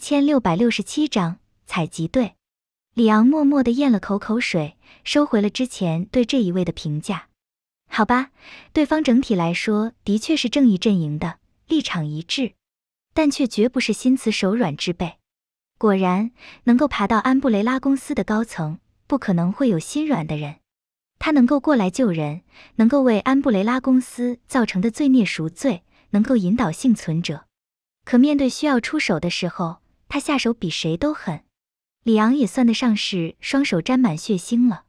千六百六十七章采集队。里昂默默地咽了口口水，收回了之前对这一位的评价。好吧，对方整体来说的确是正义阵营的，立场一致，但却绝不是心慈手软之辈。果然，能够爬到安布雷拉公司的高层，不可能会有心软的人。他能够过来救人，能够为安布雷拉公司造成的罪孽赎罪，能够引导幸存者。可面对需要出手的时候，他下手比谁都狠。李昂也算得上是双手沾满血腥了。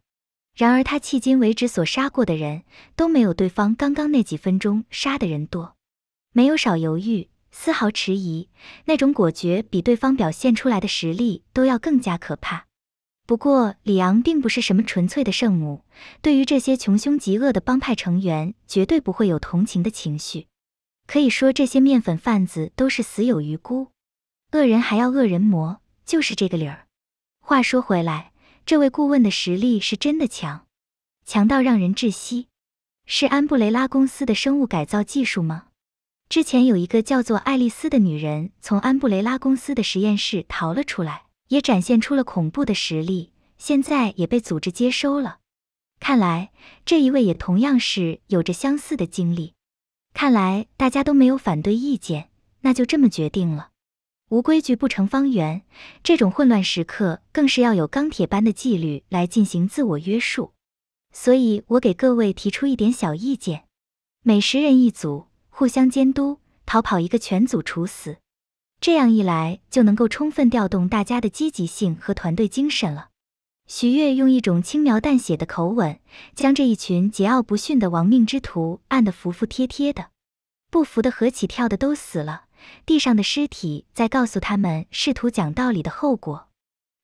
然而他迄今为止所杀过的人，都没有对方刚刚那几分钟杀的人多，没有少犹豫。丝毫迟疑，那种果决比对方表现出来的实力都要更加可怕。不过李昂并不是什么纯粹的圣母，对于这些穷凶极恶的帮派成员，绝对不会有同情的情绪。可以说，这些面粉贩子都是死有余辜，恶人还要恶人磨，就是这个理儿。话说回来，这位顾问的实力是真的强，强到让人窒息。是安布雷拉公司的生物改造技术吗？之前有一个叫做爱丽丝的女人从安布雷拉公司的实验室逃了出来，也展现出了恐怖的实力，现在也被组织接收了。看来这一位也同样是有着相似的经历。看来大家都没有反对意见，那就这么决定了。无规矩不成方圆，这种混乱时刻更是要有钢铁般的纪律来进行自我约束。所以我给各位提出一点小意见：每十人一组。互相监督，逃跑一个全组处死。这样一来，就能够充分调动大家的积极性和团队精神了。徐悦用一种轻描淡写的口吻，将这一群桀骜不驯的亡命之徒按得服服帖帖的，不服的合起跳的都死了。地上的尸体在告诉他们试图讲道理的后果。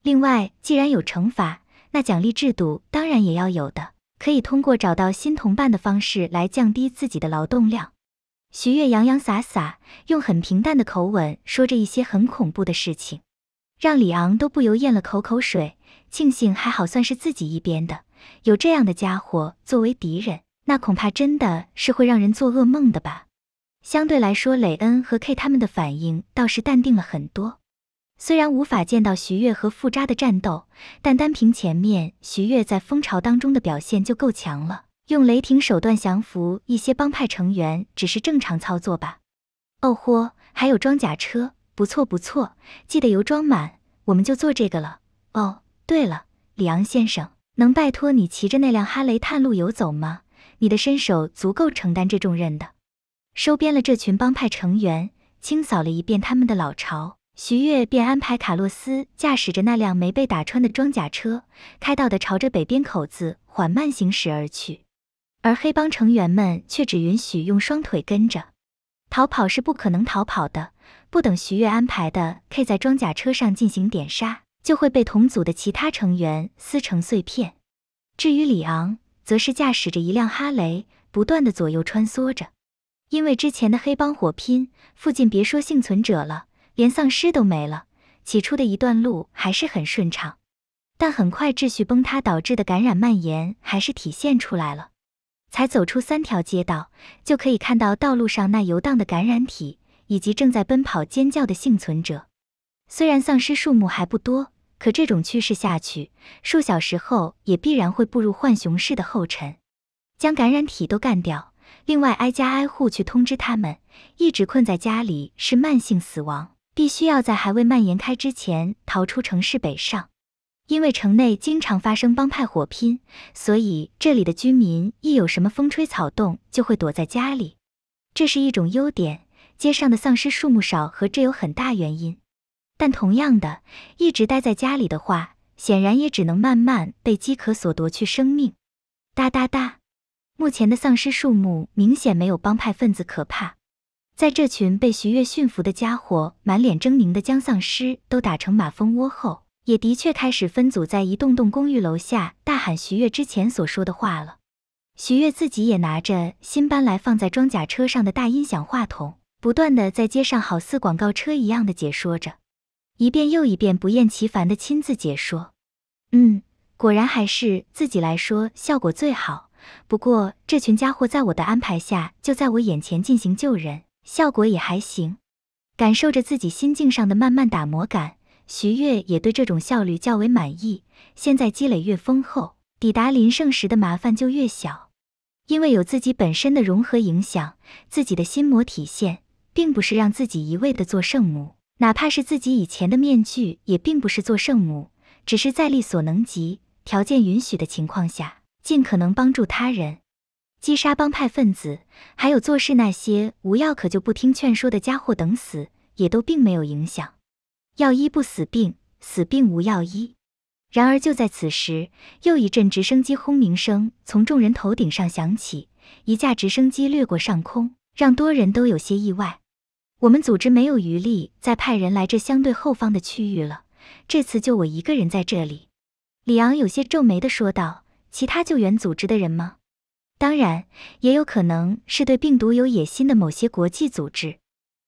另外，既然有惩罚，那奖励制度当然也要有的，可以通过找到新同伴的方式来降低自己的劳动量。徐悦洋洋洒洒，用很平淡的口吻说着一些很恐怖的事情，让李昂都不由咽了口口水。庆幸还好算是自己一边的，有这样的家伙作为敌人，那恐怕真的是会让人做噩梦的吧。相对来说，雷恩和 K 他们的反应倒是淡定了很多。虽然无法见到徐悦和富扎的战斗，但单凭前面徐悦在蜂巢当中的表现就够强了。用雷霆手段降服一些帮派成员，只是正常操作吧？哦豁，还有装甲车，不错不错，记得油装满，我们就做这个了。哦，对了，里昂先生，能拜托你骑着那辆哈雷探路游走吗？你的身手足够承担这重任的。收编了这群帮派成员，清扫了一遍他们的老巢，徐月便安排卡洛斯驾驶着那辆没被打穿的装甲车，开道的朝着北边口子缓慢行驶而去。而黑帮成员们却只允许用双腿跟着逃跑，是不可能逃跑的。不等徐月安排的 K 在装甲车上进行点杀，就会被同组的其他成员撕成碎片。至于里昂，则是驾驶着一辆哈雷，不断的左右穿梭着。因为之前的黑帮火拼，附近别说幸存者了，连丧尸都没了。起初的一段路还是很顺畅，但很快秩序崩塌导致的感染蔓延还是体现出来了。才走出三条街道，就可以看到道路上那游荡的感染体，以及正在奔跑尖叫的幸存者。虽然丧尸数目还不多，可这种趋势下去，数小时后也必然会步入浣熊市的后尘，将感染体都干掉。另外，挨家挨户去通知他们，一直困在家里是慢性死亡，必须要在还未蔓延开之前逃出城市北上。因为城内经常发生帮派火拼，所以这里的居民一有什么风吹草动，就会躲在家里。这是一种优点。街上的丧尸数目少和这有很大原因。但同样的，一直待在家里的话，显然也只能慢慢被饥渴所夺去生命。哒哒哒，目前的丧尸数目明显没有帮派分子可怕。在这群被徐悦驯服的家伙满脸狰狞的将丧尸都打成马蜂窝后。也的确开始分组在一栋栋公寓楼下大喊徐悦之前所说的话了。徐悦自己也拿着新搬来放在装甲车上的大音响话筒，不断的在街上好似广告车一样的解说着，一遍又一遍不厌其烦的亲自解说。嗯，果然还是自己来说效果最好。不过这群家伙在我的安排下就在我眼前进行救人，效果也还行。感受着自己心境上的慢慢打磨感，徐悦也对这种效率较为满意。现在积累越丰厚，抵达临胜时的麻烦就越小，因为有自己本身的融合影响，自己的心魔体现，并不是让自己一味的做圣母，哪怕是自己以前的面具，也并不是做圣母，只是在力所能及、条件允许的情况下，尽可能帮助他人。击杀帮派分子，还有做事那些无药可救不听劝说的家伙等死，也都并没有影响。药医不死病，死病无药医。然而就在此时，又一阵直升机轰鸣声从众人头顶上响起，一架直升机掠过上空，让多人都有些意外。我们组织没有余力再派人来这相对后方的区域了，这次就我一个人在这里。里昂有些皱眉的说道：“其他救援组织的人吗？”当然，也有可能是对病毒有野心的某些国际组织。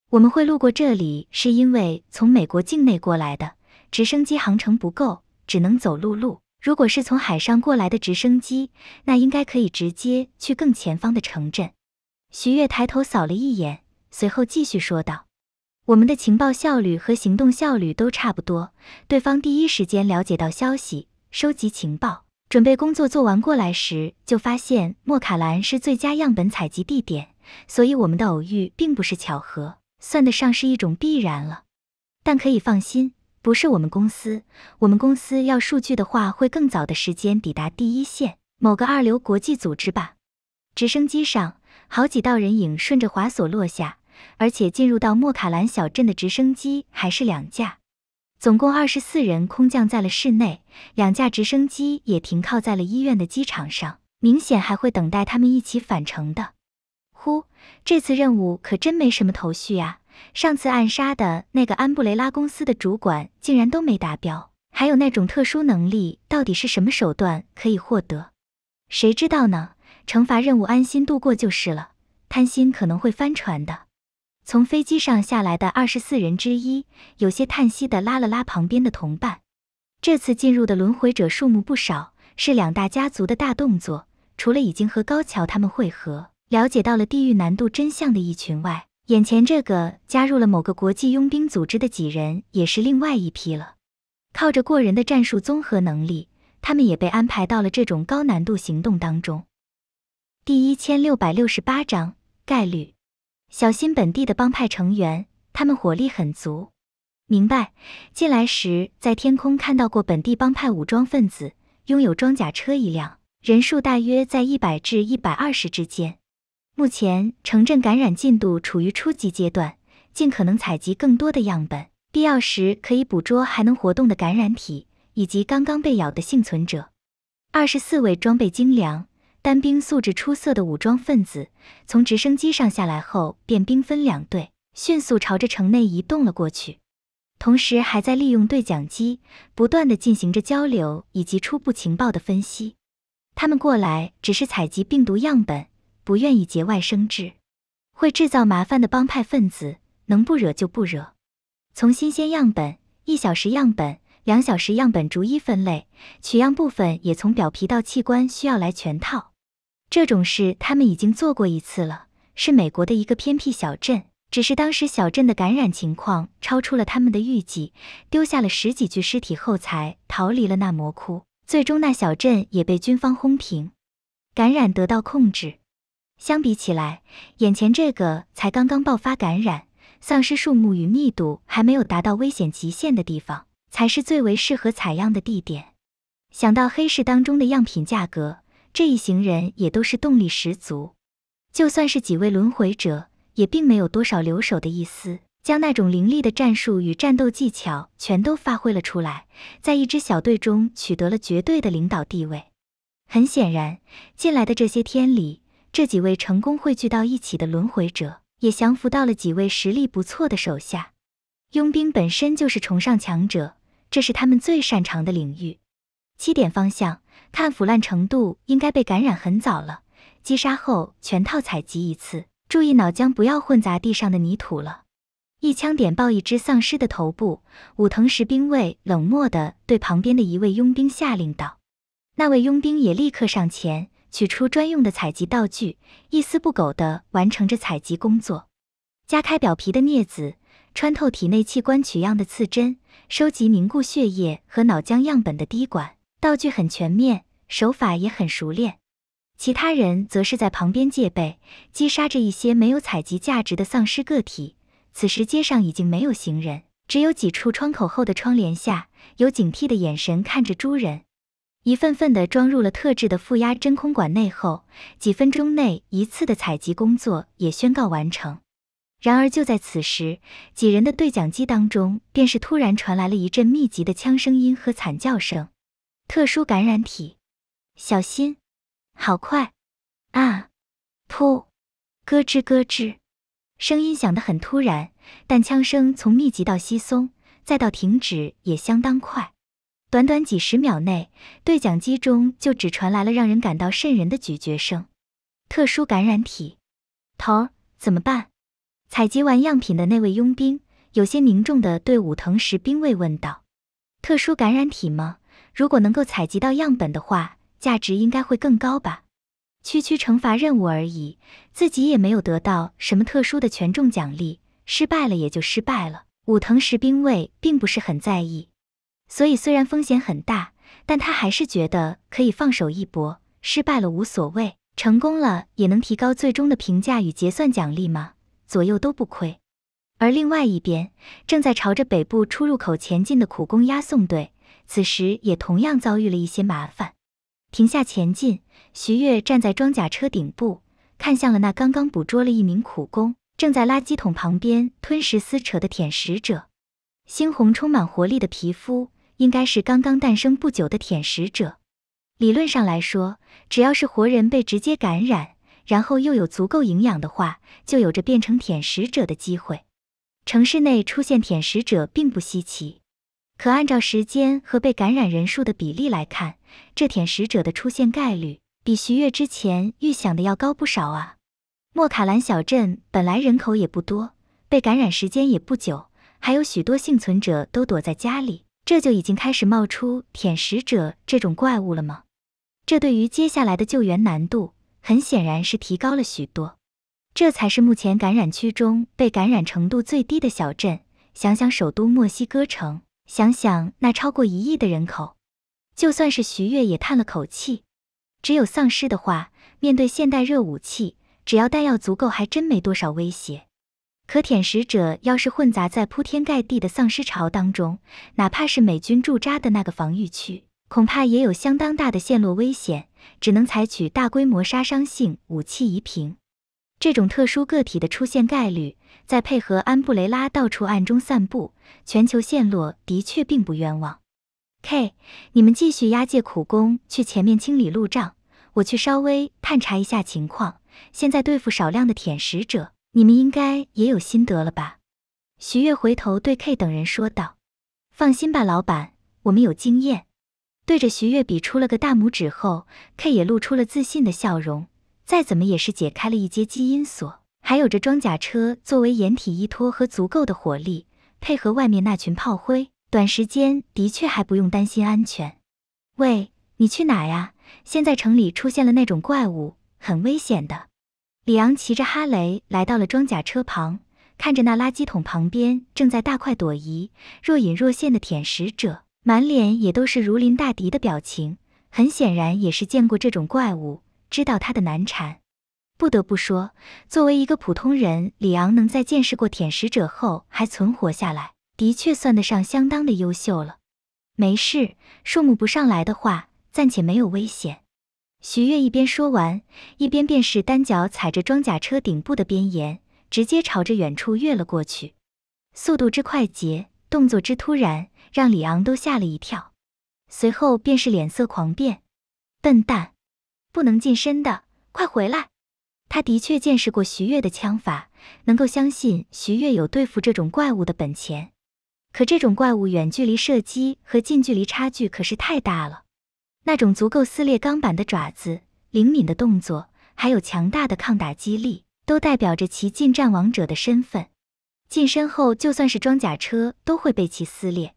我们会路过这里，是因为从美国境内过来的直升机航程不够，只能走陆路。如果是从海上过来的直升机，那应该可以直接去更前方的城镇。徐悦抬头扫了一眼，随后继续说道：“我们的情报效率和行动效率都差不多，对方第一时间了解到消息，收集情报。”准备工作做完过来时，就发现莫卡兰是最佳样本采集地点，所以我们的偶遇并不是巧合，算得上是一种必然了。但可以放心，不是我们公司。我们公司要数据的话，会更早的时间抵达第一线，某个二流国际组织吧。直升机上好几道人影顺着滑索落下，而且进入到莫卡兰小镇的直升机还是两架。总共二十四人空降在了室内，两架直升机也停靠在了医院的机场上，明显还会等待他们一起返程的。呼，这次任务可真没什么头绪啊！上次暗杀的那个安布雷拉公司的主管竟然都没达标，还有那种特殊能力，到底是什么手段可以获得？谁知道呢？惩罚任务安心度过就是了，贪心可能会翻船的。从飞机上下来的二十四人之一，有些叹息的拉了拉旁边的同伴。这次进入的轮回者数目不少，是两大家族的大动作。除了已经和高桥他们会合，了解到了地狱难度真相的一群外，眼前这个加入了某个国际佣兵组织的几人，也是另外一批了。靠着过人的战术综合能力，他们也被安排到了这种高难度行动当中。第一千六百六十八章概率。小心本地的帮派成员，他们火力很足。明白。进来时在天空看到过本地帮派武装分子，拥有装甲车一辆，人数大约在一百至一百二十之间。目前城镇感染进度处于初级阶段，尽可能采集更多的样本，必要时可以捕捉还能活动的感染体以及刚刚被咬的幸存者。二十四位装备精良。单兵素质出色的武装分子从直升机上下来后，便兵分两队，迅速朝着城内移动了过去，同时还在利用对讲机不断的进行着交流以及初步情报的分析。他们过来只是采集病毒样本，不愿意节外生枝。会制造麻烦的帮派分子，能不惹就不惹。从新鲜样本、一小时样本。两小时样本逐一分类，取样部分也从表皮到器官需要来全套。这种事他们已经做过一次了，是美国的一个偏僻小镇。只是当时小镇的感染情况超出了他们的预计，丢下了十几具尸体后才逃离了那魔窟。最终那小镇也被军方轰平，感染得到控制。相比起来，眼前这个才刚刚爆发感染、丧尸数目与密度还没有达到危险极限的地方。才是最为适合采样的地点。想到黑市当中的样品价格，这一行人也都是动力十足。就算是几位轮回者，也并没有多少留守的意思，将那种凌厉的战术与战斗技巧全都发挥了出来，在一支小队中取得了绝对的领导地位。很显然，进来的这些天里，这几位成功汇聚到一起的轮回者，也降服到了几位实力不错的手下。佣兵本身就是崇尚强者。这是他们最擅长的领域。七点方向，看腐烂程度，应该被感染很早了。击杀后全套采集一次，注意脑浆不要混杂地上的泥土了。一枪点爆一只丧尸的头部。武藤石兵卫冷漠地对旁边的一位佣兵下令道。那位佣兵也立刻上前，取出专用的采集道具，一丝不苟地完成着采集工作。夹开表皮的镊子。穿透体内器官取样的刺针，收集凝固血液和脑浆样本的滴管，道具很全面，手法也很熟练。其他人则是在旁边戒备，击杀着一些没有采集价值的丧尸个体。此时街上已经没有行人，只有几处窗口后的窗帘下，有警惕的眼神看着诸人。一份份的装入了特制的负压真空管内后，几分钟内一次的采集工作也宣告完成。然而就在此时，几人的对讲机当中便是突然传来了一阵密集的枪声音和惨叫声。特殊感染体，小心！好快！啊！噗！咯吱咯吱，声音响得很突然，但枪声从密集到稀松，再到停止也相当快。短短几十秒内，对讲机中就只传来了让人感到瘆人的咀嚼声。特殊感染体，头儿怎么办？采集完样品的那位佣兵有些凝重地对武藤石兵卫问道：“特殊感染体吗？如果能够采集到样本的话。”价值应该会更高吧？区区惩罚任务而已，自己也没有得到什么特殊的权重奖励，失败了也就失败了。武藤石兵卫并不是很在意，所以虽然风险很大，但他还是觉得可以放手一搏。失败了无所谓，成功了也能提高最终的评价与结算奖励嘛，左右都不亏。而另外一边，正在朝着北部出入口前进的苦工押送队，此时也同样遭遇了一些麻烦。停下前进，徐月站在装甲车顶部，看向了那刚刚捕捉了一名苦工，正在垃圾桶旁边吞食撕扯的舔食者。猩红充满活力的皮肤，应该是刚刚诞生不久的舔食者。理论上来说，只要是活人被直接感染，然后又有足够营养的话，就有着变成舔食者的机会。城市内出现舔食者并不稀奇。可按照时间和被感染人数的比例来看，这舔食者的出现概率比徐月之前预想的要高不少啊！莫卡兰小镇本来人口也不多，被感染时间也不久，还有许多幸存者都躲在家里，这就已经开始冒出舔食者这种怪物了吗？这对于接下来的救援难度很显然是提高了许多。这才是目前感染区中被感染程度最低的小镇。想想首都墨西哥城。想想那超过一亿的人口，就算是徐悦也叹了口气。只有丧尸的话，面对现代热武器，只要弹药足够，还真没多少威胁。可舔食者要是混杂在铺天盖地的丧尸潮当中，哪怕是美军驻扎的那个防御区，恐怕也有相当大的陷落危险，只能采取大规模杀伤性武器夷平。这种特殊个体的出现概率，再配合安布雷拉到处暗中散布，全球陷落的确并不冤枉。K，你们继续押解苦工去前面清理路障，我去稍微探查一下情况。现在对付少量的舔食者，你们应该也有心得了吧？徐月回头对 K 等人说道：“放心吧，老板，我们有经验。”对着徐月比出了个大拇指后，K 也露出了自信的笑容。再怎么也是解开了一阶基因锁，还有着装甲车作为掩体依托和足够的火力，配合外面那群炮灰，短时间的确还不用担心安全。喂，你去哪呀？现在城里出现了那种怪物，很危险的。里昂骑着哈雷来到了装甲车旁，看着那垃圾桶旁边正在大快朵颐、若隐若现的舔食者，满脸也都是如临大敌的表情，很显然也是见过这种怪物。知道他的难缠，不得不说，作为一个普通人，李昂能在见识过舔食者后还存活下来，的确算得上相当的优秀了。没事，数目不上来的话，暂且没有危险。徐月一边说完，一边便是单脚踩着装甲车顶部的边沿，直接朝着远处跃了过去。速度之快捷，动作之突然，让李昂都吓了一跳，随后便是脸色狂变，笨蛋！不能近身的，快回来！他的确见识过徐月的枪法，能够相信徐月有对付这种怪物的本钱。可这种怪物远距离射击和近距离差距可是太大了。那种足够撕裂钢板的爪子、灵敏的动作，还有强大的抗打击力，都代表着其近战王者的身份。近身后，就算是装甲车都会被其撕裂。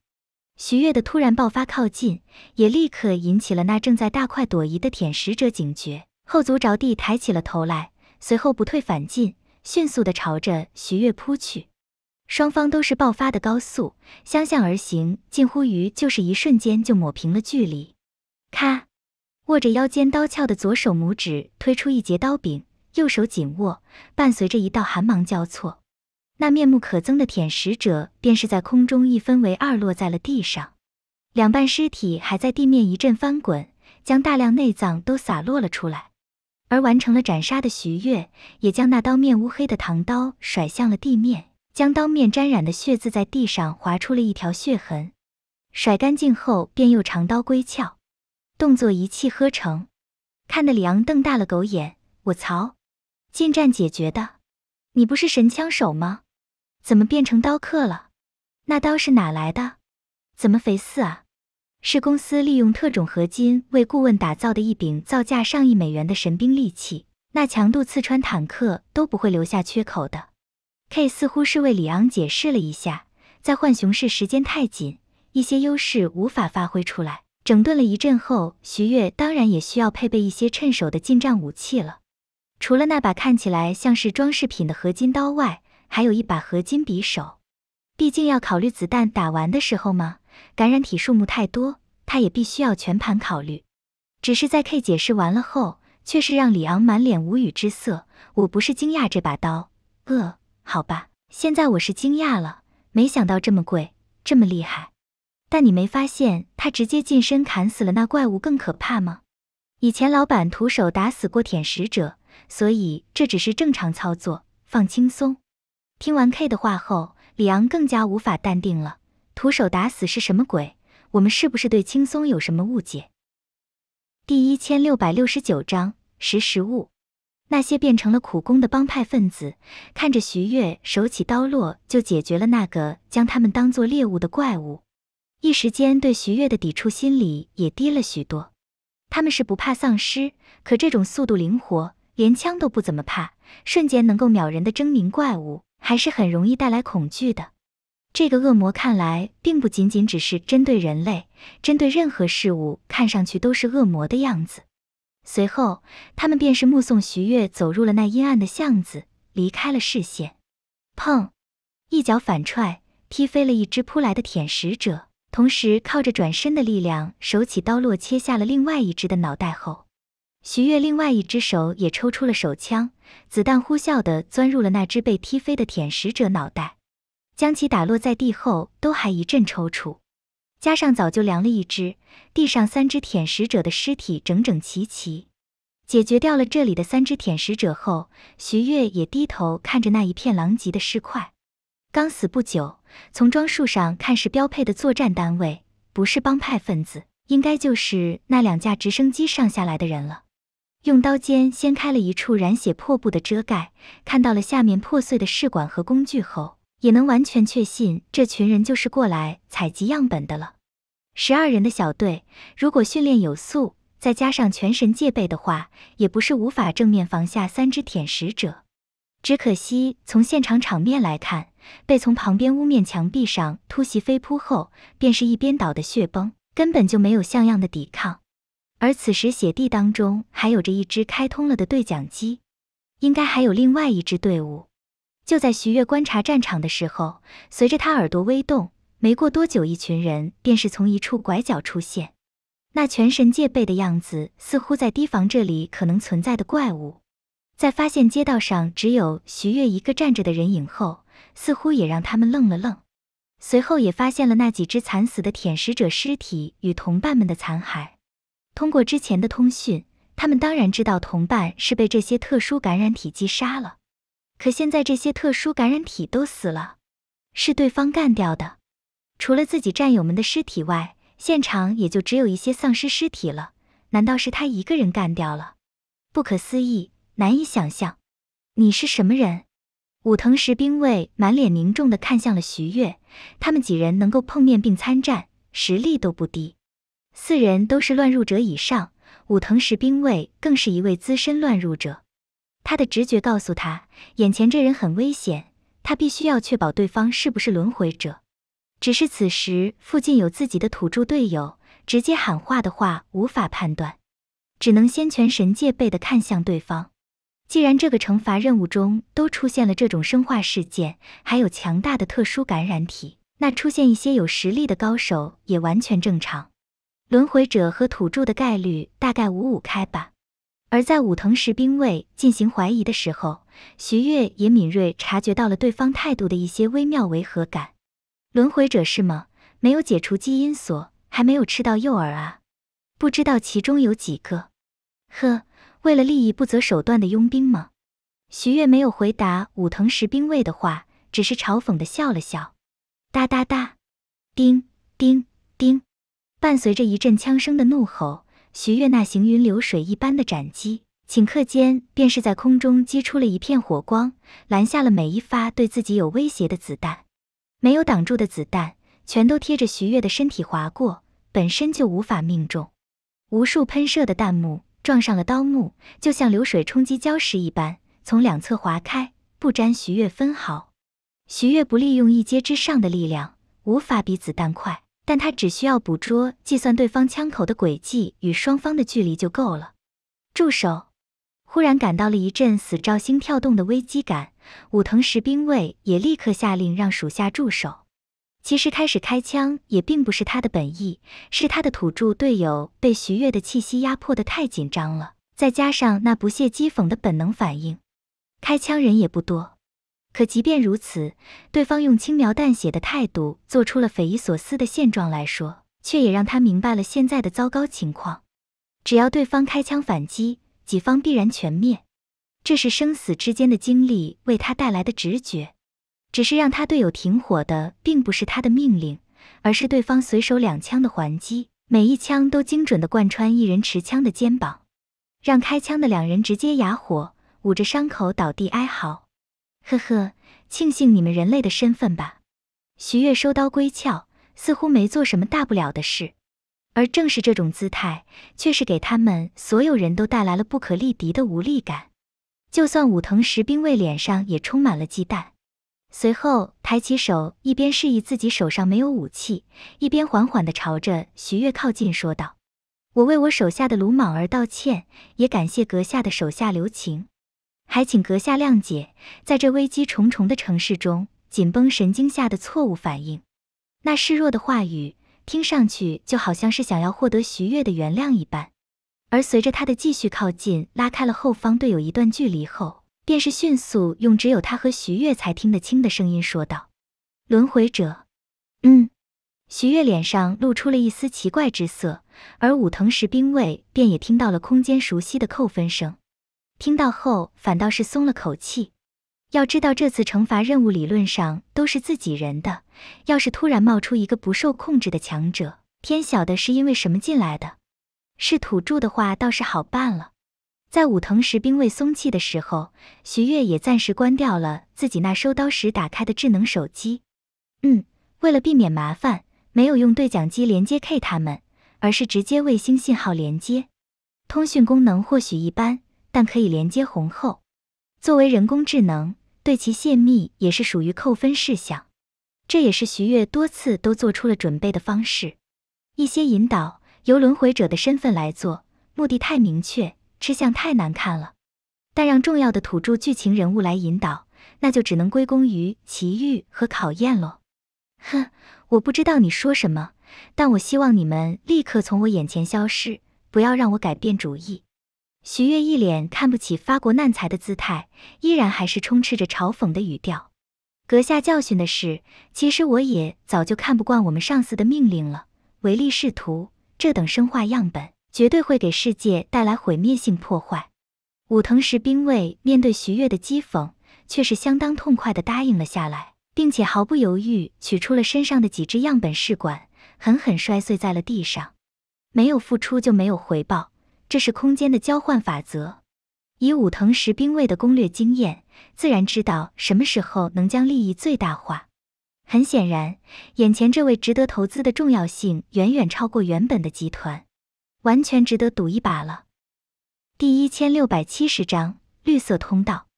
徐月的突然爆发靠近，也立刻引起了那正在大快朵颐的舔食者警觉，后足着地抬起了头来，随后不退反进，迅速的朝着徐月扑去。双方都是爆发的高速，相向而行，近乎于就是一瞬间就抹平了距离。咔，握着腰间刀鞘的左手拇指推出一截刀柄，右手紧握，伴随着一道寒芒交错，那面目可憎的舔食者便是在空中一分为二，落在了地上。两半尸体还在地面一阵翻滚，将大量内脏都洒落了出来。而完成了斩杀的徐月，也将那刀面乌黑的唐刀甩向了地面。将刀面沾染的血渍在地上划出了一条血痕，甩干净后便又长刀归鞘，动作一气呵成，看得李昂瞪大了狗眼。我操，近战解决的？你不是神枪手吗？怎么变成刀客了？那刀是哪来的？怎么肥似啊？是公司利用特种合金为顾问打造的一柄造价上亿美元的神兵利器，那强度刺穿坦克都不会留下缺口的。K 似乎是为里昂解释了一下，在浣熊市时间太紧，一些优势无法发挥出来。整顿了一阵后，徐月当然也需要配备一些趁手的近战武器了。除了那把看起来像是装饰品的合金刀外，还有一把合金匕首。毕竟要考虑子弹打完的时候嘛，感染体数目太多，他也必须要全盘考虑。只是在 K 解释完了后，却是让里昂满脸无语之色。我不是惊讶这把刀，呃。好吧，现在我是惊讶了，没想到这么贵，这么厉害。但你没发现他直接近身砍死了那怪物更可怕吗？以前老板徒手打死过舔食者，所以这只是正常操作，放轻松。听完 K 的话后，李昂更加无法淡定了。徒手打死是什么鬼？我们是不是对轻松有什么误解？第一千六百六十九章识时务。那些变成了苦工的帮派分子，看着徐月手起刀落就解决了那个将他们当做猎物的怪物，一时间对徐月的抵触心理也低了许多。他们是不怕丧尸，可这种速度灵活，连枪都不怎么怕，瞬间能够秒人的狰狞怪物，还是很容易带来恐惧的。这个恶魔看来并不仅仅只是针对人类，针对任何事物，看上去都是恶魔的样子。随后，他们便是目送徐月走入了那阴暗的巷子，离开了视线。砰！一脚反踹，踢飞了一只扑来的舔食者，同时靠着转身的力量，手起刀落切下了另外一只的脑袋后，徐月另外一只手也抽出了手枪，子弹呼啸的钻入了那只被踢飞的舔食者脑袋，将其打落在地后，都还一阵抽搐。加上早就凉了一只，地上三只舔食者的尸体整整齐齐。解决掉了这里的三只舔食者后，徐月也低头看着那一片狼藉的尸块。刚死不久，从装束上看是标配的作战单位，不是帮派分子，应该就是那两架直升机上下来的人了。用刀尖掀开了一处染血破布的遮盖，看到了下面破碎的试管和工具后。也能完全确信，这群人就是过来采集样本的了。十二人的小队，如果训练有素，再加上全神戒备的话，也不是无法正面防下三只舔食者。只可惜，从现场场面来看，被从旁边屋面墙壁上突袭飞扑后，便是一边倒的血崩，根本就没有像样的抵抗。而此时血地当中还有着一只开通了的对讲机，应该还有另外一支队伍。就在徐月观察战场的时候，随着他耳朵微动，没过多久，一群人便是从一处拐角出现，那全神戒备的样子，似乎在提防这里可能存在的怪物。在发现街道上只有徐月一个站着的人影后，似乎也让他们愣了愣。随后也发现了那几只惨死的舔食者尸体与同伴们的残骸。通过之前的通讯，他们当然知道同伴是被这些特殊感染体击杀了。可现在这些特殊感染体都死了，是对方干掉的。除了自己战友们的尸体外，现场也就只有一些丧尸尸体了。难道是他一个人干掉了？不可思议，难以想象。你是什么人？武藤石兵卫满脸凝重地看向了徐月。他们几人能够碰面并参战，实力都不低。四人都是乱入者以上，武藤石兵卫更是一位资深乱入者。他的直觉告诉他，眼前这人很危险，他必须要确保对方是不是轮回者。只是此时附近有自己的土著队友，直接喊话的话无法判断，只能先全神戒备的看向对方。既然这个惩罚任务中都出现了这种生化事件，还有强大的特殊感染体，那出现一些有实力的高手也完全正常。轮回者和土著的概率大概五五开吧。而在武藤石兵卫进行怀疑的时候，徐月也敏锐察觉到了对方态度的一些微妙违和感。轮回者是吗？没有解除基因锁，还没有吃到诱饵啊？不知道其中有几个？呵，为了利益不择手段的佣兵吗？徐月没有回答武藤石兵卫的话，只是嘲讽的笑了笑。哒哒哒，叮叮叮，伴随着一阵枪声的怒吼，徐月那行云流水一般的斩击，顷刻间便是在空中击出了一片火光，拦下了每一发对自己有威胁的子弹。没有挡住的子弹，全都贴着徐月的身体划过，本身就无法命中。无数喷射的弹幕撞上了刀幕，就像流水冲击礁石一般，从两侧划开，不沾徐月分毫。徐月不利用一阶之上的力量，无法比子弹快，但他只需要捕捉、计算对方枪口的轨迹与双方的距离就够了。住手！忽然感到了一阵死兆心跳动的危机感，武藤石兵卫也立刻下令让属下住手。其实开始开枪也并不是他的本意，是他的土著队友被徐月的气息压迫的太紧张了，再加上那不屑讥讽的本能反应，开枪人也不多。可即便如此，对方用轻描淡写的态度做出了匪夷所思的现状来说，却也让他明白了现在的糟糕情况。只要对方开枪反击，己方必然全灭。这是生死之间的经历为他带来的直觉。只是让他队友停火的，并不是他的命令，而是对方随手两枪的还击，每一枪都精准的贯穿一人持枪的肩膀，让开枪的两人直接哑火，捂着伤口倒地哀嚎。呵呵，庆幸你们人类的身份吧。徐月收刀归鞘，似乎没做什么大不了的事。而正是这种姿态，却是给他们所有人都带来了不可力敌的无力感。就算武藤石兵卫脸上也充满了忌惮，随后抬起手，一边示意自己手上没有武器，一边缓缓地朝着徐月靠近，说道：“我为我手下的鲁莽而道歉，也感谢阁下的手下留情。”还请阁下谅解，在这危机重重的城市中，紧绷神经下的错误反应。那示弱的话语，听上去就好像是想要获得徐月的原谅一般。而随着他的继续靠近，拉开了后方队友一段距离后，便是迅速用只有他和徐月才听得清的声音说道：“轮回者。”嗯，徐月脸上露出了一丝奇怪之色，而武藤石兵卫便也听到了空间熟悉的扣分声。听到后，反倒是松了口气。要知道，这次惩罚任务理论上都是自己人的，要是突然冒出一个不受控制的强者，天晓得是因为什么进来的。是土著的话，倒是好办了。在武藤石兵卫松气的时候，徐月也暂时关掉了自己那收刀时打开的智能手机。嗯，为了避免麻烦，没有用对讲机连接 K 他们，而是直接卫星信号连接。通讯功能或许一般。但可以连接红后，作为人工智能，对其泄密也是属于扣分事项。这也是徐月多次都做出了准备的方式。一些引导由轮回者的身份来做，目的太明确，吃相太难看了。但让重要的土著剧情人物来引导，那就只能归功于奇遇和考验喽。哼，我不知道你说什么，但我希望你们立刻从我眼前消失，不要让我改变主意。徐悦一脸看不起发国难财的姿态，依然还是充斥着嘲讽的语调。阁下教训的是，其实我也早就看不惯我们上司的命令了。唯利是图，这等生化样本绝对会给世界带来毁灭性破坏。武藤石兵卫面对徐月的讥讽，却是相当痛快地答应了下来，并且毫不犹豫取出了身上的几只样本试管，狠狠摔碎在了地上。没有付出就没有回报。这是空间的交换法则。以武藤石兵卫的攻略经验，自然知道什么时候能将利益最大化。很显然，眼前这位值得投资的重要性远远超过原本的集团，完全值得赌一把了。第一千六百七十章绿色通道。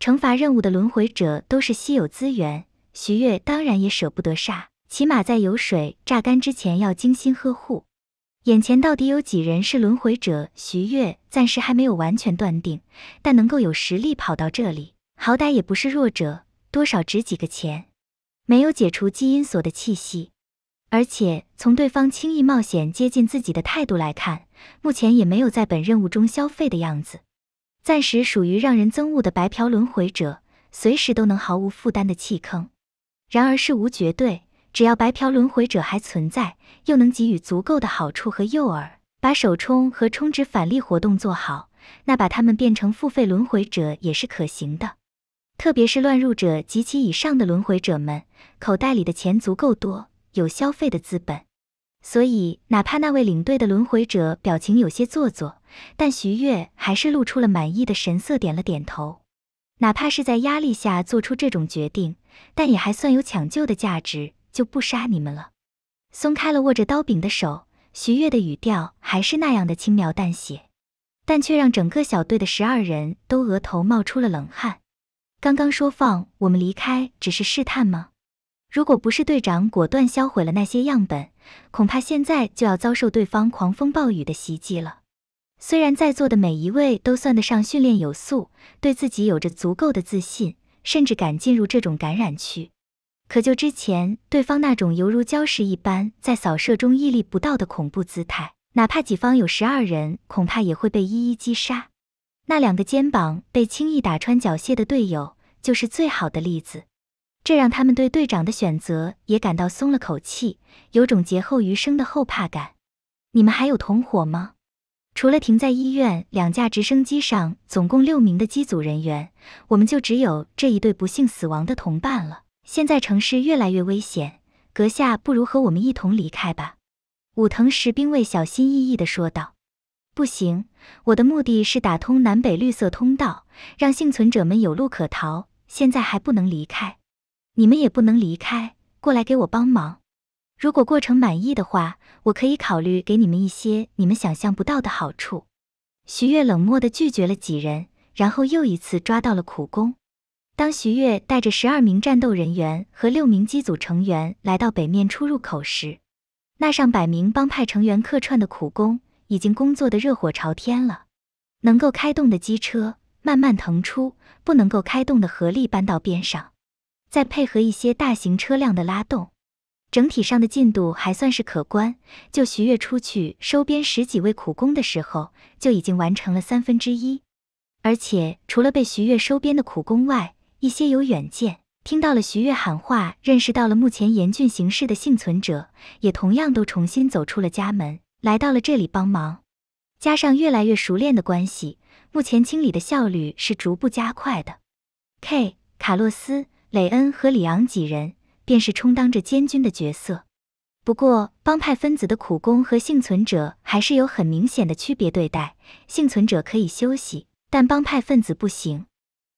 惩罚任务的轮回者都是稀有资源，徐月当然也舍不得杀，起码在油水榨干之前要精心呵护。眼前到底有几人是轮回者？徐月暂时还没有完全断定，但能够有实力跑到这里，好歹也不是弱者，多少值几个钱。没有解除基因锁的气息，而且从对方轻易冒险接近自己的态度来看，目前也没有在本任务中消费的样子。暂时属于让人憎恶的白嫖轮回者，随时都能毫无负担的弃坑。然而事无绝对。只要白嫖轮回者还存在，又能给予足够的好处和诱饵，把首充和充值返利活动做好，那把他们变成付费轮回者也是可行的。特别是乱入者及其以上的轮回者们，口袋里的钱足够多，有消费的资本。所以，哪怕那位领队的轮回者表情有些做作，但徐月还是露出了满意的神色，点了点头。哪怕是在压力下做出这种决定，但也还算有抢救的价值。就不杀你们了。松开了握着刀柄的手，徐月的语调还是那样的轻描淡写，但却让整个小队的十二人都额头冒出了冷汗。刚刚说放我们离开只是试探吗？如果不是队长果断销毁了那些样本，恐怕现在就要遭受对方狂风暴雨的袭击了。虽然在座的每一位都算得上训练有素，对自己有着足够的自信，甚至敢进入这种感染区。可就之前对方那种犹如礁石一般在扫射中屹立不倒的恐怖姿态，哪怕己方有十二人，恐怕也会被一一击杀。那两个肩膀被轻易打穿缴械的队友，就是最好的例子。这让他们对队长的选择也感到松了口气，有种劫后余生的后怕感。你们还有同伙吗？除了停在医院两架直升机上总共六名的机组人员，我们就只有这一对不幸死亡的同伴了。现在城市越来越危险，阁下不如和我们一同离开吧。”武藤石兵卫小心翼翼地说道。“不行，我的目的是打通南北绿色通道，让幸存者们有路可逃。现在还不能离开，你们也不能离开，过来给我帮忙。如果过程满意的话，我可以考虑给你们一些你们想象不到的好处。”徐月冷漠地拒绝了几人，然后又一次抓到了苦工。当徐月带着十二名战斗人员和六名机组成员来到北面出入口时，那上百名帮派成员客串的苦工已经工作的热火朝天了。能够开动的机车慢慢腾出，不能够开动的合力搬到边上，再配合一些大型车辆的拉动，整体上的进度还算是可观。就徐月出去收编十几位苦工的时候，就已经完成了三分之一。而且除了被徐月收编的苦工外，一些有远见，听到了徐悦喊话，认识到了目前严峻形势的幸存者，也同样都重新走出了家门，来到了这里帮忙。加上越来越熟练的关系，目前清理的效率是逐步加快的。K、卡洛斯、雷恩和里昂几人便是充当着监军的角色。不过，帮派分子的苦工和幸存者还是有很明显的区别对待。幸存者可以休息，但帮派分子不行。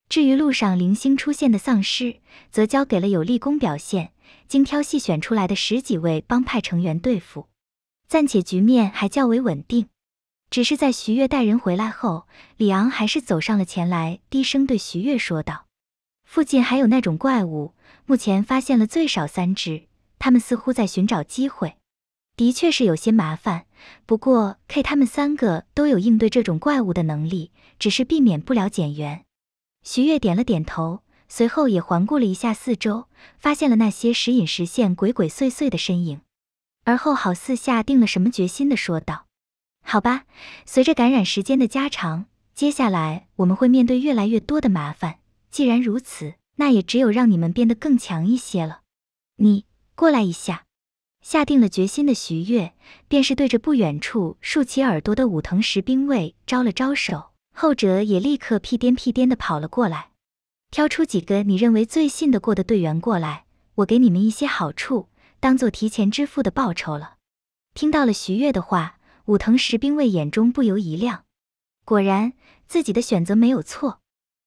至于路上零星出现的丧尸，则交给了有立功表现、精挑细选出来的十几位帮派成员对付。暂且局面还较为稳定。只是在徐月带人回来后，李昂还是走上了前来，低声对徐月说道：“附近还有那种怪物，目前发现了最少三只，他们似乎在寻找机会。的确是有些麻烦，不过 K 他们三个都有应对这种怪物的能力，只是避免不了减员。”徐月点了点头，随后也环顾了一下四周，发现了那些时隐时现、鬼鬼祟祟的身影，而后好似下定了什么决心的说道：“好吧，随着感染时间的加长，接下来我们会面对越来越多的麻烦。既然如此，那也只有让你们变得更强一些了。你过来一下。”下定了决心的徐月，便是对着不远处竖起耳朵的武藤石兵卫招了招手。后者也立刻屁颠屁颠的跑了过来，挑出几个你认为最信得过的队员过来，我给你们一些好处，当做提前支付的报酬了。听到了徐月的话，武藤石兵卫眼中不由一亮，果然自己的选择没有错，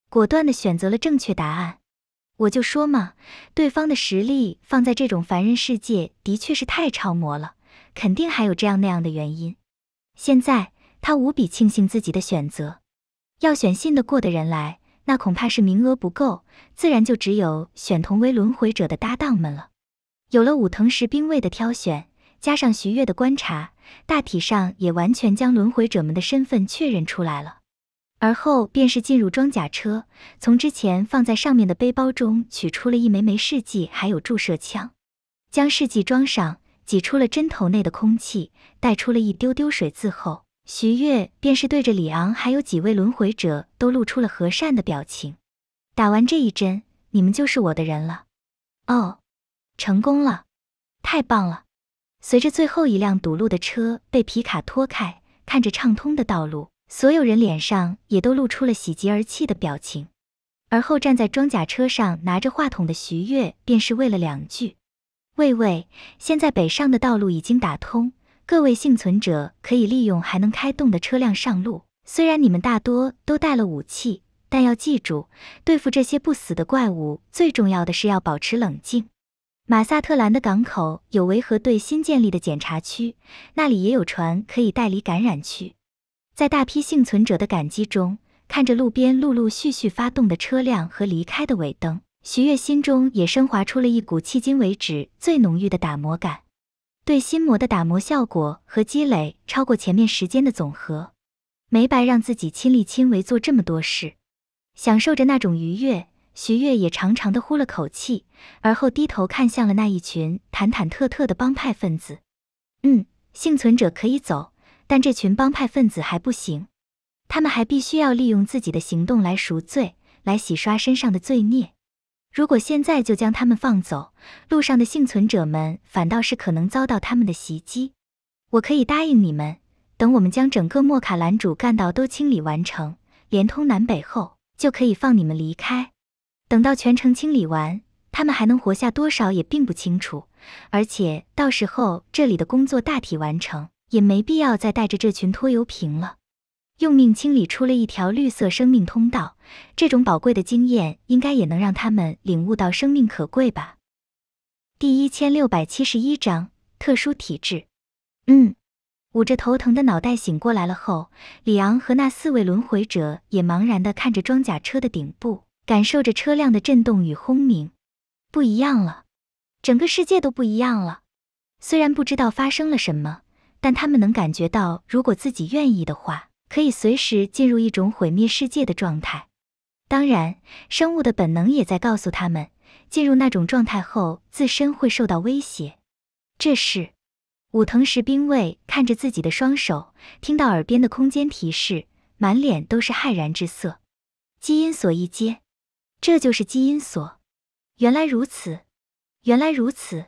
果断的选择了正确答案。我就说嘛，对方的实力放在这种凡人世界的确是太超模了，肯定还有这样那样的原因。现在他无比庆幸自己的选择。要选信得过的人来，那恐怕是名额不够，自然就只有选同为轮回者的搭档们了。有了武藤石兵卫的挑选，加上徐月的观察，大体上也完全将轮回者们的身份确认出来了。而后便是进入装甲车，从之前放在上面的背包中取出了一枚枚试剂，还有注射枪，将试剂装上，挤出了针头内的空气，带出了一丢丢水渍后，徐悦便是对着李昂还有几位轮回者都露出了和善的表情。打完这一针，你们就是我的人了。哦，成功了，太棒了！随着最后一辆堵路的车被皮卡拖开，看着畅通的道路。所有人脸上也都露出了喜极而泣的表情，而后站在装甲车上拿着话筒的徐悦便是喂了两句：“喂喂，现在北上的道路已经打通，各位幸存者可以利用还能开动的车辆上路。虽然你们大多都带了武器，但要记住，对付这些不死的怪物，最重要的是要保持冷静。马萨特兰的港口有维和队新建立的检查区，那里也有船可以带离感染区。”在大批幸存者的感激中，看着路边陆陆续续发动的车辆和离开的尾灯，徐悦心中也升华出了一股迄今为止最浓郁的打磨感。对心魔的打磨效果和积累超过前面时间的总和，没白让自己亲力亲为做这么多事。享受着那种愉悦，徐悦也长长的呼了口气，而后低头看向了那一群忐忐忑忑的帮派分子。嗯，幸存者可以走。但这群帮派分子还不行，他们还必须要利用自己的行动来赎罪，来洗刷身上的罪孽。如果现在就将他们放走，路上的幸存者们反倒是可能遭到他们的袭击。我可以答应你们，等我们将整个莫卡兰主干道都清理完成，连通南北后，就可以放你们离开。等到全城清理完，他们还能活下多少也并不清楚，而且到时候这里的工作大体完成。也没必要再带着这群拖油瓶了，用命清理出了一条绿色生命通道，这种宝贵的经验应该也能让他们领悟到生命可贵吧。第一千六百七十一章特殊体质。嗯，捂着头疼的脑袋醒过来了后，里昂和那四位轮回者也茫然地看着装甲车的顶部，感受着车辆的震动与轰鸣。不一样了，整个世界都不一样了。虽然不知道发生了什么。但他们能感觉到，如果自己愿意的话，可以随时进入一种毁灭世界的状态。当然，生物的本能也在告诉他们，进入那种状态后，自身会受到威胁。这是武藤石兵卫看着自己的双手，听到耳边的空间提示，满脸都是骇然之色。基因锁一接，这就是基因锁。原来如此，原来如此。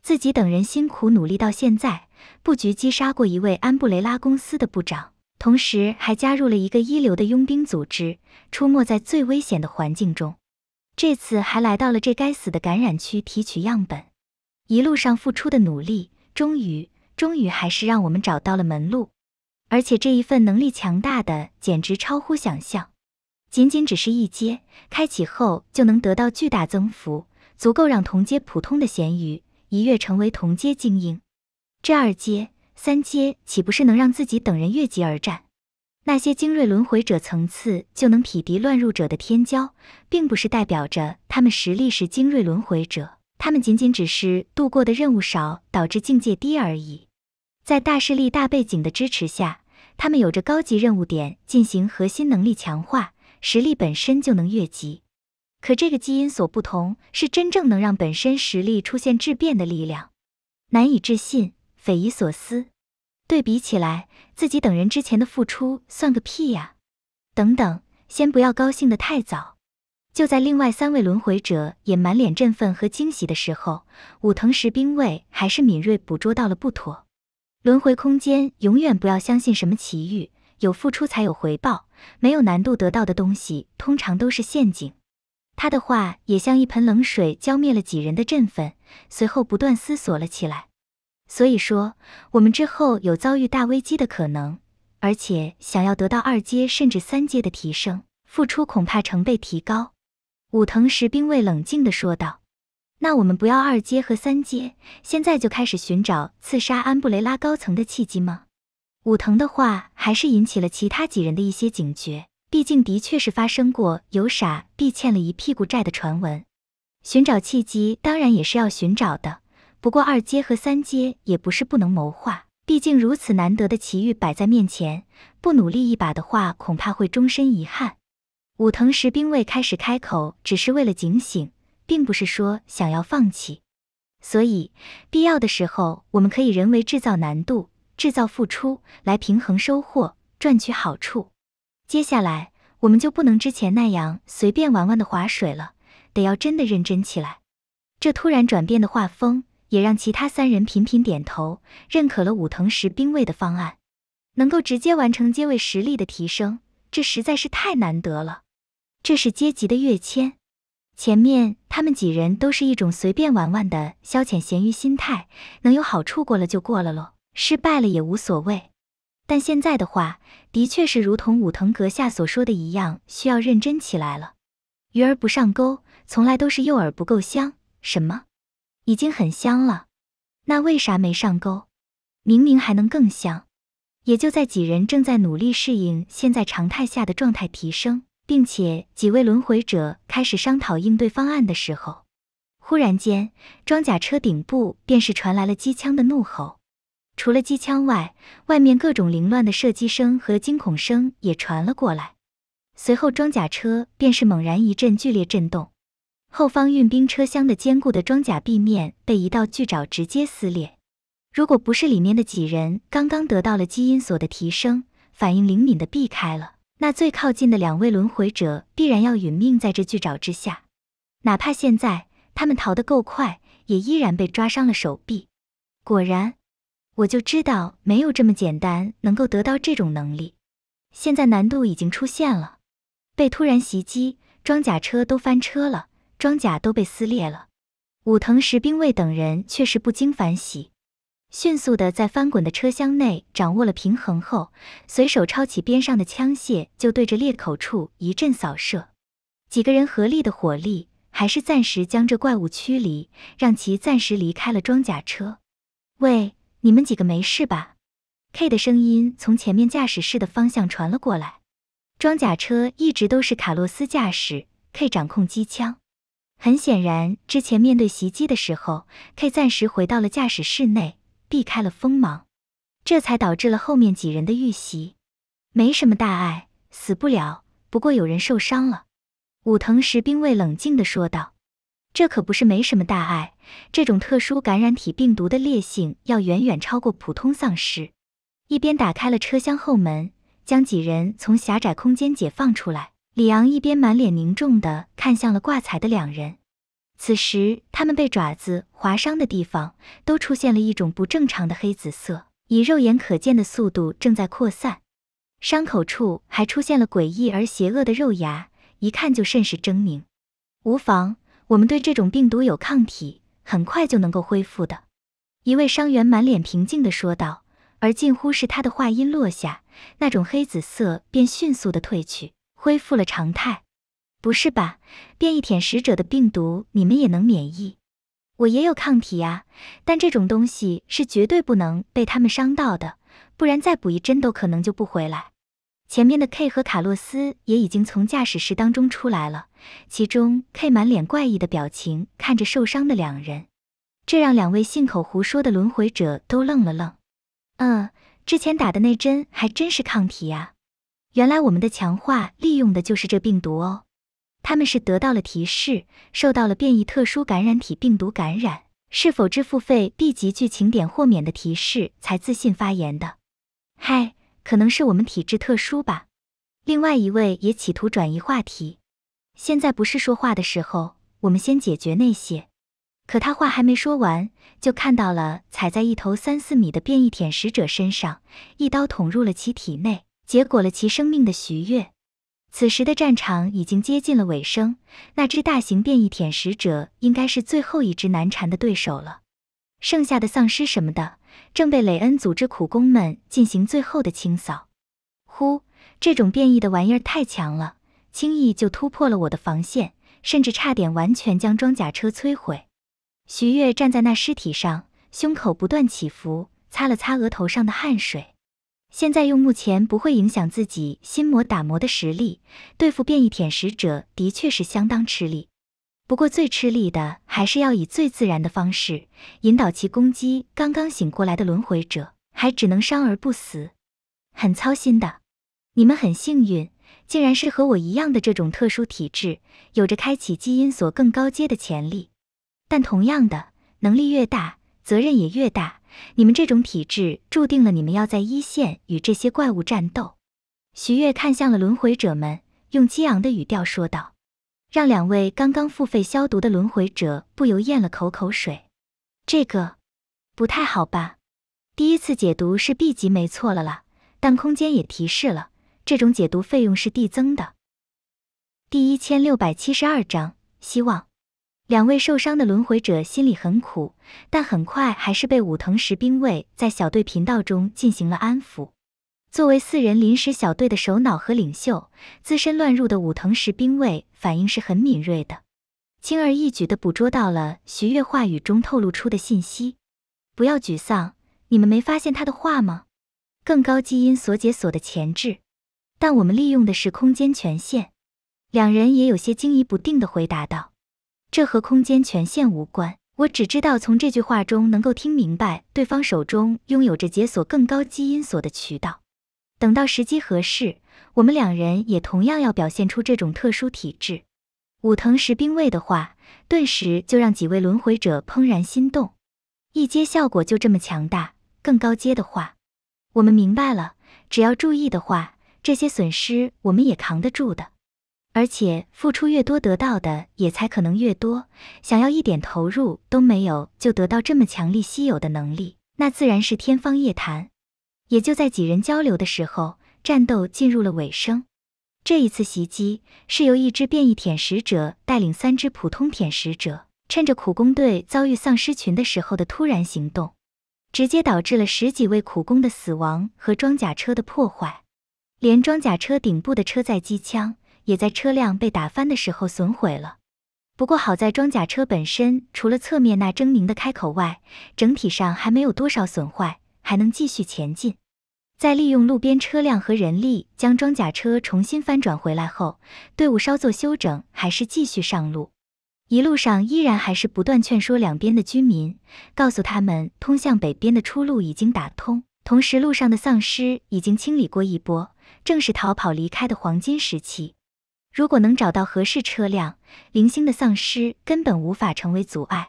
自己等人辛苦努力到现在，布局击杀过一位安布雷拉公司的部长，同时还加入了一个一流的佣兵组织，出没在最危险的环境中。这次还来到了这该死的感染区提取样本。一路上付出的努力，终于，终于还是让我们找到了门路。而且这一份能力强大的简直超乎想象。仅仅只是一阶，开启后就能得到巨大增幅，足够让同阶普通的咸鱼。一跃成为同阶精英，这二阶、三阶岂不是能让自己等人越级而战？那些精锐轮回者层次就能匹敌乱入者的天骄，并不是代表着他们实力是精锐轮回者，他们仅仅只是度过的任务少，导致境界低而已。在大势力、大背景的支持下，他们有着高级任务点进行核心能力强化，实力本身就能越级。可这个基因所不同，是真正能让本身实力出现质变的力量，难以置信，匪夷所思。对比起来，自己等人之前的付出算个屁呀！等等，先不要高兴的太早。就在另外三位轮回者也满脸振奋和惊喜的时候，武藤石兵卫还是敏锐捕捉到了不妥。轮回空间永远不要相信什么奇遇，有付出才有回报，没有难度得到的东西通常都是陷阱。他的话也像一盆冷水浇灭了几人的振奋，随后不断思索了起来。所以说，我们之后有遭遇大危机的可能，而且想要得到二阶甚至三阶的提升，付出恐怕成倍提高。武藤石兵卫冷静地说道：“那我们不要二阶和三阶，现在就开始寻找刺杀安布雷拉高层的契机吗？”武藤的话还是引起了其他几人的一些警觉。毕竟的确是发生过有傻必欠了一屁股债的传闻，寻找契机当然也是要寻找的。不过二阶和三阶也不是不能谋划，毕竟如此难得的奇遇摆在面前，不努力一把的话，恐怕会终身遗憾。武藤石兵卫开始开口，只是为了警醒，并不是说想要放弃。所以，必要的时候，我们可以人为制造难度，制造付出，来平衡收获，赚取好处。接下来，我们就不能之前那样随便玩玩的划水了，得要真的认真起来。这突然转变的画风。也让其他三人频频点头，认可了武藤石兵卫的方案。能够直接完成阶位实力的提升，这实在是太难得了。这是阶级的跃迁。前面他们几人都是一种随便玩玩的消遣闲鱼心态，能有好处过了就过了喽，失败了也无所谓。但现在的话，的确是如同武藤阁下所说的一样，需要认真起来了。鱼儿不上钩，从来都是诱饵不够香。什么？已经很香了，那为啥没上钩？明明还能更香。也就在几人正在努力适应现在常态下的状态提升，并且几位轮回者开始商讨应对方案的时候，忽然间，装甲车顶部便是传来了机枪的怒吼。除了机枪外，外面各种凌乱的射击声和惊恐声也传了过来。随后，装甲车便是猛然一阵剧烈震动。后方运兵车厢的坚固的装甲壁面被一道巨爪直接撕裂。如果不是里面的几人刚刚得到了基因锁的提升，反应灵敏的避开了，那最靠近的两位轮回者必然要殒命在这巨爪之下。哪怕现在他们逃得够快，也依然被抓伤了手臂。果然，我就知道没有这么简单能够得到这种能力。现在难度已经出现了，被突然袭击，装甲车都翻车了。装甲都被撕裂了，武藤石兵卫等人却是不经反喜，迅速的在翻滚的车厢内掌握了平衡后，随手抄起边上的枪械就对着裂口处一阵扫射。几个人合力的火力，还是暂时将这怪物驱离，让其暂时离开了装甲车。喂，你们几个没事吧？K 的声音从前面驾驶室的方向传了过来。装甲车一直都是卡洛斯驾驶，K 掌控机枪。很显然，之前面对袭击的时候，K 暂时回到了驾驶室内，避开了锋芒，这才导致了后面几人的遇袭。没什么大碍，死不了，不过有人受伤了。武藤石兵卫冷静地说道：“这可不是没什么大碍，这种特殊感染体病毒的烈性要远远超过普通丧尸。”一边打开了车厢后门，将几人从狭窄空间解放出来。李昂一边满脸凝重地看向了挂彩的两人，此时他们被爪子划伤的地方都出现了一种不正常的黑紫色，以肉眼可见的速度正在扩散，伤口处还出现了诡异而邪恶的肉芽，一看就甚是狰狞。无妨，我们对这种病毒有抗体，很快就能够恢复的。一位伤员满脸平静地说道，而近乎是他的话音落下，那种黑紫色便迅速的褪去。恢复了常态，不是吧？变异舔食者的病毒你们也能免疫？我也有抗体呀，但这种东西是绝对不能被他们伤到的，不然再补一针都可能就不回来。前面的 K 和卡洛斯也已经从驾驶室当中出来了，其中 K 满脸怪异的表情看着受伤的两人，这让两位信口胡说的轮回者都愣了愣。嗯，之前打的那针还真是抗体呀。原来我们的强化利用的就是这病毒哦，他们是得到了提示，受到了变异特殊感染体病毒感染，是否支付费 B 级剧情点豁免的提示才自信发言的。嗨，可能是我们体质特殊吧。另外一位也企图转移话题，现在不是说话的时候，我们先解决那些。可他话还没说完，就看到了踩在一头三四米的变异舔食者身上，一刀捅入了其体内。结果了其生命的徐悦。此时的战场已经接近了尾声，那只大型变异舔食者应该是最后一只难缠的对手了。剩下的丧尸什么的，正被雷恩组织苦工们进行最后的清扫。呼，这种变异的玩意儿太强了，轻易就突破了我的防线，甚至差点完全将装甲车摧毁。徐悦站在那尸体上，胸口不断起伏，擦了擦额头上的汗水。现在用目前不会影响自己心魔打磨的实力对付变异舔食者，的确是相当吃力。不过最吃力的还是要以最自然的方式引导其攻击刚刚醒过来的轮回者，还只能伤而不死，很操心的。你们很幸运，竟然是和我一样的这种特殊体质，有着开启基因锁更高阶的潜力。但同样的，能力越大，责任也越大。你们这种体质，注定了你们要在一线与这些怪物战斗。徐月看向了轮回者们，用激昂的语调说道，让两位刚刚付费消毒的轮回者不由咽了口口水。这个不太好吧？第一次解读是 B 级没错了啦，但空间也提示了，这种解读费用是递增的。第一千六百七十二章，希望。两位受伤的轮回者心里很苦，但很快还是被武藤石兵卫在小队频道中进行了安抚。作为四人临时小队的首脑和领袖，自身乱入的武藤石兵卫反应是很敏锐的，轻而易举地捕捉到了徐月话语中透露出的信息。不要沮丧，你们没发现他的话吗？更高基因所解锁的前置，但我们利用的是空间权限。两人也有些惊疑不定地回答道。这和空间权限无关，我只知道从这句话中能够听明白对方手中拥有着解锁更高基因锁的渠道。等到时机合适，我们两人也同样要表现出这种特殊体质。武藤石兵卫的话，顿时就让几位轮回者怦然心动。一阶效果就这么强大，更高阶的话，我们明白了，只要注意的话，这些损失我们也扛得住的。而且付出越多，得到的也才可能越多。想要一点投入都没有就得到这么强力稀有的能力，那自然是天方夜谭。也就在几人交流的时候，战斗进入了尾声。这一次袭击是由一只变异舔食者带领三只普通舔食者，趁着苦工队遭遇丧尸群的时候的突然行动，直接导致了十几位苦工的死亡和装甲车的破坏，连装甲车顶部的车载机枪。也在车辆被打翻的时候损毁了。不过好在装甲车本身除了侧面那狰狞的开口外，整体上还没有多少损坏，还能继续前进。在利用路边车辆和人力将装甲车重新翻转回来后，队伍稍作休整，还是继续上路。一路上依然还是不断劝说两边的居民，告诉他们通向北边的出路已经打通，同时路上的丧尸已经清理过一波，正是逃跑离开的黄金时期。如果能找到合适车辆，零星的丧尸根本无法成为阻碍。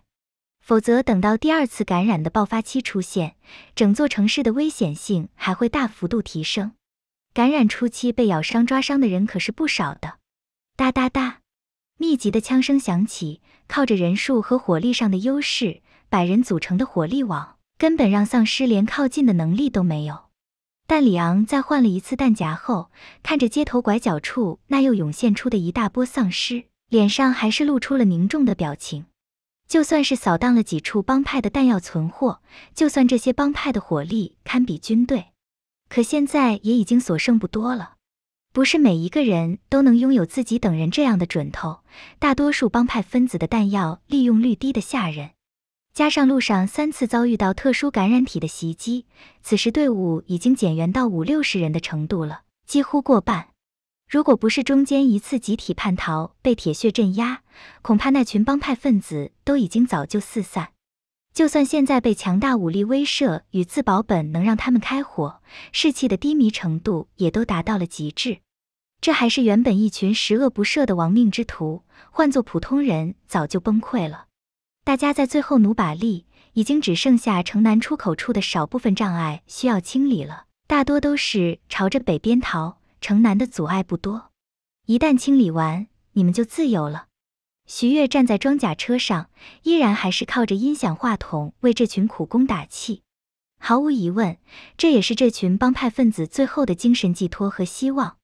否则，等到第二次感染的爆发期出现，整座城市的危险性还会大幅度提升。感染初期被咬伤、抓伤的人可是不少的。哒哒哒，密集的枪声响起，靠着人数和火力上的优势，百人组成的火力网根本让丧尸连靠近的能力都没有。但里昂在换了一次弹夹后，看着街头拐角处那又涌现出的一大波丧尸，脸上还是露出了凝重的表情。就算是扫荡了几处帮派的弹药存货，就算这些帮派的火力堪比军队，可现在也已经所剩不多了。不是每一个人都能拥有自己等人这样的准头，大多数帮派分子的弹药利用率低的吓人。加上路上三次遭遇到特殊感染体的袭击，此时队伍已经减员到五六十人的程度了，几乎过半。如果不是中间一次集体叛逃被铁血镇压，恐怕那群帮派分子都已经早就四散。就算现在被强大武力威慑与自保本能让他们开火，士气的低迷程度也都达到了极致。这还是原本一群十恶不赦的亡命之徒，换做普通人早就崩溃了。大家在最后努把力，已经只剩下城南出口处的少部分障碍需要清理了，大多都是朝着北边逃。城南的阻碍不多，一旦清理完，你们就自由了。徐月站在装甲车上，依然还是靠着音响话筒为这群苦工打气。毫无疑问，这也是这群帮派分子最后的精神寄托和希望。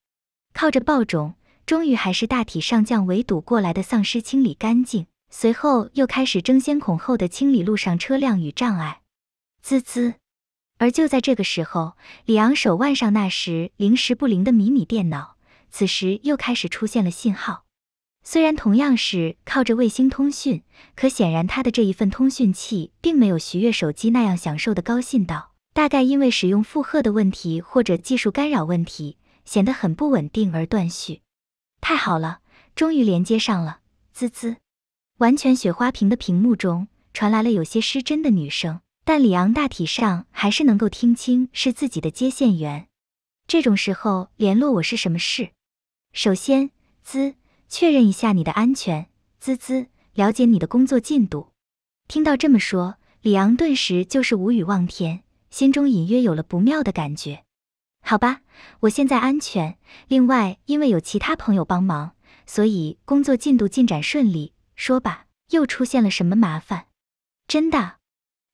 靠着爆种，终于还是大体上将围堵过来的丧尸清理干净。随后又开始争先恐后的清理路上车辆与障碍，滋滋。而就在这个时候，李昂手腕上那时灵时不灵的迷你电脑，此时又开始出现了信号。虽然同样是靠着卫星通讯，可显然他的这一份通讯器并没有徐悦手机那样享受的高信道，大概因为使用负荷的问题或者技术干扰问题，显得很不稳定而断续。太好了，终于连接上了，滋滋。完全雪花屏的屏幕中传来了有些失真的女声，但李昂大体上还是能够听清是自己的接线员。这种时候联络我是什么事？首先，滋，确认一下你的安全，滋滋，了解你的工作进度。听到这么说，李昂顿时就是无语望天，心中隐约有了不妙的感觉。好吧，我现在安全。另外，因为有其他朋友帮忙，所以工作进度进展顺利。说吧，又出现了什么麻烦？真的？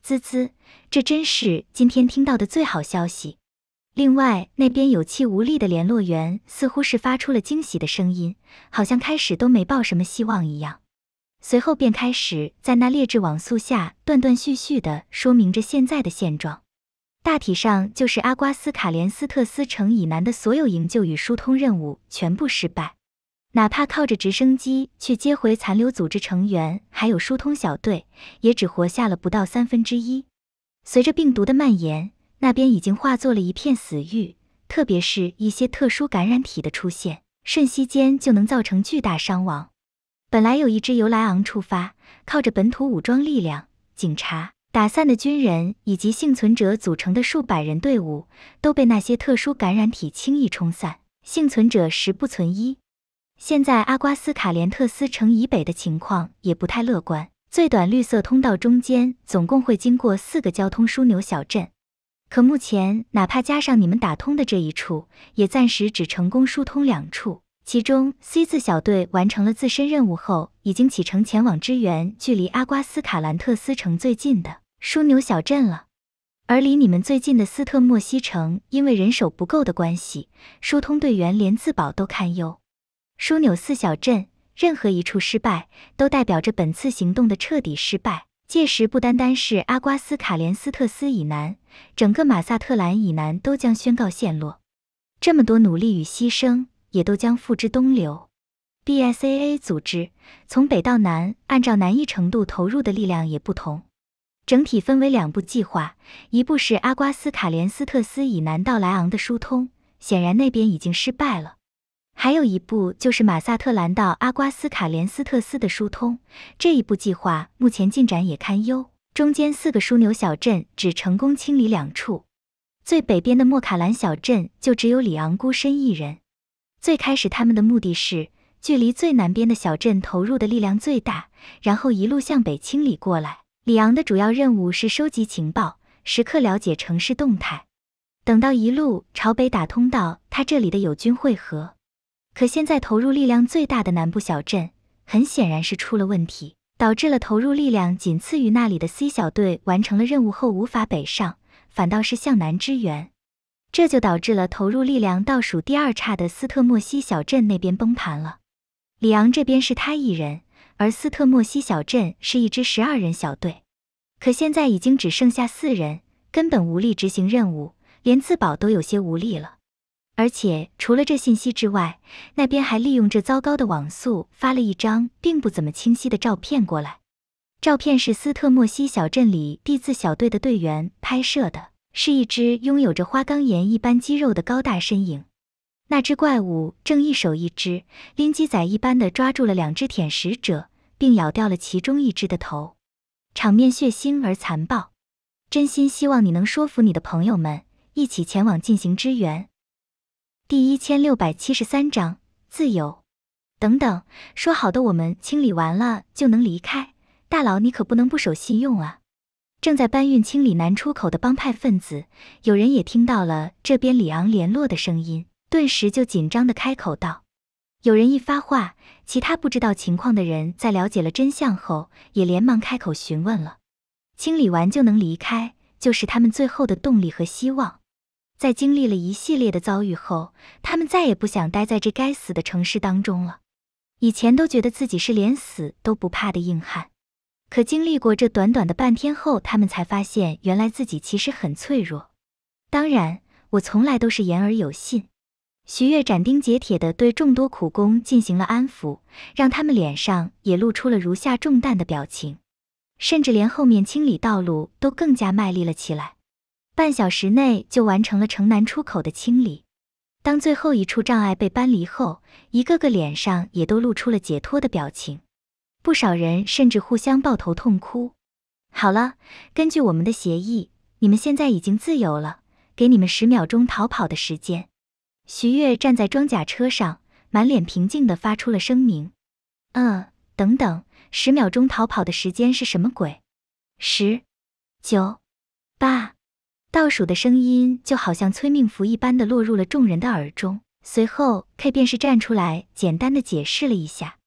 滋滋，这真是今天听到的最好消息。另外，那边有气无力的联络员似乎是发出了惊喜的声音，好像开始都没抱什么希望一样，随后便开始在那劣质网速下断断续续的说明着现在的现状。大体上就是阿瓜斯卡连斯特斯城以南的所有营救与疏通任务全部失败，哪怕靠着直升机去接回残留组织成员，还有疏通小队，也只活下了不到三分之一。随着病毒的蔓延，那边已经化作了一片死域，特别是一些特殊感染体的出现，瞬息间就能造成巨大伤亡。本来有一支由莱昂出发，靠着本土武装力量、警察。打散的军人以及幸存者组成的数百人队伍都被那些特殊感染体轻易冲散，幸存者十不存一。现在阿瓜斯卡连特斯城以北的情况也不太乐观，最短绿色通道中间总共会经过四个交通枢纽小镇，可目前哪怕加上你们打通的这一处，也暂时只成功疏通两处。其中，C 字小队完成了自身任务后，已经启程前往支援距离阿瓜斯卡兰特斯城最近的。枢纽小镇了，而离你们最近的斯特莫西城，因为人手不够的关系，疏通队员连自保都堪忧。枢纽四小镇任何一处失败，都代表着本次行动的彻底失败。届时，不单单是阿瓜斯卡连斯特斯以南，整个马萨特兰以南都将宣告陷落。这么多努力与牺牲，也都将付之东流。BSAA 组织从北到南，按照难易程度投入的力量也不同。整体分为两步计划，一步是阿瓜斯卡连斯特斯以南到莱昂的疏通，显然那边已经失败了；还有一步就是马萨特兰到阿瓜斯卡连斯特斯的疏通，这一步计划目前进展也堪忧。中间四个枢纽小镇只成功清理两处，最北边的莫卡兰小镇就只有里昂孤身一人。最开始他们的目的是距离最南边的小镇投入的力量最大，然后一路向北清理过来。里昂的主要任务是收集情报，时刻了解城市动态。等到一路朝北打通到他这里的友军汇合，可现在投入力量最大的南部小镇，很显然是出了问题，导致了投入力量仅次于那里的 C 小队完成了任务后无法北上，反倒是向南支援。这就导致了投入力量倒数第二差的斯特莫西小镇那边崩盘了。里昂这边是他一人。而斯特莫西小镇是一支十二人小队，可现在已经只剩下四人，根本无力执行任务，连自保都有些无力了。而且除了这信息之外，那边还利用这糟糕的网速发了一张并不怎么清晰的照片过来。照片是斯特莫西小镇里 D 字小队的队员拍摄的，是一只拥有着花岗岩一般肌肉的高大身影。那只怪物正一手一只拎鸡仔一般的抓住了两只舔食者，并咬掉了其中一只的头，场面血腥而残暴。真心希望你能说服你的朋友们一起前往进行支援。第一千六百七十三章自由。等等，说好的我们清理完了就能离开，大佬你可不能不守信用啊！正在搬运清理南出口的帮派分子，有人也听到了这边里昂联络的声音。顿时就紧张的开口道：“有人一发话，其他不知道情况的人在了解了真相后，也连忙开口询问了。清理完就能离开，就是他们最后的动力和希望。在经历了一系列的遭遇后，他们再也不想待在这该死的城市当中了。以前都觉得自己是连死都不怕的硬汉，可经历过这短短的半天后，他们才发现原来自己其实很脆弱。当然，我从来都是言而有信。”徐月斩钉截铁地对众多苦工进行了安抚，让他们脸上也露出了如下重担的表情，甚至连后面清理道路都更加卖力了起来。半小时内就完成了城南出口的清理。当最后一处障碍被搬离后，一个个脸上也都露出了解脱的表情，不少人甚至互相抱头痛哭。好了，根据我们的协议，你们现在已经自由了，给你们十秒钟逃跑的时间。徐月站在装甲车上，满脸平静地发出了声明。嗯，等等，十秒钟逃跑的时间是什么鬼？十、九、八，倒数的声音就好像催命符一般的落入了众人的耳中。随后，K 便是站出来，简单的解释了一下，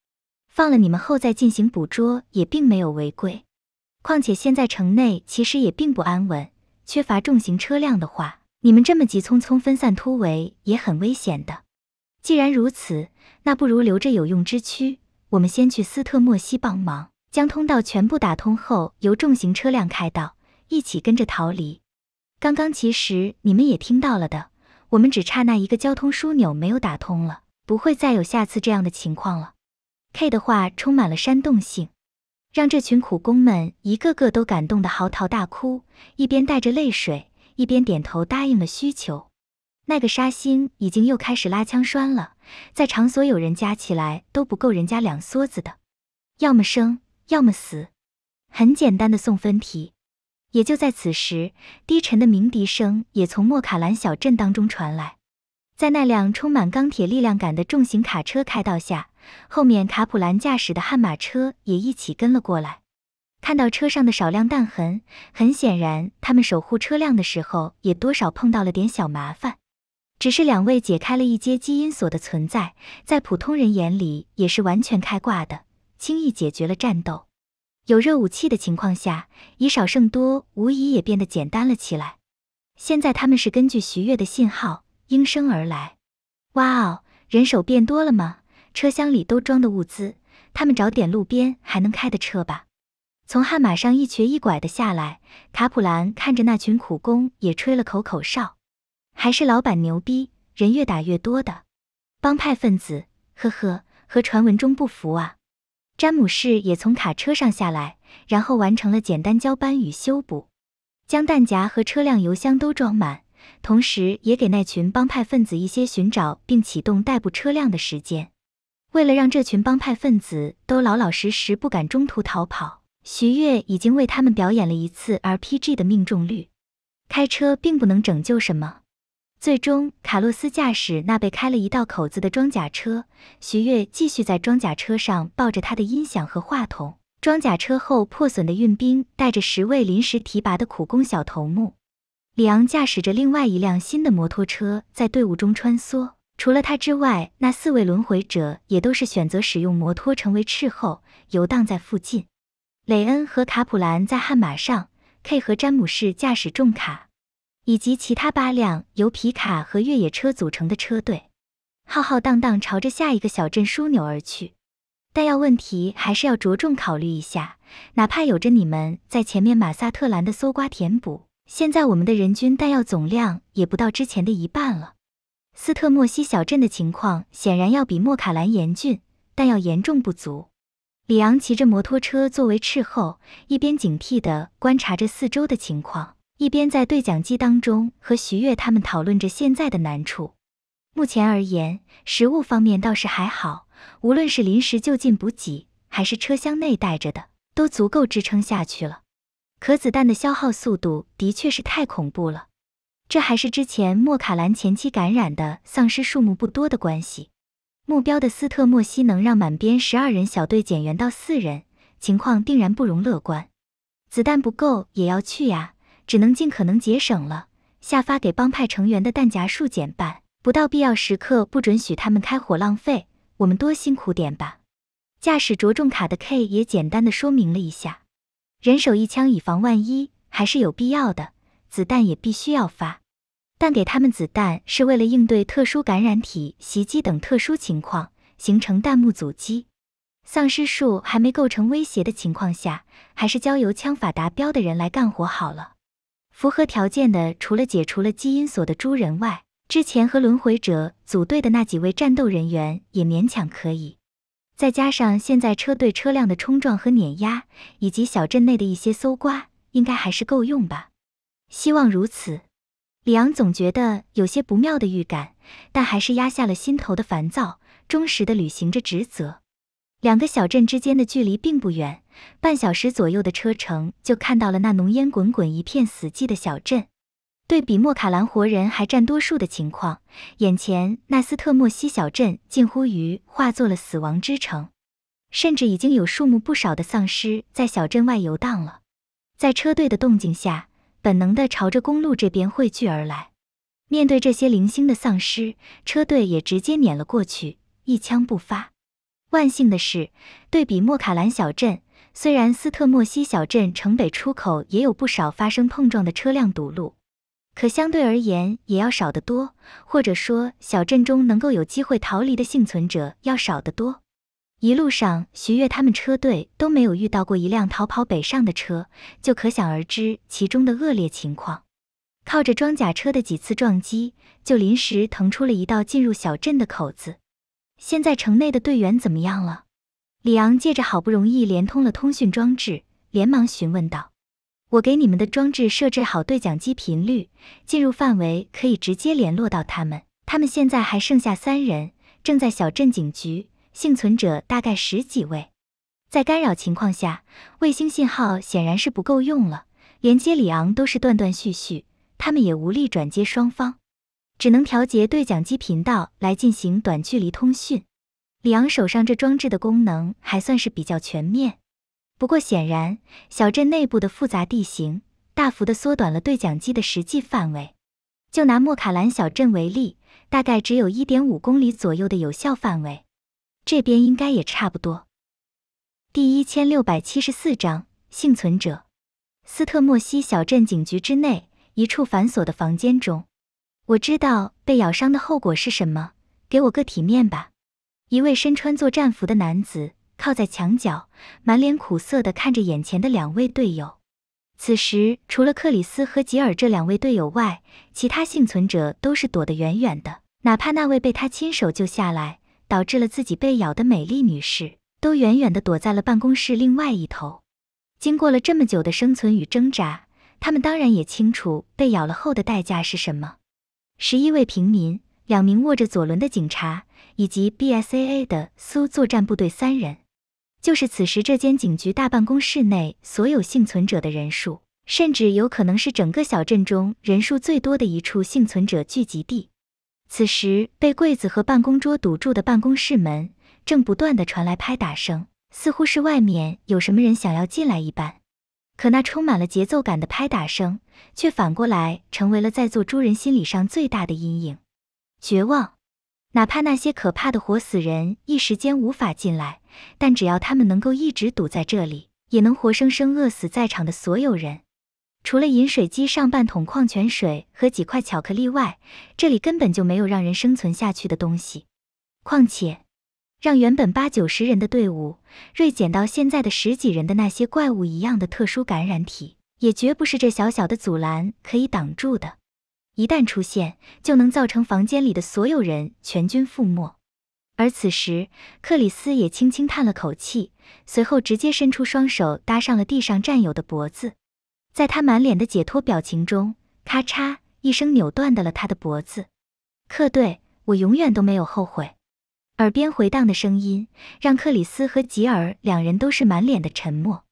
放了你们后再进行捕捉也并没有违规。况且现在城内其实也并不安稳，缺乏重型车辆的话，你们这么急匆匆分散突围也很危险的。既然如此，那不如留着有用之躯。我们先去斯特莫西帮忙，将通道全部打通后，由重型车辆开道，一起跟着逃离。刚刚其实你们也听到了的，我们只差那一个交通枢纽没有打通了，不会再有下次这样的情况了。K 的话充满了煽动性，让这群苦工们一个个都感动得嚎啕大哭，一边带着泪水，一边点头答应了需求。那个沙星已经又开始拉枪栓了，在场所有人加起来都不够人家两梭子的，要么生，要么死。很简单的送分题。也就在此时，低沉的鸣笛声也从莫卡兰小镇当中传来。在那辆充满钢铁力量感的重型卡车开道下，后面卡普兰驾驶的悍马车也一起跟了过来。看到车上的少量弹痕，很显然他们守护车辆的时候也多少碰到了点小麻烦。只是两位解开了一阶基因锁的存在，在普通人眼里也是完全开挂的，轻易解决了战斗。有热武器的情况下，以少胜多无疑也变得简单了起来。现在他们是根据徐悦的信号应声而来。哇哦，人手变多了吗？车厢里都装的物资，他们找点路边还能开的车吧。从悍马上一瘸一拐的下来，卡普兰看着那群苦工，也吹了口口哨。还是老板牛逼，人越打越多的帮派分子，呵呵，和传闻中不符啊。詹姆士也从卡车上下来，然后完成了简单交班与修补，将弹夹和车辆油箱都装满，同时也给那群帮派分子一些寻找并启动代步车辆的时间。为了让这群帮派分子都老老实实，不敢中途逃跑，徐月已经为他们表演了一次 RPG 的命中率。开车并不能拯救什么。最终，卡洛斯驾驶那被开了一道口子的装甲车，徐月继续在装甲车上抱着他的音响和话筒。装甲车后破损的运兵带着十位临时提拔的苦工小头目，里昂驾驶着另外一辆新的摩托车在队伍中穿梭。除了他之外，那四位轮回者也都是选择使用摩托成为斥候，游荡在附近。雷恩和卡普兰在悍马上，K 和詹姆士驾驶重卡。以及其他八辆由皮卡和越野车组成的车队，浩浩荡荡朝着下一个小镇枢纽而去。弹药问题还是要着重考虑一下，哪怕有着你们在前面马萨特兰的搜刮填补，现在我们的人均弹药总量也不到之前的一半了。斯特莫西小镇的情况显然要比莫卡兰严峻，弹药严重不足。里昂骑着摩托车作为斥候，一边警惕地观察着四周的情况。一边在对讲机当中和徐月他们讨论着现在的难处。目前而言，食物方面倒是还好，无论是临时就近补给，还是车厢内带着的，都足够支撑下去了。可子弹的消耗速度的确是太恐怖了，这还是之前莫卡兰前期感染的丧尸数目不多的关系。目标的斯特莫西能让满编十二人小队减员到四人，情况定然不容乐观。子弹不够也要去呀。只能尽可能节省了，下发给帮派成员的弹夹数减半，不到必要时刻不准许他们开火浪费。我们多辛苦点吧。驾驶着重卡的 K 也简单的说明了一下，人手一枪以防万一还是有必要的，子弹也必须要发，但给他们子弹是为了应对特殊感染体袭击等特殊情况，形成弹幕阻击。丧尸数还没构成威胁的情况下，还是交由枪法达标的人来干活好了。符合条件的，除了解除了基因锁的猪人外，之前和轮回者组队的那几位战斗人员也勉强可以。再加上现在车队车辆的冲撞和碾压，以及小镇内的一些搜刮，应该还是够用吧？希望如此。里昂总觉得有些不妙的预感，但还是压下了心头的烦躁，忠实的履行着职责。两个小镇之间的距离并不远，半小时左右的车程就看到了那浓烟滚滚、一片死寂的小镇。对比莫卡兰活人还占多数的情况，眼前奈斯特莫西小镇近乎于化作了死亡之城，甚至已经有数目不少的丧尸在小镇外游荡了。在车队的动静下，本能地朝着公路这边汇聚而来。面对这些零星的丧尸，车队也直接碾了过去，一枪不发。万幸的是，对比莫卡兰小镇，虽然斯特莫西小镇城北出口也有不少发生碰撞的车辆堵路，可相对而言也要少得多，或者说小镇中能够有机会逃离的幸存者要少得多。一路上，徐悦他们车队都没有遇到过一辆逃跑北上的车，就可想而知其中的恶劣情况。靠着装甲车的几次撞击，就临时腾出了一道进入小镇的口子。现在城内的队员怎么样了？李昂借着好不容易连通了通讯装置，连忙询问道：“我给你们的装置设置好对讲机频率，进入范围可以直接联络到他们。他们现在还剩下三人，正在小镇警局，幸存者大概十几位。在干扰情况下，卫星信号显然是不够用了，连接李昂都是断断续续，他们也无力转接双方。”只能调节对讲机频道来进行短距离通讯。里昂手上这装置的功能还算是比较全面，不过显然小镇内部的复杂地形大幅的缩短了对讲机的实际范围。就拿莫卡兰小镇为例，大概只有一点五公里左右的有效范围。这边应该也差不多。第一千六百七十四章幸存者。斯特莫西小镇警局之内一处繁琐的房间中。我知道被咬伤的后果是什么，给我个体面吧。一位身穿作战服的男子靠在墙角，满脸苦涩地看着眼前的两位队友。此时，除了克里斯和吉尔这两位队友外，其他幸存者都是躲得远远的。哪怕那位被他亲手救下来，导致了自己被咬的美丽女士，都远远地躲在了办公室另外一头。经过了这么久的生存与挣扎，他们当然也清楚被咬了后的代价是什么。十一位平民，两名握着左轮的警察，以及 BSAA 的苏作战部队三人，就是此时这间警局大办公室内所有幸存者的人数，甚至有可能是整个小镇中人数最多的一处幸存者聚集地。此时，被柜子和办公桌堵住的办公室门正不断的传来拍打声，似乎是外面有什么人想要进来一般。可那充满了节奏感的拍打声，却反过来成为了在座诸人心理上最大的阴影。绝望，哪怕那些可怕的活死人一时间无法进来，但只要他们能够一直堵在这里，也能活生生饿死在场的所有人。除了饮水机上半桶矿泉水和几块巧克力外，这里根本就没有让人生存下去的东西。况且。让原本八九十人的队伍锐减到现在的十几人的那些怪物一样的特殊感染体，也绝不是这小小的阻拦可以挡住的。一旦出现，就能造成房间里的所有人全军覆没。而此时，克里斯也轻轻叹了口气，随后直接伸出双手搭上了地上战友的脖子。在他满脸的解脱表情中，咔嚓一声扭断的了他的脖子。克队，我永远都没有后悔。耳边回荡的声音让克里斯和吉尔两人都是满脸的沉默。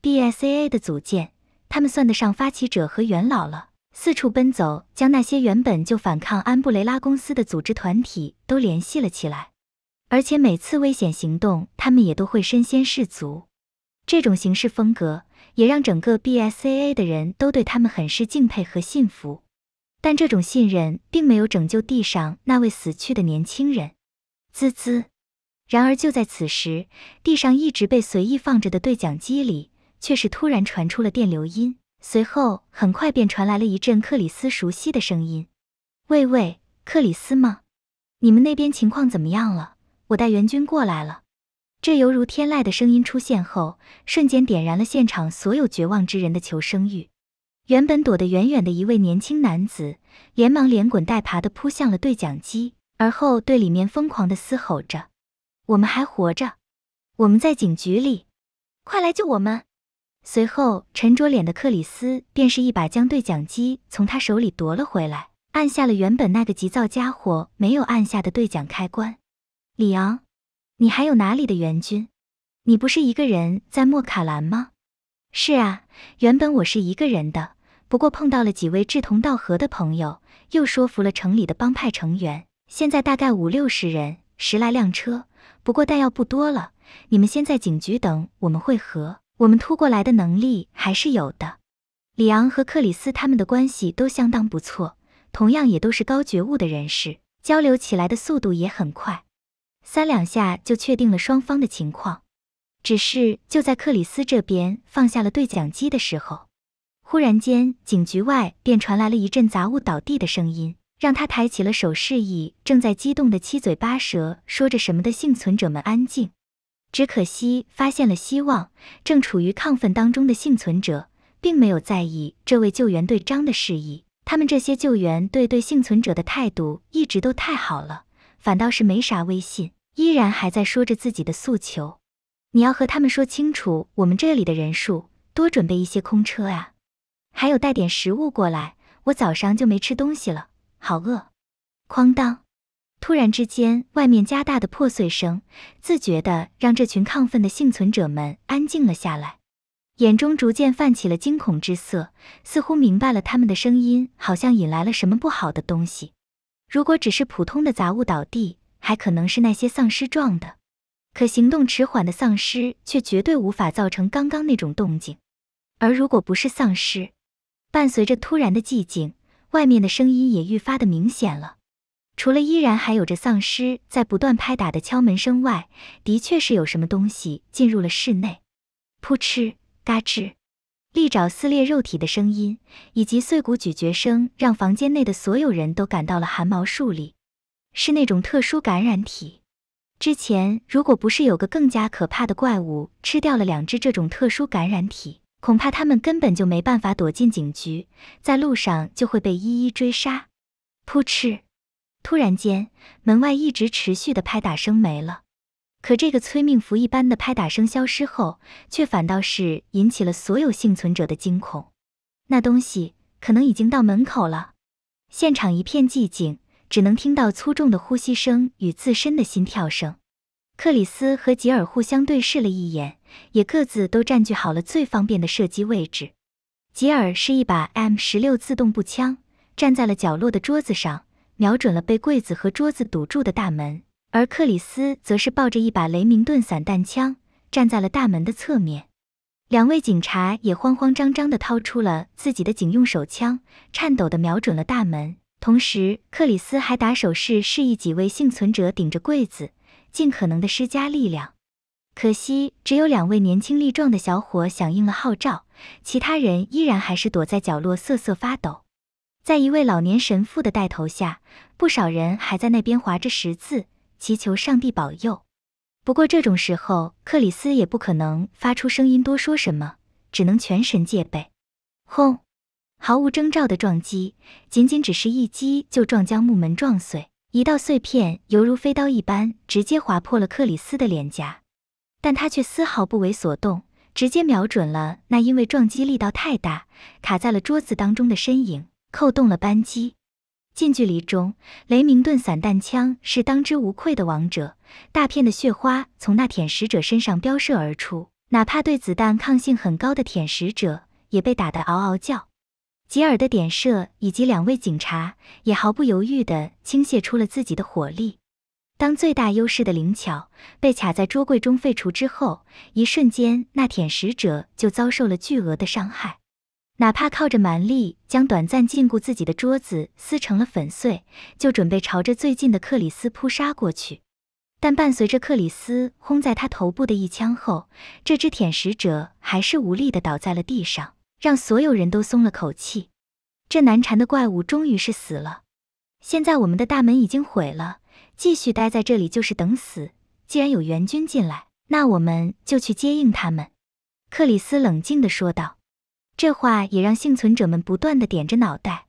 BSAA 的组建，他们算得上发起者和元老了，四处奔走，将那些原本就反抗安布雷拉公司的组织团体都联系了起来。而且每次危险行动，他们也都会身先士卒。这种行事风格也让整个 BSAA 的人都对他们很是敬佩和信服。但这种信任并没有拯救地上那位死去的年轻人。滋滋！然而就在此时，地上一直被随意放着的对讲机里，却是突然传出了电流音。随后，很快便传来了一阵克里斯熟悉的声音：“喂喂，克里斯吗？你们那边情况怎么样了？我带援军过来了。”这犹如天籁的声音出现后，瞬间点燃了现场所有绝望之人的求生欲。原本躲得远远的一位年轻男子，连忙连滚带爬地扑向了对讲机。而后对里面疯狂地嘶吼着：“我们还活着，我们在警局里，快来救我们！”随后，沉着脸的克里斯便是一把将对讲机从他手里夺了回来，按下了原本那个急躁家伙没有按下的对讲开关。里昂，你还有哪里的援军？你不是一个人在莫卡兰吗？是啊，原本我是一个人的，不过碰到了几位志同道合的朋友，又说服了城里的帮派成员，现在大概五六十人，十来辆车，不过弹药不多了。你们先在警局等我们会合，我们突过来的能力还是有的。里昂和克里斯他们的关系都相当不错，同样也都是高觉悟的人士，交流起来的速度也很快，三两下就确定了双方的情况。只是就在克里斯这边放下了对讲机的时候，忽然间警局外便传来了一阵杂物倒地的声音，让他抬起了手示意正在激动的七嘴八舌说着什么的幸存者们安静。只可惜发现了希望，正处于亢奋当中的幸存者并没有在意这位救援队张的示意，他们这些救援队对幸存者的态度一直都太好了，反倒是没啥威信，依然还在说着自己的诉求。你要和他们说清楚，我们这里的人数多，准备一些空车啊，还有带点食物过来。我早上就没吃东西了，好饿。哐当！突然之间，外面加大的破碎声，自觉地让这群亢奋的幸存者们安静了下来，眼中逐渐泛起了惊恐之色，似乎明白了他们的声音好像引来了什么不好的东西。如果只是普通的杂物倒地，还可能是那些丧尸撞的，可行动迟缓的丧尸却绝对无法造成刚刚那种动静。而如果不是丧尸，伴随着突然的寂静，外面的声音也愈发的明显了。除了依然还有着丧尸在不断拍打的敲门声外，的确是有什么东西进入了室内。扑哧、嘎吱，利爪撕裂肉体的声音以及碎骨咀嚼声，让房间内的所有人都感到了汗毛竖立。是那种特殊感染体。之前如果不是有个更加可怕的怪物吃掉了两只这种特殊感染体，恐怕他们根本就没办法躲进警局，在路上就会被一一追杀。扑哧。突然间，门外一直持续的拍打声没了，可这个催命符一般的拍打声消失后，却反倒是引起了所有幸存者的惊恐。那东西可能已经到门口了。现场一片寂静，只能听到粗重的呼吸声与自身的心跳声。克里斯和吉尔互相对视了一眼，也各自都占据好了最方便的射击位置。吉尔是一把 M 十六自动步枪，站在了角落的桌子上。瞄准了被柜子和桌子堵住的大门，而克里斯则是抱着一把雷明顿散弹枪，站在了大门的侧面。两位警察也慌慌张张地掏出了自己的警用手枪，颤抖地瞄准了大门。同时，克里斯还打手势示意几位幸存者顶着柜子，尽可能的施加力量。可惜，只有两位年轻力壮的小伙响应了号召，其他人依然还是躲在角落瑟瑟发抖。在一位老年神父的带头下，不少人还在那边划着十字，祈求上帝保佑。不过这种时候，克里斯也不可能发出声音多说什么，只能全神戒备。轰！毫无征兆的撞击，仅仅只是一击就撞将木门撞碎，一道碎片犹如飞刀一般，直接划破了克里斯的脸颊。但他却丝毫不为所动，直接瞄准了那因为撞击力道太大，卡在了桌子当中的身影。扣动了扳机，近距离中，雷明顿散弹枪是当之无愧的王者。大片的血花从那舔食者身上飙射而出，哪怕对子弹抗性很高的舔食者也被打得嗷嗷叫。吉尔的点射以及两位警察也毫不犹豫地倾泻出了自己的火力。当最大优势的灵巧被卡在桌柜中废除之后，一瞬间，那舔食者就遭受了巨额的伤害。哪怕靠着蛮力将短暂禁锢自己的桌子撕成了粉碎，就准备朝着最近的克里斯扑杀过去。但伴随着克里斯轰在他头部的一枪后，这只舔食者还是无力的倒在了地上，让所有人都松了口气。这难缠的怪物终于是死了。现在我们的大门已经毁了，继续待在这里就是等死。既然有援军进来，那我们就去接应他们。”克里斯冷静地说道。这话也让幸存者们不断的点着脑袋。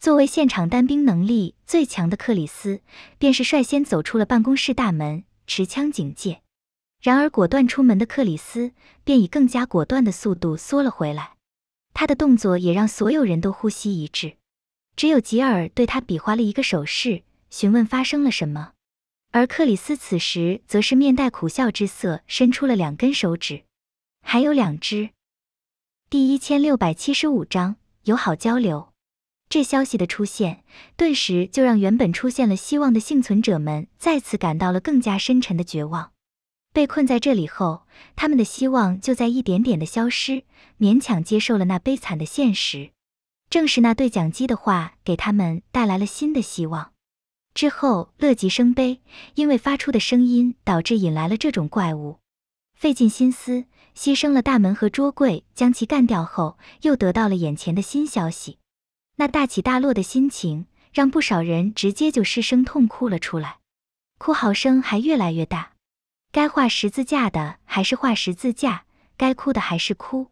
作为现场单兵能力最强的克里斯，便是率先走出了办公室大门，持枪警戒。然而，果断出门的克里斯便以更加果断的速度缩了回来。他的动作也让所有人都呼吸一滞，只有吉尔对他比划了一个手势，询问发生了什么。而克里斯此时则是面带苦笑之色，伸出了两根手指，还有两只。第一千六百七十五章友好交流。这消息的出现，顿时就让原本出现了希望的幸存者们再次感到了更加深沉的绝望。被困在这里后，他们的希望就在一点点的消失，勉强接受了那悲惨的现实。正是那对讲机的话，给他们带来了新的希望。之后乐极生悲，因为发出的声音导致引来了这种怪物。费尽心思，牺牲了大门和桌柜，将其干掉后，又得到了眼前的新消息。那大起大落的心情，让不少人直接就失声痛哭了出来，哭嚎声还越来越大。该画十字架的还是画十字架，该哭的还是哭。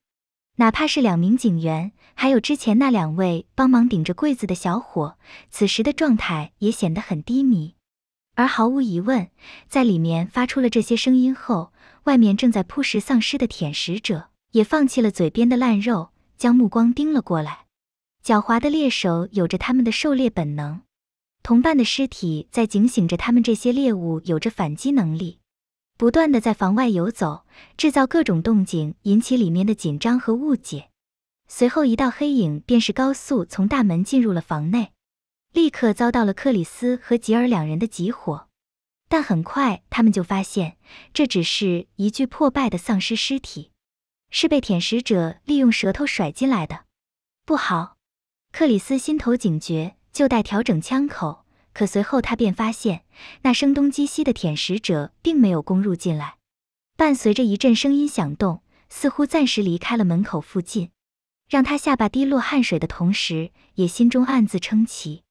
哪怕是两名警员，还有之前那两位帮忙顶着柜子的小伙，此时的状态也显得很低迷。而毫无疑问，在里面发出了这些声音后，外面正在扑食丧尸的舔食者也放弃了嘴边的烂肉，将目光盯了过来。狡猾的猎手有着他们的狩猎本能，同伴的尸体在警醒着他们，这些猎物有着反击能力。不断的在房外游走，制造各种动静，引起里面的紧张和误解。随后，一道黑影便是高速从大门进入了房内，立刻遭到了克里斯和吉尔两人的集火。但很快，他们就发现这只是一具破败的丧尸尸体，是被舔食者利用舌头甩进来的。不好！克里斯心头警觉，就待调整枪口。可随后他便发现，那声东击西的舔食者并没有攻入进来，伴随着一阵声音响动，似乎暂时离开了门口附近，让他下巴滴落汗水的同时，也心中暗自称奇。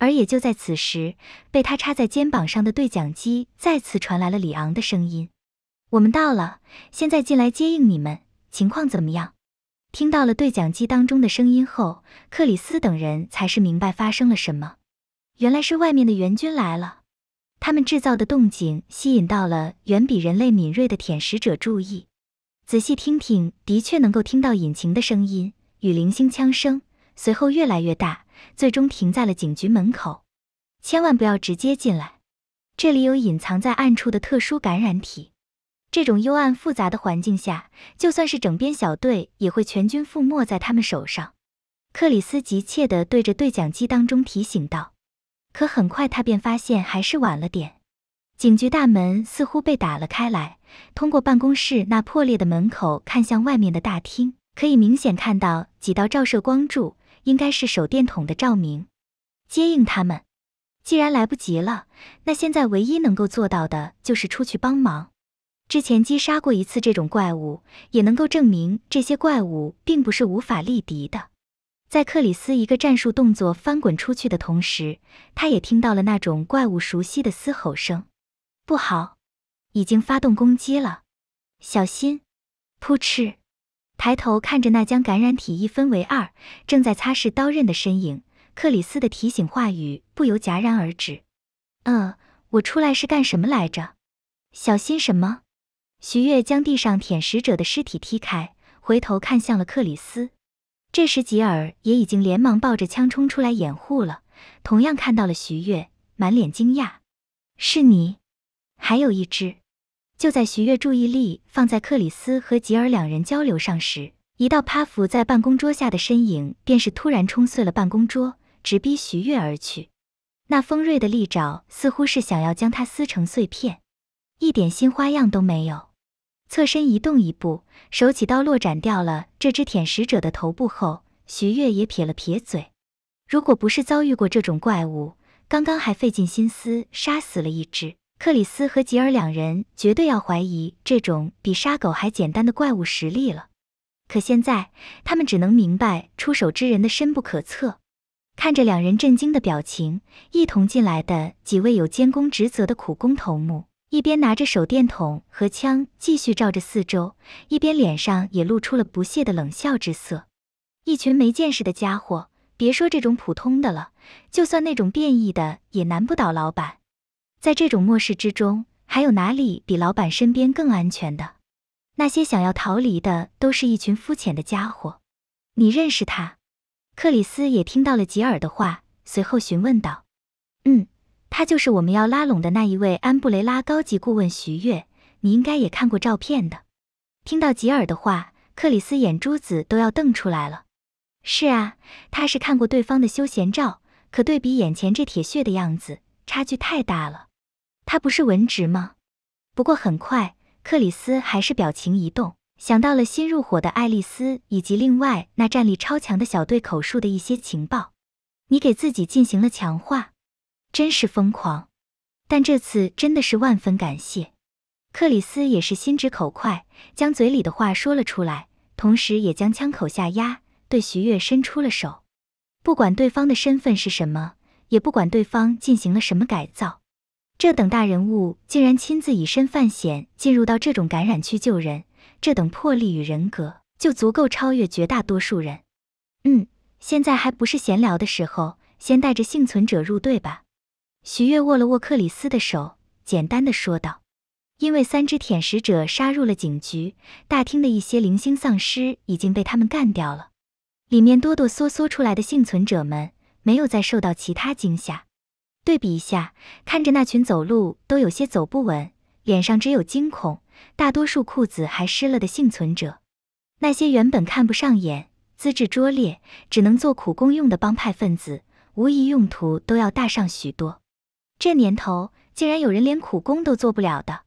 而也就在此时，被他插在肩膀上的对讲机再次传来了里昂的声音：“我们到了，现在进来接应你们，情况怎么样？”听到了对讲机当中的声音后，克里斯等人才是明白发生了什么。原来是外面的援军来了，他们制造的动静吸引到了远比人类敏锐的舔食者注意。仔细听听，的确能够听到引擎的声音与零星枪声，随后越来越大，最终停在了警局门口。千万不要直接进来，这里有隐藏在暗处的特殊感染体。这种幽暗复杂的环境下，就算是整编小队也会全军覆没在他们手上。克里斯急切地对着对讲机当中提醒道。可很快，他便发现还是晚了点。警局大门似乎被打了开来，通过办公室那破裂的门口看向外面的大厅，可以明显看到几道照射光柱，应该是手电筒的照明。接应他们，既然来不及了，那现在唯一能够做到的就是出去帮忙。之前击杀过一次这种怪物，也能够证明这些怪物并不是无法力敌的。在克里斯一个战术动作翻滚出去的同时，他也听到了那种怪物熟悉的嘶吼声。不好，已经发动攻击了，小心！扑哧！抬头看着那将感染体一分为二、正在擦拭刀刃的身影，克里斯的提醒话语不由戛然而止。嗯，我出来是干什么来着？小心什么？徐月将地上舔食者的尸体踢开，回头看向了克里斯。这时，吉尔也已经连忙抱着枪冲出来掩护了，同样看到了徐月，满脸惊讶：“是你？还有一只。”就在徐月注意力放在克里斯和吉尔两人交流上时，一道趴伏在办公桌下的身影便是突然冲碎了办公桌，直逼徐月而去。那锋锐的利爪似乎是想要将他撕成碎片，一点新花样都没有。侧身移动一步，手起刀落斩掉了这只舔食者的头部后，徐月也撇了撇嘴。如果不是遭遇过这种怪物，刚刚还费尽心思杀死了一只，克里斯和吉尔两人绝对要怀疑这种比杀狗还简单的怪物实力了。可现在他们只能明白出手之人的深不可测。看着两人震惊的表情，一同进来的几位有监工职责的苦工头目。一边拿着手电筒和枪继续照着四周，一边脸上也露出了不屑的冷笑之色。一群没见识的家伙，别说这种普通的了，就算那种变异的也难不倒老板。在这种末世之中，还有哪里比老板身边更安全的？那些想要逃离的，都是一群肤浅的家伙。你认识他？克里斯也听到了吉尔的话，随后询问道：“嗯，他就是我们要拉拢的那一位安布雷拉高级顾问徐悦，你应该也看过照片的。听到吉尔的话，克里斯眼珠子都要瞪出来了。是啊，他是看过对方的休闲照，可对比眼前这铁血的样子，差距太大了。他不是文职吗？不过很快，克里斯还是表情一动，想到了新入伙的爱丽丝以及另外那战力超强的小队口述的一些情报。你给自己进行了强化，真是疯狂。但这次真的是万分感谢。克里斯也是心直口快，将嘴里的话说了出来，同时也将枪口下压，对徐悦伸出了手。不管对方的身份是什么，也不管对方进行了什么改造，这等大人物竟然亲自以身犯险进入到这种感染区救人，这等魄力与人格就足够超越绝大多数人。嗯。现在还不是闲聊的时候，先带着幸存者入队吧。徐悦握了握克里斯的手，简单的说道：“因为三只舔食者杀入了警局，大厅的一些零星丧尸已经被他们干掉了。里面哆哆嗦嗦出来的幸存者们没有再受到其他惊吓。对比一下，看着那群走路都有些走不稳，脸上只有惊恐，大多数裤子还湿了的幸存者，那些原本看不上眼。”资质拙劣，只能做苦工用的帮派分子，无疑用途都要大上许多。这年头，竟然有人连苦工都做不了的。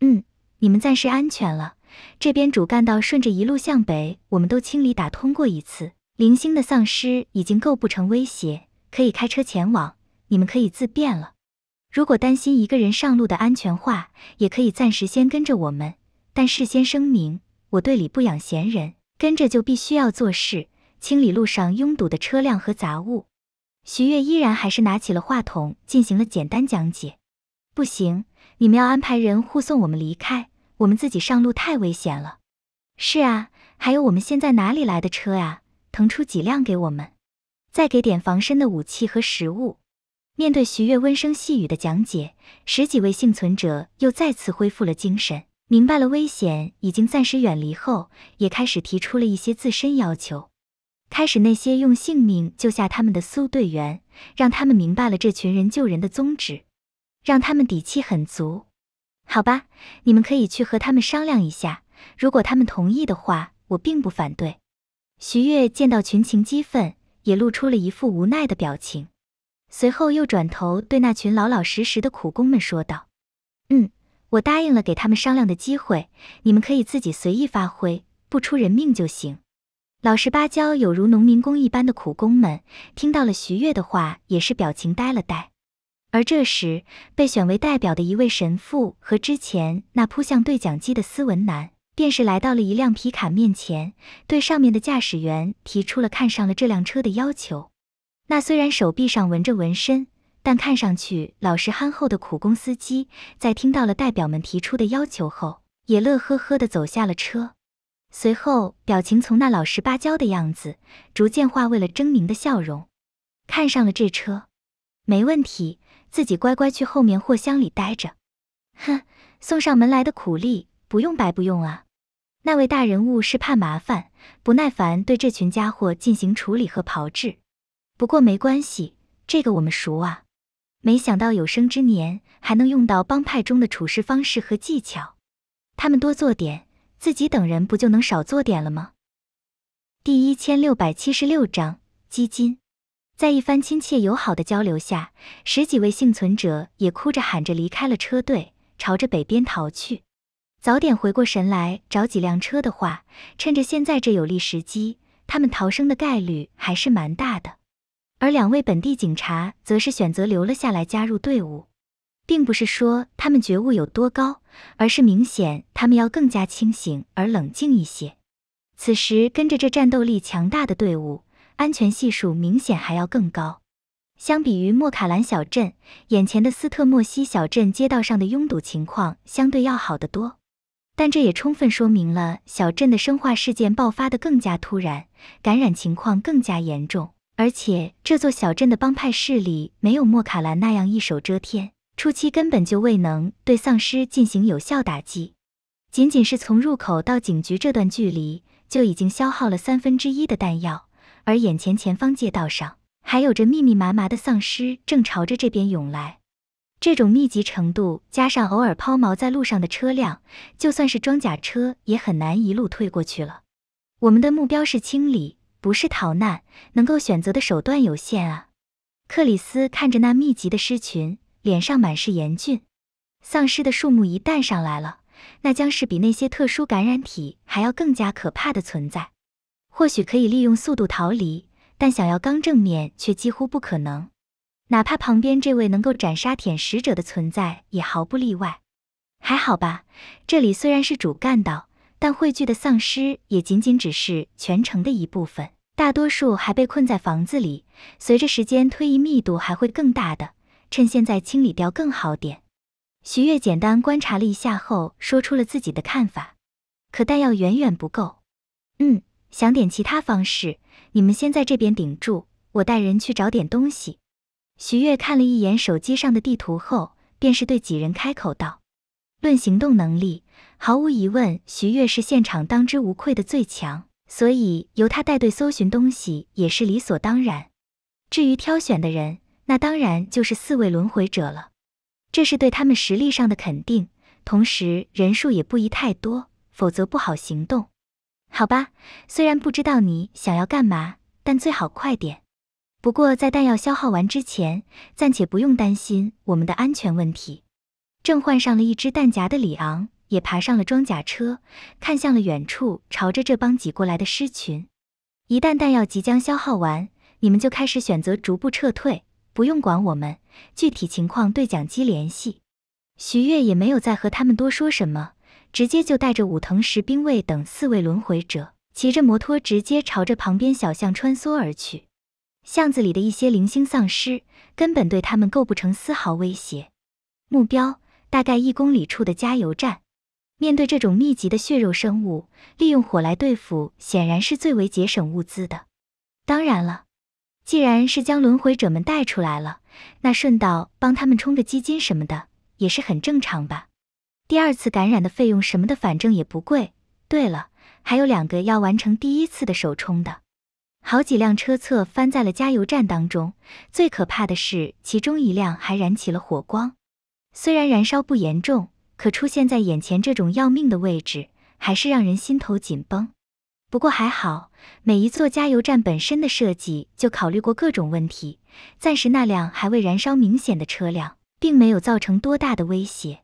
嗯，你们暂时安全了。这边主干道顺着一路向北，我们都清理打通过一次，零星的丧尸已经构不成威胁，可以开车前往。你们可以自便了。如果担心一个人上路的安全话，也可以暂时先跟着我们。但事先声明，我队里不养闲人。跟着就必须要做事，清理路上拥堵的车辆和杂物。徐悦依然还是拿起了话筒，进行了简单讲解。不行，你们要安排人护送我们离开，我们自己上路太危险了。是啊，还有我们现在哪里来的车呀？腾出几辆给我们，再给点防身的武器和食物。面对徐悦温声细语的讲解，十几位幸存者又再次恢复了精神。明白了危险已经暂时远离后，也开始提出了一些自身要求。开始那些用性命救下他们的苏队员，让他们明白了这群人救人的宗旨，让他们底气很足。好吧，你们可以去和他们商量一下，如果他们同意的话，我并不反对。徐悦见到群情激愤，也露出了一副无奈的表情，随后又转头对那群老老实实的苦工们说道：“嗯。”我答应了给他们商量的机会，你们可以自己随意发挥，不出人命就行。老实巴交、有如农民工一般的苦工们听到了徐悦的话，也是表情呆了呆。而这时，被选为代表的一位神父和之前那扑向对讲机的斯文男，便是来到了一辆皮卡面前，对上面的驾驶员提出了看上了这辆车的要求。那虽然手臂上纹着纹身。但看上去老实憨厚的苦工司机，在听到了代表们提出的要求后，也乐呵呵地走下了车。随后，表情从那老实巴交的样子，逐渐化为了狰狞的笑容。看上了这车，没问题，自己乖乖去后面货箱里待着。哼，送上门来的苦力，不用白不用啊。那位大人物是怕麻烦，不耐烦对这群家伙进行处理和炮制。不过没关系，这个我们熟啊。没想到有生之年还能用到帮派中的处事方式和技巧，他们多做点，自己等人不就能少做点了吗？第一千六百七十六章基金。在一番亲切友好的交流下，十几位幸存者也哭着喊着离开了车队，朝着北边逃去。早点回过神来找几辆车的话，趁着现在这有利时机，他们逃生的概率还是蛮大的。而两位本地警察则是选择留了下来加入队伍，并不是说他们觉悟有多高，而是明显他们要更加清醒而冷静一些。此时跟着这战斗力强大的队伍，安全系数明显还要更高。相比于莫卡兰小镇，眼前的斯特莫西小镇街道上的拥堵情况相对要好得多，但这也充分说明了小镇的生化事件爆发的更加突然，感染情况更加严重。而且这座小镇的帮派势力没有莫卡兰那样一手遮天，初期根本就未能对丧尸进行有效打击。仅仅是从入口到警局这段距离，就已经消耗了三分之一的弹药。而眼前前方街道上，还有着密密麻麻的丧尸正朝着这边涌来。这种密集程度，加上偶尔抛锚在路上的车辆，就算是装甲车也很难一路推过去了。我们的目标是清理，不是逃难，能够选择的手段有限啊。克里斯看着那密集的尸群，脸上满是严峻。丧尸的数目一旦上来了，那将是比那些特殊感染体还要更加可怕的存在。或许可以利用速度逃离，但想要刚正面却几乎不可能。哪怕旁边这位能够斩杀舔食者的存在也毫不例外。还好吧，这里虽然是主干道，但汇聚的丧尸也仅仅只是全城的一部分，大多数还被困在房子里。随着时间推移，密度还会更大的。趁现在清理掉更好点。徐月简单观察了一下后，说出了自己的看法。可弹药远远不够。嗯，想点其他方式。你们先在这边顶住，我带人去找点东西。徐月看了一眼手机上的地图后，便是对几人开口道：“论行动能力，毫无疑问，徐月是现场当之无愧的最强，所以由他带队搜寻东西也是理所当然。至于挑选的人，那当然就是四位轮回者了，这是对他们实力上的肯定，同时人数也不宜太多，否则不好行动。好吧，虽然不知道你想要干嘛，但最好快点。”不过，在弹药消耗完之前，暂且不用担心我们的安全问题。正换上了一只弹夹的里昂也爬上了装甲车，看向了远处，朝着这帮挤过来的狮群。一旦弹药即将消耗完，你们就开始选择逐步撤退，不用管我们。具体情况对讲机联系。徐月也没有再和他们多说什么，直接就带着武藤石兵卫等四位轮回者，骑着摩托直接朝着旁边小巷穿梭而去。巷子里的一些零星丧尸根本对他们构不成丝毫威胁。目标大概一公里处的加油站。面对这种密集的血肉生物，利用火来对付显然是最为节省物资的。当然了，既然是将轮回者们带出来了，那顺道帮他们充个基金什么的也是很正常吧。第二次感染的费用什么的反正也不贵。对了，还有两个要完成第一次的首充的。好几辆车侧翻在了加油站当中，最可怕的是其中一辆还燃起了火光。虽然燃烧不严重，可出现在眼前这种要命的位置，还是让人心头紧绷。不过还好，每一座加油站本身的设计就考虑过各种问题，暂时那辆还未燃烧明显的车辆，并没有造成多大的威胁。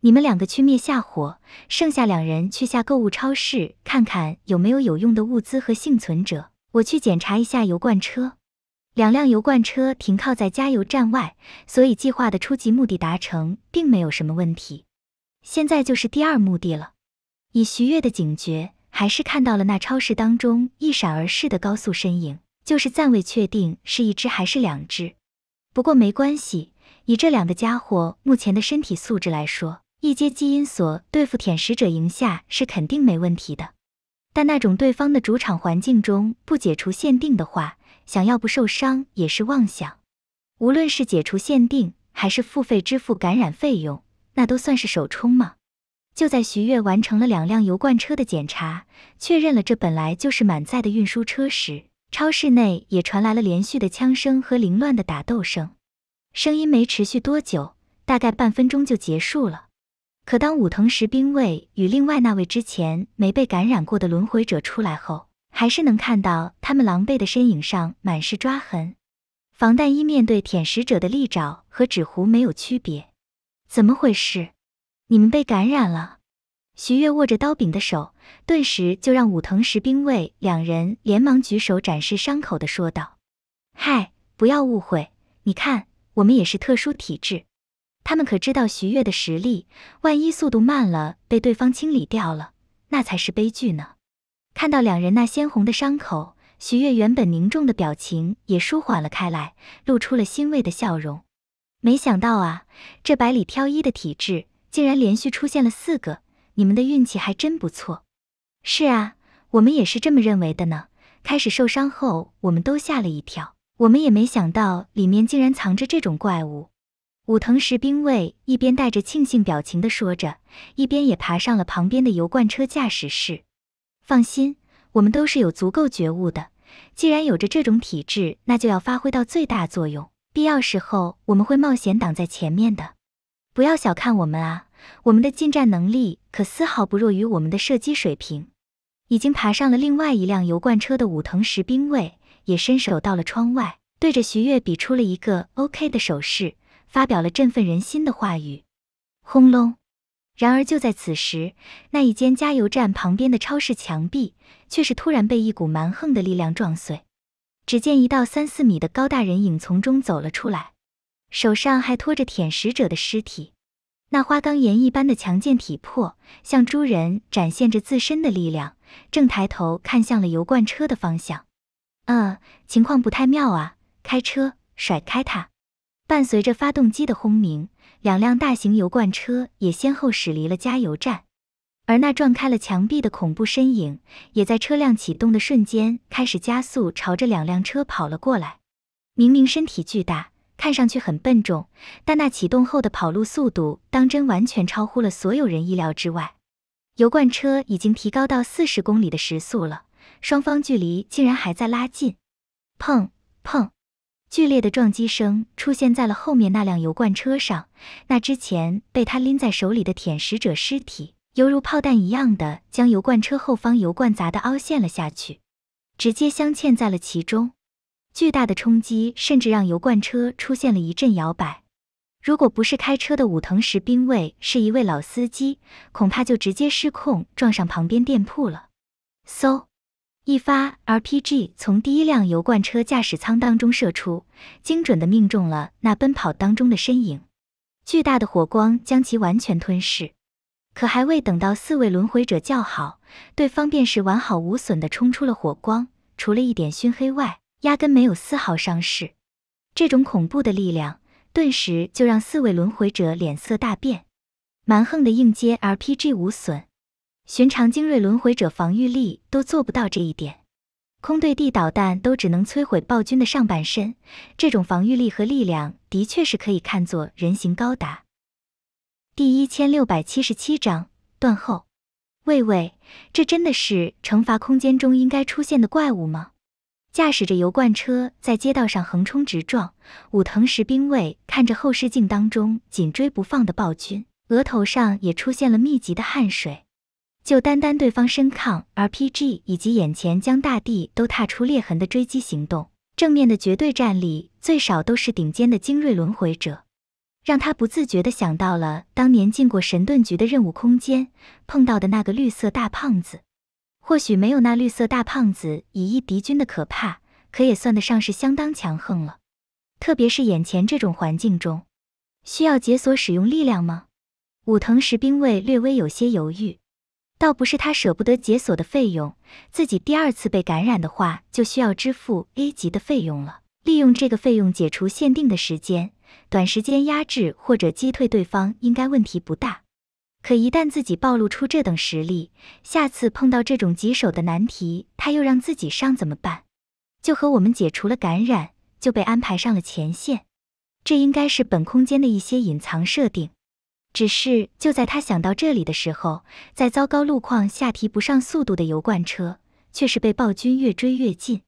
你们两个去灭下火，剩下两人去下购物超市看看有没有有用的物资和幸存者。我去检查一下油罐车，两辆油罐车停靠在加油站外，所以计划的初级目的达成并没有什么问题。现在就是第二目的了。以徐月的警觉，还是看到了那超市当中一闪而逝的高速身影，就是暂未确定是一只还是两只。不过没关系，以这两个家伙目前的身体素质来说，一阶基因锁对付舔食者赢下是肯定没问题的。但那种对方的主场环境中不解除限定的话，想要不受伤也是妄想。无论是解除限定，还是付费支付感染费用，那都算是首充吗？就在徐月完成了两辆油罐车的检查，确认了这本来就是满载的运输车时，超市内也传来了连续的枪声和凌乱的打斗声。声音没持续多久，大概半分钟就结束了。可当武藤石兵卫与另外那位之前没被感染过的轮回者出来后，还是能看到他们狼狈的身影上满是抓痕。防弹衣面对舔食者的利爪和纸糊没有区别。怎么回事？你们被感染了？徐月握着刀柄的手，顿时就让武藤石兵卫两人连忙举手展示伤口的说道：“嗨，不要误会，你看，我们也是特殊体质。”他们可知道徐月的实力？万一速度慢了，被对方清理掉了，那才是悲剧呢。看到两人那鲜红的伤口，徐月原本凝重的表情也舒缓了开来，露出了欣慰的笑容。没想到啊，这百里挑一的体质竟然连续出现了四个，你们的运气还真不错。是啊，我们也是这么认为的呢。开始受伤后，我们都吓了一跳，我们也没想到里面竟然藏着这种怪物。武藤石兵卫一边带着庆幸表情的说着，一边也爬上了旁边的油罐车驾驶室。放心，我们都是有足够觉悟的。既然有着这种体质，那就要发挥到最大作用。必要时候，我们会冒险挡在前面的。不要小看我们啊，我们的近战能力可丝毫不弱于我们的射击水平。已经爬上了另外一辆油罐车的武藤石兵卫也伸手到了窗外，对着徐月比出了一个 OK 的手势，发表了振奋人心的话语。轰隆！然而就在此时，那一间加油站旁边的超市墙壁却是突然被一股蛮横的力量撞碎。只见一道三四米的高大人影从中走了出来，手上还拖着舔食者的尸体。那花岗岩一般的强健体魄，向诸人展现着自身的力量，正抬头看向了油罐车的方向。嗯，情况不太妙啊！开车，甩开它！伴随着发动机的轰鸣，两辆大型油罐车也先后驶离了加油站，而那撞开了墙壁的恐怖身影，也在车辆启动的瞬间开始加速，朝着两辆车跑了过来。明明身体巨大。看上去很笨重，但那启动后的跑路速度当真完全超乎了所有人意料之外。油罐车已经提高到四十公里的时速了，双方距离竟然还在拉近。砰砰，剧烈的撞击声出现在了后面那辆油罐车上，那之前被他拎在手里的舔食者尸体，犹如炮弹一样的将油罐车后方油罐砸得凹陷了下去，直接镶嵌在了其中。巨大的冲击甚至让油罐车出现了一阵摇摆。如果不是开车的武藤石兵卫是一位老司机，恐怕就直接失控撞上旁边店铺了。嗖，一发 RPG 从第一辆油罐车驾驶舱当中射出，精准的命中了那奔跑当中的身影。巨大的火光将其完全吞噬。可还未等到四位轮回者叫好，对方便是完好无损的冲出了火光，除了一点熏黑外。压根没有丝毫伤势，这种恐怖的力量顿时就让四位轮回者脸色大变。蛮横的硬接 RPG 无损，寻常精锐轮回者防御力都做不到这一点。空对地导弹都只能摧毁暴君的上半身，这种防御力和力量的确是可以看作人形高达。第一千六百七十七章断后。喂喂，这真的是惩罚空间中应该出现的怪物吗？驾驶着油罐车在街道上横冲直撞，武藤石兵卫看着后视镜当中紧追不放的暴君，额头上也出现了密集的汗水。就单单对方身抗 RPG 以及眼前将大地都踏出裂痕的追击行动，正面的绝对战力最少都是顶尖的精锐轮回者，让他不自觉地想到了当年进过神盾局的任务空间碰到的那个绿色大胖子。或许没有那绿色大胖子以一敌军的可怕，可也算得上是相当强横了。特别是眼前这种环境中，需要解锁使用力量吗？武藤石兵卫略微有些犹豫，倒不是他舍不得解锁的费用，自己第二次被感染的话，就需要支付 A 级的费用了。利用这个费用解除限定的时间，短时间压制或者击退对方，应该问题不大。可一旦自己暴露出这等实力，下次碰到这种棘手的难题，他又让自己上怎么办？就和我们解除了感染，就被安排上了前线。这应该是本空间的一些隐藏设定。只是就在他想到这里的时候，在糟糕路况下提不上速度的油罐车，却是被暴君越追越近。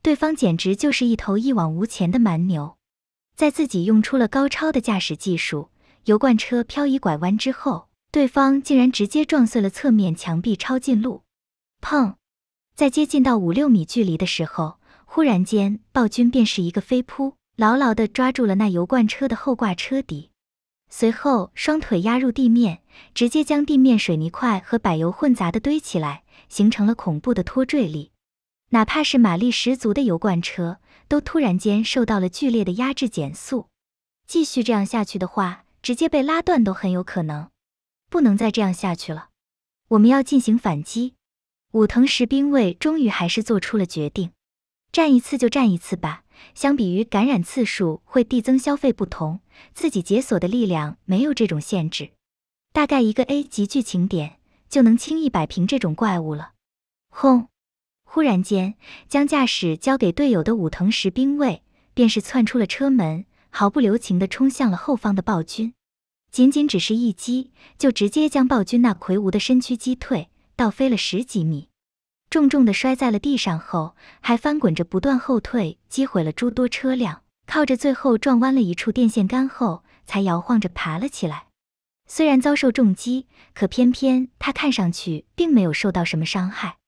对方简直就是一头一往无前的蛮牛。在自己用出了高超的驾驶技术，油罐车漂移拐弯之后。对方竟然直接撞碎了侧面墙壁超近路，砰！在接近到五六米距离的时候，忽然间暴君便是一个飞扑，牢牢地抓住了那油罐车的后挂车底，随后双腿压入地面，直接将地面水泥块和柏油混杂的堆起来，形成了恐怖的拖坠力。哪怕是马力十足的油罐车，都突然间受到了剧烈的压制减速，继续这样下去的话，直接被拉断都很有可能。不能再这样下去了，我们要进行反击。武藤石兵卫终于还是做出了决定，战一次就战一次吧。相比于感染次数会递增消费不同，自己解锁的力量没有这种限制，大概一个 A 级剧情点就能轻易摆平这种怪物了。轰！忽然间，将驾驶交给队友的武藤石兵卫便是窜出了车门，毫不留情地冲向了后方的暴君。仅仅只是一击，就直接将暴君那魁梧的身躯击退，倒飞了十几米，重重的摔在了地上后，还翻滚着不断后退，击毁了诸多车辆。靠着最后撞弯了一处电线杆后，才摇晃着爬了起来。虽然遭受重击，可偏偏他看上去并没有受到什么伤害。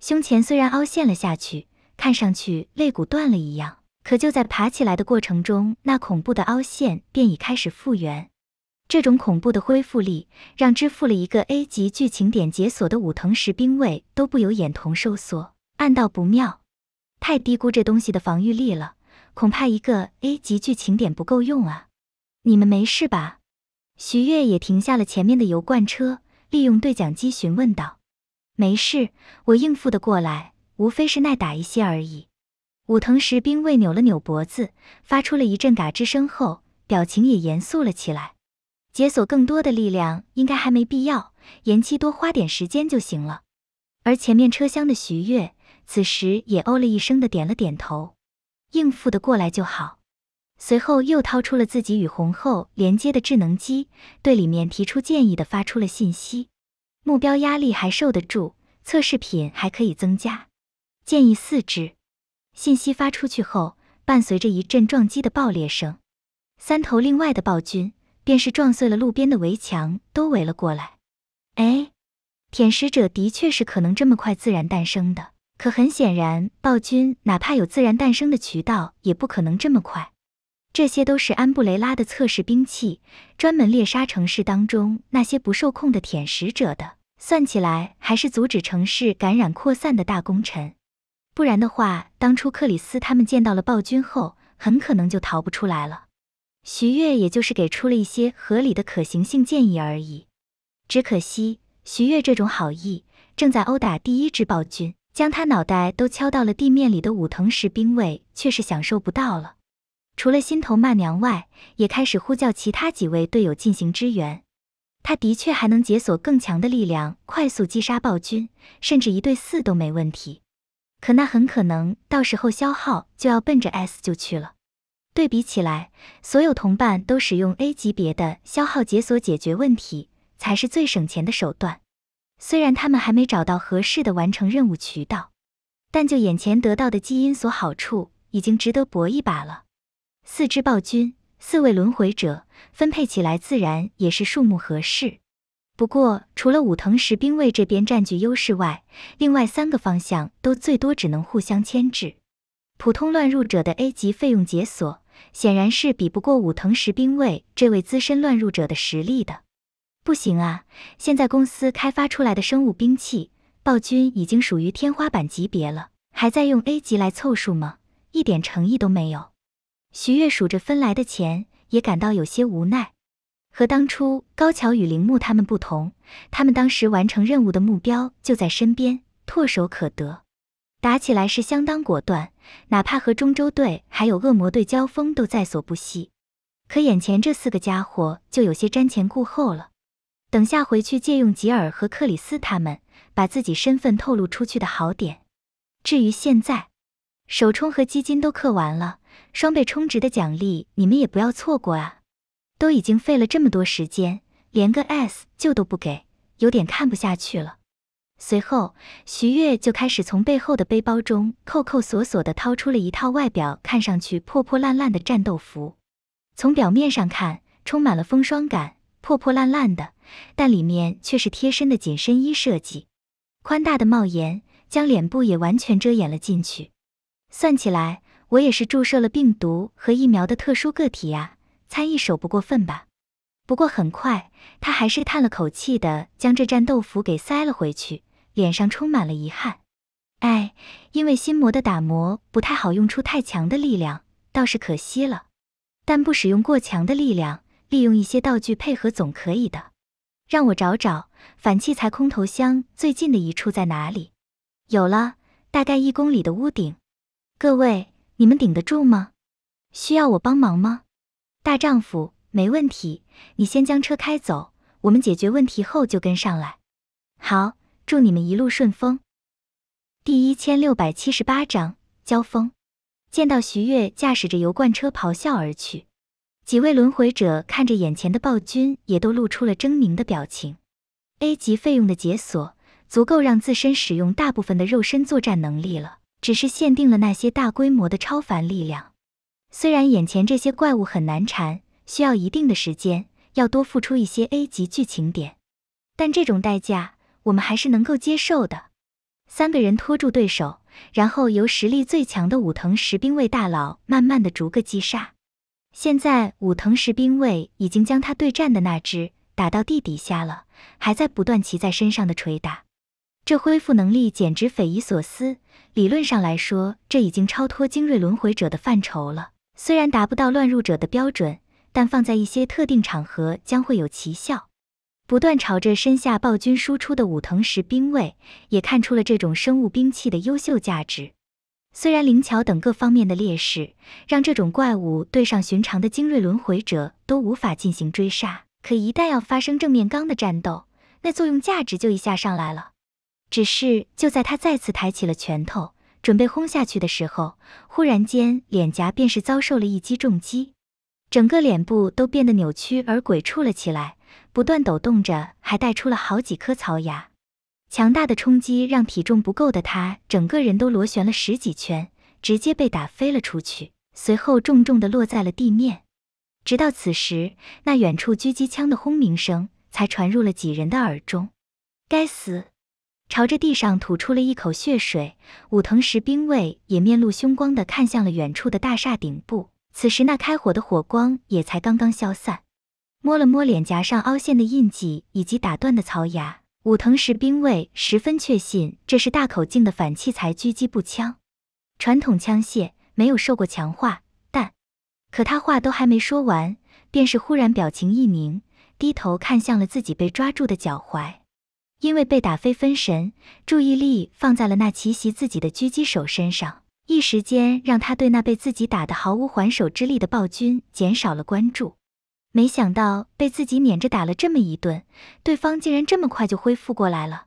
胸前虽然凹陷了下去，看上去肋骨断了一样，可就在爬起来的过程中，那恐怖的凹陷便已开始复原。这种恐怖的恢复力，让支付了一个 A 级剧情点解锁的武藤石兵卫都不由眼瞳收缩，暗道不妙，太低估这东西的防御力了，恐怕一个 A 级剧情点不够用啊！你们没事吧？徐月也停下了前面的油罐车，利用对讲机询问道：“没事，我应付得过来，无非是耐打一些而已。”武藤石兵卫扭了扭脖子，发出了一阵嘎吱声后，表情也严肃了起来。解锁更多的力量应该还没必要，延期多花点时间就行了。而前面车厢的徐月此时也哦了一声的点了点头，应付的过来就好。随后又掏出了自己与红后连接的智能机，对里面提出建议的发出了信息：目标压力还受得住，测试品还可以增加，建议四只。信息发出去后，伴随着一阵撞击的爆裂声，三头另外的暴君。便是撞碎了路边的围墙，都围了过来。哎，舔食者的确是可能这么快自然诞生的，可很显然，暴君哪怕有自然诞生的渠道，也不可能这么快。这些都是安布雷拉的测试兵器，专门猎杀城市当中那些不受控的舔食者的。算起来，还是阻止城市感染扩散的大功臣。不然的话，当初克里斯他们见到了暴君后，很可能就逃不出来了。徐悦也就是给出了一些合理的可行性建议而已，只可惜徐悦这种好意，正在殴打第一只暴君，将他脑袋都敲到了地面里的武藤石兵卫却是享受不到了。除了心头骂娘外，也开始呼叫其他几位队友进行支援。他的确还能解锁更强的力量，快速击杀暴君，甚至一对四都没问题。可那很可能到时候消耗就要奔着 S 就去了。对比起来，所有同伴都使用 A 级别的消耗解锁解决问题，才是最省钱的手段。虽然他们还没找到合适的完成任务渠道，但就眼前得到的基因所好处，已经值得搏一把了。四只暴君，四位轮回者，分配起来自然也是数目合适。不过，除了武藤石兵卫这边占据优势外，另外三个方向都最多只能互相牵制。普通乱入者的 A 级费用解锁。显然是比不过武藤石兵卫这位资深乱入者的实力的。不行啊，现在公司开发出来的生物兵器暴君已经属于天花板级别了，还在用 A 级来凑数吗？一点诚意都没有。徐月数着分来的钱，也感到有些无奈。和当初高桥与铃木他们不同，他们当时完成任务的目标就在身边，唾手可得。打起来是相当果断，哪怕和中州队还有恶魔队交锋都在所不惜。可眼前这四个家伙就有些瞻前顾后了。等下回去借用吉尔和克里斯他们，把自己身份透露出去的好点。至于现在，首充和基金都氪完了，双倍充值的奖励你们也不要错过啊！都已经费了这么多时间，连个 S 就都不给，有点看不下去了。随后，徐月就开始从背后的背包中扣扣锁锁地掏出了一套外表看上去破破烂烂的战斗服。从表面上看，充满了风霜感，破破烂烂的，但里面却是贴身的紧身衣设计，宽大的帽檐将脸部也完全遮掩了进去。算起来，我也是注射了病毒和疫苗的特殊个体呀，参一手不过分吧？不过很快，他还是叹了口气的将这战斗服给塞了回去。脸上充满了遗憾，哎，因为心魔的打磨不太好用出太强的力量，倒是可惜了。但不使用过强的力量，利用一些道具配合总可以的。让我找找反器材空投箱最近的一处在哪里。有了，大概一公里的屋顶。各位，你们顶得住吗？需要我帮忙吗？大丈夫，没问题。你先将车开走，我们解决问题后就跟上来。好。祝你们一路顺风。第一千六百七十八章交锋。见到徐月驾驶着油罐车咆哮而去，几位轮回者看着眼前的暴君，也都露出了狰狞的表情。A 级费用的解锁足够让自身使用大部分的肉身作战能力了，只是限定了那些大规模的超凡力量。虽然眼前这些怪物很难缠，需要一定的时间，要多付出一些 A 级剧情点，但这种代价我们还是能够接受的。三个人拖住对手，然后由实力最强的武藤十兵卫大佬慢慢的逐个击杀。现在武藤十兵卫已经将他对战的那只打到地底下了，还在不断骑在身上的捶打。这恢复能力简直匪夷所思。理论上来说，这已经超脱精锐轮回者的范畴了。虽然达不到乱入者的标准。但放在一些特定场合将会有奇效。不断朝着身下暴君输出的武藤石兵卫，也看出了这种生物兵器的优秀价值。虽然灵巧等各方面的劣势，让这种怪物对上寻常的精锐轮回者都无法进行追杀，可一旦要发生正面刚的战斗，那作用价值就一下上来了。只是就在他再次抬起了拳头，准备轰下去的时候，忽然间脸颊便是遭受了一击重击。整个脸部都变得扭曲而鬼畜了起来，不断抖动着，还带出了好几颗槽牙。强大的冲击让体重不够的他整个人都螺旋了十几圈，直接被打飞了出去，随后重重的落在了地面。直到此时，那远处狙击枪的轰鸣声才传入了几人的耳中。该死！朝着地上吐出了一口血水，武藤石兵卫也面露凶光的看向了远处的大厦顶部。此时，那开火的火光也才刚刚消散。摸了摸脸颊上凹陷的印记以及打断的槽牙，武藤石兵卫十分确信这是大口径的反器材狙击步枪。传统枪械没有受过强化，但……可他话都还没说完，便是忽然表情一凝，低头看向了自己被抓住的脚踝，因为被打飞分神，注意力放在了那奇袭自己的狙击手身上。一时间，让他对那被自己打得毫无还手之力的暴君减少了关注。没想到被自己撵着打了这么一顿，对方竟然这么快就恢复过来了。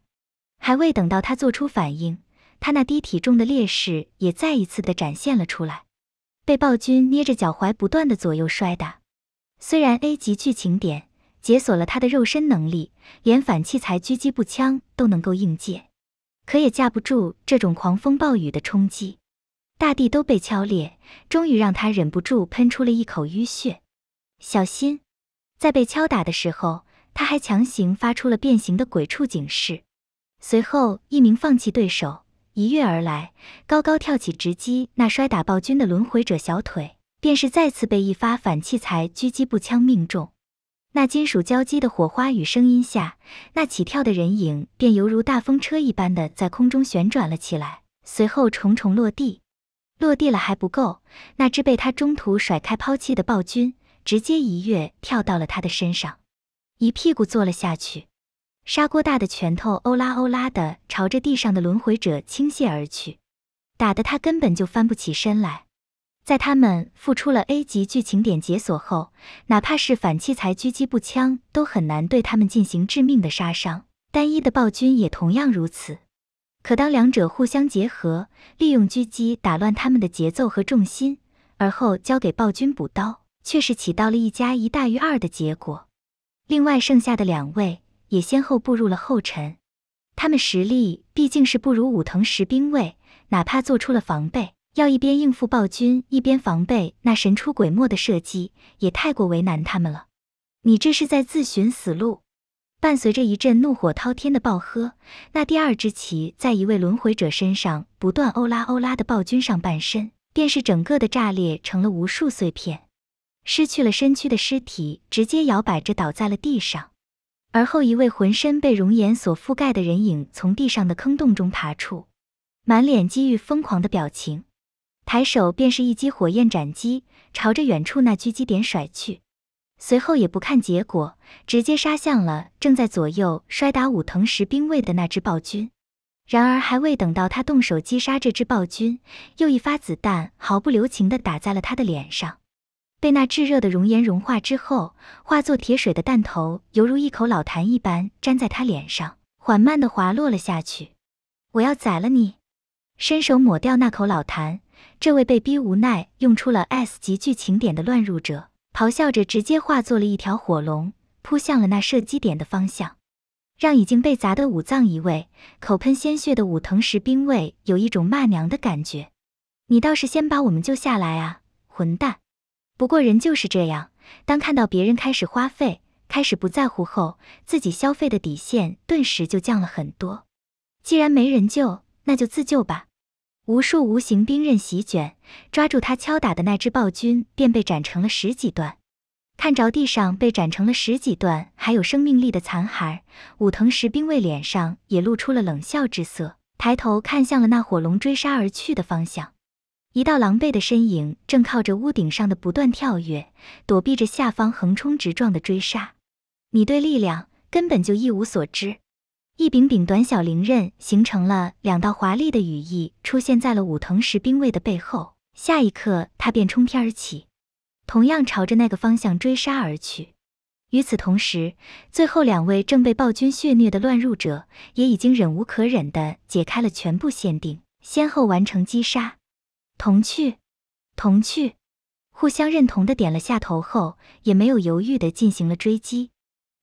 还未等到他做出反应，他那低体重的劣势也再一次的展现了出来。被暴君捏着脚踝不断的左右摔打，虽然 A 级剧情点解锁了他的肉身能力，连反器材狙击步枪都能够应接，可也架不住这种狂风暴雨的冲击。大地都被敲裂，终于让他忍不住喷出了一口淤血。小心！在被敲打的时候，他还强行发出了变形的鬼畜警示。随后，一名放弃对手，一跃而来，高高跳起，直击那摔打暴君的轮回者小腿，便是再次被一发反器材狙击步枪命中。那金属交击的火花与声音下，那起跳的人影便犹如大风车一般的在空中旋转了起来，随后重重落地。落地了还不够，那只被他中途甩开抛弃的暴君，直接一跃跳到了他的身上，一屁股坐了下去。砂锅大的拳头欧拉欧拉的朝着地上的轮回者倾泻而去，打得他根本就翻不起身来。在他们付出了 A 级剧情点解锁后，哪怕是反器材狙击步枪都很难对他们进行致命的杀伤，单一的暴君也同样如此。可当两者互相结合，利用狙击打乱他们的节奏和重心，而后交给暴君补刀，却是起到了一加一大于二的结果。另外剩下的两位也先后步入了后尘，他们实力毕竟是不如武藤十兵卫，哪怕做出了防备，要一边应付暴君，一边防备那神出鬼没的射击，也太过为难他们了。你这是在自寻死路。伴随着一阵怒火滔天的暴喝，那第二只旗在一位轮回者身上不断欧拉欧拉的暴君上半身，便是整个的炸裂成了无数碎片，失去了身躯的尸体直接摇摆着倒在了地上。而后一位浑身被熔岩所覆盖的人影从地上的坑洞中爬出，满脸机遇疯狂的表情，抬手便是一击火焰斩击，朝着远处那狙击点甩去。随后也不看结果，直接杀向了正在左右摔打武藤石兵卫的那只暴君。然而还未等到他动手击杀这只暴君，又一发子弹毫不留情地打在了他的脸上。被那炙热的熔岩融化之后，化作铁水的弹头犹如一口老痰一般粘在他脸上，缓慢地滑落了下去。我要宰了你！伸手抹掉那口老痰，这位被逼无奈用出了 S 级剧情点的乱入者。咆哮着，直接化作了一条火龙，扑向了那射击点的方向，让已经被砸得五脏移位、口喷鲜血的武藤石兵卫有一种骂娘的感觉。你倒是先把我们救下来啊，混蛋！不过人就是这样，当看到别人开始花费，开始不在乎后，自己消费的底线顿时就降了很多。既然没人救，那就自救吧。无数无形兵刃席卷，抓住他敲打的那只暴君，便被斩成了十几段。看着地上被斩成了十几段还有生命力的残骸，武藤石兵卫脸上也露出了冷笑之色，抬头看向了那火龙追杀而去的方向。一道狼狈的身影正靠着屋顶上的不断跳跃，躲避着下方横冲直撞的追杀。你对力量根本就一无所知。一柄柄短小灵刃形成了两道华丽的羽翼，出现在了武藤石兵卫的背后。下一刻，他便冲天而起。同样朝着那个方向追杀而去。与此同时，最后两位正被暴君血虐的乱入者也已经忍无可忍地解开了全部限定，先后完成击杀。同去，同去，互相认同的点了下头后，也没有犹豫的进行了追击。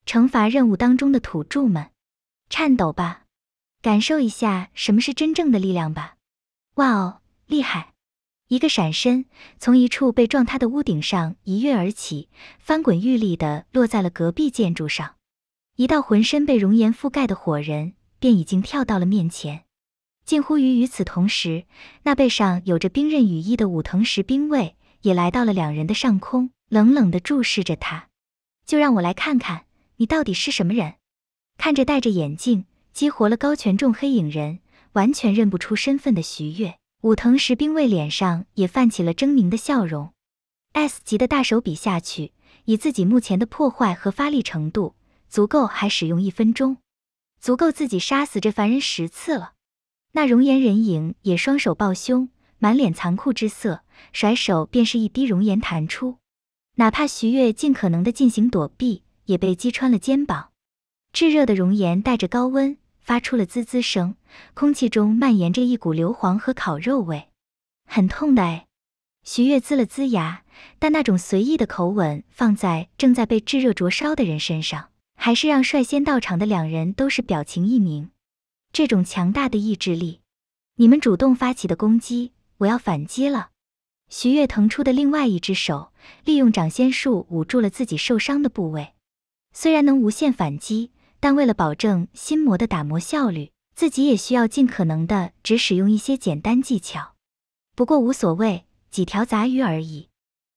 惩罚任务当中的土著们，颤抖吧，感受一下什么是真正的力量吧。哇哦，厉害！一个闪身，从一处被撞塌的屋顶上一跃而起，翻滚欲力的落在了隔壁建筑上。一道浑身被熔岩覆盖的火人便已经跳到了面前。近乎于与此同时，那背上有着冰刃羽翼的武藤石兵卫也来到了两人的上空，冷冷的注视着他。就让我来看看你到底是什么人。看着戴着眼镜、激活了高权重黑影人，完全认不出身份的徐月。武藤石兵卫脸上也泛起了狰狞的笑容。S 级的大手笔下去，以自己目前的破坏和发力程度，足够还使用一分钟，足够自己杀死这凡人十次了。那熔岩人影也双手抱胸，满脸残酷之色，甩手便是一滴熔岩弹出。哪怕徐月尽可能的进行躲避，也被击穿了肩膀。炙热的熔岩带着高温。发出了滋滋声，空气中蔓延着一股硫磺和烤肉味，很痛的哎。徐月呲了呲牙，但那种随意的口吻放在正在被炙热灼烧的人身上，还是让率先到场的两人都是表情一凝。这种强大的意志力，你们主动发起的攻击，我要反击了。徐月腾出的另外一只手，利用掌仙术捂住了自己受伤的部位，虽然能无限反击。但为了保证心魔的打磨效率，自己也需要尽可能的只使用一些简单技巧。不过无所谓，几条杂鱼而已。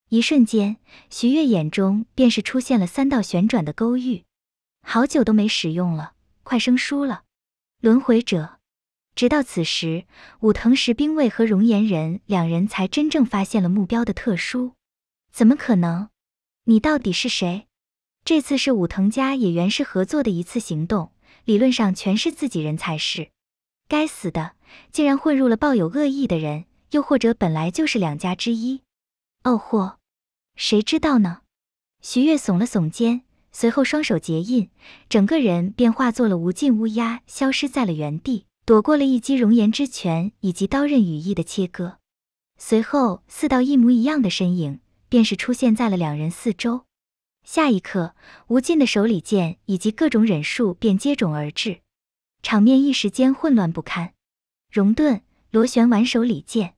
一瞬间，徐月眼中便是出现了三道旋转的勾玉。好久都没使用了，快生疏了。轮回者。直到此时，武藤石兵卫和熔岩人两人才真正发现了目标的特殊。怎么可能？你到底是谁？这次是武藤家野原氏合作的一次行动，理论上全是自己人才是。该死的，竟然混入了抱有恶意的人，又或者本来就是两家之一。哦豁，谁知道呢？徐月耸了耸肩，随后双手结印，整个人便化作了无尽乌鸦，消失在了原地，躲过了一击熔岩之拳以及刀刃羽翼的切割。随后，四道一模一样的身影便是出现在了两人四周。下一刻，无尽的手里剑以及各种忍术便接踵而至，场面一时间混乱不堪。熔盾螺旋丸手里剑，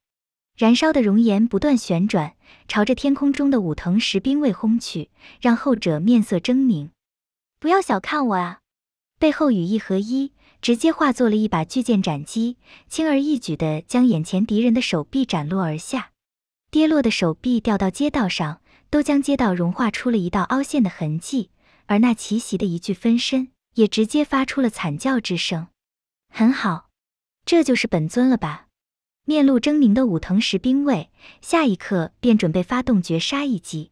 燃烧的熔岩不断旋转，朝着天空中的武藤石兵卫轰去，让后者面色狰狞。不要小看我啊！背后羽翼合一，直接化作了一把巨剑斩击，轻而易举地将眼前敌人的手臂斩落而下。跌落的手臂掉到街道上。都将街道融化出了一道凹陷的痕迹，而那奇袭的一具分身也直接发出了惨叫之声。很好，这就是本尊了吧？面露狰狞的武藤石兵卫，下一刻便准备发动绝杀一击。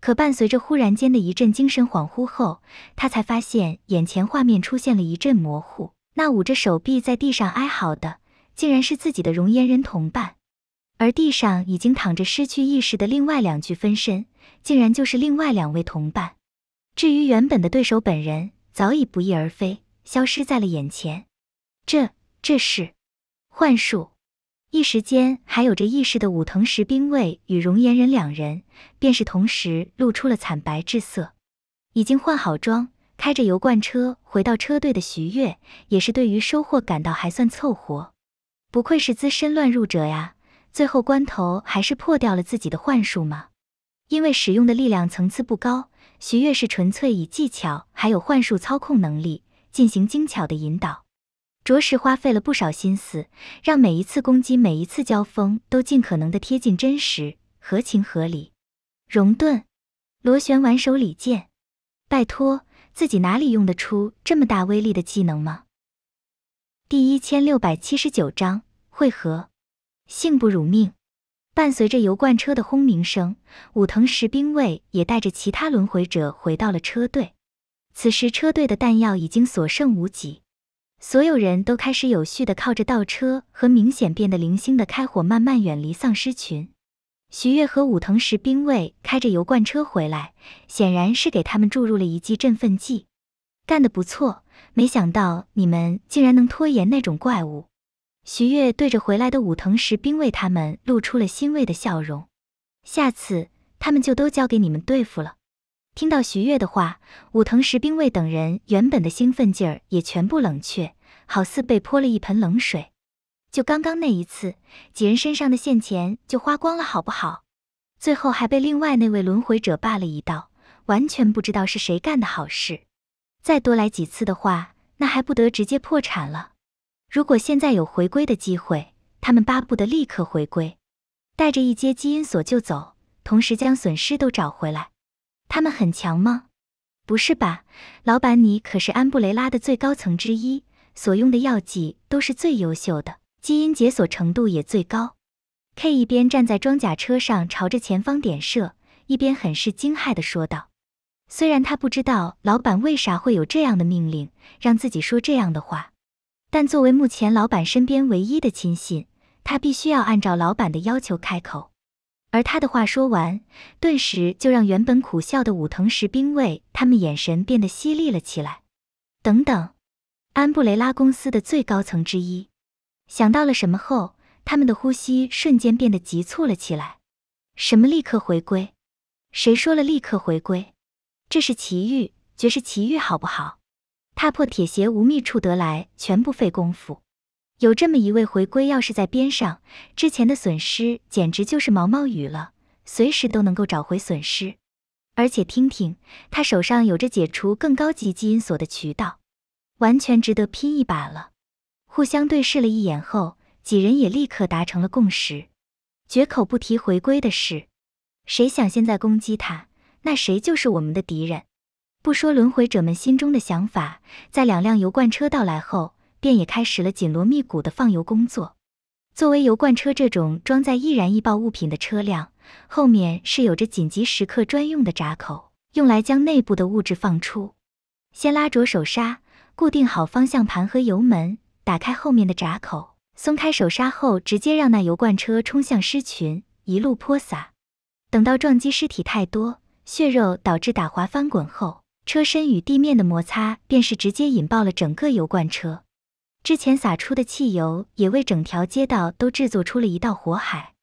可伴随着忽然间的一阵精神恍惚后，他才发现眼前画面出现了一阵模糊。那捂着手臂在地上哀嚎的，竟然是自己的熔岩人同伴，而地上已经躺着失去意识的另外两具分身。竟然就是另外两位同伴。至于原本的对手本人，早已不翼而飞，消失在了眼前。这这是幻术。一时间，还有着意识的武藤石兵卫与熔岩人两人，便是同时露出了惨白之色。已经换好装，开着油罐车回到车队的徐月，也是对于收获感到还算凑合。不愧是资深乱入者呀，最后关头还是破掉了自己的幻术吗？因为使用的力量层次不高，徐悦是纯粹以技巧还有幻术操控能力进行精巧的引导，着实花费了不少心思，让每一次攻击、每一次交锋都尽可能的贴近真实，合情合理。熔盾，螺旋挽手里剑，拜托，自己哪里用得出这么大威力的技能吗？第一千六百七十九章会合，幸不辱命。伴随着油罐车的轰鸣声，武藤十兵卫也带着其他轮回者回到了车队。此时车队的弹药已经所剩无几，所有人都开始有序的靠着倒车和明显变得零星的开火，慢慢远离丧尸群。徐月和武藤石兵卫开着油罐车回来，显然是给他们注入了一剂振奋剂。干得不错，没想到你们竟然能拖延那种怪物。徐月对着回来的武藤石兵卫他们露出了欣慰的笑容。下次他们就都交给你们对付了。听到徐月的话，武藤石兵卫等人原本的兴奋劲儿也全部冷却，好似被泼了一盆冷水。就刚刚那一次，几人身上的现钱就花光了，好不好？最后还被另外那位轮回者霸了一道，完全不知道是谁干的好事。再多来几次的话，那还不得直接破产了？如果现在有回归的机会，他们巴不得立刻回归，带着一阶基因锁就走，同时将损失都找回来。他们很强吗？不是吧，老板，你可是安布雷拉的最高层之一，所用的药剂都是最优秀的，基因解锁程度也最高。K 一边站在装甲车上，朝着前方点射，一边很是惊骇地说道。虽然他不知道老板为啥会有这样的命令，让自己说这样的话。但作为目前老板身边唯一的亲信，他必须要按照老板的要求开口。而他的话说完，顿时就让原本苦笑的武藤石兵卫他们眼神变得犀利了起来。等等，安布雷拉公司的最高层之一想到了什么后，他们的呼吸瞬间变得急促了起来。什么立刻回归？谁说了立刻回归？这是奇遇，绝世奇遇，好不好？踏破铁鞋无觅处得来，全不费功夫。有这么一位回归，要是在边上，之前的损失简直就是毛毛雨了，随时都能够找回损失。而且听听，他手上有着解除更高级基因锁的渠道，完全值得拼一把了。互相对视了一眼后，几人也立刻达成了共识，绝口不提回归的事。谁想现在攻击他，那谁就是我们的敌人。不说轮回者们心中的想法，在两辆油罐车到来后，便也开始了紧锣密鼓的放油工作。作为油罐车这种装载易燃易爆物品的车辆，后面是有着紧急时刻专用的闸口，用来将内部的物质放出。先拉着手刹，固定好方向盘和油门，打开后面的闸口，松开手刹后，直接让那油罐车冲向尸群，一路泼洒。等到撞击尸体太多，血肉导致打滑翻滚后。车身与地面的摩擦，便是直接引爆了整个油罐车。之前洒出的汽油，也为整条街道都制作出了一道火海，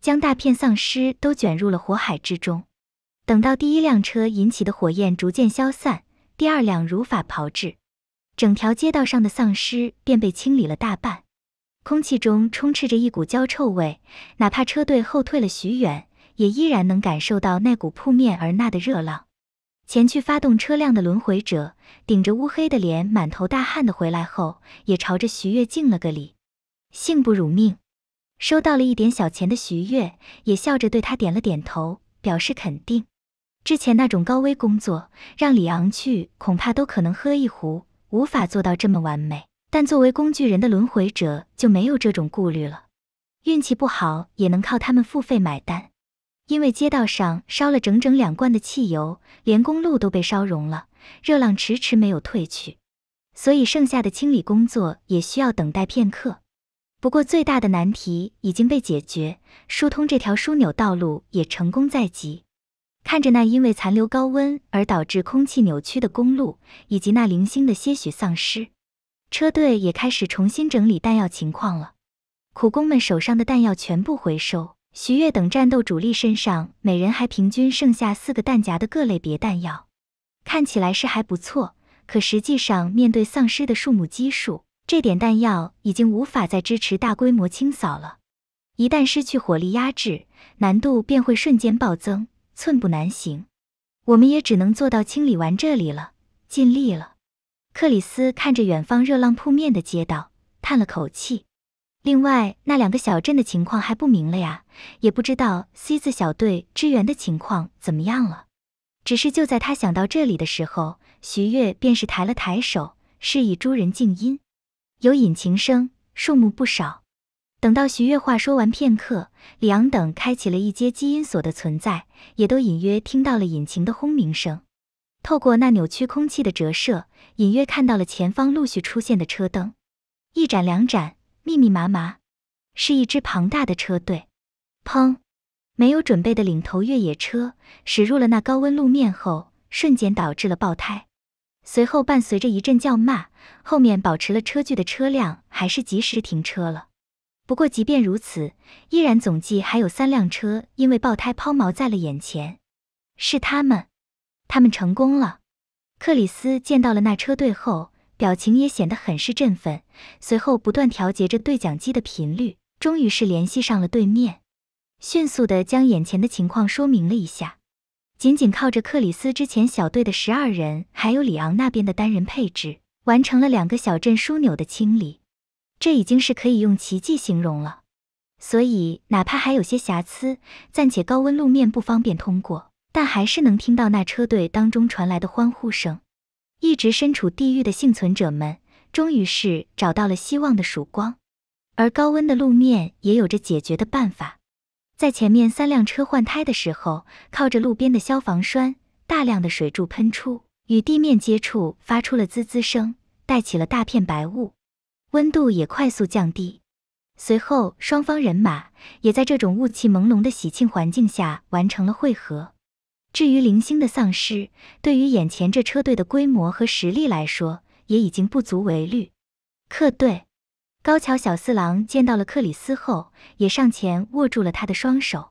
将大片丧尸都卷入了火海之中。等到第一辆车引起的火焰逐渐消散，第二辆如法炮制，整条街道上的丧尸便被清理了大半。空气中充斥着一股焦臭味，哪怕车队后退了许远，也依然能感受到那股扑面而那的热浪。前去发动车辆的轮回者，顶着乌黑的脸，满头大汗的回来后，也朝着徐月敬了个礼。幸不辱命，收到了一点小钱的徐月也笑着对他点了点头，表示肯定。之前那种高危工作，让李昂去恐怕都可能喝一壶，无法做到这么完美。但作为工具人的轮回者就没有这种顾虑了，运气不好也能靠他们付费买单。因为街道上烧了整整两罐的汽油，连公路都被烧融了，热浪迟迟没有退去，所以剩下的清理工作也需要等待片刻。不过最大的难题已经被解决，疏通这条枢纽道路也成功在即。看着那因为残留高温而导致空气扭曲的公路，以及那零星的些许丧尸，车队也开始重新整理弹药情况了。苦工们手上的弹药全部回收。徐悦等战斗主力身上，每人还平均剩下四个弹夹的各类别弹药，看起来是还不错。可实际上，面对丧尸的数目基数，这点弹药已经无法再支持大规模清扫了。一旦失去火力压制，难度便会瞬间暴增，寸步难行。我们也只能做到清理完这里了，尽力了。克里斯看着远方热浪扑面的街道，叹了口气。另外，那两个小镇的情况还不明了呀，也不知道 C 字小队支援的情况怎么样了。只是就在他想到这里的时候，徐月便是抬了抬手，示意诸人静音。有引擎声，数目不少。等到徐月话说完片刻，李昂等开启了一阶基因锁的存在，也都隐约听到了引擎的轰鸣声。透过那扭曲空气的折射，隐约看到了前方陆续出现的车灯，一盏两盏，密密麻麻，是一支庞大的车队。砰！没有准备的领头越野车驶入了那高温路面后，瞬间导致了爆胎。随后伴随着一阵叫骂，后面保持了车距的车辆还是及时停车了。不过，即便如此，依然总计还有三辆车因为爆胎抛锚在了眼前。是他们，他们成功了。克里斯见到了那车队后，表情也显得很是振奋。随后，不断调节着对讲机的频率，终于是联系上了对面，迅速的将眼前的情况说明了一下。仅仅靠着克里斯之前小队的十二人，还有里昂那边的单人配置，完成了两个小镇枢纽的清理。这已经是可以用奇迹形容了，所以哪怕还有些瑕疵，暂且高温路面不方便通过，但还是能听到那车队当中传来的欢呼声。一直身处地狱的幸存者们，终于是找到了希望的曙光，而高温的路面也有着解决的办法。在前面三辆车换胎的时候，靠着路边的消防栓，大量的水柱喷出，与地面接触，发出了滋滋声，带起了大片白雾。温度也快速降低，随后双方人马也在这种雾气朦胧的喜庆环境下完成了汇合。至于零星的丧尸，对于眼前这车队的规模和实力来说，也已经不足为虑。克队高桥小四郎见到了克里斯后，也上前握住了他的双手。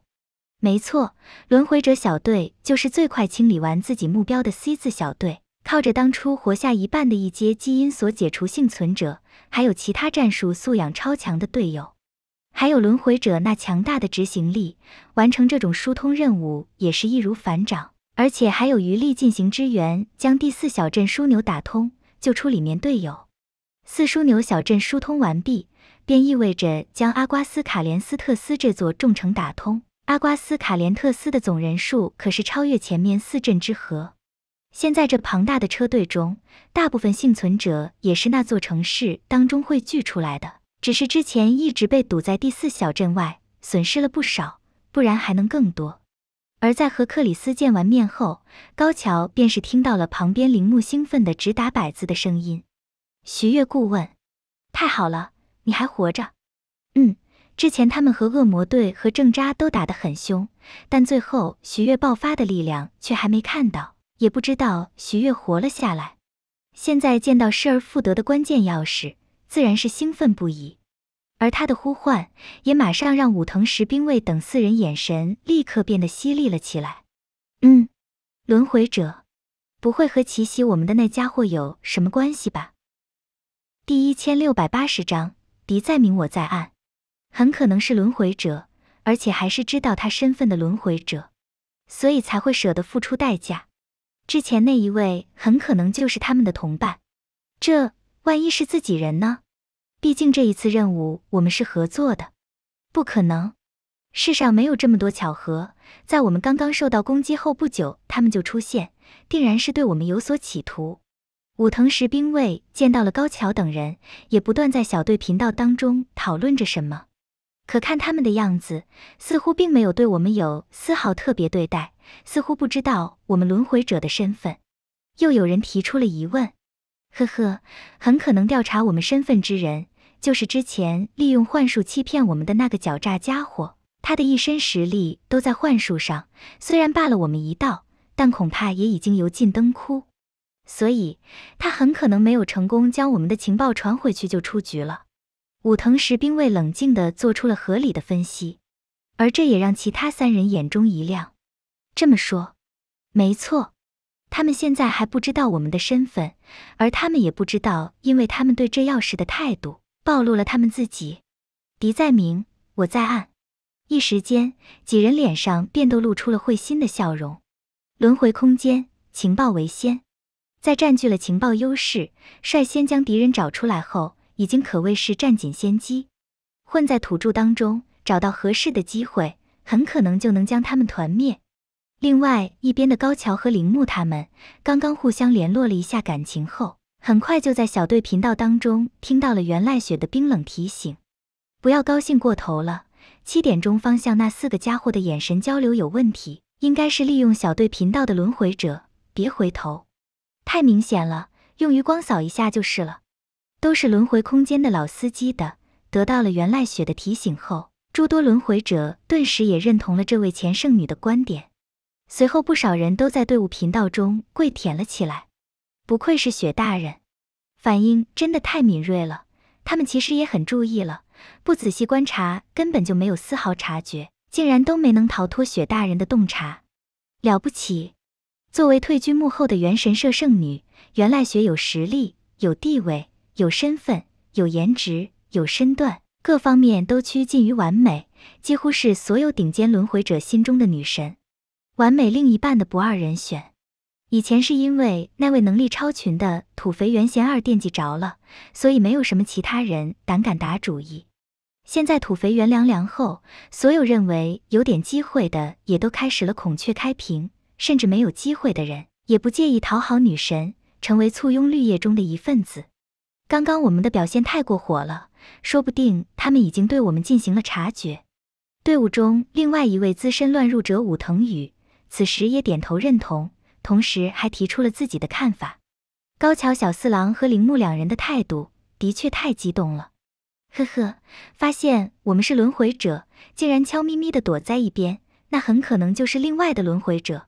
没错，轮回者小队就是最快清理完自己目标的 C 字小队。靠着当初活下一半的一阶基因所解除幸存者，还有其他战术素养超强的队友，还有轮回者那强大的执行力，完成这种疏通任务也是易如反掌。而且还有余力进行支援，将第四小镇枢纽打通，救出里面队友。四枢纽小镇疏通完毕，便意味着将阿瓜斯卡连斯特斯这座重城打通。阿瓜斯卡连特斯的总人数可是超越前面四镇之和。现在这庞大的车队中，大部分幸存者也是那座城市当中汇聚出来的，只是之前一直被堵在第四小镇外，损失了不少，不然还能更多。而在和克里斯见完面后，高桥便是听到了旁边铃木兴奋的直打摆子的声音。徐月顾问，太好了，你还活着。嗯，之前他们和恶魔队和正渣都打得很凶，但最后徐月爆发的力量却还没看到。也不知道徐月活了下来，现在见到失而复得的关键钥匙，自然是兴奋不已。而他的呼唤也马上让武藤石兵卫等四人眼神立刻变得犀利了起来。嗯，轮回者不会和奇袭我们的那家伙有什么关系吧？第一千六百八十章，敌在明我在暗，很可能是轮回者，而且还是知道他身份的轮回者，所以才会舍得付出代价。之前那一位很可能就是他们的同伴，这万一是自己人呢？毕竟这一次任务我们是合作的，不可能，世上没有这么多巧合。在我们刚刚受到攻击后不久，他们就出现，定然是对我们有所企图。武藤石兵卫见到了高桥等人，也不断在小队频道当中讨论着什么。可看他们的样子，似乎并没有对我们有丝毫特别对待，似乎不知道我们轮回者的身份。又有人提出了疑问：“呵呵，很可能调查我们身份之人，就是之前利用幻术欺骗我们的那个狡诈家伙。他的一身实力都在幻术上，虽然罢了我们一道，但恐怕也已经油尽灯枯。所以，他很可能没有成功将我们的情报传回去，就出局了。”武藤石兵卫冷静地做出了合理的分析，而这也让其他三人眼中一亮。这么说，没错，他们现在还不知道我们的身份，而他们也不知道，因为他们对这钥匙的态度暴露了他们自己。敌在明，我在暗，一时间，几人脸上便都露出了会心的笑容。轮回空间，情报为先，在占据了情报优势，率先将敌人找出来后，已经可谓是占尽先机。混在土著当中，找到合适的机会，很可能就能将他们团灭。另外一边的高桥和铃木他们，刚刚互相联络了一下感情后，很快就在小队频道当中听到了袁赖雪的冰冷提醒：不要高兴过头了。七点钟方向那四个家伙的眼神交流有问题，应该是利用小队频道的轮回者，别回头，太明显了，用余光扫一下就是了。都是轮回空间的老司机的，得到了袁赖雪的提醒后，诸多轮回者顿时也认同了这位前圣女的观点。随后不少人都在队伍频道中跪舔了起来，不愧是雪大人，反应真的太敏锐了。他们其实也很注意了。不仔细观察，根本就没有丝毫察觉，竟然都没能逃脱雪大人的洞察，了不起！作为退居幕后的元神社圣女，原来雪有实力、有地位、有身份、有颜值、有身段，各方面都趋近于完美，几乎是所有顶尖轮回者心中的女神，完美另一半的不二人选。以前是因为那位能力超群的土肥原贤二惦记着了，所以没有什么其他人胆敢打主意。现在土肥原凉凉后，所有认为有点机会的也都开始了孔雀开屏，甚至没有机会的人也不介意讨好女神，成为簇拥绿叶中的一份子。刚刚我们的表现太过火了，说不定他们已经对我们进行了察觉。队伍中另外一位资深乱入者武藤宇，此时也点头认同，同时还提出了自己的看法。高桥小四郎和铃木两人的态度的确太激动了。呵呵，发现我们是轮回者，竟然悄咪咪的躲在一边，那很可能就是另外的轮回者，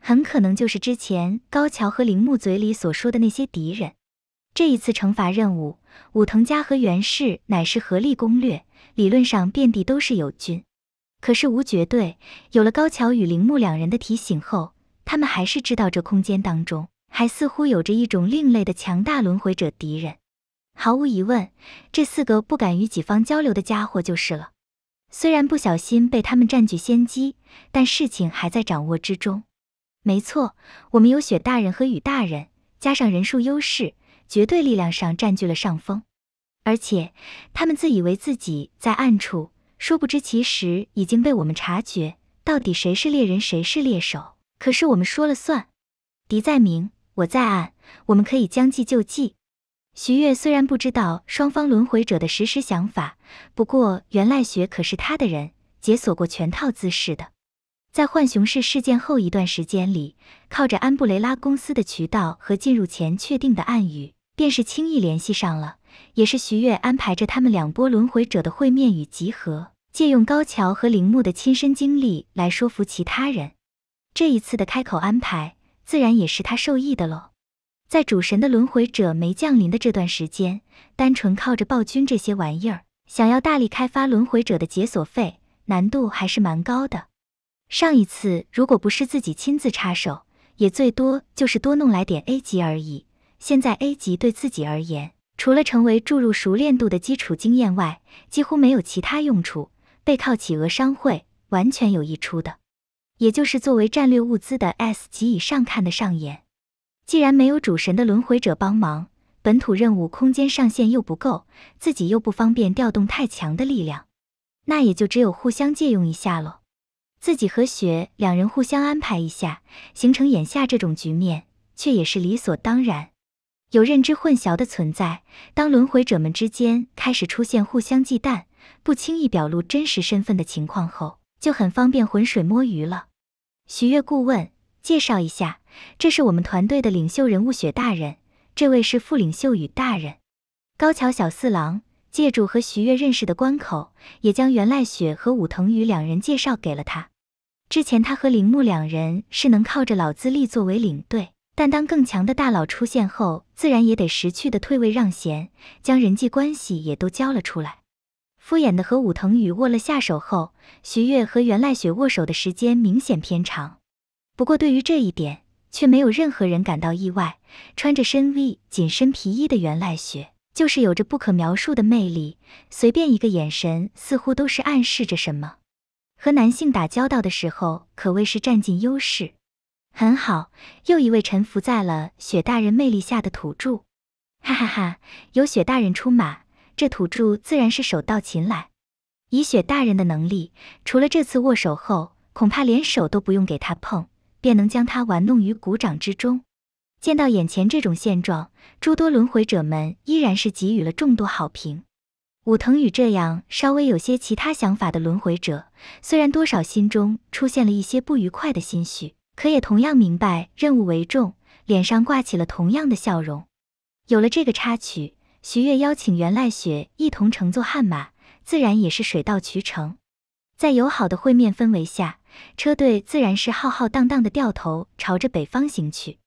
很可能就是之前高桥和铃木嘴里所说的那些敌人。这一次惩罚任务，武藤家和源氏乃是合力攻略，理论上遍地都是友军。可是无绝对，有了高桥与铃木两人的提醒后，他们还是知道这空间当中还似乎有着一种另类的强大轮回者敌人。毫无疑问，这四个不敢与己方交流的家伙就是了。虽然不小心被他们占据先机，但事情还在掌握之中。没错，我们有雪大人和雨大人，加上人数优势，绝对力量上占据了上风。而且他们自以为自己在暗处，殊不知其实已经被我们察觉。到底谁是猎人，谁是猎手，可是我们说了算。敌在明，我在暗，我们可以将计就计。徐月虽然不知道双方轮回者的实时想法，不过袁赖雪可是他的人，解锁过全套姿势的。在浣熊市事件后一段时间里，靠着安布雷拉公司的渠道和进入前确定的暗语，便是轻易联系上了。也是徐月安排着他们两波轮回者的会面与集合，借用高桥和铃木的亲身经历来说服其他人。这一次的开口安排，自然也是他受益的喽。在主神的轮回者没降临的这段时间，单纯靠着暴君这些玩意儿，想要大力开发轮回者的解锁费，难度还是蛮高的。上一次如果不是自己亲自插手，也最多就是多弄来点 A 级而已。现在 A 级对自己而言，除了成为注入熟练度的基础经验外，几乎没有其他用处。背靠企鹅商会，完全有益处的，也就是作为战略物资的 S 级以上看得上眼。既然没有主神的轮回者帮忙，本土任务空间上限又不够，自己又不方便调动太强的力量，那也就只有互相借用一下喽。自己和雪两人互相安排一下，形成眼下这种局面，却也是理所当然。有认知混淆的存在，当轮回者们之间开始出现互相忌惮、不轻易表露真实身份的情况后，就很方便浑水摸鱼了。许月顾问，介绍一下。这是我们团队的领袖人物雪大人，这位是副领袖雨大人。高桥小四郎借助和徐月认识的关口，也将袁赖雪和武藤宇两人介绍给了他。之前他和铃木两人是能靠着老资历作为领队，但当更强的大佬出现后，自然也得识趣的退位让贤，将人际关系也都交了出来。敷衍的和武藤宇握了下手后，徐月和袁赖雪握手的时间明显偏长。不过对于这一点，却没有任何人感到意外。穿着深 V 紧身皮衣的袁赖雪，就是有着不可描述的魅力。随便一个眼神，似乎都是暗示着什么。和男性打交道的时候可谓是占尽优势。很好，又一位臣服在了雪大人魅力下的土著。哈哈哈，有雪大人出马，这土著自然是手到擒来。以雪大人的能力，除了这次握手后，恐怕连手都不用给他碰，便能将他玩弄于股掌之中。见到眼前这种现状，诸多轮回者们依然是给予了众多好评。武藤与这样稍微有些其他想法的轮回者，虽然多少心中出现了一些不愉快的心绪，可也同样明白任务为重，脸上挂起了同样的笑容。有了这个插曲，徐悦邀请袁赖雪一同乘坐悍马，自然也是水到渠成。在友好的会面氛围下，车队自然是浩浩荡荡的掉头朝着北方行去，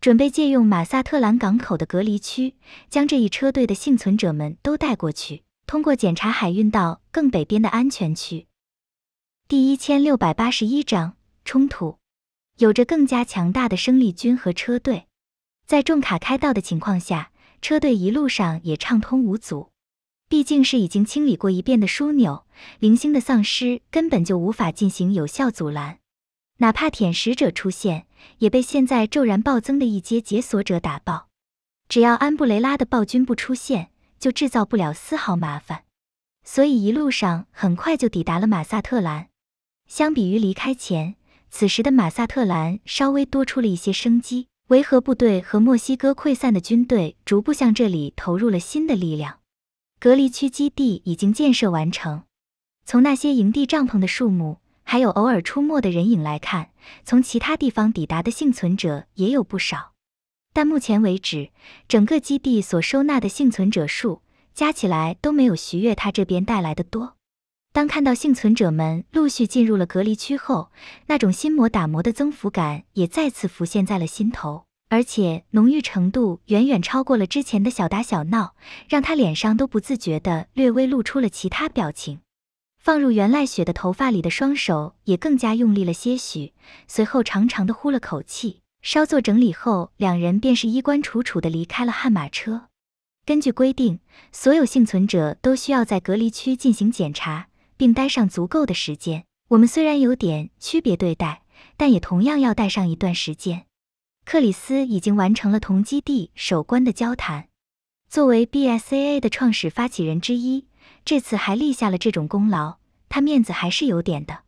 准备借用马萨特兰港口的隔离区，将这一车队的幸存者们都带过去。通过检查海运到更北边的安全区。第一千六百八十一章冲突。有着更加强大的生力军和车队，在重卡开道的情况下，车队一路上也畅通无阻。毕竟是已经清理过一遍的枢纽，零星的丧尸根本就无法进行有效阻拦。哪怕舔食者出现，也被现在骤然暴增的一阶解锁者打爆。只要安布雷拉的暴君不出现。就制造不了丝毫麻烦，所以一路上很快就抵达了马萨特兰。相比于离开前，此时的马萨特兰稍微多出了一些生机。维和部队和墨西哥溃散的军队逐步向这里投入了新的力量。隔离区基地已经建设完成。从那些营地帐篷的数目，还有偶尔出没的人影来看，从其他地方抵达的幸存者也有不少。但目前为止，整个基地所收纳的幸存者数加起来都没有徐悦他这边带来的多。当看到幸存者们陆续进入了隔离区后，那种心魔打磨的增幅感也再次浮现在了心头，而且浓郁程度远远超过了之前的小打小闹，让他脸上都不自觉的略微露出了其他表情。放入袁赖雪的头发里的双手也更加用力了些许，随后长长的呼了口气。稍作整理后，两人便是衣冠楚楚的离开了悍马车。根据规定，所有幸存者都需要在隔离区进行检查，并待上足够的时间。我们虽然有点区别对待，但也同样要待上一段时间。克里斯已经完成了同基地守关的交谈。作为 BSAA 的创始发起人之一，这次还立下了这种功劳，他面子还是有点的。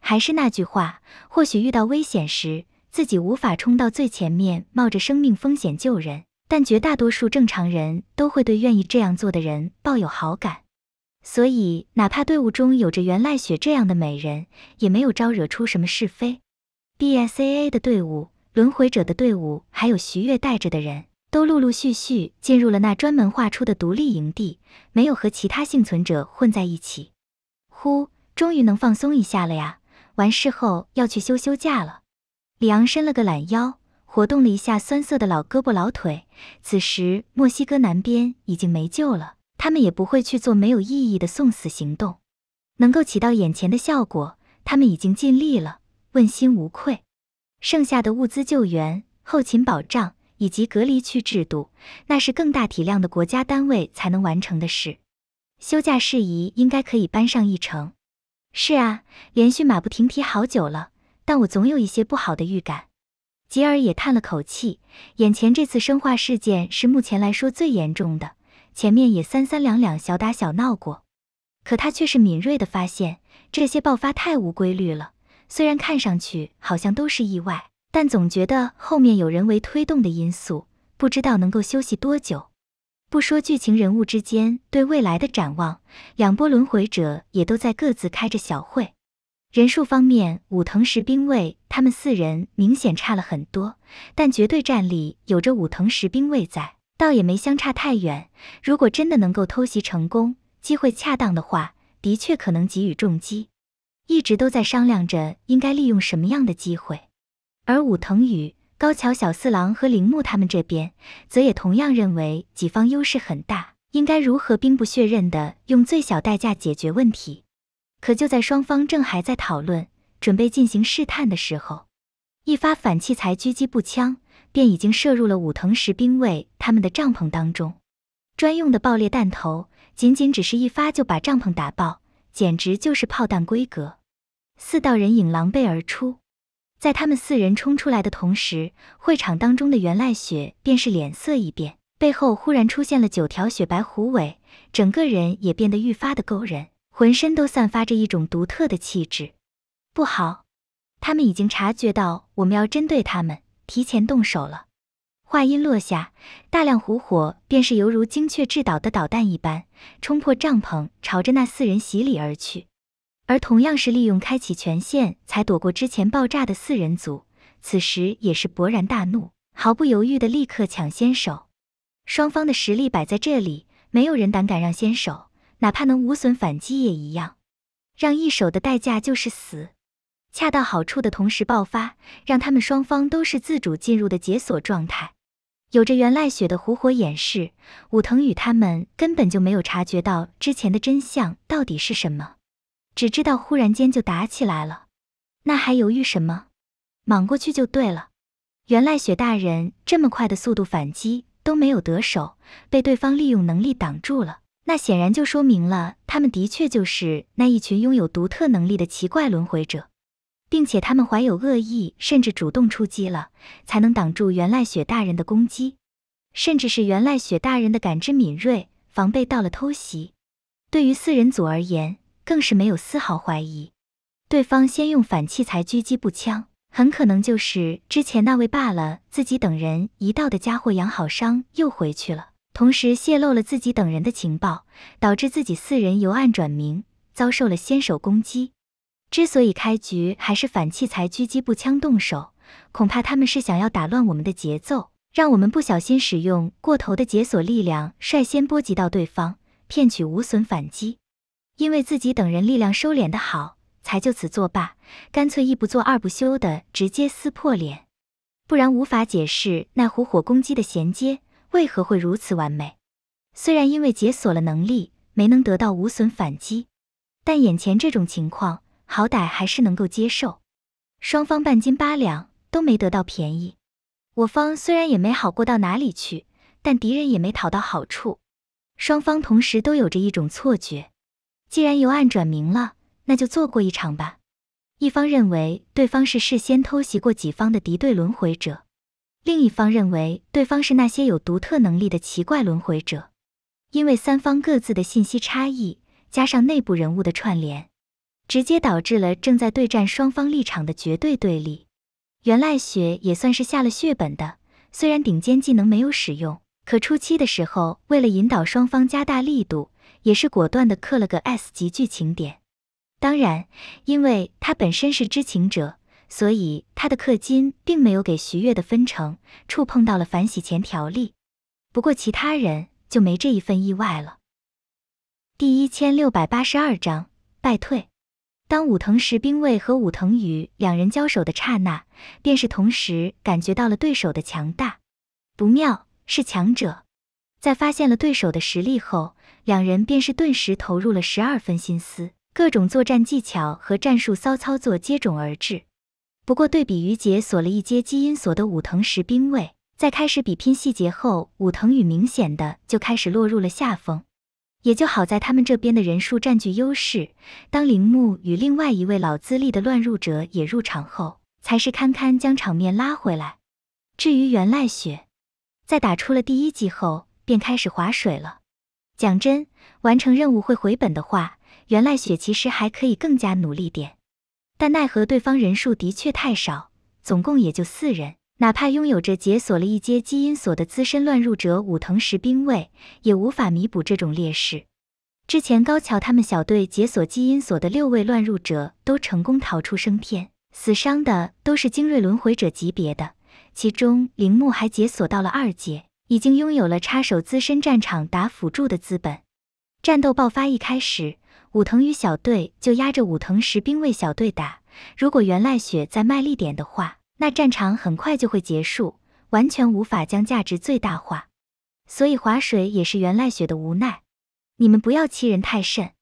还是那句话，或许遇到危险时。自己无法冲到最前面，冒着生命风险救人，但绝大多数正常人都会对愿意这样做的人抱有好感。所以，哪怕队伍中有着袁赖雪这样的美人，也没有招惹出什么是非。BSAA 的队伍、轮回者的队伍，还有徐月带着的人都陆陆续续进入了那专门划出的独立营地，没有和其他幸存者混在一起。呼，终于能放松一下了呀！完事后要去休休假了。里昂伸了个懒腰，活动了一下酸涩的老胳膊老腿。此时墨西哥南边已经没救了，他们也不会去做没有意义的送死行动。能够起到眼前的效果，他们已经尽力了，问心无愧。剩下的物资救援、后勤保障以及隔离区制度，那是更大体量的国家单位才能完成的事。休假事宜应该可以搬上议程。是啊，连续马不停蹄好久了。但我总有一些不好的预感，吉尔也叹了口气。眼前这次生化事件是目前来说最严重的，前面也三三两两小打小闹过，可他却是敏锐的发现，这些爆发太无规律了。虽然看上去好像都是意外，但总觉得后面有人为推动的因素，不知道能够休息多久。不说剧情人物之间对未来的展望，两波轮回者也都在各自开着小会。人数方面，武藤十兵卫他们四人明显差了很多，但绝对战力有着武藤十兵卫在，倒也没相差太远。如果真的能够偷袭成功，机会恰当的话，的确可能给予重击。一直都在商量着应该利用什么样的机会，而武藤宇高桥小四郎和铃木他们这边，则也同样认为己方优势很大，应该如何兵不血刃的用最小代价解决问题。可就在双方正还在讨论、准备进行试探的时候，一发反器材狙击步枪便已经射入了武藤十兵卫他们的帐篷当中。专用的爆裂弹头，仅仅只是一发就把帐篷打爆，简直就是炮弹规格。四道人影狼狈而出。在他们四人冲出来的同时，会场当中的袁赖雪便是脸色一变，背后忽然出现了九条雪白狐尾，整个人也变得愈发的勾人，浑身都散发着一种独特的气质。不好，他们已经察觉到我们要针对他们，提前动手了。话音落下，大量狐火便是犹如精确制导的导弹一般，冲破帐篷，朝着那四人洗礼而去。而同样是利用开启权限才躲过之前爆炸的四人组，此时也是勃然大怒，毫不犹豫的立刻抢先手。双方的实力摆在这里，没有人胆敢让先手，哪怕能无损反击也一样。让一手的代价就是死。恰到好处的同时爆发，让他们双方都是自主进入的解锁状态。有着袁赖雪的狐火掩饰，武藤与他们根本就没有察觉到之前的真相到底是什么，只知道忽然间就打起来了。那还犹豫什么？莽过去就对了。袁赖雪大人这么快的速度反击都没有得手，被对方利用能力挡住了，那显然就说明了他们的确就是那一群拥有独特能力的奇怪轮回者。并且他们怀有恶意，甚至主动出击了，才能挡住袁赖雪大人的攻击，甚至是袁赖雪大人的感知敏锐，防备到了偷袭。对于四人组而言，更是没有丝毫怀疑，对方先用反器材狙击步枪，很可能就是之前那位罢了自己等人一道的家伙养好伤又回去了，同时泄露了自己等人的情报，导致自己四人由暗转明，遭受了先手攻击。之所以开局还是反器材狙击步枪动手，恐怕他们是想要打乱我们的节奏，让我们不小心使用过头的解锁力量，率先波及到对方，骗取无损反击。因为自己等人力量收敛的好，才就此作罢，干脆一不做二不休的直接撕破脸。不然无法解释那狐火攻击的衔接为何会如此完美。虽然因为解锁了能力没能得到无损反击，但眼前这种情况。好歹还是能够接受，双方半斤八两都没得到便宜。我方虽然也没好过到哪里去，但敌人也没讨到好处。双方同时都有着一种错觉，既然由暗转明了，那就做过一场吧。一方认为对方是事先偷袭过己方的敌对轮回者，另一方认为对方是那些有独特能力的奇怪轮回者。因为三方各自的信息差异，加上内部人物的串联。直接导致了正在对战双方立场的绝对对立。袁赖雪也算是下了血本的，虽然顶尖技能没有使用，可初期的时候为了引导双方加大力度，也是果断的刻了个 S 级剧情点。当然，因为他本身是知情者，所以他的氪金并没有给徐月的分成触碰到了反洗钱条例。不过其他人就没这一份意外了。第一千六百八十二章败退。当武藤石兵卫和武藤宇两人交手的刹那，便是同时感觉到了对手的强大。不妙，是强者。在发现了对手的实力后，两人便是顿时投入了十二分心思，各种作战技巧和战术骚操作接踵而至。不过，对比于解锁了一阶基因锁的武藤石兵卫，在开始比拼细节后，武藤宇明显的就开始落入了下风。也就好在他们这边的人数占据优势，当铃木与另外一位老资历的乱入者也入场后，才是堪堪将场面拉回来。至于袁赖雪，在打出了第一击后，便开始划水了。讲真，完成任务会回本的话，袁赖雪其实还可以更加努力点，但奈何对方人数的确太少，总共也就四人。哪怕拥有着解锁了一阶基因锁的资深乱入者武藤石兵卫，也无法弥补这种劣势。之前高桥他们小队解锁基因锁的六位乱入者都成功逃出升天，死伤的都是精锐轮回者级别的，其中铃木还解锁到了二阶，已经拥有了插手资深战场打辅助的资本。战斗爆发一开始，武藤与小队就压着武藤石兵卫小队打，如果原赖雪再卖力点的话。那战场很快就会结束，完全无法将价值最大化，所以划水也是原赖雪的无奈。你们不要欺人太甚，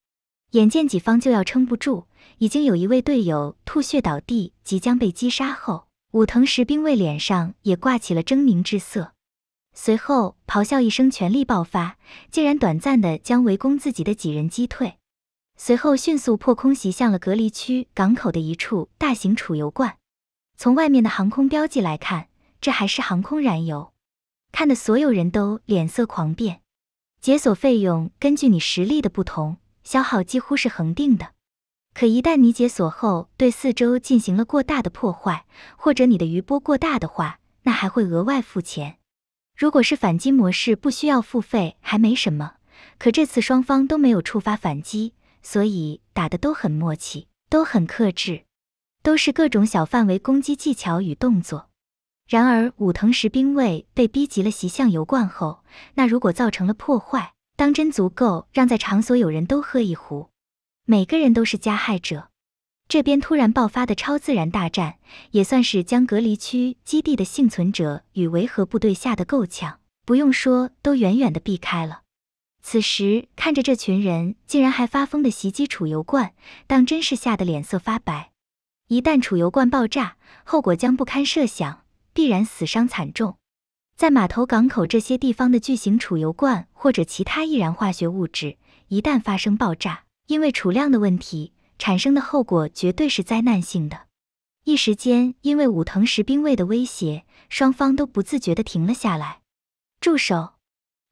眼见己方就要撑不住，已经有一位队友吐血倒地，即将被击杀后，武藤石兵卫脸上也挂起了狰狞之色，随后咆哮一声，全力爆发，竟然短暂的将围攻自己的几人击退。随后迅速破空袭向了隔离区港口的一处大型储油罐。从外面的航空标记来看，这还是航空燃油，看得所有人都脸色狂变。解锁费用根据你实力的不同，消耗几乎是恒定的。可一旦你解锁后对四周进行了过大的破坏，或者你的余波过大的话，那还会额外付钱。如果是反击模式，不需要付费，还没什么。可这次双方都没有触发反击，所以打的都很默契，都很克制，都是各种小范围攻击技巧与动作。然而武藤石兵卫被逼急了袭向油罐后，那如果造成了破坏，当真足够让在场所有人都喝一壶。每个人都是加害者。这边突然爆发的超自然大战，也算是将隔离区基地的幸存者与维和部队吓得够呛，不用说，都远远的避开了。此时看着这群人竟然还发疯的袭击储油罐，当真是吓得脸色发白。一旦储油罐爆炸，后果将不堪设想，必然死伤惨重。在码头、港口这些地方的巨型储油罐或者其他易燃化学物质，一旦发生爆炸，因为储量的问题产生的后果绝对是灾难性的。一时间，因为武藤石兵卫的威胁，双方都不自觉地停了下来。住手！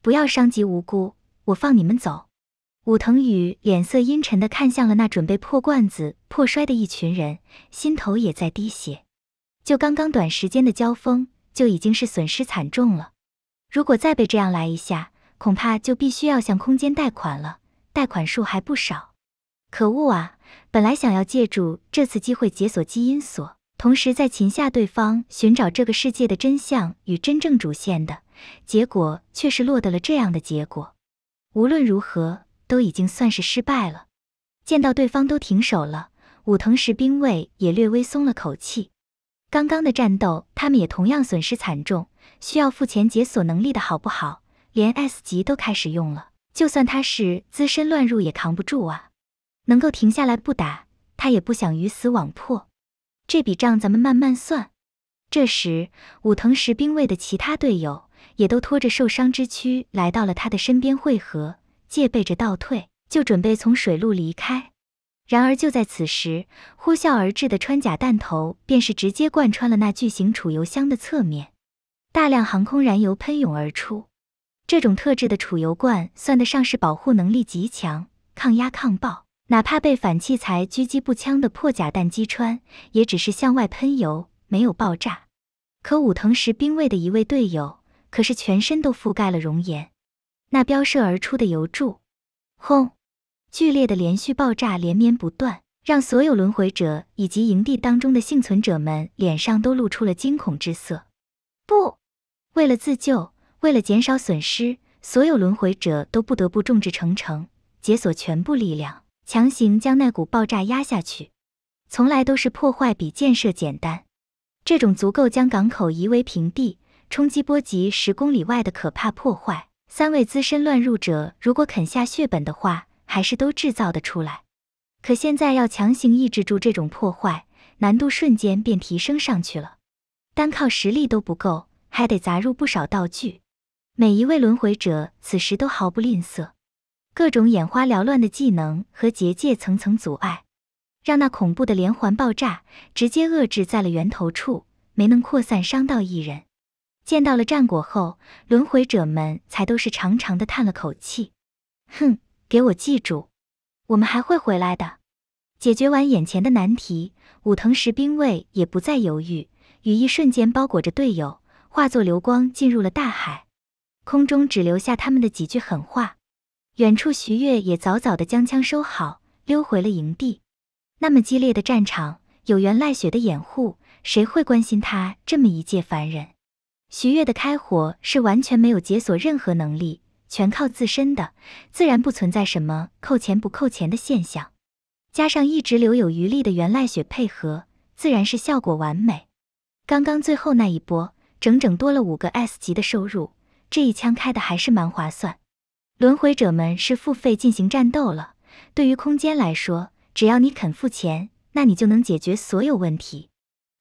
不要伤及无辜，我放你们走。武藤宇脸色阴沉地看向了那准备破罐子破摔的一群人，心头也在滴血。就刚刚短时间的交锋，就已经是损失惨重了。如果再被这样来一下，恐怕就必须要向空间贷款了。贷款数还不少，可恶啊！本来想要借助这次机会解锁基因锁，同时在擒下对方，寻找这个世界的真相与真正主线的，结果却是落得了这样的结果。无论如何，都已经算是失败了。见到对方都停手了，武藤石兵卫也略微松了口气。刚刚的战斗，他们也同样损失惨重，需要付钱解锁能力的好不好？连 S 级都开始用了。就算他是资深乱入也扛不住啊！能够停下来不打，他也不想鱼死网破。这笔账咱们慢慢算。这时，武藤石兵卫的其他队友也都拖着受伤之躯来到了他的身边汇合，戒备着倒退，就准备从水路离开。然而就在此时，呼啸而至的穿甲弹头便是直接贯穿了那巨型储油箱的侧面，大量航空燃油喷涌而出。这种特制的储油罐算得上是保护能力极强、抗压抗爆，哪怕被反器材狙击步枪的破甲弹击穿，也只是向外喷油，没有爆炸。可武藤石兵卫的一位队友可是全身都覆盖了熔岩，那飙射而出的油柱，轰！剧烈的连续爆炸连绵不断，让所有轮回者以及营地当中的幸存者们脸上都露出了惊恐之色。不，为了自救。为了减少损失，所有轮回者都不得不众志成城，解锁全部力量，强行将那股爆炸压下去。从来都是破坏比建设简单，这种足够将港口夷为平地、冲击波及十公里外的可怕破坏，三位资深乱入者如果肯下血本的话，还是都制造得出来。可现在要强行抑制住这种破坏，难度瞬间便提升上去了。单靠实力都不够，还得砸入不少道具。每一位轮回者此时都毫不吝啬，各种眼花缭乱的技能和结界层层阻碍，让那恐怖的连环爆炸直接遏制在了源头处，没能扩散伤到一人。见到了战果后，轮回者们才都是长长的叹了口气。哼，给我记住，我们还会回来的。解决完眼前的难题，武藤石兵卫也不再犹豫，羽翼瞬间包裹着队友，化作流光进入了大海。空中只留下他们的几句狠话，远处徐月也早早的将枪收好，溜回了营地。那么激烈的战场，有袁赖雪的掩护，谁会关心他这么一介凡人？徐悦的开火是完全没有解锁任何能力，全靠自身的，自然不存在什么扣钱不扣钱的现象。加上一直留有余力的袁赖雪配合，自然是效果完美。刚刚最后那一波，整整多了五个 S 级的收入。这一枪开的还是蛮划算，轮回者们是付费进行战斗了。对于空间来说，只要你肯付钱，那你就能解决所有问题。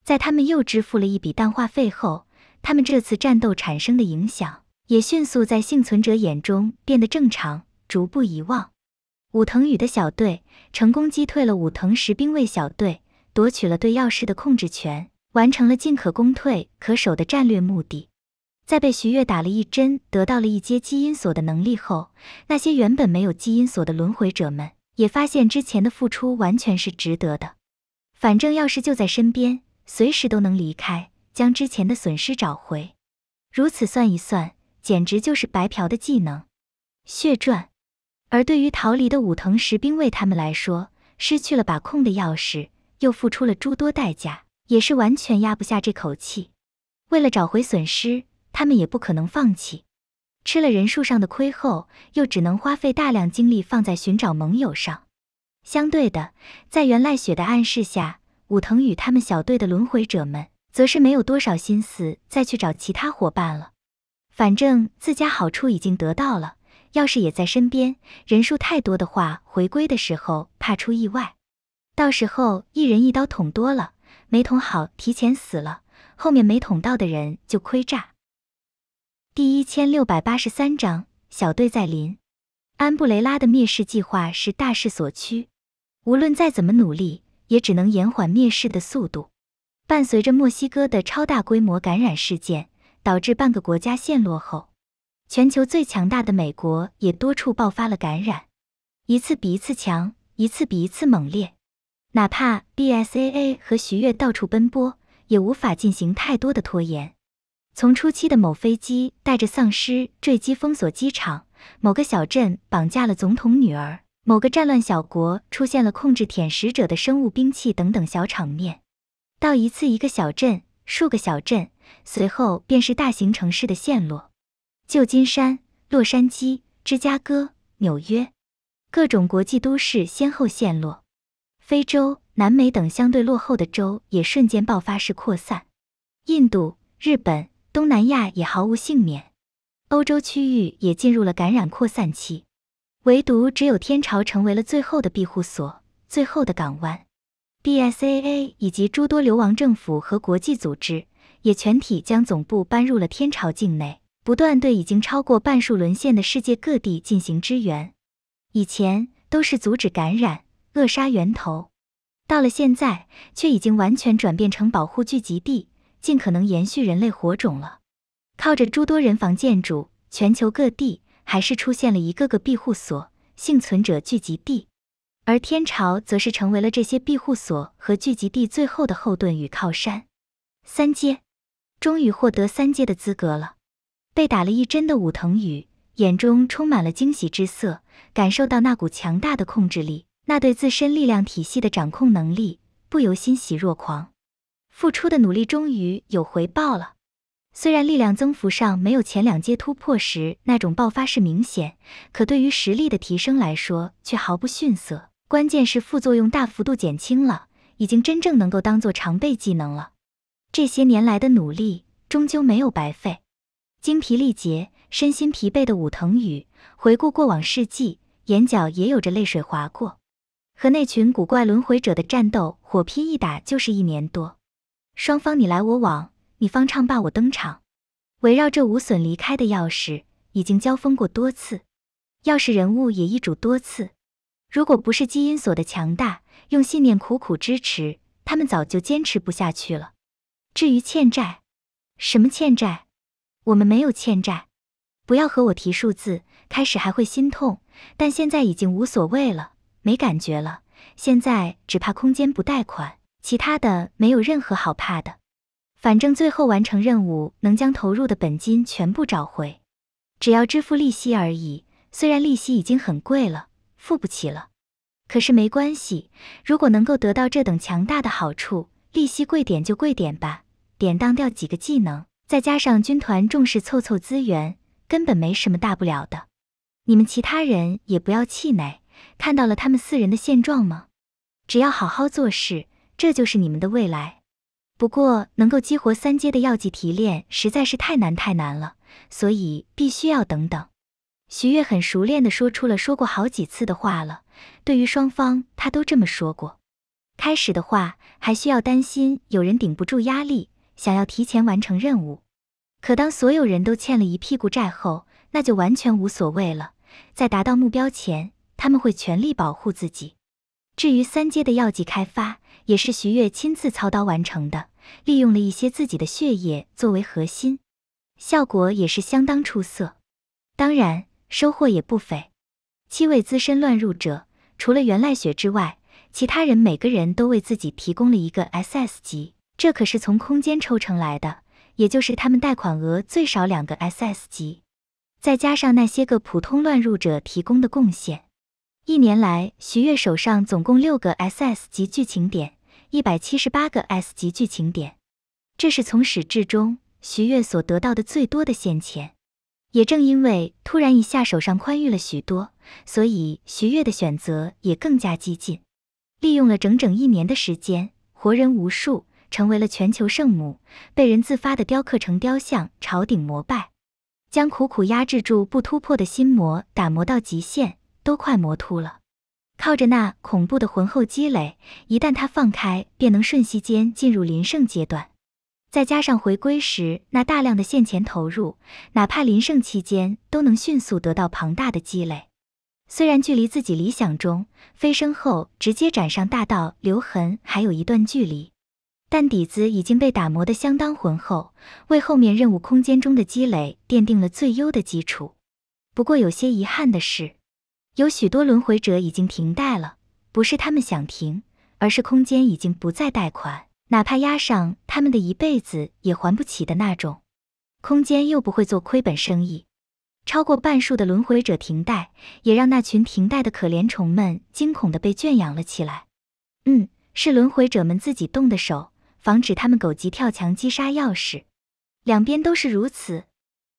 在他们又支付了一笔淡化费后，他们这次战斗产生的影响也迅速在幸存者眼中变得正常，逐步遗忘。武藤宇的小队成功击退了武藤石兵卫小队，夺取了对钥匙的控制权，完成了进可攻退可守的战略目的。在被徐月打了一针，得到了一阶基因锁的能力后，那些原本没有基因锁的轮回者们也发现之前的付出完全是值得的。反正钥匙就在身边，随时都能离开，将之前的损失找回。如此算一算，简直就是白嫖的技能，血赚。而对于逃离的武藤石兵卫他们来说，失去了把控的钥匙，又付出了诸多代价，也是完全压不下这口气。为了找回损失。他们也不可能放弃，吃了人数上的亏后，又只能花费大量精力放在寻找盟友上。相对的，在袁赖雪的暗示下，武藤与他们小队的轮回者们，则是没有多少心思再去找其他伙伴了。反正自家好处已经得到了，要是也在身边，人数太多的话，回归的时候怕出意外，到时候一人一刀捅多了，没捅好提前死了，后面没捅到的人就亏炸。第一千六百八十三章小队在临。安布雷拉的灭世计划是大势所趋，无论再怎么努力，也只能延缓灭世的速度。伴随着墨西哥的超大规模感染事件，导致半个国家陷落后，全球最强大的美国也多处爆发了感染，一次比一次强，一次比一次猛烈。哪怕 BSAA 和徐悦到处奔波，也无法进行太多的拖延。从初期的某飞机带着丧尸坠机封锁机场，某个小镇绑架了总统女儿，某个战乱小国出现了控制舔食者的生物兵器等等小场面，到一次一个小镇、数个小镇，随后便是大型城市的陷落。旧金山、洛杉矶、芝加哥、纽约，各种国际都市先后陷落。非洲、南美等相对落后的州也瞬间爆发式扩散。印度、日本。东南亚也毫无幸免，欧洲区域也进入了感染扩散期，唯独只有天朝成为了最后的庇护所、最后的港湾。BSAA 以及诸多流亡政府和国际组织也全体将总部搬入了天朝境内，不断对已经超过半数沦陷的世界各地进行支援。以前都是阻止感染、扼杀源头，到了现在却已经完全转变成保护聚集地。尽可能延续人类火种了。靠着诸多人防建筑，全球各地还是出现了一个个庇护所、幸存者聚集地，而天朝则是成为了这些庇护所和聚集地最后的后盾与靠山。三阶，终于获得三阶的资格了。被打了一针的武藤宇眼中充满了惊喜之色，感受到那股强大的控制力，那对自身力量体系的掌控能力，不由欣喜若狂。付出的努力终于有回报了，虽然力量增幅上没有前两阶突破时那种爆发式明显，可对于实力的提升来说却毫不逊色。关键是副作用大幅度减轻了，已经真正能够当做常备技能了。这些年来的努力终究没有白费。精疲力竭、身心疲惫的武藤宇回顾过往事迹，眼角也有着泪水划过。和那群古怪轮回者的战斗，火拼一打就是一年多。双方你来我往，你方唱罢我登场，围绕这无损离开的钥匙，已经交锋过多次，钥匙人物也易主多次。如果不是基因锁的强大，用信念苦苦支持，他们早就坚持不下去了。至于欠债，什么欠债？我们没有欠债。不要和我提数字，开始还会心痛，但现在已经无所谓了，没感觉了。现在只怕空间不贷款。其他的没有任何好怕的，反正最后完成任务能将投入的本金全部找回，只要支付利息而已。虽然利息已经很贵了，付不起了，可是没关系。如果能够得到这等强大的好处，利息贵点就贵点吧。典当掉几个技能，再加上军团重视凑凑资源，根本没什么大不了的。你们其他人也不要气馁，看到了他们四人的现状吗？只要好好做事。这就是你们的未来。不过，能够激活三阶的药剂提炼实在是太难太难了，所以必须要等等。徐月很熟练地说出了说过好几次的话了。对于双方，他都这么说过。开始的话还需要担心有人顶不住压力，想要提前完成任务。可当所有人都欠了一屁股债后，那就完全无所谓了。在达到目标前，他。们会全力保护自己。至于三阶的药剂开发，也是徐月亲自操刀完成的，利用了一些自己的血液作为核心，效果也是相当出色。当然，收获也不菲。七位资深乱入者，除了袁赖雪之外，其他人每个人都为自己提供了一个 SS 级，这可是从空间抽成来的，也就是他们贷款额最少两个 SS 级，再加上那些个普通乱入者提供的贡献。一年来，徐月手上总共六个 SS 级剧情点，一百七十八个 S 级剧情点，这是从始至终徐月所得到的最多的现钱。也正因为突然一下手上宽裕了许多，所以徐悦的选择也更加激进，利用了整整一年的时间，活人无数，成为了全球圣母，被人自发的雕刻成雕像，朝顶膜拜，将苦苦压制住不突破的心魔打磨到极限。都快磨秃了，靠着那恐怖的浑厚积累，一旦他放开，便能瞬息间进入临胜阶段。再加上回归时那大量的现钱投入，哪怕临胜期间都能迅速得到庞大的积累。虽然距离自己理想中飞升后直接斩上大道留痕还有一段距离，但底子已经被打磨得相当浑厚，为后面任务空间中的积累奠定了最优的基础。不过有些遗憾的是。有许多轮回者已经停贷了，不是他们想停，而是空间已经不再贷款，哪怕押上他们的一辈子也还不起的那种。空间又不会做亏本生意，超过半数的轮回者停贷，也让那群停贷的可怜虫们惊恐的被圈养了起来。嗯，是轮回者们自己动的手，防止他们狗急跳墙击杀钥匙。两边都是如此，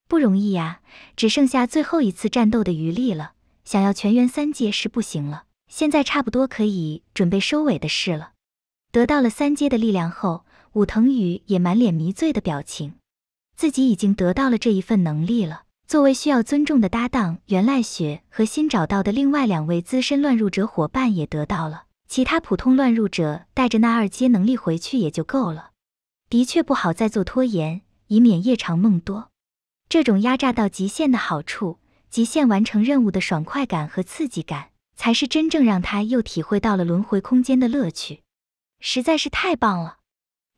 不容易呀，只剩下最后一次战斗的余力了。想要全员三阶是不行了，现在差不多可以准备收尾的事了。得到了三阶的力量后，武藤宇也满脸迷醉的表情，自己已经得到了这一份能力了。作为需要尊重的搭档，袁赖雪和新找到的另外两位资深乱入者伙伴也得到了，其他普通乱入者带着那二阶能力回去也就够了。的确不好再做拖延，以免夜长梦多。这种压榨到极限的好处。极限完成任务的爽快感和刺激感，才是真正让他又体会到了轮回空间的乐趣，实在是太棒了。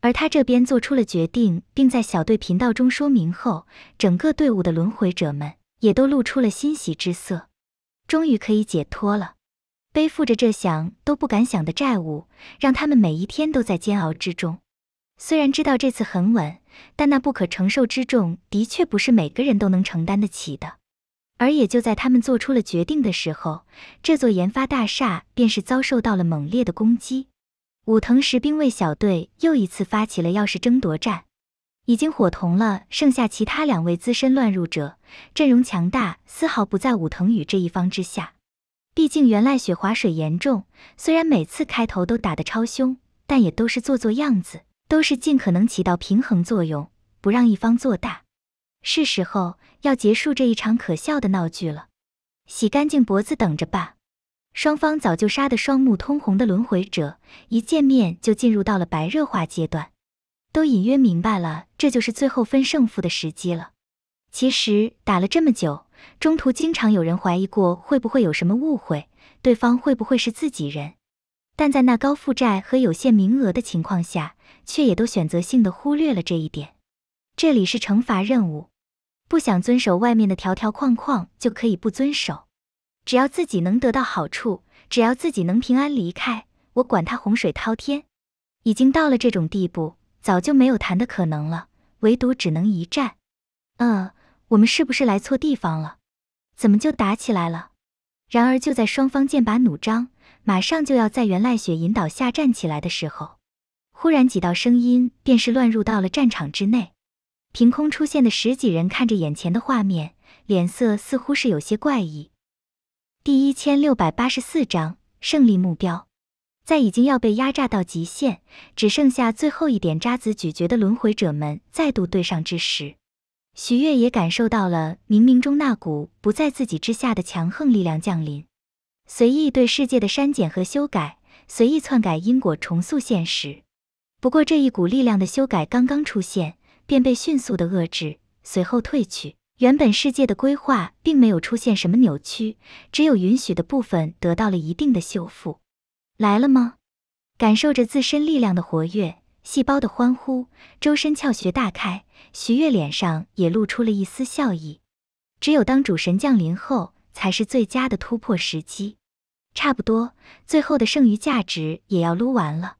而他这边做出了决定，并在小队频道中说明后，整个队伍的轮回者们也都露出了欣喜之色，终于可以解脱了。背负着这想都不敢想的债务，让他们每一天都在煎熬之中。虽然知道这次很稳，但那不可承受之重，的确不是每个人都能承担得起的。而也就在他们做出了决定的时候，这座研发大厦便是遭受到了猛烈的攻击。武藤石兵卫小队又一次发起了钥匙争夺战，已经伙同了剩下其他两位资深乱入者，阵容强大，丝毫不在武藤宇这一方之下。毕竟原来雪滑水严重，虽然每次开头都打得超凶，但也都是做做样子，都是尽可能起到平衡作用，不让一方做大。是时候。要结束这一场可笑的闹剧了，洗干净脖子等着吧。双方早就杀得双目通红的轮回者，一见面就进入到了白热化阶段，都隐约明白了，这就是最后分胜负的时机了。其实打了这么久，中途经常有人怀疑过会不会有什么误会，对方会不会是自己人，但在那高负债和有限名额的情况下，却也都选择性的忽略了这一点。这里是惩罚任务。不想遵守外面的条条框框，就可以不遵守。只要自己能得到好处，只要自己能平安离开，我管他洪水滔天。已经到了这种地步，早就没有谈的可能了，唯独只能一战。嗯，我们是不是来错地方了？怎么就打起来了？然而就在双方剑拔弩张，马上就要在袁赖雪引导下站起来的时候，忽然几道声音便是乱入到了战场之内。凭空出现的十几人看着眼前的画面，脸色似乎是有些怪异。第一千六百八十四章胜利目标，在已经要被压榨到极限，只剩下最后一点渣子咀嚼的轮回者们再度对上之时，徐月也感受到了冥冥中那股不在自己之下的强横力量降临。随意对世界的删减和修改，随意篡改因果，重塑现实。不过这一股力量的修改刚刚出现。便被迅速的遏制，随后退去，原本世界的规划并没有出现什么扭曲，只有允许的部分得到了一定的修复。来了吗？感受着自身力量的活跃，细胞的欢呼，周身窍穴大开，徐月脸上也露出了一丝笑意。只有当主神降临后，才是最佳的突破时机。差不多，最后的剩余价值也要撸完了。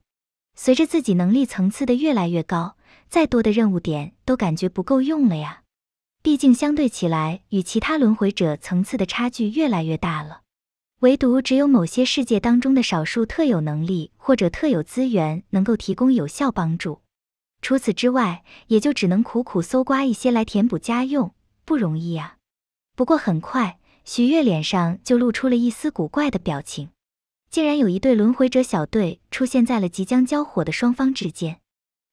随着自己能力层次的越来越高，再多的任务点都感觉不够用了呀。毕竟相对起来，与其他轮回者层次的差距越来越大了。唯独只有某些世界当中的少数特有能力或者特有资源能够提供有效帮助，除此之外，也就只能苦苦搜刮一些来填补家用，不容易啊。不过很快，许月脸上就露出了一丝古怪的表情，竟然有一队轮回者小队出现在了即将交火的双方之间。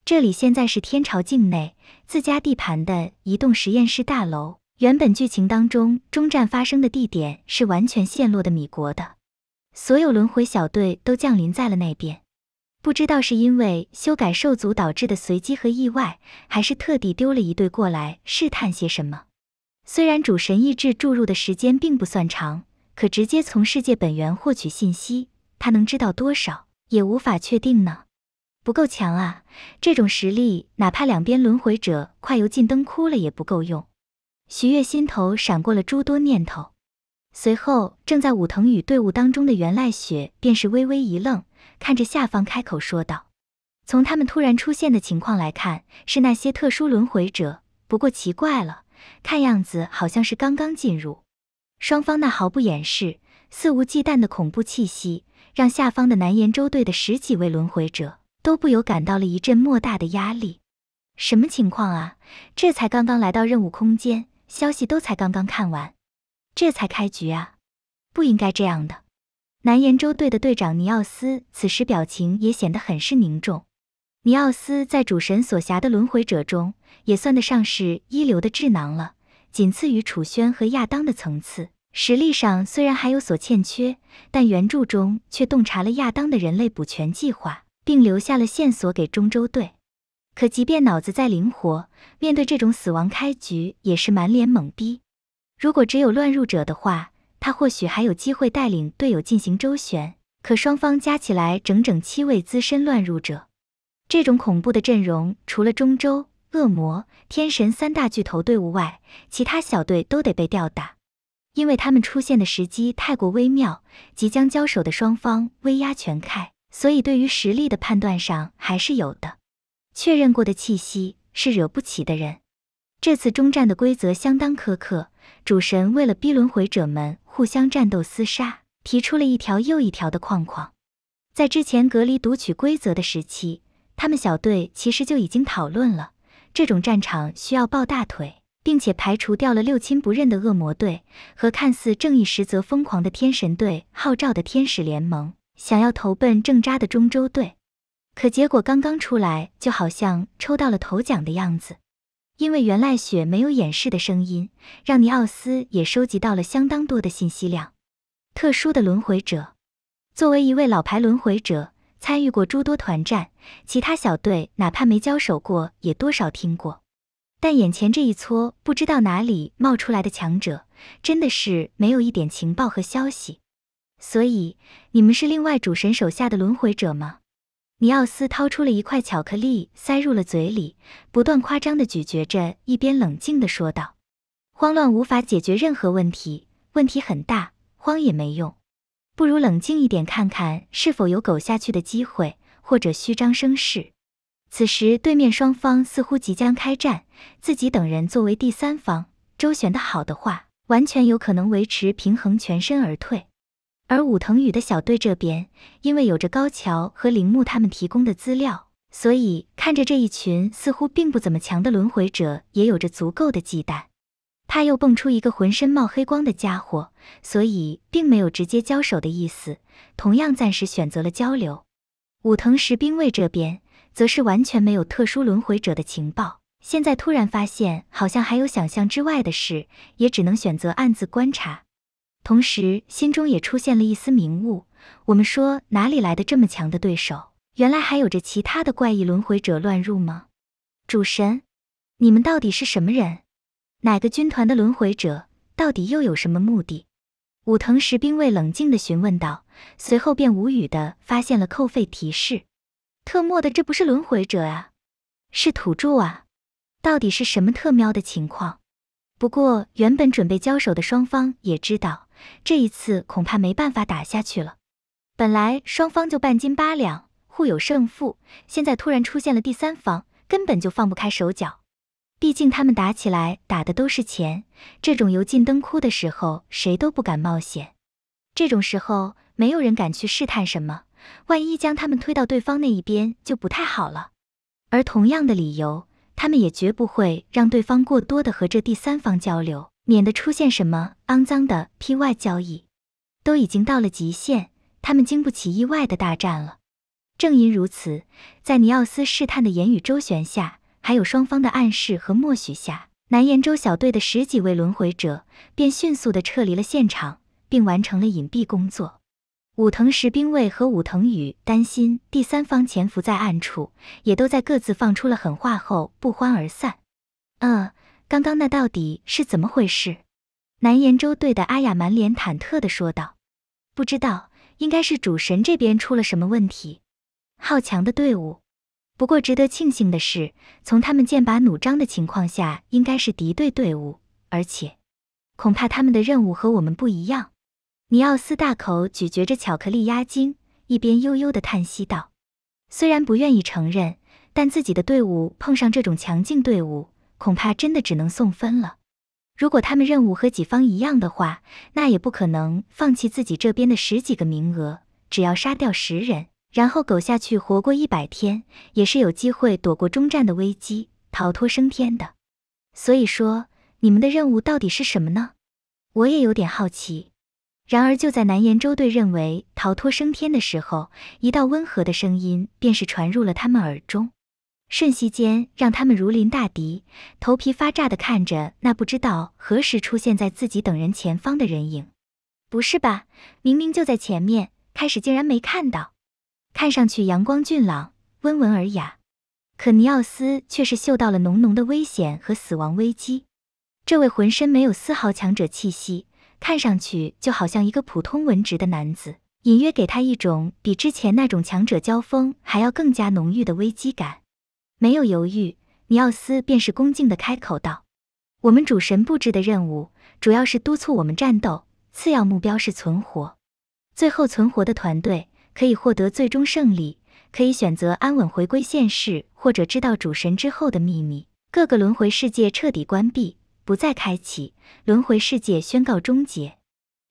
这里现在是天朝境内自家地盘的一栋实验室大楼。原本剧情当中中战发生的地点是完全陷落的米国的，所有轮回小队都降临在了那边。不知道是因为修改兽族导致的随机和意外，还是特地丢了一队过来试探些什么。虽然主神意志注入的时间并不算长，可直接从世界本源获取信息，他能知道多少也无法确定呢。不够强啊！这种实力，哪怕两边轮回者快油尽灯枯了也不够用。徐月心头闪过了诸多念头，随后正在武藤与队伍当中的袁赖雪便是微微一愣，看着下方开口说道：“从他们突然出现的情况来看，是那些特殊轮回者。不过奇怪了，看样子好像是刚刚进入。双方那毫不掩饰、肆无忌惮的恐怖气息，让下方的南岩州队的十几位轮回者。”都不由感到了一阵莫大的压力。什么情况啊？这才刚刚来到任务空间，消息都才刚刚看完，这才开局啊！不应该这样的。南岩州队的队长尼奥斯此时表情也显得很是凝重。尼奥斯在主神所辖的轮回者中，也算得上是一流的智囊了，仅次于楚轩和亚当的层次。实力上虽然还有所欠缺，但原著中却洞察了亚当的人类补全计划。并留下了线索给中州队，可即便脑子再灵活，面对这种死亡开局也是满脸懵逼。如果只有乱入者的话，他或许还有机会带领队友进行周旋。可双方加起来整整七位资深乱入者，这种恐怖的阵容，除了中州、恶魔、天神三大巨头队伍外，其他小队都得被吊打，因为他们出现的时机太过微妙，即将交手的双方威压全开。所以，对于实力的判断上还是有的。确认过的气息是惹不起的人。这次中战的规则相当苛刻，主神为了逼轮回者们互相战斗厮杀，提出了一条又一条的框框。在之前隔离读取规则的时期，他们小队其实就已经讨论了，这种战场需要抱大腿，并且排除掉了六亲不认的恶魔队和看似正义实则疯狂的天神队，号召的天使联盟。想要投奔正扎的中州队，可结果刚刚出来，就好像抽到了头奖的样子。因为原赖雪没有掩饰的声音，让尼奥斯也收集到了相当多的信息量。特殊的轮回者，作为一位老牌轮回者，参与过诸多团战，其他小队哪怕没交手过，也多少听过。但眼前这一撮不知道哪里冒出来的强者，真的是没有一点情报和消息。所以，你们是另外主神手下的轮回者吗？尼奥斯掏出了一块巧克力，塞入了嘴里，不断夸张的咀嚼着，一边冷静的说道：“慌乱无法解决任何问题，问题很大，慌也没用，不如冷静一点，看看是否有苟下去的机会，或者虚张声势。”此时，对面双方似乎即将开战，自己等人作为第三方，周旋的好的话，完全有可能维持平衡，全身而退。而武藤宇的小队这边，因为有着高桥和铃木他们提供的资料，所以看着这一群似乎并不怎么强的轮回者，也有着足够的忌惮。他又蹦出一个浑身冒黑光的家伙，所以并没有直接交手的意思，同样暂时选择了交流。武藤石兵卫这边，则是完全没有特殊轮回者的情报，现在突然发现好像还有想象之外的事，也只能选择暗自观察。同时，心中也出现了一丝明悟。我们说哪里来的这么强的对手？原来还有着其他的怪异轮回者乱入吗？主神，你们到底是什么人？哪个军团的轮回者到底又有什么目的？武藤石兵卫冷静地询问道，随后便无语地发现了扣费提示。特么的，这不是轮回者啊，是土著啊！到底是什么特喵的情况？不过原本准备交手的双方也知道，这一次恐怕没办法打下去了。本来双方就半斤八两，互有胜负，现在突然出现了第三方，根本就放不开手脚。毕竟他们打起来打的都是钱，这种油尽灯枯的时候，谁都不敢冒险。这种时候，没有人敢去试探什么，万一将他们推到对方那一边，就不太好了。而同样的理由，他们也绝不会让对方过多的和这第三方交流，免得出现什么肮脏的 PY 交易。都已经到了极限，他们经不起意外的大战了。正因如此，在尼奥斯试探的言语周旋下。还有双方的暗示和默许下，南延州小队的十几位轮回者便迅速的撤离了现场，并完成了隐蔽工作。武藤石兵卫和武藤宇担心第三方潜伏在暗处，也都在各自放出了狠话后不欢而散。嗯，刚刚那到底是怎么回事？南延州队的阿雅满脸忐忑的说道：“不知道，应该是主神这边出了什么问题。好强的队伍。”不过值得庆幸的是，从他们剑拔弩张的情况下，应该是敌对队伍，而且恐怕他们的任务和我们不一样。尼奥斯大口咀嚼着巧克力压精，一边悠悠地叹息道：“虽然不愿意承认，但自己的队伍碰上这种强劲队伍，恐怕真的只能送分了。如果他们任务和己方一样的话，那也不可能放弃自己这边的十几个名额，只要杀掉十人。”然后苟下去活过一百天，也是有机会躲过终战的危机，逃脱升天的。所以说，你们的任务到底是什么呢？我也有点好奇。然而，就在南延州队认为逃脱升天的时候，一道温和的声音便是传入了他们耳中，瞬息间让他们如临大敌，头皮发炸的看着那不知道何时出现在自己等人前方的人影。不是吧？明明就在前面，开始竟然没看到。看上去阳光俊朗、温文尔雅，可尼奥斯却是嗅到了浓浓的危险和死亡危机。这位浑身没有丝毫强者气息，看上去就好像一个普通文职的男子，隐约给他一种比之前那种强者交锋还要更加浓郁的危机感。没有犹豫，尼奥斯便是恭敬地开口道：“我们主神布置的任务，主要是督促我们战斗，次要目标是存活。最后存活的团队。”可以获得最终胜利，可以选择安稳回归现世，或者知道主神之后的秘密。各个轮回世界彻底关闭，不再开启，轮回世界宣告终结。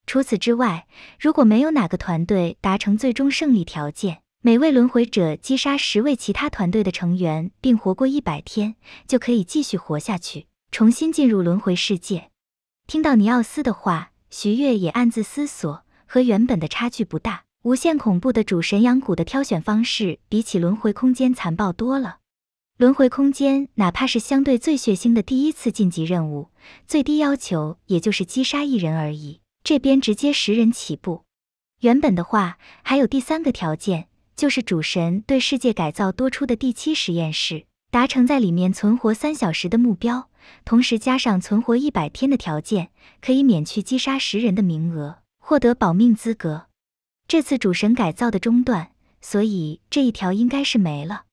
除此之外，如果没有哪个团队达成最终胜利条件，每位轮回者击杀十位其他团队的成员，并活过一百天，就可以继续活下去，重新进入轮回世界。听到尼奥斯的话，徐月也暗自思索，和原本的差距不大。无限恐怖的主神阳谷的挑选方式，比起轮回空间残暴多了。轮回空间哪怕是相对最血腥的第一次晋级任务，最低要求也就是击杀一人而已。这边直接十人起步。原本的话，还有第三个条件，就是主神对世界改造多出的第七实验室，达成在里面存活三小时的目标，同时加上存活一百天的条件，可以免去击杀十人的名额，获得保命资格。这次主神改造的中断，所以这一条应该是没了。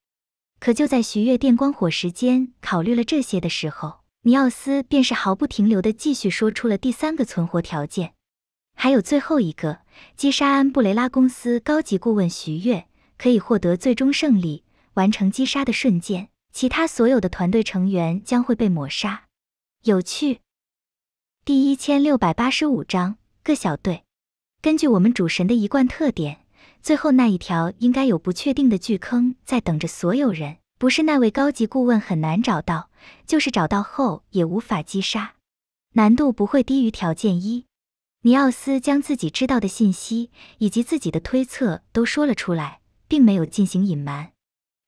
可就在徐月电光火石间考虑了这些的时候，尼奥斯便是毫不停留的继续说出了第三个存活条件，还有最后一个，击杀安布雷拉公司高级顾问徐月，可以获得最终胜利。完成击杀的瞬间，其他所有的团队成员将会被抹杀。有趣。第一千六百八十五章各小队。根据我们主神的一贯特点，最后那一条应该有不确定的巨坑在等着所有人。不是那位高级顾问很难找到，就是找到后也无法击杀，难度不会低于条件一。尼奥斯将自己知道的信息以及自己的推测都说了出来，并没有进行隐瞒。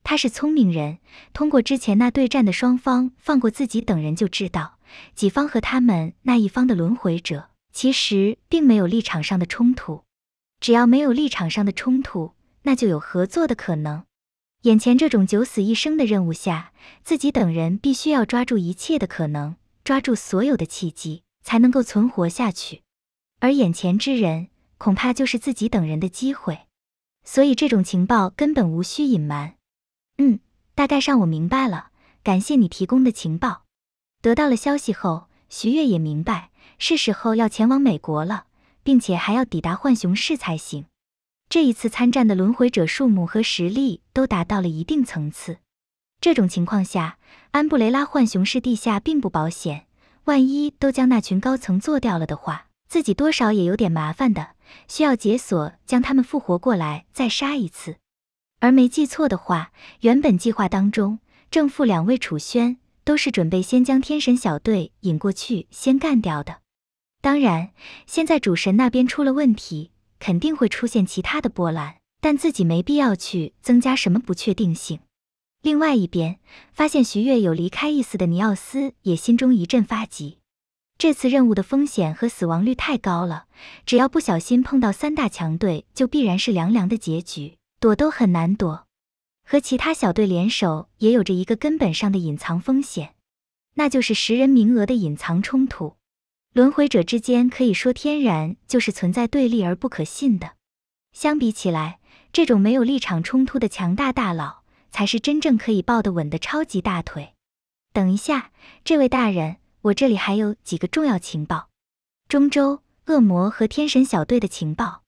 他是聪明人，通过之前那对战的双方放过自己等人，就知道己方和他们那一方的轮回者。其实并没有立场上的冲突，只要没有立场上的冲突，那就有合作的可能。眼前这种九死一生的任务下，自己等人必须要抓住一切的可能，抓住所有的契机，才能够存活下去。而眼前之人，恐怕就是自己等人的机会。所以这种情报根本无需隐瞒。嗯，大概上我明白了。感谢你提供的情报。得到了消息后，徐月也明白是时候要前往美国了，并且还要抵达浣熊市才行。这一次参战的轮回者数目和实力都达到了一定层次。这种情况下，安布雷拉浣熊市地下并不保险，万一都将那群高层做掉了的话，自己多少也有点麻烦的。需要解锁，将他们复活过来，再杀一次。而没记错的话，原本计划当中，正负两位楚轩都是准备先将天神小队引过去，先干掉的。当然，现在主神那边出了问题，肯定会出现其他的波澜，但自己没必要去增加什么不确定性。另外一边，发现徐月有离开意思的尼奥斯也心中一阵发急。这次任务的风险和死亡率太高了，只要不小心碰到三大强队，就必然是凉凉的结局，躲都很难躲。和其他小队联手，也有着一个根本上的隐藏风险，那就是十人名额的隐藏冲突。轮回者之间可以说天然就是存在对立而不可信的。相比起来，这种没有立场冲突的强大大佬，才是真正可以抱得稳的超级大腿。等一下，这位大人。我这里还有几个重要情报，中州恶魔和天神小队的情报。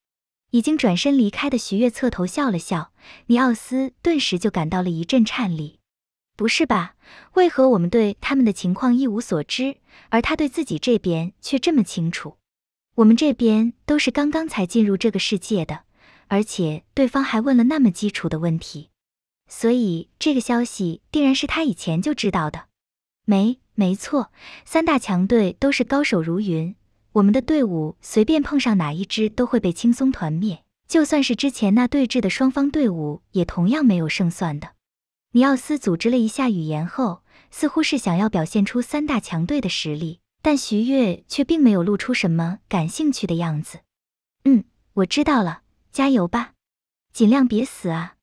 已经转身离开的徐月侧头笑了笑，尼奥斯顿时就感到了一阵颤栗。不是吧？为何我们对他们的情况一无所知，而他对自己这边却这么清楚？我们这边都是刚刚才进入这个世界的，而且对方还问了那么基础的问题，所以这个消息定然是他以前就知道的。没。没错，三大强队都是高手如云，我们的队伍随便碰上哪一支都会被轻松团灭。就算是之前那对峙的双方队伍，也同样没有胜算的。尼奥斯组织了一下语言后，似乎是想要表现出三大强队的实力，但徐月却并没有露出什么感兴趣的样子。嗯，我知道了，加油吧，尽量别死啊！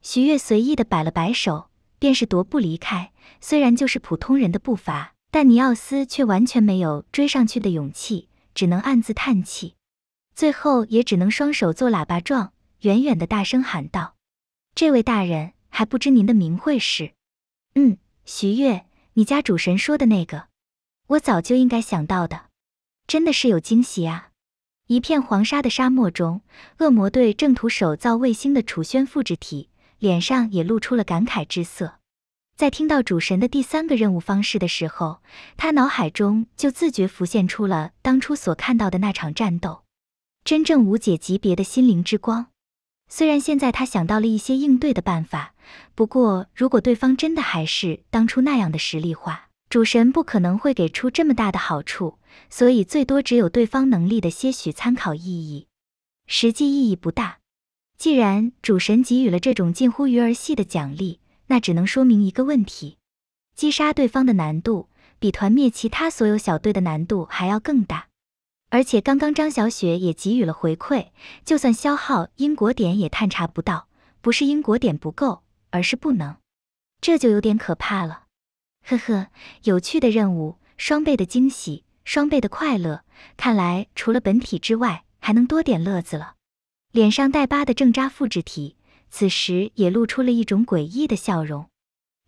徐月随意的摆了摆手，便是踱步离开。虽然就是普通人的步伐，但尼奥斯却完全没有追上去的勇气，只能暗自叹气，最后也只能双手做喇叭状，远远的大声喊道：“这位大人，还不知您的名讳是？”“嗯，徐月，你家主神说的那个，我早就应该想到的，真的是有惊喜啊！”一片黄沙的沙漠中，恶魔队正徒手造卫星的楚轩复制体脸上也露出了感慨之色。在听到主神的第三个任务方式的时候，他脑海中就自觉浮现出了当初所看到的那场战斗，真正无解级别的心灵之光。虽然现在他想到了一些应对的办法，不过如果对方真的还是当初那样的实力话，主神不可能会给出这么大的好处，所以最多只有对方能力的些许参考意义，实际意义不大。既然主神给予了这种近乎于儿戏的奖励。那只能说明一个问题：击杀对方的难度比团灭其他所有小队的难度还要更大。而且刚刚张小雪也给予了回馈，就算消耗因果点也探查不到，不是因果点不够，而是不能。这就有点可怕了。呵呵，有趣的任务，双倍的惊喜，双倍的快乐。看来除了本体之外，还能多点乐子了。脸上带疤的正扎复制体。此时也露出了一种诡异的笑容。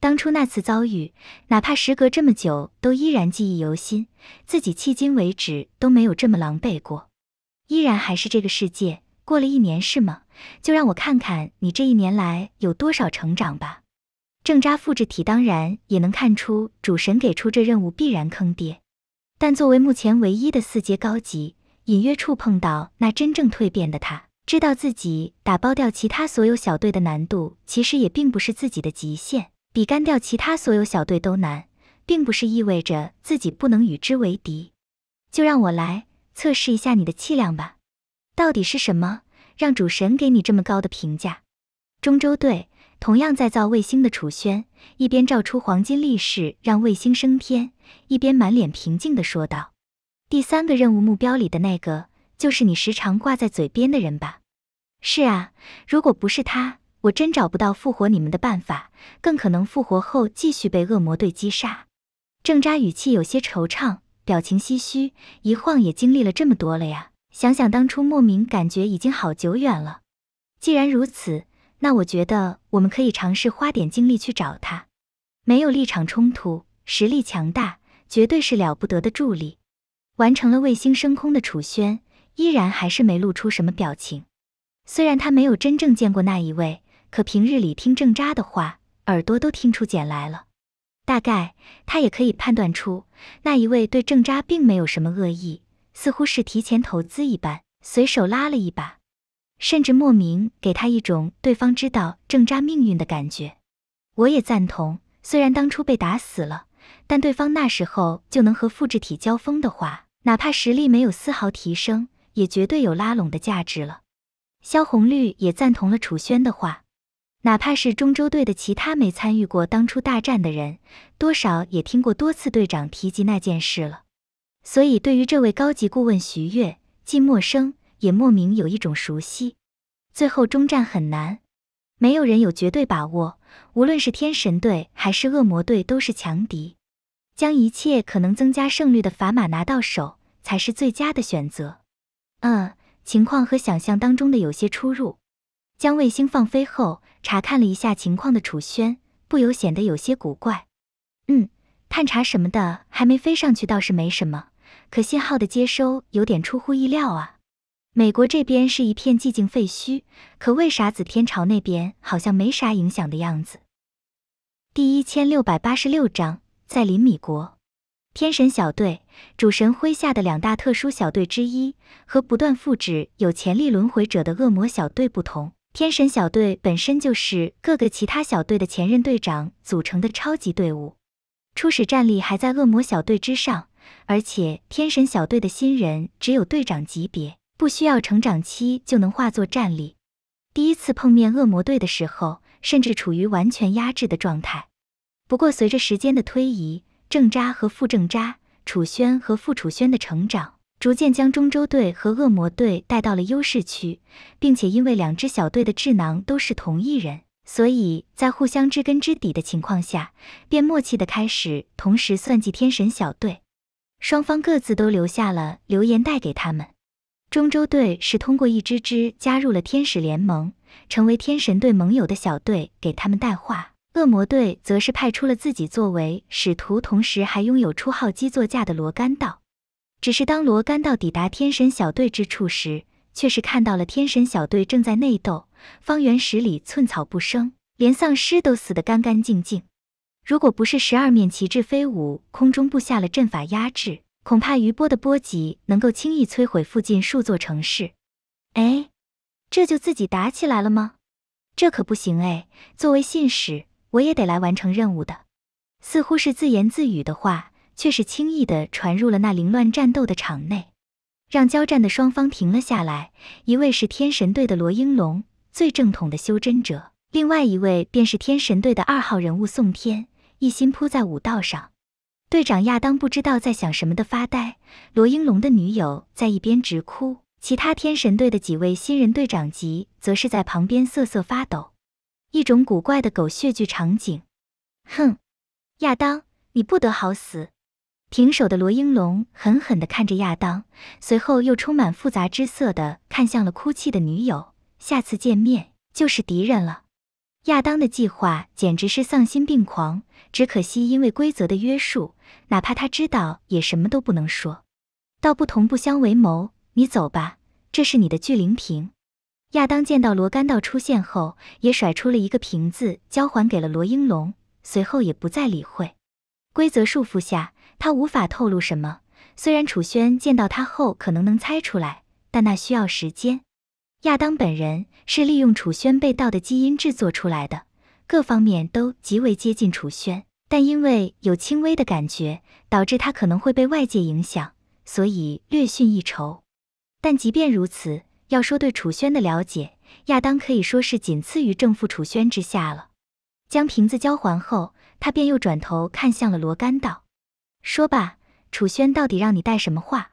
当初那次遭遇，哪怕时隔这么久，都依然记忆犹新。自己迄今为止都没有这么狼狈过，依然还是这个世界。过了一年是吗？就让我看看你这一年来有多少成长吧。正扎复制体当然也能看出主神给出这任务必然坑爹，但作为目前唯一的四阶高级，隐约触碰到那真正蜕变的他。知道自己打包掉其他所有小队的难度，其实也并不是自己的极限，比干掉其他所有小队都难，并不是意味着自己不能与之为敌。就让我来测试一下你的气量吧，到底是什么让主神给你这么高的评价？中州队同样在造卫星的楚轩，一边照出黄金力士让卫星升天，一边满脸平静地说道：“第三个任务目标里的那个。”就是你时常挂在嘴边的人吧？是啊，如果不是他，我真找不到复活你们的办法，更可能复活后继续被恶魔队击杀。郑扎语气有些惆怅，表情唏嘘，一晃也经历了这么多了呀。想想当初，莫名感觉已经好久远了。既然如此，那我觉得我们可以尝试花点精力去找他。没有立场冲突，实力强大，绝对是了不得的助力。完成了卫星升空的楚轩，依然还是没露出什么表情。虽然他没有真正见过那一位，可平日里听郑扎的话，耳朵都听出茧来了。大概他也可以判断出，那一位对郑扎并没有什么恶意，似乎是提前投资一般，随手拉了一把，甚至莫名给他一种对方知道郑扎命运的感觉。我也赞同，虽然当初被打死了，但对方那时候就能和复制体交锋的话，哪怕实力没有丝毫提升，也绝对有拉拢的价值了。萧红绿也赞同了楚轩的话，哪怕是中州队的其他没参与过当初大战的人，多少也听过多次队长提及那件事了。所以对于这位高级顾问徐悦，既陌生也莫名有一种熟悉。最后终战很难，没有人有绝对把握，无论是天神队还是恶魔队都是强敌，将一切可能增加胜率的砝码拿到手才是最佳的选择。嗯。情况和想象当中的有些出入。将卫星放飞后，查看了一下情况的楚轩不由显得有些古怪。嗯，探查什么的还没飞上去倒是没什么，可信号的接收有点出乎意料啊。美国这边是一片寂静废墟，可为啥子天朝那边好像没啥影响的样子？第一千六百八十六章，在林米国。天神小队，主神麾下的两大特殊小队之一，和不断复制有潜力轮回者的恶魔小队不同，天神小队本身就是各个其他小队的前任队长组成的超级队伍，初始战力还在恶魔小队之上，而且天神小队的新人只有队长级别，不需要成长期就能化作战力。第一次碰面恶魔队的时候，甚至处于完全压制的状态。不过随着时间的推移，郑扎和傅郑扎，楚轩和副楚轩的成长，逐渐将中州队和恶魔队带到了优势区，并且因为两支小队的智囊都是同一人，所以在互相知根知底的情况下，便默契的开始同时算计天神小队。双方各自都留下了留言带给他们。中州队是通过一支支加入了天使联盟，成为天神队盟友的小队给他们带话。恶魔队则是派出了自己作为使徒，同时还拥有初号机座驾的罗甘道。只是当罗甘道抵达天神小队之处时，却是看到了天神小队正在内斗，方圆十里寸草不生，连丧尸都死得干干净净。如果不是十二面旗帜飞舞，空中布下了阵法压制，恐怕余波的波及能够轻易摧毁附近数座城市。哎，这就自己打起来了吗？这可不行哎！作为信使。我也得来完成任务的，似乎是自言自语的话，却是轻易的传入了那凌乱战斗的场内，让交战的双方停了下来。一位是天神队的罗英龙，最正统的修真者；另外一位便是天神队的二号人物宋天，一心扑在武道上。队长亚当不知道在想什么的发呆，罗英龙的女友在一边直哭，其他天神队的几位新人队长级则是在旁边瑟瑟发抖。一种古怪的狗血剧场景，哼，亚当，你不得好死！停手的罗英龙狠狠地看着亚当，随后又充满复杂之色的看向了哭泣的女友。下次见面就是敌人了。亚当的计划简直是丧心病狂，只可惜因为规则的约束，哪怕他知道也什么都不能说。道不同不相为谋，你走吧，这是你的聚灵瓶。亚当见到罗甘道出现后，也甩出了一个瓶子，交还给了罗英龙，随后也不再理会。规则束缚下，他无法透露什么。虽然楚轩见到他后可能能猜出来，但那需要时间。亚当本人是利用楚轩被盗的基因制作出来的，各方面都极为接近楚轩，但因为有轻微的感觉，导致他可能会被外界影响，所以略逊一筹。但即便如此。要说对楚轩的了解，亚当可以说是仅次于正副楚轩之下了。将瓶子交还后，他便又转头看向了罗甘道，说吧，楚轩到底让你带什么话？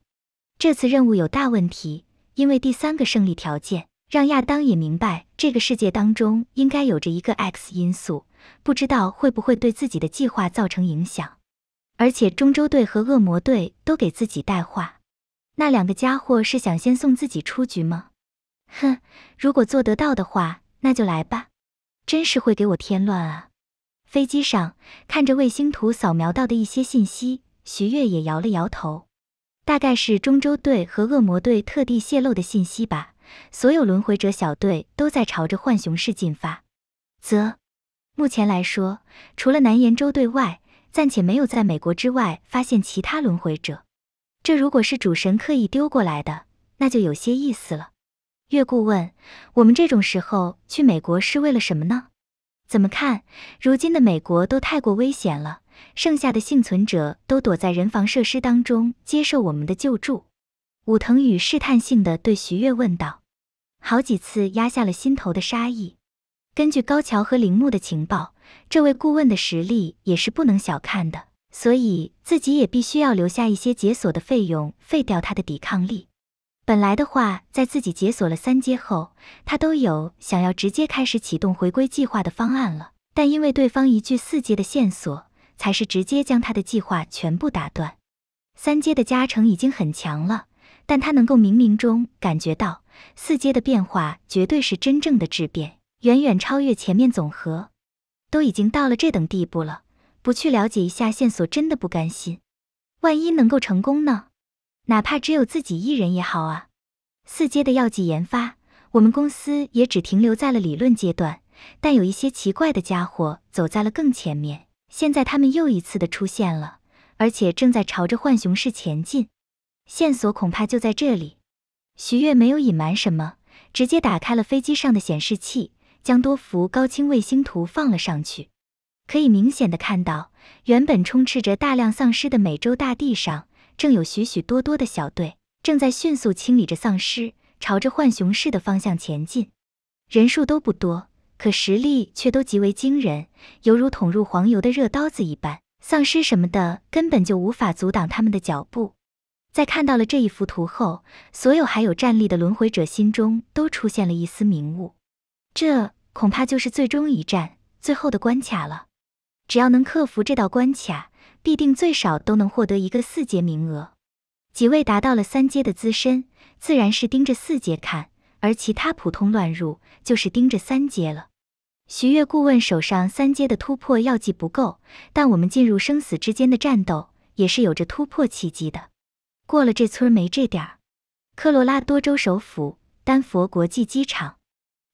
这次任务有大问题，因为第三个胜利条件让亚当也明白，这个世界当中应该有着一个 X 因素，不知道会不会对自己的计划造成影响。而且中州队和恶魔队都给自己带话，那两个家伙是想先送自己出局吗？哼，如果做得到的话，那就来吧。真是会给我添乱啊！飞机上看着卫星图扫描到的一些信息，徐月也摇了摇头，大概是中州队和恶魔队特地泄露的信息吧。所有轮回者小队都在朝着浣熊市进发。则，目前来说，除了南岩州队外，暂且没有在美国之外发现其他轮回者。这如果是主神刻意丢过来的，那就有些意思了。月顾问，我们这种时候去美国是为了什么呢？怎么看？如今的美国都太过危险了，剩下的幸存者都躲在人防设施当中接受我们的救助。武藤宇试探性的对徐月问道，好几次压下了心头的杀意。根据高桥和铃木的情报，这位顾问的实力也是不能小看的，所以自己也必须要留下一些解锁的费用，废掉他的抵抗力。本来的话，在自己解锁了三阶后，他都有想要直接开始启动回归计划的方案了，但因为对方一句四阶的线索，才是直接将他的计划全部打断。三阶的加成已经很强了，但他能够冥冥中感觉到四阶的变化绝对是真正的质变。远远超越前面总和，都已经到了这等地步了，不去了解一下线索，真的不甘心。万一能够成功呢？哪怕只有自己一人也好啊。四阶的药剂研发，我们公司也只停留在了理论阶段，但有一些奇怪的家伙走在了更前面。现在他们又一次的出现了，而且正在朝着浣熊市前进。线索恐怕就在这里。徐月没有隐瞒什么，直接打开了飞机上的显示器。将多幅高清卫星图放了上去，可以明显的看到，原本充斥着大量丧尸的美洲大地上，正有许许多多的小队正在迅速清理着丧尸，朝着浣熊市的方向前进。人数都不多，可实力却都极为惊人，犹如捅入黄油的热刀子一般。丧尸什么的根本就无法阻挡他们的脚步。在看到了这一幅图后，所有还有战力的轮回者心中都出现了一丝明悟。这恐怕就是最终一战最后的关卡了。只要能克服这道关卡，必定最少都能获得一个四阶名额。几位达到了三阶的资深，自然是盯着四阶看；而其他普通乱入，就是盯着三阶了。徐月顾问手上三阶的突破药剂不够，但我们进入生死之间的战斗，也是有着突破契机的。过了这村没这点儿。科罗拉多州首府丹佛国际机场。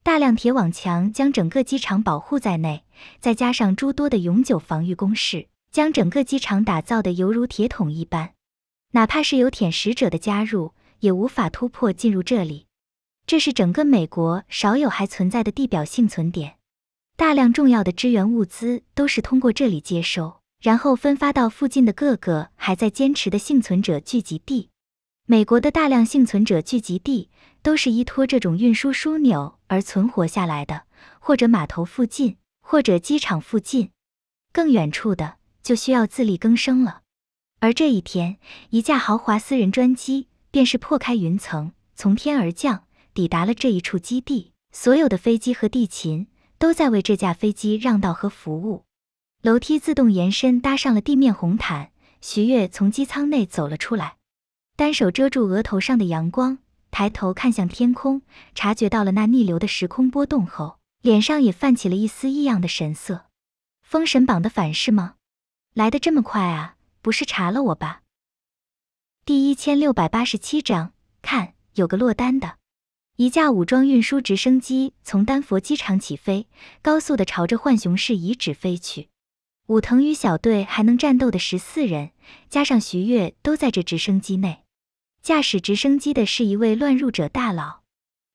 大量铁网墙将整个机场保护在内，再加上诸多的永久防御工事，将整个机场打造的犹如铁桶一般。哪怕是有舔食者的加入，也无法突破进入这里。这是整个美国少有还存在的地表幸存点，大量重要的支援物资都是通过这里接收，然后分发到附近的各个还在坚持的幸存者聚集地。美国的大量幸存者聚集地都是依托这种运输枢纽而存活下来的，或者码头附近，或者机场附近，更远处的就需要自力更生了。而这一天，一架豪华私人专机便是破开云层，从天而降，抵达了这一处基地。所有的飞机和地勤都在为这架飞机让道和服务。楼梯自动延伸，搭上了地面红毯。徐悦从机舱内走了出来。单手遮住额头上的阳光，抬头看向天空，察觉到了那逆流的时空波动后，脸上也泛起了一丝异样的神色。封神榜的反噬吗？来的这么快啊？不是查了我吧？第一千六百八十七章，看，有个落单的。一架武装运输直升机从丹佛机场起飞，高速的朝着浣熊市遗址飞去。武藤与小队还能战斗的十四人，加上徐月，都在这直升机内。驾驶直升机的是一位乱入者大佬，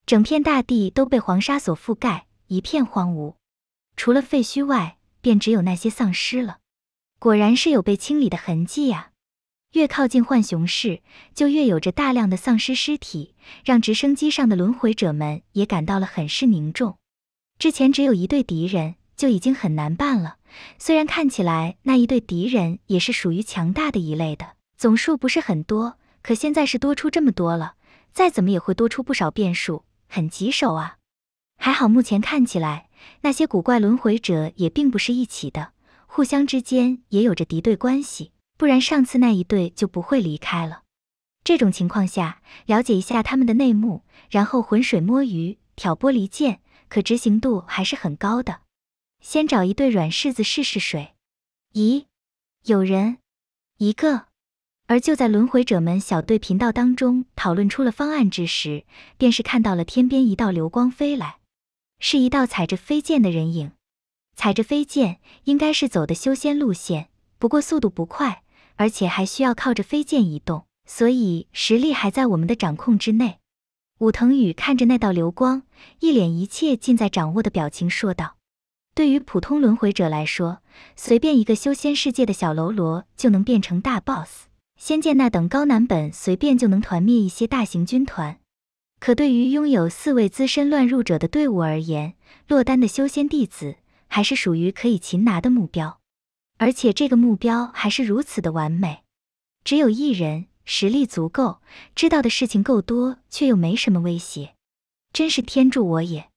整片大地都被黄沙所覆盖，一片荒芜，除了废墟外，便只有那些丧尸了。果然是有被清理的痕迹呀！越靠近浣熊市，就越有着大量的丧尸尸体，让直升机上的轮回者们也感到了很是凝重。之前只有一队敌人就已经很难办了，虽然看起来那一队敌人也是属于强大的一类的，总数不是很多。可现在是多出这么多了，再怎么也会多出不少变数，很棘手啊。还好目前看起来，那些古怪轮回者也并不是一起的，互相之间也有着敌对关系，不然上次那一对就不会离开了。这种情况下，了解一下他们的内幕，然后浑水摸鱼、挑拨离间，可执行度还是很高的。先找一对软柿子试试水。咦，有人，一个。而就在轮回者们小队频道当中讨论出了方案之时，便是看到了天边一道流光飞来，是一道踩着飞剑的人影。踩着飞剑，应该是走的修仙路线，不过速度不快，而且还需要靠着飞剑移动，所以实力还在我们的掌控之内。武藤宇看着那道流光，一脸一切尽在掌握的表情说道：“对于普通轮回者来说，随便一个修仙世界的小喽啰就能变成大 boss。”仙剑那等高难本，随便就能团灭一些大型军团。可对于拥有四位资深乱入者的队伍而言，落单的修仙弟子还是属于可以擒拿的目标。而且这个目标还是如此的完美，只有一人，实力足够，知道的事情够多，却又没什么威胁，真是天助我也！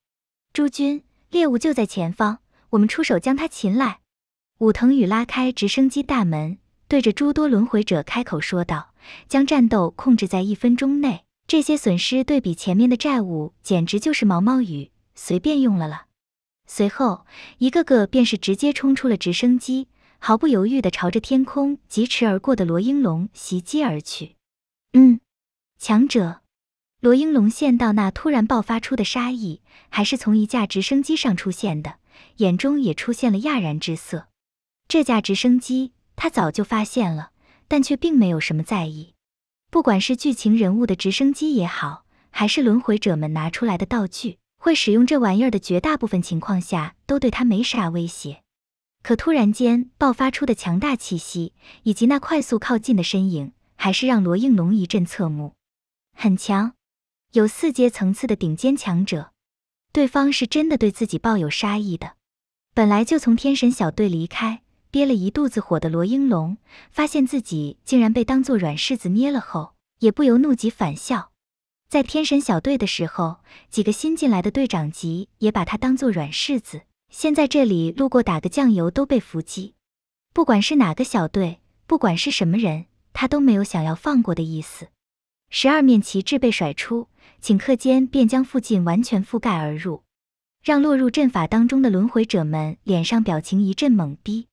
诸君，猎物就在前方，我们出手将他擒来。武藤宇拉开直升机大门。对着诸多轮回者开口说道：“将战斗控制在一分钟内，这些损失对比前面的债务，简直就是毛毛雨，随便用了了。”随后，一个个便是直接冲出了直升机，毫不犹豫地朝着天空疾驰而过的罗英龙袭击而去。嗯，强者罗英龙见到那突然爆发出的杀意，还是从一架直升机上出现的，眼中也出现了讶然之色。这架直升机。他早就发现了，但却并没有什么在意。不管是剧情人物的直升机也好，还是轮回者们拿出来的道具，会使用这玩意儿的绝大部分情况下，都对他没啥威胁。可突然间爆发出的强大气息，以及那快速靠近的身影，还是让罗应龙一阵侧目。很强，有四阶层次的顶尖强者，对方是真的对自己抱有杀意的。本来就从天神小队离开。憋了一肚子火的罗英龙，发现自己竟然被当做软柿子捏了后，也不由怒极反笑。在天神小队的时候，几个新进来的队长级也把他当做软柿子，现在这里路过打个酱油都被伏击。不管是哪个小队，不管是什么人，他都没有想要放过的意思。十二面旗帜被甩出，顷刻间便将附近完全覆盖而入，让落入阵法当中的轮回者们脸上表情一阵懵逼。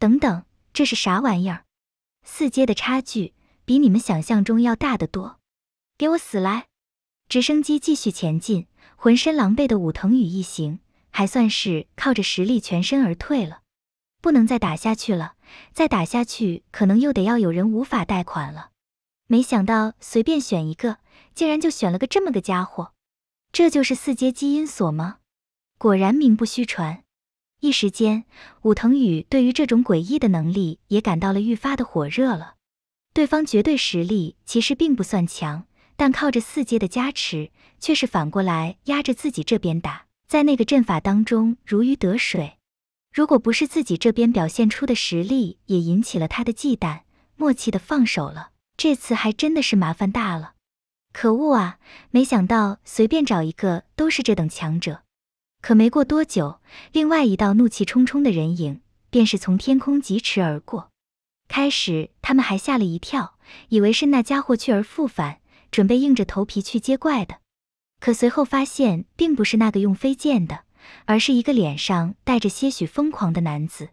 等等，这是啥玩意儿？四阶的差距比你们想象中要大得多！给我死来！直升机继续前进，浑身狼狈的武藤宇一行还算是靠着实力全身而退了。不能再打下去了，再打下去可能又得要有人无法贷款了。没想到随便选一个，竟然就选了个这么个家伙。这就是四阶基因锁吗？果然名不虚传。一时间，武藤宇对于这种诡异的能力也感到了愈发的火热了。对方绝对实力其实并不算强，但靠着四阶的加持，却是反过来压着自己这边打，在那个阵法当中如鱼得水。如果不是自己这边表现出的实力也引起了他的忌惮，默契的放手了，这次还真的是麻烦大了。可恶啊！没想到随便找一个都是这等强者。可没过多久，另外一道怒气冲冲的人影便是从天空疾驰而过。开始他们还吓了一跳，以为是那家伙去而复返，准备硬着头皮去接怪的。可随后发现，并不是那个用飞剑的，而是一个脸上带着些许疯狂的男子。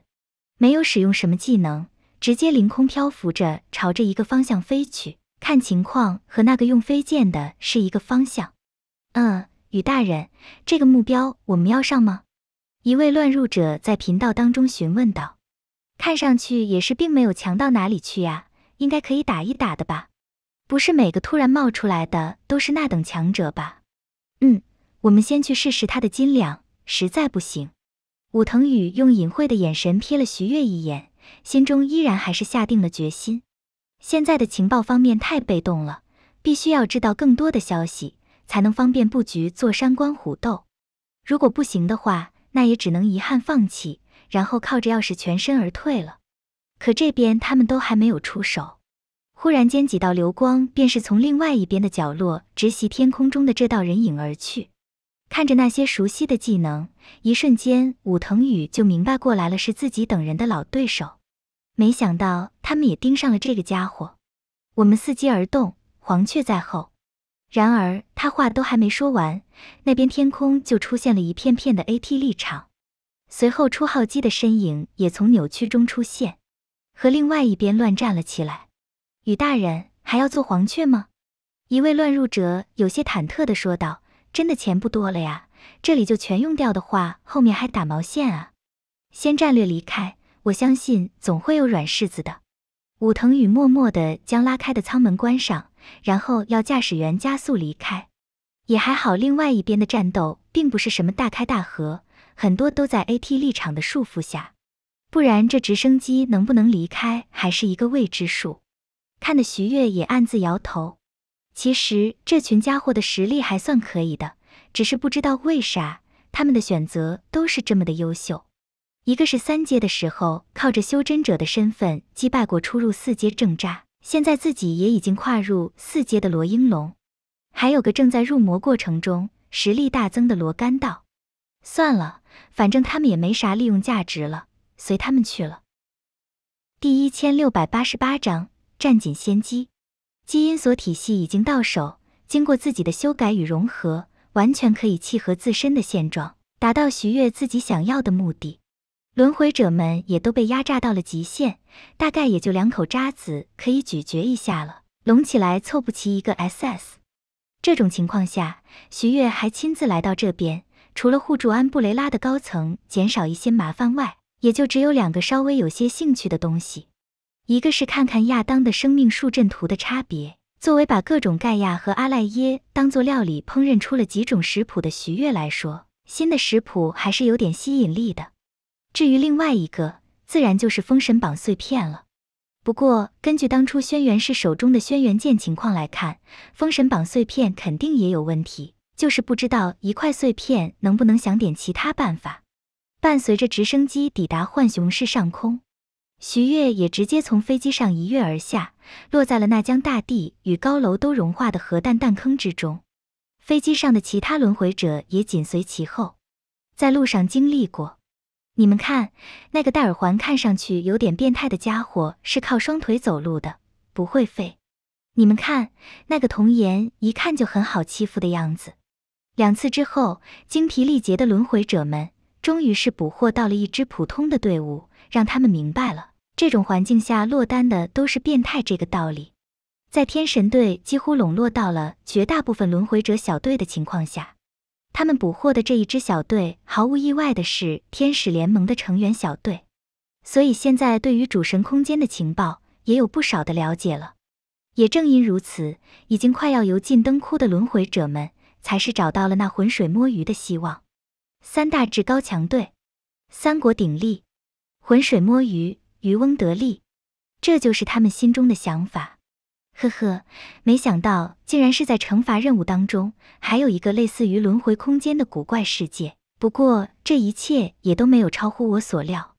没有使用什么技能，直接凌空漂浮着朝着一个方向飞去。看情况和那个用飞剑的是一个方向。嗯。宇大人，这个目标我们要上吗？一位乱入者在频道当中询问道。看上去也是并没有强到哪里去呀，应该可以打一打的吧？不是每个突然冒出来的都是那等强者吧？嗯，我们先去试试他的斤两，实在不行，武藤宇用隐晦的眼神瞥了徐月一眼，心中依然还是下定了决心。现在的情报方面太被动了，必须要知道更多的消息。才能方便布局坐山观虎斗。如果不行的话，那也只能遗憾放弃，然后靠着钥匙全身而退了。可这边他们都还没有出手，忽然间几道流光便是从另外一边的角落直袭天空中的这道人影而去。看着那些熟悉的技能，一瞬间武藤宇就明白过来了，是自己等人的老对手。没想到他们也盯上了这个家伙。我们伺机而动，黄雀在后。然而他话都还没说完，那边天空就出现了一片片的 AT 立场，随后初号机的身影也从扭曲中出现，和另外一边乱战了起来。宇大人还要做黄雀吗？一位乱入者有些忐忑地说道：“真的钱不多了呀，这里就全用掉的话，后面还打毛线啊？先战略离开，我相信总会有软柿子的。”武藤宇默默地将拉开的舱门关上，然后要驾驶员加速离开。也还好，另外一边的战斗并不是什么大开大合，很多都在 AT 立场的束缚下，不然这直升机能不能离开还是一个未知数。看得徐月也暗自摇头。其实这群家伙的实力还算可以的，只是不知道为啥他们的选择都是这么的优秀。一个是三阶的时候靠着修真者的身份击败过初入四阶正渣，现在自己也已经跨入四阶的罗英龙，还有个正在入魔过程中实力大增的罗干道。算了，反正他们也没啥利用价值了，随他们去了。第一千六百八十八章占尽先机。基因锁体系已经到手，经过自己的修改与融合，完全可以契合自身的现状，达到徐月自己想要的目的。轮回者们也都被压榨到了极限，大概也就两口渣子可以咀嚼一下了，拢起来凑不齐一个 SS。这种情况下，徐月还亲自来到这边，除了护住安布雷拉的高层，减少一些麻烦外，也就只有两个稍微有些兴趣的东西。一个是看看亚当的生命树阵图的差别。作为把各种盖亚和阿赖耶当做料理烹饪出了几种食谱的徐月来说，新的食谱还是有点吸引力的。至于另外一个，自然就是封神榜碎片了。不过根据当初轩辕氏手中的轩辕剑情况来看，封神榜碎片肯定也有问题，就是不知道一块碎片能不能想点其他办法。伴随着直升机抵达浣熊市上空。徐月也直接从飞机上一跃而下，落在了那将大地与高楼都融化的核弹弹坑之中。飞机上的其他轮回者也紧随其后，在路上经历过。你们看，那个戴耳环看上去有点变态的家伙是靠双腿走路的，不会飞。你们看，那个童颜一看就很好欺负的样子。两次之后，精疲力竭的轮回者们终于是捕获到了一支普通的队伍。让他们明白了，这种环境下落单的都是变态这个道理。在天神队几乎笼络到了绝大部分轮回者小队的情况下，他们捕获的这一支小队，毫无意外的是天使联盟的成员小队。所以现在对于主神空间的情报也有不少的了解了。也正因如此，已经快要油尽灯枯的轮回者们，才是找到了那浑水摸鱼的希望。三大至高强队，三国鼎立。浑水摸鱼，渔翁得利，这就是他们心中的想法。呵呵，没想到竟然是在惩罚任务当中，还有一个类似于轮回空间的古怪世界。不过这一切也都没有超乎我所料。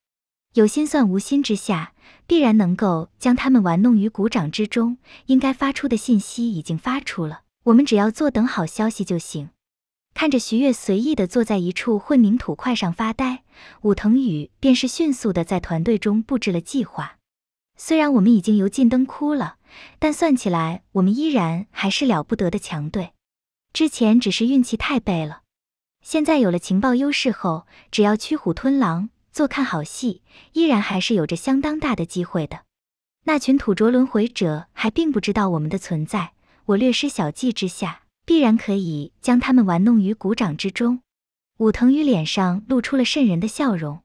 有心算无心之下，必然能够将他们玩弄于股掌之中。应该发出的信息已经发出了，我们只要坐等好消息就行。看着徐月随意的坐在一处混凝土块上发呆，武藤宇便是迅速的在团队中布置了计划。虽然我们已经油尽灯枯了，但算起来我们依然还是了不得的强队。之前只是运气太背了，现在有了情报优势后，只要驱虎吞狼，做看好戏，依然还是有着相当大的机会的。那群土着轮回者还并不知道我们的存在，我略施小计之下。必然可以将他们玩弄于股掌之中。武藤宇脸上露出了渗人的笑容。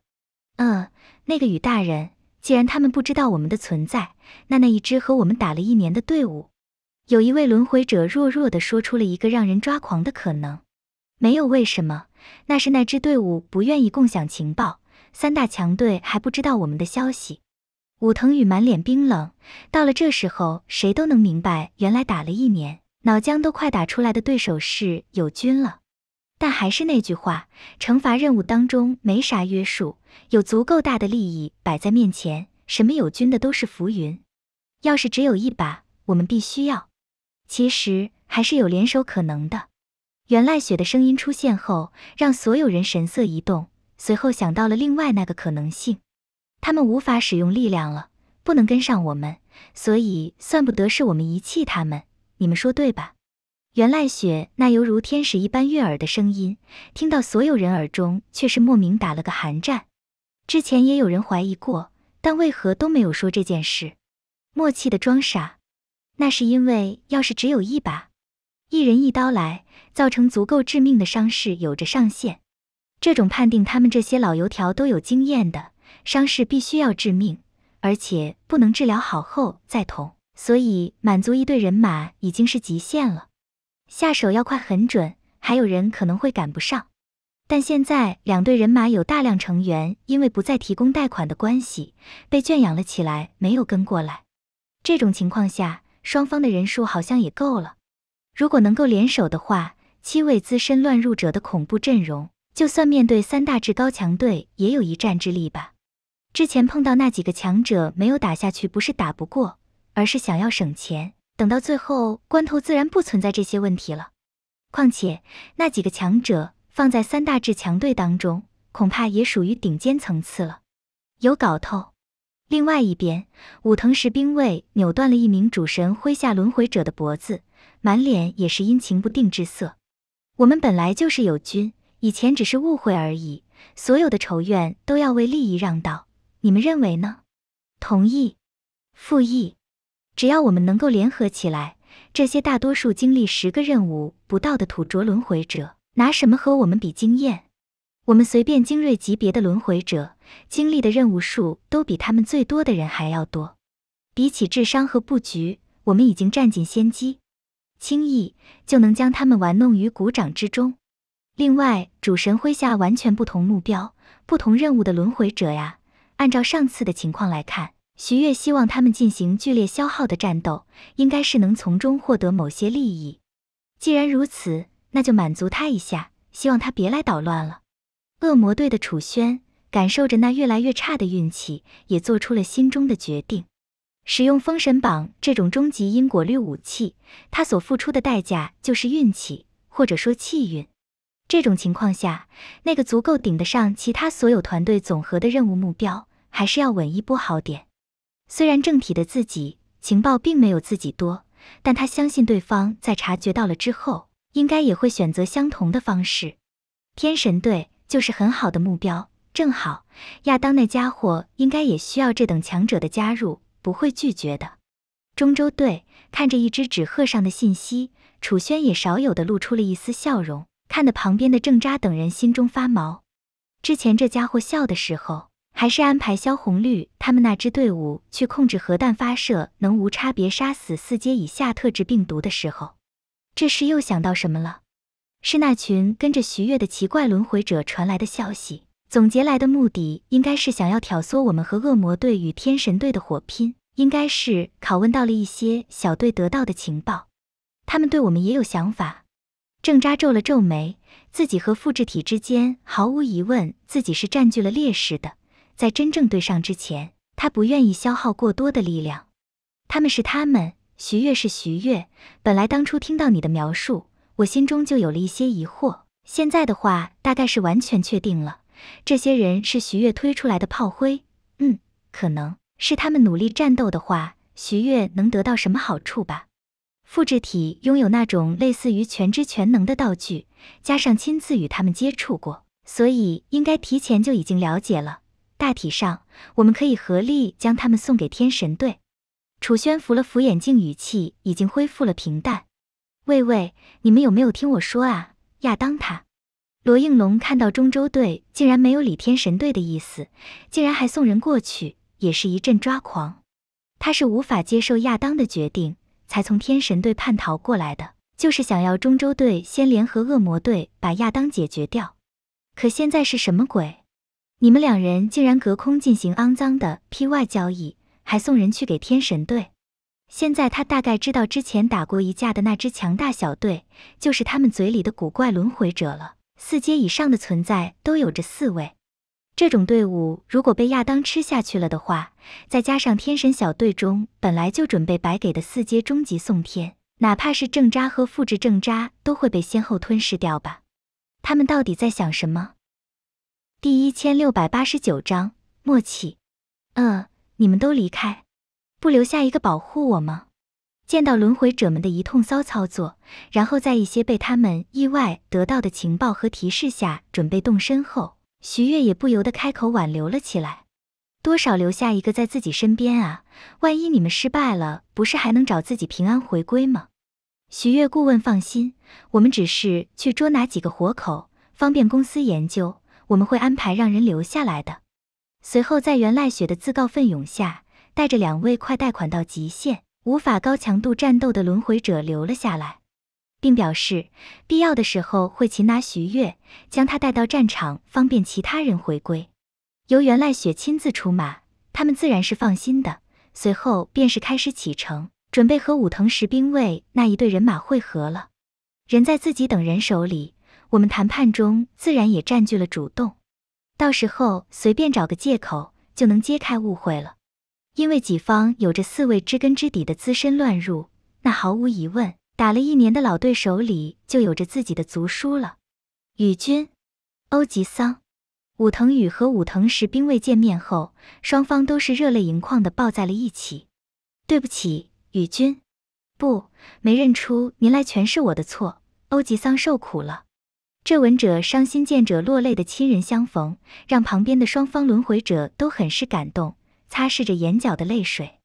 嗯，那个宇大人，既然他们不知道我们的存在，那那一支和我们打了一年的队伍，有一位轮回者弱弱的说出了一个让人抓狂的可能。没有为什么，那是那支队伍不愿意共享情报，三大强队还不知道我们的消息。武藤宇满脸冰冷。到了这时候，谁都能明白，原来打了一年。脑浆都快打出来的对手是友军了，但还是那句话，惩罚任务当中没啥约束，有足够大的利益摆在面前，什么友军的都是浮云。要是只有一把，我们必须要。其实还是有联手可能的。袁赖雪的声音出现后，让所有人神色一动，随后想到了另外那个可能性：他们无法使用力量了，不能跟上我们，所以算不得是我们遗弃他们。你们说对吧？袁赖雪那犹如天使一般悦耳的声音，听到所有人耳中，却是莫名打了个寒战。之前也有人怀疑过，但为何都没有说这件事？默契的装傻，那是因为要是只有一把，一人一刀来，造成足够致命的伤势有着上限。这种判定，他们这些老油条都有经验的，伤势必须要致命，而且不能治疗好后再捅，所以满足一队人马已经是极限了。下手要快很准，还有人可能会赶不上。但现在两队人马有大量成员因为不再提供贷款的关系，被圈养了起来，没有跟过来。这种情况下，双方的人数好像也够了。如果能够联手的话，七位资深乱入者的恐怖阵容，就算面对三大至高强队，也有一战之力吧。之前碰到那几个强者没有打下去，不是打不过，而是想要省钱。等到最后关头，自然不存在这些问题了。况且那几个强者。放在三大至强队当中，恐怕也属于顶尖层次了，有搞头。另外一边，武藤石兵卫扭断了一名主神麾下轮回者的脖子，满脸也是阴晴不定之色。我们本来就是友军，以前只是误会而已，所有的仇怨都要为利益让道。你们认为呢？同意？复议？只要我们能够联合起来，这些大多数经历十个任务不到的土着轮回者。拿什么和我们比经验？我们随便精锐级别的轮回者，经历的任务数都比他们最多的人还要多。比起智商和布局，我们已经占尽先机，轻易就能将他们玩弄于股掌之中。另外，主神麾下完全不同目标、不同任务的轮回者呀，按照上次的情况来看，徐月希望他们进行剧烈消耗的战斗，应该是能从中获得某些利益。既然如此。那就满足他一下，希望他别来捣乱了。恶魔队的楚轩感受着那越来越差的运气，也做出了心中的决定：使用封神榜这种终极因果律武器，他所付出的代价就是运气，或者说气运。这种情况下，那个足够顶得上其他所有团队总和的任务目标，还是要稳一波好点。虽然正体的自己情报并没有自己多，但他相信对方在察觉到了之后。应该也会选择相同的方式。天神队就是很好的目标，正好亚当那家伙应该也需要这等强者的加入，不会拒绝的。中州队看着一只纸鹤上的信息，楚轩也少有的露出了一丝笑容，看得旁边的郑扎等人心中发毛。之前这家伙笑的时候，还是安排萧红绿他们那支队伍去控制核弹发射，能无差别杀死四阶以下特质病毒的时候。这时又想到什么了？是那群跟着徐月的奇怪轮回者传来的消息。总结来的目的应该是想要挑唆我们和恶魔队与天神队的火拼。应该是拷问到了一些小队得到的情报，他们对我们也有想法。郑扎皱了皱眉，自己和复制体之间毫无疑问自己是占据了劣势的。在真正对上之前，他不愿意消耗过多的力量。他们是他们。徐月是徐月，本来当初听到你的描述，我心中就有了一些疑惑。现在的话，大概是完全确定了，这些人是徐月推出来的炮灰。嗯，可能是他们努力战斗的话，徐月能得到什么好处吧？复制体拥有那种类似于全知全能的道具，加上亲自与他们接触过，所以应该提前就已经了解了。大体上，我们可以合力将他们送给天神队。楚轩扶了扶眼镜，语气已经恢复了平淡。喂喂，你们有没有听我说啊？亚当他，罗应龙看到中州队竟然没有理天神队的意思，竟然还送人过去，也是一阵抓狂。他是无法接受亚当的决定，才从天神队叛逃过来的，就是想要中州队先联合恶魔队把亚当解决掉。可现在是什么鬼？你们两人竟然隔空进行肮脏的 PY 交易！还送人去给天神队，现在他大概知道之前打过一架的那支强大小队，就是他们嘴里的古怪轮回者了。四阶以上的存在都有着四位，这种队伍如果被亚当吃下去了的话，再加上天神小队中本来就准备白给的四阶终极送天，哪怕是正渣和复制正渣都会被先后吞噬掉吧？他们到底在想什么？第一千六百八十九章默契。嗯。你们都离开。不留下一个保护我吗？见到轮回者们的一通骚操作，然后在一些被他们意外得到的情报和提示下准备动身后，徐月也不由得开口挽留了起来。多少留下一个在自己身边啊？万一你们失败了，不是还能找自己平安回归吗？徐月顾问放心，我们只是去捉拿几个活口，方便公司研究。我们会安排让人留下来的。随后，在袁赖雪的自告奋勇下，带着两位快贷款到极限、无法高强度战斗的轮回者留了下来，并表示必要的时候会擒拿徐月，将他带到战场，方便其他人回归。由袁赖雪亲自出马，他们自然是放心的。随后便是开始启程，准备和武藤石兵卫那一队人马会合了。人在自己等人手里，我们谈判中自然也占据了主动。到时候随便找个借口就能揭开误会了。因为己方有着四位知根知底的资深乱入，那毫无疑问，打了一年的老对手里就有着自己的族书了。宇君，欧吉桑。武藤宇和武藤石兵卫见面后，双方都是热泪盈眶的抱在了一起。对不起，宇君，不，没认出您来全是我的错。欧吉桑受苦了。这闻者伤心，见者落泪的亲人相逢，让旁边的双方轮回者都很是感动，擦拭着眼角的泪水，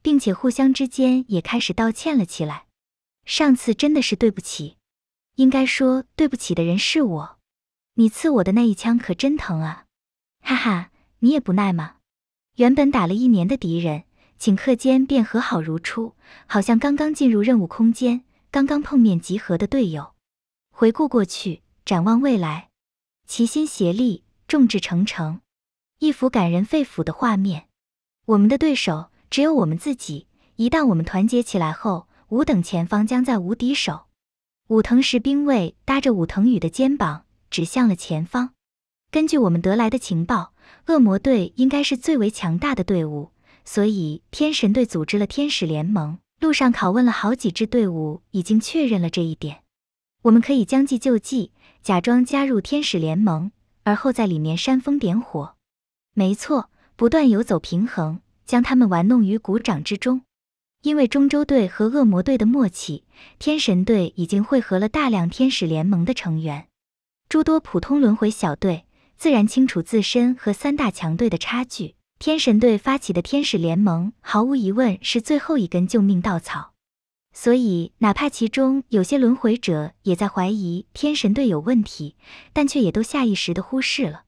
并且互相之间也开始道歉了起来。上次真的是对不起，应该说对不起的人是我。你刺我的那一枪可真疼啊！哈哈，你也不耐吗？原本打了一年的敌人，顷刻间便和好如初，好像刚刚进入任务空间，刚刚碰面集合的队友。回顾过去，展望未来，齐心协力，众志成城，一幅感人肺腑的画面。我们的对手只有我们自己，一旦我们团结起来后，吾等前方将再无敌手。武藤石兵卫搭着武藤宇的肩膀。指向了前方。根据我们得来的情报，恶魔队应该是最为强大的队伍，所以天神队组织了天使联盟。路上拷问了好几支队伍，已经确认了这一点。我们可以将计就计，假装加入天使联盟，而后在里面煽风点火。没错，不断游走平衡，将他们玩弄于股掌之中。因为中州队和恶魔队的默契，天神队已经汇合了大量天使联盟的成员。诸多普通轮回小队自然清楚自身和三大强队的差距。天神队发起的天使联盟毫无疑问是最后一根救命稻草，所以哪怕其中有些轮回者也在怀疑天神队有问题，但却也都下意识的忽视了。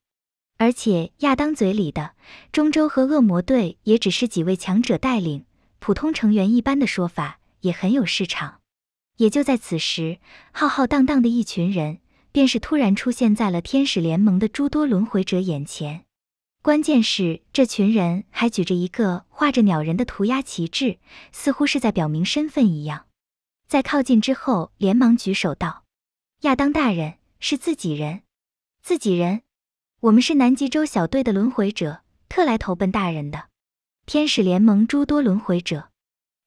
而且亚当嘴里的中州和恶魔队也只是几位强者带领，普通成员一般的说法也很有市场。也就在此时，浩浩荡荡的一群人。便是突然出现在了天使联盟的诸多轮回者眼前，关键是这群人还举着一个画着鸟人的涂鸦旗帜，似乎是在表明身份一样。在靠近之后，连忙举手道：“亚当大人是自己人，自己人，我们是南极洲小队的轮回者，特来投奔大人的。”天使联盟诸多轮回者。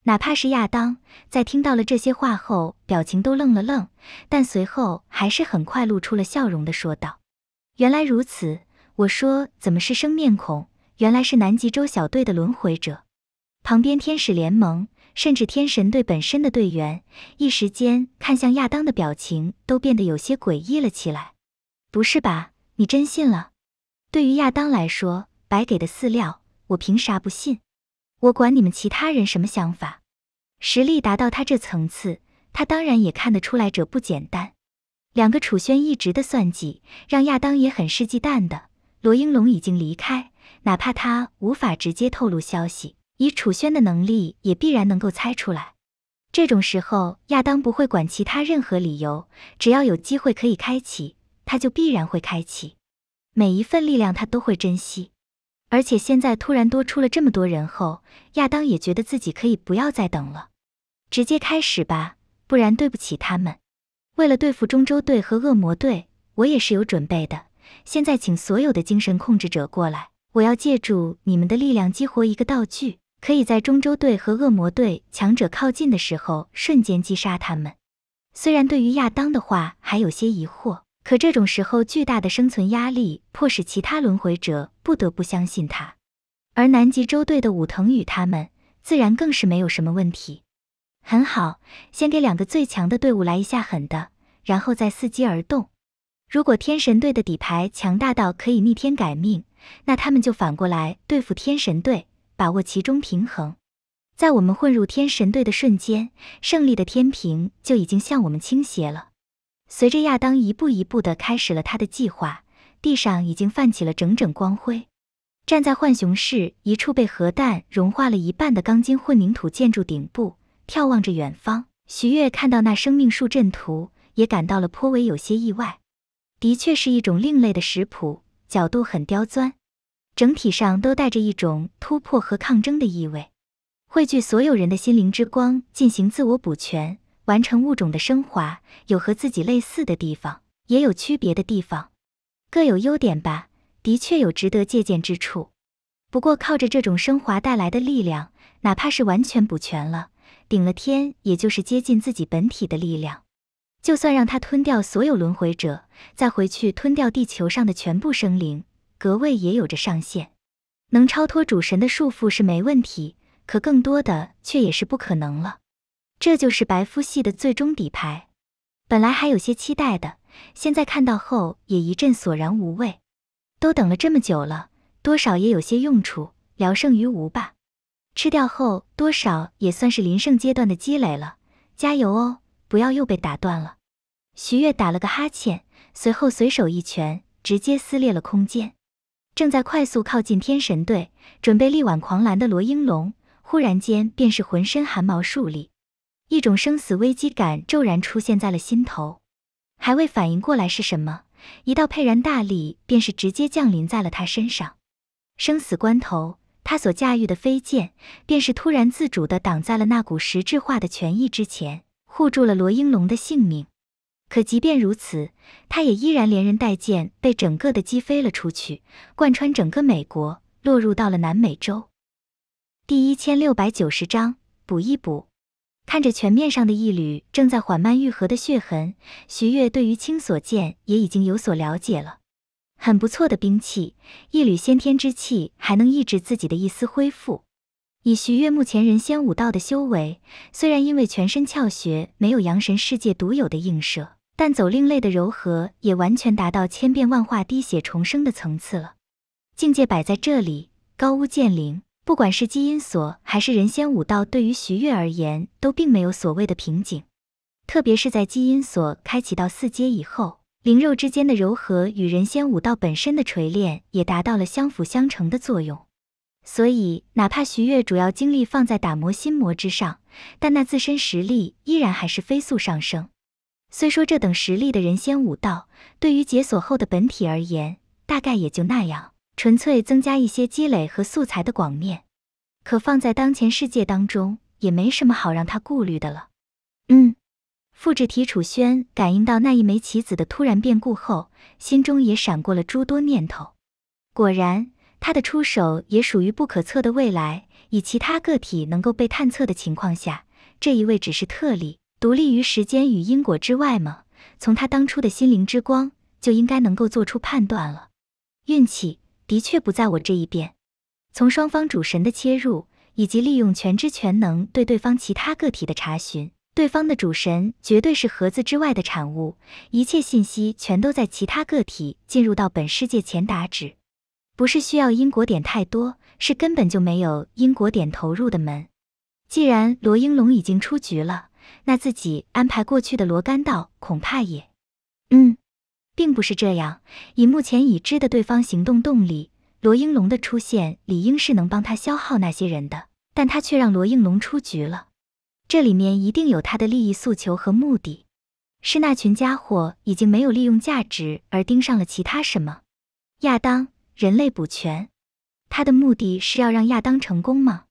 哪怕是亚当，在听到了这些话后，表情都愣了愣，但随后还是很快露出了笑容的说道：“原来如此，我说怎么是生面孔？原来是南极洲小队的轮回者。”旁边天使联盟，甚至天神队本身的队员，一时间看向亚当的表情都变得有些诡异了起来。不是吧？你真信了？对于亚当来说，白给的饲料，我凭啥不信？我管你们其他人什么想法，实力达到他这层次，他当然也看得出来者不简单。两个楚轩一直的算计，让亚当也很是忌惮的。罗英龙已经离开，哪怕他无法直接透露消息，以楚轩的能力，也必然能够猜出来。这种时候，亚当不会管其他任何理由，只要有机会可以开启，他就必然会开启。每一份力量，他都会珍惜。而且现在突然多出了这么多人后，亚当也觉得自己可以不要再等了，直接开始吧，不然对不起他们。为了对付中州队和恶魔队，我也是有准备的。现在请所有的精神控制者过来，我要借助你们的力量激活一个道具，可以在中州队和恶魔队强者靠近的时候瞬间击杀他们。虽然对于亚当的话还有些疑惑。可这种时候，巨大的生存压力迫使其他轮回者不得不相信他，而南极洲队的武藤与他们自然更是没有什么问题。很好，先给两个最强的队伍来一下狠的，然后再伺机而动。如果天神队的底牌强大到可以逆天改命，那他们就反过来对付天神队，把握其中平衡。在我们混入天神队的瞬间，胜利的天平就已经向我们倾斜了。随着亚当一步一步地开始了他的计划，地上已经泛起了整整光辉。站在浣熊市一处被核弹融化了一半的钢筋混凝土建筑顶部，眺望着远方，徐月看到那生命树阵图，也感到了颇为有些意外。的确是一种另类的食谱，角度很刁钻，整体上都带着一种突破和抗争的意味。汇聚所有人的心灵之光，进行自我补全，完成物种的升华。有和自己类似的地方，也有区别的地方，各有优点吧。的确有值得借鉴之处。不过靠着这种升华带来的力量，哪怕是完全补全了，顶了天，也就是接近自己本体的力量。就算让他吞掉所有轮回者，再回去吞掉地球上的全部生灵，格位也有着上限。能超脱主神的束缚是没问题。可更多的却也是不可能了，这就是白夫系的最终底牌。本来还有些期待的，现在看到后也一阵索然无味。都等了这么久了，多少也有些用处，聊胜于无吧。吃掉后，多少也算是临胜阶段的积累了。加油哦，不要又被打断了。徐月打了个哈欠，随后随手一拳，直接撕裂了空间。正在快速靠近天神队，准备力挽狂澜的罗英龙。忽然间，便是浑身汗毛竖立，一种生死危机感骤然出现在了心头。还未反应过来是什么，一道沛然大力便是直接降临在了他身上。生死关头，他所驾驭的飞剑便是突然自主的挡在了那股实质化的权益之前，护住了罗英龙的性命。可即便如此，他也依然连人带剑被整个的击飞了出去，贯穿整个美国，落入到了南美洲。第一千六百九十章补一补。看着拳面上的一缕正在缓慢愈合的血痕，徐月对于青锁剑也已经有所了解了。很不错的兵器，一缕先天之气还能抑制自己的一丝恢复。以徐月目前人仙武道的修为，虽然因为全身窍穴没有阳神世界独有的映射，但走另类的柔和也完全达到千变万化、滴血重生的层次了。境界摆在这里，高屋建瓴。不管是基因锁还是人仙武道，对于徐月而言都并没有所谓的瓶颈。特别是在基因锁开启到四阶以后，灵肉之间的柔和与人仙武道本身的锤炼也达到了相辅相成的作用。所以，哪怕徐月主要精力放在打磨心魔之上，但那自身实力依然还是飞速上升。虽说这等实力的人仙武道，对于解锁后的本体而言，大概也就那样。纯粹增加一些积累和素材的广面，可放在当前世界当中，也没什么好让他顾虑的了。嗯，复制体楚轩感应到那一枚棋子的突然变故后，心中也闪过了诸多念头。果然，他的出手也属于不可测的未来。以其他个体能够被探测的情况下，这一位只是特例，独立于时间与因果之外吗？从他当初的心灵之光，就应该能够做出判断了。运气。的确不在我这一边。从双方主神的切入，以及利用全知全能对对方其他个体的查询，对方的主神绝对是盒子之外的产物，一切信息全都在其他个体进入到本世界前打止。不是需要因果点太多，是根本就没有因果点投入的门。既然罗英龙已经出局了，那自己安排过去的罗干道恐怕也……嗯。并不是这样，以目前已知的对方行动动力，罗英龙的出现理应是能帮他消耗那些人的，但他却让罗应龙出局了，这里面一定有他的利益诉求和目的，是那群家伙已经没有利用价值而盯上了其他什么？亚当，人类补全，他的目的是要让亚当成功吗？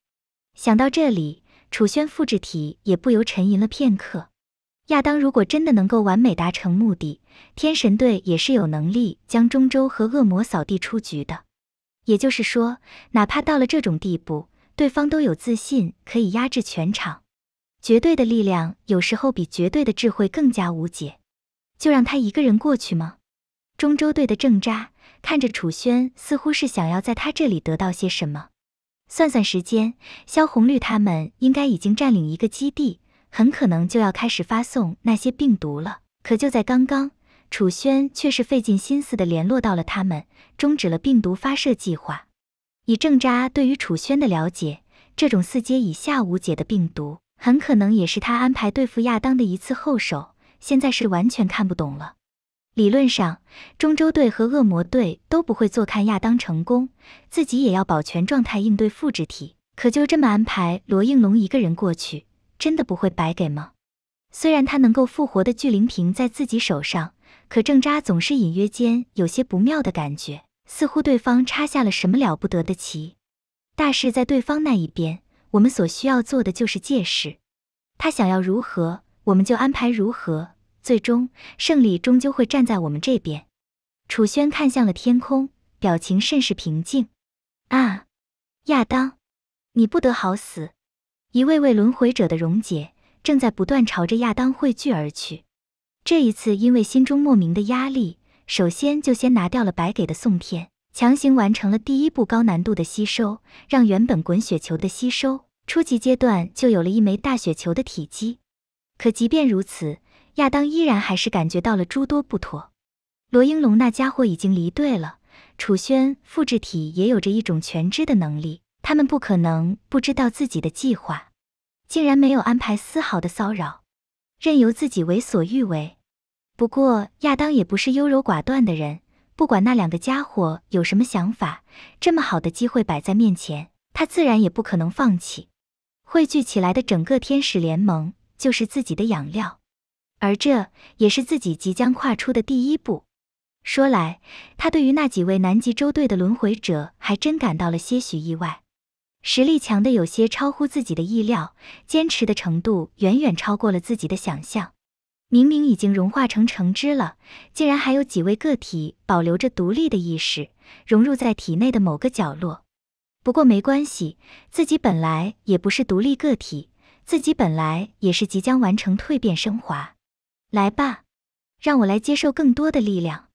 想到这里，楚轩复制体也不由沉吟了片刻。亚当如果真的能够完美达成目的，天神队也是有能力将中州和恶魔扫地出局的。也就是说，哪怕到了这种地步，对方都有自信可以压制全场。绝对的力量有时候比绝对的智慧更加无解。就让他一个人过去吗？中州队的郑扎看着楚轩，似乎是想要在他这里得到些什么。算算时间，萧红绿他们应该已经占领一个基地，很可能就要开始发送那些病毒了。可就在刚刚，楚轩却是费尽心思的联络到了他们，终止了病毒发射计划。以郑扎对于楚轩的了解，这种四阶以下无解的病毒，很可能也是他安排对付亚当的一次后手。现在是完全看不懂了。理论上，中州队和恶魔队都不会坐看亚当成功，自己也要保全状态应对复制体。可就这么安排罗应龙一个人过去，真的不会白给吗？虽然他能够复活的巨灵瓶在自己手上，可郑扎总是隐约间有些不妙的感觉，似乎对方插下了什么了不得的棋。大事在对方那一边，我们所需要做的就是借势。他想要如何，我们就安排如何。最终，胜利终究会站在我们这边。楚轩看向了天空，表情甚是平静。啊，亚当，你不得好死！一位位轮回者的溶解正在不断朝着亚当汇聚而去。这一次，因为心中莫名的压力，首先就先拿掉了白给的宋天，强行完成了第一步高难度的吸收，让原本滚雪球的吸收初级阶段就有了一枚大雪球的体积。可即便如此，亚当依然还是感觉到了诸多不妥。罗英龙那家伙已经离队了，楚轩复制体也有着一种全知的能力，他们不可能不知道自己的计划，竟然没有安排丝毫的骚扰，任由自己为所欲为。不过亚当也不是优柔寡断的人，不管那两个家伙有什么想法，这么好的机会摆在面前，他自然也不可能放弃。汇聚起来的整个天使联盟就是自己的养料。而这也是自己即将跨出的第一步。说来，他对于那几位南极洲队的轮回者还真感到了些许意外，实力强的有些超乎自己的意料，坚持的程度远远超过了自己的想象。明明已经融化成橙汁了，竟然还有几位个体保留着独立的意识，融入在体内的某个角落。不过没关系，自己本来也不是独立个体，自己本来也是即将完成蜕变升华。来吧，让我来接受更多的力量。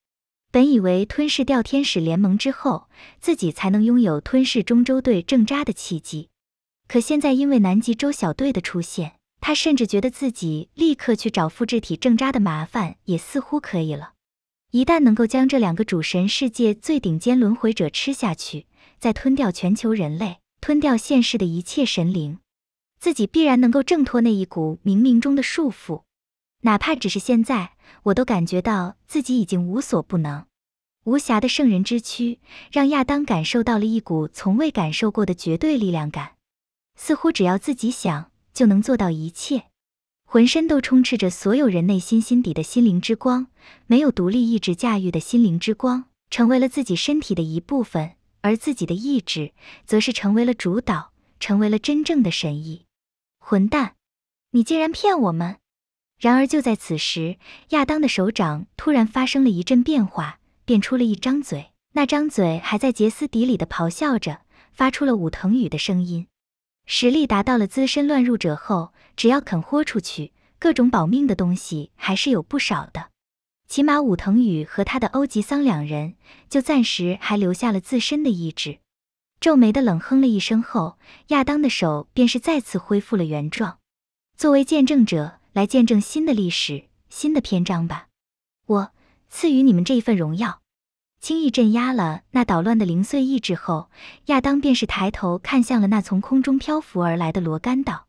本以为吞噬掉天使联盟之后，自己才能拥有吞噬中州队郑扎的契机。可现在因为南极洲小队的出现，他甚至觉得自己立刻去找复制体郑扎的麻烦也似乎可以了。一旦能够将这两个主神世界最顶尖轮回者吃下去，再吞掉全球人类，吞掉现世的一切神灵，自己必然能够挣脱那一股冥冥中的束缚。哪怕只是现在，我都感觉到自己已经无所不能。无暇的圣人之躯让亚当感受到了一股从未感受过的绝对力量感，似乎只要自己想，就能做到一切。浑身都充斥着所有人内心心底的心灵之光，没有独立意志驾驭的心灵之光，成为了自己身体的一部分，而自己的意志则是成为了主导，成为了真正的神意。混蛋，你竟然骗我们！然而就在此时，亚当的手掌突然发生了一阵变化，变出了一张嘴。那张嘴还在歇斯底里的咆哮着，发出了武藤语的声音。实力达到了资深乱入者后，只要肯豁出去，各种保命的东西还是有不少的。起码武藤宇和他的欧吉桑两人，就暂时还留下了自身的意志。皱眉的冷哼了一声后，亚当的手便是再次恢复了原状。作为见证者。来见证新的历史、新的篇章吧！我赐予你们这一份荣耀。轻易镇压了那捣乱的零碎意志后，亚当便是抬头看向了那从空中漂浮而来的罗甘道，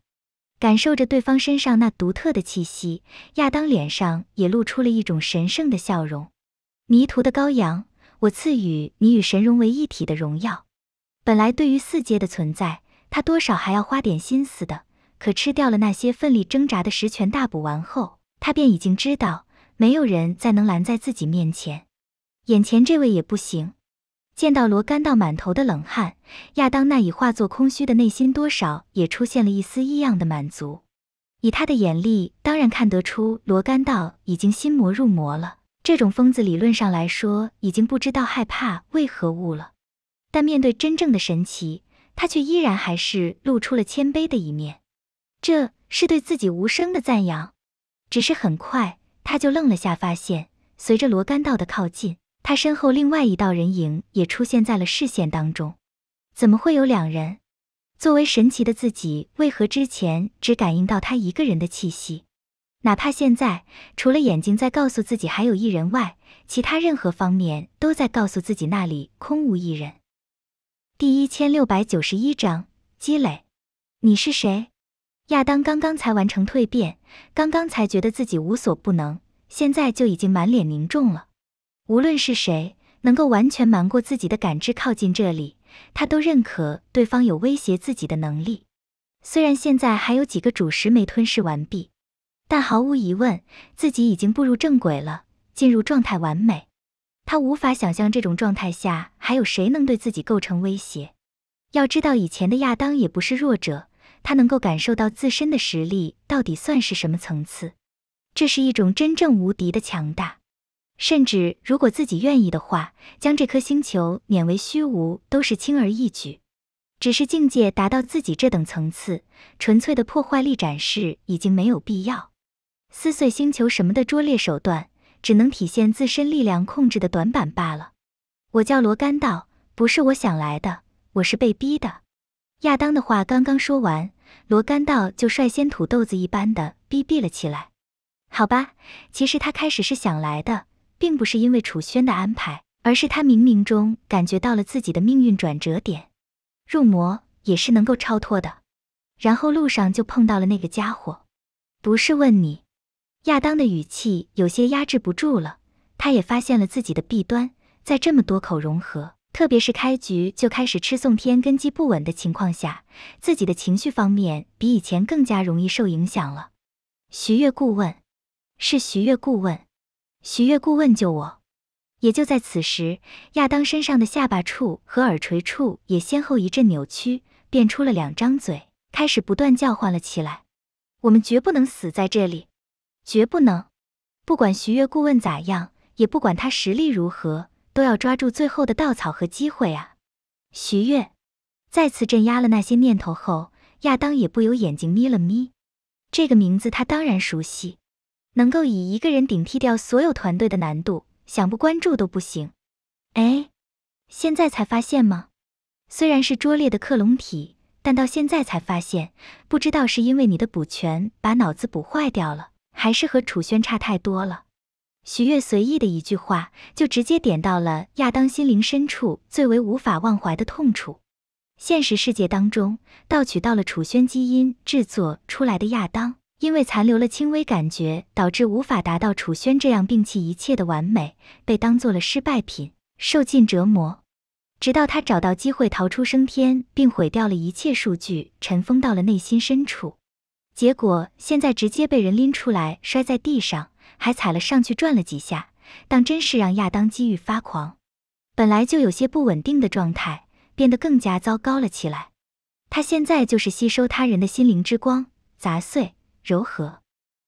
感受着对方身上那独特的气息，亚当脸上也露出了一种神圣的笑容。迷途的羔羊，我赐予你与神融为一体的荣耀。本来对于四阶的存在，他多少还要花点心思的。可吃掉了那些奋力挣扎的十全大补丸后，他便已经知道没有人再能拦在自己面前。眼前这位也不行。见到罗干道满头的冷汗，亚当那已化作空虚的内心多少也出现了一丝异样的满足。以他的眼力，当然看得出罗干道已经心魔入魔了。这种疯子理论上来说已经不知道害怕为何物了。但面对真正的神奇，他却依然还是露出了谦卑的一面。这是对自己无声的赞扬，只是很快他就愣了下，发现随着罗干道的靠近，他身后另外一道人影也出现在了视线当中。怎么会有两人？作为神奇的自己，为何之前只感应到他一个人的气息？哪怕现在，除了眼睛在告诉自己还有一人外，其他任何方面都在告诉自己那里空无一人。第一千六百九十一章积累。你是谁？亚当刚刚才完成蜕变，刚刚才觉得自己无所不能，现在就已经满脸凝重了。无论是谁能够完全瞒过自己的感知靠近这里，他都认可对方有威胁自己的能力。虽然现在还有几个主食没吞噬完毕。但毫无疑问，自己已经步入正轨了，进入状态完美。他无法想象这种状态下还有谁能对自己构成威胁。要知道，以前的亚当也不是弱者，他能够感受到自身的实力到底算是什么层次。这是一种真正无敌的强大，甚至如果自己愿意的话，将这颗星球碾为虚无都是轻而易举。只是境界达到自己这等层次，纯粹的破坏力展示已经没有必要。撕碎星球什么的拙劣手段，只能体现自身力量控制的短板罢了。我叫罗甘道，不是我想来的，我是被逼的。亚当的话刚刚说完，罗甘道就率先土豆子一般的逼逼了起来。好吧，其实他开始是想来的，并不是因为楚轩的安排，而是他冥冥中感觉到了自己的命运转折点。入魔也是能够超脱的。然后路上就碰到了那个家伙，不是问你。亚当的语气有些压制不住了，他也发现了自己的弊端，在这么多口融合，特别是开局就开始吃宋天根基不稳的情况下，自己的情绪方面比以前更加容易受影响了。徐月顾问，是徐月顾问，徐月顾问救我！也就在此时，亚当身上的下巴处和耳垂处也先后一阵扭曲，变出了两张嘴，开始不断叫唤了起来：“我们绝不能死在这里！”绝不能！不管徐月顾问咋样，也不管他实力如何，都要抓住最后的稻草和机会啊！徐月再次镇压了那些念头后，亚当也不由眼睛眯了眯。这个名字他当然熟悉，能够以一个人顶替掉所有团队的难度，想不关注都不行。哎，现在才发现吗？虽然是拙劣的克隆体，但到现在才发现，不知道是因为你的补全把脑子补坏掉了。还是和楚轩差太多了。许月随意的一句话，就直接点到了亚当心灵深处最为无法忘怀的痛处。现实世界当中，盗取到了楚轩基因制作出来的亚当，因为残留了轻微感觉，导致无法达到楚轩这样摒弃一切的完美，被当做了失败品，受尽折磨，直到他找到机会逃出升天，并毁掉了一切数据，尘封到了内心深处。结果现在直接被人拎出来摔在地上，还踩了上去转了几下，当真是让亚当机遇发狂。本来就有些不稳定的状态变得更加糟糕了起来。他现在就是吸收他人的心灵之光，砸碎、柔和。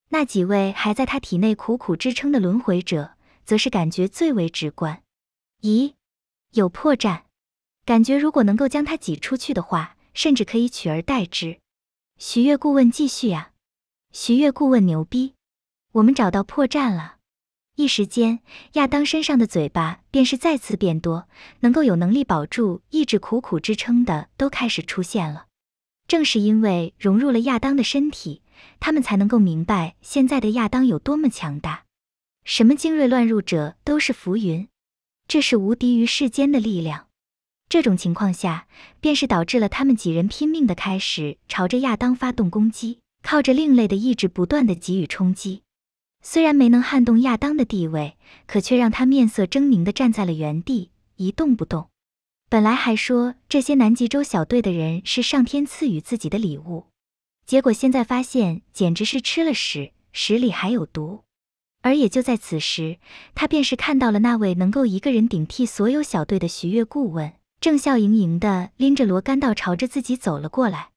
那几位还在他体内苦苦支撑的轮回者，则是感觉最为直观。咦，有破绽？感觉如果能够将他挤出去的话，甚至可以取而代之。徐月顾问继续呀，徐月顾问牛逼，我们找到破绽了。一时间，亚当身上的嘴巴便是再次变多，能够有能力保住意志苦苦支撑的都开始出现了。正是因为融入了亚当的身体，他们才能够明白现在的亚当有多么强大。什么精锐乱入者都是浮云，这是无敌于世间的力量。这种情况下，便是导致了他们几人拼命的开始朝着亚当发动攻击，靠着另类的意志不断的给予冲击。虽然没能撼动亚当的地位，可却让他面色狰狞的站在了原地，一动不动。本来还说这些南极洲小队的人是上天赐予自己的礼物，结果现在发现简直是吃了屎，屎里还有毒。而也就在此时，他便是看到了那位能够一个人顶替所有小队的徐月顾问。正笑盈盈的拎着罗甘道朝着自己走了过来。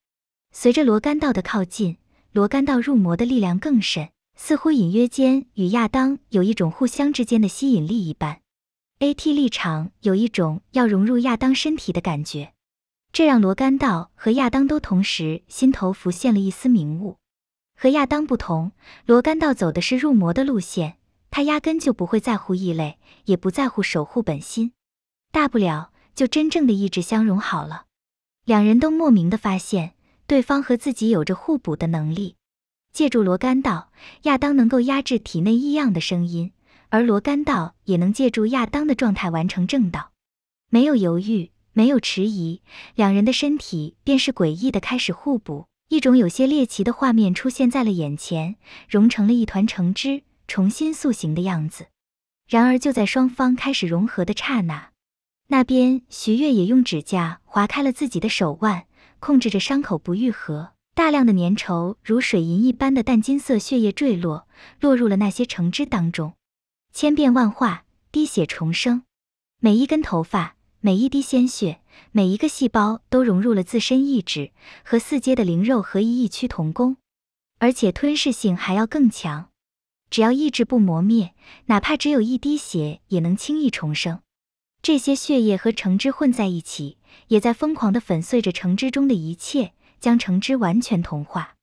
随着罗甘道的靠近，罗甘道入魔的力量更甚，似乎隐约间与亚当有一种互相之间的吸引力一般。AT 立场有一种要融入亚当身体的感觉，这让罗甘道和亚当都同时心头浮现了一丝明悟。和亚当不同，罗甘道走的是入魔的路线，他压根就不会在乎异类，也不在乎守护本心，大不了。就真正的意志相融好了。两人都莫名的发现，对方和自己有着互补的能力。借助罗干道，亚当能够压制体内异样的声音，而罗干道也能借助亚当的状态完成正道。没有犹豫，没有迟疑，两人的身体便是诡异的开始互补。一种有些猎奇的画面出现在了眼前，融成了一团橙汁，重新塑形的样子。然而就在双方开始融合的刹那，那边徐月也用指甲划开了自己的手腕，控制着伤口不愈合。大量的粘稠如水银一般的淡金色血液坠落，落入了那些橙汁当中。千变万化，滴血重生，每一根头发。每一滴鲜血，每一个细胞都融入了自身意志，和四阶的灵肉合一异曲同工，而且吞噬性还要更强。只要意志不磨灭，哪怕只有一滴血，也能轻易重生。这些血液和橙汁混在一起，也在疯狂地粉碎着橙汁中的一切，将橙汁完全同化。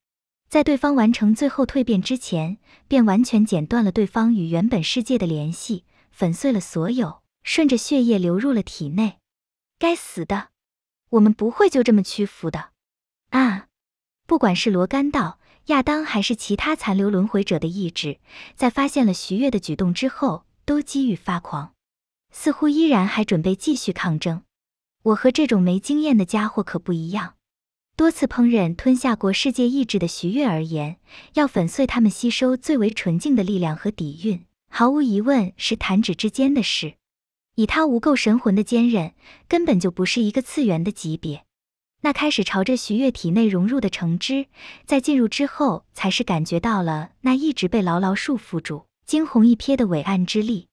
在对方完成最后蜕变之前，便完全剪断了对方与原本世界的联系，粉碎了所有。顺着血液流入了体内，该死的，我们不会就这么屈服的啊！不管是罗甘道、亚当还是其他残留轮回者的意志，在发现了徐月的举动之后，都几欲发狂，似乎依然还准备继续抗争。我和这种没经验的家伙可不一样，多次烹饪吞下过世界意志的徐月而言，要粉碎他们吸收最为纯净的力量和底蕴，毫无疑问是弹指之间的事。以他无垢神魂的坚韧，根本就不是一个次元的级别。那开始朝着徐月体内融入的橙汁，在进入之后，才是感觉到了那一直被牢牢束缚住、惊鸿一瞥的伟岸之力。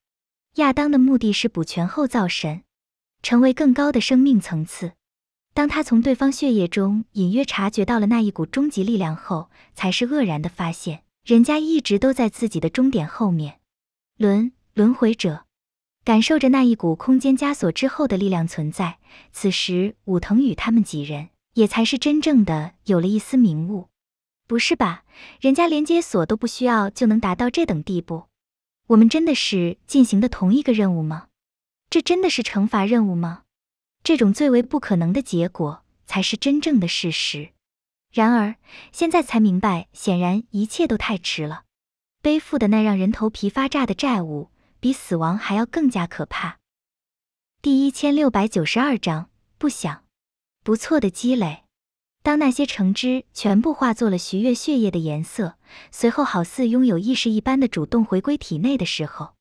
亚当的目的是补全后造神，成为更高的生命层次。当他从对方血液中隐约察觉到了那一股终极力量后，才是愕然的发现，人家一直都在自己的终点后面。轮轮回者。感受着那一股空间枷锁之后的力量存在，此时武藤与他们几人也才是真正的有了一丝明悟。不是吧？人家连接锁都不需要就能达到这等地步，我们真的是进行的同一个任务吗？这真的是惩罚任务吗？这种最为不可能的结果才是真正的事实。然而现在才明白，显然一切都太迟了。背负的那让人头皮发炸的债务。比死亡还要更加可怕。第一千六百九十二章不想，不错的积累。当那些橙汁全部化作了徐月血液的颜色，随后好似拥有意识一般的主动回归体内的时候，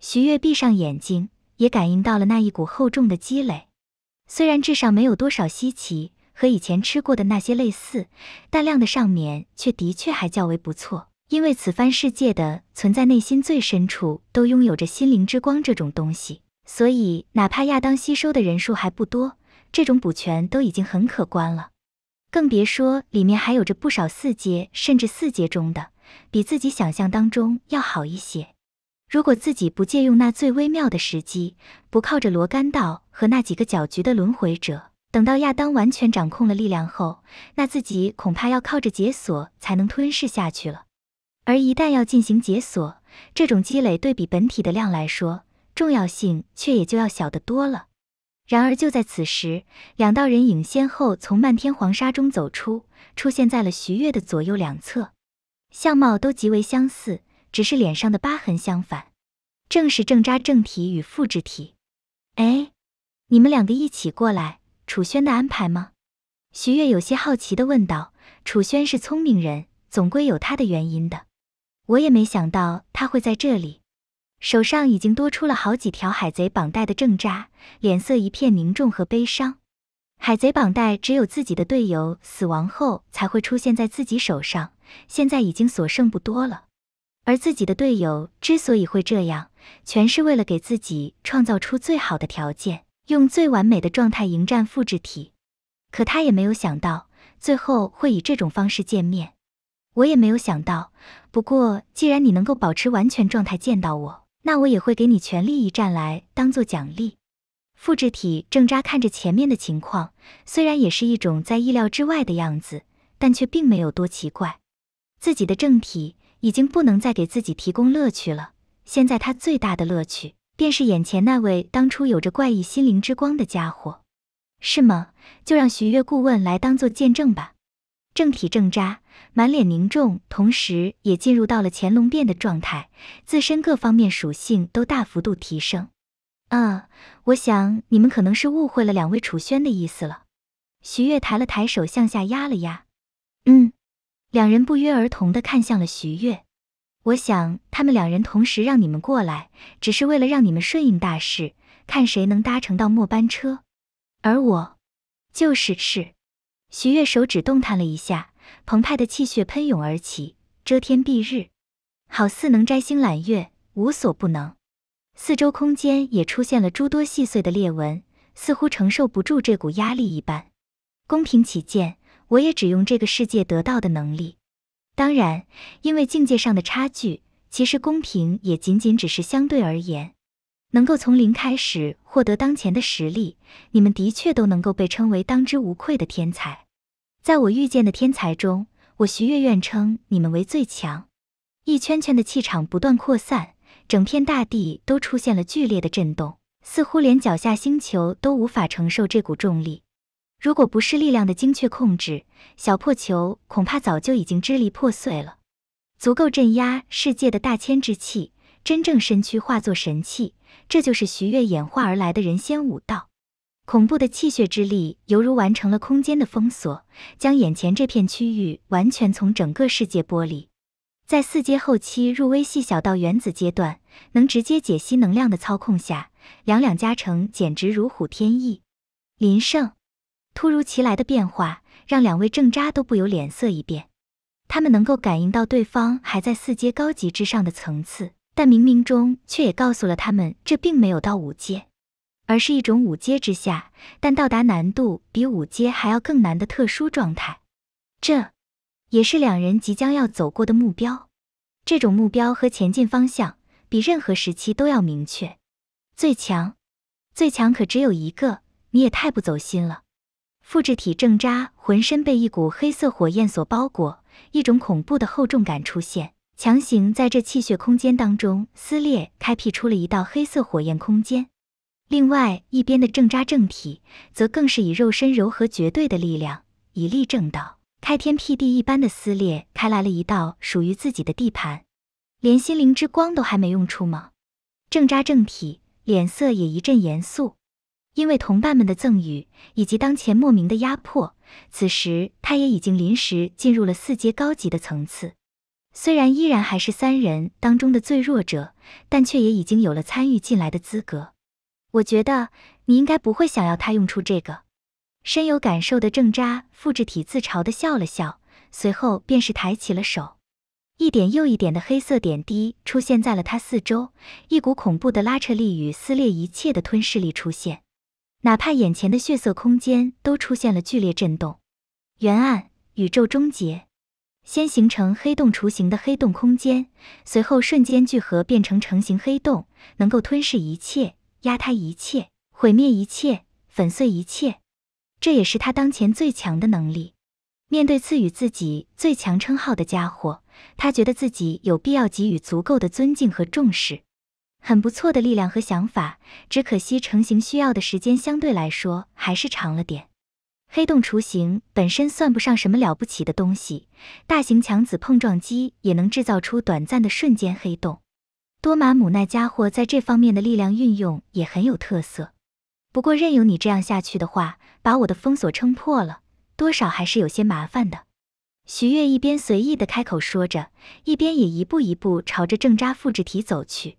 徐月闭上眼睛，也感应到了那一股厚重的积累。虽然质上没有多少稀奇，和以前吃过的那些类似，但量的上面却的确还较为不错。因为此番世界的存在内心最深处都拥有着心灵之光这种东西，所以哪怕亚当吸收的人数还不多，这种补全都已经很可观了。更别说里面还有着不少四阶甚至四阶中的，比自己想象当中要好一些。如果自己不借用那最微妙的时机，不靠着罗干道和那几个搅局的轮回者，等到亚当完全掌控了力量后，那自己恐怕要靠着解锁才能吞噬下去了。而一旦要进行解锁，这种积累对比本体的量来说，重要性却也就要小得多了。然而就在此时，两道人影先后从漫天黄沙中走出，出现在了徐月的左右两侧，相貌都极为相似，只是脸上的疤痕相反。正是正渣正体与复制体。哎，你们两个一起过来，楚轩的安排吗？徐月有些好奇地问道。楚轩是聪明人，总归有他的原因的。我也没想到他会在这里，手上已经多出了好几条海贼绑带的正渣，脸色一片凝重和悲伤。海贼绑带只有自己的队友死亡后才会出现在自己手上，现在已经所剩不多了。而自己的队友之所以会这样，全是为了给自己创造出最好的条件，用最完美的状态迎战复制体。可他也没有想到，最后会以这种方式见面。我也没有想到，不过既然你能够保持完全状态见到我，那我也会给你全力一战来当做奖励。复制体郑扎看着前面的情况，虽然也是一种在意料之外的样子，但却并没有多奇怪。自己的正体已经不能再给自己提供乐趣了，现在他最大的乐趣便是眼前那位当初有着怪异心灵之光的家伙。是吗？就让徐悦顾问来当做见证吧。正体正扎，满脸凝重，同时也进入到了乾隆变的状态，自身各方面属性都大幅度提升。啊，我想你们可能是误会了两位楚轩的意思了。徐悦抬了抬手，向下压了压。嗯，两人不约而同地看向了徐悦。我想他们两人同时让你们过来，只是为了让你们顺应大势，看谁能搭乘到末班车。而我，就是是。徐悦手指动弹了一下，澎湃的气血喷涌而起，遮天蔽日，好似能摘星揽月，无所不能。四周空间也出现了诸多细碎的裂纹，似乎承受不住这股压力一般。公平起见，我也只用这个世界得到的能力。当然，因为境界上的差距，其实公平也仅仅只是相对而言。能够从零开始获得当前的实力，你们的确都能够被称为当之无愧的天才。在我遇见的天才中，我徐月愿称你们为最强。一圈圈的气场不断扩散，整片大地都出现了剧烈的震动，似乎连脚下星球都无法承受这股重力。如果不是力量的精确控制，小破球恐怕早就已经支离破碎了。足够镇压世界的大千之气，真正身躯化作神器。这就是徐月演化而来的人仙武道，恐怖的气血之力犹如完成了空间的封锁，将眼前这片区域完全从整个世界剥离。在四阶后期入微细小到原子阶段，能直接解析能量的操控下，两两加成简直如虎添翼。林胜，突如其来的变化让两位正渣都不由脸色一变，他们能够感应到对方还在四阶高级之上的层次。但冥冥中却也告诉了他们，这并没有到五阶，而是一种五阶之下，但到达难度比五阶还要更难的特殊状态。这也是两人即将要走过的目标。这种目标和前进方向比任何时期都要明确。最强，最强可只有一个，你也太不走心了。复制体正扎浑身被一股黑色火焰所包裹，一种恐怖的厚重感出现。强行在这气血空间当中撕裂，开辟出了一道黑色火焰空间。另外一边的正扎正体，则更是以肉身柔和绝对的力量，以力正道，开天辟地一般的撕裂开来了一道属于自己的地盘。连心灵之光都还没用出吗？正扎正体脸色也一阵严肃，因为同伴们的赠予以及当前莫名的压迫，此时他也已经临时进入了四阶高级的层次。虽然依然还是三人当中的最弱者，但却也已经有了参与进来的资格。我觉得你应该不会想要他用出这个。深有感受的正扎复制体自嘲的笑了笑，随后便是抬起了手，一点又一点的黑色点滴出现在了他四周，一股恐怖的拉扯力与撕裂一切的吞噬力出现，哪怕眼前的血色空间都出现了剧烈震动。原案宇宙终结。先形成黑洞雏形的黑洞空间，随后瞬间聚合变成成型黑洞，能够吞噬一切、压塌一切、毁灭一切、粉碎一切。这也是他当前最强的能力。面对赐予自己最强称号的家伙，他觉得自己有必要给予足够的尊敬和重视。很不错的力量和想法，只可惜成型需要的时间相对来说还是长了点。黑洞雏形本身算不上什么了不起的东西，大型强子碰撞机也能制造出短暂的瞬间黑洞。多玛姆那家伙在这方面的力量运用也很有特色。不过任由你这样下去的话，把我的封锁撑破了，多少还是有些麻烦的。徐月一边随意的开口说着，一边也一步一步朝着正扎复制体走去，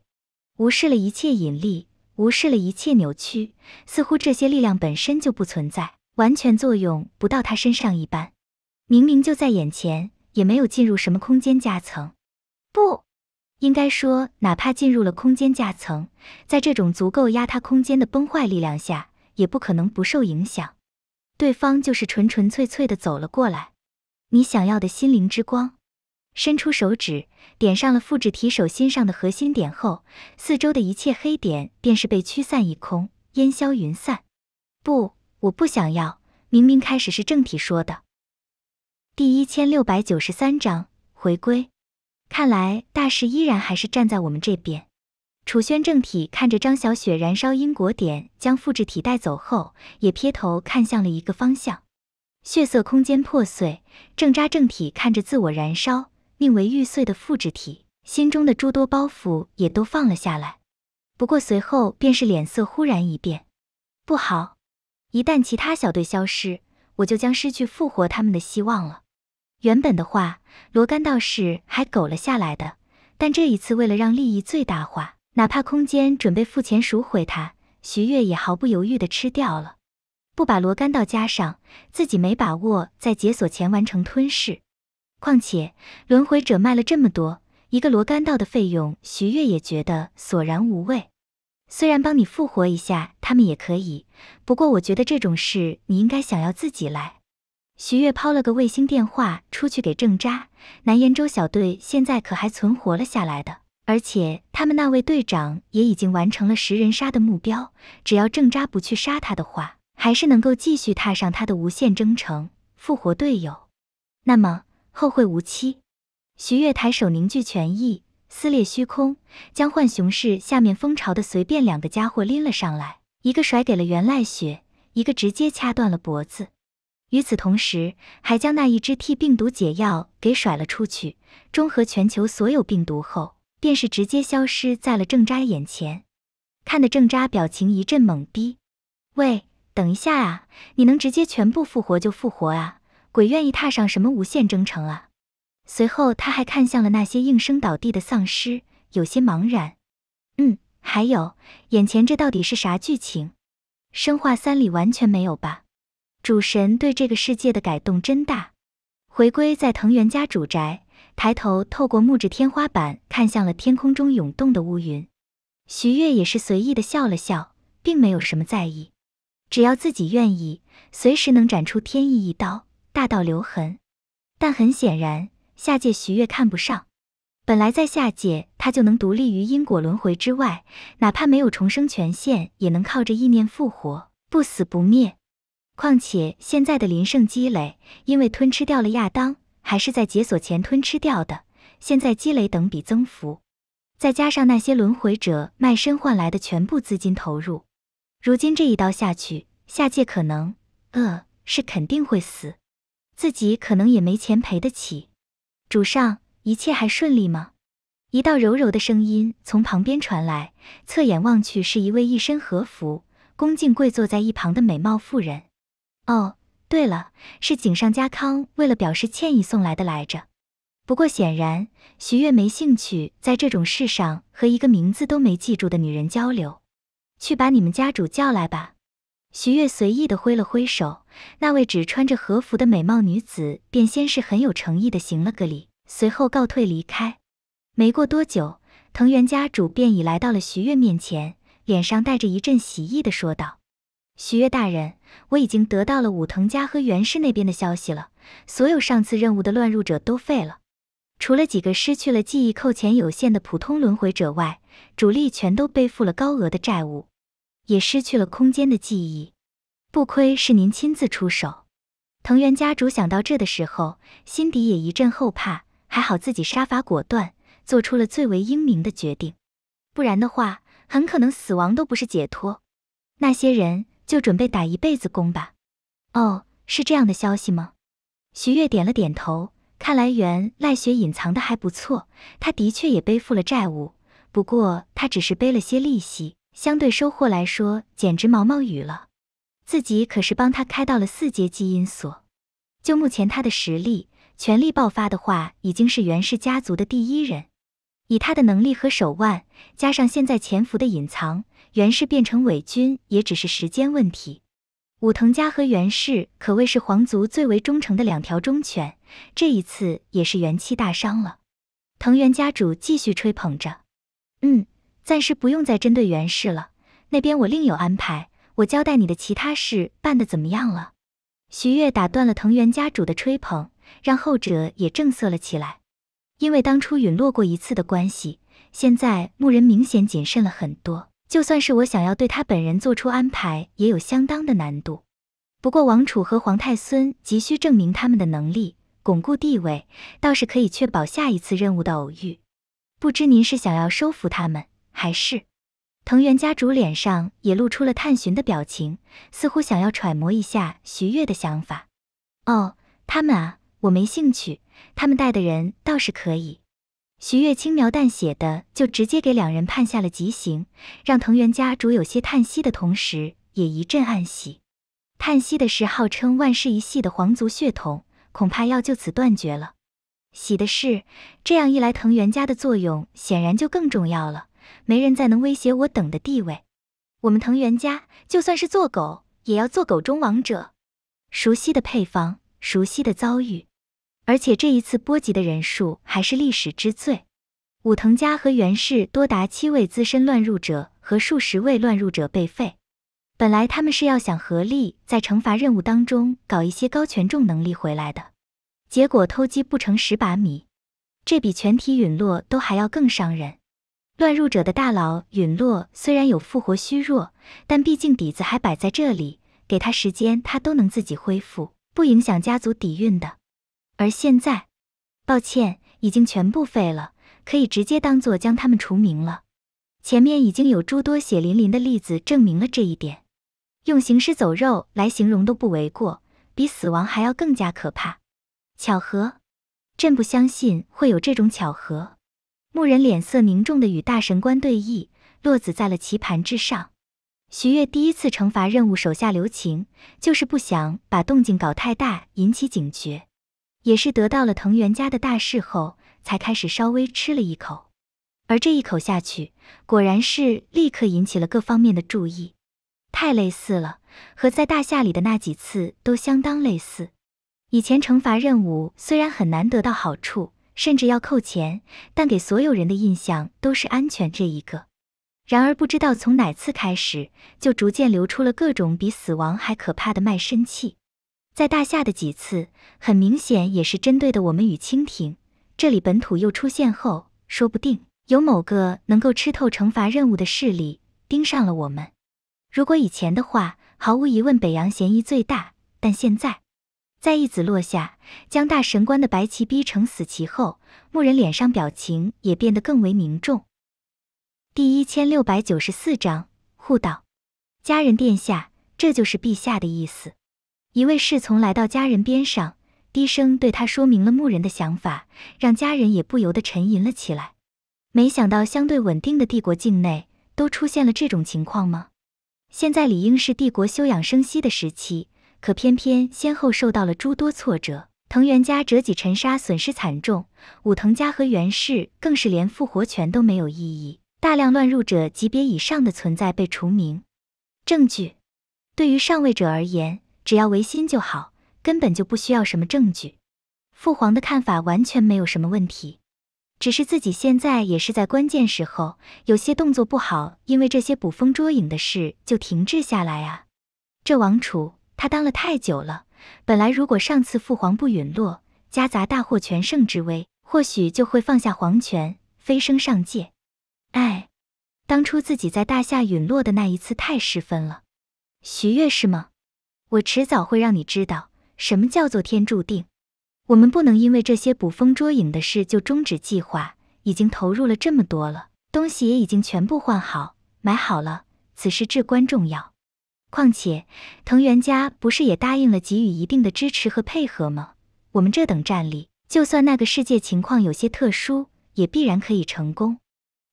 无视了一切引力，无视了一切扭曲，似乎这些力量本身就不存在。完全作用不到他身上一般，明明就在眼前，也没有进入什么空间夹层。不应该说，哪怕进入了空间夹层，在这种足够压塌空间的崩坏力量下，也不可能不受影响。对方就是纯纯粹粹的走了过来。你想要的心灵之光，伸出手指点上了复制体手心上的核心点后，四周的一切黑点便是被驱散一空，烟消云散。不。我不想要，明明开始是正体说的。第一千六百九十三章回归。看来大师依然还是站在我们这边。楚宣正体看着张小雪燃烧因果点将复制体带走后，也撇头看向了一个方向。血色空间破碎，正扎正体看着自我燃烧，命为玉碎的复制体，心中的诸多包袱也都放了下来。不过随后便是脸色忽然一变，不好！一旦其他小队消失，我就将失去复活他们的希望了。原本的话，罗干道士还苟了下来的，但这一次为了让利益最大化，哪怕空间准备付钱赎回他，徐月也毫不犹豫地吃掉了。不把罗干道加上，自己没把握在解锁前完成吞噬。况且轮回者卖了这么多，一个罗干道的费用，徐月也觉得索然无味。虽然帮你复活一下，他们也可以，不过我觉得这种事你应该想要自己来。徐月抛了个卫星电话出去给郑扎，南延州小队现在可还存活了下来的，而且他们那位队长也已经完成了十人杀的目标，只要郑扎不去杀他的话，还是能够继续踏上他的无限征程，复活队友。那么后会无期。徐月抬手凝聚权意。撕裂虚空，将浣熊市下面蜂巢的随便两个家伙拎了上来，一个甩给了袁赖雪，一个直接掐断了脖子。与此同时，还将那一支替病毒解药给甩了出去，中和全球所有病毒后，便是直接消失在了郑扎眼前。看得郑扎表情一阵懵逼。喂，等一下啊，你能直接全部复活就复活啊？鬼愿意踏上什么无限征程啊？随后，他还看向了那些应声倒地的丧尸，有些茫然。嗯，还有，眼前这到底是啥剧情？生化三里完全没有吧？主神对这个世界的改动真大。回归在藤原家主宅，抬头透过木质天花板看向了天空中涌动的乌云。徐月也是随意的笑了笑，并没有什么在意，只要自己愿意，随时能斩出天意一刀，大到留痕。但很显然。下界徐月看不上，本来在下界他就能独立于因果轮回之外，哪怕没有重生权限，也能靠着意念复活，不死不灭。况且现在的林胜积累，因为吞吃掉了亚当，还是在解锁前吞吃掉的，现在积累等比增幅，再加上那些轮回者卖身换来的全部资金投入，如今这一刀下去，下界可能，呃，是肯定会死，自己可能也没钱赔得起。主上，一切还顺利吗？一道柔柔的声音从旁边传来，侧眼望去，是一位一身和服、恭敬跪坐在一旁的美貌妇人。哦，对了，是井上家康为了表示歉意送来的来着。不过显然，徐月没兴趣在这种事上和一个名字都没记住的女人交流。去把你们家主叫来吧。徐月随意的挥了挥手，那位只穿着和服的美貌女子便先是很有诚意的行了个礼，随后告退离开。没过多久，藤原家主便已来到了徐月面前，脸上带着一阵喜意的说道：“徐月大人，我已经得到了武藤家和袁氏那边的消息了，所有上次任务的乱入者都废了，除了几个失去了记忆扣钱有限的普通轮回者外，主力全都背负了高额的债务。”也失去了空间的记忆，不亏是您亲自出手。藤原家主想到这的时候，心底也一阵后怕，还好自己杀伐果断，做出了最为英明的决定，不然的话，很可能死亡都不是解脱。那些人就准备打一辈子工吧。哦，是这样的消息吗？徐月点了点头，看来原赖雪隐藏的还不错，他的确也背负了债务，不过他只是背了些利息。相对收获来说，简直毛毛雨了。自己可是帮他开到了四阶基因锁，就目前他的实力，全力爆发的话，已经是袁氏家族的第一人。以他的能力和手腕，加上现在潜伏的隐藏，袁氏变成伪军也只是时间问题。武藤家和袁氏可谓是皇族最为忠诚的两条忠犬，这一次也是元气大伤了。藤原家主继续吹捧着，嗯。暂时不用再针对袁氏了，那边我另有安排。我交代你的其他事办得怎么样了？徐月打断了藤原家主的吹捧，让后者也正色了起来。因为当初陨落过一次的关系，现在牧人明显谨慎了很多。就算是我想要对他本人做出安排，也有相当的难度。不过王储和皇太孙急需证明他们的能力，巩固地位，倒是可以确保下一次任务的偶遇。不知您是想要收服他们？还是？藤原家主脸上也露出了探寻的表情，似乎想要揣摩一下徐月的想法。哦，他们啊，我没兴趣。他们带的人倒是可以。徐月轻描淡写的就直接给两人判下了极刑，让藤原家主有些叹息的同时，也一阵暗喜。叹息的是，号称万世一系的皇族血统恐怕要就此断绝了；喜的是，这样一来，藤原家的作用显然就更重要了，没人再能威胁我等的地位。我们藤原家就算是做狗，也要做狗中王者。熟悉的配方，熟悉的遭遇。而且这一次波及的人数还是历史之最，武藤家和源氏多达七位资深乱入者和数十位乱入者被废。本来他们是要想合力在惩罚任务当中搞一些高权重能力回来的，结果偷鸡不成蚀把米，这比全体陨落都还要更伤人。乱入者的大佬陨落虽然有复活虚弱，但毕竟底子还摆在这里，给他时间他都能自己恢复，不影响家族底蕴的。而现在，抱歉，已经全部废了，可以直接当做将他们除名了。前面已经有诸多血淋淋的例子证明了这一点，用行尸走肉来形容都不为过，比死亡还要更加可怕。巧合？朕不相信会有这种巧合。牧人脸色凝重的与大神官对弈，落子在了棋盘之上。徐月第一次惩罚任务，手下留情，就是不想把动静搞太大，引起警觉。也是得到了藤原家的大事后，才开始稍微吃了一口，而这一口下去，果然是立刻引起了各方面的注意。太类似了，和在大夏里的那几次都相当类似。以前惩罚任务虽然很难得到好处，甚至要扣钱，但给所有人的印象都是安全这一个。然而不知道从哪次开始，就逐渐流出了各种比死亡还可怕的卖身契。在大夏的几次，很明显也是针对的我们与清廷。这里本土又出现后，说不定有某个能够吃透惩罚任务的势力盯上了我们。如果以前的话，毫无疑问北洋嫌疑最大。但现在，在一子落下，将大神官的白旗逼成死棋后，牧人脸上表情也变得更为凝重。第一千六百九十四章护道，家人殿下，这就是陛下的意思。一位侍从来到家人边上，低声对他说明了牧人的想法，让家人也不由得沉吟了起来。没想到相对稳定的帝国境内都出现了这种情况吗？现在理应是帝国休养生息的时期，可偏偏先后受到了诸多挫折。藤原家折戟沉沙，损失惨重；武藤家和源氏更是连复活权都没有意义，大量乱入者级别以上的存在被除名。证据对于上位者而言。只要违心就好，根本就不需要什么证据。父皇的看法完全没有什么问题，只是自己现在也是在关键时候，有些动作不好，因为这些捕风捉影的事就停滞下来啊。这王储他当了太久了，本来如果上次父皇不陨落，夹杂大获全胜之威，或许就会放下皇权，飞升上界。哎，当初自己在大夏陨落的那一次太失分了。徐月是吗？我迟早会让你知道什么叫做天注定。我们不能因为这些捕风捉影的事就终止计划。已经投入了这么多了，东西也已经全部换好、买好了，此事至关重要。况且藤原家不是也答应了给予一定的支持和配合吗？我们这等战力，就算那个世界情况有些特殊，也必然可以成功。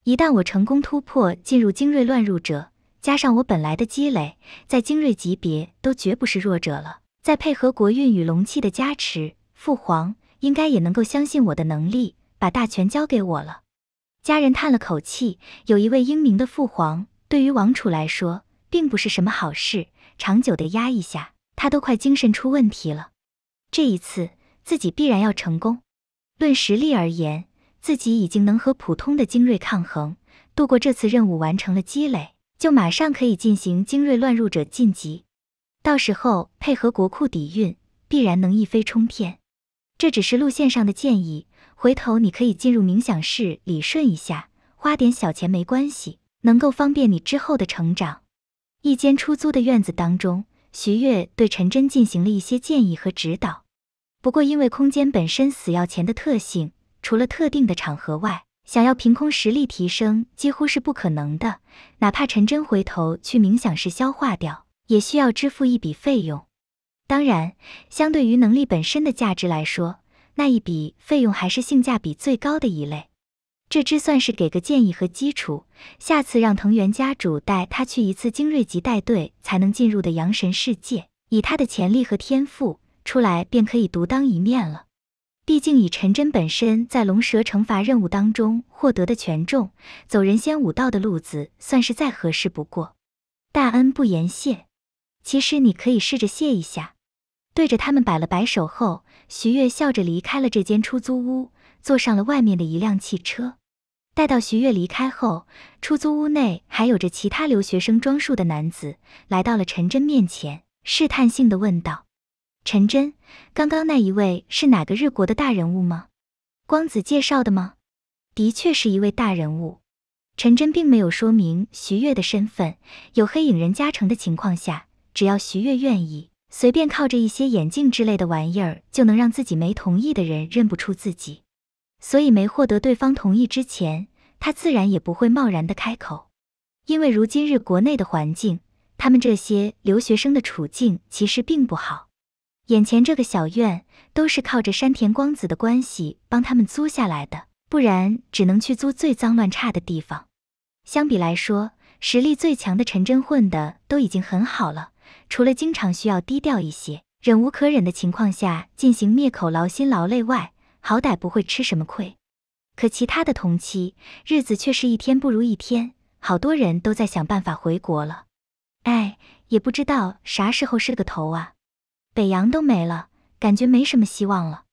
一旦我成功突破，进入精锐乱入者。加上我本来的积累，在精锐级别都绝不是弱者了。再配合国运与龙气的加持，父皇应该也能够相信我的能力，把大权交给我了。家人叹了口气，有一位英明的父皇，对于王储来说，并不是什么好事。长久的压抑下，他都快精神出问题了。这一次，自己必然要成功。论实力而言，自己已经能和普通的精锐抗衡，度过这次任务，完成了积累。就马上可以进行精锐乱入者晋级，到时候配合国库底蕴，必然能一飞冲天。这只是路线上的建议，回头你可以进入冥想室理顺一下，花点小钱没关系，能够方便你之后的成长。一间出租的院子当中，徐月对陈真进行了一些建议和指导。不过因为空间本身死要钱的特性，除了特定的场合外，想要凭空实力提升，几乎是不可能的。哪怕陈真回头去冥想时消化掉，也需要支付一笔费用。当然，相对于能力本身的价值来说，那一笔费用还是性价比最高的一类。这只算是给个建议和基础，下次让藤原家主带他去一次精锐级带队才能进入的阳神世界，以他的潜力和天赋，出来便可以独当一面了。毕竟以陈真本身在龙蛇惩罚任务当中获得的权重，走人仙武道的路子算是再合适不过。大恩不言谢，其实你可以试着谢一下。对着他们摆了摆手后，徐月笑着离开了这间出租屋，坐上了外面的一辆汽车。待到徐月离开后，出租屋内还有着其他留学生装束的男子来到了陈真面前，试探性的问道。陈真，刚刚那一位是哪个日国的大人物吗？光子介绍的吗？的确是一位大人物。陈真并没有说明徐月的身份，有黑影人加成的情况下，只要徐月愿意，随便靠着一些眼镜之类的玩意儿，就能让自己没同意的人认不出自己。所以没获得对方同意之前，他自然也不会贸然的开口。因为如今日国内的环境，他们这些留学生的处境其实并不好。眼前这个小院都是靠着山田光子的关系帮他们租下来的，不然只能去租最脏乱差的地方。相比来说，实力最强的陈真混的都已经很好了，除了经常需要低调一些、忍无可忍的情况下进行灭口劳心劳累外，好歹不会吃什么亏。可其他的同期日子却是一天不如一天，好多人都在想办法回国了。哎，也不知道啥时候是个头啊！北洋都没了，感觉没什么希望了。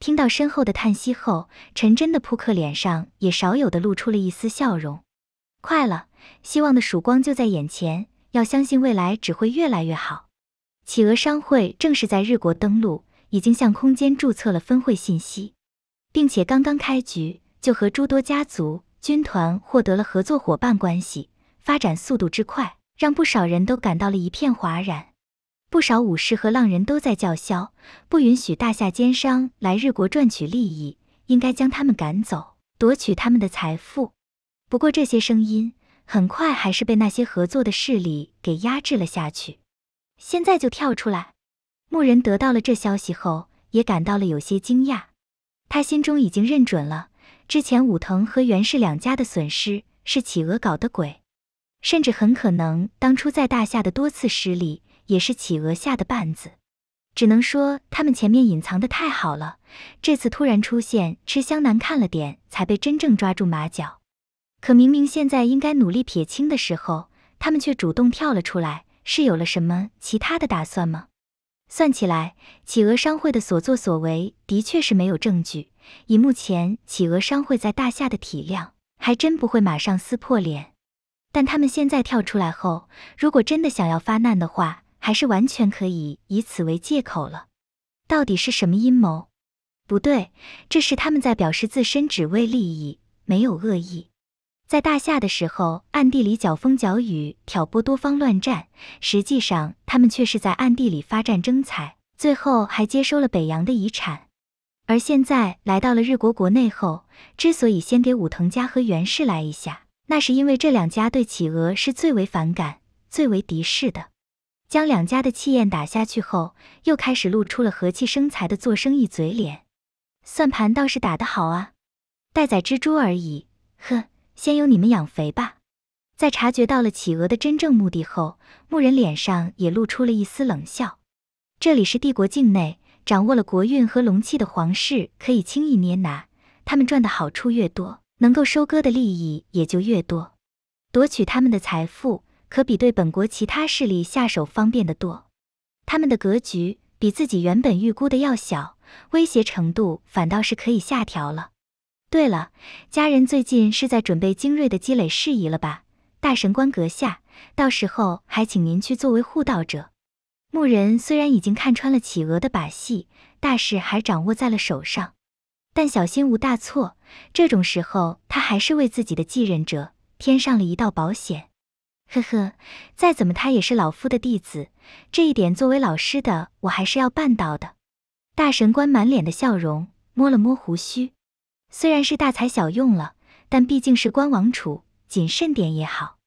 听到身后的叹息后，陈真的扑克脸上也少有的露出了一丝笑容。快了，希望的曙光就在眼前，要相信未来只会越来越好。企鹅商会正式在日国登陆，已经向空间注册了分会信息，并且刚刚开局就和诸多家族军团获得了合作伙伴关系，发展速度之快，让不少人都感到了一片哗然。不少武士和浪人都在叫嚣，不允许大夏奸商来日国赚取利益，应该将他们赶走，夺取他们的财富。不过这些声音很快还是被那些合作的势力给压制了下去。现在就跳出来！牧人得到了这消息后，也感到了有些惊讶。他心中已经认准了，之前武藤和袁氏两家的损失是企鹅搞的鬼，甚至很可能当初在大夏的多次失利。也是企鹅下的绊子，只能说他们前面隐藏的太好了，这次突然出现吃香难看了点，才被真正抓住马脚。可明明现在应该努力撇清的时候，他们却主动跳了出来，是有了什么其他的打算吗？算起来，企鹅商会的所作所为的确是没有证据。以目前企鹅商会在大夏的体量，还真不会马上撕破脸。但他们现在跳出来后，如果真的想要发难的话，还是完全可以以此为借口了。到底是什么阴谋？不对，这是他们在表示自身只为利益，没有恶意。在大夏的时候，暗地里搅风搅雨，挑拨多方乱战，实际上他们却是在暗地里发战争财，最后还接收了北洋的遗产。而现在来到了日国国内后，之所以先给武藤家和袁氏来一下，那是因为这两家对企鹅是最为反感、最为敌视的。将两家的气焰打下去后，又开始露出了和气生财的做生意嘴脸，算盘倒是打得好啊！待宰蜘蛛而已，呵，先由你们养肥吧。在察觉到了企鹅的真正目的后，牧人脸上也露出了一丝冷笑。这里是帝国境内，掌握了国运和龙气的皇室可以轻易捏拿，他们赚的好处越多，能够收割的利益也就越多，夺取他们的财富。可比对本国其他势力下手方便得多，他们的格局比自己原本预估的要小，威胁程度反倒是可以下调了。对了，家人最近是在准备精锐的积累事宜了吧？大神官阁下，到时候还请您去作为护道者。牧人虽然已经看穿了企鹅的把戏，大事还掌握在了手上，但小心无大错，这种时候他还是为自己的继任者添上了一道保险。呵呵，再怎么他也是老夫的弟子，这一点作为老师的我还是要办到的。大神官满脸的笑容，摸了摸胡须，虽然是大材小用了，但毕竟是官王储，谨慎点也好。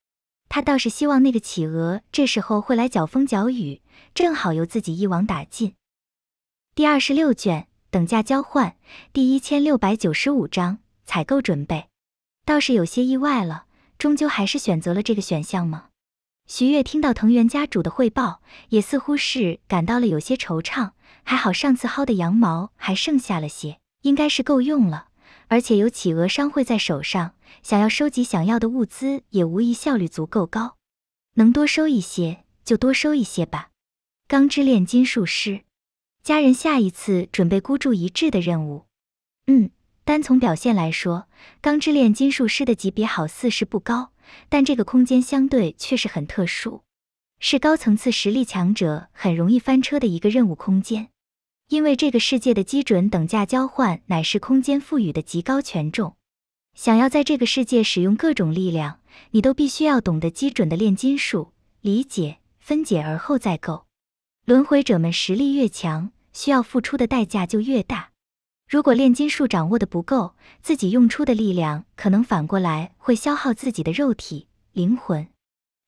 他倒是希望那个企鹅这时候会来搅风搅雨，正好由自己一网打尽。第二十六卷等价交换第一千六百九十五章采购准备，倒是有些意外了，终究还是选择了这个选项吗？徐月听到藤原家主的汇报，也似乎是感到了有些惆怅。还好上次薅的羊毛还剩下了些，应该是够用了。而且有企鹅商会在手上，想要收集想要的物资也无疑效率足够高。能多收一些就多收一些吧。钢之炼金术师，家人下一次准备孤注一掷的任务。嗯，单从表现来说，钢之炼金术师的级别好似是不高。但这个空间相对却是很特殊，是高层次实力强者很容易翻车的一个任务空间。因为这个世界的基准等价交换乃是空间赋予的极高权重，想要在这个世界使用各种力量，你都必须要懂得基准的炼金术，理解、分解而后再购。轮回者们实力越强，需要付出的代价就越大。如果炼金术掌握的不够，自己用出的力量可能反过来会消耗自己的肉体、灵魂。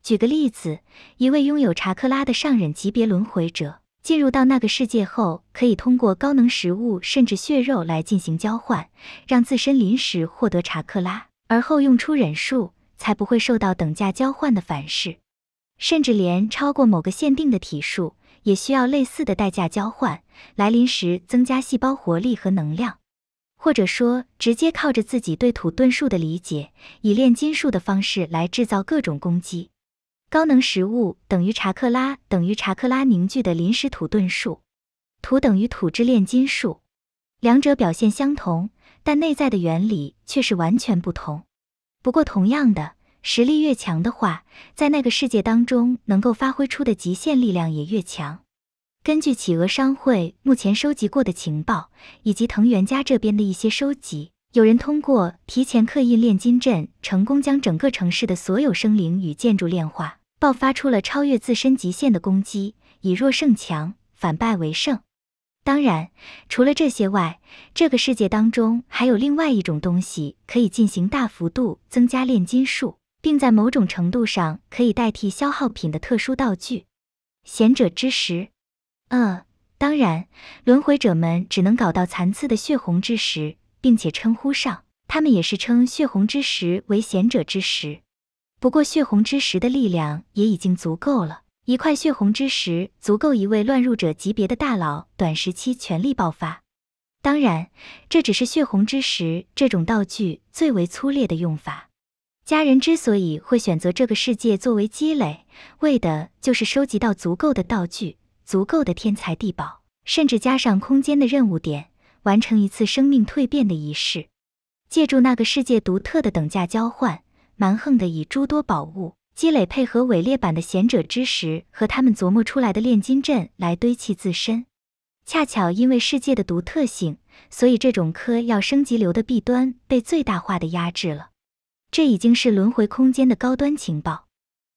举个例子，一位拥有查克拉的上忍级别轮回者，进入到那个世界后，可以通过高能食物甚至血肉来进行交换，让自身临时获得查克拉，而后用出忍术，才不会受到等价交换的反噬。甚至连超过某个限定的体数。也需要类似的代价交换，来临时增加细胞活力和能量，或者说直接靠着自己对土遁术的理解，以炼金术的方式来制造各种攻击。高能食物等于查克拉等于查克拉凝聚的临时土遁术，土等于土之炼金术，两者表现相同，但内在的原理却是完全不同。不过同样的。实力越强的话，在那个世界当中能够发挥出的极限力量也越强。根据企鹅商会目前收集过的情报，以及藤原家这边的一些收集，有人通过提前刻印炼金阵，成功将整个城市的所有生灵与建筑炼化，爆发出了超越自身极限的攻击，以弱胜强，反败为胜。当然，除了这些外，这个世界当中还有另外一种东西可以进行大幅度增加炼金术。并在某种程度上可以代替消耗品的特殊道具——贤者之石。呃，当然，轮回者们只能搞到残次的血红之石，并且称呼上他们也是称血红之石为贤者之石。不过，血红之石的力量也已经足够了，一块血红之石足够一位乱入者级别的大佬短时期全力爆发。当然，这只是血红之石这种道具最为粗劣的用法。家人之所以会选择这个世界作为积累，为的就是收集到足够的道具、足够的天才地宝，甚至加上空间的任务点，完成一次生命蜕变的仪式。借助那个世界独特的等价交换，蛮横的以诸多宝物积累，配合伪劣版的贤者之石和他们琢磨出来的炼金阵来堆砌自身。恰巧因为世界的独特性，所以这种科要升级流的弊端被最大化的压制了。这已经是轮回空间的高端情报。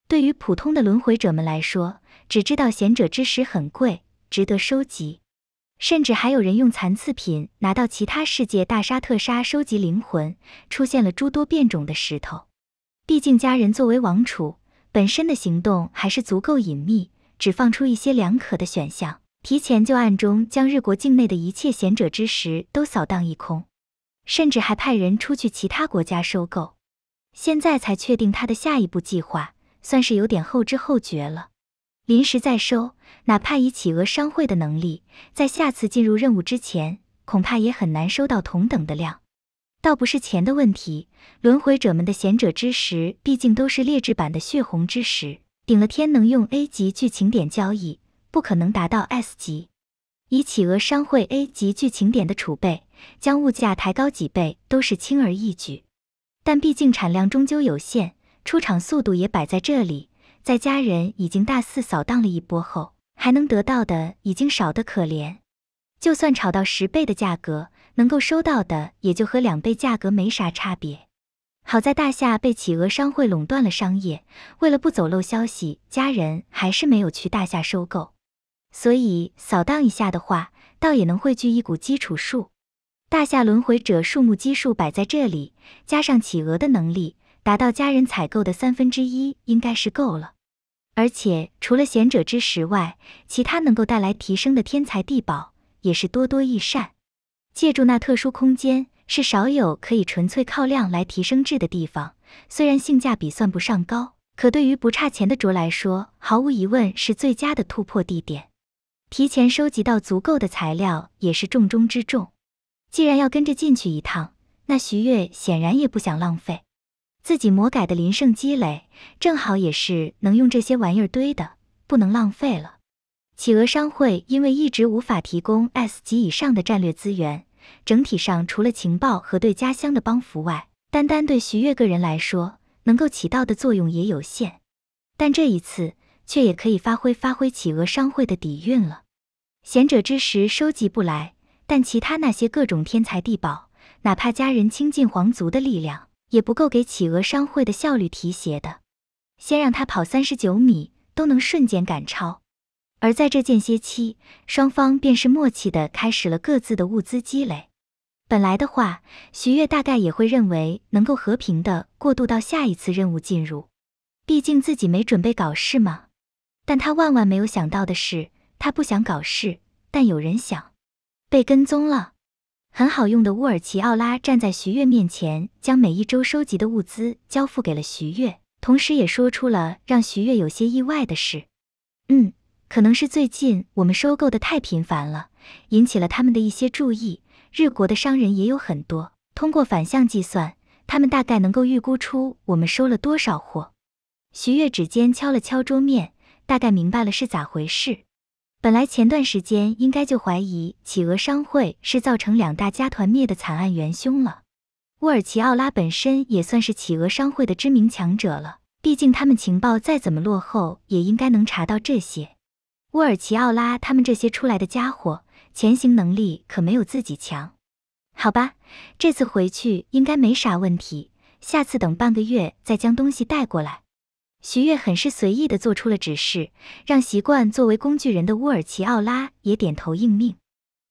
对于普通的轮回者们来说，只知道贤者之石很贵，值得收集，甚至还有人用残次品拿到其他世界大杀特杀收集灵魂，出现了诸多变种的石头。毕竟家人作为王储，本身的行动还是足够隐秘，只放出一些两可的选项，提前就暗中将日国境内的一切贤者之石都扫荡一空，甚至还派人出去其他国家收购。现在才确定他的下一步计划，算是有点后知后觉了。临时再收，哪怕以企鹅商会的能力，在下次进入任务之前，恐怕也很难收到同等的量。倒不是钱的问题，轮回者们的贤者之石毕竟都是劣质版的血红之石，顶了天能用 A 级剧情点交易，不可能达到 S 级。以企鹅商会 A 级剧情点的储备，将物价抬高几倍都是轻而易举。但毕竟产量终究有限，出厂速度也摆在这里，在家人已经大肆扫荡了一波后，还能得到的已经少得可怜。就算炒到十倍的价格，能够收到的也就和两倍价格没啥差别。好在大夏被企鹅商会垄断了商业，为了不走漏消息，家人还是没有去大夏收购。所以扫荡一下的话，倒也能汇聚一股基础数。大夏轮回者数目基数摆在这里，加上企鹅的能力，达到家人采购的三分之一，应该是够了。而且除了贤者之石外，其他能够带来提升的天才地宝也是多多益善。借助那特殊空间，是少有可以纯粹靠量来提升质的地方。虽然性价比算不上高，可对于不差钱的卓来说，毫无疑问是最佳的突破地点。提前收集到足够的材料也是重中之重。既然要跟着进去一趟，那徐悦显然也不想浪费自己魔改的林胜积累，正好也是能用这些玩意儿堆的，不能浪费了。企鹅商会因为一直无法提供 S 级以上的战略资源，整体上除了情报和对家乡的帮扶外，单单对徐月个人来说，能够起到的作用也有限。但这一次却也可以发挥发挥企鹅商会的底蕴了。贤者之石收集不来。但其他那些各种天才地宝，哪怕家人倾尽皇族的力量，也不够给企鹅商会的效率提携的。先让他跑三十九米，都能瞬间赶超。而在这间歇期，双方便是默契的开始了各自的物资积累。本来的话，徐月大概也会认为能够和平的过渡到下一次任务进入，毕竟自己没准备搞事嘛。但他万万没有想到的是，他不想搞事，但有人想。被跟踪了，很好用的乌尔奇奥拉站在徐月面前，将每一周收集的物资交付给了徐月，同时也说出了让徐月有些意外的事。嗯，可能是最近我们收购的太频繁了，引起了他们的一些注意。日国的商人也有很多，通过反向计算，他们大概能够预估出我们收了多少货。徐月指尖敲了敲桌面，大概明白了是咋回事。本来前段时间应该就怀疑企鹅商会是造成两大家团灭的惨案元凶了。乌尔奇奥拉本身也算是企鹅商会的知名强者了，毕竟他们情报再怎么落后，也应该能查到这些。乌尔奇奥拉他们这些出来的家伙，前行能力可没有自己强。好吧，这次回去应该没啥问题，下次等半个月再将东西带过来。徐月很是随意的做出了指示，让习惯作为工具人的乌尔奇奥拉也点头应命。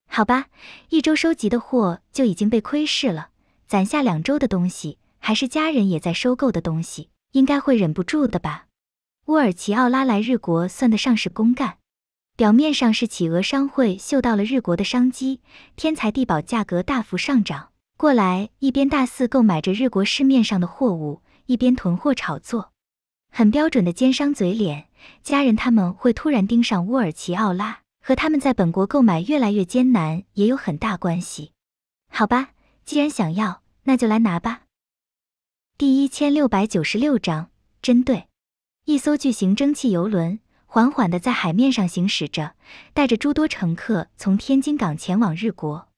好吧，一周收集的货就已经被窥视了，攒下两周的东西，还是家人也在收购的东西，应该会忍不住的吧？乌尔奇奥拉来日国算得上是公干，表面上是企鹅商会嗅到了日国的商机，天才地宝价格大幅上涨，过来一边大肆购买着日国市面上的货物，一边囤货炒作。很标准的奸商嘴脸，家人他们会突然盯上乌尔奇奥拉，和他们在本国购买越来越艰难也有很大关系。好吧，既然想要，那就来拿吧。第一千六百九十六章针对一艘巨型蒸汽游轮，缓缓的在海面上行驶着，带着诸多乘客从天津港前往日国。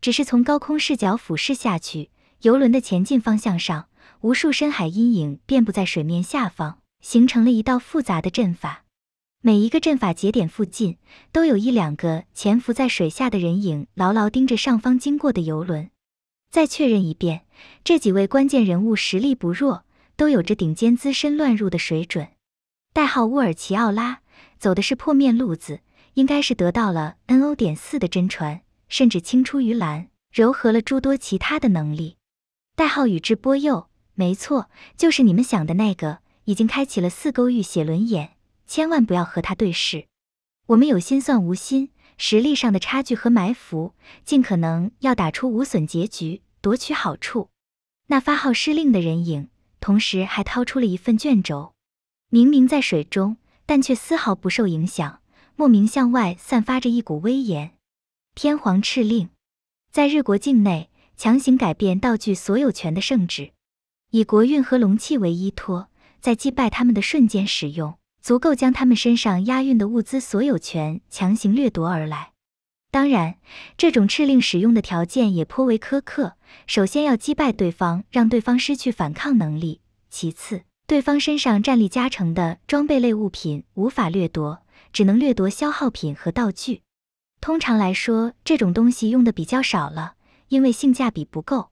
只是从高空视角俯视下去，游轮的前进方向上。无数深海阴影遍布在水面下方，形成了一道复杂的阵法。每一个阵法节点附近，都有一两个潜伏在水下的人影，牢牢盯着上方经过的游轮。再确认一遍，这几位关键人物实力不弱，都有着顶尖资深乱入的水准。代号乌尔奇奥拉，走的是破面路子，应该是得到了 N O 点四的真传，甚至青出于蓝，糅合了诸多其他的能力。代号宇智波鼬。没错，就是你们想的那个，已经开启了四勾玉血轮眼，千万不要和他对视。我们有心算无心，实力上的差距和埋伏，尽可能要打出无损结局，夺取好处。那发号施令的人影，同时还掏出了一份卷轴，明明在水中，但却丝毫不受影响，莫名向外散发着一股威严。天皇敕令，在日国境内强行改变道具所有权的圣旨。以国运和龙气为依托，在击败他们的瞬间使用，足够将他们身上押运的物资所有权强行掠夺而来。当然，这种敕令使用的条件也颇为苛刻。首先要击败对方，让对方失去反抗能力；其次，对方身上战力加成的装备类物品无法掠夺，只能掠夺消耗品和道具。通常来说，这种东西用的比较少了，因为性价比不够。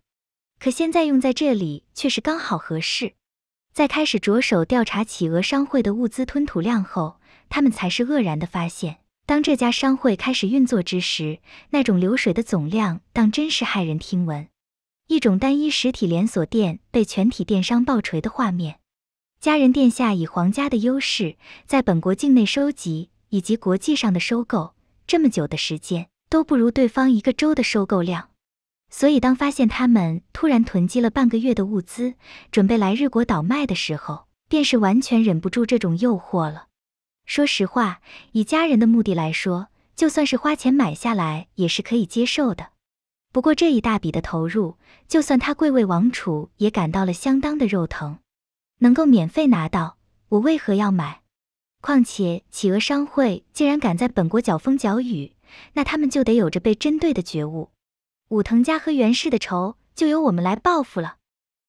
可现在用在这里却是刚好合适。在开始着手调查企鹅商会的物资吞吐量后，他们才是愕然的发现，当这家商会开始运作之时，那种流水的总量当真是骇人听闻。一种单一实体连锁店被全体电商爆锤的画面。家人殿下以皇家的优势，在本国境内收集以及国际上的收购，这么久的时间都不如对方一个州的收购量。所以，当发现他们突然囤积了半个月的物资，准备来日国倒卖的时候，便是完全忍不住这种诱惑了。说实话，以家人的目的来说，就算是花钱买下来也是可以接受的。不过这一大笔的投入，就算他贵为王储，也感到了相当的肉疼。能够免费拿到，我为何要买？况且企鹅商会竟然敢在本国搅风搅雨，那他们就得有着被针对的觉悟。武藤家和袁氏的仇，就由我们来报复了。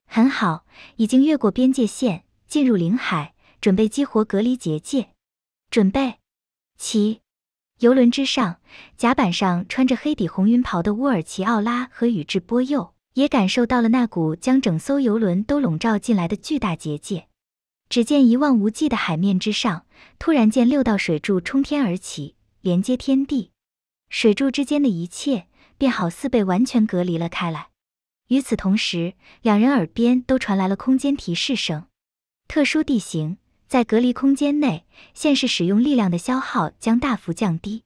很好，已经越过边界线，进入领海，准备激活隔离结界。准备起。游轮之上，甲板上穿着黑底红云袍的乌尔奇奥拉和宇智波鼬也感受到了那股将整艘游轮都笼罩进来的巨大结界。只见一望无际的海面之上，突然间六道水柱冲天而起，连接天地。水柱之间的一切便好似被完全隔离了开来。与此同时，两人耳边都传来了空间提示声：特殊地形。在隔离空间内，现实使用力量的消耗将大幅降低。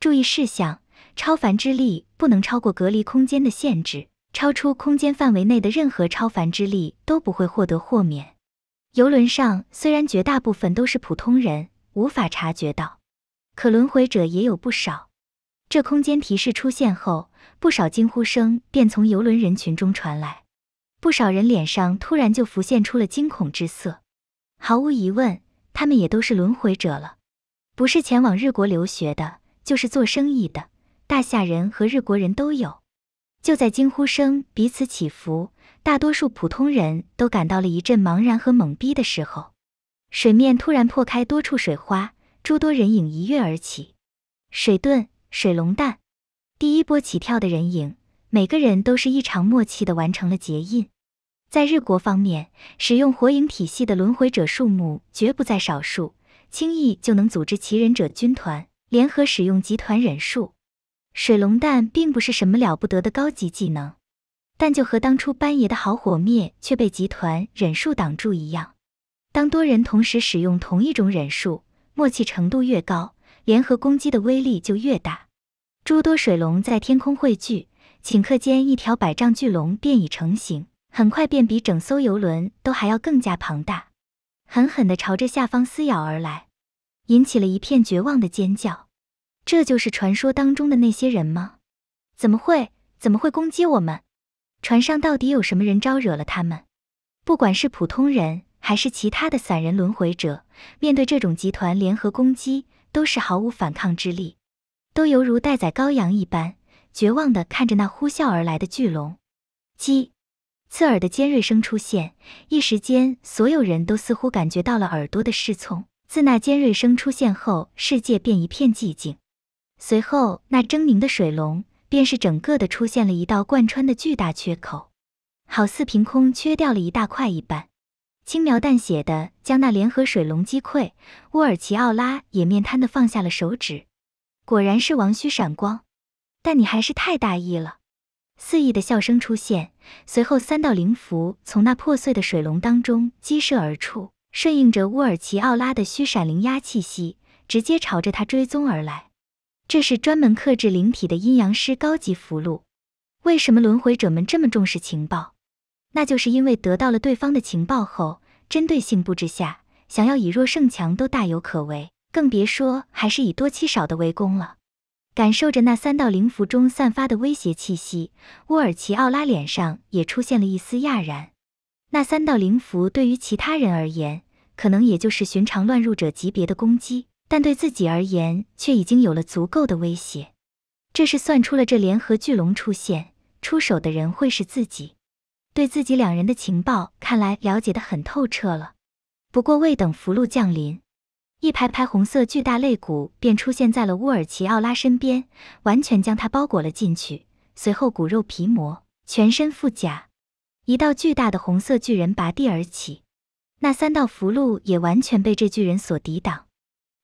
注意事项：超凡之力不能超过隔离空间的限制，超出空间范围内的任何超凡之力都不会获得豁免。游轮上虽然绝大部分都是普通人，无法察觉到，可轮回者也有不少。这空间提示出现后，不少惊呼声便从游轮人群中传来，不少人脸上突然就浮现出了惊恐之色。毫无疑问，他们也都是轮回者了，不是前往日国留学的，就是做生意的。大夏人和日国人都有。就在惊呼声彼此起伏，大多数普通人都感到了一阵茫然和懵逼的时候，水面突然破开多处水花，诸多人影一跃而起。水遁、水龙蛋，第一波起跳的人影，每个人都是异常默契的完成了结印。在日国方面，使用火影体系的轮回者数目绝不在少数，轻易就能组织其忍者军团，联合使用集团忍术。水龙弹并不是什么了不得的高级技能，但就和当初班爷的好火灭却被集团忍术挡住一样。当多人同时使用同一种忍术，默契程度越高，联合攻击的威力就越大。诸多水龙在天空汇聚，顷刻间，一条百丈巨龙便已成型。很快便比整艘游轮都还要更加庞大，狠狠地朝着下方撕咬而来，引起了一片绝望的尖叫。这就是传说当中的那些人吗？怎么会？怎么会攻击我们？船上到底有什么人招惹了他们？不管是普通人还是其他的散人轮回者，面对这种集团联合攻击，都是毫无反抗之力，都犹如待宰羔羊一般，绝望地看着那呼啸而来的巨龙。鸡。刺耳的尖锐声出现，一时间，所有人都似乎感觉到了耳朵的失聪。自那尖锐声出现后，世界便一片寂静。随后，那狰狞的水龙便是整个的出现了一道贯穿的巨大缺口，好似凭空缺掉了一大块一般，轻描淡写的将那联合水龙击溃。乌尔奇奥拉也面瘫的放下了手指。果然是王须闪光，但你还是太大意了。肆意的笑声出现，随后三道灵符从那破碎的水龙当中激射而出，顺应着乌尔奇奥拉的虚闪灵压气息，直接朝着他追踪而来。这是专门克制灵体的阴阳师高级符箓。为什么轮回者们这么重视情报？那就是因为得到了对方的情报后，针对性布置下，想要以弱胜强都大有可为，更别说还是以多欺少的围攻了。感受着那三道灵符中散发的威胁气息，乌尔奇奥拉脸上也出现了一丝讶然。那三道灵符对于其他人而言，可能也就是寻常乱入者级别的攻击，但对自己而言，却已经有了足够的威胁。这是算出了这联合巨龙出现，出手的人会是自己，对自己两人的情报，看来了解的很透彻了。不过未等符箓降临。一排排红色巨大肋骨便出现在了乌尔奇奥拉身边，完全将他包裹了进去。随后骨肉皮膜，全身覆甲，一道巨大的红色巨人拔地而起。那三道符箓也完全被这巨人所抵挡。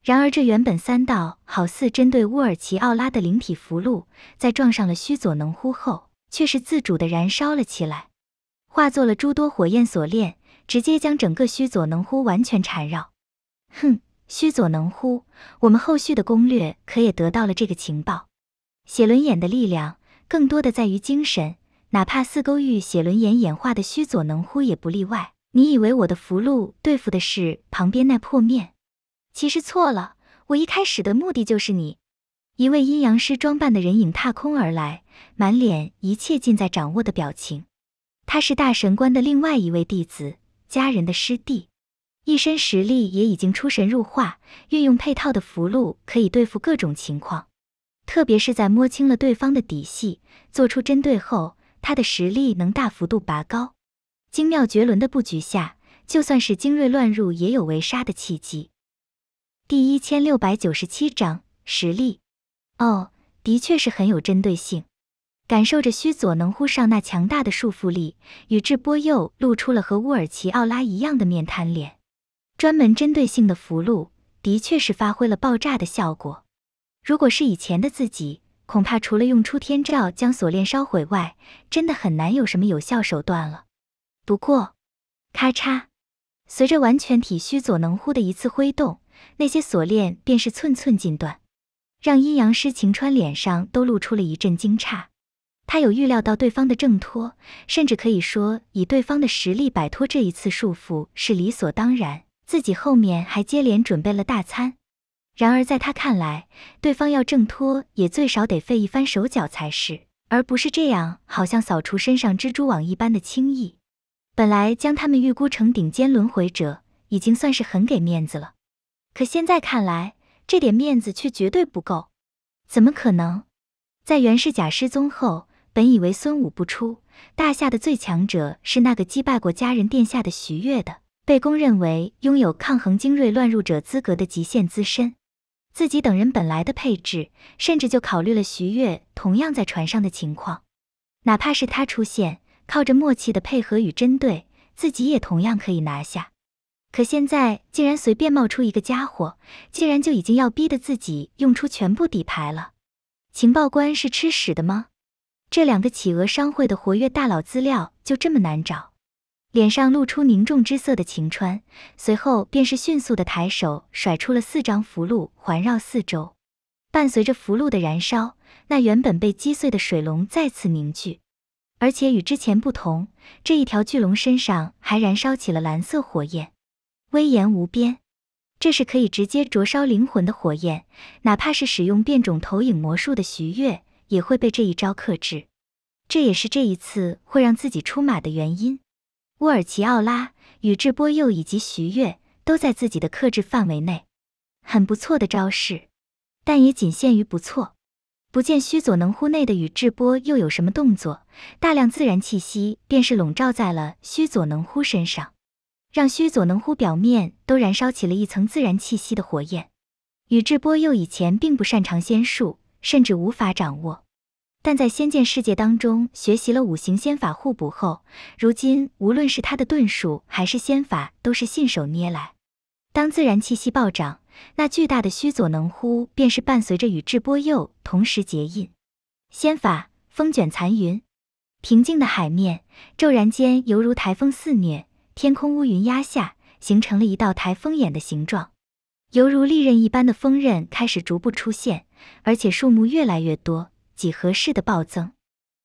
然而这原本三道好似针对乌尔齐奥拉的灵体符箓，在撞上了须佐能乎后，却是自主的燃烧了起来，化作了诸多火焰锁链，直接将整个须佐能乎完全缠绕。哼，须佐能乎，我们后续的攻略可也得到了这个情报。写轮眼的力量更多的在于精神，哪怕四勾玉写轮眼演化的须佐能乎也不例外。你以为我的符箓对付的是旁边那破面？其实错了，我一开始的目的就是你。一位阴阳师装扮的人影踏空而来，满脸一切尽在掌握的表情。他是大神官的另外一位弟子，家人的师弟，一身实力也已经出神入化，运用配套的符箓可以对付各种情况。特别是在摸清了对方的底细，做出针对后，他的实力能大幅度拔高。精妙绝伦的布局下，就算是精锐乱入，也有围杀的契机。第一千六百九十七章实力哦，的确是很有针对性。感受着须佐能乎上那强大的束缚力，宇智波鼬露出了和乌尔奇奥拉一样的面瘫脸。专门针对性的符箓，的确是发挥了爆炸的效果。如果是以前的自己，恐怕除了用出天照将锁链烧毁外，真的很难有什么有效手段了。不过，咔嚓，随着完全体须佐能乎的一次挥动。那些锁链便是寸寸尽断，让阴阳师晴川脸上都露出了一阵惊诧。他有预料到对方的挣脱，甚至可以说以对方的实力摆脱这一次束缚是理所当然。自己后面还接连准备了大餐，然而在他看来，对方要挣脱也最少得费一番手脚才是，而不是这样好像扫除身上蜘蛛网一般的轻易。本来将他们预估成顶尖轮回者，已经算是很给面子了。可现在看来，这点面子却绝对不够。怎么可能？在袁世甲失踪后，本以为孙武不出，大夏的最强者是那个击败过家人殿下的徐悦的，被公认为拥有抗衡精锐乱入者资格的极限资深。自己等人本来的配置，甚至就考虑了徐悦同样在船上的情况，哪怕是他出现，靠着默契的配合与针对，自己也同样可以拿下。可现在竟然随便冒出一个家伙，竟然就已经要逼得自己用出全部底牌了。情报官是吃屎的吗？这两个企鹅商会的活跃大佬资料就这么难找？脸上露出凝重之色的晴川，随后便是迅速的抬手甩出了四张符箓，环绕四周。伴随着符箓的燃烧，那原本被击碎的水龙再次凝聚，而且与之前不同，这一条巨龙身上还燃烧起了蓝色火焰。威严无边，这是可以直接灼烧灵魂的火焰，哪怕是使用变种投影魔术的徐悦，也会被这一招克制。这也是这一次会让自己出马的原因。乌尔奇奥拉、宇智波鼬以及徐悦都在自己的克制范围内，很不错的招式，但也仅限于不错。不见须佐能乎内的宇智波又有什么动作，大量自然气息便是笼罩在了须佐能乎身上。让须佐能乎表面都燃烧起了一层自然气息的火焰。宇智波鼬以前并不擅长仙术，甚至无法掌握，但在仙剑世界当中学习了五行仙法互补后，如今无论是他的遁术还是仙法，都是信手拈来。当自然气息暴涨，那巨大的须佐能乎便是伴随着宇智波鼬同时结印。仙法风卷残云，平静的海面骤然间犹如台风肆虐。天空乌云压下，形成了一道台风眼的形状，犹如利刃一般的锋刃开始逐步出现，而且数目越来越多，几何式的暴增。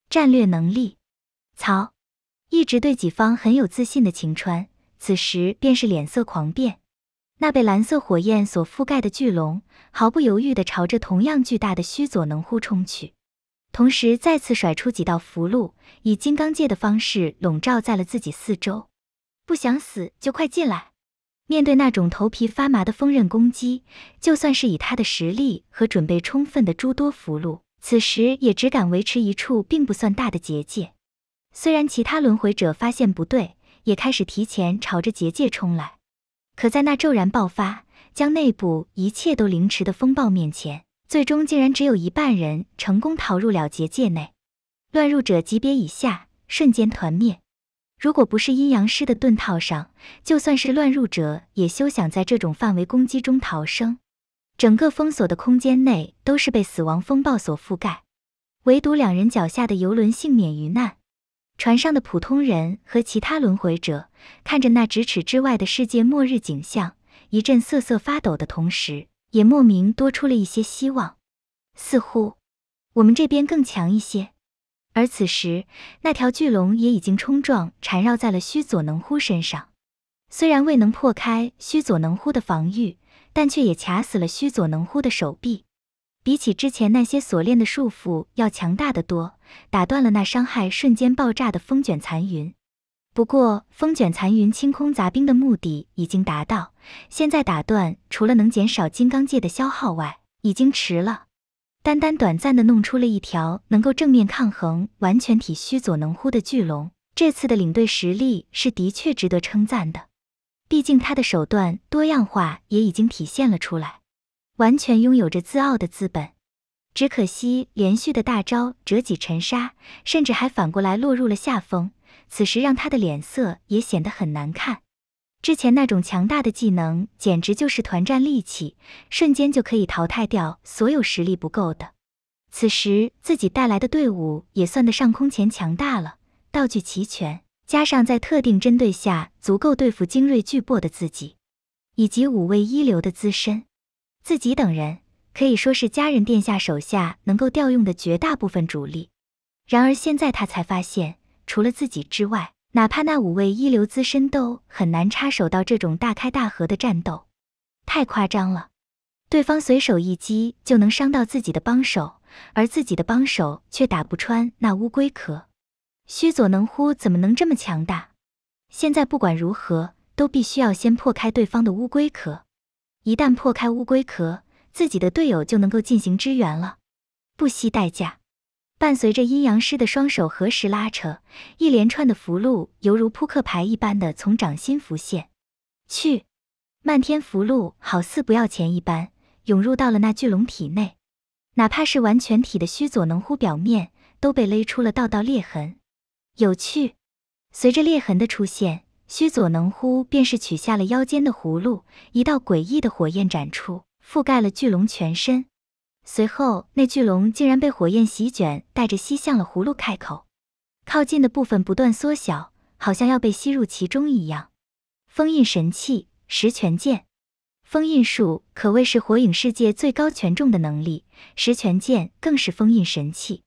战略能力，曹一直对己方很有自信的晴川，此时便是脸色狂变。那被蓝色火焰所覆盖的巨龙，毫不犹豫地朝着同样巨大的须佐能乎冲去，同时再次甩出几道符箓，以金刚界的方式笼罩在了自己四周。不想死就快进来！面对那种头皮发麻的锋刃攻击，就算是以他的实力和准备充分的诸多符箓，此时也只敢维持一处并不算大的结界。虽然其他轮回者发现不对，也开始提前朝着结界冲来，可在那骤然爆发、将内部一切都凌迟的风暴面前，最终竟然只有一半人成功逃入了结界内。乱入者级别以下，瞬间团灭。如果不是阴阳师的盾套上，就算是乱入者也休想在这种范围攻击中逃生。整个封锁的空间内都是被死亡风暴所覆盖，唯独两人脚下的游轮幸免于难。船上的普通人和其他轮回者看着那咫尺之外的世界末日景象，一阵瑟瑟发抖的同时，也莫名多出了一些希望。似乎我们这边更强一些。而此时，那条巨龙也已经冲撞缠绕在了须佐能乎身上，虽然未能破开须佐能乎的防御。但却也卡死了须佐能乎的手臂，比起之前那些锁链的束缚要强大的多，打断了那伤害瞬间爆炸的风卷残云。不过，风卷残云清空杂兵的目的已经达到，现在打断除了能减少金刚界的消耗外，已经迟了。单单短暂的弄出了一条能够正面抗衡完全体须佐能乎的巨龙，这次的领队实力是的确值得称赞的。毕竟他的手段多样化也已经体现了出来，完全拥有着自傲的资本。只可惜连续的大招折戟沉沙，甚至还反过来落入了下风。此时让他的脸色也显得很难看。之前那种强大的技能，简直就是团战利器，瞬间就可以淘汰掉所有实力不够的。此时自己带来的队伍也算得上空前强大了，道具齐全。加上在特定针对下足够对付精锐巨擘的自己，以及五位一流的资深，自己等人可以说是家人殿下手下能够调用的绝大部分主力。然而现在他才发现，除了自己之外，哪怕那五位一流资深都很难插手到这种大开大合的战斗，太夸张了。对方随手一击就能伤到自己的帮手，而自己的帮手却打不穿那乌龟壳。须佐能乎怎么能这么强大？现在不管如何，都必须要先破开对方的乌龟壳。一旦破开乌龟壳，自己的队友就能够进行支援了，不惜代价。伴随着阴阳师的双手合十拉扯，一连串的符箓犹如扑克牌一般的从掌心浮现，去，漫天符箓好似不要钱一般涌入到了那巨龙体内，哪怕是完全体的须佐能乎表面都被勒出了道道裂痕。有趣，随着裂痕的出现，须佐能乎便是取下了腰间的葫芦，一道诡异的火焰展出，覆盖了巨龙全身。随后，那巨龙竟然被火焰席卷，带着吸向了葫芦开口，靠近的部分不断缩小，好像要被吸入其中一样。封印神器十全剑，封印术可谓是火影世界最高权重的能力，十全剑更是封印神器。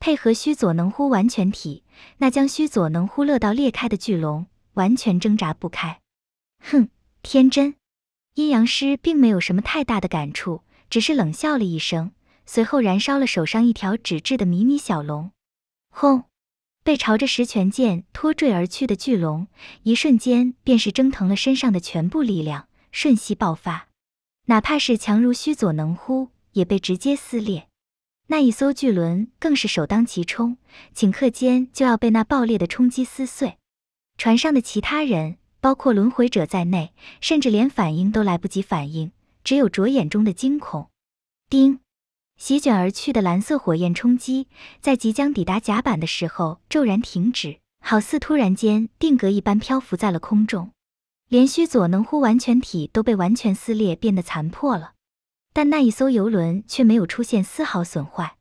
配合须佐能乎完全体，那将须佐能乎勒到裂开的巨龙完全挣扎不开。哼，天真！阴阳师并没有什么太大的感触，只是冷笑了一声，随后燃烧了手上一条纸质的迷你小龙。轰！被朝着十拳剑拖坠而去的巨龙，一瞬间便是蒸腾了身上的全部力量，瞬息爆发。哪怕是强如须佐能乎，也被直接撕裂。那一艘巨轮更是首当其冲，顷刻间就要被那爆裂的冲击撕碎。船上的其他人，包括轮回者在内，甚至连反应都来不及反应，只有着眼中的惊恐。叮！席卷而去的蓝色火焰冲击，在即将抵达甲板的时候骤然停止，好似突然间定格一般漂浮在了空中。连须佐能乎完全体都被完全撕裂，变得残破了。但那一艘游轮却没有出现丝毫损坏，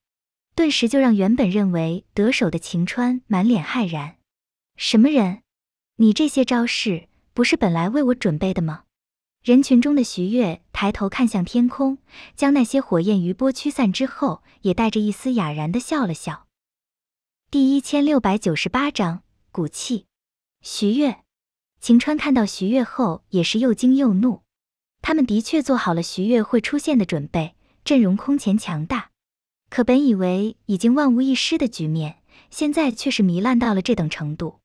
顿时就让原本认为得手的晴川满脸骇然。什么人？你这些招式不是本来为我准备的吗？人群中的徐月抬头看向天空，将那些火焰余波驱散之后，也带着一丝哑然的笑了笑。第一千六百九十八章骨气。徐月，晴川看到徐月后，也是又惊又怒。他们的确做好了徐月会出现的准备，阵容空前强大。可本以为已经万无一失的局面，现在却是糜烂到了这等程度。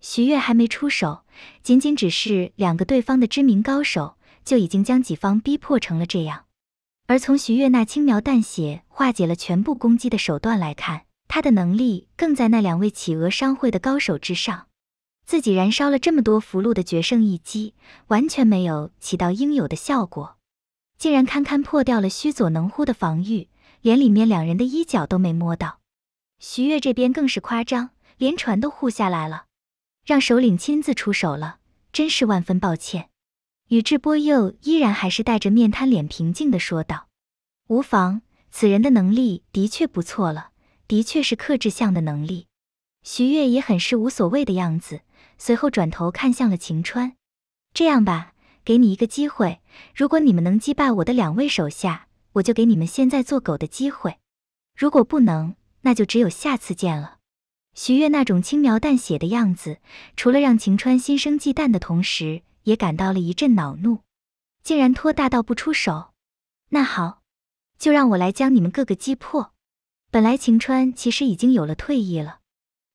徐月还没出手，仅仅只是两个对方的知名高手，就已经将己方逼迫成了这样。而从徐月那轻描淡写化解了全部攻击的手段来看，他的能力更在那两位企鹅商会的高手之上。自己燃烧了这么多符箓的决胜一击，完全没有起到应有的效果，竟然堪堪破掉了须佐能乎的防御，连里面两人的衣角都没摸到。徐月这边更是夸张，连船都护下来了，让首领亲自出手了，真是万分抱歉。宇智波鼬依然还是带着面瘫脸，平静地说道：“无妨，此人的能力的确不错了，的确是克制相的能力。”徐悦也很是无所谓的样子，随后转头看向了晴川：“这样吧，给你一个机会，如果你们能击败我的两位手下，我就给你们现在做狗的机会；如果不能，那就只有下次见了。”徐悦那种轻描淡写的样子，除了让晴川心生忌惮的同时，也感到了一阵恼怒，竟然拖大到不出手。那好，就让我来将你们各个击破。本来晴川其实已经有了退意了，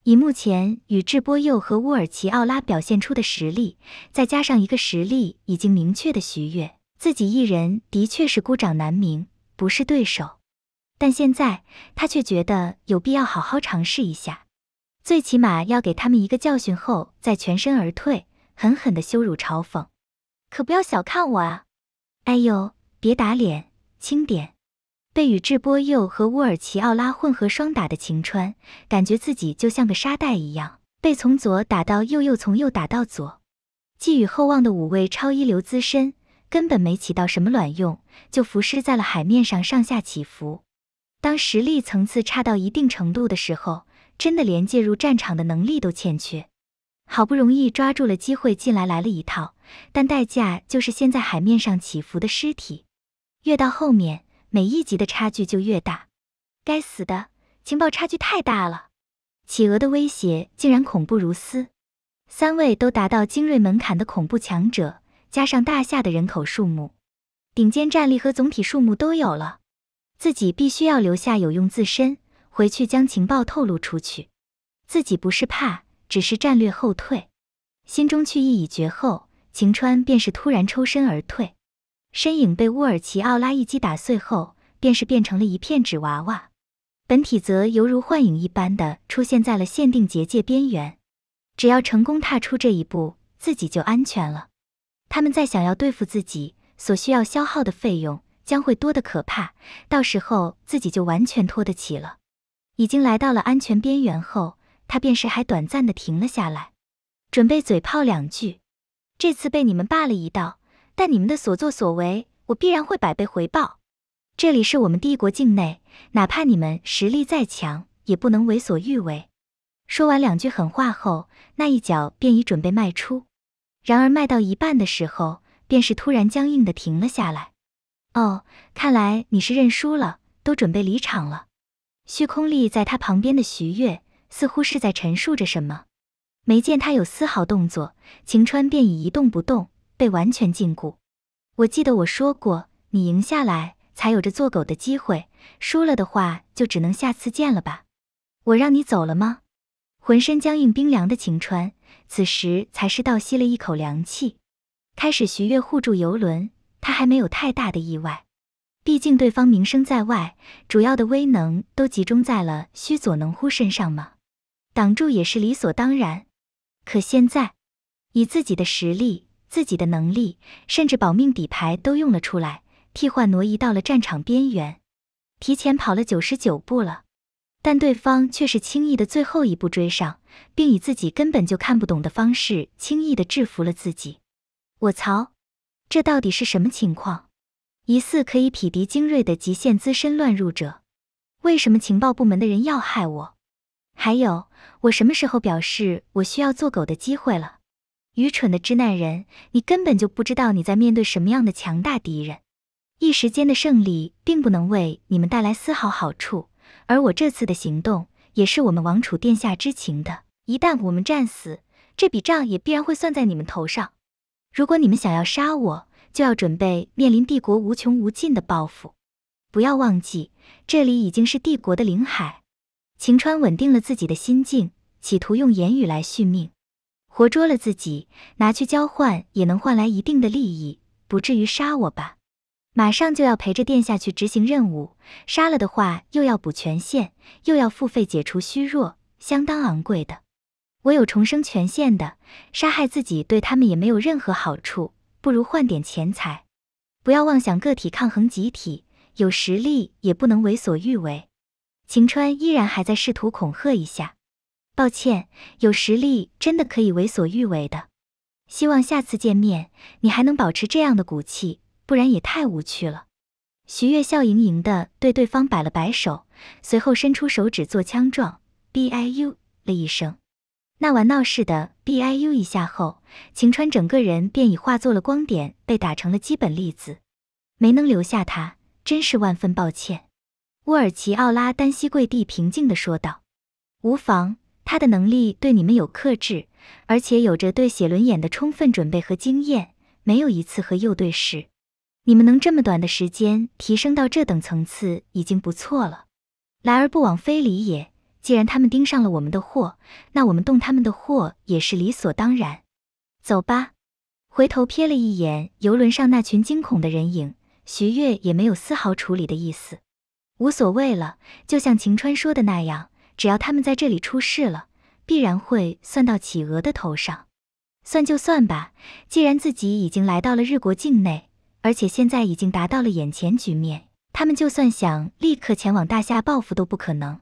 以目前宇智波鼬和乌尔奇奥拉表现出的实力，再加上一个实力已经明确的徐悦，自己一人的确是孤掌难鸣，不是对手。但现在他却觉得有必要好好尝试一下。最起码要给他们一个教训后，再全身而退，狠狠的羞辱嘲讽。可不要小看我啊！哎呦，别打脸，轻点。被宇智波鼬和乌尔奇奥拉混合双打的晴川，感觉自己就像个沙袋一样，被从左打到右，又从右打到左。寄予厚望的五位超一流资深，根本没起到什么卵用，就浮尸在了海面上，上下起伏。当实力层次差到一定程度的时候，真的连介入战场的能力都欠缺，好不容易抓住了机会进来来了一套，但代价就是先在海面上起伏的尸体，越到后面每一级的差距就越大。该死的情报差距太大了，企鹅的威胁竟然恐怖如斯。三位都达到精锐门槛的恐怖强者，加上大夏的人口数目、顶尖战力和总体数目都有了，自己必须要留下有用自身。回去将情报透露出去，自己不是怕，只是战略后退。心中去意已决后，晴川便是突然抽身而退，身影被乌尔奇奥拉一击打碎后，便是变成了一片纸娃娃。本体则犹如幻影一般的出现在了限定结界边缘。只要成功踏出这一步，自己就安全了。他们再想要对付自己，所需要消耗的费用将会多得可怕，到时候自己就完全拖得起了。已经来到了安全边缘后，他便是还短暂的停了下来，准备嘴炮两句。这次被你们霸了一道，但你们的所作所为，我必然会百倍回报。这里是我们帝国境内，哪怕你们实力再强，也不能为所欲为。说完两句狠话后，那一脚便已准备迈出，然而迈到一半的时候，便是突然僵硬的停了下来。哦，看来你是认输了，都准备离场了。虚空立在他旁边的徐悦，似乎是在陈述着什么，没见他有丝毫动作，晴川便已一动不动，被完全禁锢。我记得我说过，你赢下来才有着做狗的机会，输了的话就只能下次见了吧？我让你走了吗？浑身僵硬冰凉的晴川，此时才是倒吸了一口凉气，开始徐悦护住游轮，他还没有太大的意外。毕竟对方名声在外，主要的威能都集中在了须佐能乎身上嘛，挡住也是理所当然。可现在，以自己的实力、自己的能力，甚至保命底牌都用了出来，替换挪移到了战场边缘，提前跑了九十九步了，但对方却是轻易的最后一步追上，并以自己根本就看不懂的方式轻易的制服了自己。我操，这到底是什么情况？疑似可以匹敌精锐的极限资深乱入者，为什么情报部门的人要害我？还有，我什么时候表示我需要做狗的机会了？愚蠢的支那人，你根本就不知道你在面对什么样的强大敌人。一时间的胜利并不能为你们带来丝毫好处，而我这次的行动也是我们王储殿下知情的。一旦我们战死，这笔账也必然会算在你们头上。如果你们想要杀我，就要准备面临帝国无穷无尽的报复，不要忘记，这里已经是帝国的领海。晴川稳定了自己的心境，企图用言语来续命，活捉了自己，拿去交换也能换来一定的利益，不至于杀我吧？马上就要陪着殿下去执行任务，杀了的话又要补权限，又要付费解除虚弱，相当昂贵的。我有重生权限的，杀害自己对他们也没有任何好处。不如换点钱财，不要妄想个体抗衡集体，有实力也不能为所欲为。晴川依然还在试图恐吓一下，抱歉，有实力真的可以为所欲为的。希望下次见面你还能保持这样的骨气，不然也太无趣了。徐月笑盈盈的对对方摆了摆手，随后伸出手指做枪状，b i u 了一声。那玩闹似的 b i u 一下后，晴川整个人便已化作了光点，被打成了基本粒子。没能留下他，真是万分抱歉。乌尔奇奥拉单膝跪地，平静地说道：“无妨，他的能力对你们有克制，而且有着对写轮眼的充分准备和经验，没有一次和右对视。”你们能这么短的时间提升到这等层次，已经不错了。来而不往非礼也。既然他们盯上了我们的货，那我们动他们的货也是理所当然。走吧。回头瞥了一眼游轮上那群惊恐的人影，徐月也没有丝毫处理的意思。无所谓了，就像晴川说的那样，只要他们在这里出事了，必然会算到企鹅的头上。算就算吧，既然自己已经来到了日国境内。而且现在已经达到了眼前局面，他们就算想立刻前往大夏报复都不可能。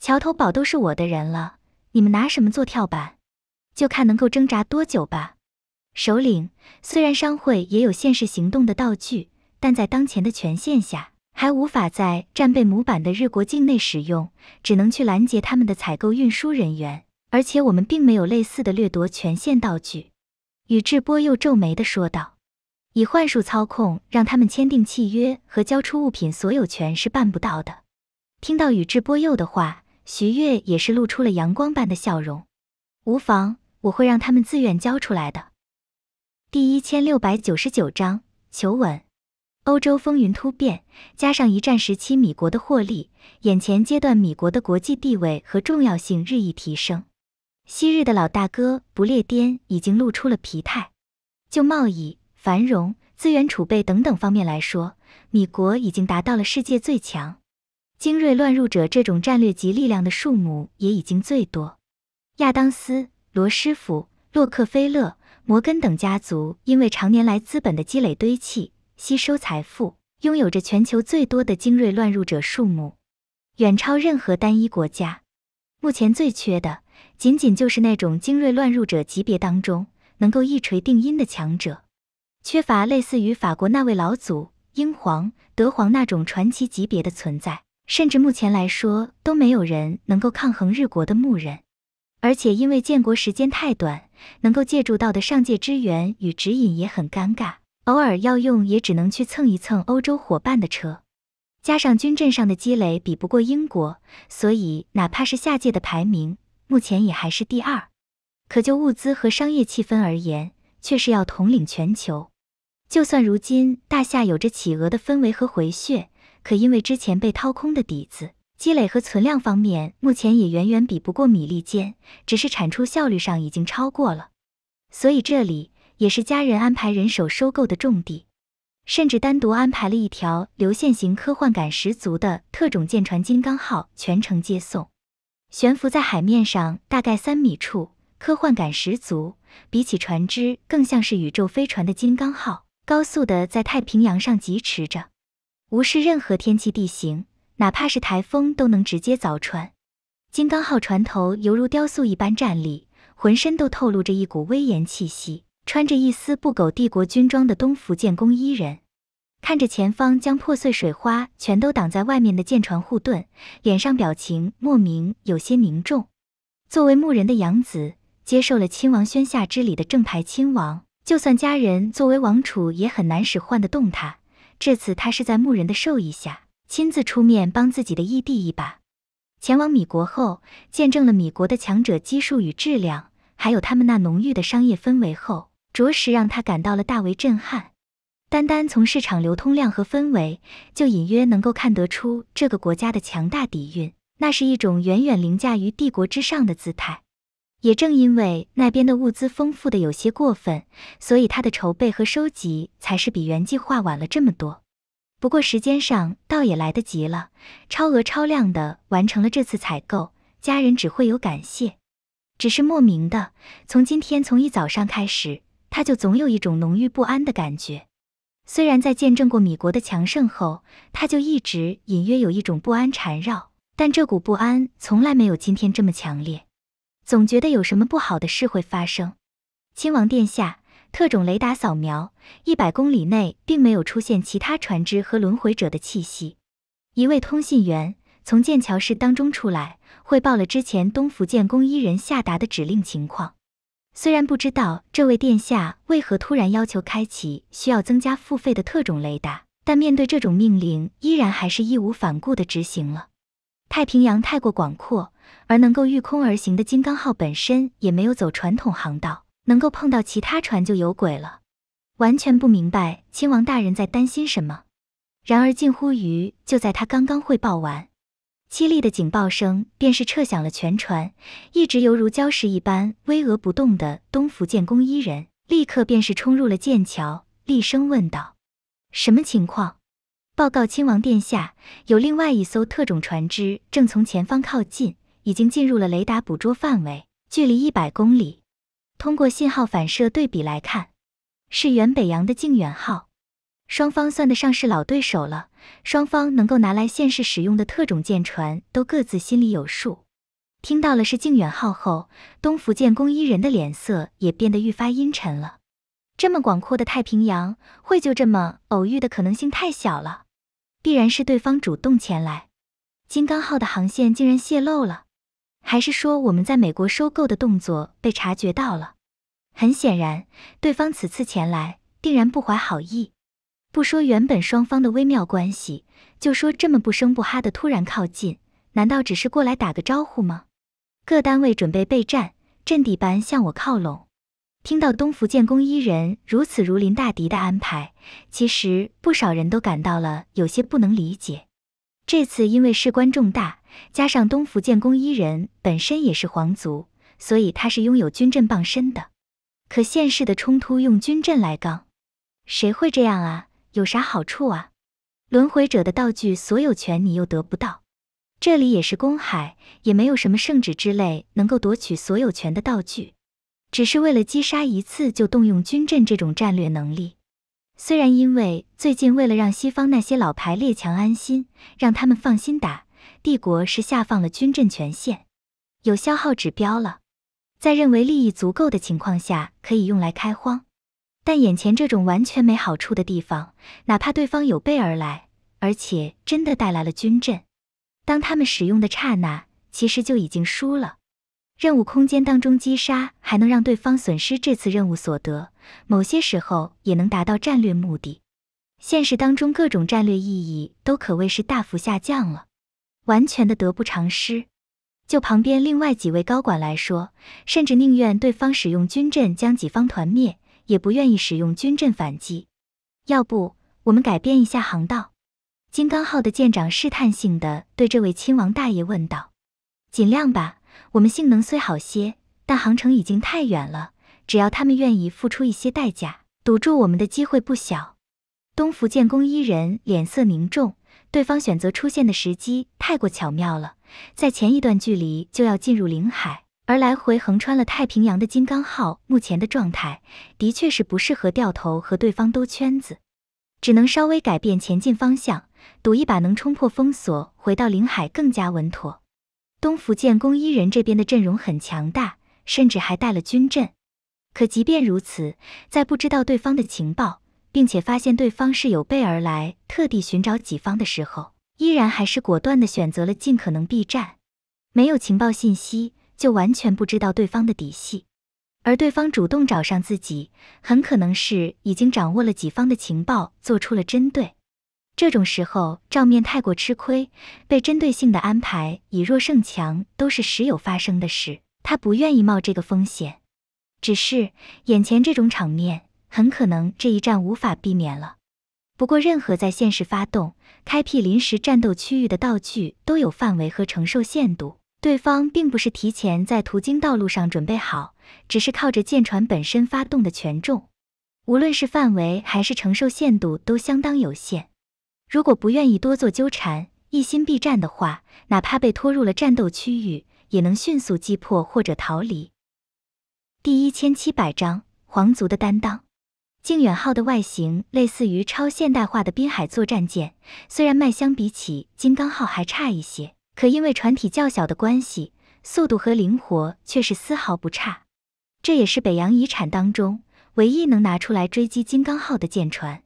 桥头堡都是我的人了，你们拿什么做跳板？就看能够挣扎多久吧。首领，虽然商会也有现实行动的道具，但在当前的权限下，还无法在战备模板的日国境内使用，只能去拦截他们的采购运输人员。而且我们并没有类似的掠夺权限道具。宇智波鼬皱眉的说道。以幻术操控让他们签订契约和交出物品所有权是办不到的。听到宇智波鼬的话，徐月也是露出了阳光般的笑容。无妨，我会让他们自愿交出来的。第一千六百九十九章求稳。欧洲风云突变，加上一战时期米国的获利，眼前阶段米国的国际地位和重要性日益提升。昔日的老大哥不列颠已经露出了疲态，就贸易。繁荣、资源储备等等方面来说，米国已经达到了世界最强。精锐乱入者这种战略级力量的数目也已经最多。亚当斯、罗师傅、洛克菲勒、摩根等家族因为常年来资本的积累堆砌、吸收财富，拥有着全球最多的精锐乱入者数目，远超任何单一国家。目前最缺的，仅仅就是那种精锐乱入者级别当中能够一锤定音的强者。缺乏类似于法国那位老祖英皇、德皇那种传奇级别的存在，甚至目前来说都没有人能够抗衡日国的牧人。而且因为建国时间太短，能够借助到的上界支援与指引也很尴尬，偶尔要用也只能去蹭一蹭欧洲伙伴的车。加上军阵上的积累比不过英国，所以哪怕是下界的排名，目前也还是第二。可就物资和商业气氛而言，却是要统领全球。就算如今大夏有着企鹅的氛围和回血，可因为之前被掏空的底子积累和存量方面，目前也远远比不过米利坚，只是产出效率上已经超过了。所以这里也是家人安排人手收购的重地，甚至单独安排了一条流线型、科幻感十足的特种舰船“金刚号”全程接送，悬浮在海面上大概三米处，科幻感十足，比起船只更像是宇宙飞船的“金刚号”。高速的在太平洋上疾驰着，无视任何天气地形，哪怕是台风都能直接凿穿。金刚号船头犹如雕塑一般站立，浑身都透露着一股威严气息。穿着一丝不苟帝国军装的东福建工伊人，看着前方将破碎水花全都挡在外面的舰船护盾，脸上表情莫名有些凝重。作为牧人的养子，接受了亲王宣下之礼的正牌亲王。就算家人作为王储，也很难使唤得动他。这次他是在牧人的授意下，亲自出面帮自己的义弟一把。前往米国后，见证了米国的强者基数与质量，还有他们那浓郁的商业氛围后，着实让他感到了大为震撼。单单从市场流通量和氛围，就隐约能够看得出这个国家的强大底蕴，那是一种远远凌驾于帝国之上的姿态。也正因为那边的物资丰富的有些过分，所以他的筹备和收集才是比原计划晚了这么多。不过时间上倒也来得及了，超额超量的完成了这次采购，家人只会有感谢。只是莫名的，从今天从一早上开始，他就总有一种浓郁不安的感觉。虽然在见证过米国的强盛后，他就一直隐约有一种不安缠绕，但这股不安从来没有今天这么强烈。总觉得有什么不好的事会发生。亲王殿下，特种雷达扫描，一百公里内并没有出现其他船只和轮回者的气息。一位通信员从剑桥市当中出来，汇报了之前东福建宫伊人下达的指令情况。虽然不知道这位殿下为何突然要求开启需要增加付费的特种雷达，但面对这种命令，依然还是义无反顾地执行了。太平洋太过广阔，而能够御空而行的金刚号本身也没有走传统航道，能够碰到其他船就有鬼了。完全不明白亲王大人在担心什么。然而近乎于就在他刚刚汇报完。凄厉的警报声便是彻响了全船，一直犹如礁石一般巍峨不动的东福建宫伊人，立刻便是冲入了剑桥，厉声问道：“什么情况？”报告亲王殿下，有另外一艘特种船只正从前方靠近，已经进入了雷达捕捉范围，距离一百公里。通过信号反射对比来看，是原北洋的靖远号。双方算得上是老对手了。双方能够拿来现世使用的特种舰船，都各自心里有数。听到了是靖远号后，东福建宫伊人的脸色也变得愈发阴沉了。这么广阔的太平洋，会就这么偶遇的可能性太小了，必然是对方主动前来。金刚号的航线竟然泄露了，还是说我们在美国收购的动作被察觉到了？很显然，对方此次前来定然不怀好意。不说原本双方的微妙关系，就说这么不声不哈的突然靠近，难道只是过来打个招呼吗？各单位准备备战，阵地般向我靠拢。听到东福建宫一人如此如临大敌的安排，其实不少人都感到了有些不能理解。这次因为事关重大，加上东福建宫一人本身也是皇族，所以他是拥有军阵傍身的。可现世的冲突用军阵来刚，谁会这样啊？有啥好处啊？轮回者的道具所有权你又得不到，这里也是公海，也没有什么圣旨之类能够夺取所有权的道具，只是为了击杀一次就动用军阵这种战略能力。虽然因为最近为了让西方那些老牌列强安心，让他们放心打，帝国是下放了军阵权限，有消耗指标了，在认为利益足够的情况下，可以用来开荒。但眼前这种完全没好处的地方，哪怕对方有备而来，而且真的带来了军阵，当他们使用的刹那，其实就已经输了。任务空间当中击杀，还能让对方损失这次任务所得，某些时候也能达到战略目的。现实当中各种战略意义都可谓是大幅下降了，完全的得不偿失。就旁边另外几位高管来说，甚至宁愿对方使用军阵将己方团灭。也不愿意使用军阵反击，要不我们改变一下航道？金刚号的舰长试探性的对这位亲王大爷问道：“尽量吧，我们性能虽好些，但航程已经太远了。只要他们愿意付出一些代价，堵住我们的机会不小。”东福建宫一人脸色凝重，对方选择出现的时机太过巧妙了，在前一段距离就要进入领海。而来回横穿了太平洋的金刚号，目前的状态的确是不适合掉头和对方兜圈子，只能稍微改变前进方向，赌一把能冲破封锁，回到领海更加稳妥。东福建宫一人这边的阵容很强大，甚至还带了军阵。可即便如此，在不知道对方的情报，并且发现对方是有备而来，特地寻找己方的时候，依然还是果断的选择了尽可能避战。没有情报信息。就完全不知道对方的底细，而对方主动找上自己，很可能是已经掌握了己方的情报，做出了针对。这种时候，照面太过吃亏，被针对性的安排，以弱胜强，都是时有发生的事。他不愿意冒这个风险，只是眼前这种场面，很可能这一战无法避免了。不过，任何在现实发动、开辟临时战斗区域的道具，都有范围和承受限度。对方并不是提前在途经道路上准备好，只是靠着舰船本身发动的权重，无论是范围还是承受限度都相当有限。如果不愿意多做纠缠，一心避战的话，哪怕被拖入了战斗区域，也能迅速击破或者逃离。第一千七百章皇族的担当。靖远号的外形类似于超现代化的滨海作战舰，虽然卖相比起金刚号还差一些。可因为船体较小的关系，速度和灵活却是丝毫不差。这也是北洋遗产当中唯一能拿出来追击金刚号的舰船，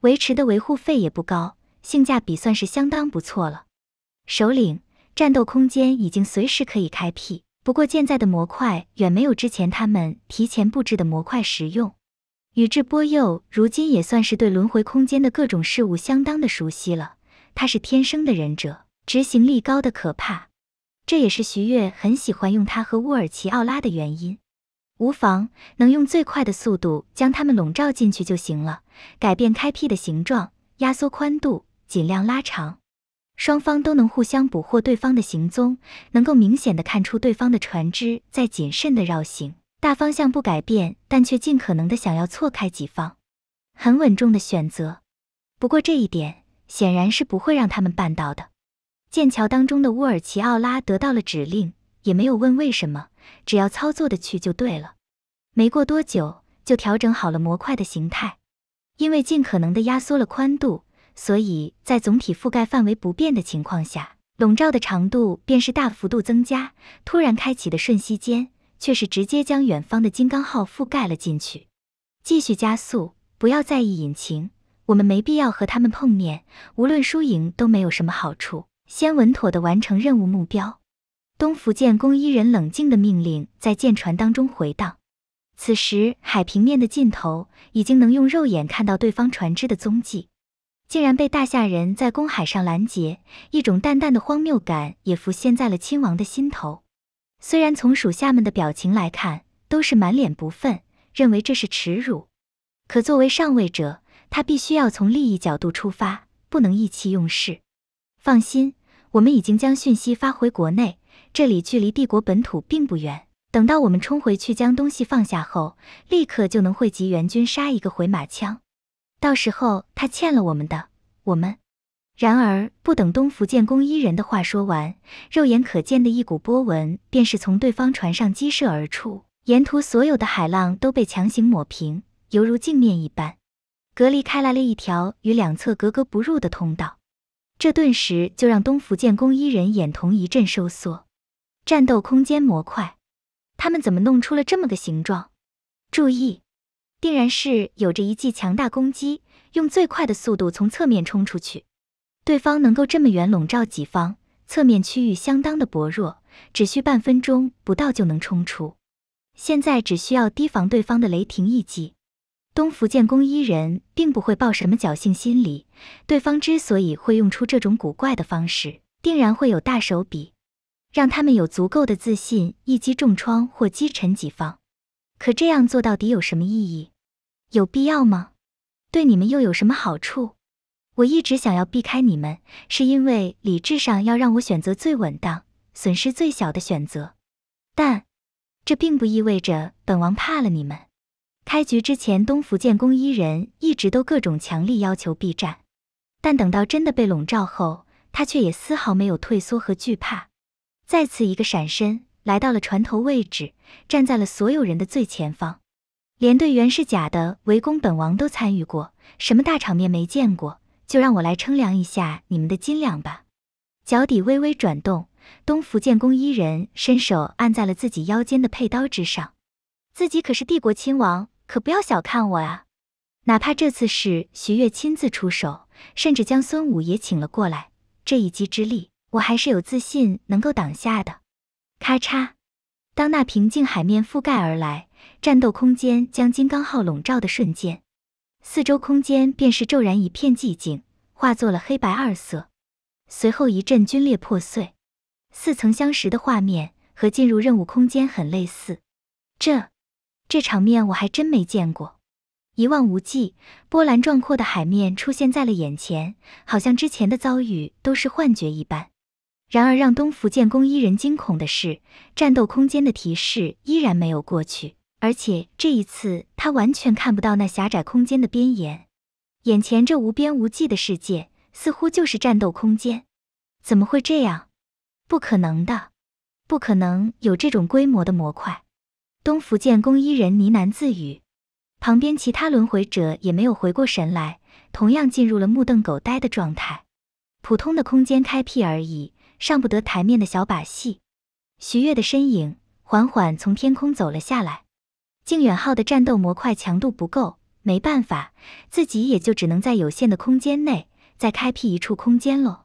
维持的维护费也不高，性价比算是相当不错了。首领，战斗空间已经随时可以开辟，不过现在的模块远没有之前他们提前布置的模块实用。宇智波鼬如今也算是对轮回空间的各种事物相当的熟悉了。他是天生的忍者，执行力高的可怕，这也是徐悦很喜欢用他和乌尔奇奥拉的原因。无妨，能用最快的速度将它们笼罩进去就行了。改变开辟的形状，压缩宽度，尽量拉长，双方都能互相捕获对方的行踪，能够明显的看出对方的船只在谨慎的绕行。大方向不改变，但却尽可能的想要错开己方，很稳重的选择。不过这一点显然是不会让他们办到的。剑桥当中的乌尔奇奥拉得到了指令，也没有问为什么，只要操作的去就对了。没过多久，就调整好了模块的形态。因为尽可能的压缩了宽度，所以在总体覆盖范围不变的情况下，笼罩的长度便是大幅度增加。突然开启的瞬息间。却是直接将远方的金刚号覆盖了进去。继续加速，不要在意引擎，我们没必要和他们碰面，无论输赢都没有什么好处。先稳妥的完成任务目标。东福建工一人冷静的命令在舰船当中回荡。此时海平面的尽头已经能用肉眼看到对方船只的踪迹，竟然被大夏人在公海上拦截，一种淡淡的荒谬感也浮现在了亲王的心头。虽然从属下们的表情来看，都是满脸不忿，认为这是耻辱，可作为上位者，他必须要从利益角度出发，不能意气用事。放心，我们已经将讯息发回国内，这里距离帝国本土并不远。等到我们冲回去将东西放下后，立刻就能汇集援军，杀一个回马枪。到时候他欠了我们的，我们。然而，不等东福建工一人的话说完，肉眼可见的一股波纹便是从对方船上激射而出，沿途所有的海浪都被强行抹平，犹如镜面一般，隔离开来了一条与两侧格格不入的通道。这顿时就让东福建工一人眼瞳一阵收缩。战斗空间模块，他们怎么弄出了这么个形状？注意，定然是有着一记强大攻击，用最快的速度从侧面冲出去。对方能够这么远笼罩己方，侧面区域相当的薄弱，只需半分钟不到就能冲出。现在只需要提防对方的雷霆一击。东福建工一人并不会抱什么侥幸心理，对方之所以会用出这种古怪的方式，定然会有大手笔，让他们有足够的自信一击重创或击沉己方。可这样做到底有什么意义？有必要吗？对你们又有什么好处？我一直想要避开你们，是因为理智上要让我选择最稳当、损失最小的选择。但这并不意味着本王怕了你们。开局之前，东福建工一人一直都各种强力要求避战，但等到真的被笼罩后，他却也丝毫没有退缩和惧怕。再次一个闪身，来到了船头位置，站在了所有人的最前方。连队员是假的围攻本王都参与过，什么大场面没见过？就让我来称量一下你们的斤两吧。脚底微微转动，东福建工一人伸手按在了自己腰间的佩刀之上。自己可是帝国亲王，可不要小看我啊！哪怕这次是徐悦亲自出手，甚至将孙武也请了过来，这一击之力，我还是有自信能够挡下的。咔嚓！当那平静海面覆盖而来，战斗空间将金刚号笼罩的瞬间。四周空间便是骤然一片寂静，化作了黑白二色。随后一阵龟裂破碎，似曾相识的画面和进入任务空间很类似。这这场面我还真没见过。一望无际、波澜壮阔的海面出现在了眼前，好像之前的遭遇都是幻觉一般。然而让东福建工一人惊恐的是，战斗空间的提示依然没有过去。而且这一次，他完全看不到那狭窄空间的边沿，眼前这无边无际的世界，似乎就是战斗空间。怎么会这样？不可能的，不可能有这种规模的模块。东福建工一人呢喃自语，旁边其他轮回者也没有回过神来，同样进入了目瞪口呆的状态。普通的空间开辟而已，上不得台面的小把戏。徐月的身影缓缓从天空走了下来。靖远号的战斗模块强度不够，没办法，自己也就只能在有限的空间内再开辟一处空间喽。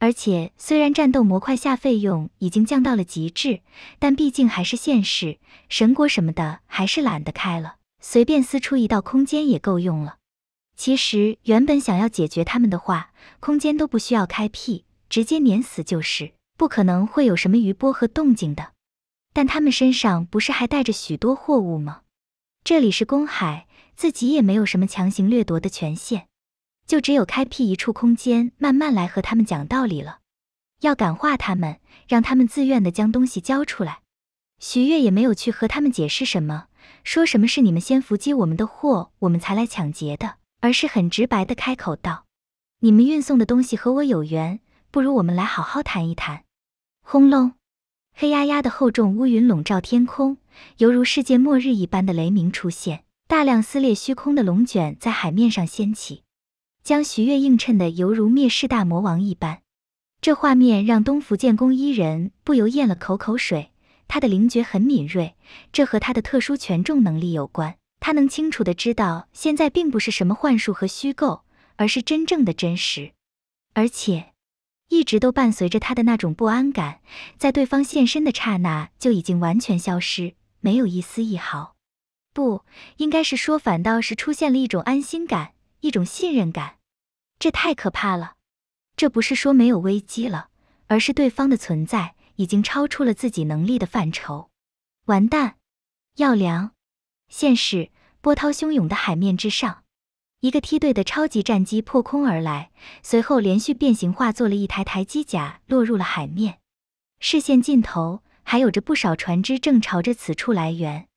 而且，虽然战斗模块下费用已经降到了极致，但毕竟还是现实，神国什么的还是懒得开了，随便撕出一道空间也够用了。其实，原本想要解决他们的话，空间都不需要开辟，直接碾死就是，不可能会有什么余波和动静的。但他们身上不是还带着许多货物吗？这里是公海，自己也没有什么强行掠夺的权限。就只有开辟一处空间，慢慢来和他们讲道理了。要感化他们，让他们自愿的将东西交出来。徐月也没有去和他们解释什么，说什么是你们先伏击我们的货，我们才来抢劫的，而是很直白的开口道：“你们运送的东西和我有缘，不如我们来好好谈一谈。”轰隆，黑压压的厚重乌云笼罩天空，犹如世界末日一般的雷鸣出现，大量撕裂虚空的龙卷在海面上掀起。将徐月映衬的犹如灭世大魔王一般，这画面让东福建宫伊人不由咽了口口水。他的灵觉很敏锐，这和他的特殊权重能力有关。他能清楚的知道，现在并不是什么幻术和虚构，而是真正的真实。而且，一直都伴随着他的那种不安感，在对方现身的刹那就已经完全消失，没有一丝一毫。不应该是说，反倒是出现了一种安心感。一种信任感，这太可怕了。这不是说没有危机了，而是对方的存在已经超出了自己能力的范畴。完蛋！要凉！现实波涛汹涌的海面之上，一个梯队的超级战机破空而来，随后连续变形化作了一台台机甲，落入了海面。视线尽头还有着不少船只正朝着此处来源。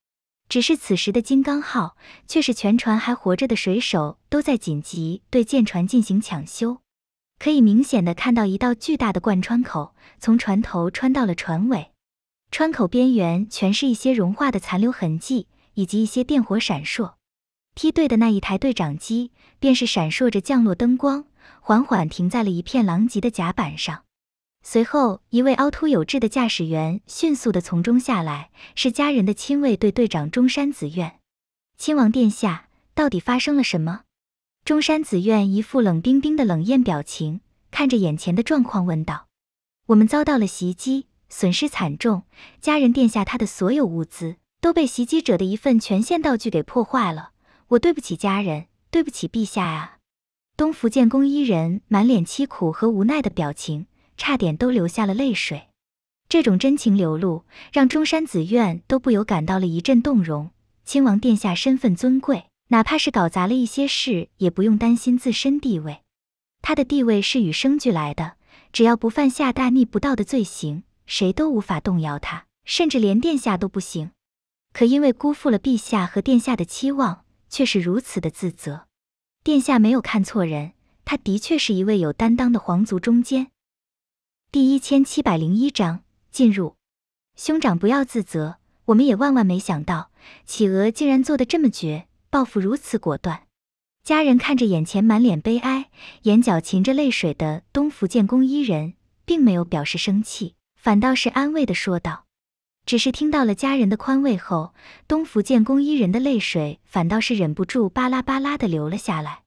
只是此时的金刚号却是全船还活着的水手都在紧急对舰船进行抢修，可以明显的看到一道巨大的贯穿口从船头穿到了船尾，穿口边缘全是一些融化的残留痕迹以及一些电火闪烁。梯队的那一台队长机便是闪烁着降落灯光，缓缓停在了一片狼藉的甲板上。随后，一位凹凸有致的驾驶员迅速地从中下来，是家人的亲卫队队长中山紫苑。亲王殿下，到底发生了什么？中山紫苑一副冷冰冰的冷艳表情，看着眼前的状况问道：“我们遭到了袭击，损失惨重。家人殿下，他的所有物资都被袭击者的一份权限道具给破坏了。我对不起家人，对不起陛下啊！”东福建宫伊人满脸凄苦和无奈的表情。差点都流下了泪水，这种真情流露，让中山紫苑都不由感到了一阵动容。亲王殿下身份尊贵，哪怕是搞砸了一些事，也不用担心自身地位。他的地位是与生俱来的，只要不犯下大逆不道的罪行，谁都无法动摇他，甚至连殿下都不行。可因为辜负了陛下和殿下的期望，却是如此的自责。殿下没有看错人，他的确是一位有担当的皇族中坚。第一千七百零一章进入。兄长不要自责，我们也万万没想到，企鹅竟然做的这么绝，报复如此果断。家人看着眼前满脸悲哀、眼角噙着泪水的东福建宫伊人，并没有表示生气，反倒是安慰的说道。只是听到了家人的宽慰后，东福建宫伊人的泪水反倒是忍不住巴拉巴拉的流了下来。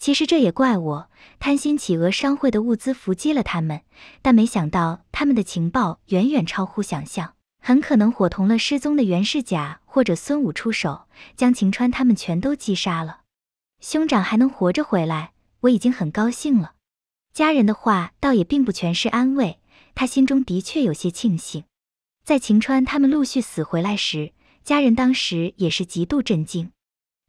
其实这也怪我贪心，企鹅商会的物资伏击了他们，但没想到他们的情报远远超乎想象，很可能伙同了失踪的袁世甲或者孙武出手，将秦川他们全都击杀了。兄长还能活着回来，我已经很高兴了。家人的话倒也并不全是安慰，他心中的确有些庆幸。在秦川他们陆续死回来时，家人当时也是极度震惊。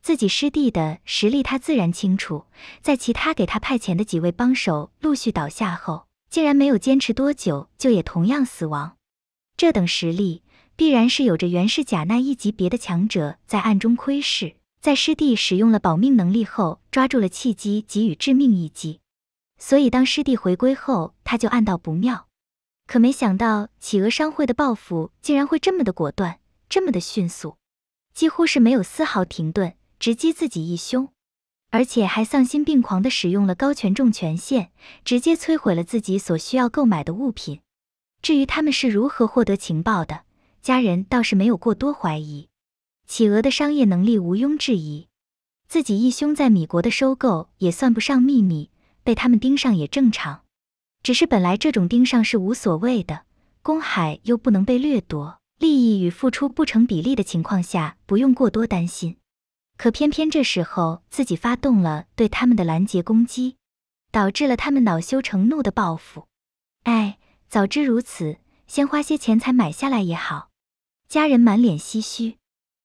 自己师弟的实力，他自然清楚。在其他给他派遣的几位帮手陆续倒下后，竟然没有坚持多久，就也同样死亡。这等实力，必然是有着袁氏甲那一级别的强者在暗中窥视。在师弟使用了保命能力后，抓住了契机，给予致命一击。所以当师弟回归后，他就暗道不妙。可没想到，企鹅商会的报复竟然会这么的果断，这么的迅速，几乎是没有丝毫停顿。直击自己一胸，而且还丧心病狂地使用了高权重权限，直接摧毁了自己所需要购买的物品。至于他们是如何获得情报的，家人倒是没有过多怀疑。企鹅的商业能力毋庸置疑。自己义兄在米国的收购也算不上秘密，被他们盯上也正常。只是本来这种盯上是无所谓的，公海又不能被掠夺，利益与付出不成比例的情况下，不用过多担心。可偏偏这时候自己发动了对他们的拦截攻击，导致了他们恼羞成怒的报复。哎，早知如此，先花些钱财买下来也好。家人满脸唏嘘，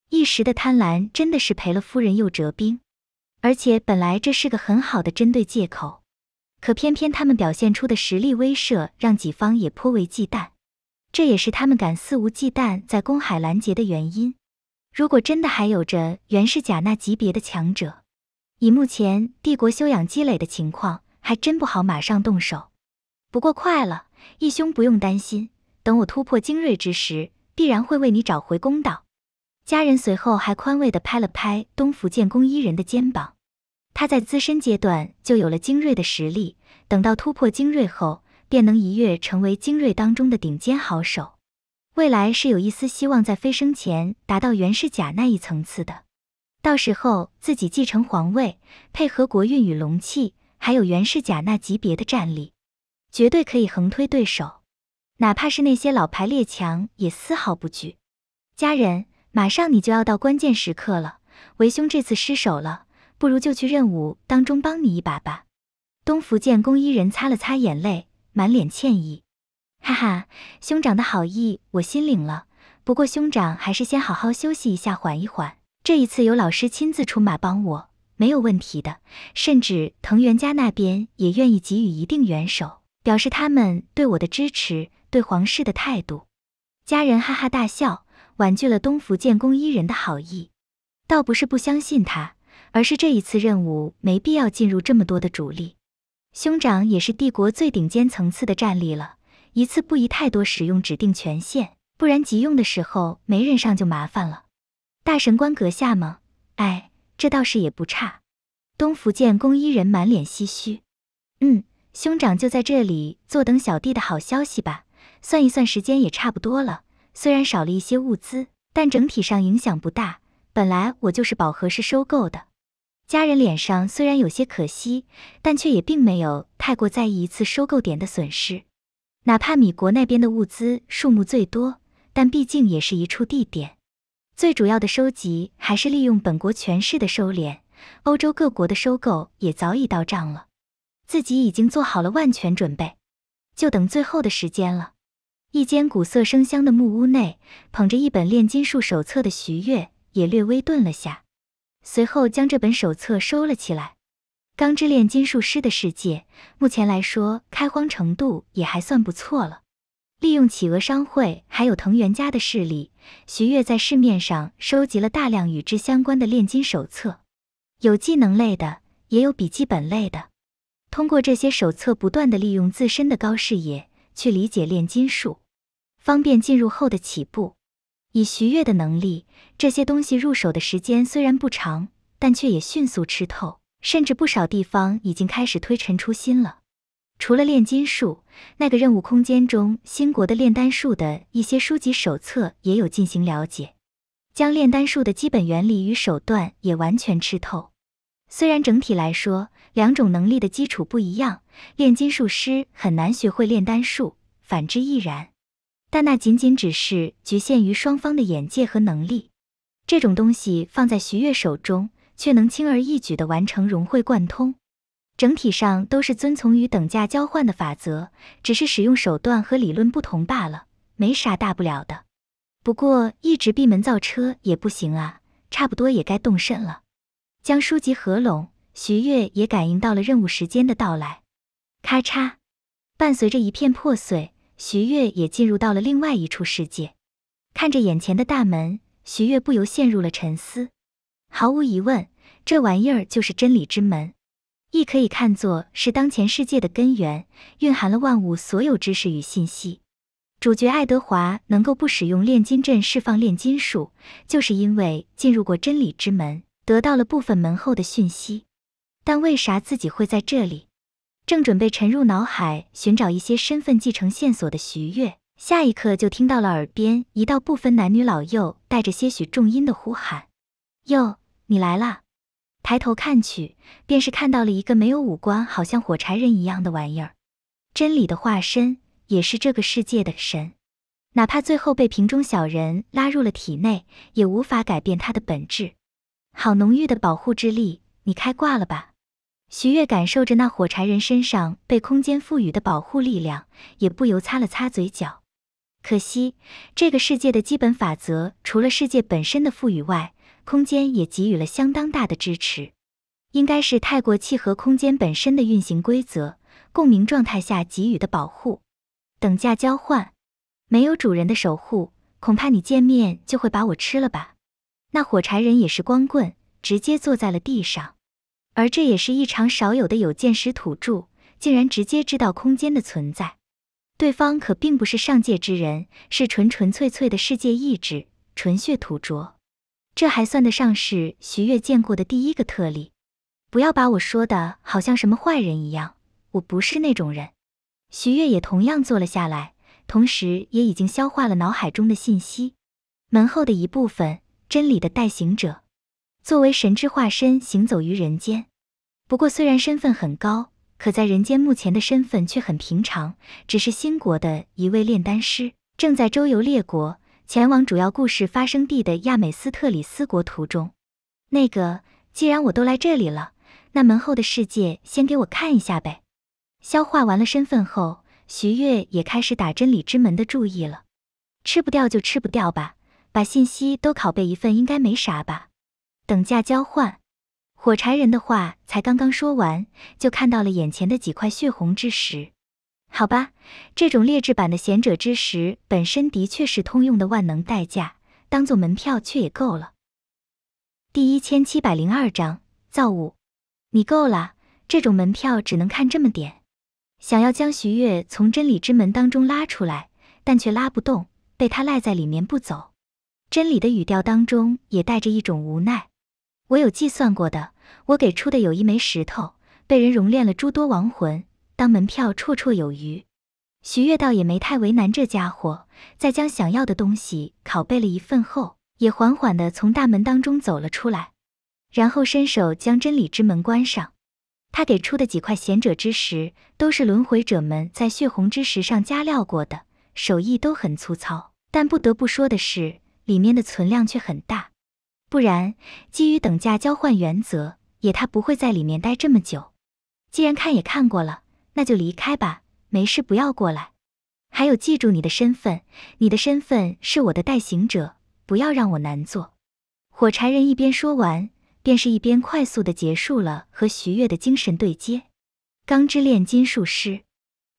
一时的贪婪真的是赔了夫人又折兵。而且本来这是个很好的针对借口。可偏偏他们表现出的实力威慑，让己方也颇为忌惮，这也是他们敢肆无忌惮在公海拦截的原因。如果真的还有着袁氏贾纳级别的强者，以目前帝国修养积累的情况，还真不好马上动手。不过快了，义兄不用担心，等我突破精锐之时，必然会为你找回公道。家人随后还宽慰地拍了拍东福建工一人的肩膀。他在资深阶段就有了精锐的实力，等到突破精锐后，便能一跃成为精锐当中的顶尖好手。未来是有一丝希望在飞升前达到袁世甲那一层次的。到时候自己继承皇位，配合国运与龙气，还有袁世甲那级别的战力，绝对可以横推对手，哪怕是那些老牌列强也丝毫不惧。家人，马上你就要到关键时刻了，为兄这次失手了。不如就去任务当中帮你一把吧。东福建宫一人擦了擦眼泪，满脸歉意。哈哈，兄长的好意我心领了。不过兄长还是先好好休息一下，缓一缓。这一次有老师亲自出马帮我，没有问题的。甚至藤原家那边也愿意给予一定援手，表示他们对我的支持，对皇室的态度。家人哈哈大笑，婉拒了东福建工一人的好意，倒不是不相信他。而是这一次任务没必要进入这么多的主力，兄长也是帝国最顶尖层次的战力了，一次不宜太多使用指定权限，不然急用的时候没人上就麻烦了。大神官阁下吗？哎，这倒是也不差。东福建工一人满脸唏嘘。嗯，兄长就在这里坐等小弟的好消息吧。算一算时间也差不多了，虽然少了一些物资，但整体上影响不大。本来我就是宝盒式收购的。家人脸上虽然有些可惜，但却也并没有太过在意一次收购点的损失。哪怕米国那边的物资数目最多，但毕竟也是一处地点。最主要的收集还是利用本国权势的收敛。欧洲各国的收购也早已到账了，自己已经做好了万全准备，就等最后的时间了。一间古色生香的木屋内，捧着一本炼金术手册的徐月也略微顿了下。随后将这本手册收了起来。钢之炼金术师的世界，目前来说开荒程度也还算不错了。利用企鹅商会还有藤原家的势力，徐月在市面上收集了大量与之相关的炼金手册，有技能类的，也有笔记本类的。通过这些手册，不断的利用自身的高视野去理解炼金术，方便进入后的起步。以徐月的能力，这些东西入手的时间虽然不长，但却也迅速吃透，甚至不少地方已经开始推陈出新了。除了炼金术，那个任务空间中新国的炼丹术的一些书籍手册也有进行了解，将炼丹术的基本原理与手段也完全吃透。虽然整体来说两种能力的基础不一样，炼金术师很难学会炼丹术，反之亦然。但那仅仅只是局限于双方的眼界和能力，这种东西放在徐月手中，却能轻而易举地完成融会贯通。整体上都是遵从于等价交换的法则，只是使用手段和理论不同罢了，没啥大不了的。不过一直闭门造车也不行啊，差不多也该动身了。将书籍合拢，徐月也感应到了任务时间的到来。咔嚓，伴随着一片破碎。徐月也进入到了另外一处世界，看着眼前的大门，徐月不由陷入了沉思。毫无疑问，这玩意儿就是真理之门，亦可以看作是当前世界的根源，蕴含了万物所有知识与信息。主角爱德华能够不使用炼金阵释放炼金术，就是因为进入过真理之门，得到了部分门后的讯息。但为啥自己会在这里？正准备沉入脑海寻找一些身份继承线索的徐月，下一刻就听到了耳边一道不分男女老幼、带着些许重音的呼喊：“哟，你来啦！”抬头看去，便是看到了一个没有五官、好像火柴人一样的玩意儿。真理的化身，也是这个世界的神。哪怕最后被瓶中小人拉入了体内，也无法改变他的本质。好浓郁的保护之力，你开挂了吧？徐月感受着那火柴人身上被空间赋予的保护力量，也不由擦了擦嘴角。可惜，这个世界的基本法则，除了世界本身的赋予外，空间也给予了相当大的支持，应该是太过契合空间本身的运行规则，共鸣状态下给予的保护。等价交换，没有主人的守护，恐怕你见面就会把我吃了吧？那火柴人也是光棍，直接坐在了地上。而这也是异常少有的有见识土著，竟然直接知道空间的存在。对方可并不是上界之人，是纯纯粹粹的世界意志，纯血土著。这还算得上是徐月见过的第一个特例。不要把我说的好像什么坏人一样，我不是那种人。徐月也同样坐了下来，同时也已经消化了脑海中的信息。门后的一部分，真理的代行者。作为神之化身行走于人间，不过虽然身份很高，可在人间目前的身份却很平常，只是新国的一位炼丹师，正在周游列国，前往主要故事发生地的亚美斯特里斯国途中。那个，既然我都来这里了，那门后的世界先给我看一下呗。消化完了身份后，徐月也开始打真理之门的注意了。吃不掉就吃不掉吧，把信息都拷贝一份应该没啥吧。等价交换，火柴人的话才刚刚说完，就看到了眼前的几块血红之石。好吧，这种劣质版的贤者之石本身的确是通用的万能代价，当做门票却也够了。第一千七百零二章造物，你够了，这种门票只能看这么点。想要将徐月从真理之门当中拉出来，但却拉不动，被他赖在里面不走。真理的语调当中也带着一种无奈。我有计算过的，我给出的有一枚石头，被人熔炼了诸多亡魂，当门票绰绰有余。徐月倒也没太为难这家伙，在将想要的东西拷贝了一份后，也缓缓地从大门当中走了出来，然后伸手将真理之门关上。他给出的几块贤者之石，都是轮回者们在血红之石上加料过的，手艺都很粗糙，但不得不说的是，里面的存量却很大。不然，基于等价交换原则，也他不会在里面待这么久。既然看也看过了，那就离开吧。没事，不要过来。还有，记住你的身份，你的身份是我的代行者，不要让我难做。火柴人一边说完，便是一边快速的结束了和徐月的精神对接。钢之炼金术师，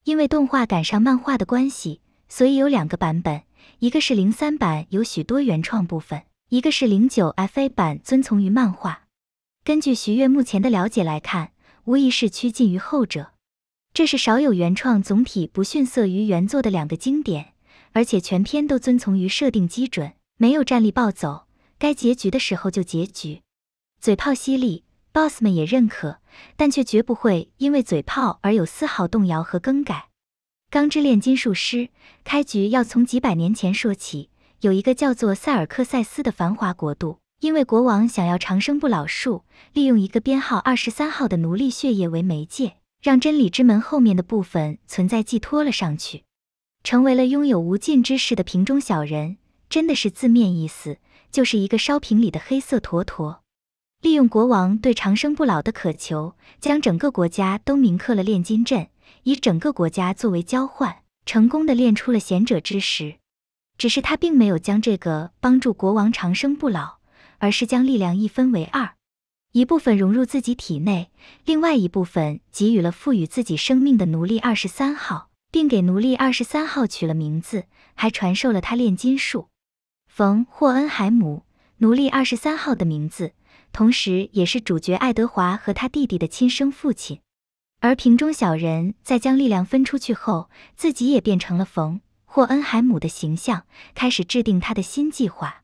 因为动画赶上漫画的关系，所以有两个版本，一个是零三版，有许多原创部分。一个是零九 FA 版，遵从于漫画。根据徐月目前的了解来看，无疑是趋近于后者。这是少有原创总体不逊色于原作的两个经典，而且全篇都遵从于设定基准，没有战力暴走，该结局的时候就结局。嘴炮犀利，BOSS 们也认可，但却绝不会因为嘴炮而有丝毫动摇和更改。钢之炼金术师开局要从几百年前说起。有一个叫做塞尔克塞斯的繁华国度，因为国王想要长生不老术，利用一个编号二十三号的奴隶血液为媒介，让真理之门后面的部分存在寄托了上去，成为了拥有无尽知识的瓶中小人。真的是字面意思，就是一个烧瓶里的黑色坨坨。利用国王对长生不老的渴求，将整个国家都铭刻了炼金阵，以整个国家作为交换，成功的炼出了贤者之石。只是他并没有将这个帮助国王长生不老，而是将力量一分为二，一部分融入自己体内，另外一部分给予了赋予自己生命的奴隶二十三号，并给奴隶二十三号取了名字，还传授了他炼金术。冯·霍恩海姆，奴隶二十三号的名字，同时也是主角爱德华和他弟弟的亲生父亲。而瓶中小人在将力量分出去后，自己也变成了冯。霍恩海姆的形象开始制定他的新计划，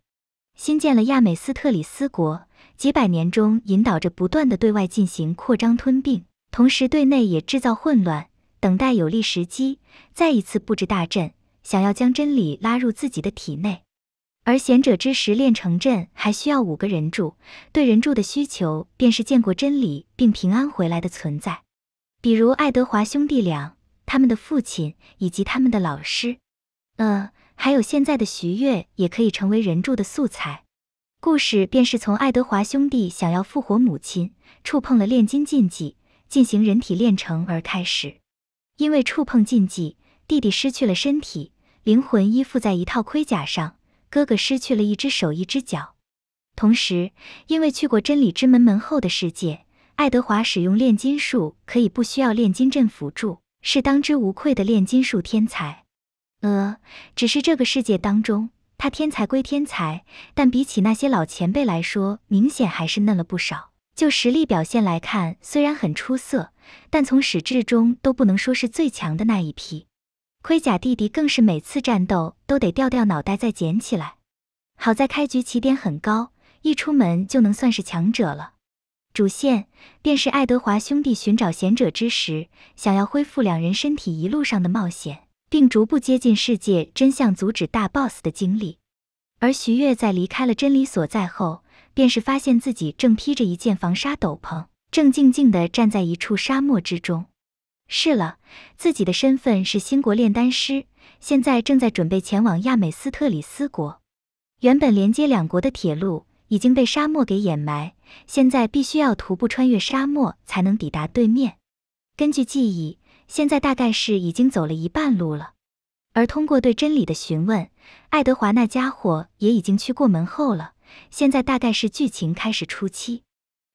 新建了亚美斯特里斯国，几百年中引导着不断的对外进行扩张吞并，同时对内也制造混乱，等待有利时机再一次布置大阵，想要将真理拉入自己的体内。而贤者之石炼成阵还需要五个人柱，对人柱的需求便是见过真理并平安回来的存在，比如爱德华兄弟俩、他们的父亲以及他们的老师。呃，还有现在的徐悦也可以成为人柱的素材。故事便是从爱德华兄弟想要复活母亲，触碰了炼金禁忌，进行人体炼成而开始。因为触碰禁忌，弟弟失去了身体，灵魂依附在一套盔甲上。哥哥失去了一只手一只脚，同时因为去过真理之门门后的世界，爱德华使用炼金术可以不需要炼金阵辅助，是当之无愧的炼金术天才。呃，只是这个世界当中，他天才归天才，但比起那些老前辈来说，明显还是嫩了不少。就实力表现来看，虽然很出色，但从始至终都不能说是最强的那一批。盔甲弟弟更是每次战斗都得掉掉脑袋再捡起来，好在开局起点很高，一出门就能算是强者了。主线便是爱德华兄弟寻找贤者之时，想要恢复两人身体一路上的冒险，并逐步接近世界真相，阻止大 boss 的经历。而徐月在离开了真理所在后，便是发现自己正披着一件防沙斗篷，正静静地站在一处沙漠之中。是了，自己的身份是新国炼丹师，现在正在准备前往亚美斯特里斯国。原本连接两国的铁路已经被沙漠给掩埋，现在必须要徒步穿越沙漠才能抵达对面。根据记忆，现在大概是已经走了一半路了。而通过对真理的询问，爱德华那家伙也已经去过门后了。现在大概是剧情开始初期，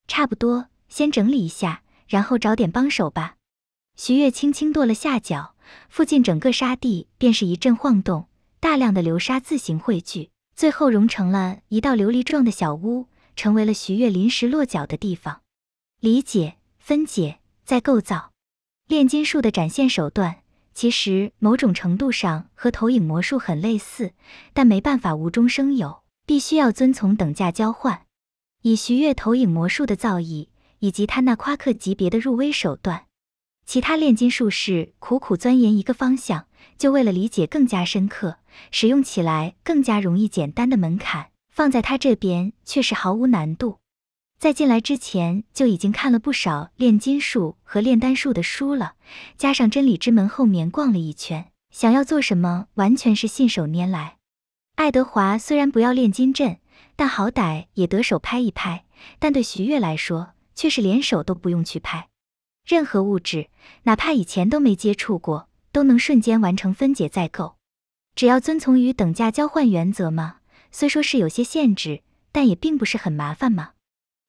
差不多，先整理一下，然后找点帮手吧。徐月轻轻跺了下脚，附近整个沙地便是一阵晃动，大量的流沙自行汇聚，最后融成了一道琉璃状的小屋，成为了徐月临时落脚的地方。理解、分解、再构造，炼金术的展现手段，其实某种程度上和投影魔术很类似，但没办法无中生有，必须要遵从等价交换。以徐月投影魔术的造诣，以及他那夸克级别的入微手段。其他炼金术士苦苦钻研一个方向，就为了理解更加深刻、使用起来更加容易简单的门槛，放在他这边却是毫无难度。在进来之前就已经看了不少炼金术和炼丹术的书了，加上真理之门后面逛了一圈，想要做什么完全是信手拈来。爱德华虽然不要炼金阵，但好歹也得手拍一拍，但对徐月来说却是连手都不用去拍。任何物质，哪怕以前都没接触过，都能瞬间完成分解再构。只要遵从于等价交换原则嘛，虽说是有些限制，但也并不是很麻烦嘛。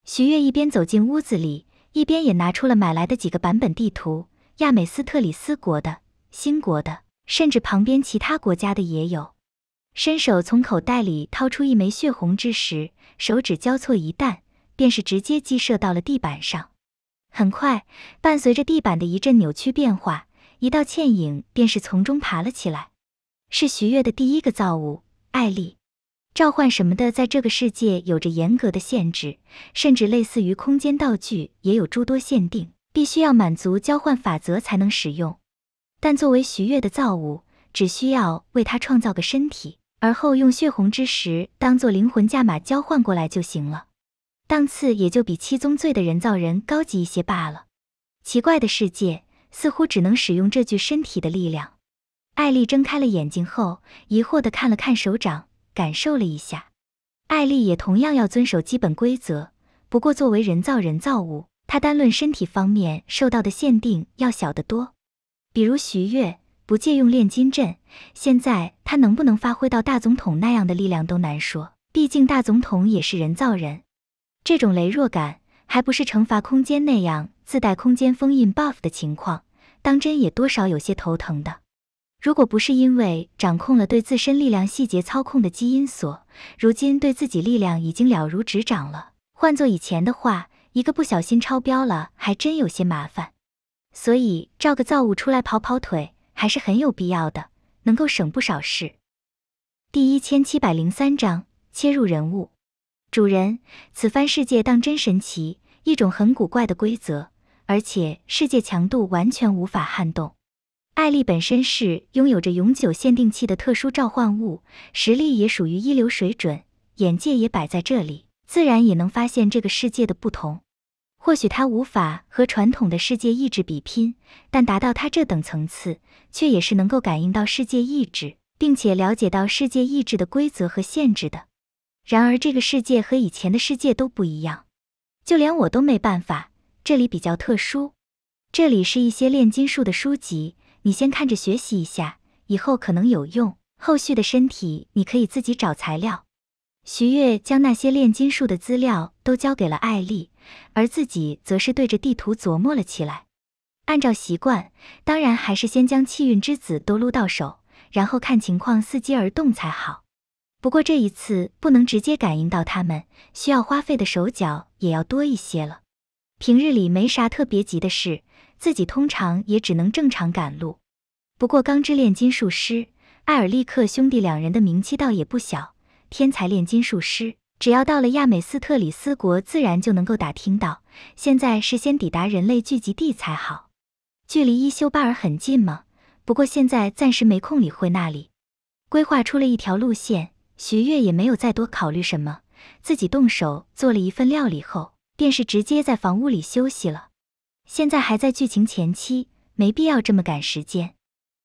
徐悦一边走进屋子里，一边也拿出了买来的几个版本地图，亚美斯特里斯国的、新国的，甚至旁边其他国家的也有。伸手从口袋里掏出一枚血红之石，手指交错一弹，便是直接击射到了地板上。很快，伴随着地板的一阵扭曲变化，一道倩影便是从中爬了起来。是徐月的第一个造物，艾丽。召唤什么的，在这个世界有着严格的限制，甚至类似于空间道具也有诸多限定，必须要满足交换法则才能使用。但作为徐月的造物，只需要为他创造个身体，而后用血红之石当做灵魂价码交换过来就行了。档次也就比七宗罪的人造人高级一些罢了。奇怪的世界似乎只能使用这具身体的力量。艾丽睁开了眼睛后，疑惑地看了看手掌，感受了一下。艾丽也同样要遵守基本规则，不过作为人造人造物，她单论身体方面受到的限定要小得多。比如徐月不借用炼金阵，现在他能不能发挥到大总统那样的力量都难说，毕竟大总统也是人造人。这种羸弱感，还不是惩罚空间那样自带空间封印 buff 的情况，当真也多少有些头疼的。如果不是因为掌控了对自身力量细节操控的基因锁，如今对自己力量已经了如指掌了。换做以前的话，一个不小心超标了，还真有些麻烦。所以召个造物出来跑跑腿，还是很有必要的，能够省不少事。第一千七百零三章切入人物。主人，此番世界当真神奇，一种很古怪的规则，而且世界强度完全无法撼动。艾丽本身是拥有着永久限定器的特殊召唤物，实力也属于一流水准，眼界也摆在这里，自然也能发现这个世界的不同。或许他无法和传统的世界意志比拼，但达到他这等层次，却也是能够感应到世界意志，并且了解到世界意志的规则和限制的。然而，这个世界和以前的世界都不一样，就连我都没办法。这里比较特殊，这里是一些炼金术的书籍。你先看着学习一下，以后可能有用。后续的身体你可以自己找材料。徐月将那些炼金术的资料都交给了艾丽，而自己则是对着地图琢磨了起来。按照习惯，当然还是先将气运之子都撸到手，然后看情况伺机而动才好。不过这一次不能直接感应到他们，需要花费的手脚也要多一些了。平日里没啥特别急的事。自己通常也只能正常赶路，不过钢之炼金术师艾尔利克兄弟两人的名气倒也不小，天才炼金术师，只要到了亚美斯特里斯国，自然就能够打听到。现在是先抵达人类聚集地才好，距离伊修巴尔很近吗？不过现在暂时没空理会那里。规划出了一条路线，徐月也没有再多考虑什么，自己动手做了一份料理后，便是直接在房屋里休息了。现在还在剧情前期，没必要这么赶时间。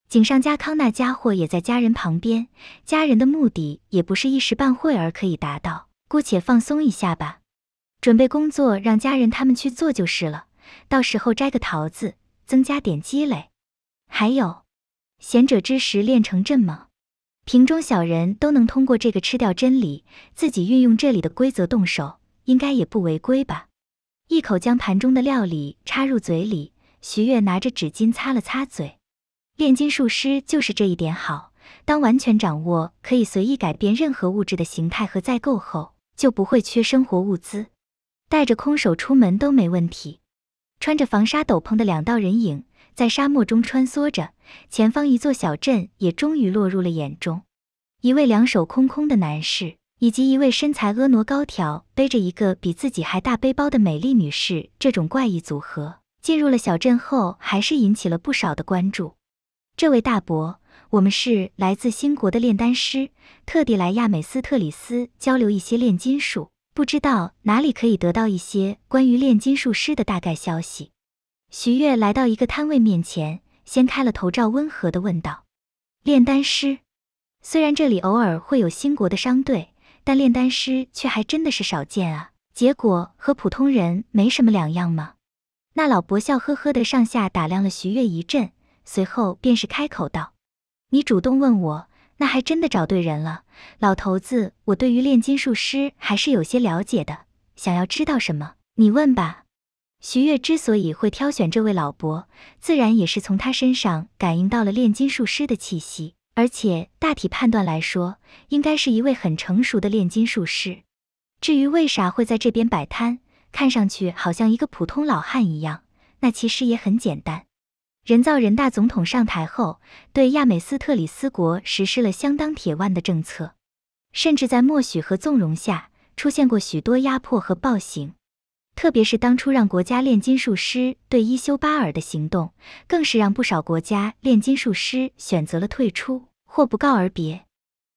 井上家康那家伙也在家人旁边，家人的目的也不是一时半会儿可以达到，姑且放松一下吧。准备工作让家人他们去做就是了，到时候摘个桃子，增加点积累。还有，贤者之石炼成阵吗？瓶中小人都能通过这个吃掉真理，自己运用这里的规则动手，应该也不违规吧。一口将盘中的料理插入嘴里，徐月拿着纸巾擦了擦嘴。炼金术师就是这一点好，当完全掌握可以随意改变任何物质的形态和再构后，就不会缺生活物资，带着空手出门都没问题。穿着防沙斗篷的两道人影在沙漠中穿梭着，前方一座小镇也终于落入了眼中。一位两手空空的男士。以及一位身材婀娜高挑、背着一个比自己还大背包的美丽女士，这种怪异组合进入了小镇后，还是引起了不少的关注。这位大伯，我们是来自新国的炼丹师，特地来亚美斯特里斯交流一些炼金术，不知道哪里可以得到一些关于炼金术师的大概消息。徐月来到一个摊位面前，掀开了头罩，温和地问道：“炼丹师，虽然这里偶尔会有新国的商队。”但炼丹师却还真的是少见啊！结果和普通人没什么两样吗？那老伯笑呵呵的上下打量了徐月一阵，随后便是开口道：“你主动问我，那还真的找对人了，老头子。我对于炼金术师还是有些了解的，想要知道什么，你问吧。”徐月之所以会挑选这位老伯，自然也是从他身上感应到了炼金术师的气息。而且大体判断来说，应该是一位很成熟的炼金术师。至于为啥会在这边摆摊，看上去好像一个普通老汉一样，那其实也很简单。人造人大总统上台后，对亚美斯特里斯国实施了相当铁腕的政策，甚至在默许和纵容下，出现过许多压迫和暴行。特别是当初让国家炼金术师对伊修巴尔的行动，更是让不少国家炼金术师选择了退出或不告而别。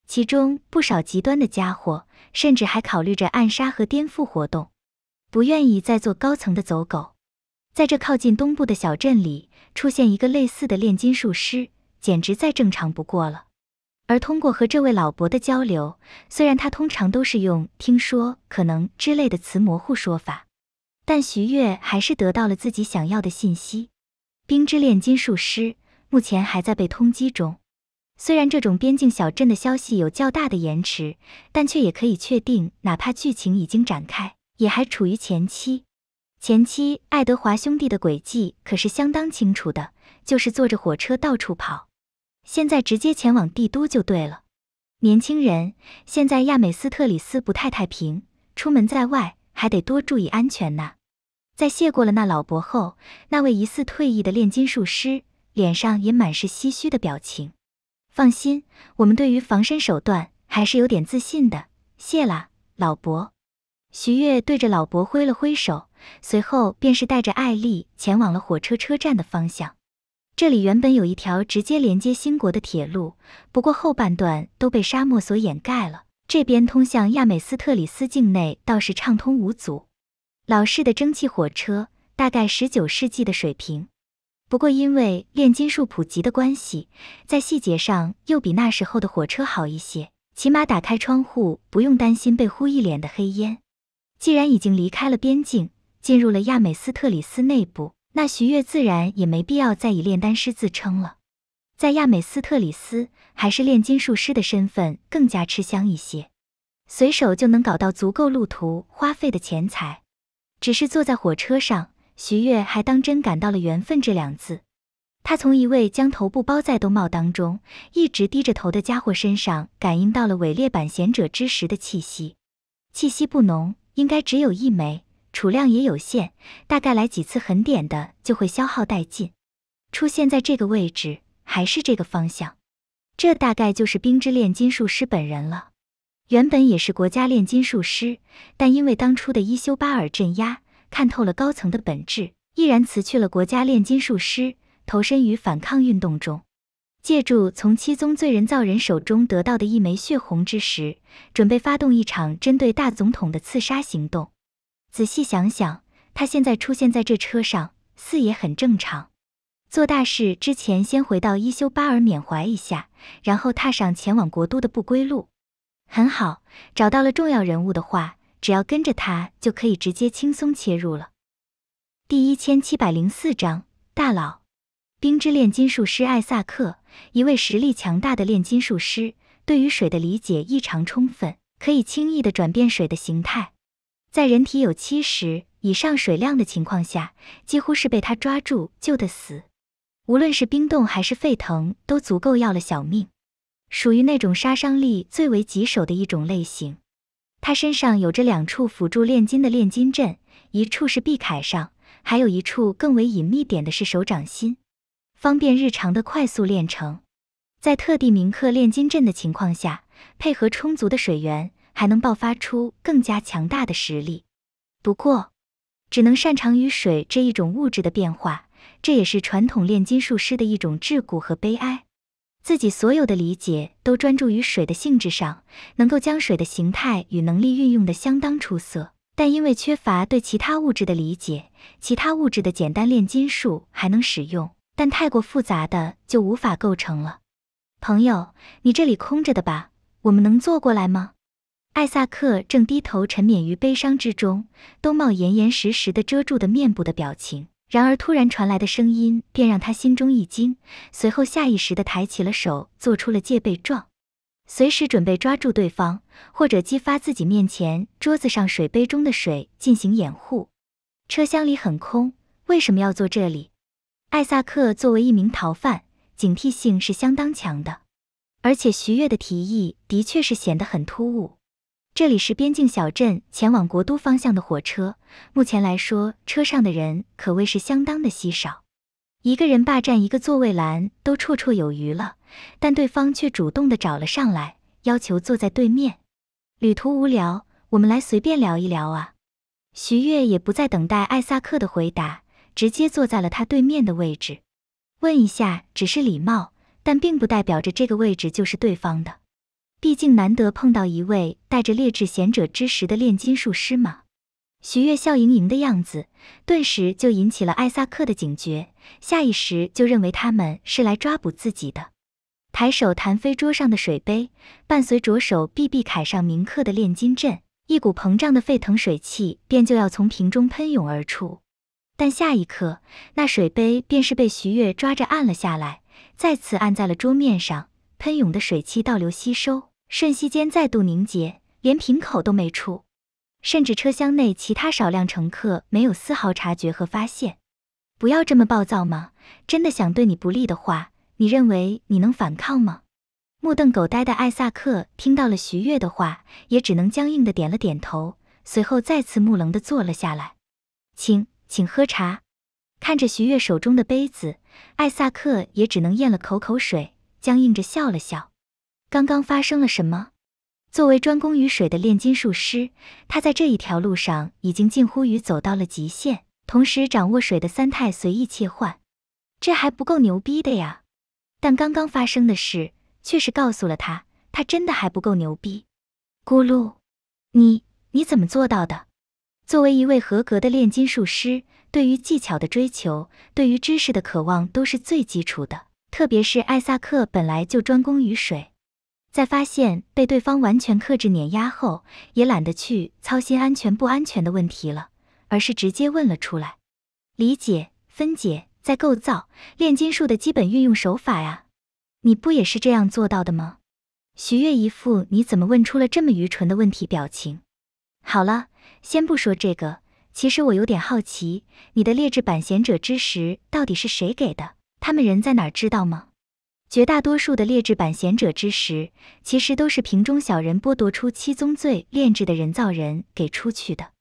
其中不少极端的家伙，甚至还考虑着暗杀和颠覆活动，不愿意再做高层的走狗。在这靠近东部的小镇里，出现一个类似的炼金术师，简直再正常不过了。而通过和这位老伯的交流，虽然他通常都是用“听说”“可能”之类的词模糊说法。但徐月还是得到了自己想要的信息。冰之炼金术师目前还在被通缉中。虽然这种边境小镇的消息有较大的延迟，但却也可以确定，哪怕剧情已经展开，也还处于前期。前期爱德华兄弟的轨迹可是相当清楚的，就是坐着火车到处跑。现在直接前往帝都就对了。年轻人，现在亚美斯特里斯不太太平，出门在外还得多注意安全呐。在谢过了那老伯后，那位疑似退役的炼金术师脸上也满是唏嘘的表情。放心，我们对于防身手段还是有点自信的。谢啦，老伯。徐月对着老伯挥了挥手，随后便是带着艾丽前往了火车车站的方向。这里原本有一条直接连接新国的铁路，不过后半段都被沙漠所掩盖了。这边通向亚美斯特里斯境内倒是畅通无阻。老式的蒸汽火车，大概十九世纪的水平。不过因为炼金术普及的关系，在细节上又比那时候的火车好一些。起码打开窗户不用担心被呼一脸的黑烟。既然已经离开了边境，进入了亚美斯特里斯内部，那徐悦自然也没必要再以炼丹师自称了。在亚美斯特里斯，还是炼金术师的身份更加吃香一些，随手就能搞到足够路途花费的钱财。只是坐在火车上，徐悦还当真感到了缘分这两字。他从一位将头部包在兜帽当中、一直低着头的家伙身上，感应到了伪劣版贤者之石的气息。气息不浓，应该只有一枚，储量也有限，大概来几次狠点的就会消耗殆尽。出现在这个位置，还是这个方向，这大概就是冰之炼金术师本人了。原本也是国家炼金术师，但因为当初的伊修巴尔镇压，看透了高层的本质，毅然辞去了国家炼金术师。投身于反抗运动中，借助从七宗罪人造人手中得到的一枚血红之石，准备发动一场针对大总统的刺杀行动。仔细想想，他现在出现在这车上，似也很正常。做大事之前，先回到伊修巴尔缅怀一下，然后踏上前往国都的不归路。很好，找到了重要人物的话，只要跟着他，就可以直接轻松切入了。第一千七百零四章，大佬。冰之炼金术师艾萨克，一位实力强大的炼金术师，对于水的理解异常充分，可以轻易的转变水的形态。在人体有七十以上水量的情况下，几乎是被他抓住就得死。无论是冰冻还是沸腾，都足够要了小命，属于那种杀伤力最为棘手的一种类型。他身上有着两处辅助炼金的炼金阵，一处是臂铠上，还有一处更为隐秘点的是手掌心。方便日常的快速炼成，在特地铭刻炼金阵的情况下，配合充足的水源，还能爆发出更加强大的实力。不过，只能擅长于水这一种物质的变化，这也是传统炼金术师的一种桎梏和悲哀。自己所有的理解都专注于水的性质上，能够将水的形态与能力运用的相当出色，但因为缺乏对其他物质的理解，其他物质的简单炼金术还能使用。但太过复杂的就无法构成了。朋友，你这里空着的吧？我们能坐过来吗？艾萨克正低头沉湎于悲伤之中，兜帽严严实实的遮住的面部的表情。然而突然传来的声音便让他心中一惊，随后下意识的抬起了手，做出了戒备状，随时准备抓住对方，或者激发自己面前桌子上水杯中的水进行掩护。车厢里很空，为什么要坐这里？艾萨克作为一名逃犯，警惕性是相当强的，而且徐悦的提议的确是显得很突兀。这里是边境小镇前往国都方向的火车，目前来说，车上的人可谓是相当的稀少，一个人霸占一个座位栏都绰绰有余了，但对方却主动的找了上来，要求坐在对面。旅途无聊，我们来随便聊一聊啊。徐悦也不再等待艾萨克的回答。直接坐在了他对面的位置，问一下只是礼貌，但并不代表着这个位置就是对方的。毕竟难得碰到一位带着劣质贤者之石的炼金术师嘛。徐月笑盈盈的样子，顿时就引起了艾萨克的警觉，下意识就认为他们是来抓捕自己的。抬手弹飞桌上的水杯，伴随着手臂臂铠上铭刻的炼金阵，一股膨胀的沸腾水汽便就要从瓶中喷涌而出。但下一刻，那水杯便是被徐月抓着按了下来，再次按在了桌面上。喷涌的水汽倒流吸收，瞬息间再度凝结，连瓶口都没触。甚至车厢内其他少量乘客没有丝毫察觉和发现。不要这么暴躁吗？真的想对你不利的话，你认为你能反抗吗？目瞪狗呆的艾萨克听到了徐悦的话，也只能僵硬的点了点头，随后再次木愣的坐了下来。请。请喝茶。看着徐悦手中的杯子，艾萨克也只能咽了口口水，僵硬着笑了笑。刚刚发生了什么？作为专攻于水的炼金术师，他在这一条路上已经近乎于走到了极限，同时掌握水的三态随意切换。这还不够牛逼的呀！但刚刚发生的事却是告诉了他，他真的还不够牛逼。咕噜，你你怎么做到的？作为一位合格的炼金术师，对于技巧的追求，对于知识的渴望都是最基础的。特别是艾萨克本来就专攻于水，在发现被对方完全克制碾压后，也懒得去操心安全不安全的问题了，而是直接问了出来。理解、分解、再构造，炼金术的基本运用手法呀，你不也是这样做到的吗？徐月一副你怎么问出了这么愚蠢的问题表情。好了。先不说这个，其实我有点好奇，你的劣质版贤者之石到底是谁给的？他们人在哪儿知道吗？绝大多数的劣质版贤者之石，其实都是瓶中小人剥夺出七宗罪炼制的人造人给出去的，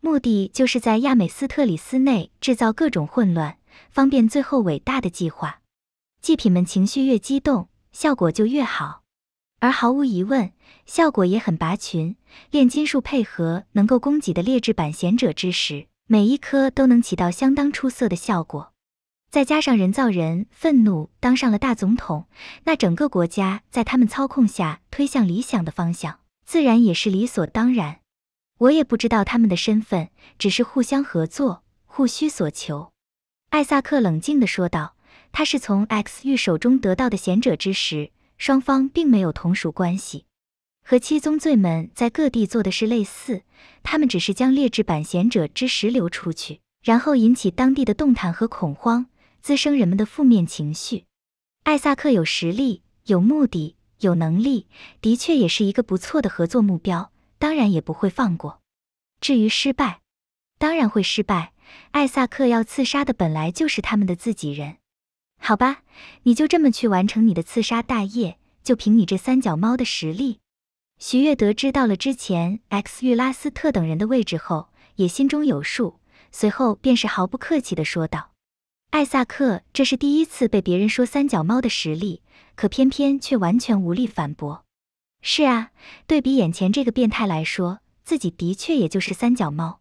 目的就是在亚美斯特里斯内制造各种混乱，方便最后伟大的计划。祭品们情绪越激动，效果就越好。而毫无疑问，效果也很拔群。炼金术配合能够供给的劣质版贤者之石，每一颗都能起到相当出色的效果。再加上人造人愤怒当上了大总统，那整个国家在他们操控下推向理想的方向，自然也是理所当然。我也不知道他们的身份，只是互相合作，互需所求。艾萨克冷静地说道：“他是从 X 玉手中得到的贤者之石。”双方并没有同属关系，和七宗罪们在各地做的事类似，他们只是将劣质版贤者之石流出去，然后引起当地的动弹和恐慌，滋生人们的负面情绪。艾萨克有实力、有目的、有能力，的确也是一个不错的合作目标，当然也不会放过。至于失败，当然会失败。艾萨克要刺杀的本来就是他们的自己人。好吧，你就这么去完成你的刺杀大业，就凭你这三脚猫的实力？徐月得知到了之前 X 玉拉斯特等人的位置后，也心中有数，随后便是毫不客气的说道：“艾萨克，这是第一次被别人说三脚猫的实力，可偏偏却完全无力反驳。是啊，对比眼前这个变态来说，自己的确也就是三脚猫。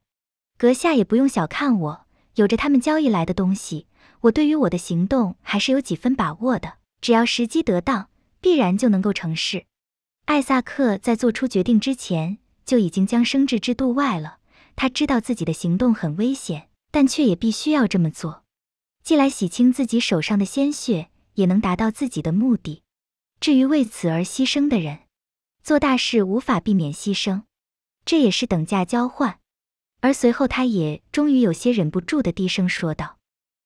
阁下也不用小看我，有着他们交易来的东西。”我对于我的行动还是有几分把握的，只要时机得当，必然就能够成事。艾萨克在做出决定之前就已经将生置之度外了，他知道自己的行动很危险，但却也必须要这么做，既来洗清自己手上的鲜血，也能达到自己的目的。至于为此而牺牲的人，做大事无法避免牺牲，这也是等价交换。而随后，他也终于有些忍不住的低声说道。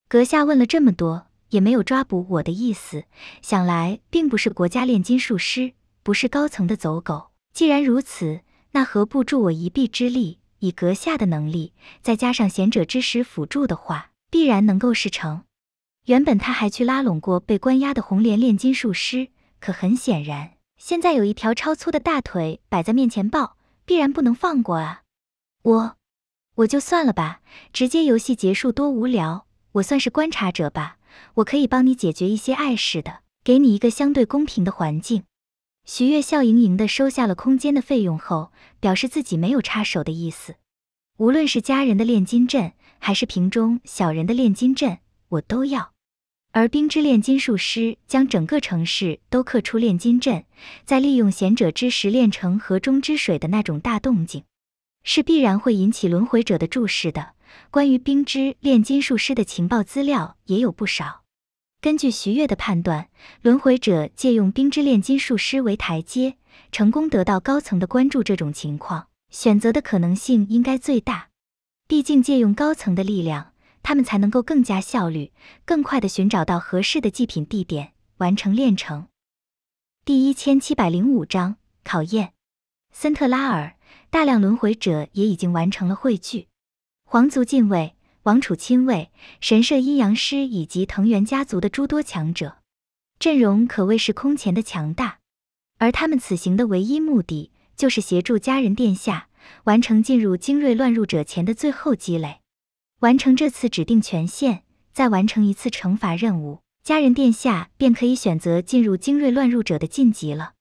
阁下问了这么多，也没有抓捕我的意思，想来并不是国家炼金术师，不是高层的走狗。既然如此，那何不助我一臂之力？以阁下的能力，再加上贤者之石辅助的话，必然能够事成。原本他还去拉拢过被关押的红莲炼金术师，可很显然，现在有一条超粗的大腿摆在面前抱，必然不能放过啊！我，我就算了吧，直接游戏结束多无聊。我算是观察者吧，我可以帮你解决一些碍事的，给你一个相对公平的环境。徐月笑盈盈的收下了空间的费用后，表示自己没有插手的意思。无论是家人的炼金阵，还是瓶中小人的炼金阵，我都要。而冰之炼金术师将整个城市都刻出炼金阵，再利用贤者之石炼成河中之水的那种大动静，是必然会引起轮回者的注视的。关于冰之炼金术师的情报资料也有不少。根据徐月的判断，轮回者借用冰之炼金术师为台阶，成功得到高层的关注，这种情况选择的可能性应该最大。毕竟借用高层的力量，他们才能够更加效率、更快的寻找到合适的祭品地点，完成炼成。第一千七百零五章考验。森特拉尔，大量轮回者也已经完成了汇聚。皇族禁卫、王储亲卫、神社阴阳师以及藤原家族的诸多强者，阵容可谓是空前的强大。而他们此行的唯一目的，就是协助家人殿下完成进入精锐乱入者前的最后积累，完成这次指定权限，再完成一次惩罚任务，家人殿下便可以选择进入精锐乱入者的晋级了。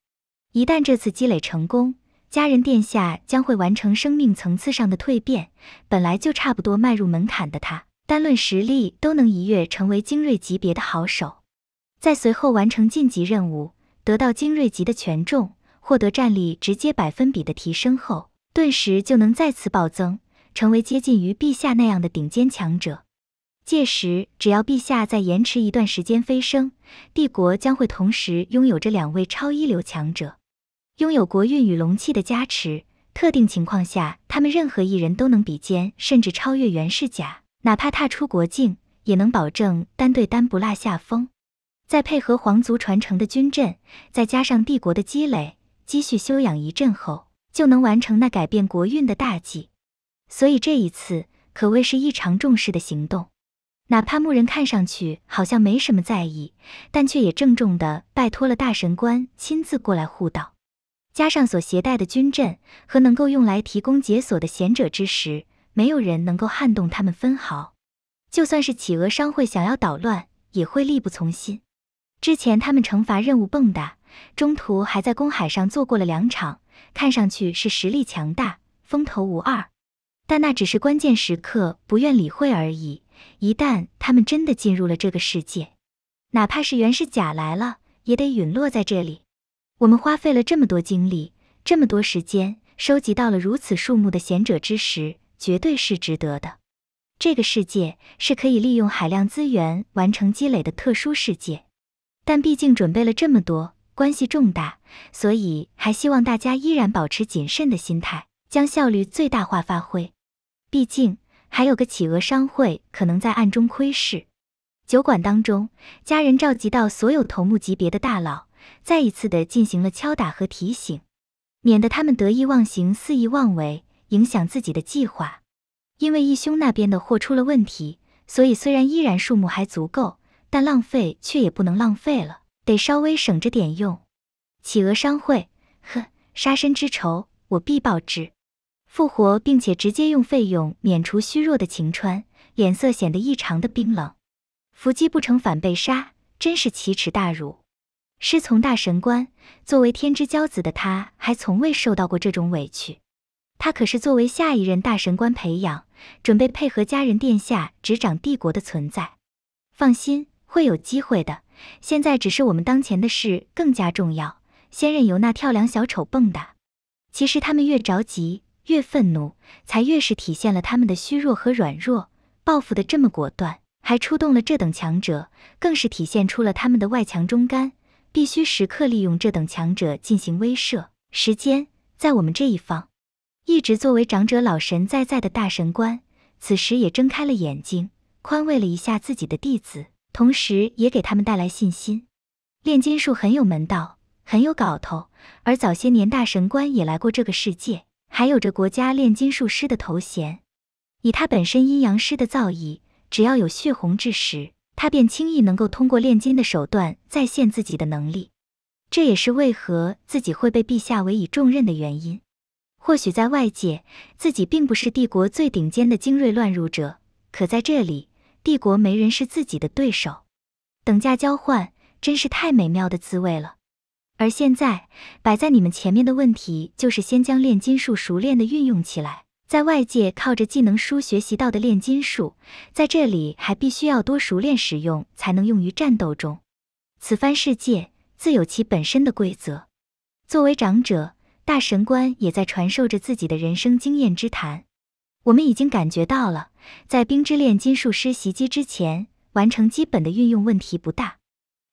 一旦这次积累成功，家人殿下将会完成生命层次上的蜕变，本来就差不多迈入门槛的他，单论实力都能一跃成为精锐级别的好手。在随后完成晋级任务，得到精锐级的权重，获得战力直接百分比的提升后，顿时就能再次暴增，成为接近于陛下那样的顶尖强者。届时，只要陛下再延迟一段时间飞升，帝国将会同时拥有这两位超一流强者，拥有国运与龙气的加持。特定情况下，他们任何一人都能比肩甚至超越袁世甲，哪怕踏出国境，也能保证单对单不落下风。再配合皇族传承的军阵，再加上帝国的积累，积蓄修养一阵后，就能完成那改变国运的大计。所以这一次可谓是异常重视的行动。哪怕牧人看上去好像没什么在意，但却也郑重地拜托了大神官亲自过来护道。加上所携带的军阵和能够用来提供解锁的贤者之石，没有人能够撼动他们分毫。就算是企鹅商会想要捣乱，也会力不从心。之前他们惩罚任务蹦跶，中途还在公海上做过了两场，看上去是实力强大，风头无二。但那只是关键时刻不愿理会而已。一旦他们真的进入了这个世界，哪怕是袁世甲来了，也得陨落在这里。我们花费了这么多精力，这么多时间，收集到了如此数目的贤者之石，绝对是值得的。这个世界是可以利用海量资源完成积累的特殊世界，但毕竟准备了这么多，关系重大，所以还希望大家依然保持谨慎的心态，将效率最大化发挥。毕竟。还有个企鹅商会可能在暗中窥视。酒馆当中，家人召集到所有头目级别的大佬，再一次的进行了敲打和提醒，免得他们得意忘形、肆意妄为，影响自己的计划。因为义兄那边的货出了问题，所以虽然依然数目还足够，但浪费却也不能浪费了，得稍微省着点用。企鹅商会，呵，杀身之仇，我必报之。复活，并且直接用费用免除虚弱的晴川，脸色显得异常的冰冷。伏击不成反被杀，真是奇耻大辱。师从大神官，作为天之骄子的他，还从未受到过这种委屈。他可是作为下一任大神官培养，准备配合家人殿下执掌帝国的存在。放心，会有机会的。现在只是我们当前的事更加重要，先任由那跳梁小丑蹦跶。其实他们越着急。越愤怒，才越是体现了他们的虚弱和软弱。报复的这么果断，还出动了这等强者，更是体现出了他们的外强中干。必须时刻利用这等强者进行威慑。时间在我们这一方。一直作为长者老神在在的大神官，此时也睁开了眼睛，宽慰了一下自己的弟子，同时也给他们带来信心。炼金术很有门道，很有搞头，而早些年大神官也来过这个世界。还有着国家炼金术师的头衔，以他本身阴阳师的造诣，只要有血红之时，他便轻易能够通过炼金的手段再现自己的能力。这也是为何自己会被陛下委以重任的原因。或许在外界，自己并不是帝国最顶尖的精锐乱入者，可在这里，帝国没人是自己的对手。等价交换，真是太美妙的滋味了。而现在摆在你们前面的问题，就是先将炼金术熟练的运用起来。在外界靠着技能书学习到的炼金术，在这里还必须要多熟练使用，才能用于战斗中。此番世界自有其本身的规则。作为长者，大神官也在传授着自己的人生经验之谈。我们已经感觉到了，在冰之炼金术师袭击之前，完成基本的运用问题不大。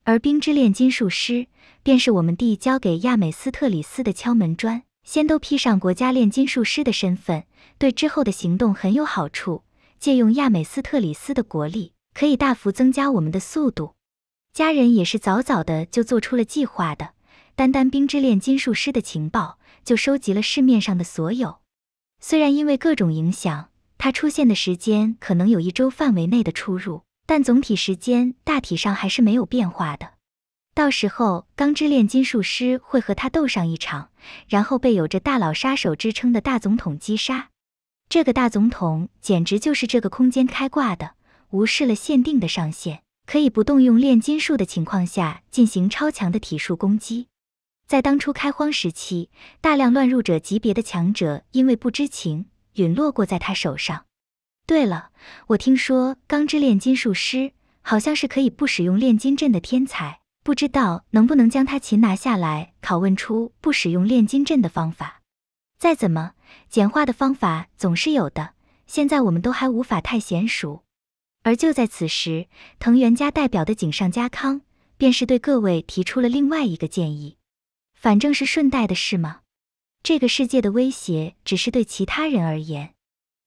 而冰之炼金术师便是我们递交给亚美斯特里斯的敲门砖，先都披上国家炼金术师的身份，对之后的行动很有好处。借用亚美斯特里斯的国力，可以大幅增加我们的速度。家人也是早早的就做出了计划的，单单冰之炼金术师的情报就收集了市面上的所有。虽然因为各种影响，他出现的时间可能有一周范围内的出入。但总体时间大体上还是没有变化的。到时候钢之炼金术师会和他斗上一场，然后被有着大佬杀手之称的大总统击杀。这个大总统简直就是这个空间开挂的，无视了限定的上限，可以不动用炼金术的情况下进行超强的体术攻击。在当初开荒时期，大量乱入者级别的强者因为不知情陨落过在他手上。对了，我听说钢之炼金术师好像是可以不使用炼金阵的天才，不知道能不能将他擒拿下来，拷问出不使用炼金阵的方法。再怎么简化的方法总是有的，现在我们都还无法太娴熟。而就在此时，藤原家代表的井上家康便是对各位提出了另外一个建议，反正是顺带的事嘛。这个世界的威胁只是对其他人而言。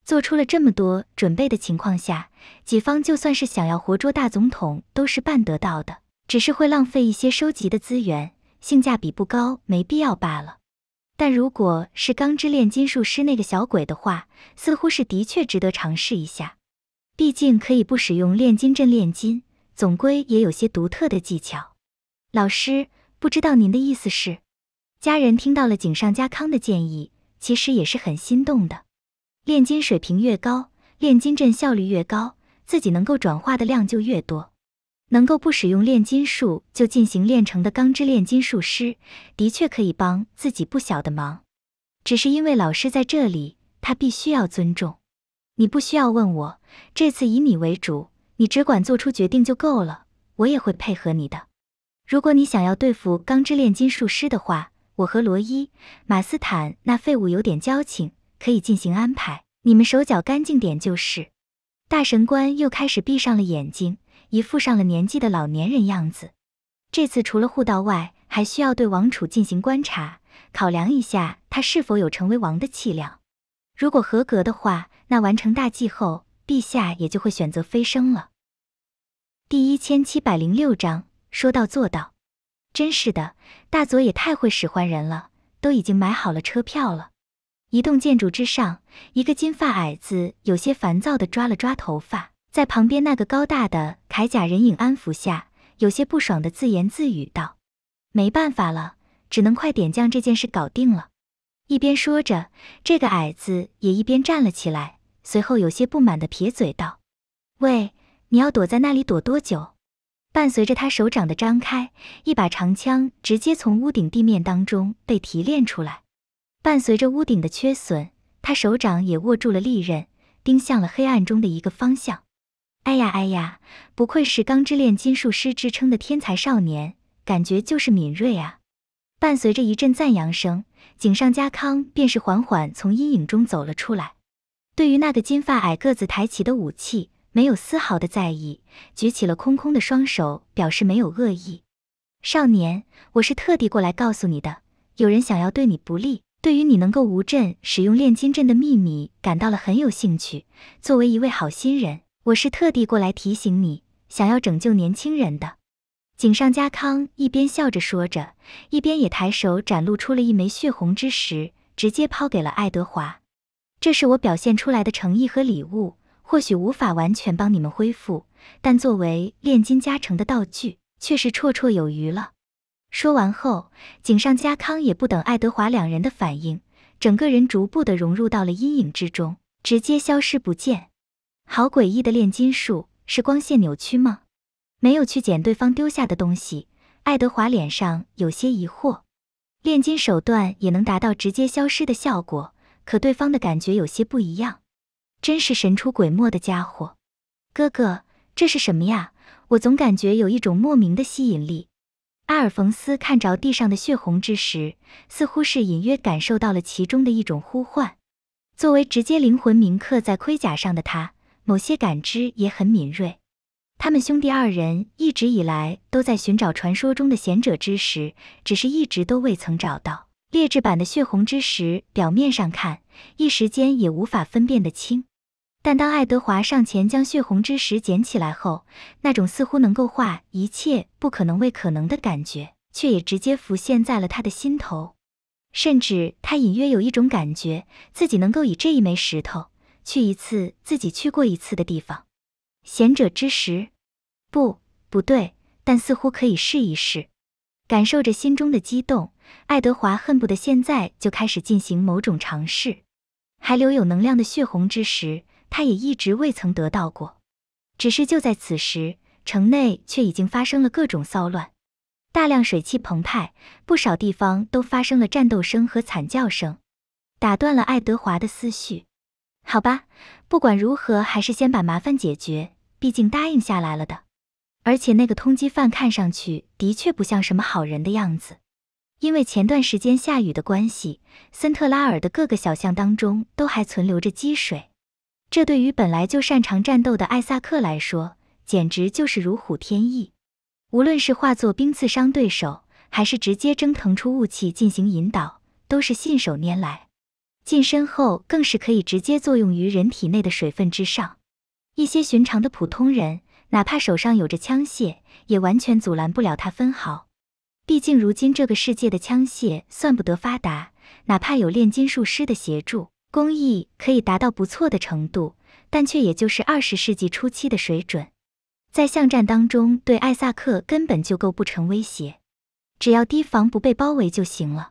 做出了这么多准备的情况下，己方就算是想要活捉大总统都是办得到的，只是会浪费一些收集的资源，性价比不高，没必要罢了。但如果是钢之炼金术师那个小鬼的话，似乎是的确值得尝试一下。毕竟可以不使用炼金阵炼金，总归也有些独特的技巧。老师，不知道您的意思是？家人听到了井上家康的建议，其实也是很心动的。炼金水平越高，炼金阵效率越高，自己能够转化的量就越多。能够不使用炼金术就进行炼成的钢之炼金术师，的确可以帮自己不小的忙。只是因为老师在这里，他必须要尊重。你不需要问我，这次以你为主，你只管做出决定就够了。我也会配合你的。如果你想要对付钢之炼金术师的话，我和罗伊、马斯坦那废物有点交情。可以进行安排，你们手脚干净点就是。大神官又开始闭上了眼睛，一副上了年纪的老年人样子。这次除了护道外，还需要对王储进行观察，考量一下他是否有成为王的气量。如果合格的话，那完成大计后，陛下也就会选择飞升了。第一千七百零六章，说到做到。真是的，大佐也太会使唤人了，都已经买好了车票了。一栋建筑之上，一个金发矮子有些烦躁地抓了抓头发，在旁边那个高大的铠甲人影安抚下，有些不爽地自言自语道：“没办法了，只能快点将这件事搞定了。”一边说着，这个矮子也一边站了起来，随后有些不满地撇嘴道：“喂，你要躲在那里躲多久？”伴随着他手掌的张开，一把长枪直接从屋顶地面当中被提炼出来。伴随着屋顶的缺损，他手掌也握住了利刃，盯向了黑暗中的一个方向。哎呀哎呀，不愧是钢之炼金术师之称的天才少年，感觉就是敏锐啊！伴随着一阵赞扬声，井上家康便是缓缓从阴影中走了出来。对于那个金发矮个子抬起的武器，没有丝毫的在意，举起了空空的双手，表示没有恶意。少年，我是特地过来告诉你的，有人想要对你不利。对于你能够无阵使用炼金阵的秘密感到了很有兴趣。作为一位好心人，我是特地过来提醒你，想要拯救年轻人的。井上家康一边笑着说着，一边也抬手展露出了一枚血红之石，直接抛给了爱德华。这是我表现出来的诚意和礼物，或许无法完全帮你们恢复，但作为炼金加成的道具，却是绰绰有余了。说完后，井上家康也不等爱德华两人的反应，整个人逐步的融入到了阴影之中，直接消失不见。好诡异的炼金术，是光线扭曲吗？没有去捡对方丢下的东西，爱德华脸上有些疑惑。炼金手段也能达到直接消失的效果，可对方的感觉有些不一样，真是神出鬼没的家伙。哥哥，这是什么呀？我总感觉有一种莫名的吸引力。阿尔冯斯看着地上的血红之时，似乎是隐约感受到了其中的一种呼唤。作为直接灵魂铭刻在盔甲上的他，某些感知也很敏锐。他们兄弟二人一直以来都在寻找传说中的贤者之石，只是一直都未曾找到。劣质版的血红之石，表面上看，一时间也无法分辨得清。但当爱德华上前将血红之石捡起来后，那种似乎能够化一切不可能为可能的感觉，却也直接浮现在了他的心头。甚至他隐约有一种感觉，自己能够以这一枚石头去一次自己去过一次的地方。贤者之石？不，不对，但似乎可以试一试。感受着心中的激动，爱德华恨不得现在就开始进行某种尝试。还留有能量的血红之石。他也一直未曾得到过，只是就在此时，城内却已经发生了各种骚乱，大量水汽澎湃，不少地方都发生了战斗声和惨叫声，打断了爱德华的思绪。好吧，不管如何，还是先把麻烦解决，毕竟答应下来了的。而且那个通缉犯看上去的确不像什么好人的样子。因为前段时间下雨的关系，森特拉尔的各个小巷当中都还存留着积水，这对于本来就擅长战斗的艾萨克来说，简直就是如虎添翼。无论是化作冰刺伤对手，还是直接蒸腾出雾气进行引导，都是信手拈来。近身后更是可以直接作用于人体内的水分之上，一些寻常的普通人，哪怕手上有着枪械，也完全阻拦不了他分毫。毕竟，如今这个世界的枪械算不得发达，哪怕有炼金术师的协助，工艺可以达到不错的程度，但却也就是二十世纪初期的水准，在巷战当中对艾萨克根本就构不成威胁，只要提防不被包围就行了。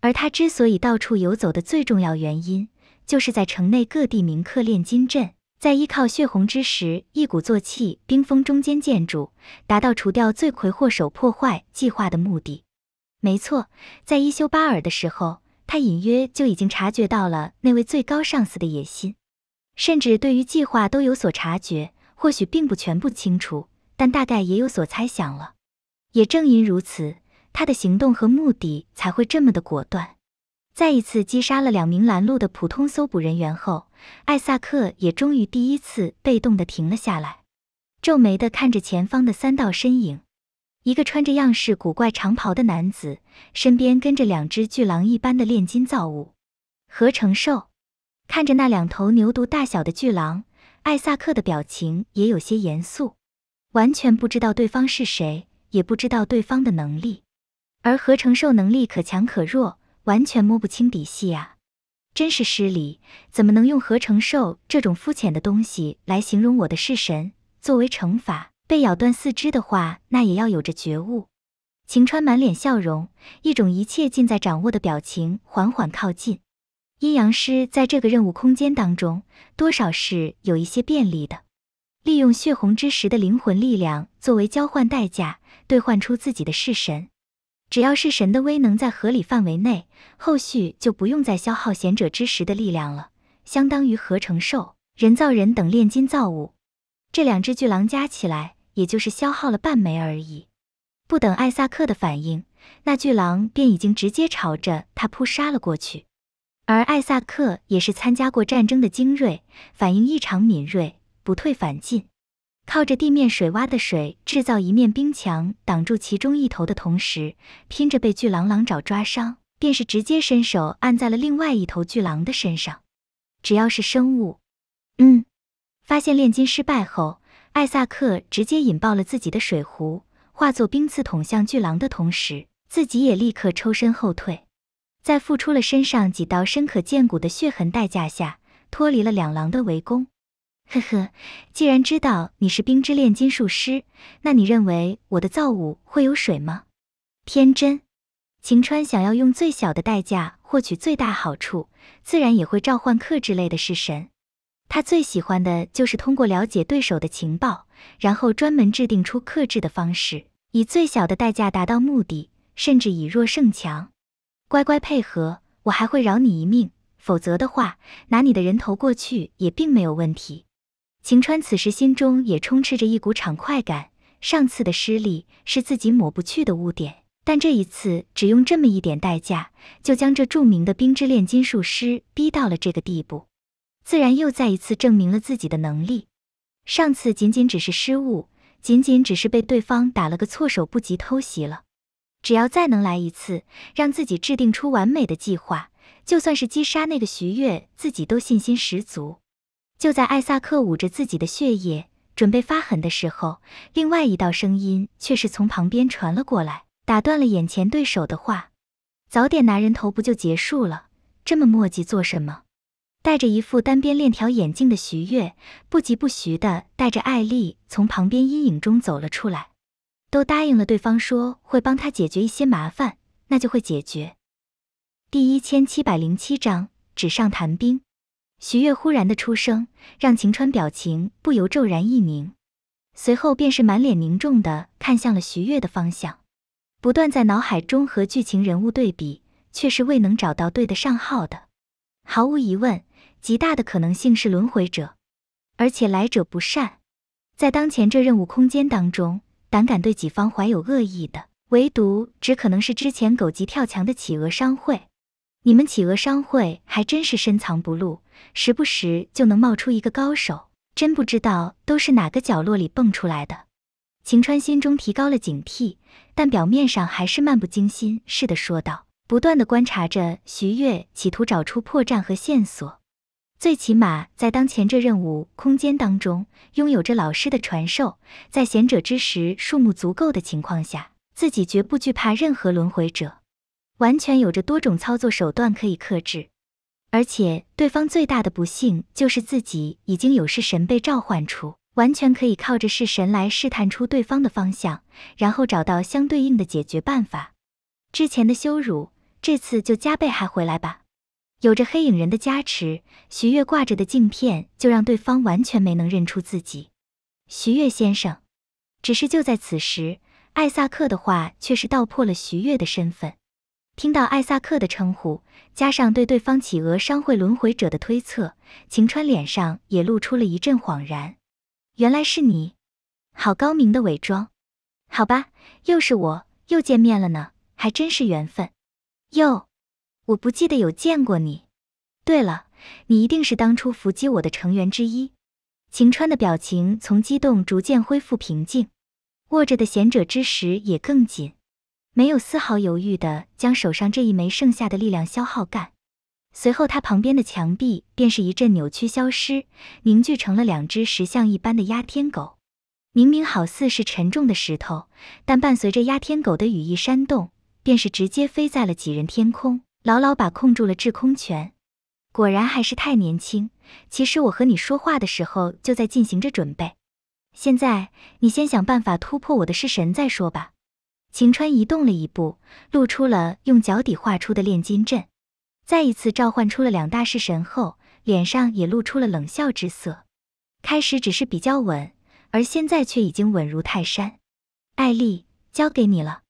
而他之所以到处游走的最重要原因，就是在城内各地铭刻炼金阵。在依靠血红之石一鼓作气冰封中间建筑，达到除掉罪魁祸首破坏计划的目的。没错，在伊修巴尔的时候，他隐约就已经察觉到了那位最高上司的野心，甚至对于计划都有所察觉，或许并不全部清楚，但大概也有所猜想了。也正因如此，他的行动和目的才会这么的果断。再一次击杀了两名拦路的普通搜捕人员后，艾萨克也终于第一次被动的停了下来，皱眉的看着前方的三道身影。一个穿着样式古怪长袍的男子，身边跟着两只巨狼一般的炼金造物。合成兽看着那两头牛犊大小的巨狼，艾萨克的表情也有些严肃，完全不知道对方是谁，也不知道对方的能力。而合成兽能力可强可弱。完全摸不清底细啊！真是失礼，怎么能用合成兽这种肤浅的东西来形容我的式神？作为惩罚，被咬断四肢的话，那也要有着觉悟。晴川满脸笑容，一种一切尽在掌握的表情，缓缓靠近。阴阳师在这个任务空间当中，多少是有一些便利的，利用血红之石的灵魂力量作为交换代价，兑换出自己的式神。只要是神的威能在合理范围内，后续就不用再消耗贤者之石的力量了，相当于合成兽、人造人等炼金造物。这两只巨狼加起来，也就是消耗了半枚而已。不等艾萨克的反应，那巨狼便已经直接朝着他扑杀了过去。而艾萨克也是参加过战争的精锐，反应异常敏锐，不退反进。靠着地面水洼的水制造一面冰墙挡住其中一头的同时，拼着被巨狼狼爪抓伤，便是直接伸手按在了另外一头巨狼的身上。只要是生物，嗯，发现炼金失败后，艾萨克直接引爆了自己的水壶，化作冰刺捅向巨狼的同时，自己也立刻抽身后退，在付出了身上几道深可见骨的血痕代价下，脱离了两狼的围攻。呵呵，既然知道你是冰之炼金术师，那你认为我的造物会有水吗？天真，晴川想要用最小的代价获取最大好处，自然也会召唤克制类的式神。他最喜欢的就是通过了解对手的情报，然后专门制定出克制的方式，以最小的代价达到目的，甚至以弱胜强。乖乖配合，我还会饶你一命，否则的话，拿你的人头过去也并没有问题。晴川此时心中也充斥着一股畅快感。上次的失利是自己抹不去的污点，但这一次只用这么一点代价，就将这著名的冰之炼金术师逼到了这个地步，自然又再一次证明了自己的能力。上次仅仅只是失误，仅仅只是被对方打了个措手不及偷袭了。只要再能来一次，让自己制定出完美的计划，就算是击杀那个徐月，自己都信心十足。就在艾萨克捂着自己的血液，准备发狠的时候，另外一道声音却是从旁边传了过来，打断了眼前对手的话：“早点拿人头不就结束了？这么墨迹做什么？”戴着一副单边链条眼镜的徐月不疾不徐的带着艾丽从旁边阴影中走了出来。都答应了对方说会帮他解决一些麻烦，那就会解决。第一千七百零七章纸上谈兵。徐月忽然的出声，让晴川表情不由骤然一凝，随后便是满脸凝重的看向了徐月的方向，不断在脑海中和剧情人物对比，却是未能找到对得上号的。毫无疑问，极大的可能性是轮回者，而且来者不善。在当前这任务空间当中，胆敢对己方怀有恶意的，唯独只可能是之前狗急跳墙的企鹅商会。你们企鹅商会还真是深藏不露，时不时就能冒出一个高手，真不知道都是哪个角落里蹦出来的。晴川心中提高了警惕，但表面上还是漫不经心似的说道，不断的观察着徐月，企图找出破绽和线索。最起码在当前这任务空间当中，拥有着老师的传授，在贤者之石数目足够的情况下，自己绝不惧怕任何轮回者，完全有着多种操作手段可以克制。而且对方最大的不幸就是自己已经有式神被召唤出，完全可以靠着式神来试探出对方的方向，然后找到相对应的解决办法。之前的羞辱，这次就加倍还回来吧。有着黑影人的加持，徐月挂着的镜片就让对方完全没能认出自己。徐月先生，只是就在此时，艾萨克的话却是道破了徐月的身份。听到艾萨克的称呼，加上对对方企鹅商会轮回者的推测，晴川脸上也露出了一阵恍然。原来是你，好高明的伪装。好吧，又是我，又见面了呢，还真是缘分。哟。我不记得有见过你。对了，你一定是当初伏击我的成员之一。晴川的表情从激动逐渐恢复平静，握着的贤者之石也更紧，没有丝毫犹豫的将手上这一枚剩下的力量消耗干。随后，他旁边的墙壁便是一阵扭曲消失，凝聚成了两只石像一般的鸦天狗。明明好似是沉重的石头，但伴随着鸦天狗的羽翼扇动，便是直接飞在了几人天空。牢牢把控住了制空权，果然还是太年轻。其实我和你说话的时候就在进行着准备。现在你先想办法突破我的式神再说吧。晴川移动了一步，露出了用脚底画出的炼金阵，再一次召唤出了两大式神后，脸上也露出了冷笑之色。开始只是比较稳，而现在却已经稳如泰山。艾丽，交给你了。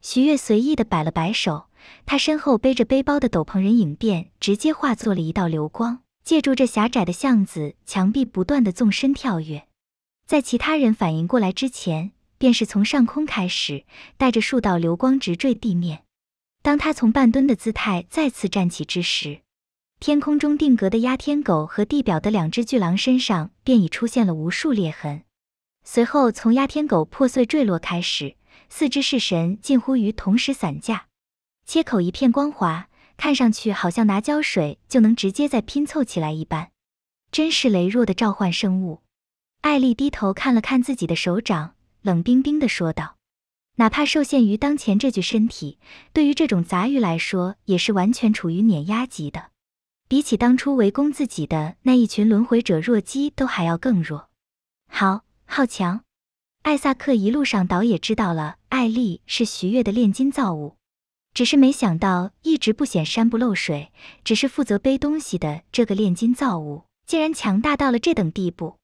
徐月随意的摆了摆手。他身后背着背包的斗篷人影便直接化作了一道流光，借助这狭窄的巷子墙壁，不断的纵身跳跃。在其他人反应过来之前，便是从上空开始，带着数道流光直坠地面。当他从半蹲的姿态再次站起之时，天空中定格的鸦天狗和地表的两只巨狼身上便已出现了无数裂痕。随后，从鸦天狗破碎坠落开始，四只式神近乎于同时散架。切口一片光滑，看上去好像拿胶水就能直接再拼凑起来一般，真是羸弱的召唤生物。艾丽低头看了看自己的手掌，冷冰冰的说道：“哪怕受限于当前这具身体，对于这种杂鱼来说，也是完全处于碾压级的。比起当初围攻自己的那一群轮回者弱鸡，都还要更弱。”好，好强！艾萨克一路上倒也知道了，艾丽是徐月的炼金造物。只是没想到，一直不显山不漏水，只是负责背东西的这个炼金造物，竟然强大到了这等地步。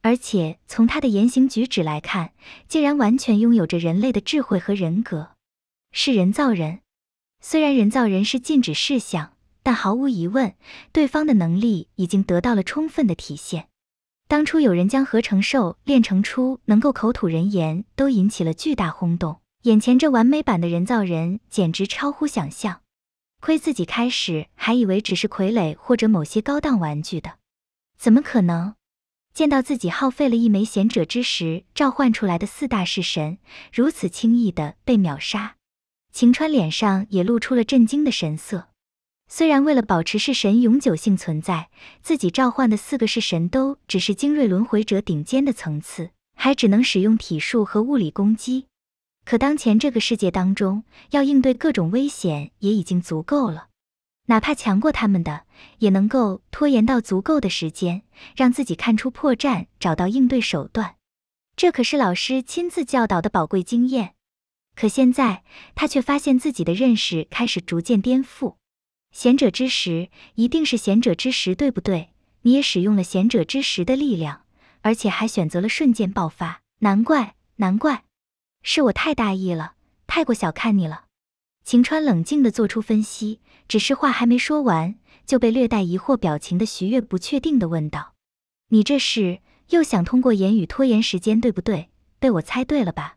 而且从他的言行举止来看，竟然完全拥有着人类的智慧和人格，是人造人。虽然人造人是禁止事项，但毫无疑问，对方的能力已经得到了充分的体现。当初有人将合成兽炼成出能够口吐人言，都引起了巨大轰动。眼前这完美版的人造人简直超乎想象，亏自己开始还以为只是傀儡或者某些高档玩具的，怎么可能？见到自己耗费了一枚贤者之石召唤出来的四大式神如此轻易的被秒杀，晴川脸上也露出了震惊的神色。虽然为了保持式神永久性存在，自己召唤的四个式神都只是精锐轮回者顶尖的层次，还只能使用体术和物理攻击。可当前这个世界当中，要应对各种危险也已经足够了。哪怕强过他们的，也能够拖延到足够的时间，让自己看出破绽，找到应对手段。这可是老师亲自教导的宝贵经验。可现在他却发现自己的认识开始逐渐颠覆。贤者之石一定是贤者之石，对不对？你也使用了贤者之石的力量，而且还选择了瞬间爆发。难怪，难怪。是我太大意了，太过小看你了。晴川冷静地做出分析，只是话还没说完，就被略带疑惑表情的徐月不确定地问道：“你这是又想通过言语拖延时间，对不对？被我猜对了吧？”“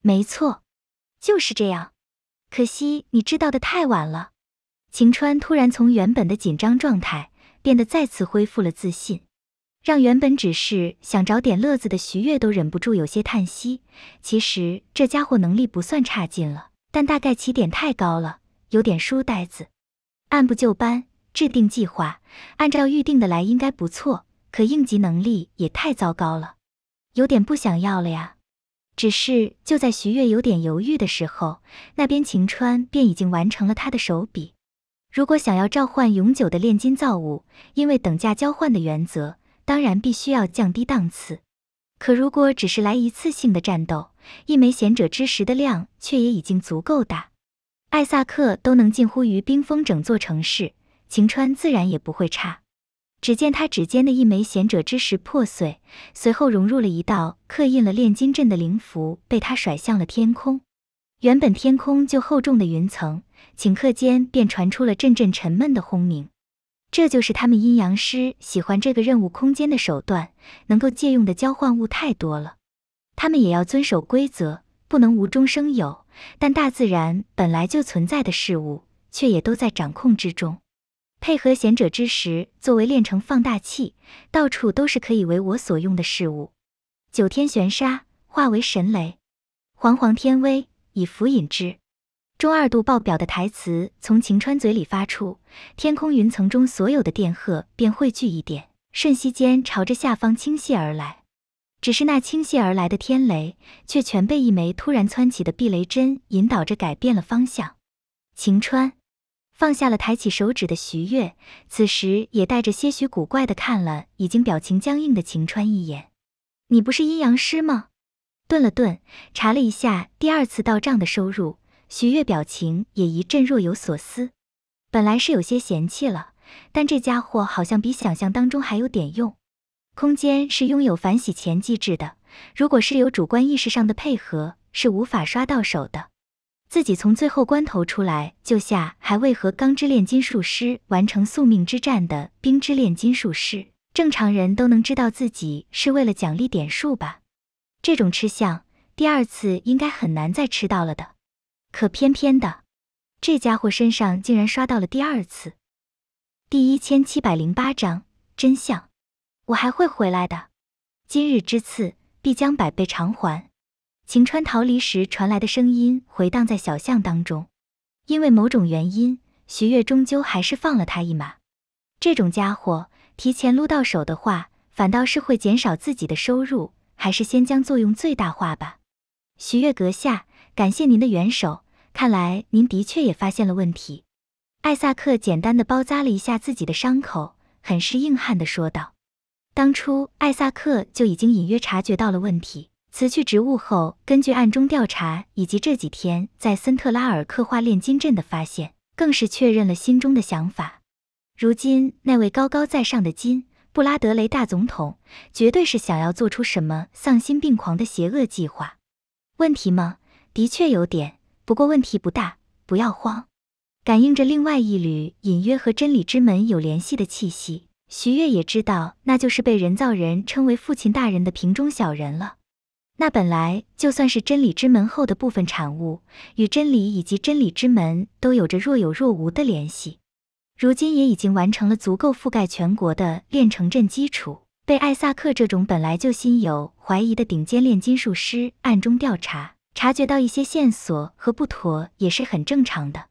没错，就是这样。可惜你知道的太晚了。”晴川突然从原本的紧张状态变得再次恢复了自信，让原本只是想找点乐子的徐月都忍不住有些叹息。其实这家伙能力不算差劲了。但大概起点太高了，有点书呆子。按部就班，制定计划，按照预定的来应该不错。可应急能力也太糟糕了，有点不想要了呀。只是就在徐月有点犹豫的时候，那边晴川便已经完成了他的手笔。如果想要召唤永久的炼金造物，因为等价交换的原则，当然必须要降低档次。可如果只是来一次性的战斗，一枚贤者之石的量却也已经足够大。艾萨克都能近乎于冰封整座城市，晴川自然也不会差。只见他指尖的一枚贤者之石破碎，随后融入了一道刻印了炼金阵的灵符，被他甩向了天空。原本天空就厚重的云层，顷刻间便传出了阵阵沉闷的轰鸣。这就是他们阴阳师喜欢这个任务空间的手段，能够借用的交换物太多了。他们也要遵守规则，不能无中生有。但大自然本来就存在的事物，却也都在掌控之中。配合贤者之石作为炼成放大器，到处都是可以为我所用的事物。九天玄沙化为神雷，煌煌天威以符引之。中二度爆表的台词从晴川嘴里发出，天空云层中所有的电荷便汇聚一点，瞬息间朝着下方倾泻而来。只是那倾泻而来的天雷，却全被一枚突然窜起的避雷针引导着改变了方向。晴川放下了抬起手指的徐月，此时也带着些许古怪的看了已经表情僵硬的晴川一眼：“你不是阴阳师吗？”顿了顿，查了一下第二次到账的收入。徐月表情也一阵若有所思，本来是有些嫌弃了，但这家伙好像比想象当中还有点用。空间是拥有反洗钱机制的，如果是有主观意识上的配合，是无法刷到手的。自己从最后关头出来救下还未和钢之炼金术师完成宿命之战的冰之炼金术师，正常人都能知道自己是为了奖励点数吧？这种吃相，第二次应该很难再吃到了的。可偏偏的，这家伙身上竟然刷到了第二次。第一千七百零八章真相，我还会回来的。今日之赐，必将百倍偿还。晴川逃离时传来的声音回荡在小巷当中。因为某种原因，徐月终究还是放了他一马。这种家伙提前撸到手的话，反倒是会减少自己的收入，还是先将作用最大化吧。徐月阁下，感谢您的援手。看来您的确也发现了问题。艾萨克简单的包扎了一下自己的伤口，很是硬汉的说道：“当初艾萨克就已经隐约察觉到了问题。辞去职务后，根据暗中调查以及这几天在森特拉尔刻画炼金阵的发现，更是确认了心中的想法。如今那位高高在上的金布拉德雷大总统，绝对是想要做出什么丧心病狂的邪恶计划。问题吗？的确有点。”不过问题不大，不要慌。感应着另外一缕隐约和真理之门有联系的气息，徐月也知道，那就是被人造人称为父亲大人的瓶中小人了。那本来就算是真理之门后的部分产物，与真理以及真理之门都有着若有若无的联系。如今也已经完成了足够覆盖全国的炼成阵基础，被艾萨克这种本来就心有怀疑的顶尖炼金术师暗中调查。察觉到一些线索和不妥也是很正常的。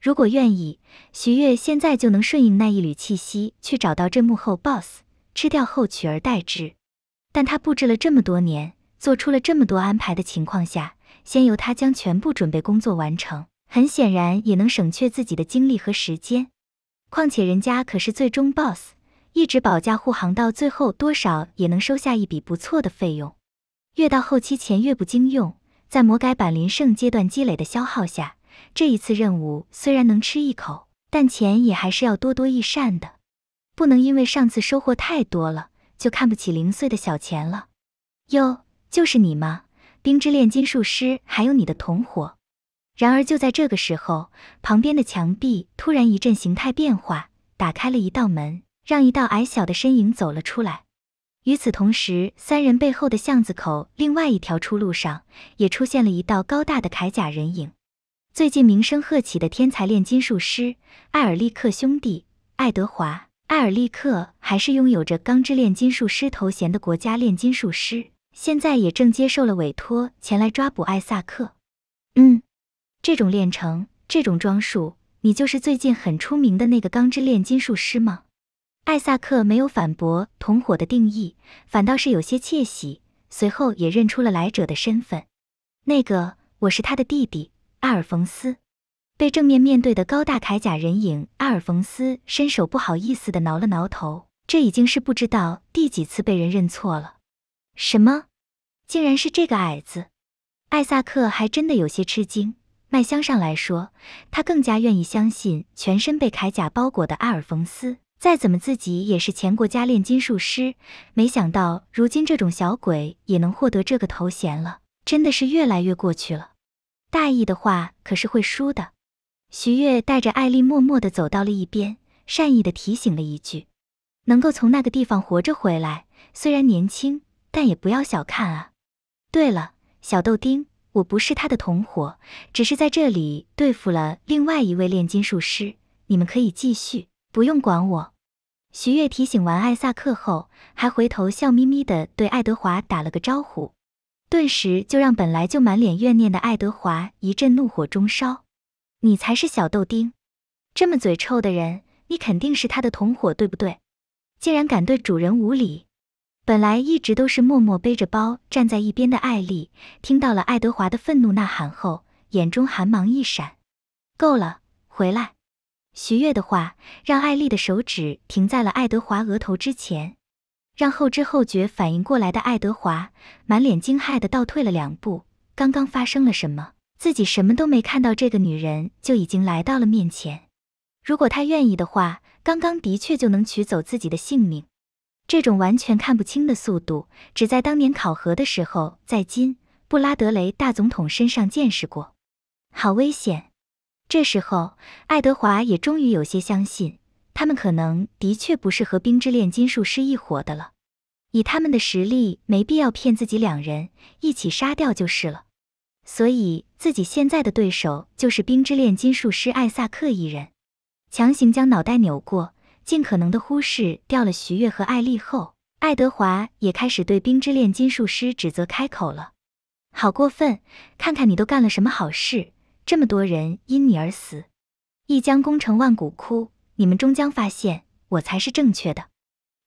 如果愿意，徐月现在就能顺应那一缕气息去找到这幕后 boss，吃掉后取而代之。但他布置了这么多年，做出了这么多安排的情况下，先由他将全部准备工作完成，很显然也能省却自己的精力和时间。况且人家可是最终 boss，一直保驾护航到最后，多少也能收下一笔不错的费用。越到后期钱越不经用。在魔改版临胜阶段积累的消耗下，这一次任务虽然能吃一口，但钱也还是要多多益善的。不能因为上次收获太多了，就看不起零碎的小钱了。哟，就是你吗？冰之炼金术师，还有你的同伙。然而就在这个时候，旁边的墙壁突然一阵形态变化，打开了一道门，让一道矮小的身影走了出来。与此同时，三人背后的巷子口另外一条出路上，也出现了一道高大的铠甲人影。最近名声鹤起的天才炼金术师艾尔利克兄弟爱德华。艾尔利克还是拥有着钢之炼金术师头衔的国家炼金术师，现在也正接受了委托前来抓捕艾萨克。嗯，这种炼成，这种装束，你就是最近很出名的那个钢之炼金术师吗？艾萨克没有反驳同伙的定义，反倒是有些窃喜，随后也认出了来者的身份。那个，我是他的弟弟阿尔冯斯。被正面面对的高大铠甲人影，阿尔冯斯伸手不好意思地挠了挠头，这已经是不知道第几次被人认错了。什么？竟然是这个矮子？艾萨克还真的有些吃惊。麦香上来说，他更加愿意相信全身被铠甲包裹的阿尔冯斯。再怎么自己也是前国家炼金术师，没想到如今这种小鬼也能获得这个头衔了，真的是越来越过去了。大意的话可是会输的。徐月带着艾丽默默地走到了一边，善意地提醒了一句：“能够从那个地方活着回来，虽然年轻，但也不要小看啊。对了，小豆丁，我不是他的同伙，只是在这里对付了另外一位炼金术师。你们可以继续，不用管我。”徐月提醒完艾萨克后，还回头笑眯眯地对爱德华打了个招呼，顿时就让本来就满脸怨念的爱德华一阵怒火中烧。你才是小豆丁，这么嘴臭的人，你肯定是他的同伙，对不对？竟然敢对主人无礼！本来一直都是默默背着包站在一边的艾丽，听到了爱德华的愤怒呐喊后，眼中寒芒一闪。够了，回来！徐月的话让艾丽的手指停在了爱德华额头之前，让后知后觉反应过来的爱德华满脸惊骇的倒退了两步。刚刚发生了什么？自己什么都没看到，这个女人就已经来到了面前。如果她愿意的话，刚刚的确就能取走自己的性命。这种完全看不清的速度，只在当年考核的时候，在金布拉德雷大总统身上见识过。好危险！这时候，爱德华也终于有些相信，他们可能的确不是和冰之炼金术师一伙的了。以他们的实力，没必要骗自己两人一起杀掉就是了。所以自己现在的对手就是冰之炼金术师艾萨克一人，强行将脑袋扭过，尽可能的忽视掉了徐月和艾丽后，爱德华也开始对冰之炼金术师指责开口了。好过分！看看你都干了什么好事，这么多人因你而死，一将功成万骨枯，你们终将发现我才是正确的。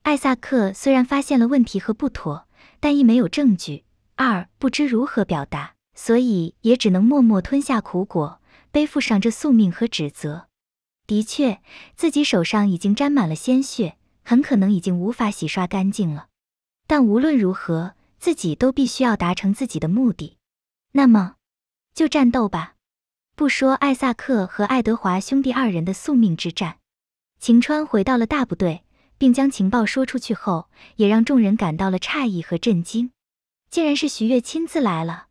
艾萨克虽然发现了问题和不妥，但一没有证据，二不知如何表达。所以也只能默默吞下苦果，背负上这宿命和指责。的确，自己手上已经沾满了鲜血，很可能已经无法洗刷干净了。但无论如何，自己都必须要达成自己的目的。那么，就战斗吧。不说艾萨克和爱德华兄弟二人的宿命之战，晴川回到了大部队，并将情报说出去后，也让众人感到了诧异和震惊。竟然是徐月亲自来了。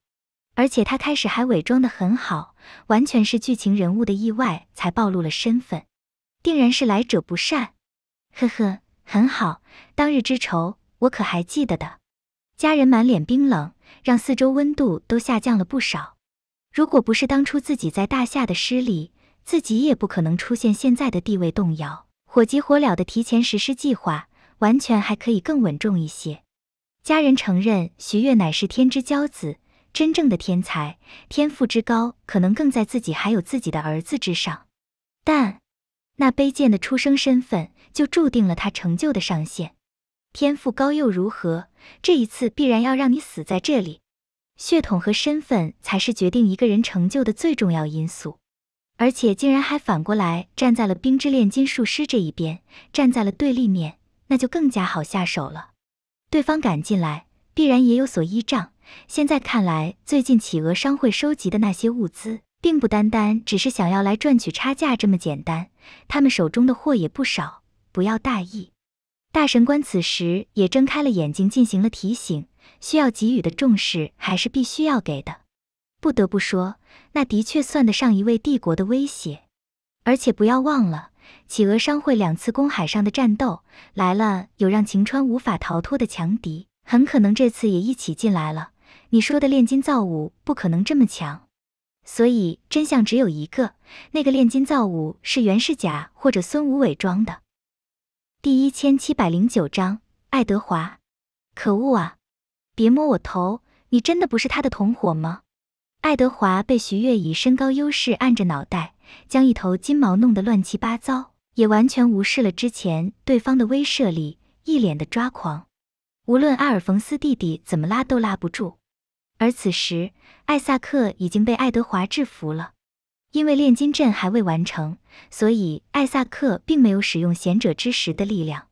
而且他开始还伪装的很好，完全是剧情人物的意外才暴露了身份，定然是来者不善。呵呵，很好，当日之仇我可还记得的。家人满脸冰冷，让四周温度都下降了不少。如果不是当初自己在大夏的失利，自己也不可能出现现在的地位动摇。火急火燎的提前实施计划，完全还可以更稳重一些。家人承认徐月乃是天之骄子。真正的天才，天赋之高，可能更在自己还有自己的儿子之上。但那卑贱的出生身份，就注定了他成就的上限。天赋高又如何？这一次必然要让你死在这里。血统和身份才是决定一个人成就的最重要因素。而且竟然还反过来站在了冰之炼金术师这一边，站在了对立面，那就更加好下手了。对方敢进来，必然也有所依仗。现在看来，最近企鹅商会收集的那些物资，并不单单只是想要来赚取差价这么简单。他们手中的货也不少，不要大意。大神官此时也睁开了眼睛，进行了提醒：需要给予的重视还是必须要给的。不得不说，那的确算得上一位帝国的威胁。而且不要忘了，企鹅商会两次公海上的战斗来了，有让晴川无法逃脱的强敌，很可能这次也一起进来了。你说的炼金造物不可能这么强，所以真相只有一个：那个炼金造物是袁世甲或者孙武伪装的。第一千七百零九章，爱德华，可恶啊！别摸我头，你真的不是他的同伙吗？爱德华被徐月以身高优势按着脑袋，将一头金毛弄得乱七八糟，也完全无视了之前对方的威慑力，一脸的抓狂。无论阿尔冯斯弟弟怎么拉都拉不住。而此时，艾萨克已经被爱德华制服了。因为炼金阵还未完成，所以艾萨克并没有使用贤者之石的力量。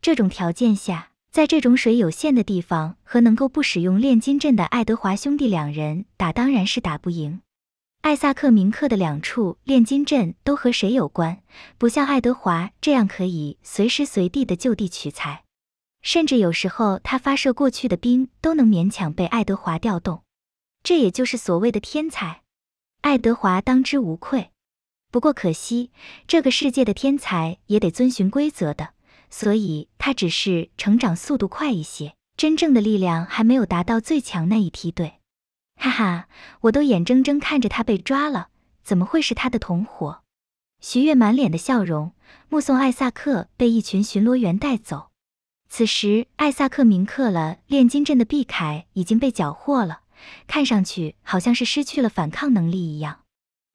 这种条件下，在这种水有限的地方，和能够不使用炼金阵的爱德华兄弟两人打，当然是打不赢。艾萨克铭刻的两处炼金阵都和谁有关？不像爱德华这样可以随时随地的就地取材，甚至有时候他发射过去的兵都能勉强被爱德华调动。这也就是所谓的天才。爱德华当之无愧，不过可惜，这个世界的天才也得遵循规则的，所以他只是成长速度快一些，真正的力量还没有达到最强那一梯队。哈哈，我都眼睁睁看着他被抓了，怎么会是他的同伙？徐月满脸的笑容，目送艾萨克被一群巡逻员带走。此时，艾萨克铭刻了炼金阵的碧铠已经被缴获了。看上去好像是失去了反抗能力一样，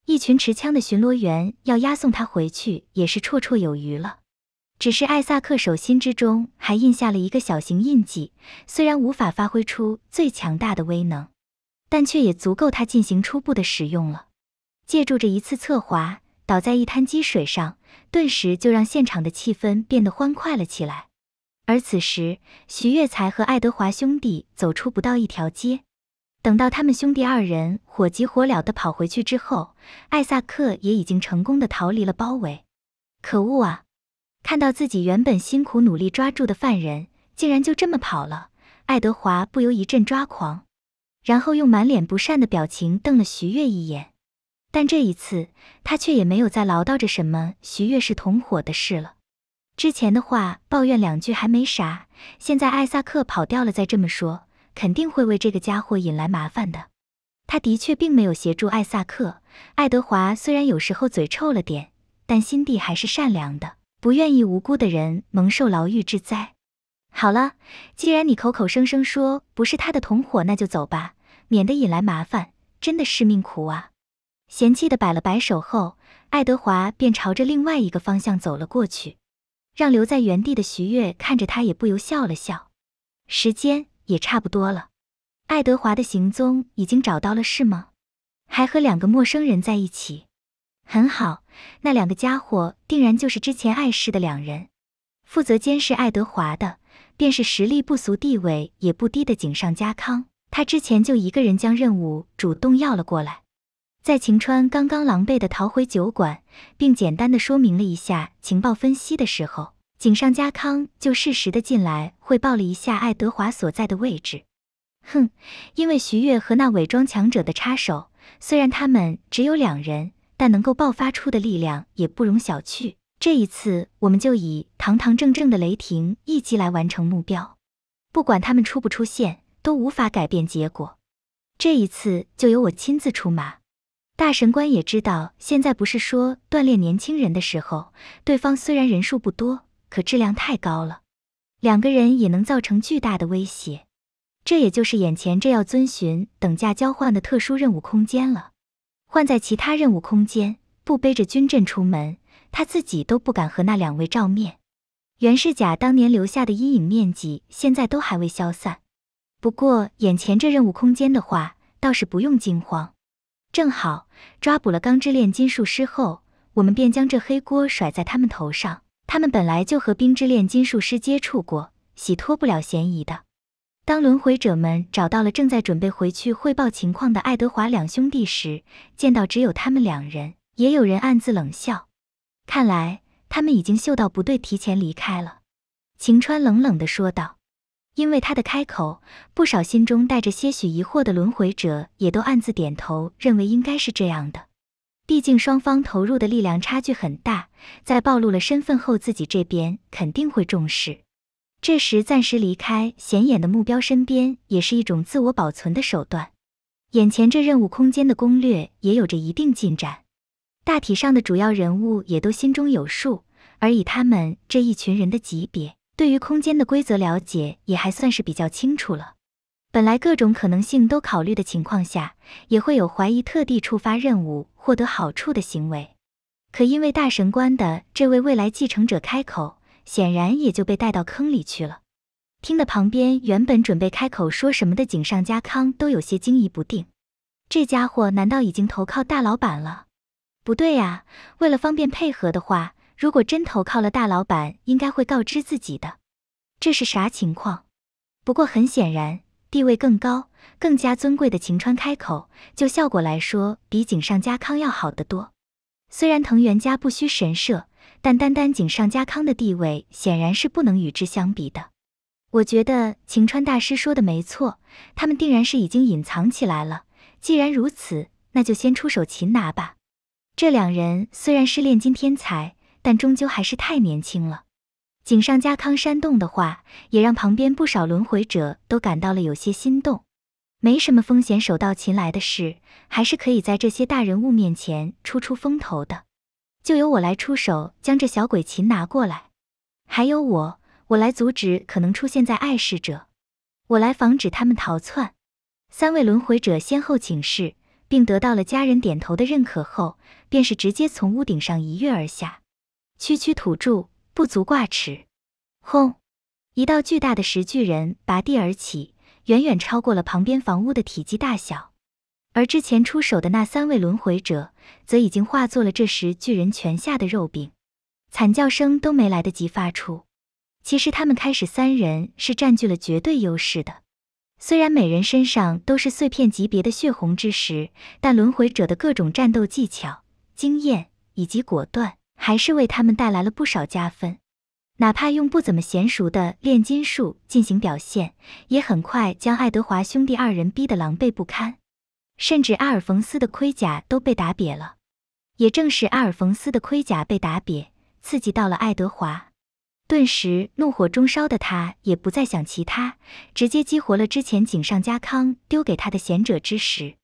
一群持枪的巡逻员要押送他回去也是绰绰有余了。只是艾萨克手心之中还印下了一个小型印记，虽然无法发挥出最强大的威能，但却也足够他进行初步的使用了。借助着一次侧滑，倒在一滩积水上，顿时就让现场的气氛变得欢快了起来。而此时，徐月才和爱德华兄弟走出不到一条街。等到他们兄弟二人火急火燎地跑回去之后，艾萨克也已经成功地逃离了包围。可恶啊！看到自己原本辛苦努力抓住的犯人，竟然就这么跑了，爱德华不由一阵抓狂，然后用满脸不善的表情瞪了徐月一眼。但这一次，他却也没有再唠叨着什么徐月是同伙的事了。之前的话抱怨两句还没啥，现在艾萨克跑掉了，再这么说。肯定会为这个家伙引来麻烦的。他的确并没有协助艾萨克。爱德华虽然有时候嘴臭了点，但心地还是善良的，不愿意无辜的人蒙受牢狱之灾。好了，既然你口口声声说不是他的同伙，那就走吧，免得引来麻烦。真的是命苦啊！嫌弃的摆了摆手后，爱德华便朝着另外一个方向走了过去，让留在原地的徐月看着他，也不由笑了笑。时间。也差不多了，爱德华的行踪已经找到了是吗？还和两个陌生人在一起，很好，那两个家伙定然就是之前碍事的两人。负责监视爱德华的，便是实力不俗、地位也不低的井上家康。他之前就一个人将任务主动要了过来，在晴川刚刚狼狈的逃回酒馆，并简单的说明了一下情报分析的时候。井上家康就适时的进来汇报了一下爱德华所在的位置。哼，因为徐月和那伪装强者的插手，虽然他们只有两人，但能够爆发出的力量也不容小觑。这一次，我们就以堂堂正正的雷霆一击来完成目标。不管他们出不出现，都无法改变结果。这一次就由我亲自出马。大神官也知道，现在不是说锻炼年轻人的时候。对方虽然人数不多。可质量太高了，两个人也能造成巨大的威胁。这也就是眼前这要遵循等价交换的特殊任务空间了。换在其他任务空间，不背着军阵出门，他自己都不敢和那两位照面。袁世甲当年留下的阴影面积，现在都还未消散。不过眼前这任务空间的话，倒是不用惊慌。正好抓捕了钢之炼金术师后，我们便将这黑锅甩在他们头上。他们本来就和冰之炼金术师接触过，洗脱不了嫌疑的。当轮回者们找到了正在准备回去汇报情况的爱德华两兄弟时，见到只有他们两人，也有人暗自冷笑。看来他们已经嗅到不对，提前离开了。晴川冷冷地说道。因为他的开口，不少心中带着些许疑惑的轮回者也都暗自点头，认为应该是这样的。毕竟双方投入的力量差距很大，在暴露了身份后，自己这边肯定会重视。这时暂时离开显眼的目标身边，也是一种自我保存的手段。眼前这任务空间的攻略也有着一定进展，大体上的主要人物也都心中有数，而以他们这一群人的级别，对于空间的规则了解也还算是比较清楚了。本来各种可能性都考虑的情况下，也会有怀疑特地触发任务获得好处的行为。可因为大神官的这位未来继承者开口，显然也就被带到坑里去了。听得旁边原本准备开口说什么的井上家康都有些惊疑不定。这家伙难道已经投靠大老板了？不对呀，为了方便配合的话，如果真投靠了大老板，应该会告知自己的。这是啥情况？不过很显然。地位更高、更加尊贵的晴川开口，就效果来说，比井上家康要好得多。虽然藤原家不需神社，但单单井上家康的地位显然是不能与之相比的。我觉得晴川大师说的没错，他们定然是已经隐藏起来了。既然如此，那就先出手擒拿吧。这两人虽然是炼金天才，但终究还是太年轻了。井上家康煽动的话，也让旁边不少轮回者都感到了有些心动。没什么风险，手到擒来的事，还是可以在这些大人物面前出出风头的。就由我来出手，将这小鬼擒拿过来。还有我，我来阻止可能出现在碍事者，我来防止他们逃窜。三位轮回者先后请示，并得到了家人点头的认可后，便是直接从屋顶上一跃而下。区区土著。不足挂齿！轰！一道巨大的石巨人拔地而起，远远超过了旁边房屋的体积大小。而之前出手的那三位轮回者，则已经化作了这时巨人拳下的肉饼，惨叫声都没来得及发出。其实他们开始三人是占据了绝对优势的，虽然每人身上都是碎片级别的血红之石，但轮回者的各种战斗技巧、经验以及果断。还是为他们带来了不少加分，哪怕用不怎么娴熟的炼金术进行表现，也很快将爱德华兄弟二人逼得狼狈不堪，甚至阿尔冯斯的盔甲都被打瘪了。也正是阿尔冯斯的盔甲被打瘪，刺激到了爱德华，顿时怒火中烧的他也不再想其他，直接激活了之前井上家康丢给他的贤者之石。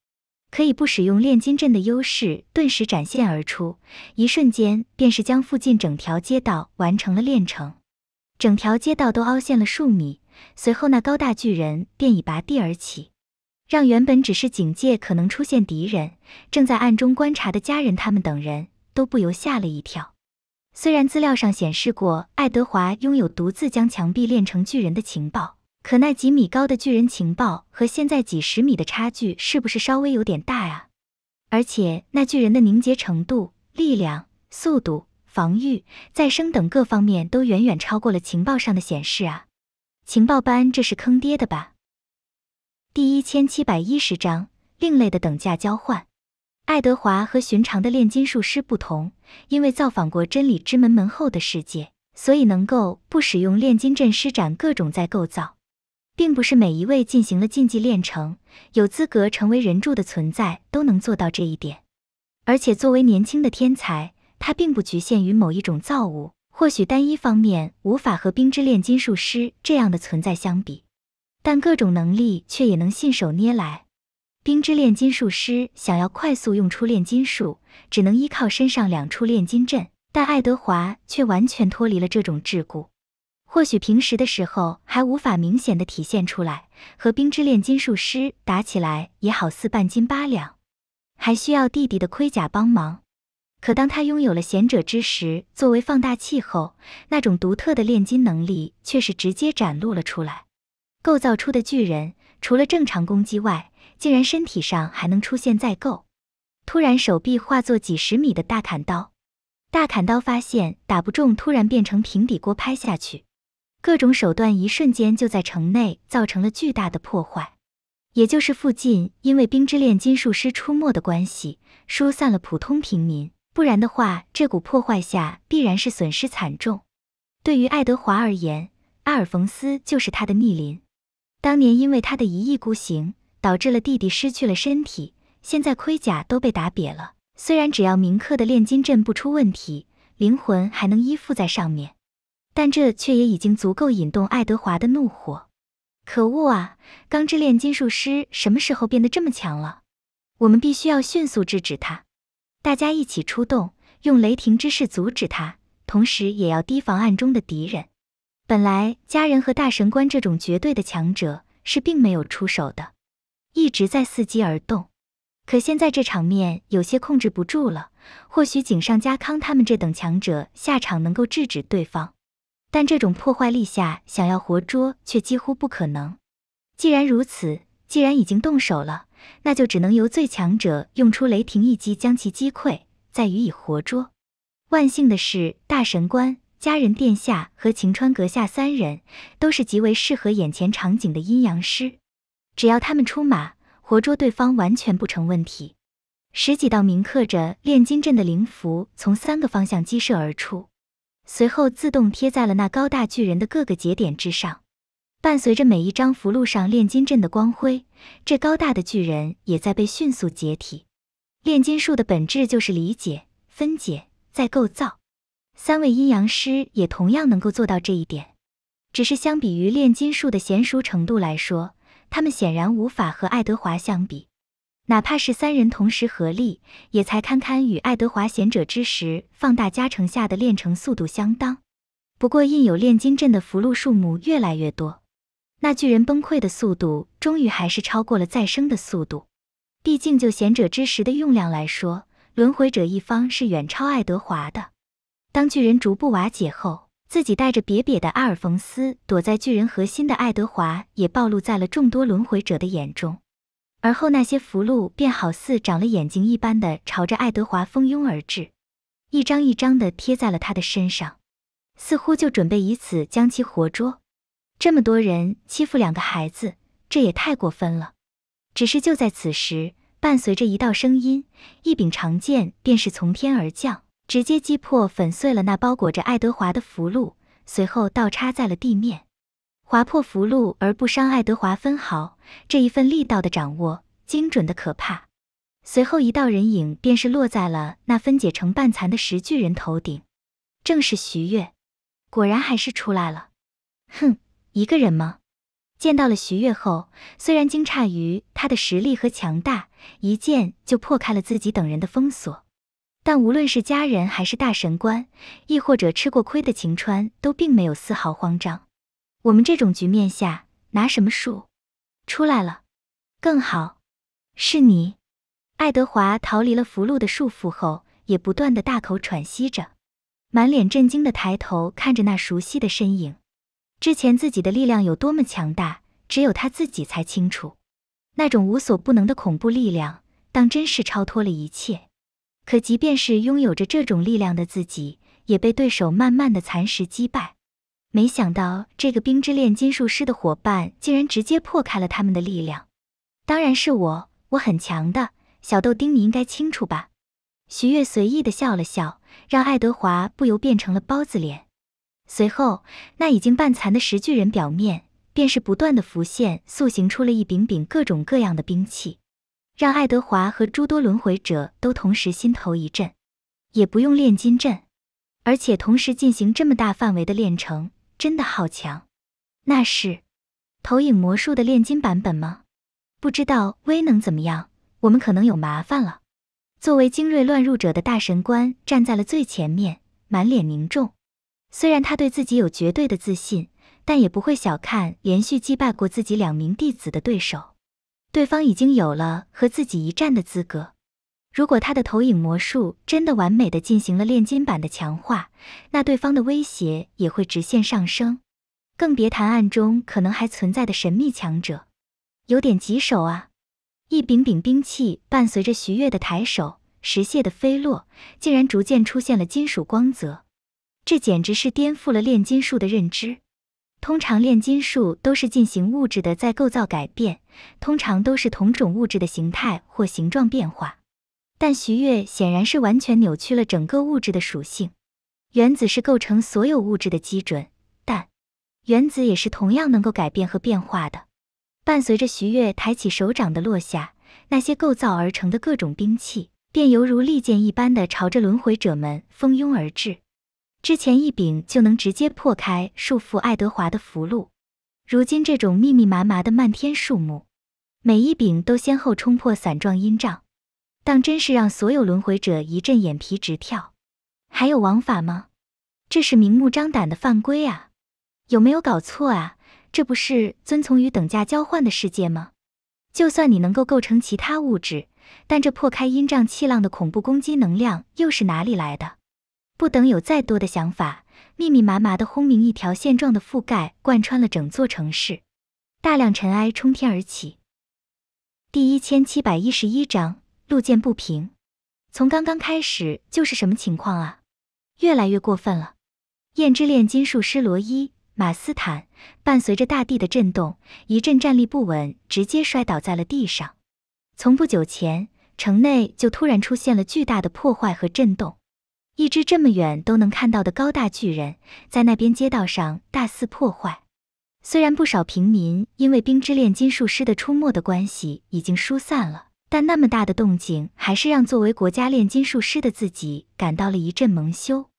可以不使用炼金阵的优势，顿时展现而出，一瞬间便是将附近整条街道完成了炼成，整条街道都凹陷了数米。随后那高大巨人便已拔地而起，让原本只是警戒可能出现敌人，正在暗中观察的家人他们等人都不由吓了一跳。虽然资料上显示过爱德华拥有独自将墙壁炼成巨人的情报。可那几米高的巨人情报和现在几十米的差距，是不是稍微有点大呀？而且那巨人的凝结程度、力量、速度、防御、再生等各方面都远远超过了情报上的显示啊！情报班这是坑爹的吧？第一千七百一十章另类的等价交换。爱德华和寻常的炼金术师不同，因为造访过真理之门门后的世界，所以能够不使用炼金阵施展各种再构造。并不是每一位进行了禁忌炼成、有资格成为人柱的存在都能做到这一点。而且作为年轻的天才，他并不局限于某一种造物，或许单一方面无法和冰之炼金术师这样的存在相比，但各种能力却也能信手捏来。冰之炼金术师想要快速用出炼金术，只能依靠身上两处炼金阵，但爱德华却完全脱离了这种桎梏。或许平时的时候还无法明显的体现出来，和冰之炼金术师打起来也好似半斤八两，还需要弟弟的盔甲帮忙。可当他拥有了贤者之石作为放大器后，那种独特的炼金能力却是直接展露了出来。构造出的巨人除了正常攻击外，竟然身体上还能出现再构。突然手臂化作几十米的大砍刀，大砍刀发现打不中，突然变成平底锅拍下去。各种手段一瞬间就在城内造成了巨大的破坏，也就是附近因为冰之炼金术师出没的关系，疏散了普通平民，不然的话，这股破坏下必然是损失惨重。对于爱德华而言，阿尔冯斯就是他的逆鳞，当年因为他的一意孤行，导致了弟弟失去了身体，现在盔甲都被打瘪了。虽然只要铭刻的炼金阵不出问题，灵魂还能依附在上面，但这却也已经足够引动爱德华的怒火。可恶啊！钢之炼金术师什么时候变得这么强了？我们必须要迅速制止他！大家一起出动，用雷霆之势阻止他，同时也要提防暗中的敌人。本来家人和大神官这种绝对的强者是并没有出手的，一直在伺机而动。可现在这场面有些控制不住了。或许井上家康他们这等强者下场能够制止对方，但这种破坏力下想要活捉却几乎不可能。既然如此，既然已经动手了，那就只能由最强者用出雷霆一击将其击溃，再予以活捉。万幸的是，大神官。家人殿下和晴川阁下三人都是极为适合眼前场景的阴阳师，只要他们出马，活捉对方完全不成问题。十几道铭刻着炼金阵的灵符从三个方向激射而出，随后自动贴在了那高大巨人的各个节点之上。伴随着每一张符箓上炼金阵的光辉，这高大的巨人也在被迅速解体。炼金术的本质就是理解、分解、再构造。三位阴阳师也同样能够做到这一点，只是相比于炼金术的娴熟程度来说，他们显然无法和爱德华相比。哪怕是三人同时合力，也才堪堪与爱德华贤者之时放大加成下的炼成速度相当。不过印有炼金阵的符箓数目越来越多，那巨人崩溃的速度终于还是超过了再生的速度。毕竟就贤者之时的用量来说，轮回者一方是远超爱德华的。当巨人逐步瓦解后，自己带着瘪瘪的阿尔冯斯躲在巨人核心的爱德华也暴露在了众多轮回者的眼中。而后那些符箓便好似长了眼睛一般的朝着爱德华蜂拥而至，一张一张的贴在了他的身上，似乎就准备以此将其活捉。这么多人欺负两个孩子，这也太过分了。只是就在此时，伴随着一道声音，一柄长剑便是从天而降。直接击破、粉碎了那包裹着爱德华的符箓，随后倒插在了地面，划破符箓而不伤爱德华分毫。这一份力道的掌握，精准的可怕。随后一道人影便是落在了那分解成半残的石巨人头顶，正是徐月。果然还是出来了。哼，一个人吗？见到了徐月后，虽然惊诧于他的实力和强大，一剑就破开了自己等人的封锁。但无论是家人还是大神官，亦或者吃过亏的晴川，都并没有丝毫慌张。我们这种局面下，拿什么输？出来了，更好。是你，爱德华逃离了福禄的束缚后，也不断的大口喘息着，满脸震惊的抬头看着那熟悉的身影。之前自己的力量有多么强大，只有他自己才清楚。那种无所不能的恐怖力量，当真是超脱了一切。可即便是拥有着这种力量的自己，也被对手慢慢的蚕食击败。没想到这个冰之炼金术师的伙伴竟然直接破开了他们的力量。当然是我，我很强的。小豆丁，你应该清楚吧？徐月随意的笑了笑，让爱德华不由变成了包子脸。随后，那已经半残的石巨人表面便是不断的浮现，塑形出了一柄柄各种各样的兵器。让爱德华和诸多轮回者都同时心头一震，也不用炼金阵，而且同时进行这么大范围的炼成，真的好强。那是投影魔术的炼金版本吗？不知道威能怎么样，我们可能有麻烦了。作为精锐乱入者的大神官站在了最前面，满脸凝重。虽然他对自己有绝对的自信，但也不会小看连续击败过自己两名弟子的对手。对方已经有了和自己一战的资格。如果他的投影魔术真的完美的进行了炼金版的强化，那对方的威胁也会直线上升。更别谈暗中可能还存在的神秘强者，有点棘手啊！一柄柄兵器伴随着徐月的抬手，石屑的飞落，竟然逐渐出现了金属光泽，这简直是颠覆了炼金术的认知。通常炼金术都是进行物质的再构造改变，通常都是同种物质的形态或形状变化。但徐月显然是完全扭曲了整个物质的属性。原子是构成所有物质的基准，但原子也是同样能够改变和变化的。伴随着徐月抬起手掌的落下，那些构造而成的各种兵器，便犹如利剑一般的朝着轮回者们蜂拥而至。之前一柄就能直接破开束缚爱德华的符箓，如今这种密密麻麻的漫天树木，每一柄都先后冲破伞状阴障，当真是让所有轮回者一阵眼皮直跳。还有王法吗？这是明目张胆的犯规啊！有没有搞错啊？这不是遵从于等价交换的世界吗？就算你能够构成其他物质，但这破开阴障气浪的恐怖攻击能量又是哪里来的？不等有再多的想法，密密麻麻的轰鸣一条线状的覆盖贯穿了整座城市，大量尘埃冲天而起。第一千七百一十一章路见不平。从刚刚开始就是什么情况啊？越来越过分了！焰之炼金术师罗伊马斯坦伴随着大地的震动，一阵站立不稳，直接摔倒在了地上。从不久前，城内就突然出现了巨大的破坏和震动。一只这么远都能看到的高大巨人，在那边街道上大肆破坏。虽然不少平民因为冰之炼金术师的出没的关系已经疏散了，但那么大的动静还是让作为国家炼金术师的自己感到了一阵蒙羞。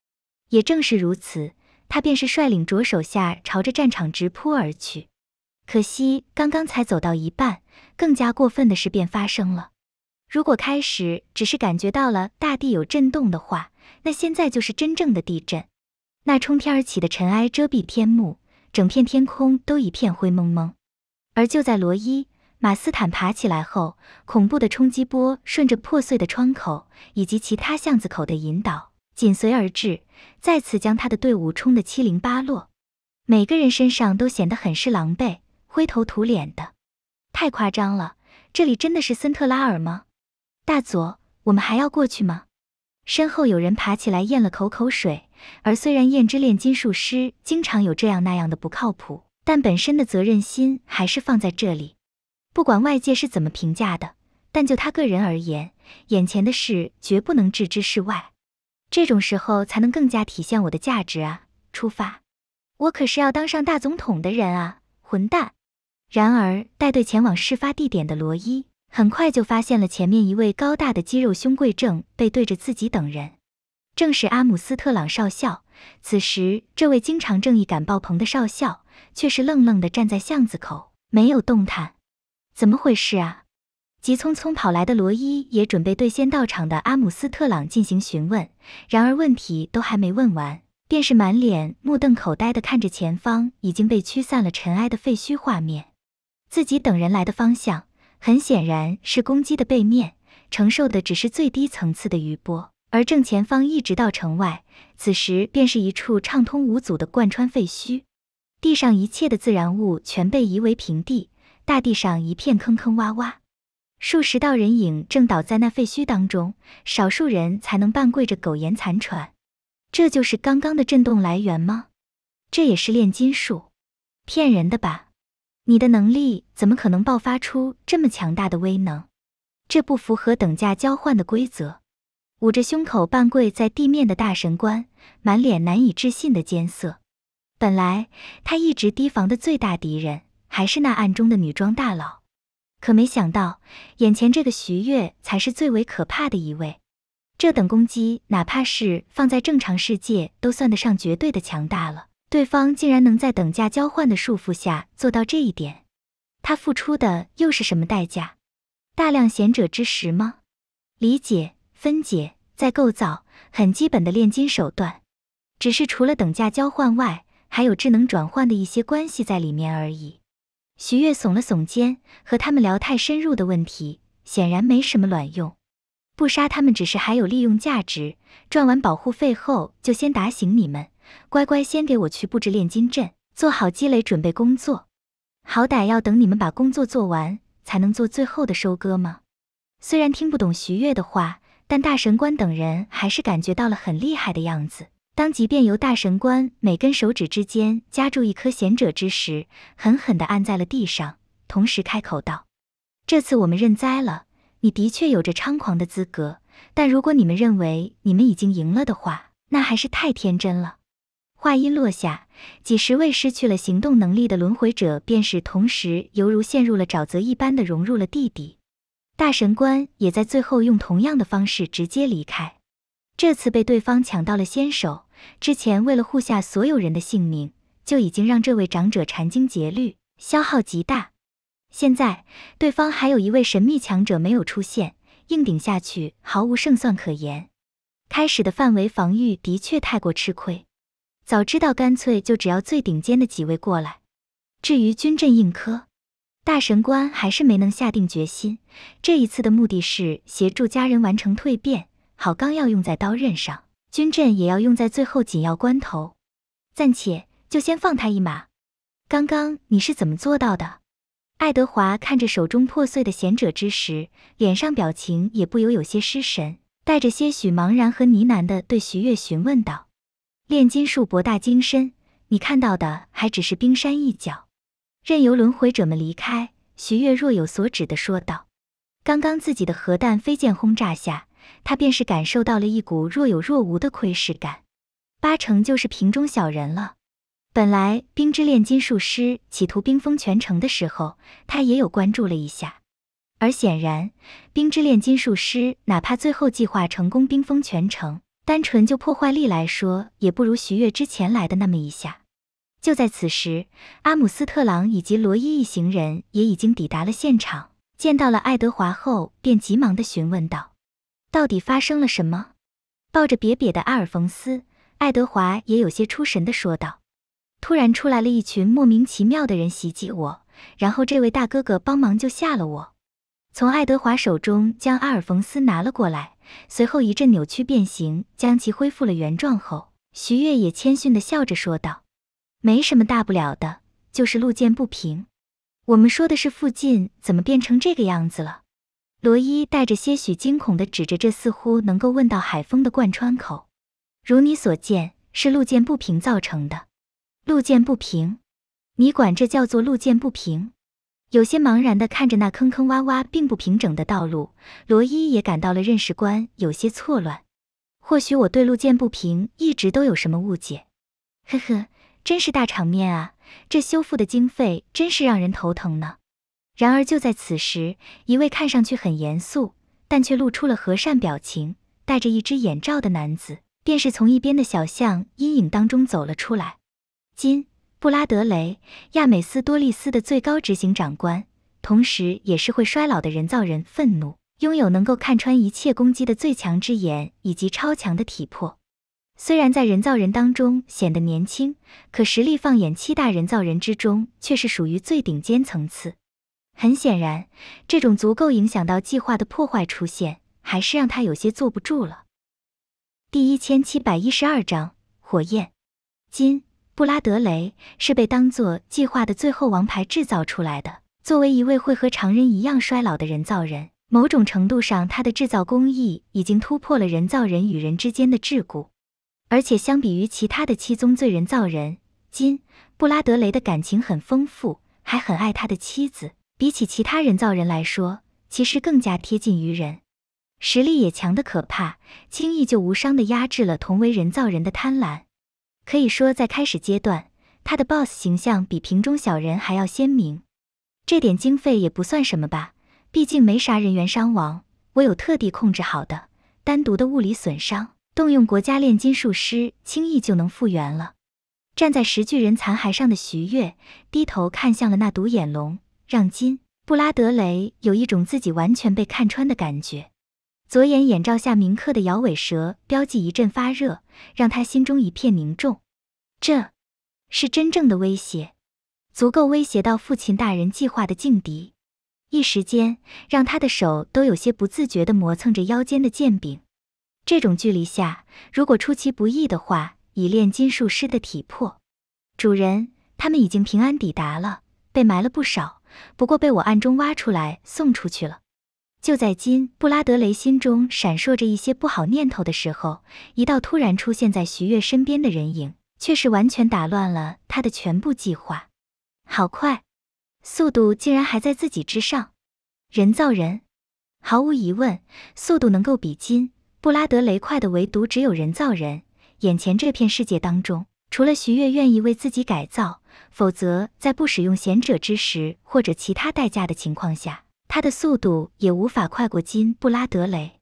也正是如此，他便是率领着手下朝着战场直扑而去。可惜刚刚才走到一半，更加过分的事便发生了。如果开始只是感觉到了大地有震动的话，那现在就是真正的地震，那冲天而起的尘埃遮蔽天幕，整片天空都一片灰蒙蒙。而就在罗伊马斯坦爬起来后，恐怖的冲击波顺着破碎的窗口以及其他巷子口的引导紧随而至，再次将他的队伍冲得七零八落，每个人身上都显得很是狼狈，灰头土脸的。太夸张了，这里真的是森特拉尔吗？大佐，我们还要过去吗？身后有人爬起来咽了口口水，而虽然燕之炼金术师经常有这样那样的不靠谱，但本身的责任心还是放在这里。不管外界是怎么评价的，但就他个人而言，眼前的事绝不能置之事外。这种时候才能更加体现我的价值啊！出发，我可是要当上大总统的人啊！混蛋！然而带队前往事发地点的罗伊。很快就发现了前面一位高大的肌肉胸贵正背对着自己等人，正是阿姆斯特朗少校。此时，这位经常正义感爆棚的少校却是愣愣地站在巷子口，没有动弹。怎么回事啊？急匆匆跑来的罗伊也准备对先到场的阿姆斯特朗进行询问，然而问题都还没问完，便是满脸目瞪口呆地看着前方已经被驱散了尘埃的废墟画面，自己等人来的方向。很显然是攻击的背面，承受的只是最低层次的余波，而正前方一直到城外，此时便是一处畅通无阻的贯穿废墟，地上一切的自然物全被夷为平地，大地上一片坑坑洼洼，数十道人影正倒在那废墟当中，少数人才能半跪着苟延残喘。这就是刚刚的震动来源吗？这也是炼金术？骗人的吧！你的能力怎么可能爆发出这么强大的威能？这不符合等价交换的规则。捂着胸口半跪在地面的大神官，满脸难以置信的艰涩。本来他一直提防的最大敌人，还是那暗中的女装大佬，可没想到眼前这个徐月才是最为可怕的一位。这等攻击，哪怕是放在正常世界，都算得上绝对的强大了。对方竟然能在等价交换的束缚下做到这一点，他付出的又是什么代价？大量贤者之石吗？理解、分解、再构造，很基本的炼金手段，只是除了等价交换外，还有智能转换的一些关系在里面而已。徐月耸了耸肩，和他们聊太深入的问题，显然没什么卵用。不杀他们只是还有利用价值，赚完保护费后就先打醒你们。乖乖，先给我去布置炼金阵，做好积累准备工作。好歹要等你们把工作做完，才能做最后的收割吗？虽然听不懂徐月的话，但大神官等人还是感觉到了很厉害的样子。当即便由大神官每根手指之间夹住一颗贤者之石，狠狠地按在了地上，同时开口道：“这次我们认栽了，你的确有着猖狂的资格。但如果你们认为你们已经赢了的话，那还是太天真了。”话音落下，几十位失去了行动能力的轮回者，便是同时犹如陷入了沼泽一般的融入了地底。大神官也在最后用同样的方式直接离开，这次被对方抢到了先手。之前为了护下所有人的性命，就已经让这位长者殚精竭虑，消耗极大。现在对方还有一位神秘强者没有出现，硬顶下去毫无胜算可言。开始的范围防御的确太过吃亏，早知道干脆就只要最顶尖的几位过来。至于军阵硬磕，大神官还是没能下定决心。这一次的目的是协助家人完成蜕变，好钢要用在刀刃上，军阵也要用在最后紧要关头。暂且就先放他一马。刚刚你是怎么做到的？爱德华看着手中破碎的贤者之石，脸上表情也不由有些失神。带着些许茫然和呢喃的对徐月询问道：“炼金术博大精深，你看到的还只是冰山一角。”任由轮回者们离开，徐月若有所指的说道：“刚刚自己的核弹飞剑轰炸下，他便是感受到了一股若有若无的窥视感，八成就是瓶中小人了。本来冰之炼金术师企图冰封全城的时候，他也有关注了一下。”而显然，冰之炼金术师哪怕最后计划成功冰封全城，单纯就破坏力来说，也不如徐月之前来的那么一下。就在此时，阿姆斯特朗以及罗伊一行人也已经抵达了现场，见到了爱德华后，便急忙的询问道：“到底发生了什么？”抱着瘪瘪的阿尔冯斯，爱德华也有些出神的说道：“突然出来了一群莫名其妙的人袭击我，然后这位大哥哥帮忙救下了我。”从爱德华手中将阿尔冯斯拿了过来，随后一阵扭曲变形，将其恢复了原状后，徐月也谦逊的笑着说道：“没什么大不了的，就是路见不平。我们说的是附近，怎么变成这个样子了？”罗伊带着些许惊恐的指着这似乎能够问到海风的贯穿口：“如你所见，是路见不平造成的。路见不平？你管这叫做路见不平？”有些茫然地看着那坑坑洼洼并不平整的道路，罗伊也感到了认识观有些错乱。或许我对路见不平一直都有什么误解。呵呵，真是大场面啊！这修复的经费真是让人头疼呢。然而就在此时，一位看上去很严肃，但却露出了和善表情，戴着一只眼罩的男子，便是从一边的小巷阴影当中走了出来。金。布拉德雷，亚美斯多利斯的最高执行长官，同时也是会衰老的人造人。愤怒，拥有能够看穿一切攻击的最强之眼以及超强的体魄。虽然在人造人当中显得年轻，可实力放眼七大人造人之中，却是属于最顶尖层次。很显然，这种足够影响到计划的破坏出现，还是让他有些坐不住了。第一千七百一十二章火焰金。布拉德雷是被当做计划的最后王牌制造出来的。作为一位会和常人一样衰老的人造人，某种程度上，他的制造工艺已经突破了人造人与人之间的桎梏。而且，相比于其他的七宗罪人造人，金布拉德雷的感情很丰富，还很爱他的妻子。比起其他人造人来说，其实更加贴近于人，实力也强得可怕，轻易就无伤的压制了同为人造人的贪婪。可以说，在开始阶段，他的 BOSS 形象比瓶中小人还要鲜明。这点经费也不算什么吧，毕竟没啥人员伤亡，我有特地控制好的。单独的物理损伤，动用国家炼金术师，轻易就能复原了。站在石巨人残骸上的徐月，低头看向了那独眼龙，让金布拉德雷有一种自己完全被看穿的感觉。左眼眼罩下铭刻的摇尾蛇标记一阵发热，让他心中一片凝重。这是真正的威胁，足够威胁到父亲大人计划的劲敌。一时间，让他的手都有些不自觉地磨蹭着腰间的剑柄。这种距离下，如果出其不意的话，以炼金术师的体魄，主人，他们已经平安抵达了，被埋了不少，不过被我暗中挖出来送出去了。就在金布拉德雷心中闪烁着一些不好念头的时候，一道突然出现在徐月身边的人影，却是完全打乱了他的全部计划。好快，速度竟然还在自己之上。人造人，毫无疑问，速度能够比金布拉德雷快的，唯独只有人造人。眼前这片世界当中，除了徐悦愿意为自己改造，否则在不使用贤者之石或者其他代价的情况下，他的速度也无法快过金布拉德雷。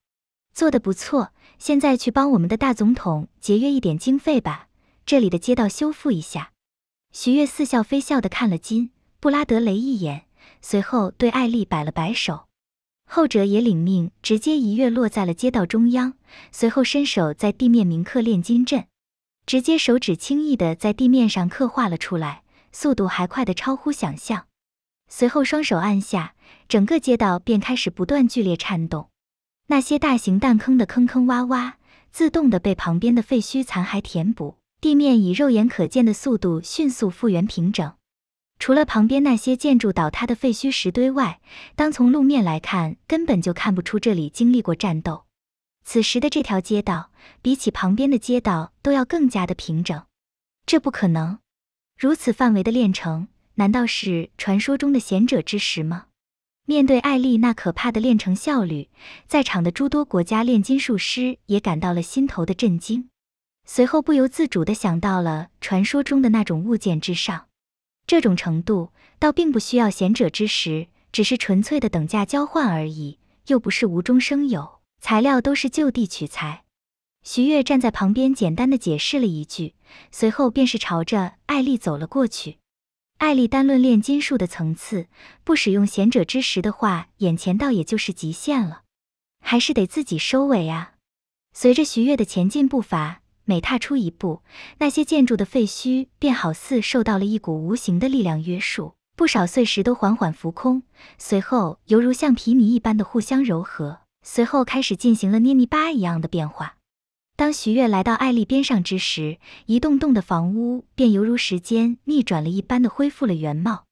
做得不错，现在去帮我们的大总统节约一点经费吧，这里的街道修复一下。徐悦似笑非笑地看了金布拉德雷一眼，随后对艾丽摆了摆手，后者也领命，直接一跃落在了街道中央，随后伸手在地面铭刻炼金阵。直接手指轻易的在地面上刻画了出来，速度还快的超乎想象。随后双手按下，整个街道便开始不断剧烈颤动。那些大型弹坑的坑坑洼洼，自动的被旁边的废墟残骸填补，地面以肉眼可见的速度迅速复原平整。除了旁边那些建筑倒塌的废墟石堆外，当从路面来看，根本就看不出这里经历过战斗。此时的这条街道，比起旁边的街道都要更加的平整。这不可能！如此范围的炼成，难道是传说中的贤者之石吗？面对艾丽那可怕的炼成效率，在场的诸多国家炼金术师也感到了心头的震惊，随后不由自主地想到了传说中的那种物件之上。这种程度，倒并不需要贤者之石，只是纯粹的等价交换而已，又不是无中生有。材料都是就地取材。徐月站在旁边，简单的解释了一句，随后便是朝着艾丽走了过去。艾丽单论炼金术的层次，不使用贤者之石的话，眼前倒也就是极限了，还是得自己收尾啊。随着徐月的前进步伐，每踏出一步，那些建筑的废墟便好似受到了一股无形的力量约束，不少碎石都缓缓浮空，随后犹如橡皮泥一般的互相柔合。随后开始进行了捏泥巴一样的变化。当徐月来到艾丽边上之时，一栋栋的房屋便犹如时间逆转了一般的恢复了原貌。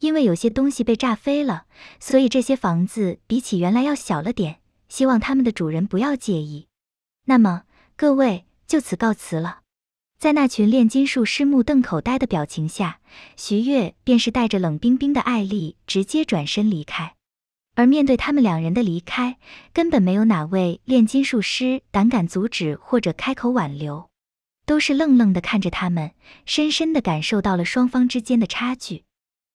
因为有些东西被炸飞了，所以这些房子比起原来要小了点。希望他们的主人不要介意。那么各位就此告辞了。在那群炼金术师目瞪口呆的表情下，徐月便是带着冷冰冰的艾丽直接转身离开。而面对他们两人的离开，根本没有哪位炼金术师胆敢阻止或者开口挽留，都是愣愣的看着他们，深深的感受到了双方之间的差距。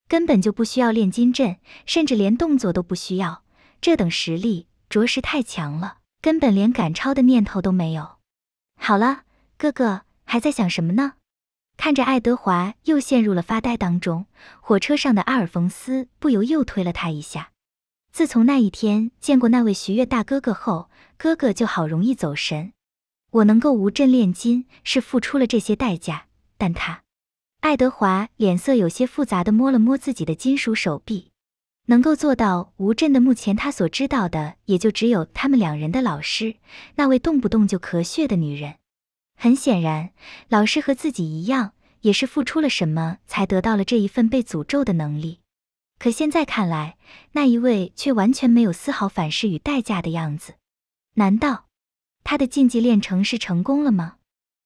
根本就不需要炼金阵，甚至连动作都不需要，这等实力着实太强了，根本连赶超的念头都没有。好了，哥哥还在想什么呢？看着爱德华又陷入了发呆当中，火车上的阿尔冯斯不由又推了他一下。自从那一天见过那位徐月大哥哥后，哥哥就好容易走神。我能够无阵炼金，是付出了这些代价，但他，爱德华脸色有些复杂的摸了摸自己的金属手臂，能够做到无阵的，目前他所知道的也就只有他们两人的老师，那位动不动就咳血的女人。很显然，老师和自己一样，也是付出了什么才得到了这一份被诅咒的能力。可现在看来，那一位却完全没有丝毫反噬与代价的样子。难道他的禁忌炼成是成功了吗？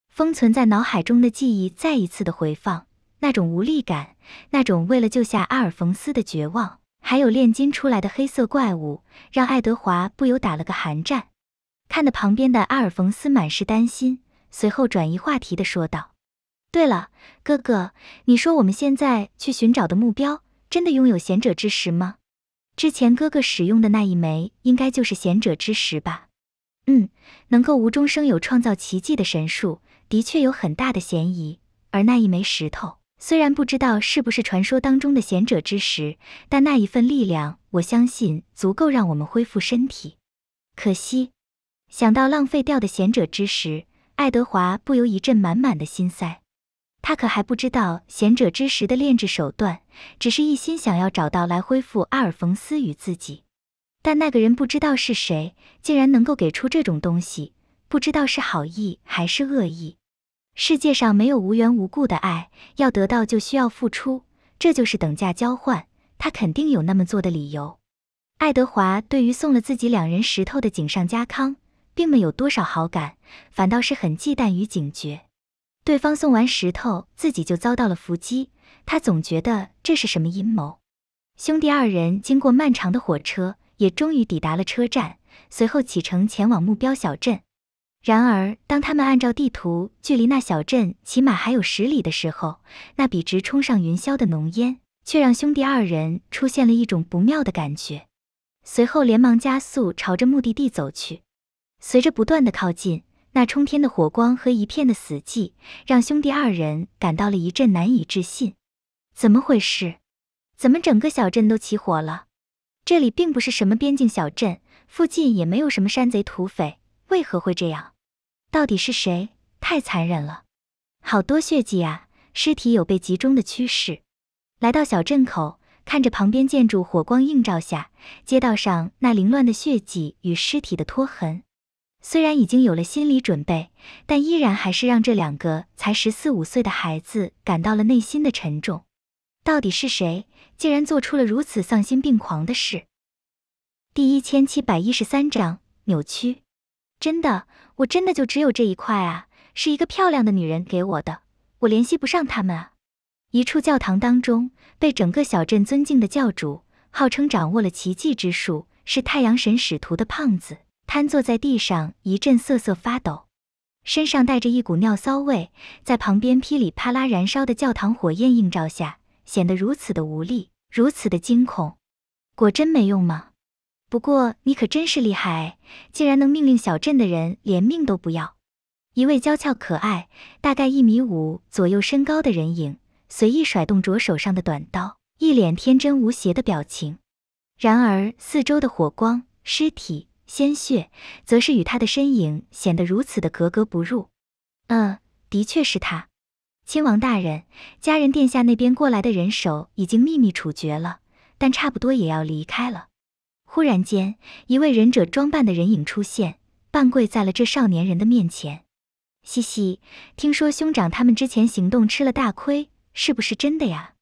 封存在脑海中的记忆再一次的回放，那种无力感，那种为了救下阿尔冯斯的绝望，还有炼金出来的黑色怪物，让爱德华不由打了个寒战。看得旁边的阿尔冯斯满是担心，随后转移话题的说道：“对了，哥哥，你说我们现在去寻找的目标？”真的拥有贤者之石吗？之前哥哥使用的那一枚，应该就是贤者之石吧？嗯，能够无中生有、创造奇迹的神术，的确有很大的嫌疑。而那一枚石头，虽然不知道是不是传说当中的贤者之石，但那一份力量，我相信足够让我们恢复身体。可惜，想到浪费掉的贤者之石，爱德华不由一阵满满的心塞。他可还不知道贤者之石的炼制手段，只是一心想要找到来恢复阿尔冯斯与自己。但那个人不知道是谁，竟然能够给出这种东西，不知道是好意还是恶意。世界上没有无缘无故的爱，要得到就需要付出，这就是等价交换。他肯定有那么做的理由。爱德华对于送了自己两人石头的井上家康，并没有多少好感，反倒是很忌惮与警觉。对方送完石头，自己就遭到了伏击，他总觉得这是什么阴谋。兄弟二人经过漫长的火车，也终于抵达了车站，随后启程前往目标小镇。然而，当他们按照地图距离那小镇起码还有十里的时候，那笔直冲上云霄的浓烟却让兄弟二人出现了一种不妙的感觉。随后，连忙加速朝着目的地走去。随着不断的靠近，那冲天的火光和一片的死寂，让兄弟二人感到了一阵难以置信。怎么回事？怎么整个小镇都起火了？这里并不是什么边境小镇，附近也没有什么山贼土匪，为何会这样？到底是谁？太残忍了，好多血迹啊！尸体有被集中的趋势。来到小镇口，看着旁边建筑火光映照下，街道上那凌乱的血迹与尸体的拖痕，虽然已经有了心理准备，但依然还是让这两个才十四五岁的孩子感到了内心的沉重。到底是谁，竟然做出了如此丧心病狂的事？第一千七百一十三章扭曲。真的，我真的就只有这一块啊！是一个漂亮的女人给我的，我联系不上他们啊。一处教堂当中，被整个小镇尊敬的教主，号称掌握了奇迹之术，是太阳神使徒的胖子，瘫坐在地上，一阵瑟瑟发抖，身上带着一股尿骚味，在旁边噼里啪啦燃烧的教堂火焰映照下，显得如此的无力，如此的惊恐。果真没用吗？不过你可真是厉害，竟然能命令小镇的人连命都不要。一位娇俏可爱、大概一米五左右身高的人影，随意甩动着手上的短刀，一脸天真无邪的表情。然而四周的火光、尸体、鲜血，则是与他的身影显得如此的格格不入。嗯，的确是他。亲王大人，家人殿下那边过来的人手已经秘密处决了，但差不多也要离开了。忽然间，一位忍者装扮的人影出现，半跪在了这少年人的面前。嘻嘻，听说兄长他们之前行动吃了大亏，是不是真的呀？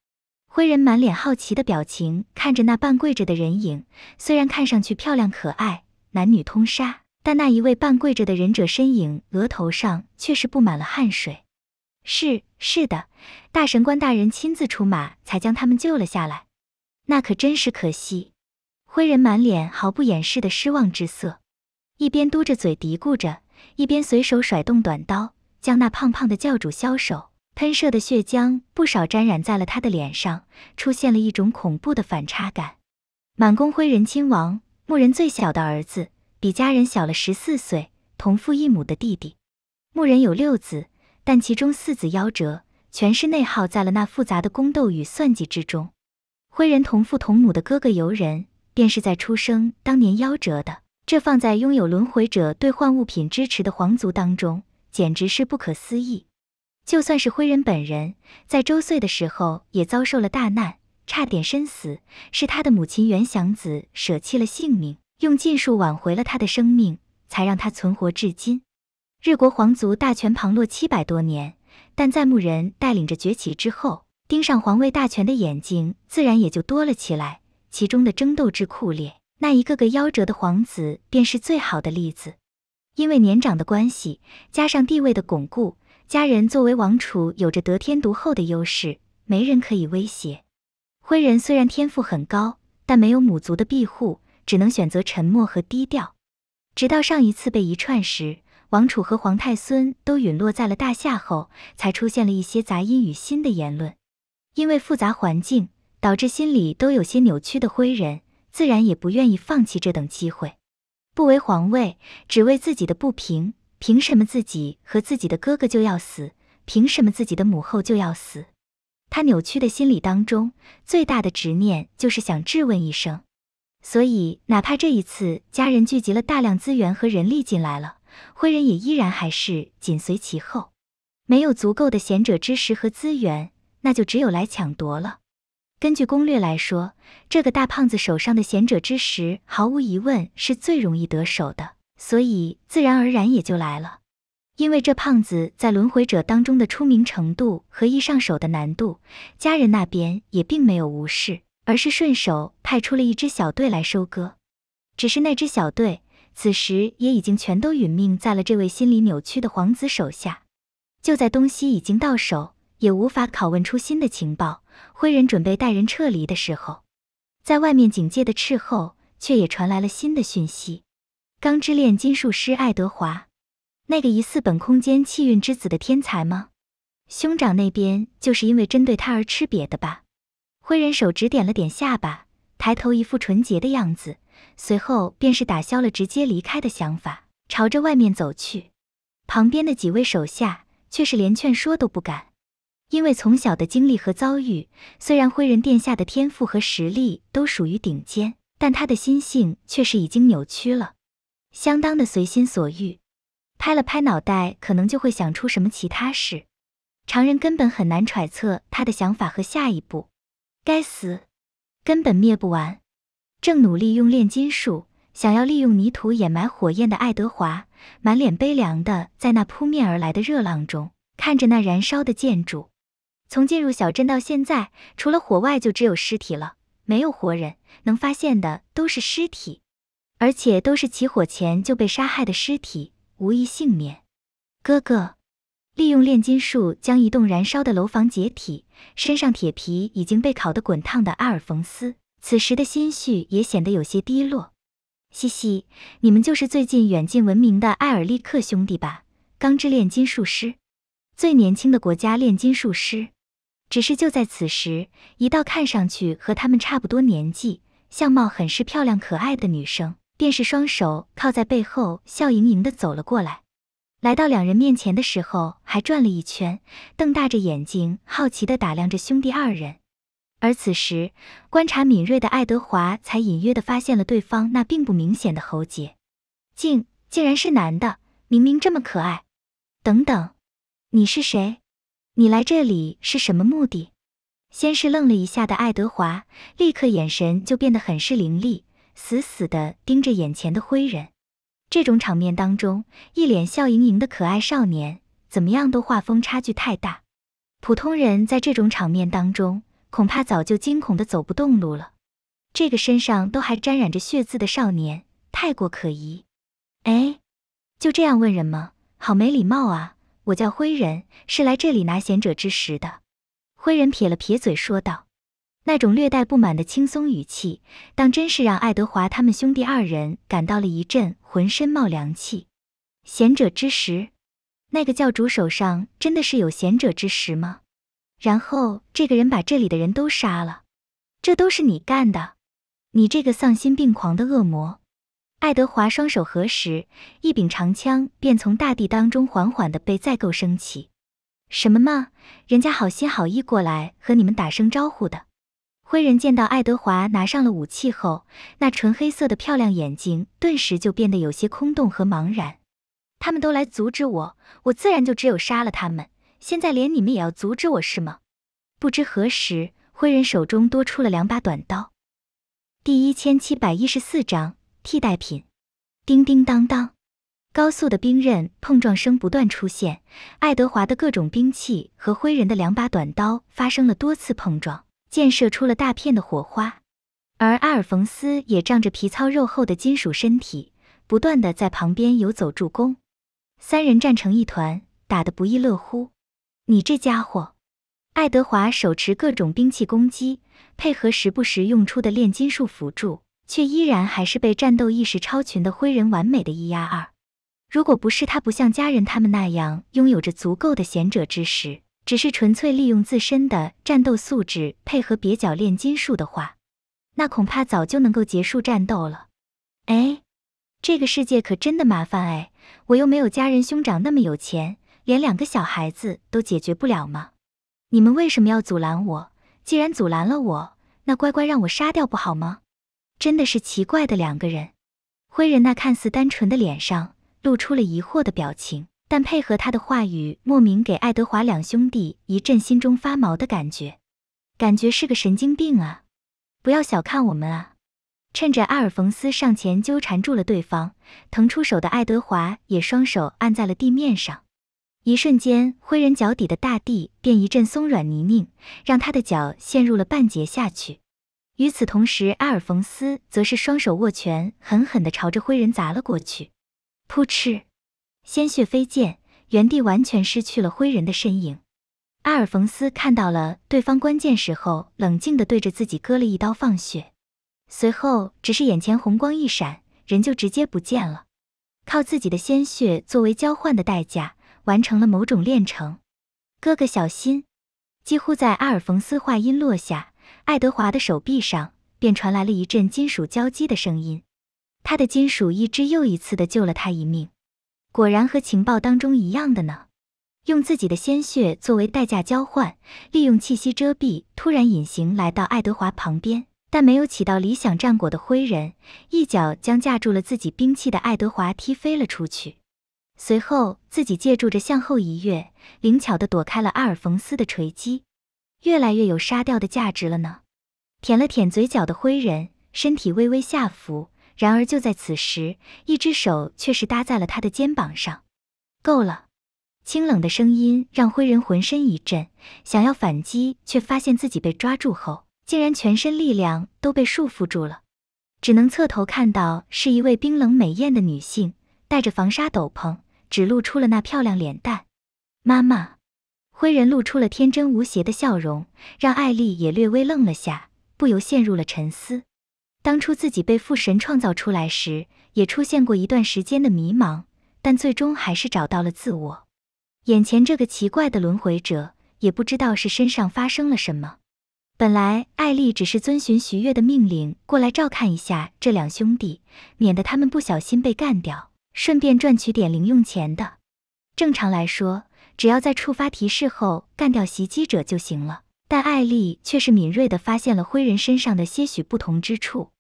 灰人满脸好奇的表情看着那半跪着的人影，虽然看上去漂亮可爱，男女通杀，但那一位半跪着的忍者身影额头上却是布满了汗水。是是的，大神官大人亲自出马才将他们救了下来，那可真是可惜。灰人满脸毫不掩饰的失望之色，一边嘟着嘴嘀咕着，一边随手甩动短刀，将那胖胖的教主削手。喷射的血浆不少沾染在了他的脸上，出现了一种恐怖的反差感。满宫灰人亲王，牧人最小的儿子，比家人小了十四岁，同父异母的弟弟。牧人有六子，但其中四子夭折，全是内耗在了那复杂的宫斗与算计之中。灰人同父同母的哥哥游人。便是在出生当年夭折的，这放在拥有轮回者兑换物品支持的皇族当中，简直是不可思议。就算是灰人本人，在周岁的时候也遭受了大难，差点身死，是他的母亲元祥子舍弃了性命，用禁术挽回了他的生命，才让他存活至今。日国皇族大权旁落七百多年，但在牧人带领着崛起之后，盯上皇位大权的眼睛自然也就多了起来。其中的争斗之酷烈，那一个个夭折的皇子便是最好的例子。因为年长的关系，加上地位的巩固，家人作为王储有着得天独厚的优势，没人可以威胁。灰人虽然天赋很高，但没有母族的庇护，只能选择沉默和低调。直到上一次被一串时，王储和皇太孙都陨落在了大夏后，才出现了一些杂音与新的言论。因为复杂环境。导致心里都有些扭曲的灰人，自然也不愿意放弃这等机会。不为皇位，只为自己的不平。凭什么自己和自己的哥哥就要死？凭什么自己的母后就要死？他扭曲的心理当中，最大的执念就是想质问一声。所以，哪怕这一次家人聚集了大量资源和人力进来了，灰人也依然还是紧随其后。没有足够的贤者之石和资源，那就只有来抢夺了。根据攻略来说，这个大胖子手上的贤者之石毫无疑问是最容易得手的，所以自然而然也就来了。因为这胖子在轮回者当中的出名程度和易上手的难度，家人那边也并没有无视，而是顺手派出了一支小队来收割。只是那支小队此时也已经全都殒命在了这位心理扭曲的皇子手下。就在东西已经到手，也无法拷问出新的情报。灰人准备带人撤离的时候，在外面警戒的斥候却也传来了新的讯息：钢之炼金术师爱德华，那个疑似本空间气运之子的天才吗？兄长那边就是因为针对他而吃瘪的吧？灰人手指点了点下巴，抬头一副纯洁的样子，随后便是打消了直接离开的想法，朝着外面走去。旁边的几位手下却是连劝说都不敢，因为从小的经历和遭遇，虽然灰人殿下的天赋和实力都属于顶尖，但他的心性却是已经扭曲了，相当的随心所欲。拍了拍脑袋，可能就会想出什么其他事，常人根本很难揣测他的想法和下一步。该死，根本灭不完。正努力用炼金术想要利用泥土掩埋火焰的爱德华，满脸悲凉的在那扑面而来的热浪中看着那燃烧的建筑。从进入小镇到现在，除了火外就只有尸体了，没有活人，能发现的都是尸体，而且都是起火前就被杀害的尸体，无一幸免。哥哥。利用炼金术将一栋燃烧的楼房解体，身上铁皮已经被烤得滚烫的阿尔冯斯，此时的心绪也显得有些低落。嘻嘻，你们就是最近远近闻名的艾尔利克兄弟吧？钢之炼金术师，最年轻的国家炼金术师。只是就在此时，一道看上去和他们差不多年纪、相貌很是漂亮可爱的女生，便是双手靠在背后，笑盈盈的走了过来。来到两人面前的时候，还转了一圈，瞪大着眼睛，好奇地打量着兄弟二人。而此时，观察敏锐的爱德华才隐约地发现了对方那并不明显的喉结，竟竟然是男的，明明这么可爱。等等，你是谁？你来这里是什么目的？先是愣了一下的爱德华，立刻眼神就变得很是凌厉，死死地盯着眼前的灰人。这种场面当中，一脸笑盈盈的可爱少年，怎么样都画风差距太大。普通人在这种场面当中，恐怕早就惊恐的走不动路了。这个身上都还沾染着血渍的少年，太过可疑。哎，就这样问人吗？好没礼貌啊！我叫灰人，是来这里拿贤者之石的。灰人撇了撇嘴说道。那种略带不满的轻松语气，当真是让爱德华他们兄弟二人感到了一阵浑身冒凉气。贤者之石，那个教主手上真的是有贤者之石吗？然后这个人把这里的人都杀了，这都是你干的，你这个丧心病狂的恶魔！爱德华双手合十，一柄长枪便从大地当中缓缓的被再构升起。什么嘛，人家好心好意过来和你们打声招呼的。灰人见到爱德华拿上了武器后，那纯黑色的漂亮眼睛顿时就变得有些空洞和茫然。他们都来阻止我，我自然就只有杀了他们。现在连你们也要阻止我是吗？不知何时，灰人手中多出了两把短刀。第一千七百一十四章替代品。叮叮当当，高速的兵刃碰撞声不断出现，爱德华的各种兵器和灰人的两把短刀发生了多次碰撞。溅射出了大片的火花，而阿尔冯斯也仗着皮糙肉厚的金属身体，不断的在旁边游走助攻。三人战成一团，打得不亦乐乎。你这家伙，爱德华手持各种兵器攻击，配合时不时用出的炼金术辅助，却依然还是被战斗意识超群的灰人完美的一压二。如果不是他不像家人他们那样拥有着足够的贤者之石，只是纯粹利用自身的战斗素质配合蹩脚炼金术的话，那恐怕早就能够结束战斗了。哎，这个世界可真的麻烦哎！我又没有家人兄长那么有钱，连两个小孩子都解决不了吗？你们为什么要阻拦我？既然阻拦了我，那乖乖让我杀掉不好吗？真的是奇怪的两个人。灰人那看似单纯的脸上露出了疑惑的表情。但配合他的话语，莫名给爱德华两兄弟一阵心中发毛的感觉，感觉是个神经病啊！不要小看我们啊！趁着阿尔冯斯上前纠缠住了对方，腾出手的爱德华也双手按在了地面上，一瞬间，灰人脚底的大地便一阵松软泥泞，让他的脚陷入了半截下去。与此同时，阿尔冯斯则是双手握拳，狠狠地朝着灰人砸了过去，扑哧。鲜血飞溅，原地完全失去了灰人的身影。阿尔冯斯看到了对方关键时候冷静地对着自己割了一刀放血，随后只是眼前红光一闪，人就直接不见了。靠自己的鲜血作为交换的代价，完成了某种炼成。哥哥小心！几乎在阿尔冯斯话音落下，爱德华的手臂上便传来了一阵金属交击的声音。他的金属一只又一次的救了他一命，果然和情报当中一样的呢。用自己的鲜血作为代价交换，利用气息遮蔽，突然隐形来到爱德华旁边，但没有起到理想战果的灰人，一脚将架住了自己兵器的爱德华踢飞了出去。随后自己借助着向后一跃，灵巧的躲开了阿尔冯斯的锤击，越来越有杀掉的价值了呢。舔了舔嘴角的灰人，身体微微下浮。然而就在此时，一只手却是搭在了他的肩膀上。够了！清冷的声音让灰人浑身一震，想要反击，却发现自己被抓住后，竟然全身力量都被束缚住了，只能侧头看到是一位冰冷美艳的女性，戴着防沙斗篷，只露出了那漂亮脸蛋。妈妈，灰人露出了天真无邪的笑容，让艾丽也略微愣了下，不由陷入了沉思。当初自己被父神创造出来时，也出现过一段时间的迷茫，但最终还是找到了自我。眼前这个奇怪的轮回者，也不知道是身上发生了什么。本来艾丽只是遵循徐月的命令过来照看一下这两兄弟，免得他们不小心被干掉，顺便赚取点零用钱的。正常来说，只要在触发提示后干掉袭击者就行了。但艾丽却是敏锐地发现了灰人身上的些许不同之处，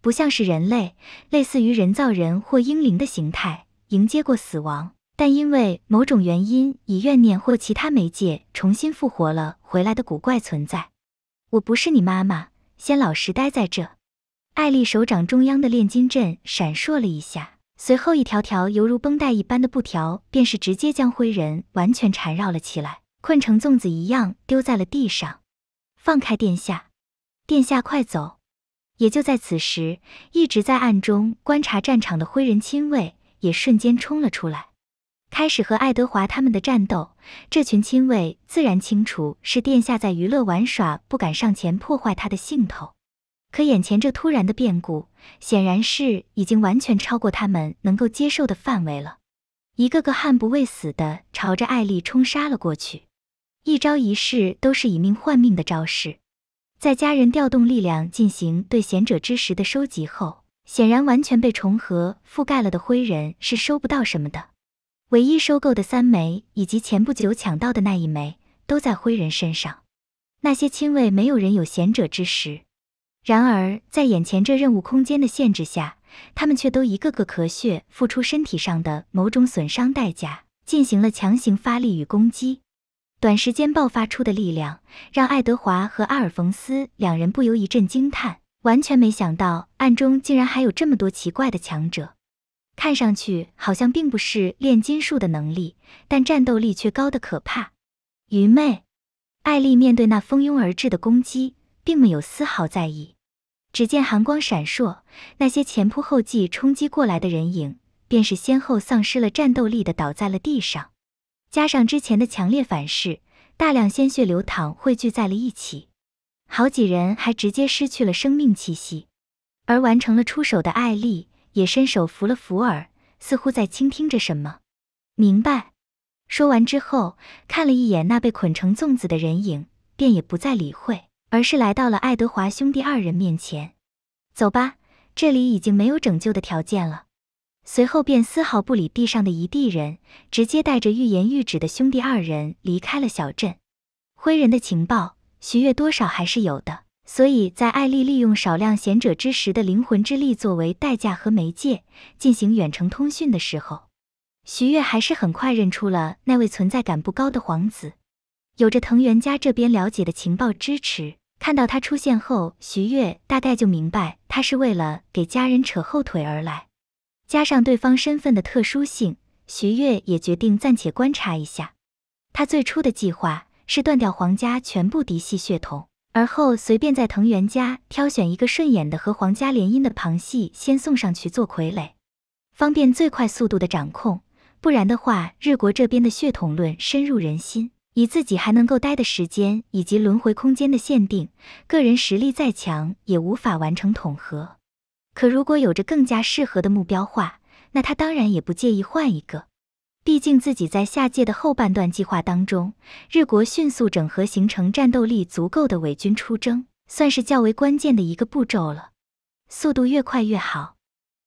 不像是人类，类似于人造人或婴灵的形态，迎接过死亡，但因为某种原因以怨念或其他媒介重新复活了回来的古怪存在。我不是你妈妈，先老实待在这。艾丽手掌中央的炼金阵闪烁了一下，随后一条条犹如绷带一般的布条便是直接将灰人完全缠绕了起来。困成粽子一样丢在了地上，放开殿下，殿下快走！也就在此时，一直在暗中观察战场的灰人亲卫也瞬间冲了出来，开始和爱德华他们的战斗。这群亲卫自然清楚是殿下在娱乐玩耍，不敢上前破坏他的兴头。可眼前这突然的变故，显然是已经完全超过他们能够接受的范围了。一个个悍不畏死的朝着艾丽冲杀了过去。一招一式都是以命换命的招式，在家人调动力量进行对贤者之石的收集后，显然完全被重合覆盖了的灰人是收不到什么的。唯一收购的三枚以及前不久抢到的那一枚都在灰人身上。那些亲卫没有人有贤者之石，然而在眼前这任务空间的限制下，他们却都一个个咳血，付出身体上的某种损伤代价，进行了强行发力与攻击。短时间爆发出的力量，让爱德华和阿尔冯斯两人不由一阵惊叹，完全没想到暗中竟然还有这么多奇怪的强者。看上去好像并不是炼金术的能力，但战斗力却高得可怕。愚昧，艾丽面对那蜂拥而至的攻击，并没有丝毫在意。只见寒光闪烁，那些前仆后继冲击过来的人影，便是先后丧失了战斗力的倒在了地上。加上之前的强烈反噬，大量鲜血流淌汇聚在了一起，好几人还直接失去了生命气息。而完成了出手的艾丽也伸手扶了扶耳，似乎在倾听着什么。明白。说完之后，看了一眼那被捆成粽子的人影，便也不再理会，而是来到了爱德华兄弟二人面前。走吧，这里已经没有拯救的条件了。随后便丝毫不理地上的一地人，直接带着欲言又止的兄弟二人离开了小镇。灰人的情报，徐月多少还是有的，所以在艾丽利用少量贤者之石的灵魂之力作为代价和媒介进行远程通讯的时候，徐月还是很快认出了那位存在感不高的皇子。有着藤原家这边了解的情报支持，看到他出现后，徐月大概就明白他是为了给家人扯后腿而来。加上对方身份的特殊性，徐月也决定暂且观察一下。他最初的计划是断掉皇家全部嫡系血统，而后随便在藤原家挑选一个顺眼的和皇家联姻的旁系先送上去做傀儡，方便最快速度的掌控。不然的话，日国这边的血统论深入人心，以自己还能够待的时间以及轮回空间的限定，个人实力再强也无法完成统合。可如果有着更加适合的目标化，那他当然也不介意换一个。毕竟自己在下届的后半段计划当中，日国迅速整合形成战斗力足够的伪军出征，算是较为关键的一个步骤了。速度越快越好，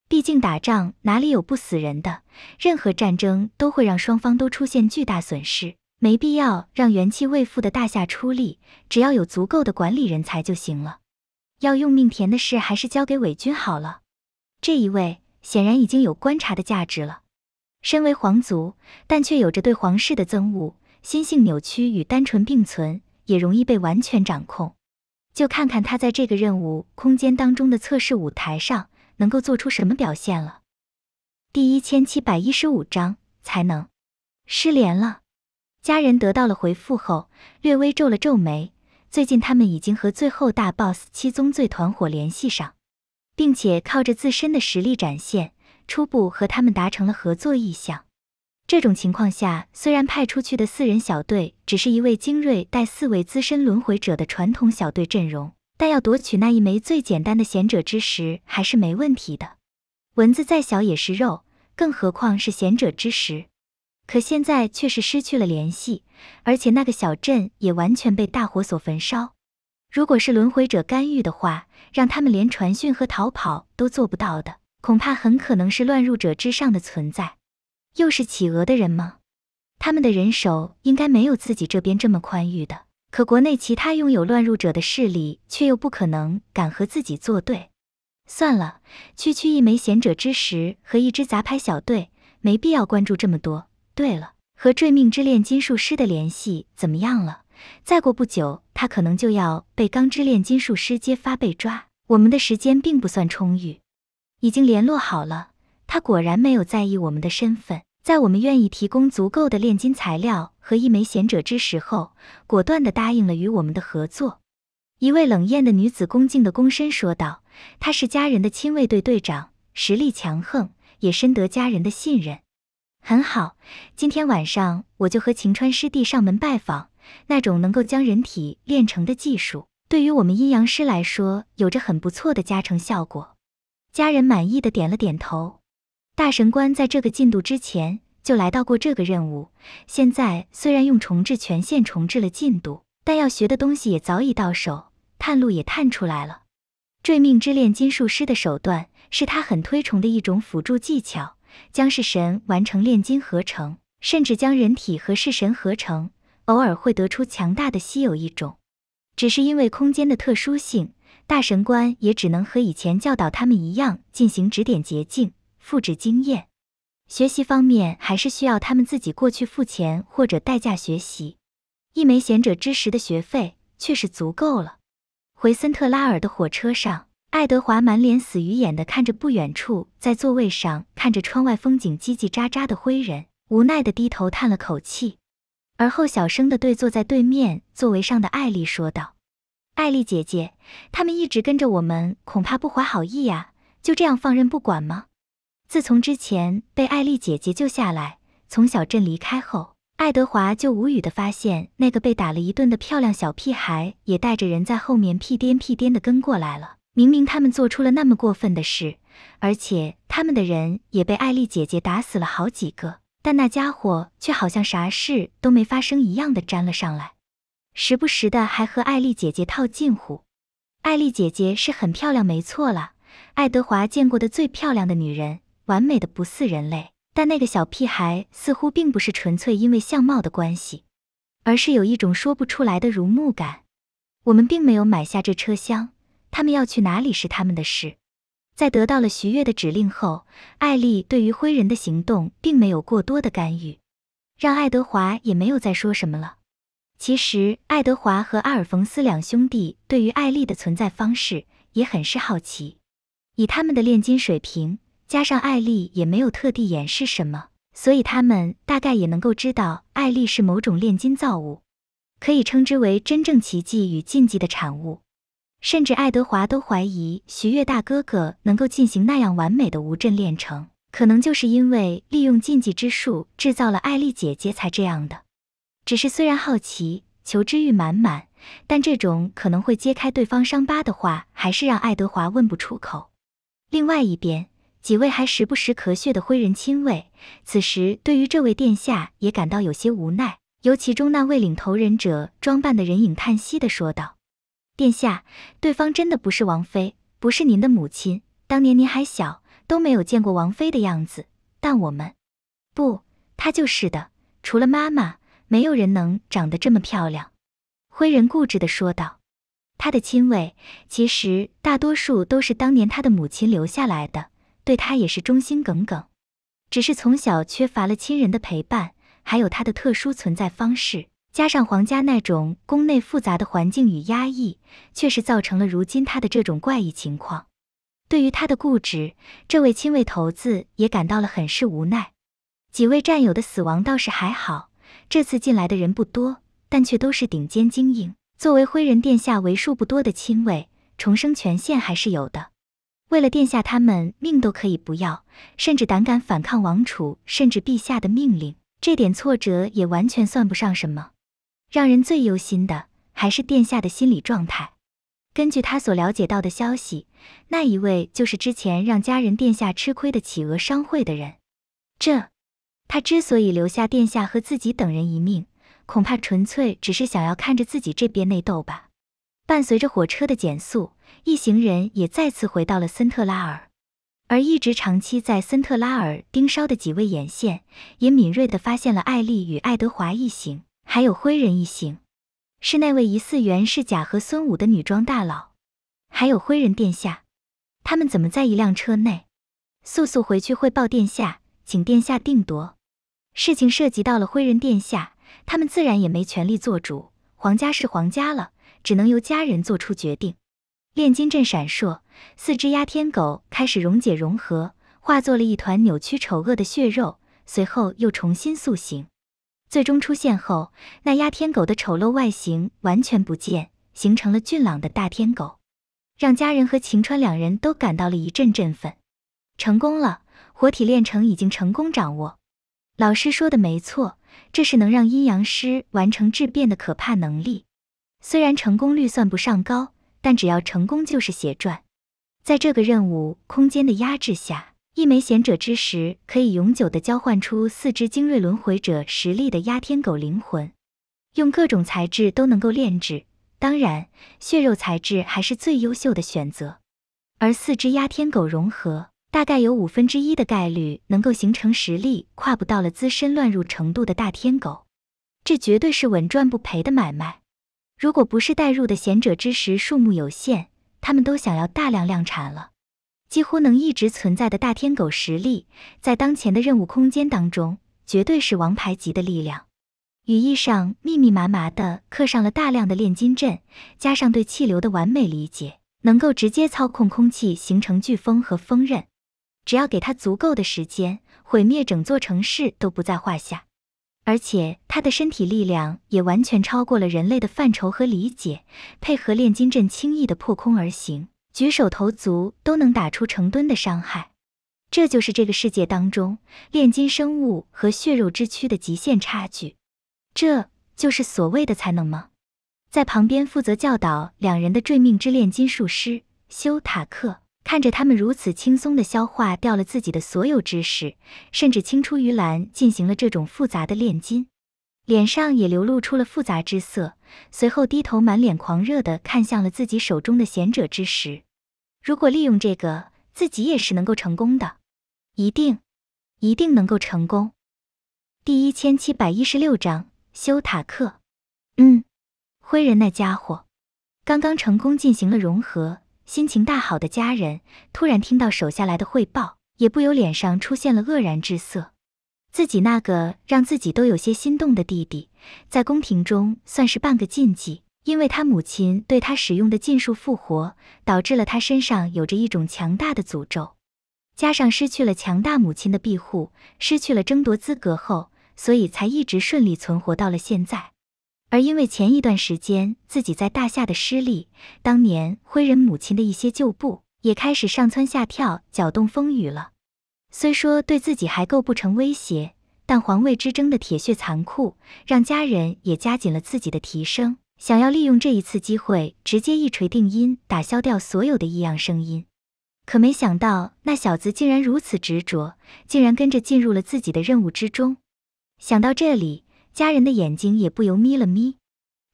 毕竟打仗哪里有不死人的？任何战争都会让双方都出现巨大损失，没必要让元气未复的大夏出力，只要有足够的管理人才就行了。要用命填的事，还是交给伪军好了。这一位显然已经有观察的价值了。身为皇族，但却有着对皇室的憎恶，心性扭曲与单纯并存，也容易被完全掌控。就看看他在这个任务空间当中的测试舞台上能够做出什么表现了。第一千七百一十五章才能失联了。家人得到了回复后，略微皱了皱眉。最近他们已经和最后大 BOSS 七宗罪团伙联系上，并且靠着自身的实力展现。初步和他们达成了合作意向。这种情况下，虽然派出去的四人小队只是一位精锐带四位资深轮回者的传统小队阵容，但要夺取那一枚最简单的贤者之石还是没问题的。蚊子再小也是肉，更何况是贤者之石。可现在却是失去了联系，而且那个小镇也完全被大火所焚烧。如果是轮回者干预的话，让他们连传讯和逃跑都做不到的。恐怕很可能是乱入者之上的存在，又是企鹅的人吗？他们的人手应该没有自己这边这么宽裕的。可国内其他拥有乱入者的势力，却又不可能敢和自己作对。算了，区区一枚贤者之石和一支杂牌小队，没必要关注这么多。对了，和坠命之炼金术师的联系怎么样了？再过不久，他可能就要被钢之炼金术师揭发被抓，我们的时间并不算充裕。已经联络好了，他果然没有在意我们的身份。在我们愿意提供足够的炼金材料和一枚贤者之石后，果断地答应了与我们的合作。一位冷艳的女子恭敬地躬身说道：“她是家人的亲卫队队长，实力强横，也深得家人的信任。很好，今天晚上我就和晴川师弟上门拜访。那种能够将人体炼成的技术，对于我们阴阳师来说，有着很不错的加成效果。”家人满意的点了点头。大神官在这个进度之前就来到过这个任务，现在虽然用重置权限重置了进度，但要学的东西也早已到手，探路也探出来了。坠命之炼金术师的手段是他很推崇的一种辅助技巧，将式神完成炼金合成，甚至将人体和式神合成，偶尔会得出强大的稀有异种。只是因为空间的特殊性。大神官也只能和以前教导他们一样进行指点捷径、复制经验。学习方面还是需要他们自己过去付钱或者代价学习。一枚贤者之石的学费却是足够了。回森特拉尔的火车上，爱德华满脸死鱼眼的看着不远处在座位上看着窗外风景叽叽喳喳的灰人，无奈的低头叹了口气，而后小声的对坐在对面座位上的艾丽说道。艾丽姐姐，他们一直跟着我们，恐怕不怀好意呀。就这样放任不管吗？自从之前被艾丽姐姐救下来，从小镇离开后，爱德华就无语的发现，那个被打了一顿的漂亮小屁孩也带着人在后面屁颠屁颠的跟过来了。明明他们做出了那么过分的事，而且他们的人也被艾丽姐姐打死了好几个，但那家伙却好像啥事都没发生一样的粘了上来。时不时的还和艾丽姐姐套近乎，艾丽姐姐是很漂亮，没错了，爱德华见过的最漂亮的女人，完美的不似人类。但那个小屁孩似乎并不是纯粹因为相貌的关系，而是有一种说不出来的如沐感。我们并没有买下这车厢，他们要去哪里是他们的事。在得到了徐悦的指令后，艾丽对于灰人的行动并没有过多的干预，让爱德华也没有再说什么了。其实，爱德华和阿尔冯斯两兄弟对于艾丽的存在方式也很是好奇。以他们的炼金水平，加上艾丽也没有特地演示什么，所以他们大概也能够知道艾丽是某种炼金造物，可以称之为真正奇迹与禁忌的产物。甚至爱德华都怀疑徐月大哥哥能够进行那样完美的无阵炼成，可能就是因为利用禁忌之术制造了艾丽姐姐才这样的。只是虽然好奇、求知欲满满，但这种可能会揭开对方伤疤的话，还是让爱德华问不出口。另外一边，几位还时不时咳血的灰人亲卫，此时对于这位殿下也感到有些无奈。尤其中那位领头忍者装扮的人影叹息的说道：“殿下，对方真的不是王妃，不是您的母亲。当年您还小，都没有见过王妃的样子。但我们，不，她就是的。除了妈妈，没有人能长得这么漂亮。”灰人固执的说道：“他的亲卫，其实大多数都是当年他的母亲留下来的，对他也是忠心耿耿，只是从小缺乏了亲人的陪伴。”还有他的特殊存在方式，加上皇家那种宫内复杂的环境与压抑，确实造成了如今他的这种怪异情况。对于他的固执，这位亲卫头子也感到了很是无奈。几位战友的死亡倒是还好，这次进来的人不多，但却都是顶尖精英。作为灰人殿下为数不多的亲卫，重生权限还是有的。为了殿下，他们命都可以不要，甚至胆敢反抗王储甚至陛下的命令。这点挫折也完全算不上什么，让人最忧心的还是殿下的心理状态。根据他所了解到的消息，那一位就是之前让家人殿下吃亏的企鹅商会的人。这，他之所以留下殿下和自己等人一命，恐怕纯粹只是想要看着自己这边内斗吧。伴随着火车的减速，一行人也再次回到了森特拉尔。而一直长期在森特拉尔盯梢的几位眼线，也敏锐地发现了艾丽与爱德华一行，还有灰人一行，是那位疑似袁氏甲和孙武的女装大佬，还有灰人殿下，他们怎么在一辆车内？速速回去汇报殿下，请殿下定夺。事情涉及到了灰人殿下，他们自然也没权利做主。皇家是皇家了，只能由家人做出决定。炼金阵闪烁，四只鸦天狗开始溶解融合，化作了一团扭曲丑恶的血肉，随后又重新塑形。最终出现后，那压天狗的丑陋外形完全不见，形成了俊朗的大天狗，让家人和晴川两人都感到了一阵振奋。成功了，活体炼成已经成功掌握。老师说的没错，这是能让阴阳师完成质变的可怕能力。虽然成功率算不上高。但只要成功就是血赚，在这个任务空间的压制下，一枚贤者之石可以永久的交换出四只精锐轮回者实力的压天狗灵魂，用各种材质都能够炼制，当然血肉材质还是最优秀的选择。而四只压天狗融合，大概有五分之一的概率能够形成实力跨不到了资深乱入程度的大天狗，这绝对是稳赚不赔的买卖。如果不是带入的贤者之石数目有限，他们都想要大量量产了。几乎能一直存在的大天狗实力，在当前的任务空间当中，绝对是王牌级的力量。羽翼上密密麻麻的刻上了大量的炼金阵，加上对气流的完美理解，能够直接操控空气形成飓风和风刃。只要给他足够的时间，毁灭整座城市都不在话下。而且他的身体力量也完全超过了人类的范畴和理解，配合炼金阵轻易的破空而行，举手投足都能打出成吨的伤害。这就是这个世界当中炼金生物和血肉之躯的极限差距。这就是所谓的才能吗？在旁边负责教导两人的坠命之炼金术师修塔克。看着他们如此轻松地消化掉了自己的所有知识，甚至青出于蓝进行了这种复杂的炼金，脸上也流露出了复杂之色。随后低头满脸狂热地看向了自己手中的贤者之石。如果利用这个，自己也是能够成功的，一定，一定能够成功。第一千七百一十六章修塔克。嗯，灰人那家伙刚刚成功进行了融合。心情大好的家人突然听到手下来的汇报，也不由脸上出现了愕然之色。自己那个让自己都有些心动的弟弟，在宫廷中算是半个禁忌，因为他母亲对他使用的禁术复活，导致了他身上有着一种强大的诅咒。加上失去了强大母亲的庇护，失去了争夺资格后，所以才一直顺利存活到了现在。而因为前一段时间自己在大夏的失利，当年灰人母亲的一些旧部也开始上蹿下跳，搅动风雨了。虽说对自己还构不成威胁，但皇位之争的铁血残酷，让家人也加紧了自己的提升，想要利用这一次机会，直接一锤定音，打消掉所有的异样声音。可没想到那小子竟然如此执着，竟然跟着进入了自己的任务之中。想到这里，家人的眼睛也不由眯了眯。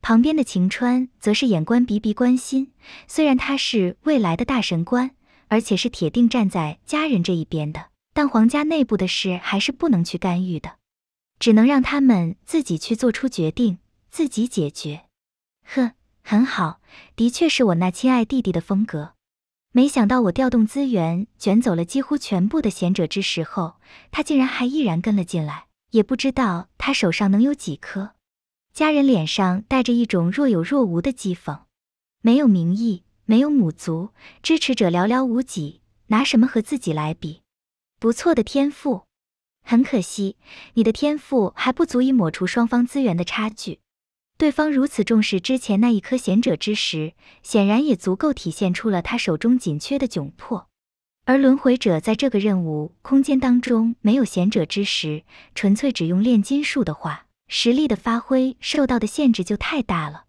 旁边的晴川则是眼观鼻鼻关心，虽然他是未来的大神官，而且是铁定站在家人这一边的，但皇家内部的事还是不能去干预的，只能让他们自己去做出决定，自己解决。呵，很好，的确是我那亲爱弟弟的风格。没想到我调动资源卷走了几乎全部的贤者之石后，他竟然还毅然跟了进来，也不知道他手上能有几颗。家人脸上带着一种若有若无的讥讽，没有名义，没有母族，支持者寥寥无几，拿什么和自己来比？不错的天赋，很可惜，你的天赋还不足以抹除双方资源的差距。对方如此重视之前那一颗贤者之石，显然也足够体现出了他手中紧缺的窘迫。而轮回者在这个任务空间当中没有贤者之石，纯粹只用炼金术的话。实力的发挥受到的限制就太大了，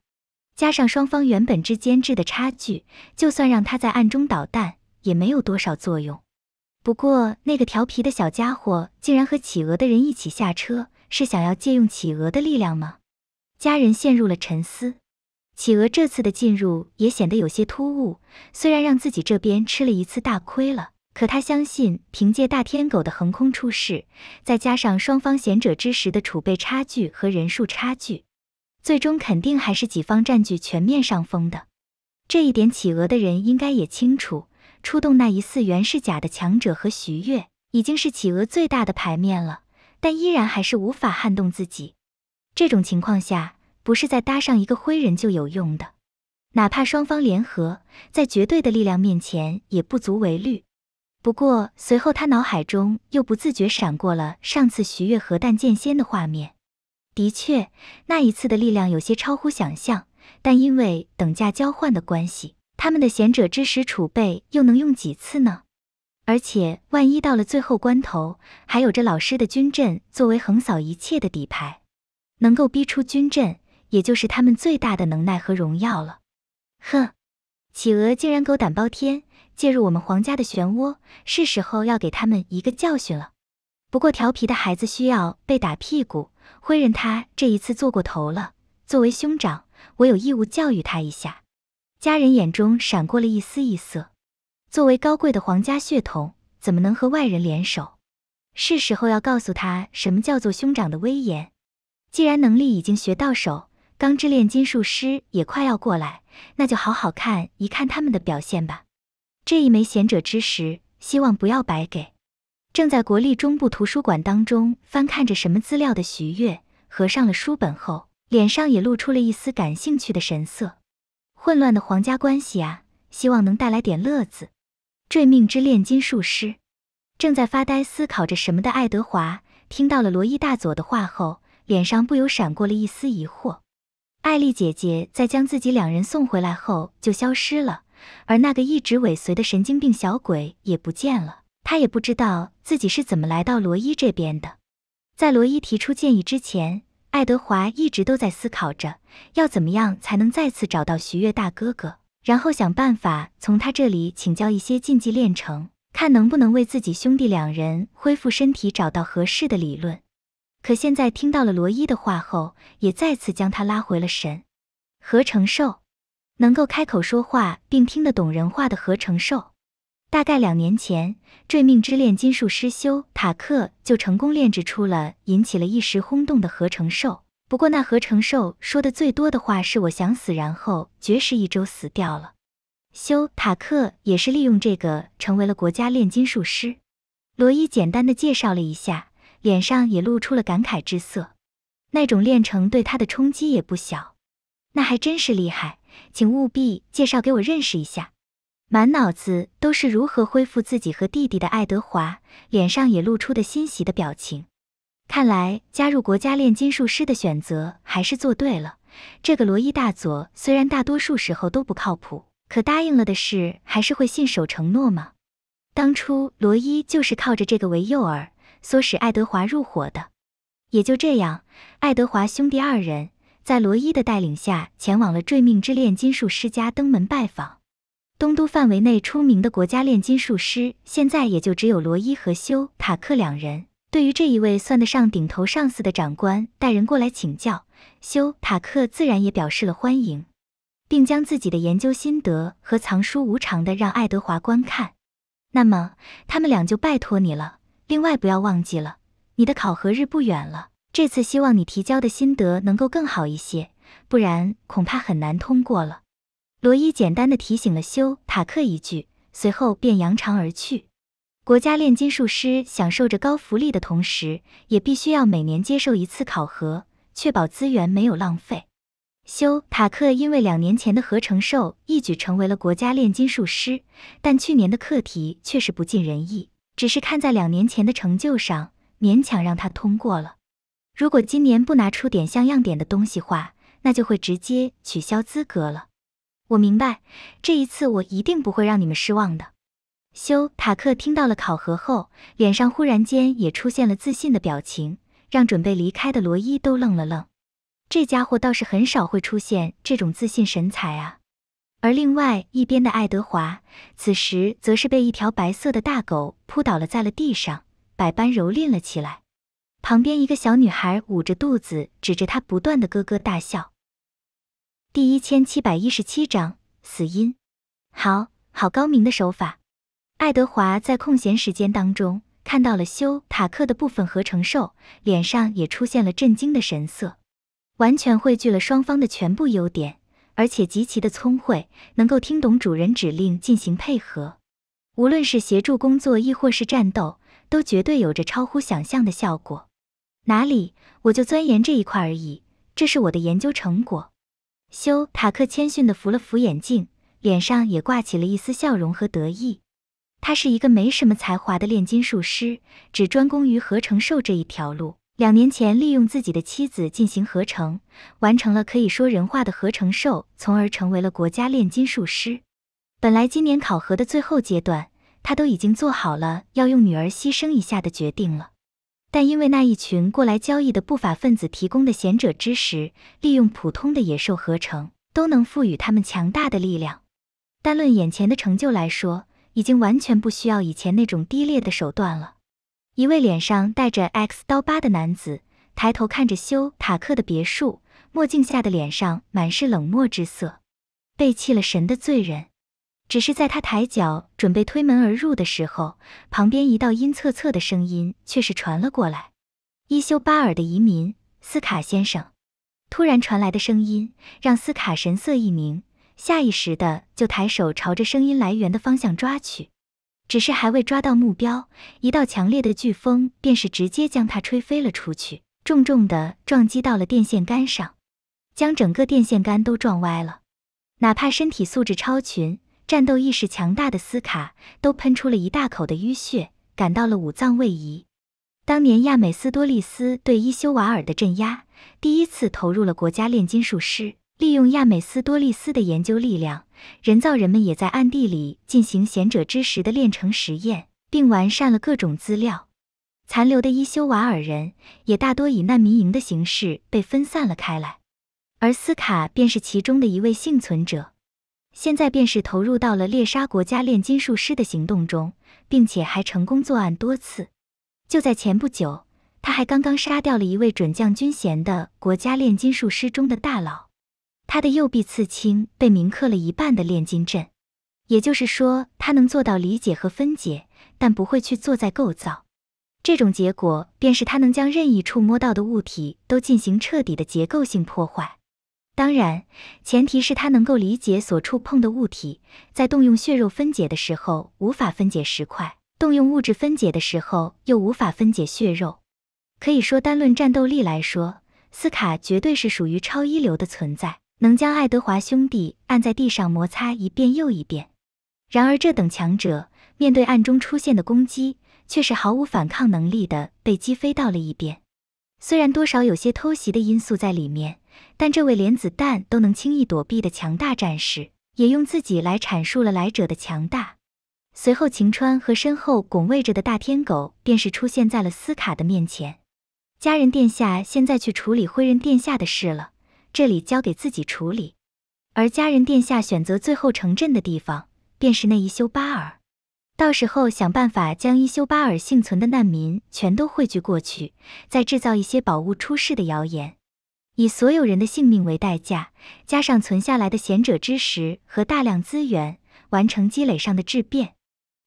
加上双方原本之间质的差距，就算让他在暗中捣蛋，也没有多少作用。不过那个调皮的小家伙竟然和企鹅的人一起下车，是想要借用企鹅的力量吗？家人陷入了沉思。企鹅这次的进入也显得有些突兀，虽然让自己这边吃了一次大亏了。可他相信，凭借大天狗的横空出世，再加上双方贤者之石的储备差距和人数差距，最终肯定还是己方占据全面上风的。这一点，企鹅的人应该也清楚。出动那一次原是假的强者和徐悦，已经是企鹅最大的牌面了，但依然还是无法撼动自己。这种情况下，不是再搭上一个灰人就有用的，哪怕双方联合，在绝对的力量面前也不足为虑。不过随后，他脑海中又不自觉闪过了上次徐月核弹剑仙的画面。的确，那一次的力量有些超乎想象，但因为等价交换的关系，他们的贤者之石储备又能用几次呢？而且，万一到了最后关头，还有着老师的军阵作为横扫一切的底牌，能够逼出军阵，也就是他们最大的能耐和荣耀了。哼，企鹅竟然狗胆包天！介入我们皇家的漩涡，是时候要给他们一个教训了。不过调皮的孩子需要被打屁股，灰人他这一次做过头了。作为兄长，我有义务教育他一下。家人眼中闪过了一丝异色。作为高贵的皇家血统，怎么能和外人联手？是时候要告诉他什么叫做兄长的威严。既然能力已经学到手，钢之炼金术师也快要过来，那就好好看一看他们的表现吧。这一枚贤者之石，希望不要白给。正在国立中部图书馆当中翻看着什么资料的徐悦，合上了书本后，脸上也露出了一丝感兴趣的神色。混乱的皇家关系啊，希望能带来点乐子。坠命之炼金术师，正在发呆思考着什么的爱德华，听到了罗伊大佐的话后，脸上不由闪过了一丝疑惑。艾丽姐姐在将自己两人送回来后就消失了。而那个一直尾随的神经病小鬼也不见了，他也不知道自己是怎么来到罗伊这边的。在罗伊提出建议之前，爱德华一直都在思考着要怎么样才能再次找到徐月大哥哥，然后想办法从他这里请教一些禁忌炼成，看能不能为自己兄弟两人恢复身体找到合适的理论。可现在听到了罗伊的话后，也再次将他拉回了神。合成兽。能够开口说话并听得懂人话的合成兽，大概两年前，坠命之炼金术师修塔克就成功炼制出了引起了一时轰动的合成兽。不过那合成兽说的最多的话是“我想死”，然后绝食一周死掉了。修塔克也是利用这个成为了国家炼金术师。罗伊简单的介绍了一下，脸上也露出了感慨之色。那种炼成对他的冲击也不小，那还真是厉害。请务必介绍给我认识一下。满脑子都是如何恢复自己和弟弟的爱德华，脸上也露出的欣喜的表情。看来加入国家炼金术师的选择还是做对了。这个罗伊大佐虽然大多数时候都不靠谱，可答应了的事还是会信守承诺吗？当初罗伊就是靠着这个为诱饵，唆使爱德华入伙的。也就这样，爱德华兄弟二人。在罗伊的带领下，前往了坠命之炼金术师家登门拜访。东都范围内出名的国家炼金术师，现在也就只有罗伊和修塔克两人。对于这一位算得上顶头上司的长官带人过来请教，修塔克自然也表示了欢迎，并将自己的研究心得和藏书无偿的让爱德华观看。那么他们俩就拜托你了。另外不要忘记了，你的考核日不远了。这次希望你提交的心得能够更好一些，不然恐怕很难通过了。罗伊简单的提醒了修塔克一句，随后便扬长而去。国家炼金术师享受着高福利的同时，也必须要每年接受一次考核，确保资源没有浪费。修塔克因为两年前的合成兽一举成为了国家炼金术师，但去年的课题却是不尽人意，只是看在两年前的成就上，勉强让他通过了。如果今年不拿出点像样点的东西话，那就会直接取消资格了。我明白，这一次我一定不会让你们失望的。修塔克听到了考核后，脸上忽然间也出现了自信的表情，让准备离开的罗伊都愣了愣。这家伙倒是很少会出现这种自信神采啊。而另外一边的爱德华，此时则是被一条白色的大狗扑倒了在了地上，百般蹂躏了起来。旁边一个小女孩捂着肚子，指着他不断的咯咯大笑。第一千七百一十七章死因，好好高明的手法。爱德华在空闲时间当中看到了修塔克的部分合成兽，脸上也出现了震惊的神色，完全汇聚了双方的全部优点，而且极其的聪慧，能够听懂主人指令进行配合，无论是协助工作亦或是战斗，都绝对有着超乎想象的效果。哪里，我就钻研这一块而已，这是我的研究成果。修塔克谦逊的扶了扶眼镜，脸上也挂起了一丝笑容和得意。他是一个没什么才华的炼金术师，只专攻于合成兽这一条路。两年前，利用自己的妻子进行合成，完成了可以说人话的合成兽，从而成为了国家炼金术师。本来今年考核的最后阶段，他都已经做好了要用女儿牺牲一下的决定了，但因为那一群过来交易的不法分子提供的贤者之石，利用普通的野兽合成，都能赋予他们强大的力量。单论眼前的成就来说，已经完全不需要以前那种低劣的手段了。一位脸上带着 X 刀疤的男子抬头看着修塔克的别墅，墨镜下的脸上满是冷漠之色。背弃了神的罪人。只是在他抬脚准备推门而入的时候，旁边一道阴恻恻的声音却是传了过来：“伊修巴尔的移民斯卡先生。”突然传来的声音让斯卡神色一凝。下意识的就抬手朝着声音来源的方向抓去，只是还未抓到目标，一道强烈的飓风便是直接将他吹飞了出去，重重的撞击到了电线杆上，将整个电线杆都撞歪了。哪怕身体素质超群、战斗意识强大的斯卡，都喷出了一大口的淤血，感到了五脏位移。当年亚美斯多利斯对伊修瓦尔的镇压，第一次投入了国家炼金术师。利用亚美斯多利斯的研究力量，人造人们也在暗地里进行贤者之石的炼成实验，并完善了各种资料。残留的伊修瓦尔人也大多以难民营的形式被分散了开来，而斯卡便是其中的一位幸存者。现在便是投入到了猎杀国家炼金术师的行动中，并且还成功作案多次。就在前不久，他还刚刚杀掉了一位准将军衔的国家炼金术师中的大佬。他的右臂刺青被铭刻了一半的炼金阵，也就是说，他能做到理解和分解，但不会去做再构造。这种结果便是他能将任意触摸到的物体都进行彻底的结构性破坏。当然，前提是他能够理解所触碰的物体在动用血肉分解的时候无法分解石块，动用物质分解的时候又无法分解血肉。可以说，单论战斗力来说，斯卡绝对是属于超一流的存在。能将爱德华兄弟按在地上摩擦一遍又一遍，然而这等强者面对暗中出现的攻击，却是毫无反抗能力的，被击飞到了一边。虽然多少有些偷袭的因素在里面，但这位连子弹都能轻易躲避的强大战士，也用自己来阐述了来者的强大。随后，晴川和身后拱卫着的大天狗便是出现在了斯卡的面前。家人殿下现在去处理辉人殿下的事了。这里交给自己处理，而家人殿下选择最后城镇的地方，便是那一休巴尔。到时候想办法将伊修巴尔幸存的难民全都汇聚过去，再制造一些宝物出世的谣言，以所有人的性命为代价，加上存下来的贤者之石和大量资源，完成积累上的质变。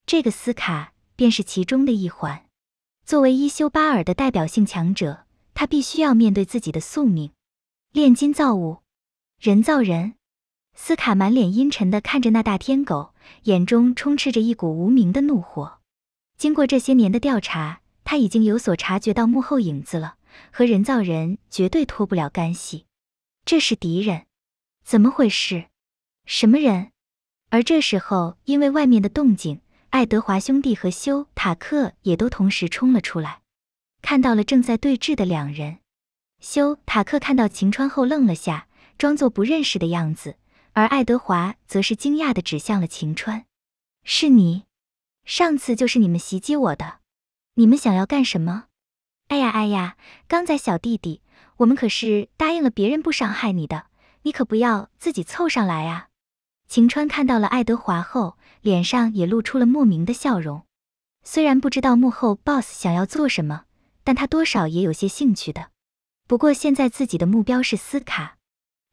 这个斯卡便是其中的一环。作为伊修巴尔的代表性强者，他必须要面对自己的宿命：炼金造物，人造人。斯卡满脸阴沉地看着那大天狗。眼中充斥着一股无名的怒火。经过这些年的调查，他已经有所察觉到幕后影子了，和人造人绝对脱不了干系。这是敌人，怎么回事？什么人？而这时候，因为外面的动静，爱德华兄弟和休塔克也都同时冲了出来，看到了正在对峙的两人。休塔克看到晴川后愣了下，装作不认识的样子。而爱德华则是惊讶地指向了晴川：“是你，上次就是你们袭击我的，你们想要干什么？”“哎呀哎呀，刚仔小弟弟，我们可是答应了别人不伤害你的，你可不要自己凑上来啊！”晴川看到了爱德华后，脸上也露出了莫名的笑容。虽然不知道幕后 BOSS 想要做什么，但他多少也有些兴趣的。不过现在自己的目标是斯卡。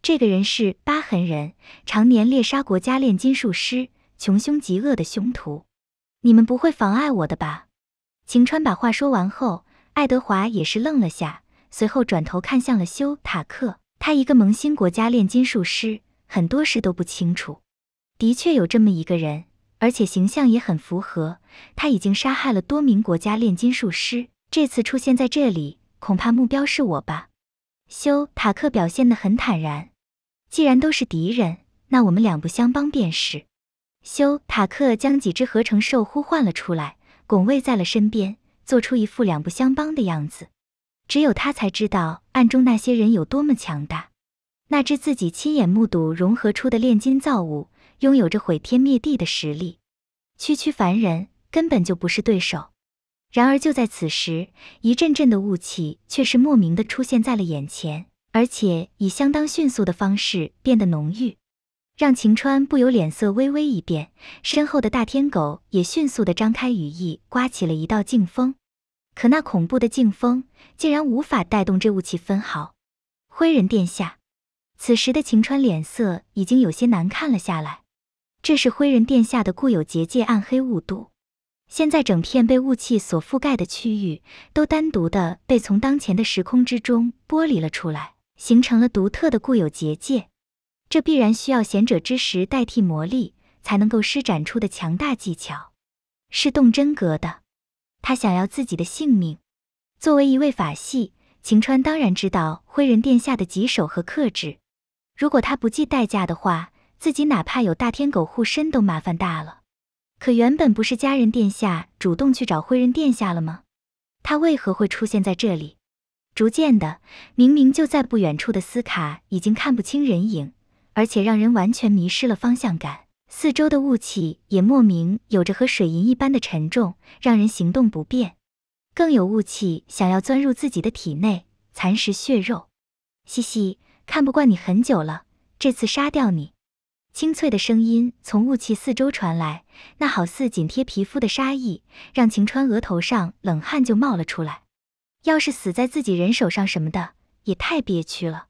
这个人是疤痕人，常年猎杀国家炼金术师，穷凶极恶的凶徒。你们不会妨碍我的吧？晴川把话说完后，爱德华也是愣了下，随后转头看向了修塔克。他一个萌新国家炼金术师，很多事都不清楚。的确有这么一个人，而且形象也很符合。他已经杀害了多名国家炼金术师，这次出现在这里，恐怕目标是我吧？修塔克表现得很坦然。既然都是敌人，那我们两不相帮便是。修塔克将几只合成兽呼唤了出来，拱卫在了身边，做出一副两不相帮的样子。只有他才知道暗中那些人有多么强大。那只自己亲眼目睹融合出的炼金造物，拥有着毁天灭地的实力，区区凡人根本就不是对手。然而就在此时，一阵阵的雾气却是莫名的出现在了眼前。而且以相当迅速的方式变得浓郁，让晴川不由脸色微微一变。身后的大天狗也迅速的张开羽翼，刮起了一道劲风。可那恐怖的劲风竟然无法带动这雾气分毫。灰人殿下，此时的晴川脸色已经有些难看了下来。这是灰人殿下的固有结界暗黑雾度，现在整片被雾气所覆盖的区域都单独的被从当前的时空之中剥离了出来。形成了独特的固有结界，这必然需要贤者之石代替魔力才能够施展出的强大技巧，是动真格的。他想要自己的性命。作为一位法系，晴川当然知道灰人殿下的棘手和克制。如果他不计代价的话，自己哪怕有大天狗护身都麻烦大了。可原本不是家人殿下主动去找灰人殿下了吗？他为何会出现在这里？逐渐的，明明就在不远处的斯卡已经看不清人影，而且让人完全迷失了方向感。四周的雾气也莫名有着和水银一般的沉重，让人行动不便。更有雾气想要钻入自己的体内，蚕食血肉。嘻嘻，看不惯你很久了，这次杀掉你。清脆的声音从雾气四周传来，那好似紧贴皮肤的杀意，让晴川额头上冷汗就冒了出来。要是死在自己人手上什么的，也太憋屈了。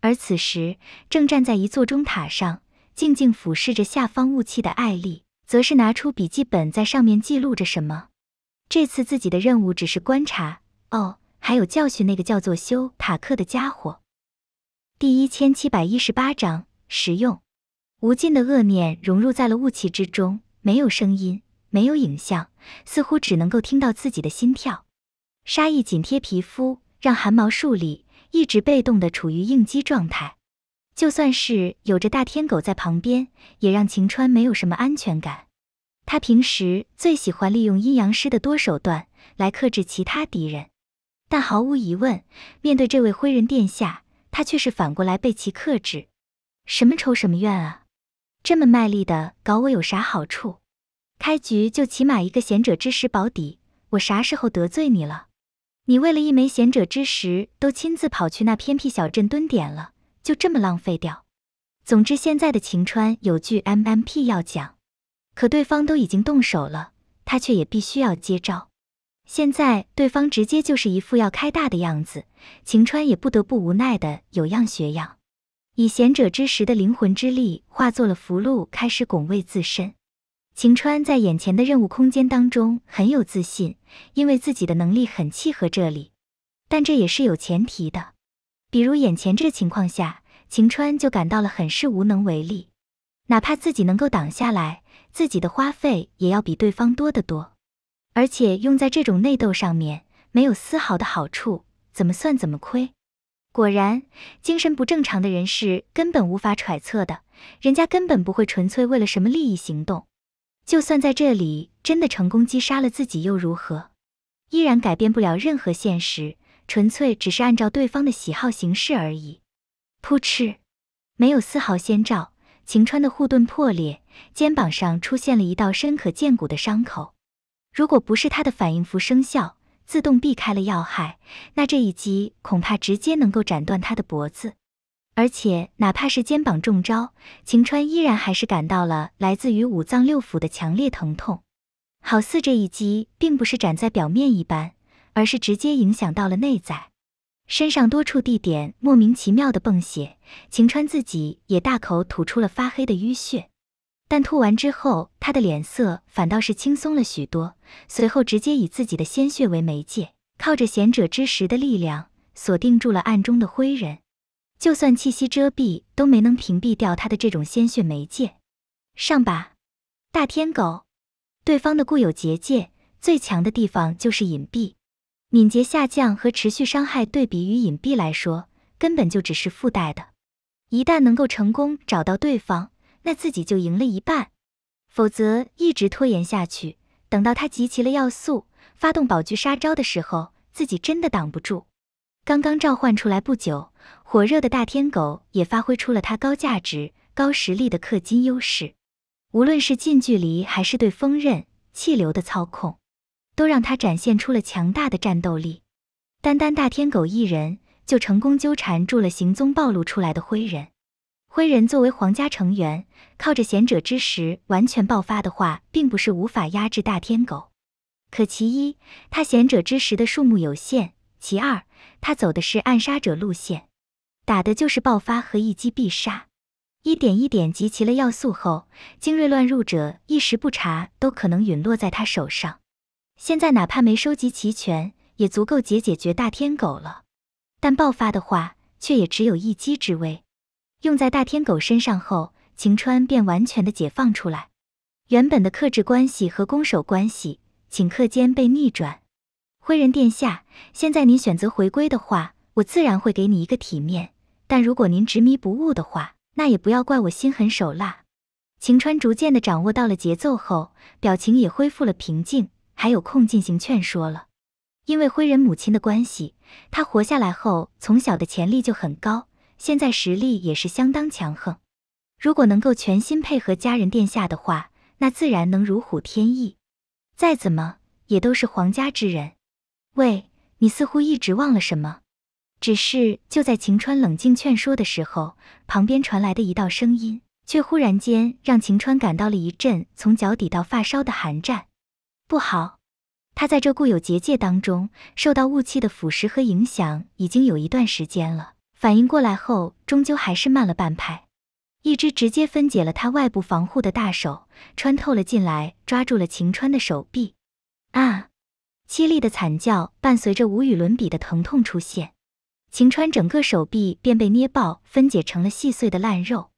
而此时正站在一座钟塔上，静静俯视着下方雾气的艾丽，则是拿出笔记本在上面记录着什么。这次自己的任务只是观察哦，还有教训那个叫做修塔克的家伙。第一千七百一十八章实用。无尽的恶念融入在了雾气之中，没有声音，没有影像，似乎只能够听到自己的心跳。杀意紧贴皮肤，让汗毛竖立，一直被动的处于应激状态。就算是有着大天狗在旁边，也让晴川没有什么安全感。他平时最喜欢利用阴阳师的多手段来克制其他敌人，但毫无疑问，面对这位灰人殿下，他却是反过来被其克制。什么仇什么怨啊？这么卖力的搞我有啥好处？开局就起码一个贤者之石保底，我啥时候得罪你了？你为了一枚贤者之石，都亲自跑去那偏僻小镇蹲点了，就这么浪费掉。总之，现在的晴川有句 M M P 要讲，可对方都已经动手了，他却也必须要接招。现在对方直接就是一副要开大的样子，晴川也不得不无奈的有样学样，以贤者之石的灵魂之力化作了符箓，开始拱卫自身。晴川在眼前的任务空间当中很有自信，因为自己的能力很契合这里。但这也是有前提的，比如眼前这情况下，晴川就感到了很是无能为力。哪怕自己能够挡下来，自己的花费也要比对方多得多，而且用在这种内斗上面没有丝毫的好处，怎么算怎么亏。果然，精神不正常的人是根本无法揣测的，人家根本不会纯粹为了什么利益行动。就算在这里真的成功击杀了自己又如何？依然改变不了任何现实，纯粹只是按照对方的喜好行事而已。噗嗤，没有丝毫先兆，晴川的护盾破裂，肩膀上出现了一道深可见骨的伤口。如果不是他的反应符生效，自动避开了要害，那这一击恐怕直接能够斩断他的脖子。而且，哪怕是肩膀中招，晴川依然还是感到了来自于五脏六腑的强烈疼痛，好似这一击并不是斩在表面一般，而是直接影响到了内在，身上多处地点莫名其妙的迸血，晴川自己也大口吐出了发黑的淤血，但吐完之后，他的脸色反倒是轻松了许多，随后直接以自己的鲜血为媒介，靠着贤者之石的力量锁定住了暗中的灰人。就算气息遮蔽，都没能屏蔽掉他的这种鲜血媒介。上吧，大天狗！对方的固有结界最强的地方就是隐蔽，敏捷下降和持续伤害对比于隐蔽来说，根本就只是附带的。一旦能够成功找到对方，那自己就赢了一半。否则一直拖延下去，等到他集齐了要素，发动宝具杀招的时候，自己真的挡不住。刚刚召唤出来不久。火热的大天狗也发挥出了它高价值、高实力的氪金优势，无论是近距离还是对风刃、气流的操控，都让它展现出了强大的战斗力。单单大天狗一人就成功纠缠住了行踪暴露出来的灰人。灰人作为皇家成员，靠着贤者之石完全爆发的话，并不是无法压制大天狗。可其一，他贤者之石的数目有限；其二，他走的是暗杀者路线。打的就是爆发和一击必杀，一点一点集齐了要素后，精锐乱入者一时不察都可能陨落在他手上。现在哪怕没收集齐全，也足够解解决大天狗了。但爆发的话，却也只有一击之威。用在大天狗身上后，晴川便完全的解放出来，原本的克制关系和攻守关系顷刻间被逆转。灰人殿下，现在您选择回归的话，我自然会给你一个体面。但如果您执迷不悟的话，那也不要怪我心狠手辣。晴川逐渐的掌握到了节奏后，表情也恢复了平静，还有空进行劝说了。因为灰人母亲的关系，他活下来后，从小的潜力就很高，现在实力也是相当强横。如果能够全心配合家人殿下的话，那自然能如虎添翼。再怎么也都是皇家之人。喂，你似乎一直忘了什么？只是就在晴川冷静劝说的时候，旁边传来的一道声音，却忽然间让晴川感到了一阵从脚底到发梢的寒战。不好，他在这固有结界当中受到雾气的腐蚀和影响已经有一段时间了，反应过来后，终究还是慢了半拍。一只直接分解了他外部防护的大手穿透了进来，抓住了晴川的手臂。啊！凄厉的惨叫伴随着无与伦比的疼痛出现。晴川整个手臂便被捏爆，分解成了细碎的烂肉。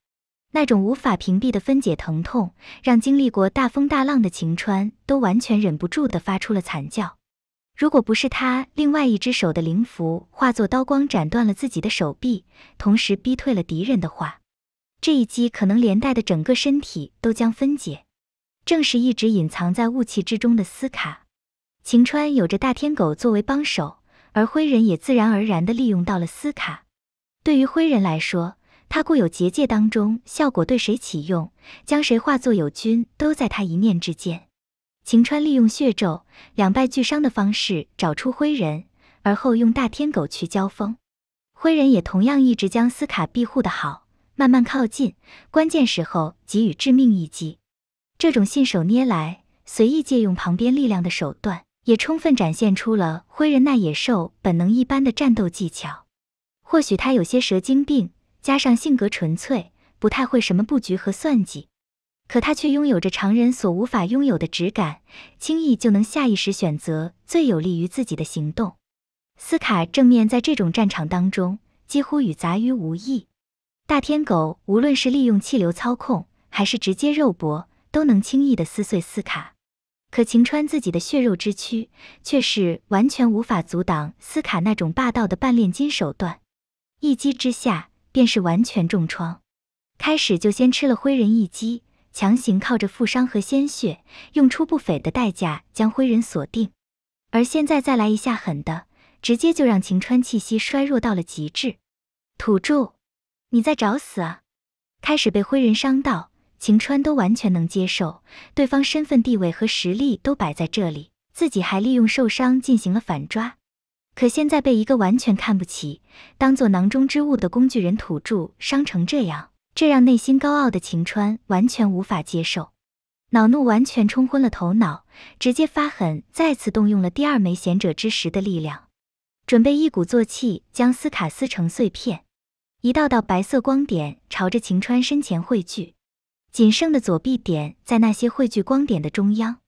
那种无法屏蔽的分解疼痛，让经历过大风大浪的晴川都完全忍不住的发出了惨叫。如果不是他另外一只手的灵符化作刀光斩断了自己的手臂，同时逼退了敌人的话，这一击可能连带的整个身体都将分解。正是一直隐藏在雾气之中的斯卡，晴川有着大天狗作为帮手。而灰人也自然而然地利用到了斯卡。对于灰人来说，他固有结界当中效果对谁启用，将谁化作友军，都在他一念之间。晴川利用血咒两败俱伤的方式找出灰人，而后用大天狗去交锋。灰人也同样一直将斯卡庇护的好，慢慢靠近，关键时候给予致命一击。这种信手拈来、随意借用旁边力量的手段，也充分展现出了灰人那野兽本能一般的战斗技巧。或许他有些蛇精病，加上性格纯粹，不太会什么布局和算计，可他却拥有着常人所无法拥有的直感，轻易就能下意识选择最有利于自己的行动。斯卡正面在这种战场当中，几乎与杂鱼无异。大天狗无论是利用气流操控，还是直接肉搏。都能轻易的撕碎斯卡，可晴川自己的血肉之躯却是完全无法阻挡斯卡那种霸道的半炼金手段，一击之下便是完全重创。开始就先吃了灰人一击，强行靠着负伤和鲜血，用出不菲的代价将灰人锁定，而现在再来一下狠的，直接就让晴川气息衰弱到了极致。土著，你在找死啊！开始被灰人伤到。晴川都完全能接受，对方身份地位和实力都摆在这里，自己还利用受伤进行了反抓。可现在被一个完全看不起、当做囊中之物的工具人土著伤成这样，这让内心高傲的晴川完全无法接受，恼怒完全冲昏了头脑，直接发狠，再次动用了第二枚贤者之石的力量，准备一鼓作气将斯卡撕成碎片。一道道白色光点朝着晴川身前汇聚。仅剩的左臂点在那些汇聚光点的中央，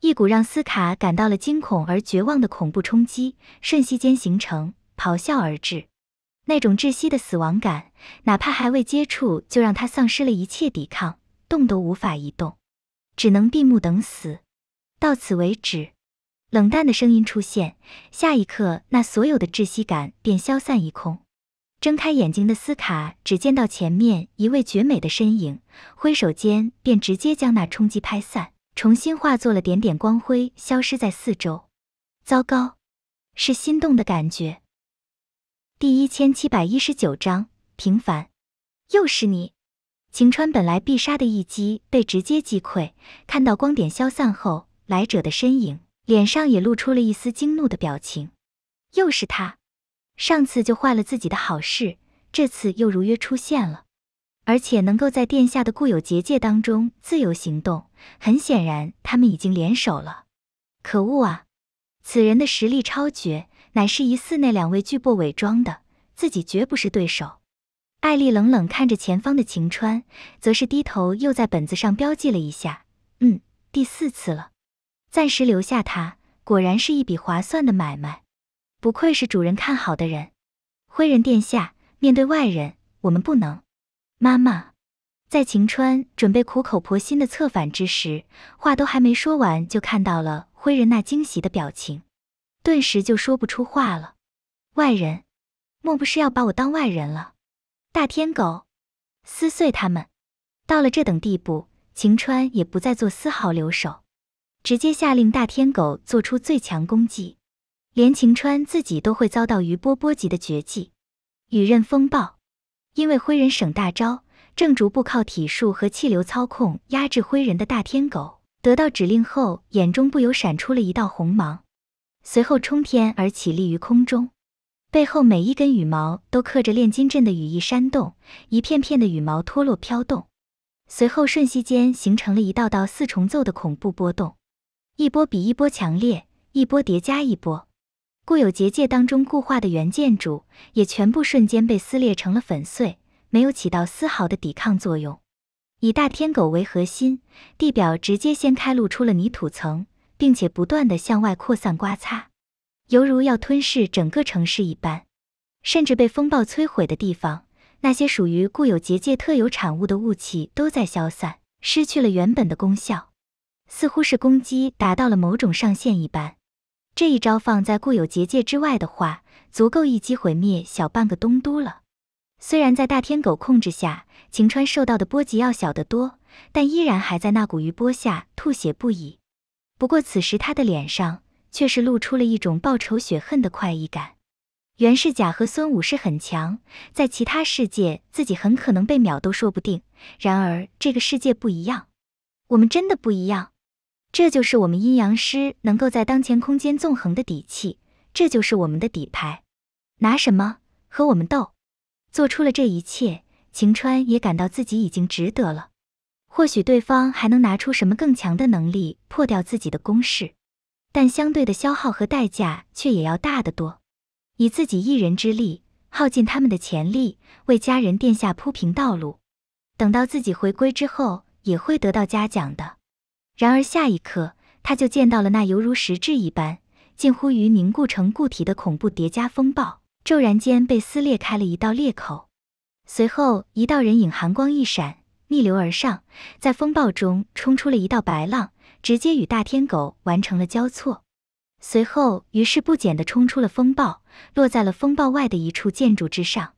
一股让斯卡感到了惊恐而绝望的恐怖冲击瞬息间形成，咆哮而至。那种窒息的死亡感，哪怕还未接触，就让他丧失了一切抵抗，动都无法移动，只能闭目等死。到此为止。冷淡的声音出现，下一刻，那所有的窒息感便消散一空。睁开眼睛的斯卡只见到前面一位绝美的身影，挥手间便直接将那冲击拍散，重新化作了点点光辉，消失在四周。糟糕，是心动的感觉。第一千七百一十九章平凡，又是你！晴川本来必杀的一击被直接击溃，看到光点消散后来者的身影，脸上也露出了一丝惊怒的表情。又是他！上次就坏了自己的好事，这次又如约出现了，而且能够在殿下的固有结界当中自由行动，很显然他们已经联手了。可恶啊！此人的实力超绝，乃是疑似那两位巨擘伪装的，自己绝不是对手。艾丽冷冷看着前方的晴川，则是低头又在本子上标记了一下，嗯，第四次了。暂时留下他，果然是一笔划算的买卖。不愧是主人看好的人，灰人殿下，面对外人，我们不能。妈妈，在晴川准备苦口婆心的策反之时，话都还没说完，就看到了灰人那惊喜的表情，顿时就说不出话了。外人，莫不是要把我当外人了？大天狗，撕碎他们！到了这等地步，晴川也不再做丝毫留手，直接下令大天狗做出最强攻击。连晴川自己都会遭到余波波及的绝技雨刃风暴，因为灰人省大招，正逐步靠体术和气流操控压制灰人的大天狗，得到指令后，眼中不由闪出了一道红芒，随后冲天而起立于空中，背后每一根羽毛都刻着炼金阵的羽翼扇动，一片片的羽毛脱落飘动，随后瞬息间形成了一道道四重奏的恐怖波动，一波比一波强烈，一波叠加一波。固有结界当中固化的原建筑也全部瞬间被撕裂成了粉碎，没有起到丝毫的抵抗作用。以大天狗为核心，地表直接掀开，露出了泥土层，并且不断的向外扩散刮擦，犹如要吞噬整个城市一般。甚至被风暴摧毁的地方，那些属于固有结界特有产物的雾气都在消散，失去了原本的功效，似乎是攻击达到了某种上限一般。这一招放在固有结界之外的话，足够一击毁灭小半个东都了。虽然在大天狗控制下，晴川受到的波及要小得多，但依然还在那股余波下吐血不已。不过此时他的脸上却是露出了一种报仇雪恨的快意感。袁世甲和孙武是很强，在其他世界自己很可能被秒都说不定。然而这个世界不一样，我们真的不一样。这就是我们阴阳师能够在当前空间纵横的底气，这就是我们的底牌。拿什么和我们斗？做出了这一切，晴川也感到自己已经值得了。或许对方还能拿出什么更强的能力破掉自己的攻势，但相对的消耗和代价却也要大得多。以自己一人之力耗尽他们的潜力，为家人殿下铺平道路，等到自己回归之后，也会得到嘉奖的。然而下一刻，他就见到了那犹如实质一般、近乎于凝固成固体的恐怖叠加风暴，骤然间被撕裂开了一道裂口。随后，一道人影寒光一闪，逆流而上，在风暴中冲出了一道白浪，直接与大天狗完成了交错。随后，于是不减地冲出了风暴，落在了风暴外的一处建筑之上。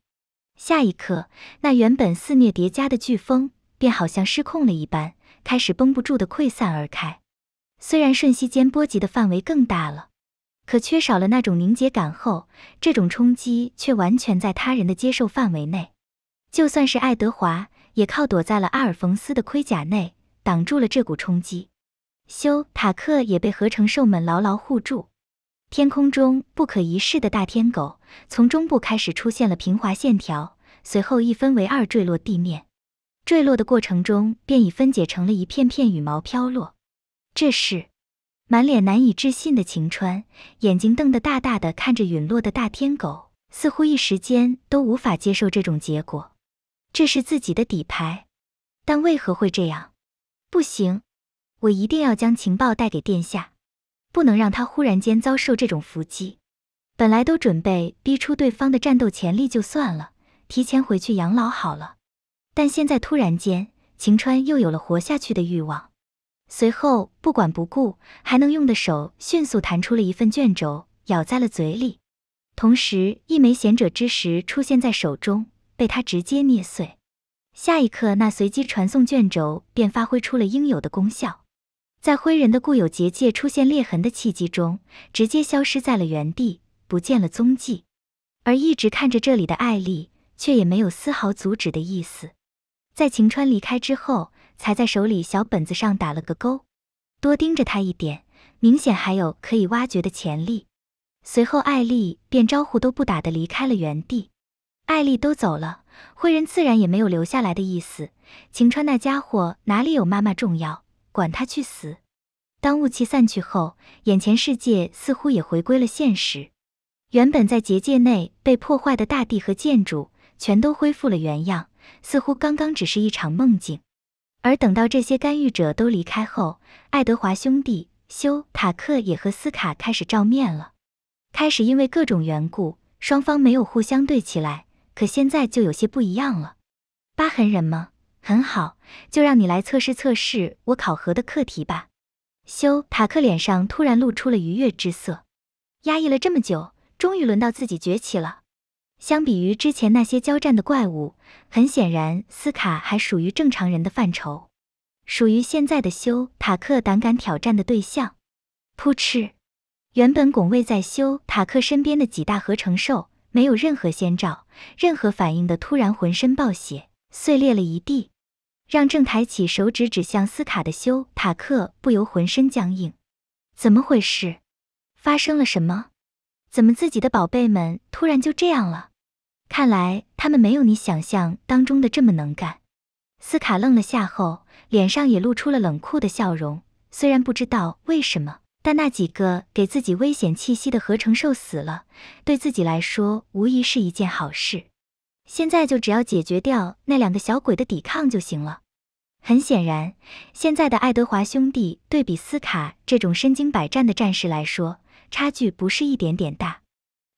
下一刻，那原本肆虐叠加的飓风，便好像失控了一般。开始绷不住的溃散而开，虽然瞬息间波及的范围更大了，可缺少了那种凝结感后，这种冲击却完全在他人的接受范围内。就算是爱德华，也靠躲在了阿尔冯斯的盔甲内，挡住了这股冲击。修塔克也被合成兽们牢牢护住。天空中不可一世的大天狗从中部开始出现了平滑线条，随后一分为二坠落地面。坠落的过程中，便已分解成了一片片羽毛飘落。这时，满脸难以置信的晴川，眼睛瞪得大大的看着陨落的大天狗，似乎一时间都无法接受这种结果。这是自己的底牌，但为何会这样？不行，我一定要将情报带给殿下，不能让他忽然间遭受这种伏击。本来都准备逼出对方的战斗潜力就算了，提前回去养老好了。但现在突然间，晴川又有了活下去的欲望。随后不管不顾，还能用的手迅速弹出了一份卷轴，咬在了嘴里。同时，一枚贤者之石出现在手中，被他直接捏碎。下一刻，那随机传送卷轴便发挥出了应有的功效，在灰人的固有结界出现裂痕的契机中，直接消失在了原地，不见了踪迹。而一直看着这里的艾丽，却也没有丝毫阻止的意思。在晴川离开之后，才在手里小本子上打了个勾，多盯着他一点，明显还有可以挖掘的潜力。随后，艾丽便招呼都不打的离开了原地。艾丽都走了，灰人自然也没有留下来的意思。晴川那家伙哪里有妈妈重要？管他去死！当雾气散去后，眼前世界似乎也回归了现实。原本在结界内被破坏的大地和建筑，全都恢复了原样。似乎刚刚只是一场梦境，而等到这些干预者都离开后，爱德华兄弟、休塔克也和斯卡开始照面了。开始因为各种缘故，双方没有互相对起来，可现在就有些不一样了。疤痕人吗？很好，就让你来测试测试我考核的课题吧。修塔克脸上突然露出了愉悦之色，压抑了这么久，终于轮到自己崛起了。相比于之前那些交战的怪物，很显然斯卡还属于正常人的范畴，属于现在的修塔克胆敢挑战的对象。噗嗤！原本拱卫在修塔克身边的几大合成兽，没有任何先兆、任何反应的，突然浑身爆血，碎裂了一地，让正抬起手指指向斯卡的修塔克不由浑身僵硬。怎么回事？发生了什么？怎么自己的宝贝们突然就这样了？看来他们没有你想象当中的这么能干。斯卡愣了下后，脸上也露出了冷酷的笑容。虽然不知道为什么，但那几个给自己危险气息的合成兽死了，对自己来说无疑是一件好事。现在就只要解决掉那两个小鬼的抵抗就行了。很显然，现在的爱德华兄弟对比斯卡这种身经百战的战士来说，差距不是一点点大。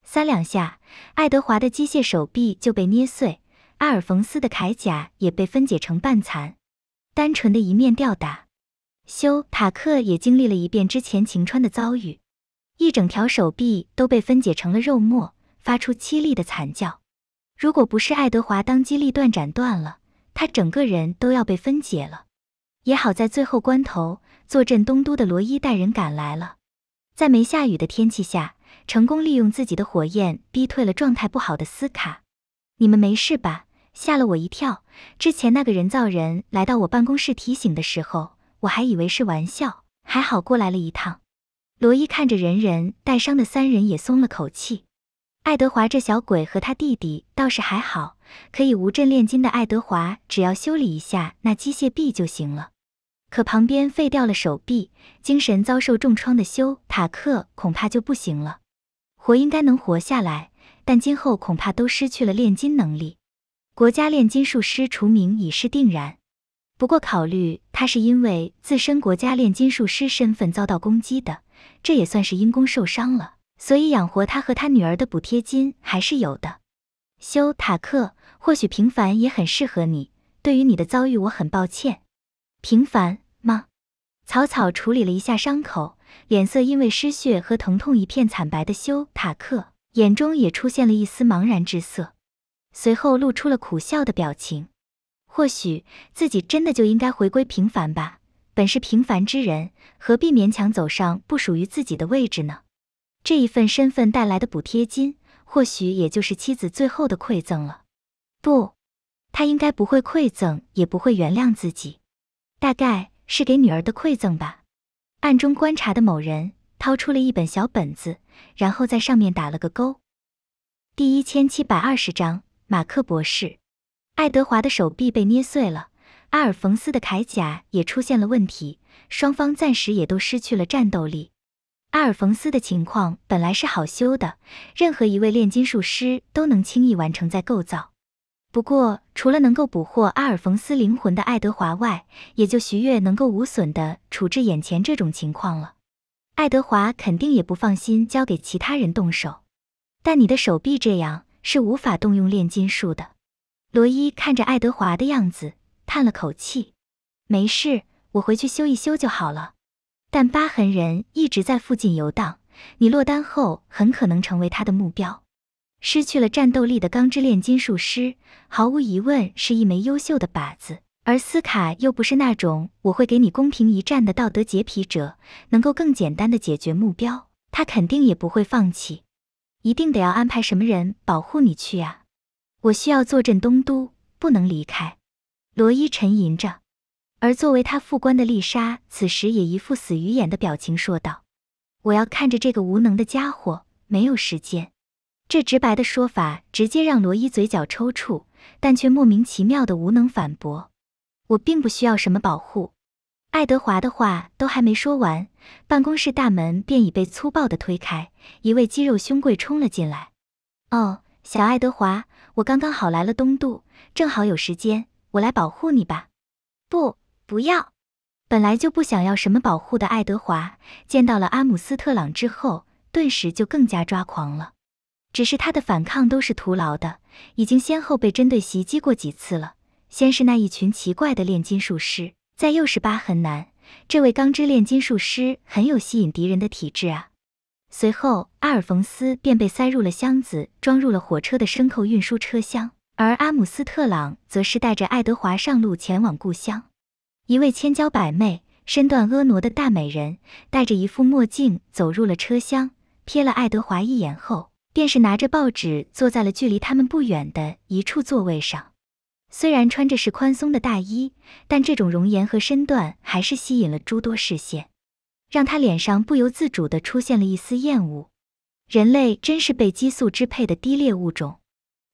三两下，爱德华的机械手臂就被捏碎，阿尔冯斯的铠甲也被分解成半残。单纯的一面吊打，修塔克也经历了一遍之前晴川的遭遇，一整条手臂都被分解成了肉末，发出凄厉的惨叫。如果不是爱德华当机立断斩断了，他整个人都要被分解了。也好在最后关头，坐镇东都的罗伊带人赶来了，在没下雨的天气下。成功利用自己的火焰逼退了状态不好的斯卡。你们没事吧？吓了我一跳。之前那个人造人来到我办公室提醒的时候，我还以为是玩笑，还好过来了一趟。罗伊看着人人带伤的三人，也松了口气。爱德华这小鬼和他弟弟倒是还好，可以无阵炼金的爱德华，只要修理一下那机械臂就行了。可旁边废掉了手臂、精神遭受重创的修塔克，恐怕就不行了。活应该能活下来，但今后恐怕都失去了炼金能力。国家炼金术师除名已是定然。不过考虑他是因为自身国家炼金术师身份遭到攻击的，这也算是因公受伤了，所以养活他和他女儿的补贴金还是有的。修塔克，或许平凡也很适合你。对于你的遭遇，我很抱歉。平凡吗？草草处理了一下伤口，脸色因为失血和疼痛一片惨白的修塔克，眼中也出现了一丝茫然之色，随后露出了苦笑的表情。或许自己真的就应该回归平凡吧。本是平凡之人，何必勉强走上不属于自己的位置呢？这一份身份带来的补贴金，或许也就是妻子最后的馈赠了。不，他应该不会馈赠，也不会原谅自己。大概是给女儿的馈赠吧。暗中观察的某人掏出了一本小本子，然后在上面打了个勾。第一千七百二十章，马克博士。爱德华的手臂被捏碎了，阿尔冯斯的铠甲也出现了问题，双方暂时也都失去了战斗力。阿尔冯斯的情况本来是好修的，任何一位炼金术师都能轻易完成再构造。不过，除了能够捕获阿尔冯斯灵魂的爱德华外，也就徐月能够无损的处置眼前这种情况了。爱德华肯定也不放心交给其他人动手，但你的手臂这样是无法动用炼金术的。罗伊看着爱德华的样子，叹了口气：“没事，我回去修一修就好了。但疤痕人一直在附近游荡，你落单后很可能成为他的目标。失去了战斗力的钢之炼金术师，毫无疑问是一枚优秀的靶子。而斯卡又不是那种我会给你公平一战的道德洁癖者，能够更简单的解决目标，他肯定也不会放弃。一定得要安排什么人保护你去啊？”我需要坐镇东都，不能离开。罗伊沉吟着，而作为他副官的丽莎，此时也一副死鱼眼的表情说道：“我要看着这个无能的家伙，没有时间。”这直白的说法直接让罗伊嘴角抽搐，但却莫名其妙的无能反驳：“我并不需要什么保护。”爱德华的话都还没说完，办公室大门便已被粗暴的推开，一位肌肉兄贵冲了进来。“哦，小爱德华。”我刚刚好来了东渡，正好有时间，我来保护你吧。不，不要。本来就不想要什么保护的爱德华，见到了阿姆斯特朗之后，顿时就更加抓狂了。只是他的反抗都是徒劳的，已经先后被针对袭击过几次了。先是那一群奇怪的炼金术师，再又是疤痕男。这位钢之炼金术师很有吸引敌人的体质啊。随后，阿尔冯斯便被塞入了箱子，装入了火车的牲口运输车厢，而阿姆斯特朗则是带着爱德华上路前往故乡。一位千娇百媚、身段婀娜的大美人，戴着一副墨镜走入了车厢，瞥了爱德华一眼后，便是拿着报纸坐在了距离他们不远的一处座位上。虽然穿着是宽松的大衣，但这种容颜和身段还是吸引了诸多视线。让他脸上不由自主地出现了一丝厌恶。人类真是被激素支配的低劣物种。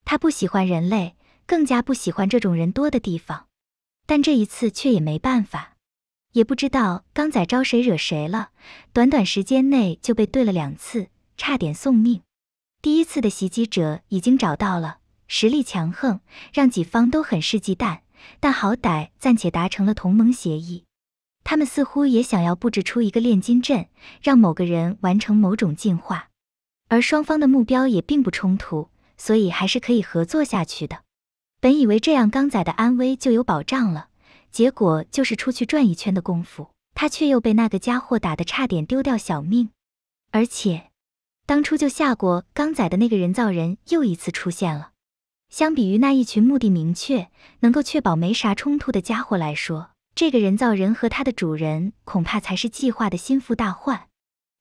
他不喜欢人类，更加不喜欢这种人多的地方。但这一次却也没办法。也不知道刚仔招谁惹谁了，短短时间内就被对了两次，差点送命。第一次的袭击者已经找到了，实力强横，让己方都很是忌惮。但好歹暂且达成了同盟协议。他们似乎也想要布置出一个炼金阵，让某个人完成某种进化，而双方的目标也并不冲突，所以还是可以合作下去的。本以为这样刚仔的安危就有保障了，结果就是出去转一圈的功夫，他却又被那个家伙打得差点丢掉小命。而且，当初就吓过刚仔的那个人造人又一次出现了。相比于那一群目的明确、能够确保没啥冲突的家伙来说，这个人造人和他的主人恐怕才是计划的心腹大患。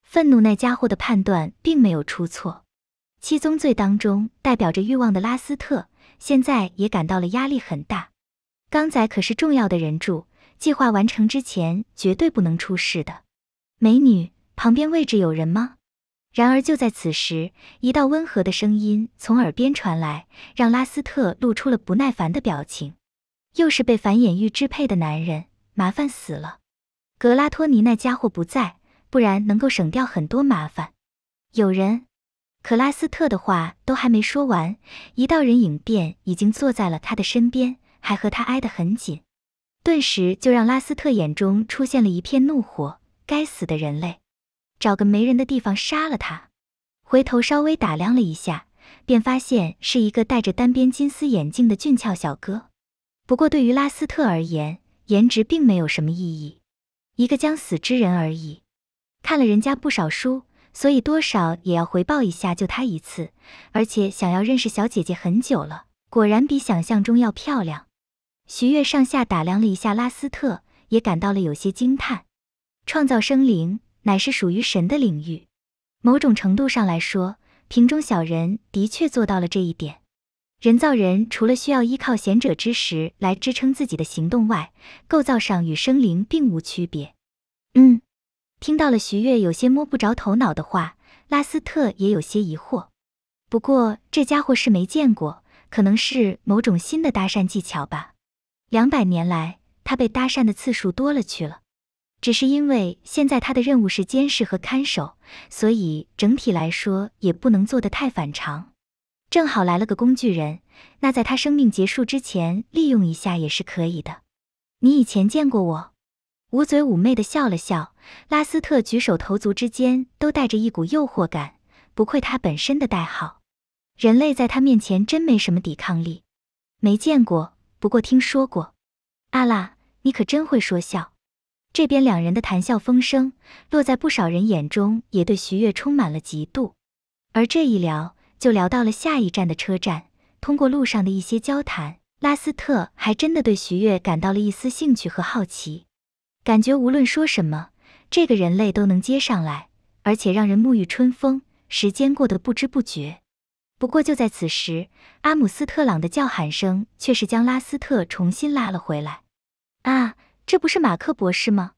愤怒那家伙的判断并没有出错。七宗罪当中代表着欲望的拉斯特，现在也感到了压力很大。刚仔可是重要的人柱，计划完成之前绝对不能出事的。美女，旁边位置有人吗？然而就在此时，一道温和的声音从耳边传来，让拉斯特露出了不耐烦的表情。又是被繁衍育支配的男人，麻烦死了。格拉托尼那家伙不在，不然能够省掉很多麻烦。有人，可拉斯特的话都还没说完，一道人影便已经坐在了他的身边，还和他挨得很紧。顿时就让拉斯特眼中出现了一片怒火。该死的人类！找个没人的地方杀了他。回头稍微打量了一下，便发现是一个戴着单边金丝眼镜的俊俏小哥。不过对于拉斯特而言，颜值并没有什么意义，一个将死之人而已。看了人家不少书，所以多少也要回报一下救他一次。而且想要认识小姐姐很久了，果然比想象中要漂亮。徐月上下打量了一下拉斯特，也感到了有些惊叹。创造生灵。乃是属于神的领域，某种程度上来说，瓶中小人的确做到了这一点。人造人除了需要依靠贤者之石来支撑自己的行动外，构造上与生灵并无区别。嗯，听到了徐月有些摸不着头脑的话，拉斯特也有些疑惑。不过这家伙是没见过，可能是某种新的搭讪技巧吧。两百年来，他被搭讪的次数多了去了。只是因为现在他的任务是监视和看守，所以整体来说也不能做得太反常。正好来了个工具人，那在他生命结束之前利用一下也是可以的。你以前见过我？捂嘴妩媚的笑了笑。拉斯特举手投足之间都带着一股诱惑感，不愧他本身的代号。人类在他面前真没什么抵抗力。没见过，不过听说过。阿拉，你可真会说笑。这边两人的谈笑风生，落在不少人眼中，也对徐月充满了嫉妒。而这一聊，就聊到了下一站的车站。通过路上的一些交谈，拉斯特还真的对徐悦感到了一丝兴趣和好奇，感觉无论说什么，这个人类都能接上来，而且让人沐浴春风，时间过得不知不觉。不过就在此时，阿姆斯特朗的叫喊声却是将拉斯特重新拉了回来。啊！这不是马克博士吗？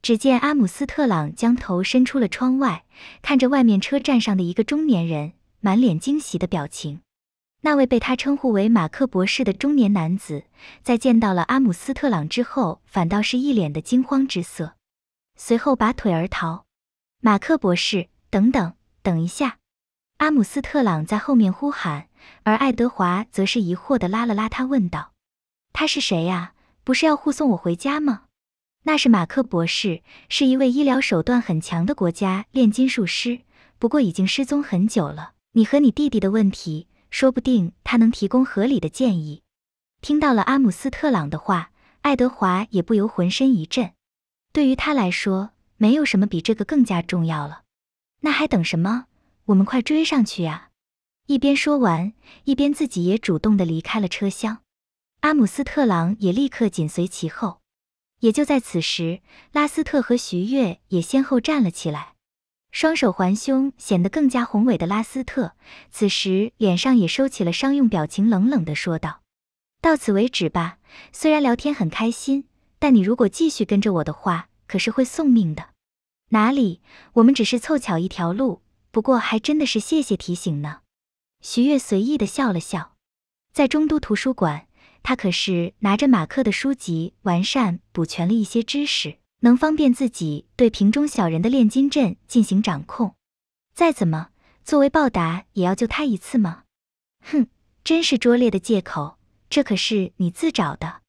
只见阿姆斯特朗将头伸出了窗外，看着外面车站上的一个中年人，满脸惊喜的表情。那位被他称呼为马克博士的中年男子，在见到了阿姆斯特朗之后，反倒是一脸的惊慌之色，随后拔腿而逃。马克博士，等等，等一下！阿姆斯特朗在后面呼喊，而爱德华则是疑惑的拉了拉他，问道：“他是谁呀？”不是要护送我回家吗？那是马克博士，是一位医疗手段很强的国家炼金术师，不过已经失踪很久了。你和你弟弟的问题，说不定他能提供合理的建议。听到了阿姆斯特朗的话，爱德华也不由浑身一震。对于他来说，没有什么比这个更加重要了。那还等什么？我们快追上去呀！一边说完，一边自己也主动的离开了车厢。阿姆斯特朗也立刻紧随其后，也就在此时，拉斯特和徐月也先后站了起来，双手环胸，显得更加宏伟的拉斯特，此时脸上也收起了商用表情，冷冷的说道：“到此为止吧，虽然聊天很开心，但你如果继续跟着我的话，可是会送命的。”哪里，我们只是凑巧一条路，不过还真的是谢谢提醒呢。徐月随意的笑了笑，在中都图书馆。他可是拿着马克的书籍，完善补全了一些知识，能方便自己对瓶中小人的炼金阵进行掌控。再怎么，作为报答，也要救他一次吗？哼，真是拙劣的借口，这可是你自找的。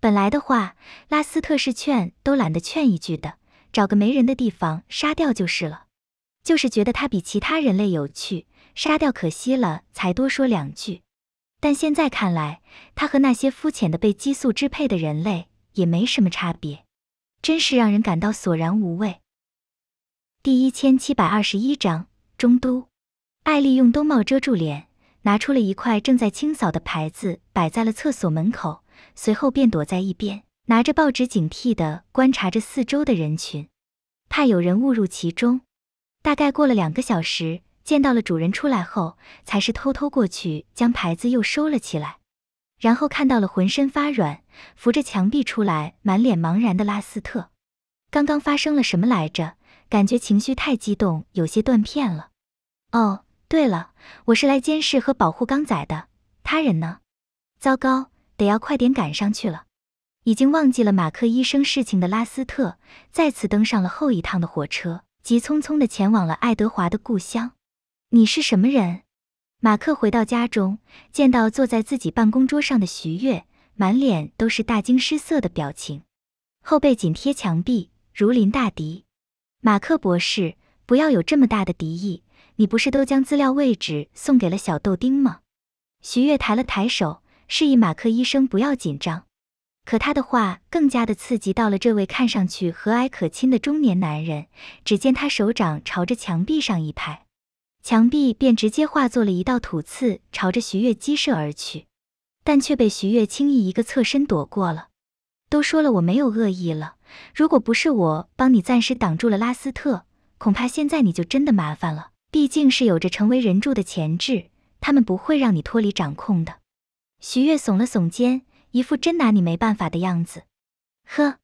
本来的话，拉斯特是劝都懒得劝一句的，找个没人的地方杀掉就是了。就是觉得他比其他人类有趣，杀掉可惜了，才多说两句。但现在看来，他和那些肤浅的被激素支配的人类也没什么差别，真是让人感到索然无味。第一千七百二十一章中都。艾丽用兜帽遮住脸，拿出了一块正在清扫的牌子，摆在了厕所门口，随后便躲在一边，拿着报纸警惕地观察着四周的人群，怕有人误入其中。大概过了两个小时。见到了主人出来后，才是偷偷过去将牌子又收了起来，然后看到了浑身发软、扶着墙壁出来、满脸茫然的拉斯特。刚刚发生了什么来着？感觉情绪太激动，有些断片了。哦，对了，我是来监视和保护刚仔的，他人呢？糟糕，得要快点赶上去了。已经忘记了马克医生事情的拉斯特，再次登上了后一趟的火车，急匆匆地前往了爱德华的故乡。你是什么人？马克回到家中，见到坐在自己办公桌上的徐月，满脸都是大惊失色的表情，后背紧贴墙壁，如临大敌。马克博士，不要有这么大的敌意，你不是都将资料位置送给了小豆丁吗？徐月抬了抬手，示意马克医生不要紧张。可他的话更加的刺激到了这位看上去和蔼可亲的中年男人。只见他手掌朝着墙壁上一拍，墙壁便直接化作了一道土刺，朝着徐月击射而去，但却被徐月轻易一个侧身躲过了。都说了我没有恶意了，如果不是我帮你暂时挡住了拉斯特，恐怕现在你就真的麻烦了。毕竟是有着成为人柱的潜质，他们不会让你脱离掌控的。徐月耸了耸肩。一副真拿你没办法的样子，呵。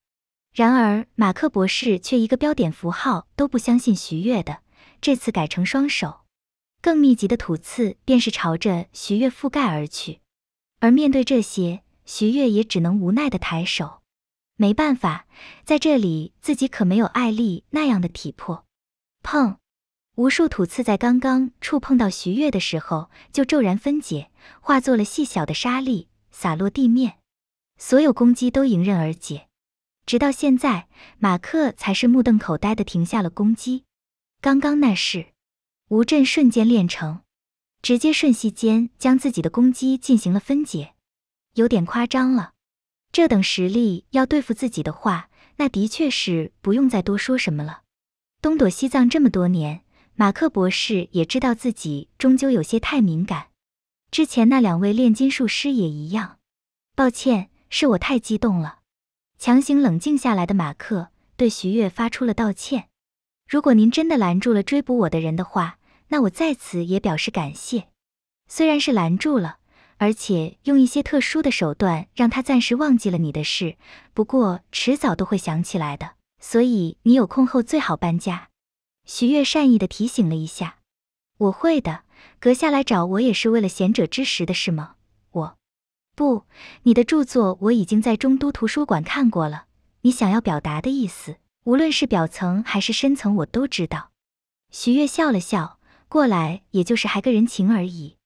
然而马克博士却一个标点符号都不相信徐月的，这次改成双手，更密集的土刺便是朝着徐月覆盖而去。而面对这些，徐月也只能无奈的抬手，没办法，在这里自己可没有艾丽那样的体魄。砰！无数土刺在刚刚触碰到徐月的时候就骤然分解，化作了细小的沙粒。洒落地面，所有攻击都迎刃而解。直到现在，马克才是目瞪口呆的停下了攻击。刚刚那是无阵瞬间练成，直接瞬息间将自己的攻击进行了分解，有点夸张了。这等实力要对付自己的话，那的确是不用再多说什么了。东躲西藏这么多年，马克博士也知道自己终究有些太敏感。之前那两位炼金术师也一样，抱歉，是我太激动了。强行冷静下来的马克对徐月发出了道歉。如果您真的拦住了追捕我的人的话，那我在此也表示感谢。虽然是拦住了，而且用一些特殊的手段让他暂时忘记了你的事，不过迟早都会想起来的。所以你有空后最好搬家。徐月善意的提醒了一下，我会的。阁下来找我也是为了贤者之石的事吗？我，不，你的著作我已经在中都图书馆看过了。你想要表达的意思，无论是表层还是深层，我都知道。徐月笑了笑，过来也就是还个人情而已。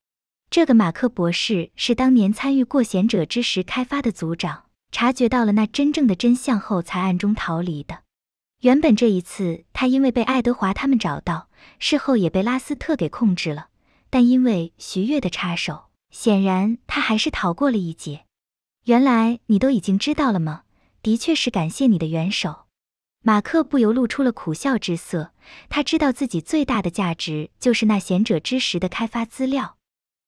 这个马克博士是当年参与过贤者之石开发的组长，察觉到了那真正的真相后，才暗中逃离的。原本这一次他因为被爱德华他们找到，事后也被拉斯特给控制了。但因为徐月的插手，显然他还是逃过了一劫。原来你都已经知道了吗？的确是感谢你的援手。马克不由露出了苦笑之色。他知道自己最大的价值就是那贤者之石的开发资料。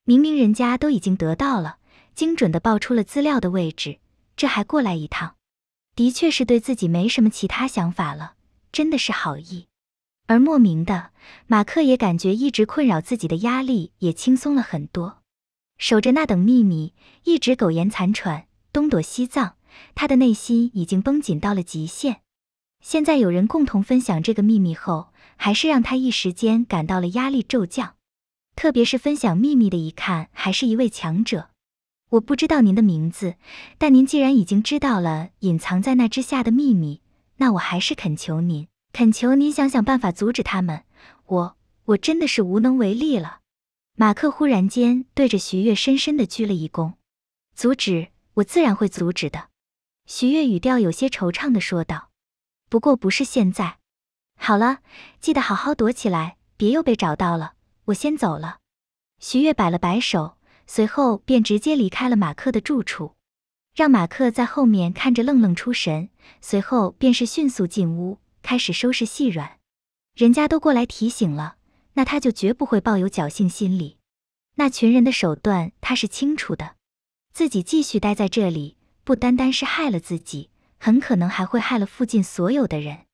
明明人家都已经得到了，精准的报出了资料的位置，这还过来一趟，的确是对自己没什么其他想法了。真的是好意。而莫名的，马克也感觉一直困扰自己的压力也轻松了很多。守着那等秘密，一直苟延残喘，东躲西藏，他的内心已经绷紧到了极限。现在有人共同分享这个秘密后，还是让他一时间感到了压力骤降。特别是分享秘密的，一看还是一位强者。我不知道您的名字，但您既然已经知道了隐藏在那之下的秘密，那我还是恳求您。恳求您想想办法阻止他们，我我真的是无能为力了。马克忽然间对着徐月深深的鞠了一躬，阻止我自然会阻止的。徐月语调有些惆怅的说道，不过不是现在。好了，记得好好躲起来，别又被找到了。我先走了。徐月摆了摆手，随后便直接离开了马克的住处，让马克在后面看着愣愣出神，随后便是迅速进屋。开始收拾细软，人家都过来提醒了，那他就绝不会抱有侥幸心理。那群人的手段他是清楚的，自己继续待在这里，不单单是害了自己，很可能还会害了附近所有的人。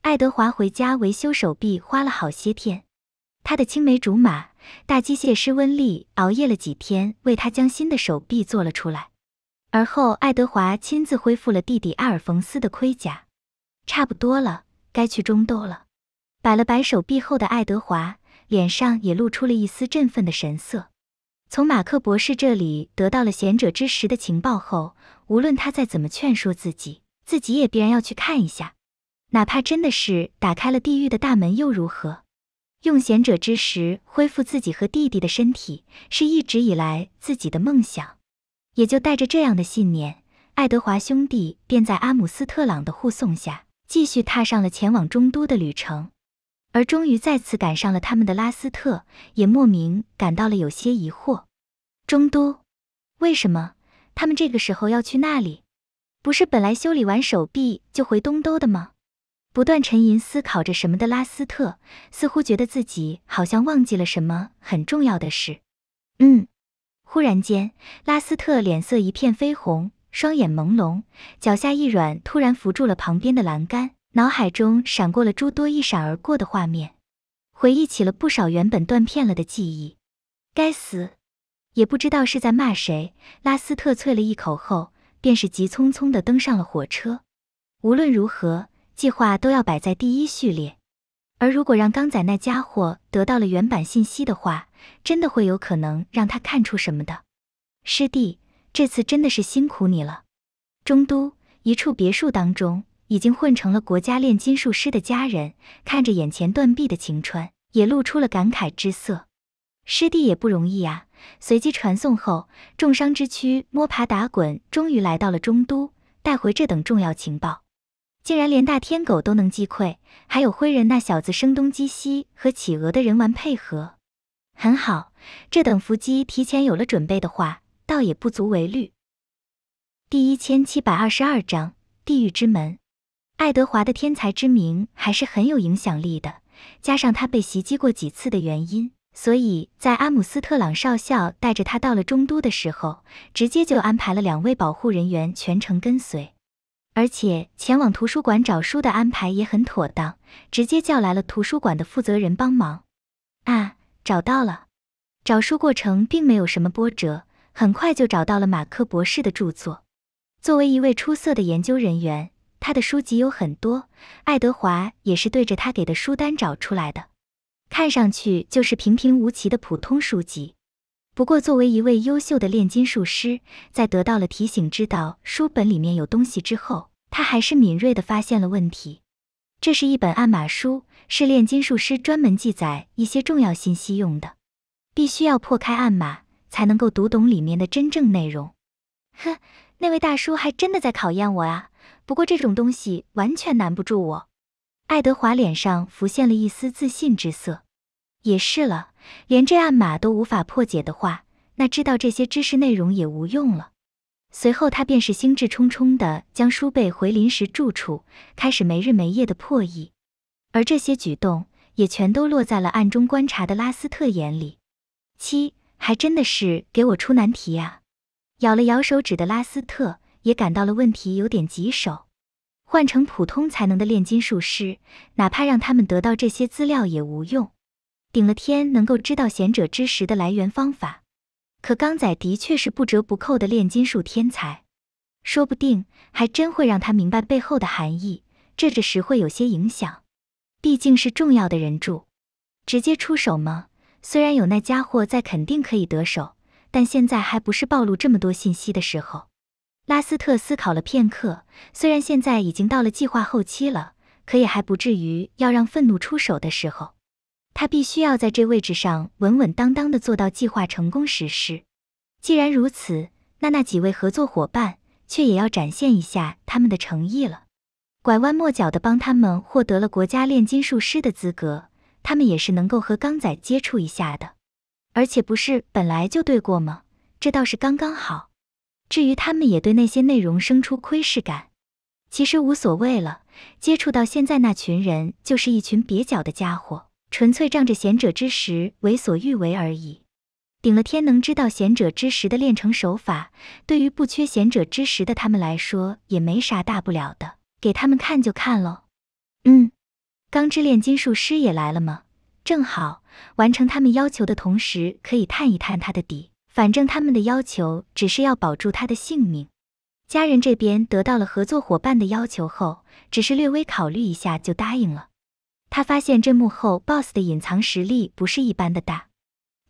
爱德华回家维修手臂花了好些天，他的青梅竹马大机械师温丽熬夜了几天，为他将新的手臂做了出来。而后，爱德华亲自恢复了弟弟阿尔冯斯的盔甲，差不多了。该去中斗了。摆了摆手臂后的爱德华，脸上也露出了一丝振奋的神色。从马克博士这里得到了贤者之石的情报后，无论他再怎么劝说自己，自己也必然要去看一下。哪怕真的是打开了地狱的大门又如何？用贤者之石恢复自己和弟弟的身体，是一直以来自己的梦想。也就带着这样的信念，爱德华兄弟便在阿姆斯特朗的护送下，继续踏上了前往中都的旅程。而终于再次赶上了他们的拉斯特，也莫名感到了有些疑惑。中都，为什么他们这个时候要去那里？不是本来修理完手臂就回东都的吗？不断沉吟思考着什么的拉斯特，似乎觉得自己好像忘记了什么很重要的事。嗯，忽然间，拉斯特脸色一片绯红，双眼朦胧，脚下一软，突然扶住了旁边的栏杆。脑海中闪过了诸多一闪而过的画面，回忆起了不少原本断片了的记忆。该死，也不知道是在骂谁。拉斯特啐了一口后，便是急匆匆地登上了火车。无论如何，计划都要摆在第一序列。而如果让刚仔那家伙得到了原版信息的话，真的会有可能让他看出什么的。师弟，这次真的是辛苦你了。中都一处别墅当中。已经混成了国家炼金术师的家人，看着眼前断臂的晴川，也露出了感慨之色。师弟也不容易啊！随即传送后，重伤之躯摸爬打滚，终于来到了中都，带回这等重要情报，竟然连大天狗都能击溃，还有灰人那小子声东击西，和企鹅的人玩配合，很好。这等伏击提前有了准备的话，倒也不足为虑。第一千七百二十二章地狱之门。爱德华的天才之名还是很有影响力的，加上他被袭击过几次的原因，所以在阿姆斯特朗少校带着他到了中都的时候，直接就安排了两位保护人员全程跟随，而且前往图书馆找书的安排也很妥当，直接叫来了图书馆的负责人帮忙。啊，找到了！找书过程并没有什么波折，很快就找到了马克博士的著作。作为一位出色的研究人员。他的书籍有很多，爱德华也是对着他给的书单找出来的，看上去就是平平无奇的普通书籍。不过，作为一位优秀的炼金术师，在得到了提醒，知道书本里面有东西之后，他还是敏锐地发现了问题。这是一本暗码书，是炼金术师专门记载一些重要信息用的，必须要破开暗码才能够读懂里面的真正内容。哼，那位大叔还真的在考验我啊！不过这种东西完全难不住我。爱德华脸上浮现了一丝自信之色。也是了，连这暗码都无法破解的话，那知道这些知识内容也无用了。随后他便是兴致冲冲地将书背回临时住处，开始没日没夜的破译。而这些举动也全都落在了暗中观察的拉斯特眼里。七，还真的是给我出难题啊！咬了咬手指的拉斯特。也感到了问题有点棘手，换成普通才能的炼金术师，哪怕让他们得到这些资料也无用。顶了天能够知道贤者之石的来源方法，可刚仔的确是不折不扣的炼金术天才，说不定还真会让他明白背后的含义。这着实会有些影响，毕竟是重要的人柱，直接出手吗？虽然有那家伙在，肯定可以得手，但现在还不是暴露这么多信息的时候。拉斯特思考了片刻，虽然现在已经到了计划后期了，可也还不至于要让愤怒出手的时候。他必须要在这位置上稳稳当当的做到计划成功实施。既然如此，那那几位合作伙伴却也要展现一下他们的诚意了，拐弯抹角的帮他们获得了国家炼金术师的资格，他们也是能够和刚仔接触一下的，而且不是本来就对过吗？这倒是刚刚好。至于他们也对那些内容生出窥视感，其实无所谓了。接触到现在那群人，就是一群蹩脚的家伙，纯粹仗着贤者之石为所欲为而已。顶了天能知道贤者之石的炼成手法，对于不缺贤者之石的他们来说，也没啥大不了的，给他们看就看喽。嗯，钢之炼金术师也来了吗？正好完成他们要求的同时，可以探一探他的底。反正他们的要求只是要保住他的性命。家人这边得到了合作伙伴的要求后，只是略微考虑一下就答应了。他发现这幕后 BOSS 的隐藏实力不是一般的大，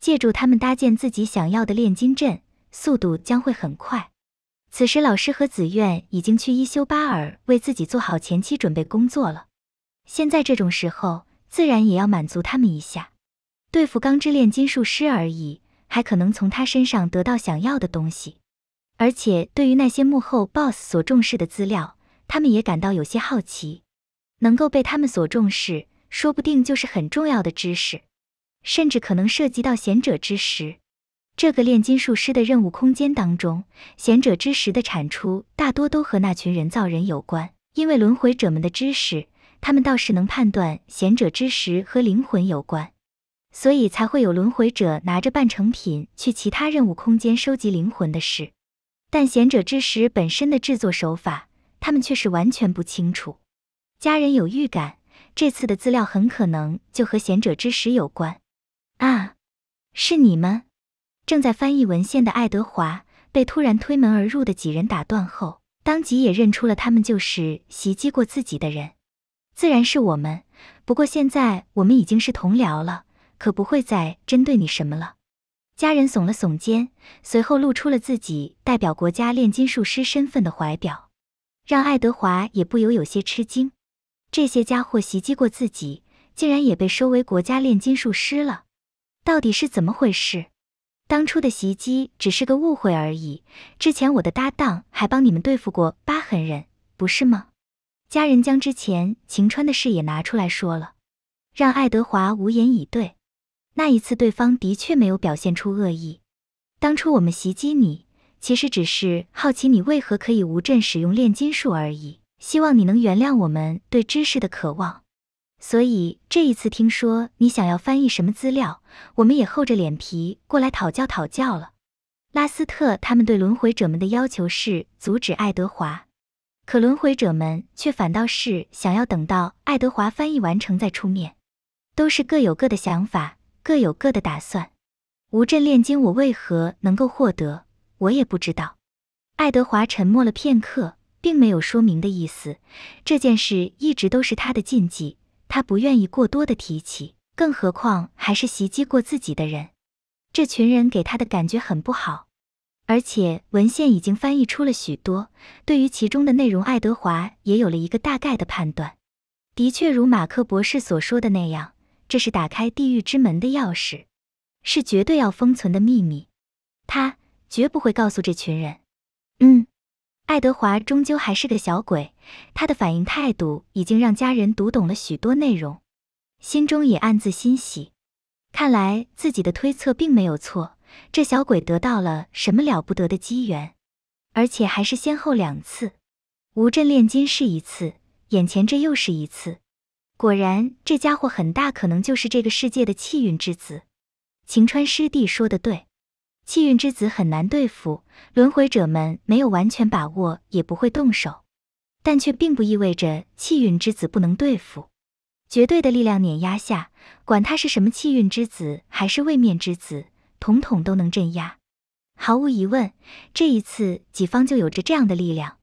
借助他们搭建自己想要的炼金阵，速度将会很快。此时，老师和紫苑已经去伊修巴尔为自己做好前期准备工作了。现在这种时候，自然也要满足他们一下。对付钢之炼金术师而已，还可能从他身上得到想要的东西。而且，对于那些幕后 BOSS 所重视的资料，他们也感到有些好奇。能够被他们所重视，说不定就是很重要的知识，甚至可能涉及到贤者之石。这个炼金术师的任务空间当中，贤者之石的产出大多都和那群人造人有关。因为轮回者们的知识，他们倒是能判断贤者之石和灵魂有关，所以才会有轮回者拿着半成品去其他任务空间收集灵魂的事。但贤者之石本身的制作手法，他们却是完全不清楚。家人有预感，这次的资料很可能就和贤者之石有关。啊，是你们！正在翻译文献的爱德华被突然推门而入的几人打断后，当即也认出了他们就是袭击过自己的人，自然是我们。不过现在我们已经是同僚了，可不会再针对你什么了。家人耸了耸肩，随后露出了自己代表国家炼金术师身份的怀表，让爱德华也不由有些吃惊。这些家伙袭击过自己，竟然也被收为国家炼金术师了，到底是怎么回事？当初的袭击只是个误会而已。之前我的搭档还帮你们对付过疤痕人，不是吗？家人将之前晴川的事也拿出来说了，让爱德华无言以对。那一次对方的确没有表现出恶意。当初我们袭击你，其实只是好奇你为何可以无阵使用炼金术而已，希望你能原谅我们对知识的渴望。所以这一次听说你想要翻译什么资料，我们也厚着脸皮过来讨教讨教了。拉斯特他们对轮回者们的要求是阻止爱德华，可轮回者们却反倒是想要等到爱德华翻译完成再出面。都是各有各的想法，各有各的打算。无阵炼金我为何能够获得，我也不知道。爱德华沉默了片刻，并没有说明的意思。这件事一直都是他的禁忌。他不愿意过多的提起，更何况还是袭击过自己的人。这群人给他的感觉很不好，而且文献已经翻译出了许多，对于其中的内容，爱德华也有了一个大概的判断。的确，如马克博士所说的那样，这是打开地狱之门的钥匙，是绝对要封存的秘密。他绝不会告诉这群人。嗯。爱德华终究还是个小鬼，他的反应态度已经让家人读懂了许多内容，心中也暗自欣喜。看来自己的推测并没有错，这小鬼得到了什么了不得的机缘，而且还是先后两次。无阵炼金是一次，眼前这又是一次。果然，这家伙很大可能就是这个世界的气运之子。晴川师弟说的对。气运之子很难对付，轮回者们没有完全把握，也不会动手，但却并不意味着气运之子不能对付。绝对的力量碾压下，管他是什么气运之子还是位面之子，统统都能镇压。毫无疑问，这一次己方就有着这样的力量。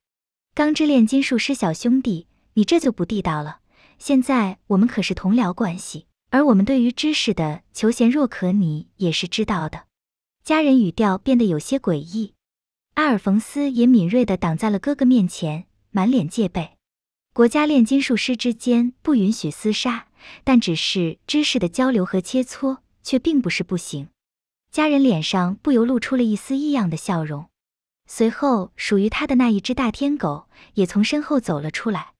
钢之炼金术师小兄弟，你这就不地道了。现在我们可是同僚关系，而我们对于知识的求贤若渴，你也是知道的。家人语调变得有些诡异，阿尔冯斯也敏锐地挡在了哥哥面前，满脸戒备。国家炼金术师之间不允许厮杀，但只是知识的交流和切磋，却并不是不行。家人脸上不由露出了一丝异样的笑容，随后属于他的那一只大天狗也从身后走了出来。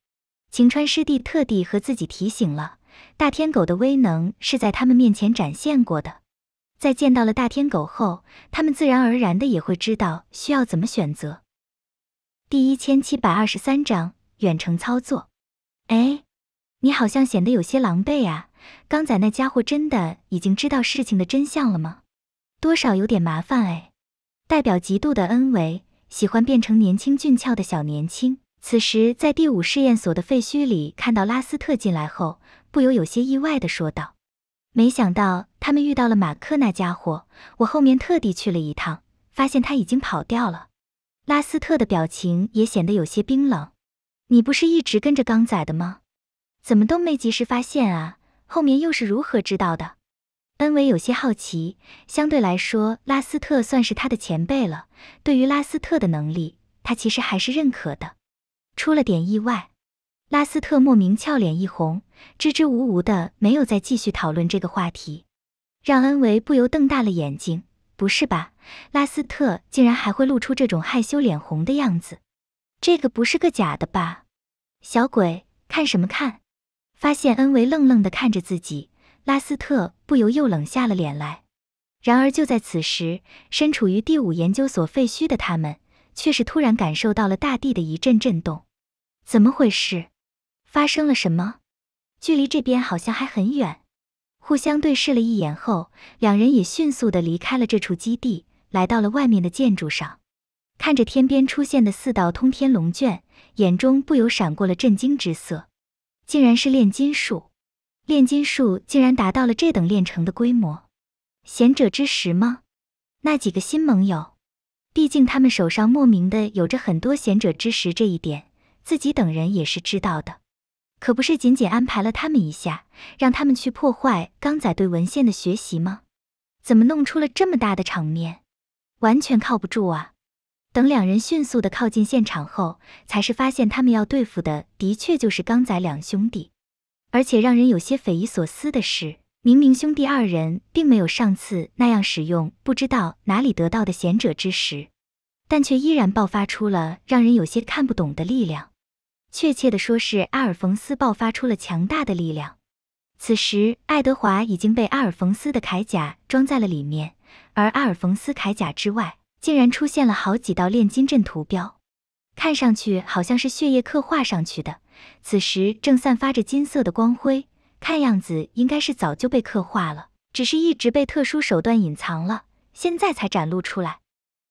晴川师弟特地和自己提醒了，大天狗的威能是在他们面前展现过的。在见到了大天狗后，他们自然而然的也会知道需要怎么选择。第一千七百二十三章远程操作。哎，你好像显得有些狼狈啊！刚仔那家伙真的已经知道事情的真相了吗？多少有点麻烦哎。代表极度的恩维，喜欢变成年轻俊俏的小年轻。此时在第五试验所的废墟里看到拉斯特进来后，不由有些意外的说道。没想到他们遇到了马克那家伙，我后面特地去了一趟，发现他已经跑掉了。拉斯特的表情也显得有些冰冷。你不是一直跟着刚仔的吗？怎么都没及时发现啊？后面又是如何知道的？恩维有些好奇。相对来说，拉斯特算是他的前辈了，对于拉斯特的能力，他其实还是认可的。出了点意外，拉斯特莫名俏脸一红，支支吾吾的没有再继续讨论这个话题，让恩维不由瞪大了眼睛。不是吧？拉斯特竟然还会露出这种害羞脸红的样子？这个不是个假的吧？小鬼，看什么看？发现恩维愣愣的看着自己，拉斯特不由又冷下了脸来。然而就在此时，身处于第五研究所废墟的他们，却是突然感受到了大地的一阵震动。怎么回事？发生了什么？距离这边好像还很远。互相对视了一眼后，两人也迅速的离开了这处基地，来到了外面的建筑上。看着天边出现的四道通天龙卷，眼中不由闪过了震惊之色。竟然是炼金术，炼金术竟然达到了这等炼成的规模。贤者之石吗？那几个新盟友，毕竟他们手上莫名的有着很多贤者之石，这一点自己等人也是知道的。可不是仅仅安排了他们一下，让他们去破坏刚仔对文献的学习吗？怎么弄出了这么大的场面？完全靠不住啊！等两人迅速的靠近现场后，才是发现他们要对付的的确就是刚仔两兄弟。而且让人有些匪夷所思的是，明明兄弟二人并没有上次那样使用不知道哪里得到的贤者之石，但却依然爆发出了让人有些看不懂的力量。确切的说，是阿尔冯斯爆发出了强大的力量。此时，爱德华已经被阿尔冯斯的铠甲装在了里面，而阿尔冯斯铠甲之外，竟然出现了好几道炼金阵图标，看上去好像是血液刻画上去的。此时正散发着金色的光辉，看样子应该是早就被刻画了，只是一直被特殊手段隐藏了，现在才展露出来。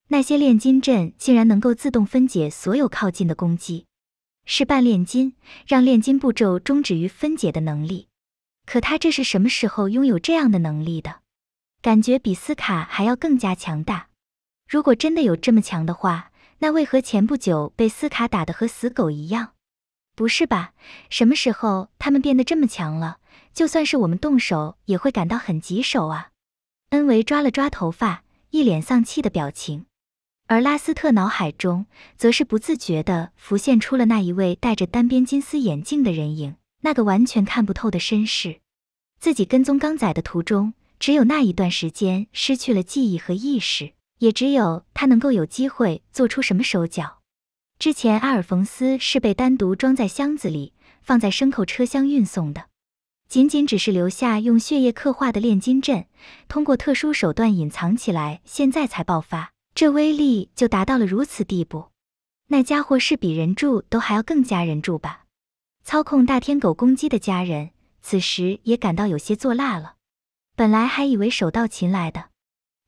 那些炼金阵竟然能够自动分解所有靠近的攻击。是半炼金，让炼金步骤终止于分解的能力。可他这是什么时候拥有这样的能力的？感觉比斯卡还要更加强大。如果真的有这么强的话，那为何前不久被斯卡打得和死狗一样？不是吧？什么时候他们变得这么强了？就算是我们动手，也会感到很棘手啊！恩维抓了抓头发，一脸丧气的表情。而拉斯特脑海中，则是不自觉地浮现出了那一位戴着单边金丝眼镜的人影，那个完全看不透的身世。自己跟踪刚仔的途中，只有那一段时间失去了记忆和意识，也只有他能够有机会做出什么手脚。之前阿尔冯斯是被单独装在箱子里，放在牲口车厢运送的，仅仅只是留下用血液刻画的炼金阵，通过特殊手段隐藏起来，现在才爆发。这威力就达到了如此地步，那家伙是比人柱都还要更加人柱吧？操控大天狗攻击的家人，此时也感到有些作辣了。本来还以为手到擒来的，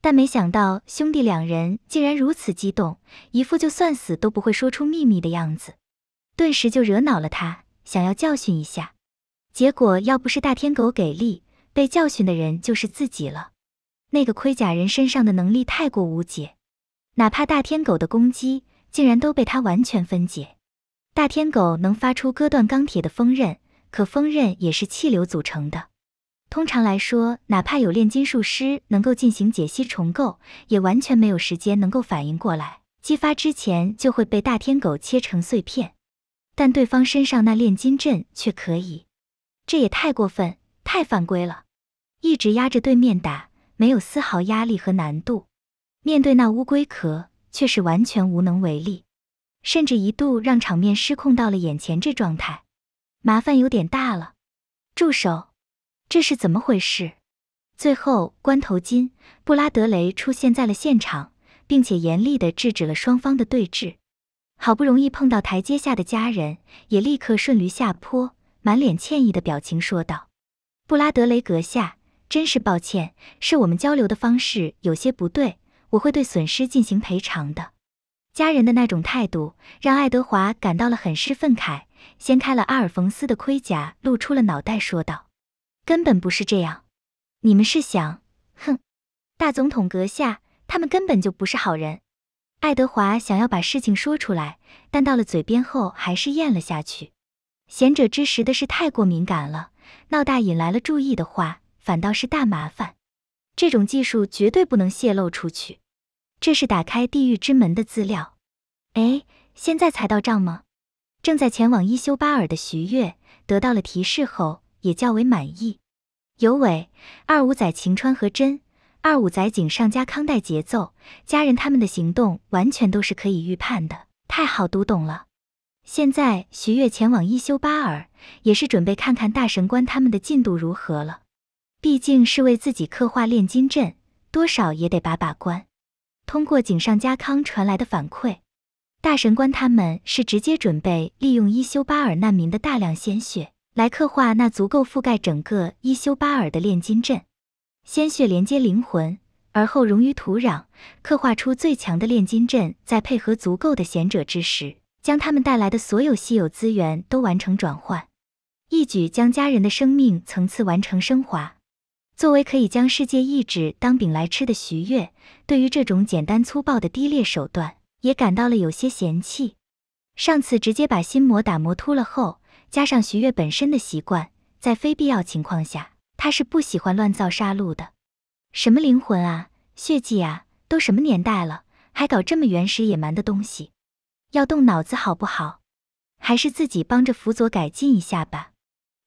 但没想到兄弟两人竟然如此激动，一副就算死都不会说出秘密的样子，顿时就惹恼了他，想要教训一下。结果要不是大天狗给力，被教训的人就是自己了。那个盔甲人身上的能力太过无解。哪怕大天狗的攻击竟然都被他完全分解。大天狗能发出割断钢铁的锋刃，可锋刃也是气流组成的。通常来说，哪怕有炼金术师能够进行解析重构，也完全没有时间能够反应过来，激发之前就会被大天狗切成碎片。但对方身上那炼金阵却可以，这也太过分，太犯规了。一直压着对面打，没有丝毫压力和难度。面对那乌龟壳，却是完全无能为力，甚至一度让场面失控到了眼前这状态，麻烦有点大了。住手！这是怎么回事？最后，关头金布拉德雷出现在了现场，并且严厉地制止了双方的对峙。好不容易碰到台阶下的家人，也立刻顺驴下坡，满脸歉意的表情说道：“布拉德雷阁下，真是抱歉，是我们交流的方式有些不对。”我会对损失进行赔偿的。家人的那种态度让爱德华感到了很是愤慨，掀开了阿尔冯斯的盔甲，露出了脑袋，说道：“根本不是这样，你们是想……哼，大总统阁下，他们根本就不是好人。”爱德华想要把事情说出来，但到了嘴边后还是咽了下去。贤者之石的事太过敏感了，闹大引来了注意的话，反倒是大麻烦。这种技术绝对不能泄露出去。这是打开地狱之门的资料。哎，现在才到账吗？正在前往伊修巴尔的徐月得到了提示后，也较为满意。有尾、二五仔晴川和真，二五仔井上家康带节奏，家人他们的行动完全都是可以预判的，太好读懂了。现在徐月前往伊修巴尔，也是准备看看大神官他们的进度如何了。毕竟是为自己刻画炼金阵，多少也得把把关。通过井上家康传来的反馈，大神官他们是直接准备利用伊修巴尔难民的大量鲜血来刻画那足够覆盖整个伊修巴尔的炼金阵。鲜血连接灵魂，而后溶于土壤，刻画出最强的炼金阵，再配合足够的贤者之石，将他们带来的所有稀有资源都完成转换，一举将家人的生命层次完成升华。作为可以将世界意志当饼来吃的徐月，对于这种简单粗暴的低劣手段也感到了有些嫌弃。上次直接把心魔打磨秃了后，加上徐月本身的习惯，在非必要情况下，他是不喜欢乱造杀戮的。什么灵魂啊，血迹啊，都什么年代了，还搞这么原始野蛮的东西？要动脑子好不好？还是自己帮着辅佐改进一下吧。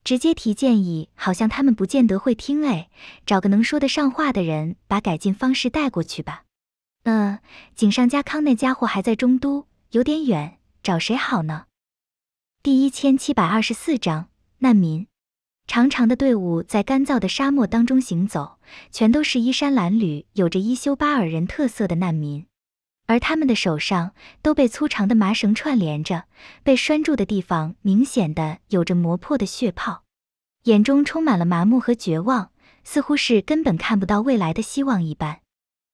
直接提建议，好像他们不见得会听哎。找个能说得上话的人，把改进方式带过去吧。嗯，井上家康那家伙还在中都，有点远，找谁好呢？第一千七百二十四章难民。长长的队伍在干燥的沙漠当中行走，全都是衣衫褴褛、有着伊修巴尔人特色的难民，而他们的手上都被粗长的麻绳串联着，被拴住的地方明显的有着磨破的血泡。眼中充满了麻木和绝望，似乎是根本看不到未来的希望一般。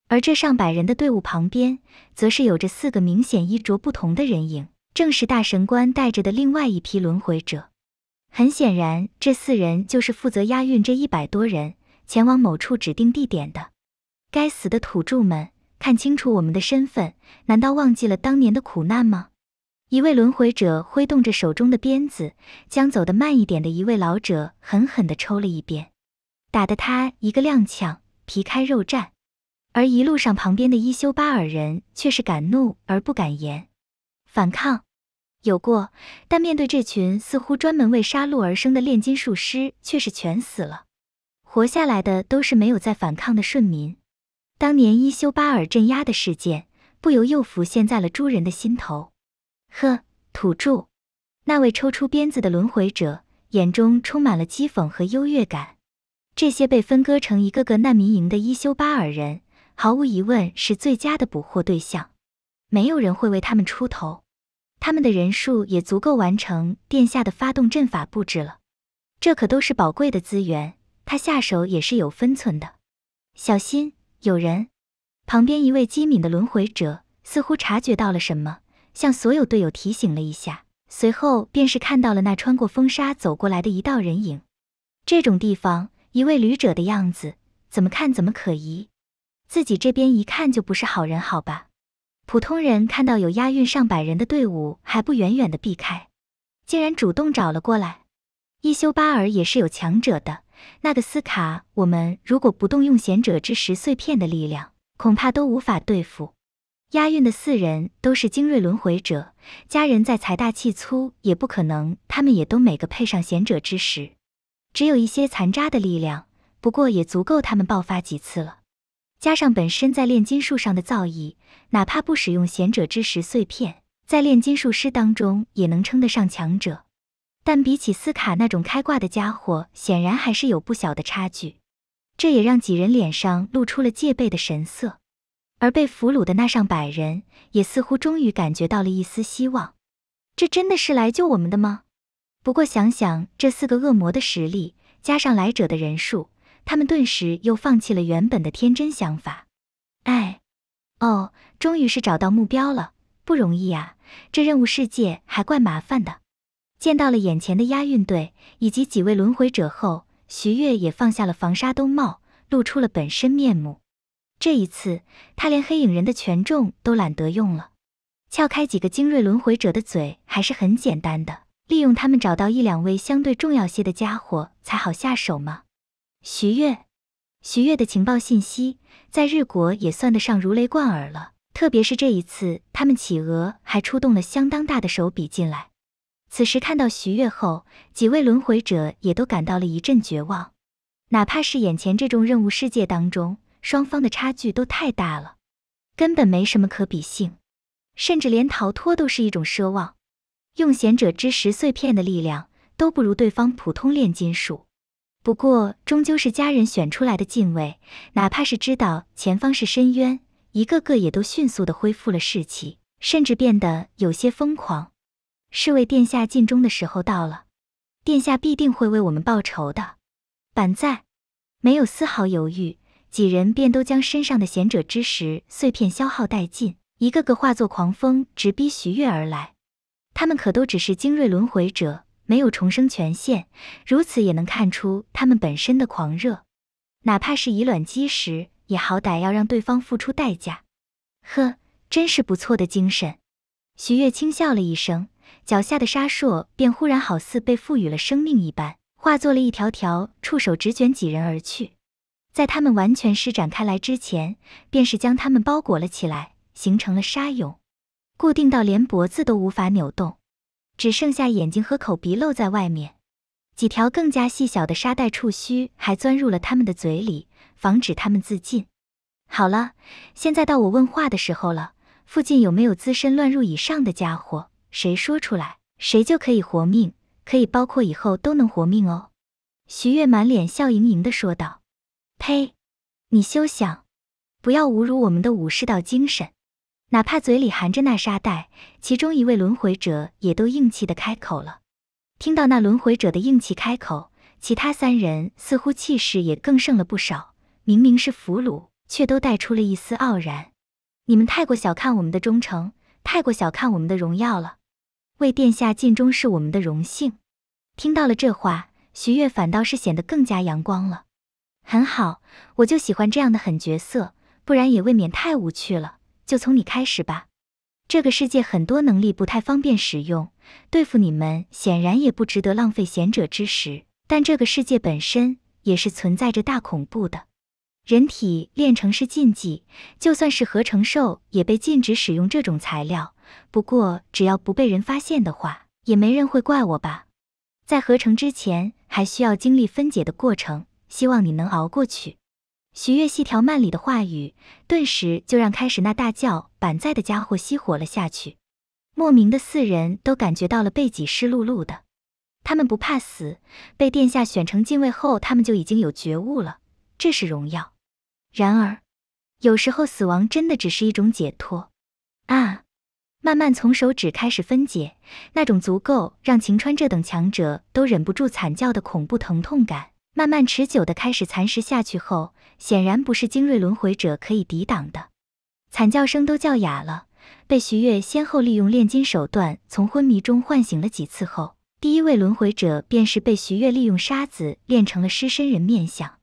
而这上百人的队伍旁边，则是有着四个明显衣着不同的人影，正是大神官带着的另外一批轮回者。很显然，这四人就是负责押运这一百多人前往某处指定地点的。该死的土著们，看清楚我们的身份，难道忘记了当年的苦难吗？一位轮回者挥动着手中的鞭子，将走得慢一点的一位老者狠狠地抽了一鞭，打得他一个踉跄，皮开肉绽。而一路上旁边的伊修巴尔人却是敢怒而不敢言，反抗有过，但面对这群似乎专门为杀戮而生的炼金术师，却是全死了。活下来的都是没有再反抗的顺民。当年伊修巴尔镇压的事件，不由又浮现在了诸人的心头。呵，土著！那位抽出鞭子的轮回者眼中充满了讥讽和优越感。这些被分割成一个个难民营的伊修巴尔人，毫无疑问是最佳的捕获对象。没有人会为他们出头，他们的人数也足够完成殿下的发动阵法布置了。这可都是宝贵的资源，他下手也是有分寸的。小心，有人！旁边一位机敏的轮回者似乎察觉到了什么。向所有队友提醒了一下，随后便是看到了那穿过风沙走过来的一道人影。这种地方，一位旅者的样子，怎么看怎么可疑。自己这边一看就不是好人，好吧？普通人看到有押运上百人的队伍，还不远远的避开，竟然主动找了过来。伊修巴尔也是有强者的，那个斯卡，我们如果不动用贤者之石碎片的力量，恐怕都无法对付。押运的四人都是精锐轮回者，家人再财大气粗也不可能，他们也都每个配上贤者之石，只有一些残渣的力量，不过也足够他们爆发几次了。加上本身在炼金术上的造诣，哪怕不使用贤者之石碎片，在炼金术师当中也能称得上强者。但比起斯卡那种开挂的家伙，显然还是有不小的差距，这也让几人脸上露出了戒备的神色。而被俘虏的那上百人，也似乎终于感觉到了一丝希望。这真的是来救我们的吗？不过想想这四个恶魔的实力，加上来者的人数，他们顿时又放弃了原本的天真想法。哎，哦，终于是找到目标了，不容易啊！这任务世界还怪麻烦的。见到了眼前的押运队以及几位轮回者后，徐月也放下了防沙兜帽，露出了本身面目。这一次，他连黑影人的权重都懒得用了，撬开几个精锐轮回者的嘴还是很简单的。利用他们找到一两位相对重要些的家伙才好下手吗？徐悦，徐悦的情报信息在日国也算得上如雷贯耳了。特别是这一次，他们企鹅还出动了相当大的手笔进来。此时看到徐悦后，几位轮回者也都感到了一阵绝望。哪怕是眼前这种任务世界当中，双方的差距都太大了，根本没什么可比性，甚至连逃脱都是一种奢望。用贤者之石碎片的力量都不如对方普通炼金术。不过终究是家人选出来的禁卫，哪怕是知道前方是深渊。一个个也都迅速的恢复了士气，甚至变得有些疯狂。侍卫殿下尽忠的时候到了，殿下必定会为我们报仇的。板在，没有丝毫犹豫，几人便都将身上的贤者之石碎片消耗殆尽，一个个化作狂风直逼徐月而来。他们可都只是精锐轮回者，没有重生权限，如此也能看出他们本身的狂热。哪怕是以卵击石。也好歹要让对方付出代价，呵，真是不错的精神。徐月轻笑了一声，脚下的沙硕便忽然好似被赋予了生命一般，化作了一条条触手，直卷几人而去。在他们完全施展开来之前，便是将他们包裹了起来，形成了沙蛹，固定到连脖子都无法扭动，只剩下眼睛和口鼻露在外面。几条更加细小的沙袋触须还钻入了他们的嘴里。防止他们自尽。好了，现在到我问话的时候了。附近有没有资深乱入以上的家伙？谁说出来，谁就可以活命，可以包括以后都能活命哦。徐月满脸笑盈盈的说道：“呸！你休想，不要侮辱我们的武士道精神。”哪怕嘴里含着那沙袋，其中一位轮回者也都硬气的开口了。听到那轮回者的硬气开口，其他三人似乎气势也更盛了不少。明明是俘虏，却都带出了一丝傲然。你们太过小看我们的忠诚，太过小看我们的荣耀了。为殿下尽忠是我们的荣幸。听到了这话，徐悦反倒是显得更加阳光了。很好，我就喜欢这样的狠角色，不然也未免太无趣了。就从你开始吧。这个世界很多能力不太方便使用，对付你们显然也不值得浪费贤者之石。但这个世界本身也是存在着大恐怖的。人体炼成是禁忌，就算是合成兽也被禁止使用这种材料。不过只要不被人发现的话，也没人会怪我吧？在合成之前还需要经历分解的过程，希望你能熬过去。徐月细条慢理的话语，顿时就让开始那大叫板在的家伙熄火了下去。莫名的四人都感觉到了背脊湿漉漉的。他们不怕死，被殿下选成禁卫后，他们就已经有觉悟了。这是荣耀，然而，有时候死亡真的只是一种解脱啊！慢慢从手指开始分解，那种足够让秦川这等强者都忍不住惨叫的恐怖疼痛感，慢慢持久的开始蚕食下去后，显然不是精锐轮回者可以抵挡的。惨叫声都叫哑了，被徐月先后利用炼金手段从昏迷中唤醒了几次后，第一位轮回者便是被徐月利用沙子炼成了狮身人面相。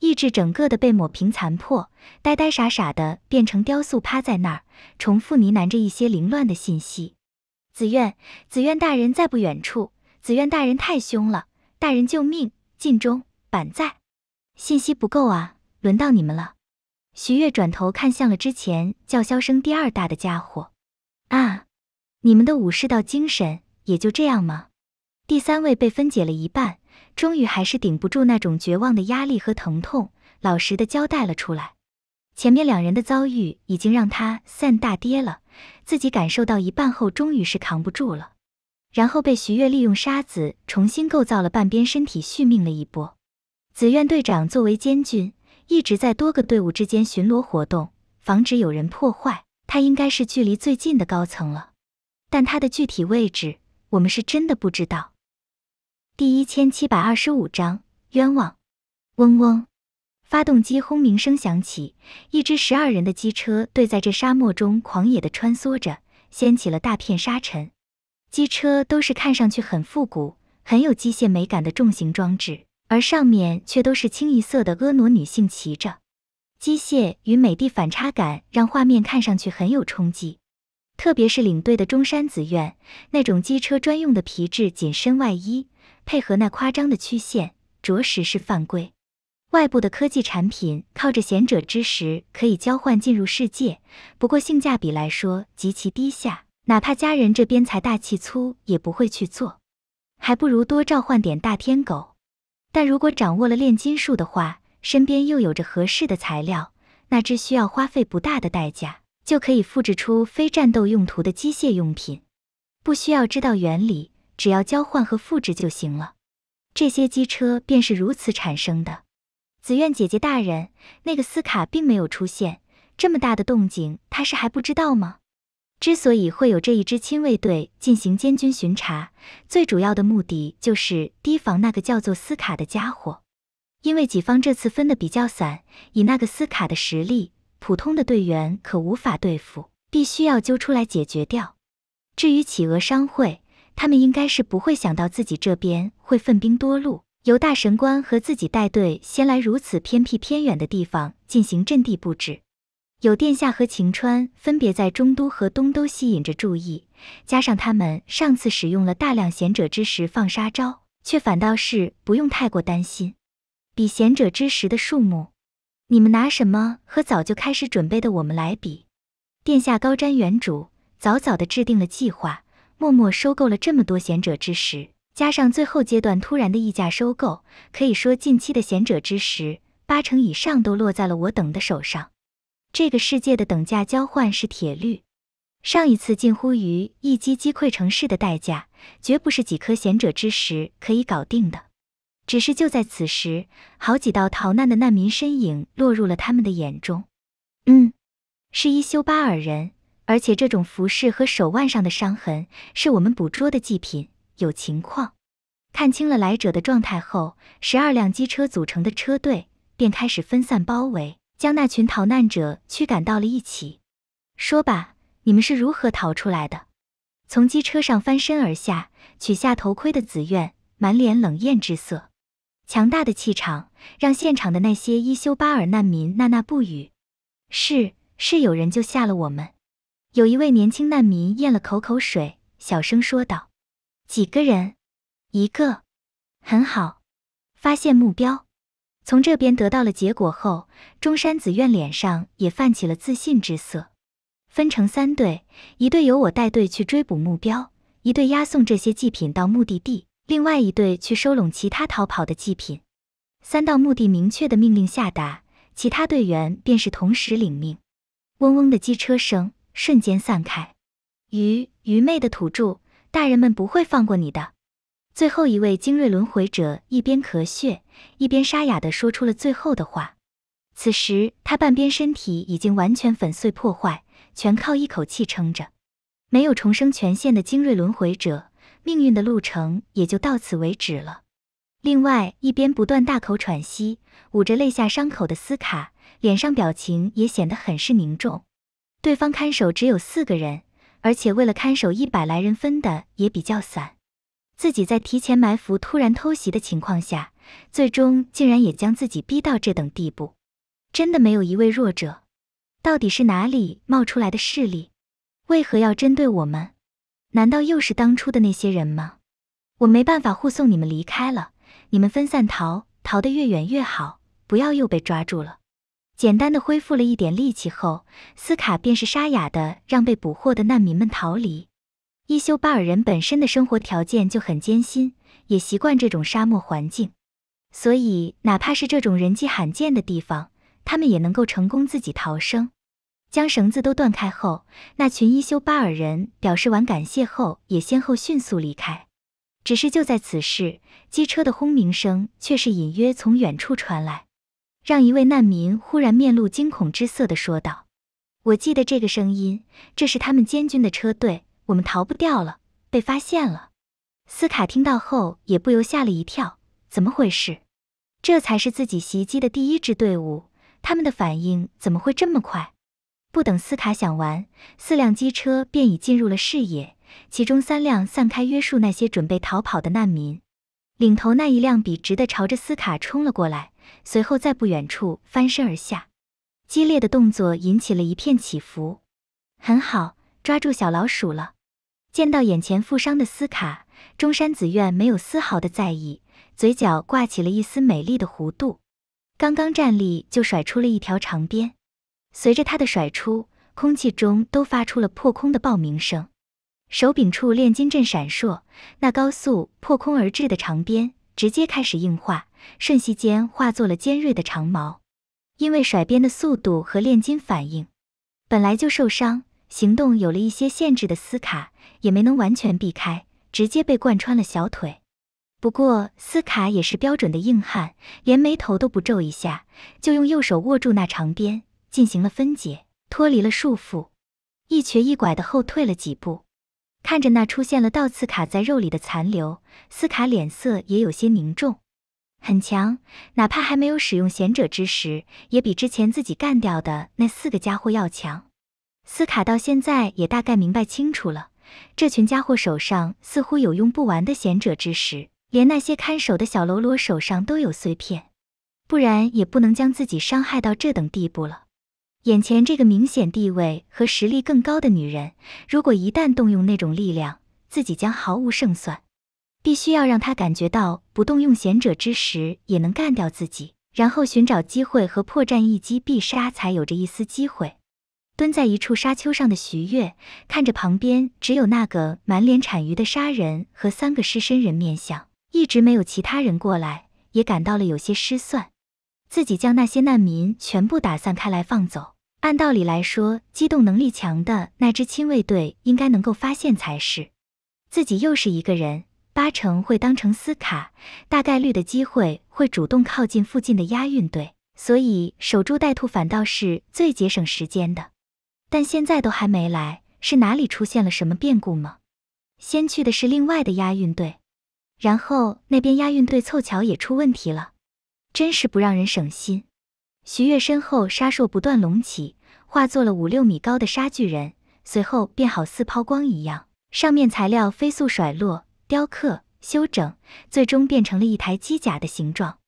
意志整个的被抹平残破，呆呆傻傻的变成雕塑，趴在那儿，重复呢喃着一些凌乱的信息。紫苑，紫苑大人在不远处。紫苑大人太凶了，大人救命！尽忠，板在。信息不够啊，轮到你们了。徐月转头看向了之前叫嚣声第二大的家伙。啊，你们的武士道精神也就这样吗？第三位被分解了一半。终于还是顶不住那种绝望的压力和疼痛，老实的交代了出来。前面两人的遭遇已经让他散大跌了，自己感受到一半后，终于是扛不住了。然后被徐月利用沙子重新构造了半边身体，续命了一波。紫苑队长作为监军，一直在多个队伍之间巡逻活动，防止有人破坏。他应该是距离最近的高层了，但他的具体位置，我们是真的不知道。第一千七百二十五章冤枉。嗡嗡，发动机轰鸣声响起，一支十二人的机车队在这沙漠中狂野的穿梭着，掀起了大片沙尘。机车都是看上去很复古、很有机械美感的重型装置，而上面却都是清一色的婀娜女性骑着。机械与美的反差感让画面看上去很有冲击。特别是领队的中山紫苑，那种机车专用的皮质紧身外衣，配合那夸张的曲线，着实是犯规。外部的科技产品靠着贤者之石可以交换进入世界，不过性价比来说极其低下，哪怕家人这边财大气粗也不会去做，还不如多召唤点大天狗。但如果掌握了炼金术的话，身边又有着合适的材料，那只需要花费不大的代价。就可以复制出非战斗用途的机械用品，不需要知道原理，只要交换和复制就行了。这些机车便是如此产生的。紫苑姐姐大人，那个斯卡并没有出现，这么大的动静，他是还不知道吗？之所以会有这一支亲卫队进行监军巡查，最主要的目的就是提防那个叫做斯卡的家伙，因为己方这次分的比较散，以那个斯卡的实力。普通的队员可无法对付，必须要揪出来解决掉。至于企鹅商会，他们应该是不会想到自己这边会奋兵多路，由大神官和自己带队先来如此偏僻偏远的地方进行阵地布置。有殿下和晴川分别在中都和东都吸引着注意，加上他们上次使用了大量贤者之石放杀招，却反倒是不用太过担心。比贤者之石的数目。你们拿什么和早就开始准备的我们来比？殿下高瞻远瞩，早早的制定了计划，默默收购了这么多贤者之石，加上最后阶段突然的溢价收购，可以说近期的贤者之石八成以上都落在了我等的手上。这个世界的等价交换是铁律，上一次近乎于一击击溃城市的代价，绝不是几颗贤者之石可以搞定的。只是就在此时，好几道逃难的难民身影落入了他们的眼中。嗯，是伊修巴尔人，而且这种服饰和手腕上的伤痕是我们捕捉的祭品。有情况，看清了来者的状态后，十二辆机车组成的车队便开始分散包围，将那群逃难者驱赶到了一起。说吧，你们是如何逃出来的？从机车上翻身而下，取下头盔的紫苑满脸冷艳之色。强大的气场让现场的那些伊修巴尔难民纳纳不语。是是，有人救下了我们。有一位年轻难民咽了口口水，小声说道：“几个人？一个。很好，发现目标。从这边得到了结果后，中山子苑脸上也泛起了自信之色。分成三队，一队由我带队去追捕目标，一队押送这些祭品到目的地。”另外一队去收拢其他逃跑的祭品，三道目的明确的命令下达，其他队员便是同时领命。嗡嗡的机车声瞬间散开。愚愚昧的土著，大人们不会放过你的。最后一位精锐轮回者一边咳血，一边沙哑的说出了最后的话。此时他半边身体已经完全粉碎破坏，全靠一口气撑着。没有重生权限的精锐轮回者。命运的路程也就到此为止了。另外一边不断大口喘息、捂着肋下伤口的斯卡，脸上表情也显得很是凝重。对方看守只有四个人，而且为了看守一百来人，分的也比较散。自己在提前埋伏、突然偷袭的情况下，最终竟然也将自己逼到这等地步，真的没有一位弱者？到底是哪里冒出来的势力？为何要针对我们？难道又是当初的那些人吗？我没办法护送你们离开了，你们分散逃，逃得越远越好，不要又被抓住了。简单的恢复了一点力气后，斯卡便是沙哑的让被捕获的难民们逃离。伊修巴尔人本身的生活条件就很艰辛，也习惯这种沙漠环境，所以哪怕是这种人迹罕见的地方，他们也能够成功自己逃生。将绳子都断开后，那群伊修巴尔人表示完感谢后，也先后迅速离开。只是就在此时，机车的轰鸣声却是隐约从远处传来，让一位难民忽然面露惊恐之色的说道：“我记得这个声音，这是他们监军的车队，我们逃不掉了，被发现了。”斯卡听到后也不由吓了一跳，怎么回事？这才是自己袭击的第一支队伍，他们的反应怎么会这么快？不等斯卡想完，四辆机车便已进入了视野，其中三辆散开约束那些准备逃跑的难民，领头那一辆笔直的朝着斯卡冲了过来，随后在不远处翻身而下，激烈的动作引起了一片起伏。很好，抓住小老鼠了。见到眼前负伤的斯卡，中山子苑没有丝毫的在意，嘴角挂起了一丝美丽的弧度。刚刚站立就甩出了一条长鞭，随着他的甩出，空气中都发出了破空的爆鸣声。手柄处炼金阵闪烁，那高速破空而至的长鞭直接开始硬化，瞬息间化作了尖锐的长矛。因为甩鞭的速度和炼金反应，本来就受伤、行动有了一些限制的斯卡也没能完全避开，直接被贯穿了小腿。不过斯卡也是标准的硬汉，连眉头都不皱一下，就用右手握住那长鞭进行了分解，脱离了束缚，一瘸一拐的后退了几步。看着那出现了倒刺卡在肉里的残留，斯卡脸色也有些凝重。很强，哪怕还没有使用贤者之石，也比之前自己干掉的那四个家伙要强。斯卡到现在也大概明白清楚了，这群家伙手上似乎有用不完的贤者之石。连那些看守的小喽啰手上都有碎片，不然也不能将自己伤害到这等地步了。眼前这个明显地位和实力更高的女人，如果一旦动用那种力量，自己将毫无胜算。必须要让他感觉到不动用贤者之时也能干掉自己，然后寻找机会和破绽一击必杀，才有着一丝机会。蹲在一处沙丘上的徐月，看着旁边只有那个满脸产鱼的杀人和三个狮身人面像。一直没有其他人过来，也感到了有些失算。自己将那些难民全部打散开来放走，按道理来说，机动能力强的那支亲卫队应该能够发现才是。自己又是一个人，八成会当成斯卡，大概率的机会会主动靠近附近的押运队，所以守株待兔反倒是最节省时间的。但现在都还没来，是哪里出现了什么变故吗？先去的是另外的押运队。然后那边押运队凑巧也出问题了，真是不让人省心。徐月身后沙烁不断隆起，化作了五六米高的沙巨人，随后便好似抛光一样，上面材料飞速甩落、雕刻、修整，最终变成了一台机甲的形状。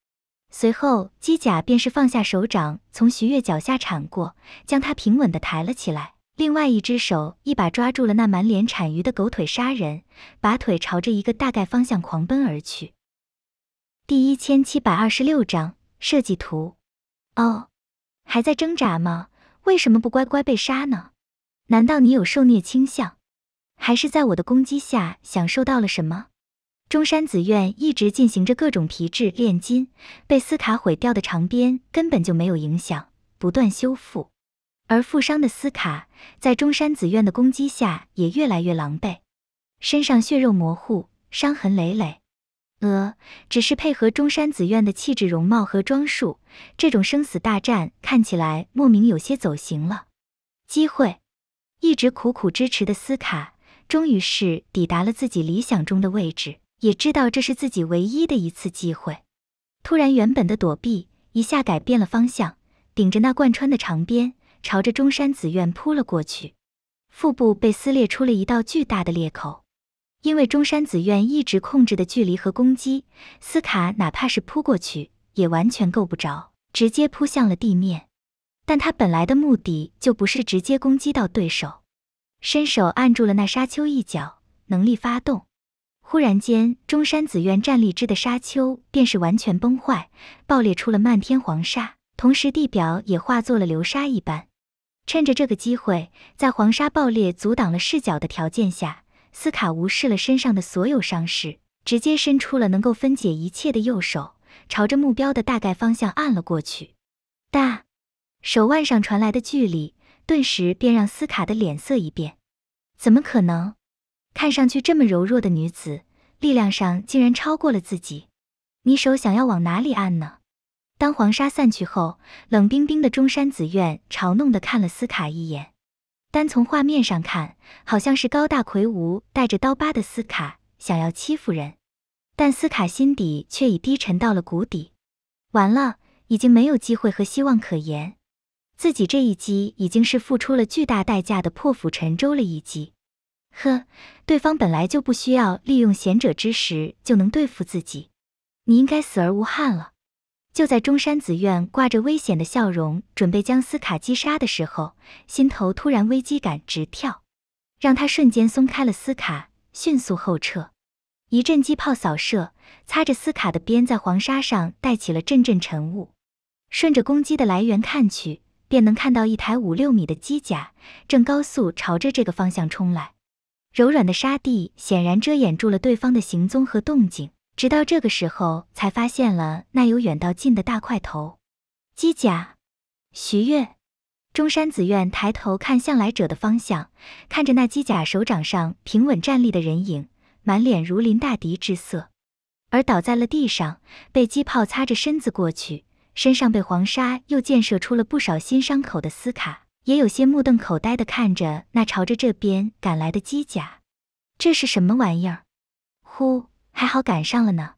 随后机甲便是放下手掌，从徐月脚下铲过，将他平稳地抬了起来。另外一只手一把抓住了那满脸产鱼的狗腿杀人，把腿朝着一个大概方向狂奔而去。第一千七百二十六章设计图。哦，还在挣扎吗？为什么不乖乖被杀呢？难道你有受虐倾向，还是在我的攻击下享受到了什么？中山紫苑一直进行着各种皮质炼金，被斯卡毁掉的长鞭根本就没有影响，不断修复。而负伤的斯卡在中山紫苑的攻击下也越来越狼狈，身上血肉模糊，伤痕累累。呃，只是配合中山紫苑的气质、容貌和装束，这种生死大战看起来莫名有些走形了。机会，一直苦苦支持的斯卡，终于是抵达了自己理想中的位置，也知道这是自己唯一的一次机会。突然，原本的躲避一下改变了方向，顶着那贯穿的长鞭。朝着中山紫苑扑了过去，腹部被撕裂出了一道巨大的裂口。因为中山紫苑一直控制的距离和攻击，斯卡哪怕是扑过去也完全够不着，直接扑向了地面。但他本来的目的就不是直接攻击到对手，伸手按住了那沙丘一角，能力发动。忽然间，中山紫苑站立之的沙丘便是完全崩坏，爆裂出了漫天黄沙，同时地表也化作了流沙一般。趁着这个机会，在黄沙爆裂阻挡了视角的条件下，斯卡无视了身上的所有伤势，直接伸出了能够分解一切的右手，朝着目标的大概方向按了过去。大手腕上传来的距离，顿时便让斯卡的脸色一变。怎么可能？看上去这么柔弱的女子，力量上竟然超过了自己。你手想要往哪里按呢？当黄沙散去后，冷冰冰的中山紫苑嘲弄地看了斯卡一眼。单从画面上看，好像是高大魁梧、带着刀疤的斯卡想要欺负人，但斯卡心底却已低沉到了谷底。完了，已经没有机会和希望可言。自己这一击已经是付出了巨大代价的破釜沉舟了一击。呵，对方本来就不需要利用贤者之石就能对付自己，你应该死而无憾了。就在中山紫苑挂着危险的笑容，准备将斯卡击杀的时候，心头突然危机感直跳。让他瞬间松开了斯卡，迅速后撤。一阵机炮扫射，擦着斯卡的边，在黄沙上带起了阵阵尘雾。顺着攻击的来源看去，便能看到一台五六米的机甲正高速朝着这个方向冲来。柔软的沙地显然遮掩住了对方的行踪和动静，直到这个时候才发现了那由远到近的大块头机甲。徐悦，中山子苑抬头看向来者的方向，看着那机甲手掌上平稳站立的人影。满脸如临大敌之色，而倒在了地上，被机炮擦着身子过去，身上被黄沙又溅射出了不少新伤口的斯卡，也有些目瞪口呆的看着那朝着这边赶来的机甲。这是什么玩意儿？呼，还好赶上了呢。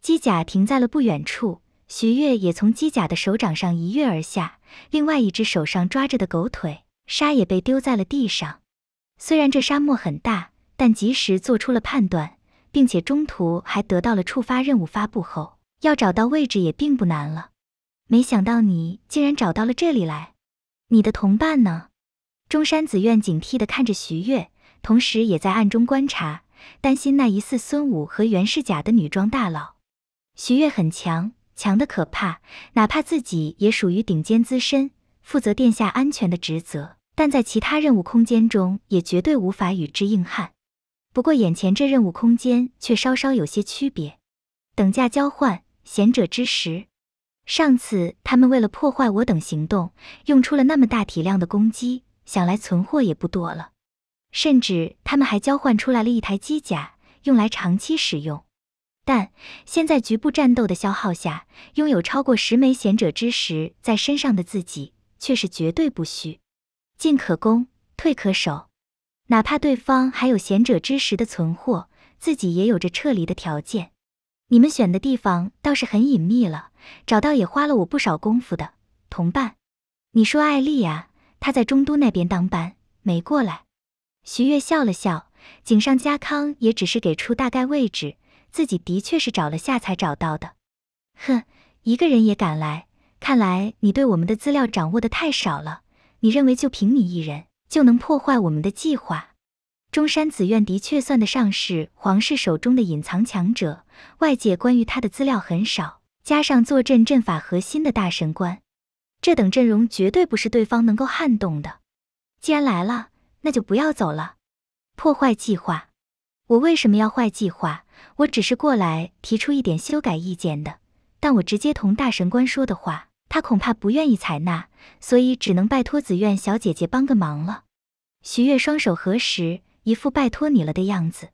机甲停在了不远处，徐月也从机甲的手掌上一跃而下，另外一只手上抓着的狗腿沙也被丢在了地上。虽然这沙漠很大。但及时做出了判断，并且中途还得到了触发任务发布后，要找到位置也并不难了。没想到你竟然找到了这里来，你的同伴呢？中山紫苑警惕地看着徐月，同时也在暗中观察，担心那疑似孙武和袁世甲的女装大佬。徐月很强，强的可怕，哪怕自己也属于顶尖资深，负责殿下安全的职责，但在其他任务空间中也绝对无法与之硬汉。不过眼前这任务空间却稍稍有些区别，等价交换，贤者之石。上次他们为了破坏我等行动，用出了那么大体量的攻击，想来存货也不多了。甚至他们还交换出来了一台机甲，用来长期使用。但现在局部战斗的消耗下，拥有超过十枚贤者之石在身上的自己，却是绝对不虚。进可攻，退可守。哪怕对方还有贤者之石的存货，自己也有着撤离的条件。你们选的地方倒是很隐秘了，找到也花了我不少功夫的同伴。你说艾丽啊，她在中都那边当班，没过来。徐月笑了笑，井上家康也只是给出大概位置，自己的确是找了下才找到的。哼，一个人也敢来，看来你对我们的资料掌握的太少了。你认为就凭你一人？就能破坏我们的计划。中山紫苑的确算得上是皇室手中的隐藏强者，外界关于他的资料很少。加上坐镇阵法核心的大神官，这等阵容绝对不是对方能够撼动的。既然来了，那就不要走了。破坏计划？我为什么要坏计划？我只是过来提出一点修改意见的。但我直接同大神官说的话。他恐怕不愿意采纳，所以只能拜托紫苑小姐姐帮个忙了。徐月双手合十，一副拜托你了的样子。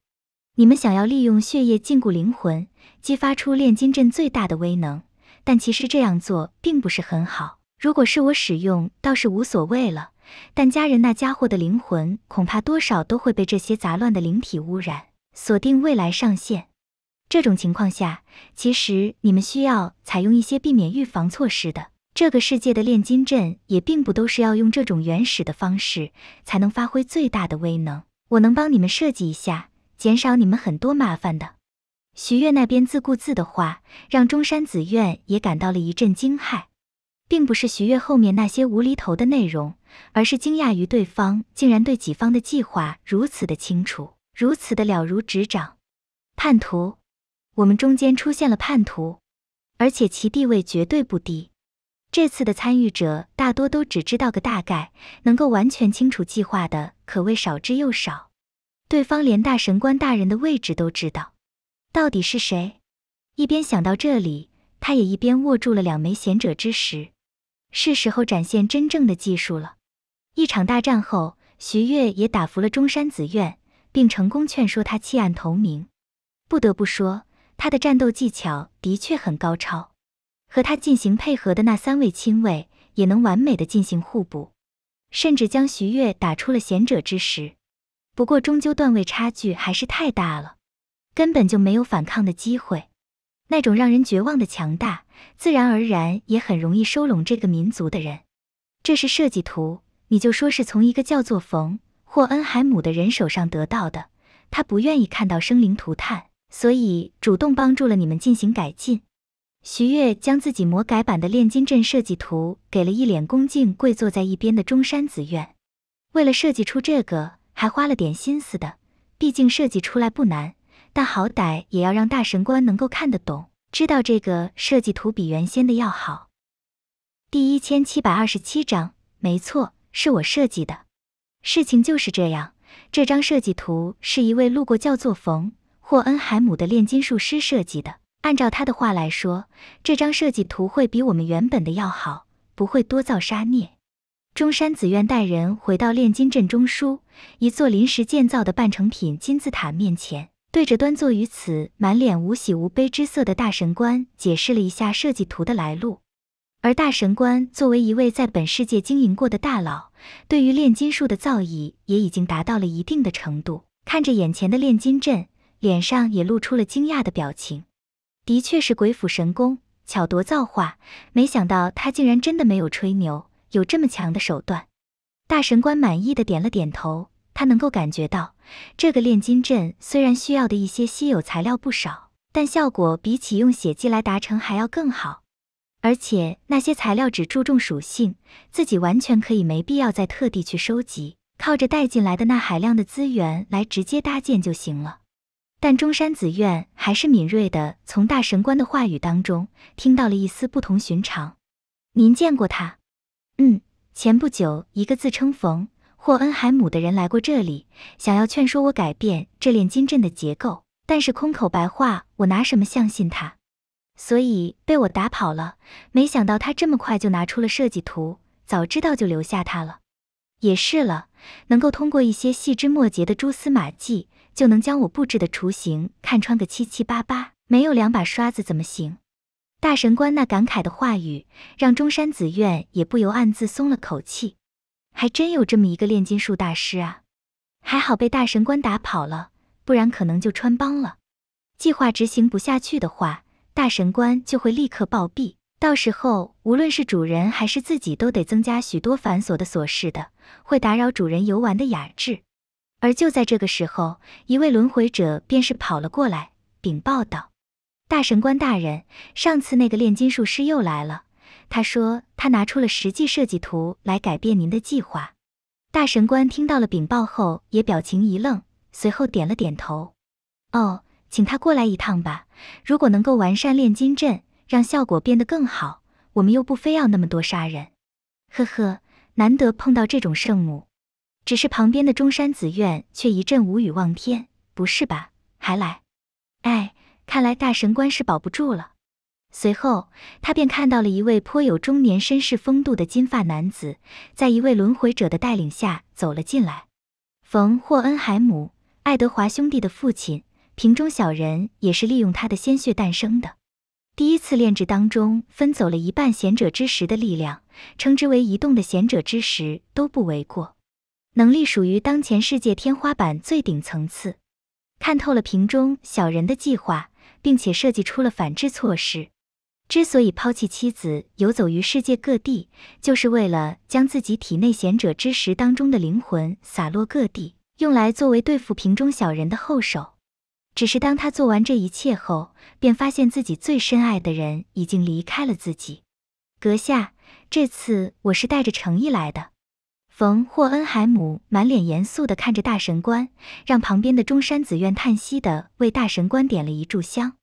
你们想要利用血液禁锢灵魂，激发出炼金阵最大的威能，但其实这样做并不是很好。如果是我使用，倒是无所谓了。但家人那家伙的灵魂，恐怕多少都会被这些杂乱的灵体污染，锁定未来上限。这种情况下，其实你们需要采用一些避免预防措施的。这个世界的炼金阵也并不都是要用这种原始的方式才能发挥最大的威能。我能帮你们设计一下，减少你们很多麻烦的。徐月那边自顾自的话，让中山紫苑也感到了一阵惊骇，并不是徐月后面那些无厘头的内容，而是惊讶于对方竟然对己方的计划如此的清楚，如此的了如指掌。叛徒。我们中间出现了叛徒，而且其地位绝对不低。这次的参与者大多都只知道个大概，能够完全清楚计划的可谓少之又少。对方连大神官大人的位置都知道，到底是谁？一边想到这里，他也一边握住了两枚贤者之石。是时候展现真正的技术了。一场大战后，徐悦也打服了中山紫苑，并成功劝说他弃暗投明。不得不说。他的战斗技巧的确很高超，和他进行配合的那三位亲卫也能完美的进行互补，甚至将徐悦打出了贤者之石。不过终究段位差距还是太大了，根本就没有反抗的机会。那种让人绝望的强大，自然而然也很容易收拢这个民族的人。这是设计图，你就说是从一个叫做冯霍恩海姆的人手上得到的，他不愿意看到生灵涂炭。所以主动帮助了你们进行改进。徐悦将自己魔改版的炼金阵设计图给了一脸恭敬跪坐在一边的中山紫苑。为了设计出这个，还花了点心思的。毕竟设计出来不难，但好歹也要让大神官能够看得懂，知道这个设计图比原先的要好。第一千七百二十七章，没错，是我设计的。事情就是这样，这张设计图是一位路过叫做冯霍恩海姆的炼金术师设计的。按照他的话来说，这张设计图会比我们原本的要好，不会多造杀孽。中山紫苑带人回到炼金镇中枢，一座临时建造的半成品金字塔面前，对着端坐于此满脸无喜无悲之色的大神官解释了一下设计图的来路。而大神官作为一位在本世界经营过的大佬，对于炼金术的造诣也已经达到了一定的程度，看着眼前的炼金阵，脸上也露出了惊讶的表情。的确是鬼斧神工，巧夺造化，没想到他竟然真的没有吹牛。有这么强的手段，大神官满意的点了点头。他能够感觉到，这个炼金阵虽然需要的一些稀有材料不少，但效果比起用血迹来达成还要更好。而且那些材料只注重属性，自己完全可以没必要再特地去收集，靠着带进来的那海量的资源来直接搭建就行了。但中山紫苑还是敏锐的从大神官的话语当中听到了一丝不同寻常。您见过他？嗯，前不久，一个自称冯霍恩海姆的人来过这里，想要劝说我改变这炼金阵的结构，但是空口白话，我拿什么相信他？所以被我打跑了。没想到他这么快就拿出了设计图，早知道就留下他了。也是了，能够通过一些细枝末节的蛛丝马迹，就能将我布置的雏形看穿个七七八八，没有两把刷子怎么行？大神官那感慨的话语，让中山紫苑也不由暗自松了口气。还真有这么一个炼金术大师啊！还好被大神官打跑了，不然可能就穿帮了。计划执行不下去的话，大神官就会立刻暴毙，到时候无论是主人还是自己，都得增加许多繁琐的琐事的，会打扰主人游玩的雅致。而就在这个时候，一位轮回者便是跑了过来，禀报道。大神官大人，上次那个炼金术师又来了。他说他拿出了实际设计图来改变您的计划。大神官听到了禀报后，也表情一愣，随后点了点头。哦，请他过来一趟吧。如果能够完善炼金阵，让效果变得更好，我们又不非要那么多杀人。呵呵，难得碰到这种圣母。只是旁边的中山紫苑却一阵无语望天，不是吧？还来？哎。看来大神官是保不住了。随后，他便看到了一位颇有中年绅士风度的金发男子，在一位轮回者的带领下走了进来。冯霍恩海姆，爱德华兄弟的父亲，瓶中小人也是利用他的鲜血诞生的。第一次炼制当中分走了一半贤者之石的力量，称之为移动的贤者之石都不为过。能力属于当前世界天花板最顶层次。看透了瓶中小人的计划。并且设计出了反制措施。之所以抛弃妻子游走于世界各地，就是为了将自己体内贤者之石当中的灵魂洒落各地，用来作为对付瓶中小人的后手。只是当他做完这一切后，便发现自己最深爱的人已经离开了自己。阁下，这次我是带着诚意来的。冯霍恩海姆满脸严肃地看着大神官，让旁边的中山子院叹息地为大神官点了一炷香。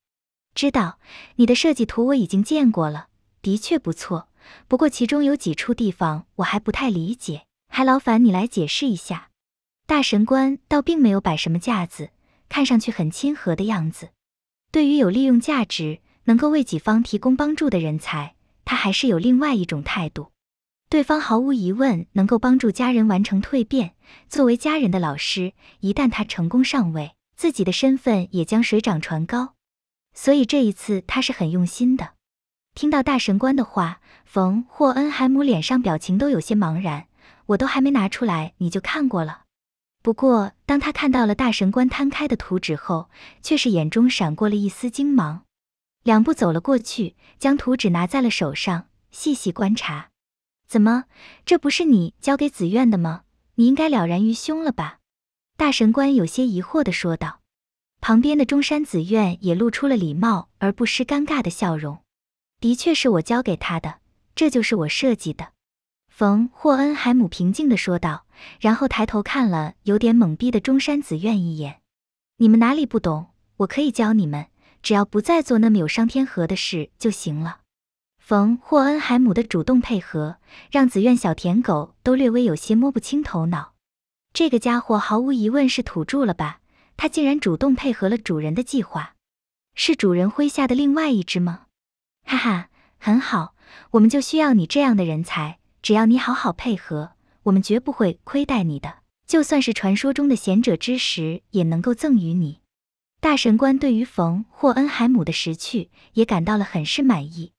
知道你的设计图我已经见过了，的确不错。不过其中有几处地方我还不太理解，还劳烦你来解释一下。大神官倒并没有摆什么架子，看上去很亲和的样子。对于有利用价值、能够为己方提供帮助的人才，他还是有另外一种态度。对方毫无疑问能够帮助家人完成蜕变。作为家人的老师，一旦他成功上位，自己的身份也将水涨船高。所以这一次他是很用心的。听到大神官的话，冯霍恩海姆脸上表情都有些茫然。我都还没拿出来，你就看过了。不过当他看到了大神官摊开的图纸后，却是眼中闪过了一丝惊芒，两步走了过去，将图纸拿在了手上，细细观察。怎么，这不是你交给紫苑的吗？你应该了然于胸了吧？大神官有些疑惑的说道。旁边的中山紫苑也露出了礼貌而不失尴尬的笑容。的确是我交给他的，这就是我设计的。冯·霍恩海姆平静地说道，然后抬头看了有点懵逼的中山紫苑一眼。你们哪里不懂？我可以教你们，只要不再做那么有伤天和的事就行了。冯·霍恩海姆的主动配合，让紫苑小舔狗都略微有些摸不清头脑。这个家伙毫无疑问是土著了吧？他竟然主动配合了主人的计划，是主人麾下的另外一只吗？哈哈，很好，我们就需要你这样的人才。只要你好好配合，我们绝不会亏待你的。就算是传说中的贤者之石，也能够赠予你。大神官对于冯·霍恩海姆的识趣也感到了很是满意，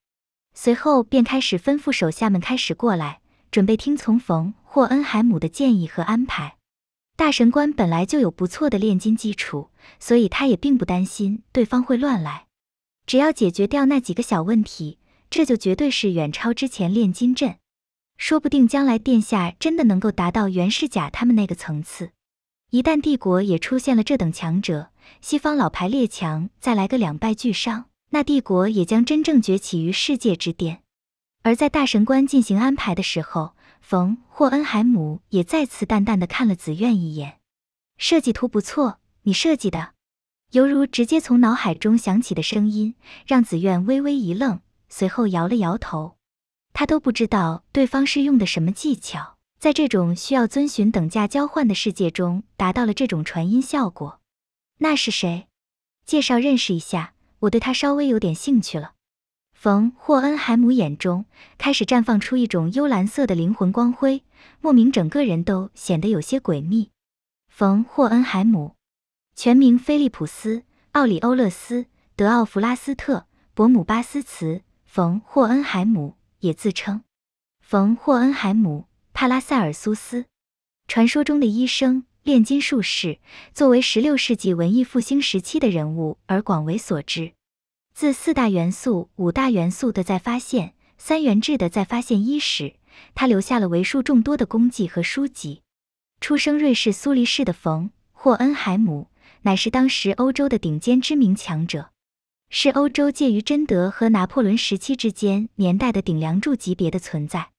随后便开始吩咐手下们开始过来，准备听从冯·霍恩海姆的建议和安排。大神官本来就有不错的炼金基础，所以他也并不担心对方会乱来。只要解决掉那几个小问题，这就绝对是远超之前炼金阵。说不定将来殿下真的能够达到袁世甲他们那个层次。一旦帝国也出现了这等强者，西方老牌列强再来个两败俱伤，那帝国也将真正崛起于世界之巅。而在大神官进行安排的时候，冯·霍恩海姆也再次淡淡的看了紫苑一眼。设计图不错，你设计的，犹如直接从脑海中响起的声音，让紫苑微微一愣，随后摇了摇头。他都不知道对方是用的什么技巧，在这种需要遵循等价交换的世界中，达到了这种传音效果。那是谁？介绍认识一下，我对他稍微有点兴趣了。冯·霍恩海姆眼中开始绽放出一种幽蓝色的灵魂光辉，莫名整个人都显得有些诡秘。冯·霍恩海姆，全名菲利普斯·奥里欧勒斯·德奥弗拉斯特·伯姆巴斯茨·冯·霍恩海姆。也自称冯·霍恩海姆·帕拉塞尔苏斯，传说中的医生、炼金术士，作为16世纪文艺复兴时期的人物而广为所知。自四大元素、五大元素的再发现、三元制的再发现伊始，他留下了为数众多的功绩和书籍。出生瑞士苏黎世的冯·霍恩海姆，乃是当时欧洲的顶尖知名强者。是欧洲介于贞德和拿破仑时期之间年代的顶梁柱级别的存在。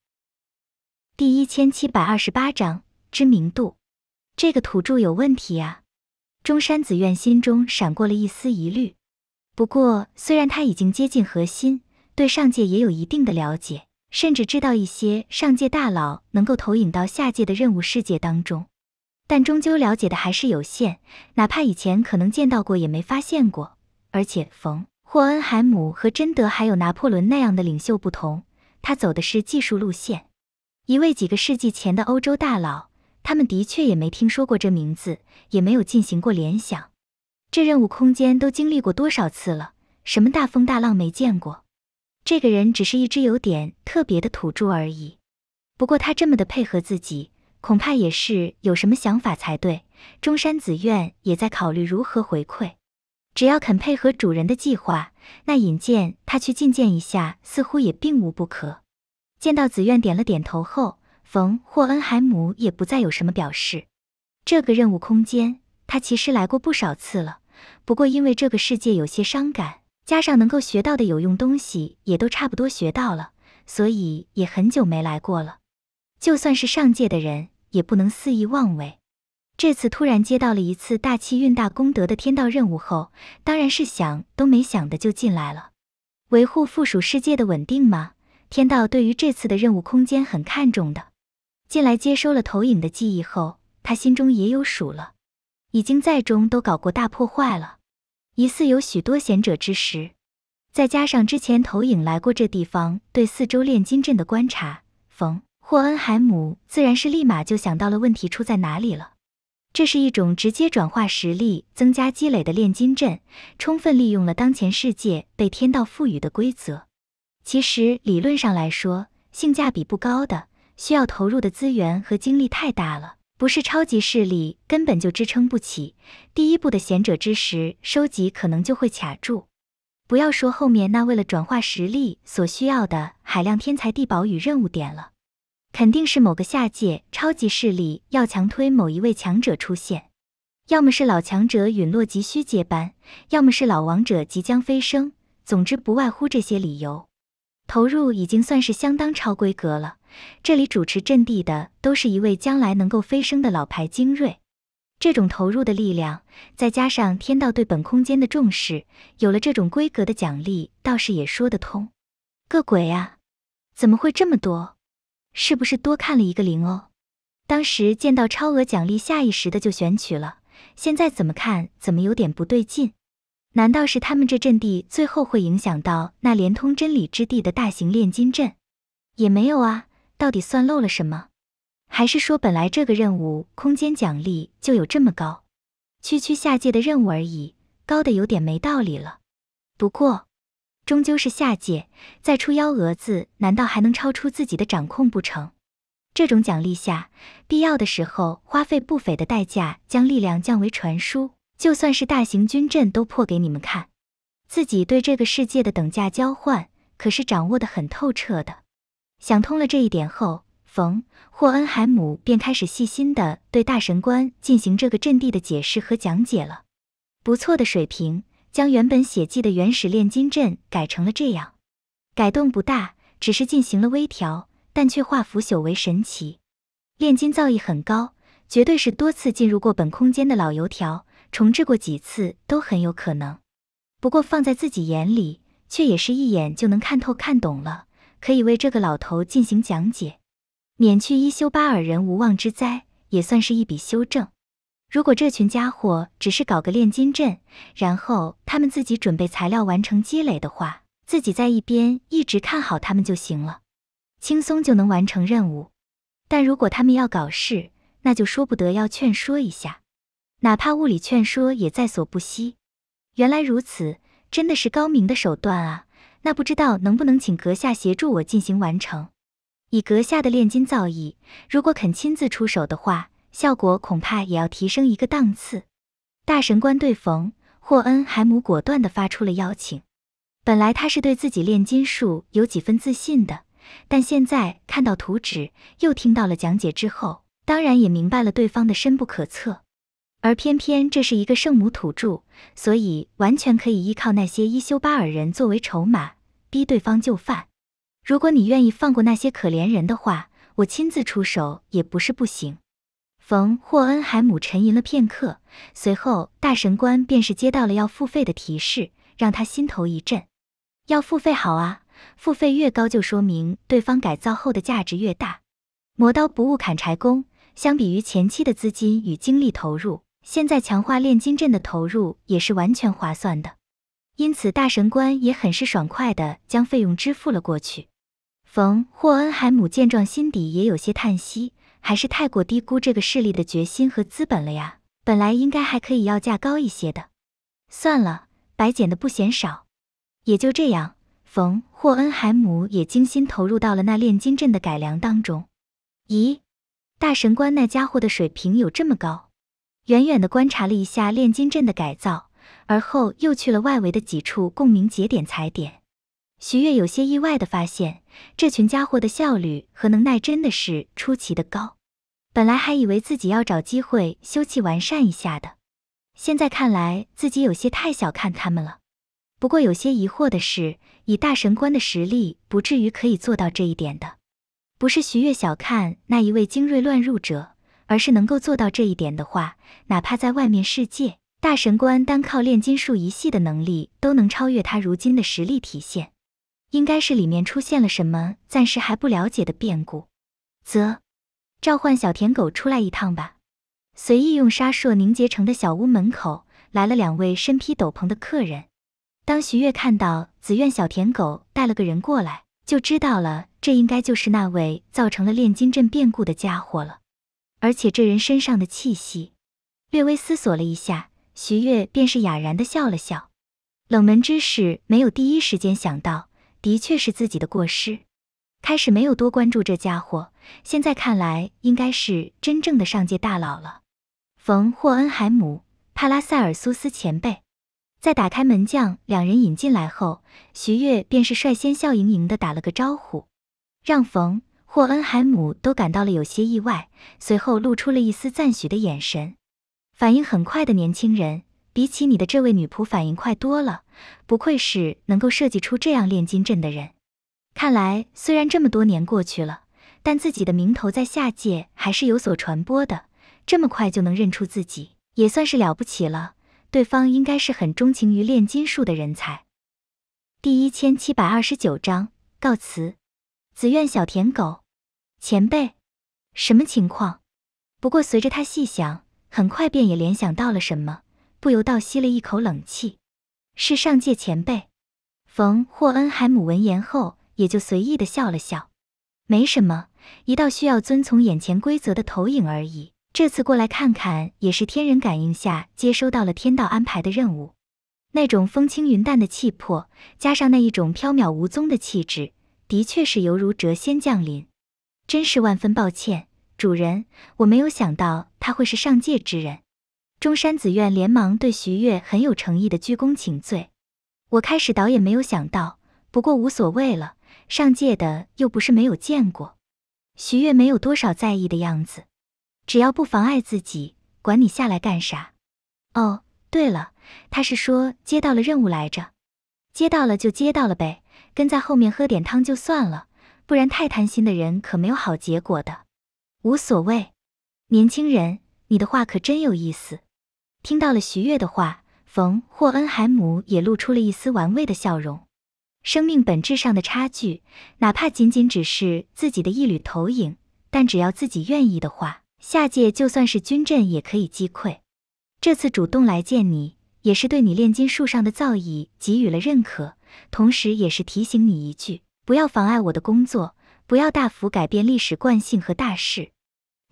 第一千七百二十八章知名度，这个土著有问题啊！中山子苑心中闪过了一丝疑虑。不过，虽然他已经接近核心，对上界也有一定的了解，甚至知道一些上界大佬能够投影到下界的任务世界当中，但终究了解的还是有限，哪怕以前可能见到过，也没发现过。而且，冯·霍恩海姆和贞德还有拿破仑那样的领袖不同，他走的是技术路线。一位几个世纪前的欧洲大佬，他们的确也没听说过这名字，也没有进行过联想。这任务空间都经历过多少次了，什么大风大浪没见过？这个人只是一只有点特别的土著而已。不过他这么的配合自己，恐怕也是有什么想法才对。中山紫苑也在考虑如何回馈。只要肯配合主人的计划，那引荐他去觐见一下，似乎也并无不可。见到紫苑点了点头后，冯·霍恩海姆也不再有什么表示。这个任务空间，他其实来过不少次了，不过因为这个世界有些伤感，加上能够学到的有用东西也都差不多学到了，所以也很久没来过了。就算是上界的人，也不能肆意妄为。这次突然接到了一次大气运大功德的天道任务后，当然是想都没想的就进来了。维护附属世界的稳定吗？天道对于这次的任务空间很看重的。进来接收了投影的记忆后，他心中也有数了。已经在中都搞过大破坏了，疑似有许多贤者之石，再加上之前投影来过这地方对四周炼金阵的观察，冯·霍恩海姆自然是立马就想到了问题出在哪里了。这是一种直接转化实力、增加积累的炼金阵，充分利用了当前世界被天道赋予的规则。其实理论上来说，性价比不高的，需要投入的资源和精力太大了，不是超级势力根本就支撑不起。第一步的贤者之石收集可能就会卡住。不要说后面那为了转化实力所需要的海量天才地宝与任务点了。肯定是某个下界超级势力要强推某一位强者出现，要么是老强者陨落急需接班，要么是老王者即将飞升。总之不外乎这些理由。投入已经算是相当超规格了，这里主持阵地的都是一位将来能够飞升的老牌精锐。这种投入的力量，再加上天道对本空间的重视，有了这种规格的奖励，倒是也说得通。个鬼啊，怎么会这么多？是不是多看了一个零哦？当时见到超额奖励，下意识的就选取了。现在怎么看，怎么有点不对劲？难道是他们这阵地最后会影响到那连通真理之地的大型炼金阵？也没有啊，到底算漏了什么？还是说本来这个任务空间奖励就有这么高，区区下界的任务而已，高的有点没道理了。不过，终究是下界，再出幺蛾子，难道还能超出自己的掌控不成？这种奖励下，必要的时候花费不菲的代价将力量降为传输，就算是大型军阵都破给你们看。自己对这个世界的等价交换可是掌握的很透彻的。想通了这一点后，冯霍恩海姆便开始细心的对大神官进行这个阵地的解释和讲解了。不错的水平，将原本血迹的原始炼金阵改成了这样，改动不大，只是进行了微调。但却化腐朽为神奇，炼金造诣很高，绝对是多次进入过本空间的老油条，重置过几次都很有可能。不过放在自己眼里，却也是一眼就能看透看懂了，可以为这个老头进行讲解，免去伊修巴尔人无妄之灾，也算是一笔修正。如果这群家伙只是搞个炼金阵，然后他们自己准备材料完成积累的话，自己在一边一直看好他们就行了。轻松就能完成任务，但如果他们要搞事，那就说不得要劝说一下，哪怕物理劝说也在所不惜。原来如此，真的是高明的手段啊！那不知道能不能请阁下协助我进行完成？以阁下的炼金造诣，如果肯亲自出手的话，效果恐怕也要提升一个档次。大神官对冯霍恩海姆果断地发出了邀请。本来他是对自己炼金术有几分自信的。但现在看到图纸，又听到了讲解之后，当然也明白了对方的深不可测。而偏偏这是一个圣母土著，所以完全可以依靠那些伊修巴尔人作为筹码，逼对方就范。如果你愿意放过那些可怜人的话，我亲自出手也不是不行。冯霍恩海姆沉吟了片刻，随后大神官便是接到了要付费的提示，让他心头一震。要付费好啊。付费越高，就说明对方改造后的价值越大。磨刀不误砍柴工，相比于前期的资金与精力投入，现在强化炼金阵的投入也是完全划算的。因此，大神官也很是爽快的将费用支付了过去。冯霍恩海姆见状，心底也有些叹息，还是太过低估这个势力的决心和资本了呀。本来应该还可以要价高一些的，算了，白捡的不嫌少。也就这样。冯霍恩海姆也精心投入到了那炼金阵的改良当中。咦，大神官那家伙的水平有这么高？远远的观察了一下炼金阵的改造，而后又去了外围的几处共鸣节点踩点。徐月有些意外的发现，这群家伙的效率和能耐真的是出奇的高。本来还以为自己要找机会修葺完善一下的，现在看来自己有些太小看他们了。不过有些疑惑的是，以大神官的实力，不至于可以做到这一点的。不是徐月小看那一位精锐乱入者，而是能够做到这一点的话，哪怕在外面世界，大神官单靠炼金术一系的能力，都能超越他如今的实力体现。应该是里面出现了什么暂时还不了解的变故。则召唤小舔狗出来一趟吧。随意用沙烁凝结成的小屋门口来了两位身披斗篷的客人。当徐月看到紫苑小舔狗带了个人过来，就知道了，这应该就是那位造成了炼金阵变故的家伙了。而且这人身上的气息，略微思索了一下，徐月便是哑然的笑了笑。冷门之事没有第一时间想到，的确是自己的过失。开始没有多关注这家伙，现在看来应该是真正的上界大佬了。冯霍恩海姆，帕拉塞尔苏斯前辈。在打开门将两人引进来后，徐月便是率先笑盈盈的打了个招呼，让冯霍恩海姆都感到了有些意外，随后露出了一丝赞许的眼神。反应很快的年轻人，比起你的这位女仆反应快多了，不愧是能够设计出这样炼金阵的人。看来虽然这么多年过去了，但自己的名头在下界还是有所传播的，这么快就能认出自己，也算是了不起了。对方应该是很钟情于炼金术的人才。第一千七百二十九章告辞。紫苑小舔狗，前辈，什么情况？不过随着他细想，很快便也联想到了什么，不由倒吸了一口冷气。是上界前辈。冯霍恩海姆闻言后，也就随意的笑了笑，没什么，一道需要遵从眼前规则的投影而已。这次过来看看，也是天人感应下接收到了天道安排的任务。那种风轻云淡的气魄，加上那一种飘渺无踪的气质，的确是犹如谪仙降临。真是万分抱歉，主人，我没有想到他会是上界之人。中山紫苑连忙对徐悦很有诚意的鞠躬请罪。我开始倒也没有想到，不过无所谓了，上界的又不是没有见过。徐悦没有多少在意的样子，只要不妨碍自己，管你下来干啥。哦，对了，他是说接到了任务来着，接到了就接到了呗，跟在后面喝点汤就算了，不然太贪心的人可没有好结果的。无所谓，年轻人，你的话可真有意思。听到了徐悦的话，冯霍恩海姆也露出了一丝玩味的笑容。生命本质上的差距，哪怕仅仅只是自己的一缕投影，但只要自己愿意的话，下界就算是军阵也可以击溃。这次主动来见你，也是对你炼金术上的造诣给予了认可，同时也是提醒你一句，不要妨碍我的工作，不要大幅改变历史惯性和大势。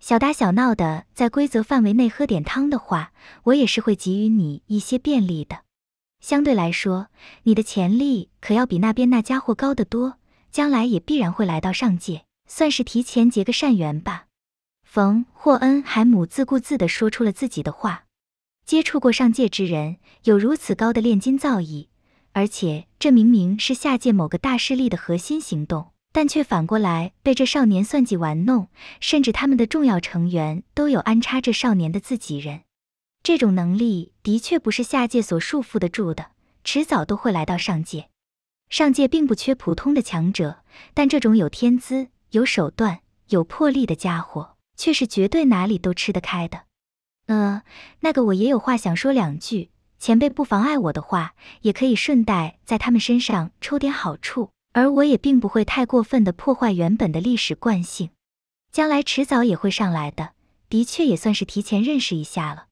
小打小闹的，在规则范围内喝点汤的话，我也是会给予你一些便利的。相对来说，你的潜力可要比那边那家伙高得多，将来也必然会来到上界，算是提前结个善缘吧。冯霍恩海姆自顾自地说出了自己的话。接触过上界之人，有如此高的炼金造诣，而且这明明是下界某个大势力的核心行动。但却反过来被这少年算计玩弄，甚至他们的重要成员都有安插这少年的自己人。这种能力的确不是下界所束缚得住的，迟早都会来到上界。上界并不缺普通的强者，但这种有天资、有手段、有魄力的家伙，却是绝对哪里都吃得开的。呃，那个我也有话想说两句，前辈不妨碍我的话，也可以顺带在他们身上抽点好处。而我也并不会太过分的破坏原本的历史惯性，将来迟早也会上来的，的确也算是提前认识一下了。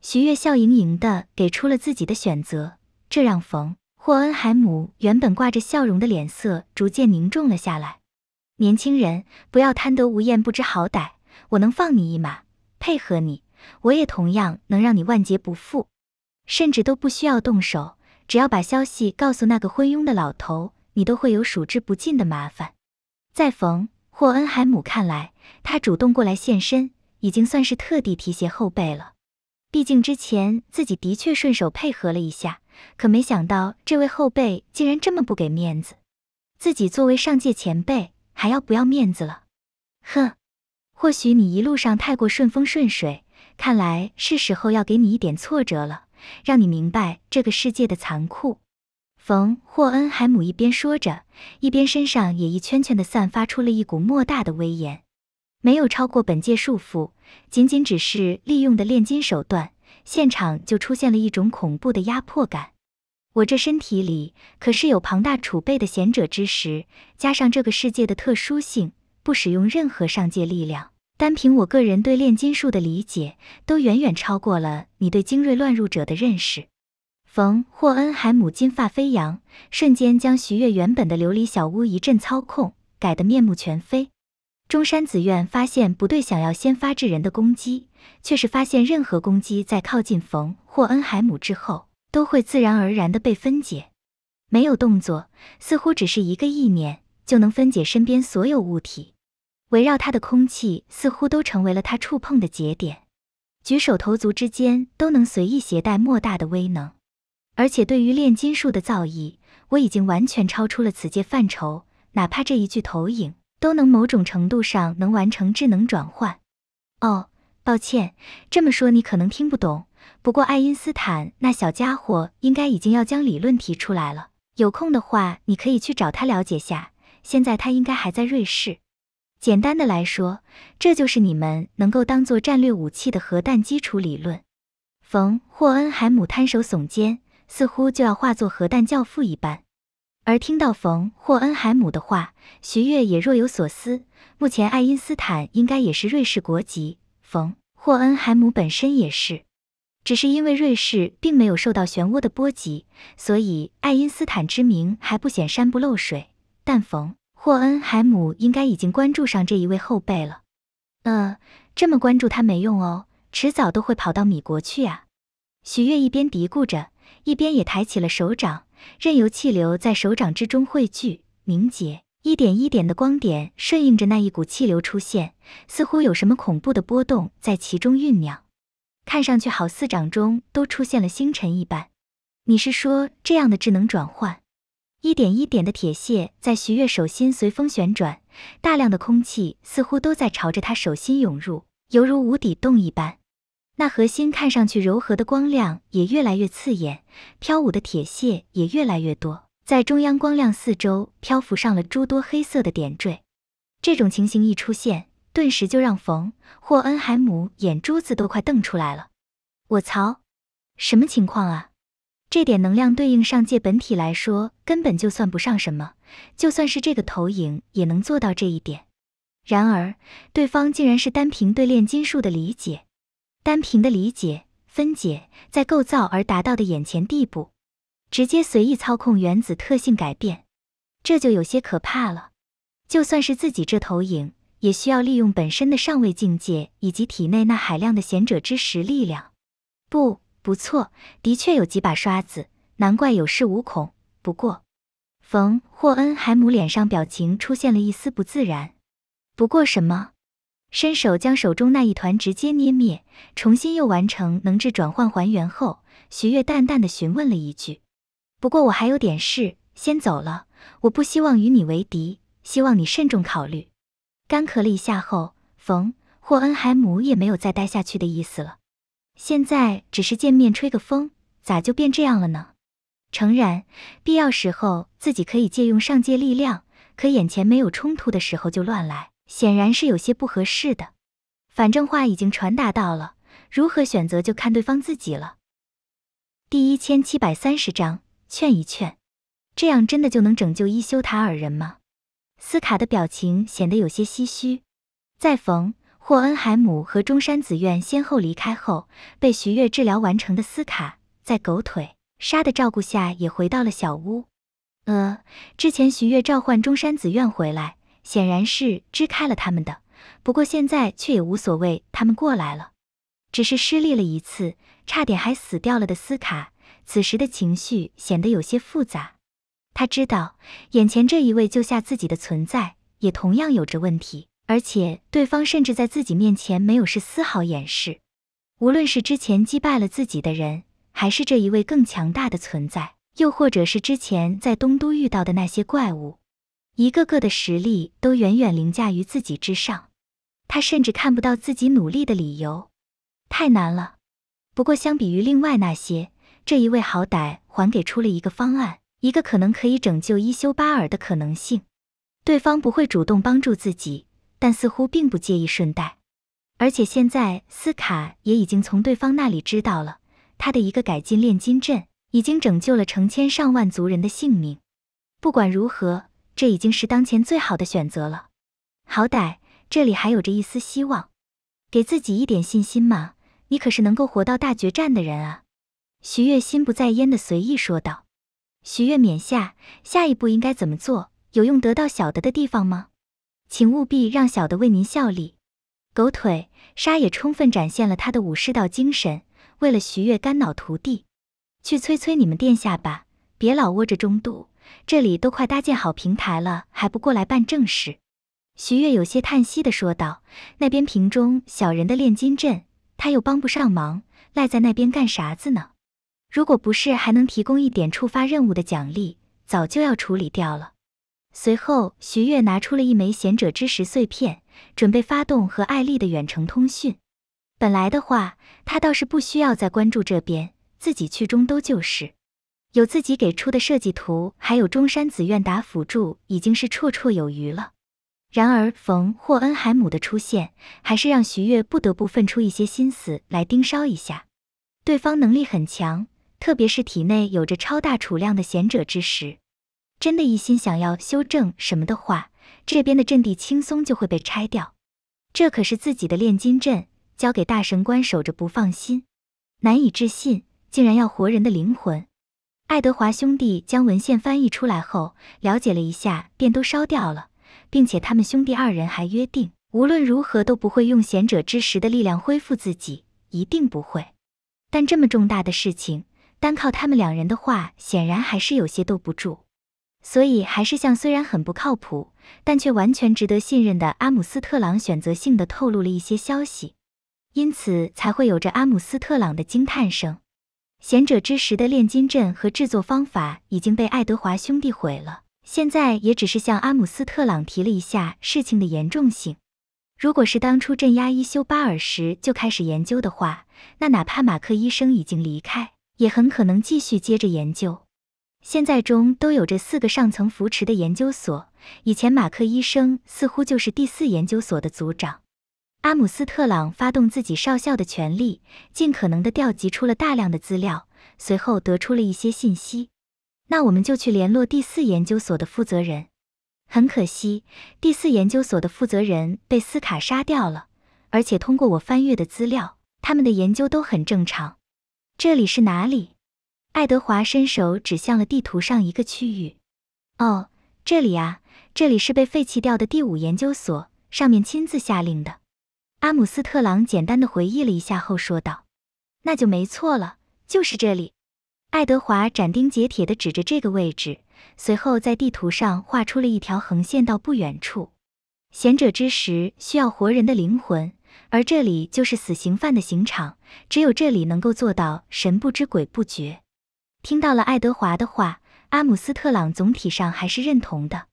徐月笑盈盈的给出了自己的选择，这让冯霍恩海姆原本挂着笑容的脸色逐渐凝重了下来。年轻人，不要贪得无厌，不知好歹。我能放你一马，配合你，我也同样能让你万劫不复，甚至都不需要动手，只要把消息告诉那个昏庸的老头。你都会有数之不尽的麻烦。在冯霍恩海姆看来，他主动过来现身，已经算是特地提携后辈了。毕竟之前自己的确顺手配合了一下，可没想到这位后辈竟然这么不给面子。自己作为上界前辈，还要不要面子了？哼，或许你一路上太过顺风顺水，看来是时候要给你一点挫折了，让你明白这个世界的残酷。冯霍恩海姆一边说着，一边身上也一圈圈的散发出了一股莫大的威严。没有超过本界束缚，仅仅只是利用的炼金手段，现场就出现了一种恐怖的压迫感。我这身体里可是有庞大储备的贤者之石，加上这个世界的特殊性，不使用任何上界力量，单凭我个人对炼金术的理解，都远远超过了你对精锐乱入者的认识。冯霍恩海姆金发飞扬，瞬间将徐悦原本的琉璃小屋一阵操控，改得面目全非。中山紫苑发现不对，想要先发制人的攻击，却是发现任何攻击在靠近冯霍恩海姆之后，都会自然而然的被分解。没有动作，似乎只是一个意念就能分解身边所有物体，围绕他的空气似乎都成为了他触碰的节点，举手投足之间都能随意携带莫大的威能。而且对于炼金术的造诣，我已经完全超出了此界范畴。哪怕这一具投影，都能某种程度上能完成智能转换。哦，抱歉，这么说你可能听不懂。不过爱因斯坦那小家伙应该已经要将理论提出来了。有空的话，你可以去找他了解下。现在他应该还在瑞士。简单的来说，这就是你们能够当做战略武器的核弹基础理论。冯·霍恩海姆摊手耸肩，似乎就要化作核弹教父一般。而听到冯·霍恩海姆的话，徐悦也若有所思。目前，爱因斯坦应该也是瑞士国籍，冯·霍恩海姆本身也是。只是因为瑞士并没有受到漩涡的波及，所以爱因斯坦之名还不显山不漏水。但冯·霍恩海姆应该已经关注上这一位后辈了。呃，这么关注他没用哦，迟早都会跑到米国去啊。许月一边嘀咕着，一边也抬起了手掌。任由气流在手掌之中汇聚凝结，一点一点的光点顺应着那一股气流出现，似乎有什么恐怖的波动在其中酝酿，看上去好似掌中都出现了星辰一般。你是说这样的智能转换？一点一点的铁屑在徐月手心随风旋转，大量的空气似乎都在朝着他手心涌入，犹如无底洞一般。那核心看上去柔和的光亮也越来越刺眼，飘舞的铁屑也越来越多，在中央光亮四周漂浮上了诸多黑色的点缀。这种情形一出现，顿时就让冯·霍恩海姆眼珠子都快瞪出来了。我操，什么情况啊？这点能量对应上界本体来说，根本就算不上什么，就算是这个投影也能做到这一点。然而，对方竟然是单凭对炼金术的理解。单凭的理解、分解，在构造而达到的眼前地步，直接随意操控原子特性改变，这就有些可怕了。就算是自己这投影，也需要利用本身的上位境界以及体内那海量的贤者之石力量。不，不错，的确有几把刷子，难怪有恃无恐。不过，冯·霍恩海姆脸上表情出现了一丝不自然。不过什么？伸手将手中那一团直接捏灭，重新又完成能质转换还原后，徐月淡淡的询问了一句：“不过我还有点事，先走了。我不希望与你为敌，希望你慎重考虑。”干咳了一下后，冯·霍恩海姆也没有再待下去的意思了。现在只是见面吹个风，咋就变这样了呢？诚然，必要时候自己可以借用上界力量，可眼前没有冲突的时候就乱来。显然是有些不合适的，反正话已经传达到了，如何选择就看对方自己了。第一千七百三十章劝一劝，这样真的就能拯救伊修塔尔人吗？斯卡的表情显得有些唏嘘。再逢·霍恩海姆和中山子苑先后离开后，被徐月治疗完成的斯卡，在狗腿沙的照顾下也回到了小屋。呃，之前徐月召唤中山子苑回来。显然是支开了他们的，不过现在却也无所谓，他们过来了。只是失利了一次，差点还死掉了的斯卡，此时的情绪显得有些复杂。他知道眼前这一位救下自己的存在，也同样有着问题，而且对方甚至在自己面前没有是丝毫掩饰。无论是之前击败了自己的人，还是这一位更强大的存在，又或者是之前在东都遇到的那些怪物。一个个的实力都远远凌驾于自己之上，他甚至看不到自己努力的理由，太难了。不过相比于另外那些，这一位好歹还给出了一个方案，一个可能可以拯救伊修巴尔的可能性。对方不会主动帮助自己，但似乎并不介意顺带。而且现在斯卡也已经从对方那里知道了，他的一个改进炼金阵已经拯救了成千上万族人的性命。不管如何。这已经是当前最好的选择了，好歹这里还有着一丝希望，给自己一点信心嘛！你可是能够活到大决战的人啊！徐月心不在焉的随意说道。徐月冕下，下一步应该怎么做？有用得到小的的地方吗？请务必让小的为您效力。狗腿沙也充分展现了他的武士道精神，为了徐月肝脑涂地，去催催你们殿下吧，别老窝着中度。这里都快搭建好平台了，还不过来办正事？徐月有些叹息的说道：“那边瓶中小人的炼金阵，他又帮不上忙，赖在那边干啥子呢？如果不是还能提供一点触发任务的奖励，早就要处理掉了。”随后，徐月拿出了一枚贤者之石碎片，准备发动和艾丽的远程通讯。本来的话，他倒是不需要再关注这边，自己去中都就是。有自己给出的设计图，还有中山紫苑打辅助，已经是绰绰有余了。然而冯霍恩海姆的出现，还是让徐悦不得不分出一些心思来盯梢一下。对方能力很强，特别是体内有着超大储量的贤者之石，真的一心想要修正什么的话，这边的阵地轻松就会被拆掉。这可是自己的炼金阵，交给大神官守着不放心，难以置信，竟然要活人的灵魂。爱德华兄弟将文献翻译出来后，了解了一下，便都烧掉了，并且他们兄弟二人还约定，无论如何都不会用贤者之石的力量恢复自己，一定不会。但这么重大的事情，单靠他们两人的话，显然还是有些兜不住，所以还是向虽然很不靠谱，但却完全值得信任的阿姆斯特朗选择性的透露了一些消息，因此才会有着阿姆斯特朗的惊叹声。贤者之石的炼金阵和制作方法已经被爱德华兄弟毁了，现在也只是向阿姆斯特朗提了一下事情的严重性。如果是当初镇压伊修巴尔时就开始研究的话，那哪怕马克医生已经离开，也很可能继续接着研究。现在中都有着四个上层扶持的研究所，以前马克医生似乎就是第四研究所的组长。阿姆斯特朗发动自己少校的权力，尽可能的调集出了大量的资料，随后得出了一些信息。那我们就去联络第四研究所的负责人。很可惜，第四研究所的负责人被斯卡杀掉了。而且通过我翻阅的资料，他们的研究都很正常。这里是哪里？爱德华伸手指向了地图上一个区域。哦，这里啊，这里是被废弃掉的第五研究所，上面亲自下令的。阿姆斯特朗简单的回忆了一下后说道：“那就没错了，就是这里。”爱德华斩钉截铁地指着这个位置，随后在地图上画出了一条横线到不远处。贤者之石需要活人的灵魂，而这里就是死刑犯的刑场，只有这里能够做到神不知鬼不觉。听到了爱德华的话，阿姆斯特朗总体上还是认同的。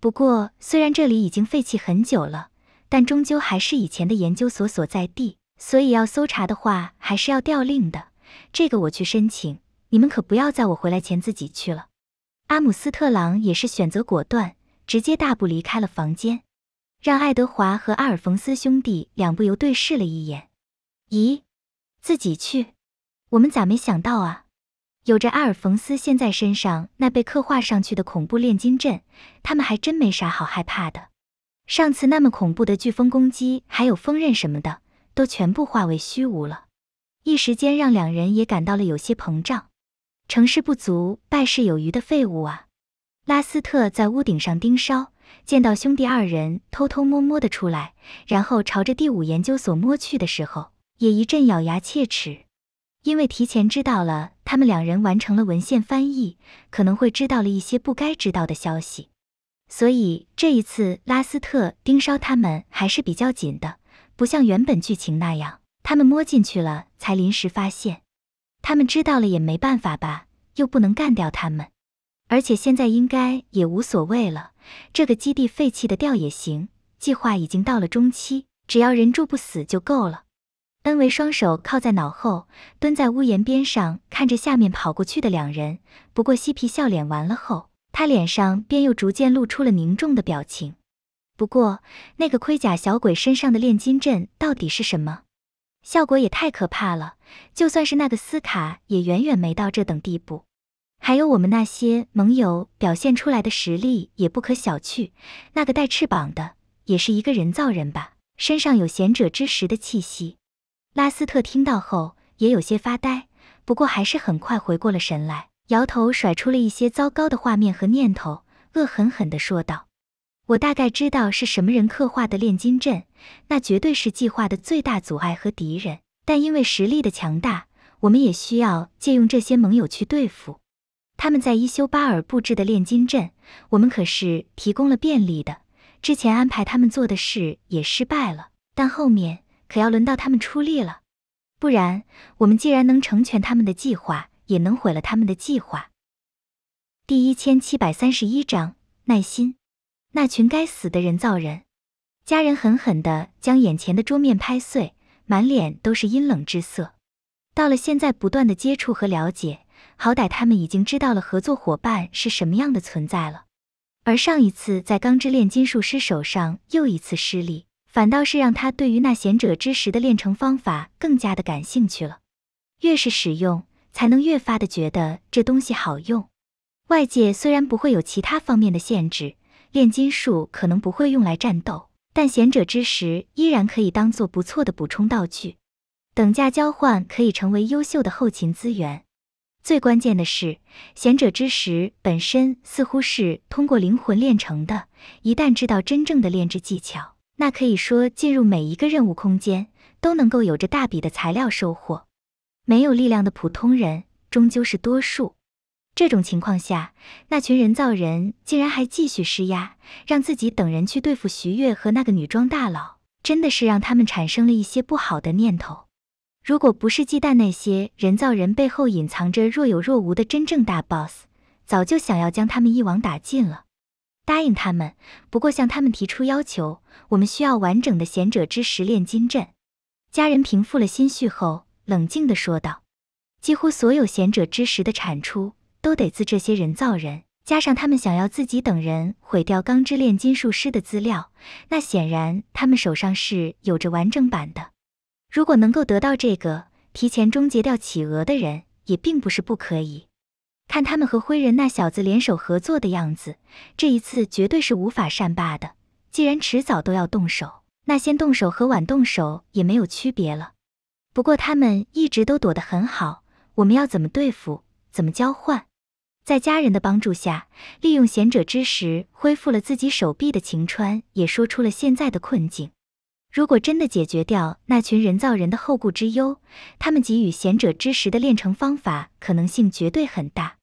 不过，虽然这里已经废弃很久了。但终究还是以前的研究所所在地，所以要搜查的话还是要调令的。这个我去申请，你们可不要在我回来前自己去了。阿姆斯特朗也是选择果断，直接大步离开了房间，让爱德华和阿尔冯斯兄弟两不由对视了一眼。咦，自己去？我们咋没想到啊？有着阿尔冯斯现在身上那被刻画上去的恐怖炼金阵，他们还真没啥好害怕的。上次那么恐怖的飓风攻击，还有锋刃什么的，都全部化为虚无了，一时间让两人也感到了有些膨胀。成事不足败事有余的废物啊！拉斯特在屋顶上盯梢，见到兄弟二人偷偷摸摸的出来，然后朝着第五研究所摸去的时候，也一阵咬牙切齿，因为提前知道了他们两人完成了文献翻译，可能会知道了一些不该知道的消息。所以这一次，拉斯特盯梢他们还是比较紧的，不像原本剧情那样，他们摸进去了才临时发现。他们知道了也没办法吧，又不能干掉他们，而且现在应该也无所谓了。这个基地废弃的掉也行，计划已经到了中期，只要人住不死就够了。恩维双手靠在脑后，蹲在屋檐边上，看着下面跑过去的两人。不过嬉皮笑脸完了后。他脸上便又逐渐露出了凝重的表情。不过，那个盔甲小鬼身上的炼金阵到底是什么？效果也太可怕了！就算是那个斯卡，也远远没到这等地步。还有我们那些盟友表现出来的实力也不可小觑。那个带翅膀的，也是一个人造人吧？身上有贤者之石的气息。拉斯特听到后也有些发呆，不过还是很快回过了神来。摇头，甩出了一些糟糕的画面和念头，恶狠狠地说道：“我大概知道是什么人刻画的炼金阵，那绝对是计划的最大阻碍和敌人。但因为实力的强大，我们也需要借用这些盟友去对付他们。在伊修巴尔布置的炼金阵，我们可是提供了便利的。之前安排他们做的事也失败了，但后面可要轮到他们出力了。不然，我们既然能成全他们的计划。”也能毁了他们的计划。第一千七百三十一章耐心。那群该死的人造人，家人狠狠地将眼前的桌面拍碎，满脸都是阴冷之色。到了现在，不断的接触和了解，好歹他们已经知道了合作伙伴是什么样的存在了。而上一次在钢之炼金术师手上又一次失利，反倒是让他对于那贤者之石的炼成方法更加的感兴趣了。越是使用，才能越发的觉得这东西好用。外界虽然不会有其他方面的限制，炼金术可能不会用来战斗，但贤者之石依然可以当做不错的补充道具。等价交换可以成为优秀的后勤资源。最关键的是，贤者之石本身似乎是通过灵魂炼成的。一旦知道真正的炼制技巧，那可以说进入每一个任务空间都能够有着大笔的材料收获。没有力量的普通人终究是多数。这种情况下，那群人造人竟然还继续施压，让自己等人去对付徐月和那个女装大佬，真的是让他们产生了一些不好的念头。如果不是忌惮那些人造人背后隐藏着若有若无的真正大 boss，早就想要将他们一网打尽了。答应他们，不过向他们提出要求，我们需要完整的贤者之石炼金阵。家人平复了心绪后，冷静地说道：“几乎所有贤者之石的产出，都得自这些人造人，加上他们想要自己等人毁掉钢之炼金术师的资料，那显然他们手上是有着完整版的。”如果能够得到这个，提前终结掉企鹅的人也并不是不可以。看他们和灰人那小子联手合作的样子，这一次绝对是无法善罢的。既然迟早都要动手，那先动手和晚动手也没有区别了。不过他们一直都躲得很好，我们要怎么对付？怎么交换？在家人的帮助下，利用贤者之石恢复了自己手臂的晴川也说出了现在的困境。如果真的解决掉那群人造人的后顾之忧，他们给予贤者之石的炼成方法可能性绝对很大。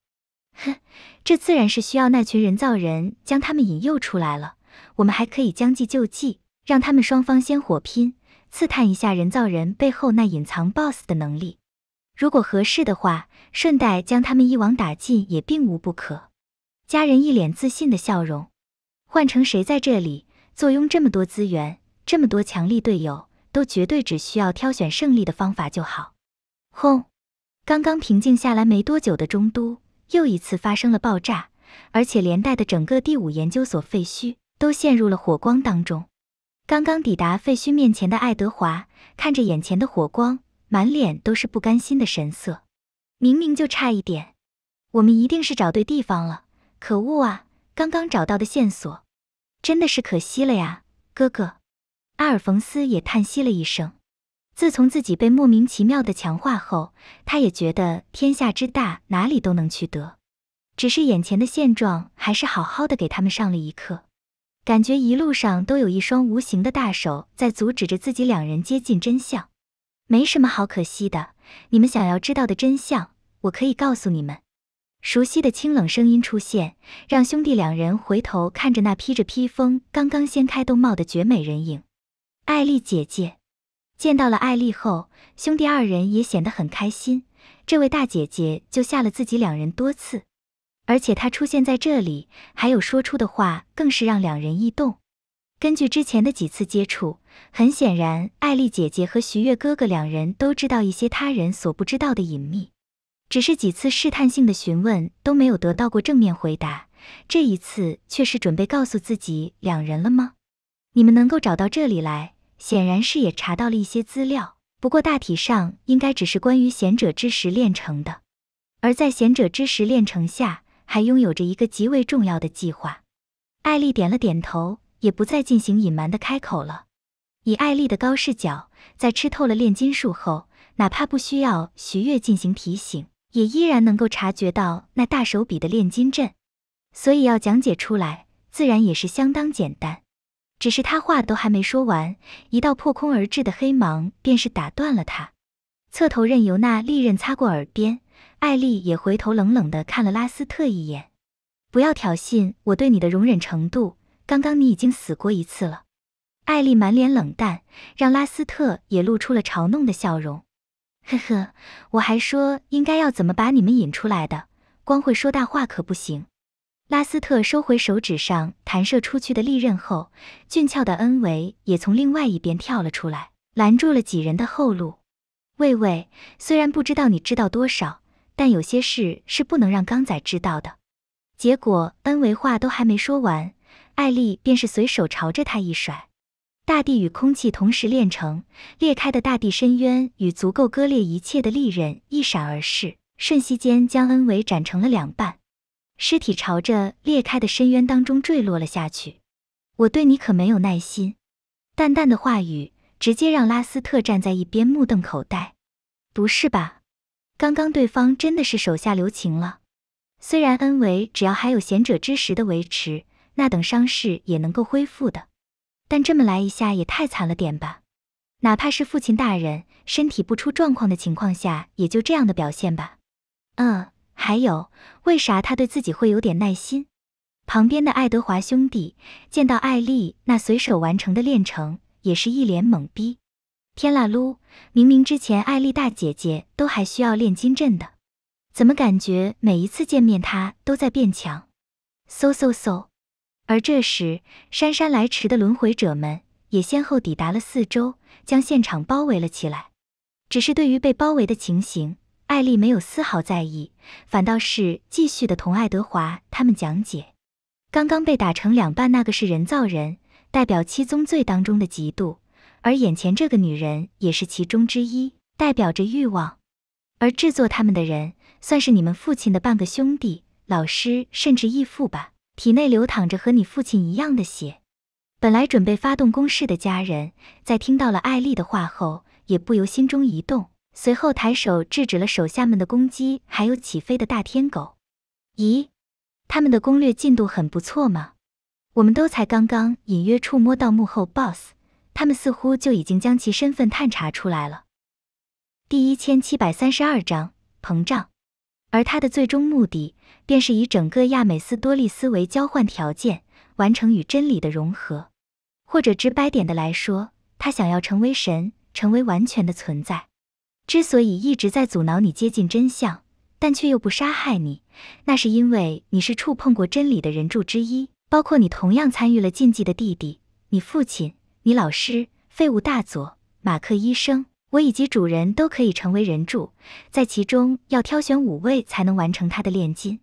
哼，这自然是需要那群人造人将他们引诱出来了。我们还可以将计就计，让他们双方先火拼，刺探一下人造人背后那隐藏 BOSS 的能力。如果合适的话，顺带将他们一网打尽也并无不可。家人一脸自信的笑容。换成谁在这里坐拥这么多资源？这么多强力队友，都绝对只需要挑选胜利的方法就好。轰！刚刚平静下来没多久的中都，又一次发生了爆炸，而且连带的整个第五研究所废墟都陷入了火光当中。刚刚抵达废墟面前的爱德华看着眼前的火光，满脸都是不甘心的神色。明明就差一点，我们一定是找对地方了。可恶啊！刚刚找到的线索，真的是可惜了呀，哥哥。阿尔冯斯也叹息了一声。自从自己被莫名其妙的强化后，他也觉得天下之大，哪里都能去得。只是眼前的现状，还是好好的给他们上了一课。感觉一路上都有一双无形的大手在阻止着自己两人接近真相。没什么好可惜的，你们想要知道的真相，我可以告诉你们。熟悉的清冷声音出现，让兄弟两人回头看着那披着披风、刚刚掀开兜帽的绝美人影。艾丽姐姐见到了艾丽后，兄弟二人也显得很开心。这位大姐姐救下了自己两人多次，而且她出现在这里，还有说出的话，更是让两人异动。根据之前的几次接触，很显然，艾丽姐姐和徐月哥哥两人都知道一些他人所不知道的隐秘。只是几次试探性的询问都没有得到过正面回答，这一次却是准备告诉自己两人了吗？你们能够找到这里来？显然是也查到了一些资料，不过大体上应该只是关于贤者之石炼成的。而在贤者之石炼成下，还拥有着一个极为重要的计划。艾丽点了点头，也不再进行隐瞒的开口了。以艾丽的高视角，在吃透了炼金术后，哪怕不需要徐月进行提醒，也依然能够察觉到那大手笔的炼金阵，所以要讲解出来，自然也是相当简单。只是他话都还没说完，一道破空而至的黑芒便是打断了他。侧头任由那利刃擦过耳边，艾丽也回头冷冷的看了拉斯特一眼：“不要挑衅我对你的容忍程度，刚刚你已经死过一次了。”艾丽满脸冷淡，让拉斯特也露出了嘲弄的笑容：“呵呵，我还说应该要怎么把你们引出来的，光会说大话可不行。”拉斯特收回手指上弹射出去的利刃后，俊俏的恩维也从另外一边跳了出来，拦住了几人的后路。喂喂，虽然不知道你知道多少，但有些事是不能让刚仔知道的。结果恩维话都还没说完，艾丽便是随手朝着他一甩，大地与空气同时炼成，裂开的大地深渊与足够割裂一切的利刃一闪而逝，瞬息间将恩维斩成了两半，尸体朝着裂开的深渊当中坠落了下去。我对你可没有耐心，淡淡的话语直接让拉斯特站在一边目瞪口呆。不是吧？刚刚对方真的是手下留情了？虽然恩维只要还有贤者之石的维持，那等伤势也能够恢复的，但这么来一下也太惨了点吧？哪怕是父亲大人身体不出状况的情况下，也就这样的表现吧。嗯，还有，为啥他对自己会有点耐心？旁边的爱德华兄弟见到艾丽那随手完成的炼成，也是一脸懵逼。天啦噜，明明之前艾丽大姐姐都还需要练金阵的。怎么感觉每一次见面他都在变强？嗖嗖嗖！而这时姗姗来迟的轮回者们也先后抵达了四周，将现场包围了起来。只是对于被包围的情形，艾丽没有丝毫在意，反倒是继续的同爱德华他们讲解：刚刚被打成两半那个是人造人，代表七宗罪当中的嫉妒；而眼前这个女人也是其中之一，代表着欲望。而制作他们的人。算是你们父亲的半个兄弟、老师，甚至义父吧。体内流淌着和你父亲一样的血。本来准备发动攻势的家人，在听到了艾丽的话后，也不由心中一动，随后抬手制止了手下们的攻击，还有起飞的大天狗。咦，他们的攻略进度很不错嘛？我们都才刚刚隐约触摸到幕后 BOSS，他们似乎就已经将其身份探查出来了。第一千七百三十二章膨胀。而他的最终目的，便是以整个亚美斯多利斯为交换条件，完成与真理的融合。或者直白点的来说，他想要成为神，成为完全的存在。之所以一直在阻挠你接近真相，但却又不杀害你，那是因为你是触碰过真理的人柱之一，包括你同样参与了禁忌的弟弟、你父亲、你老师、废物大佐、马克医生。我以及主人都可以成为人柱，在其中要挑选五位才能完成他的炼金。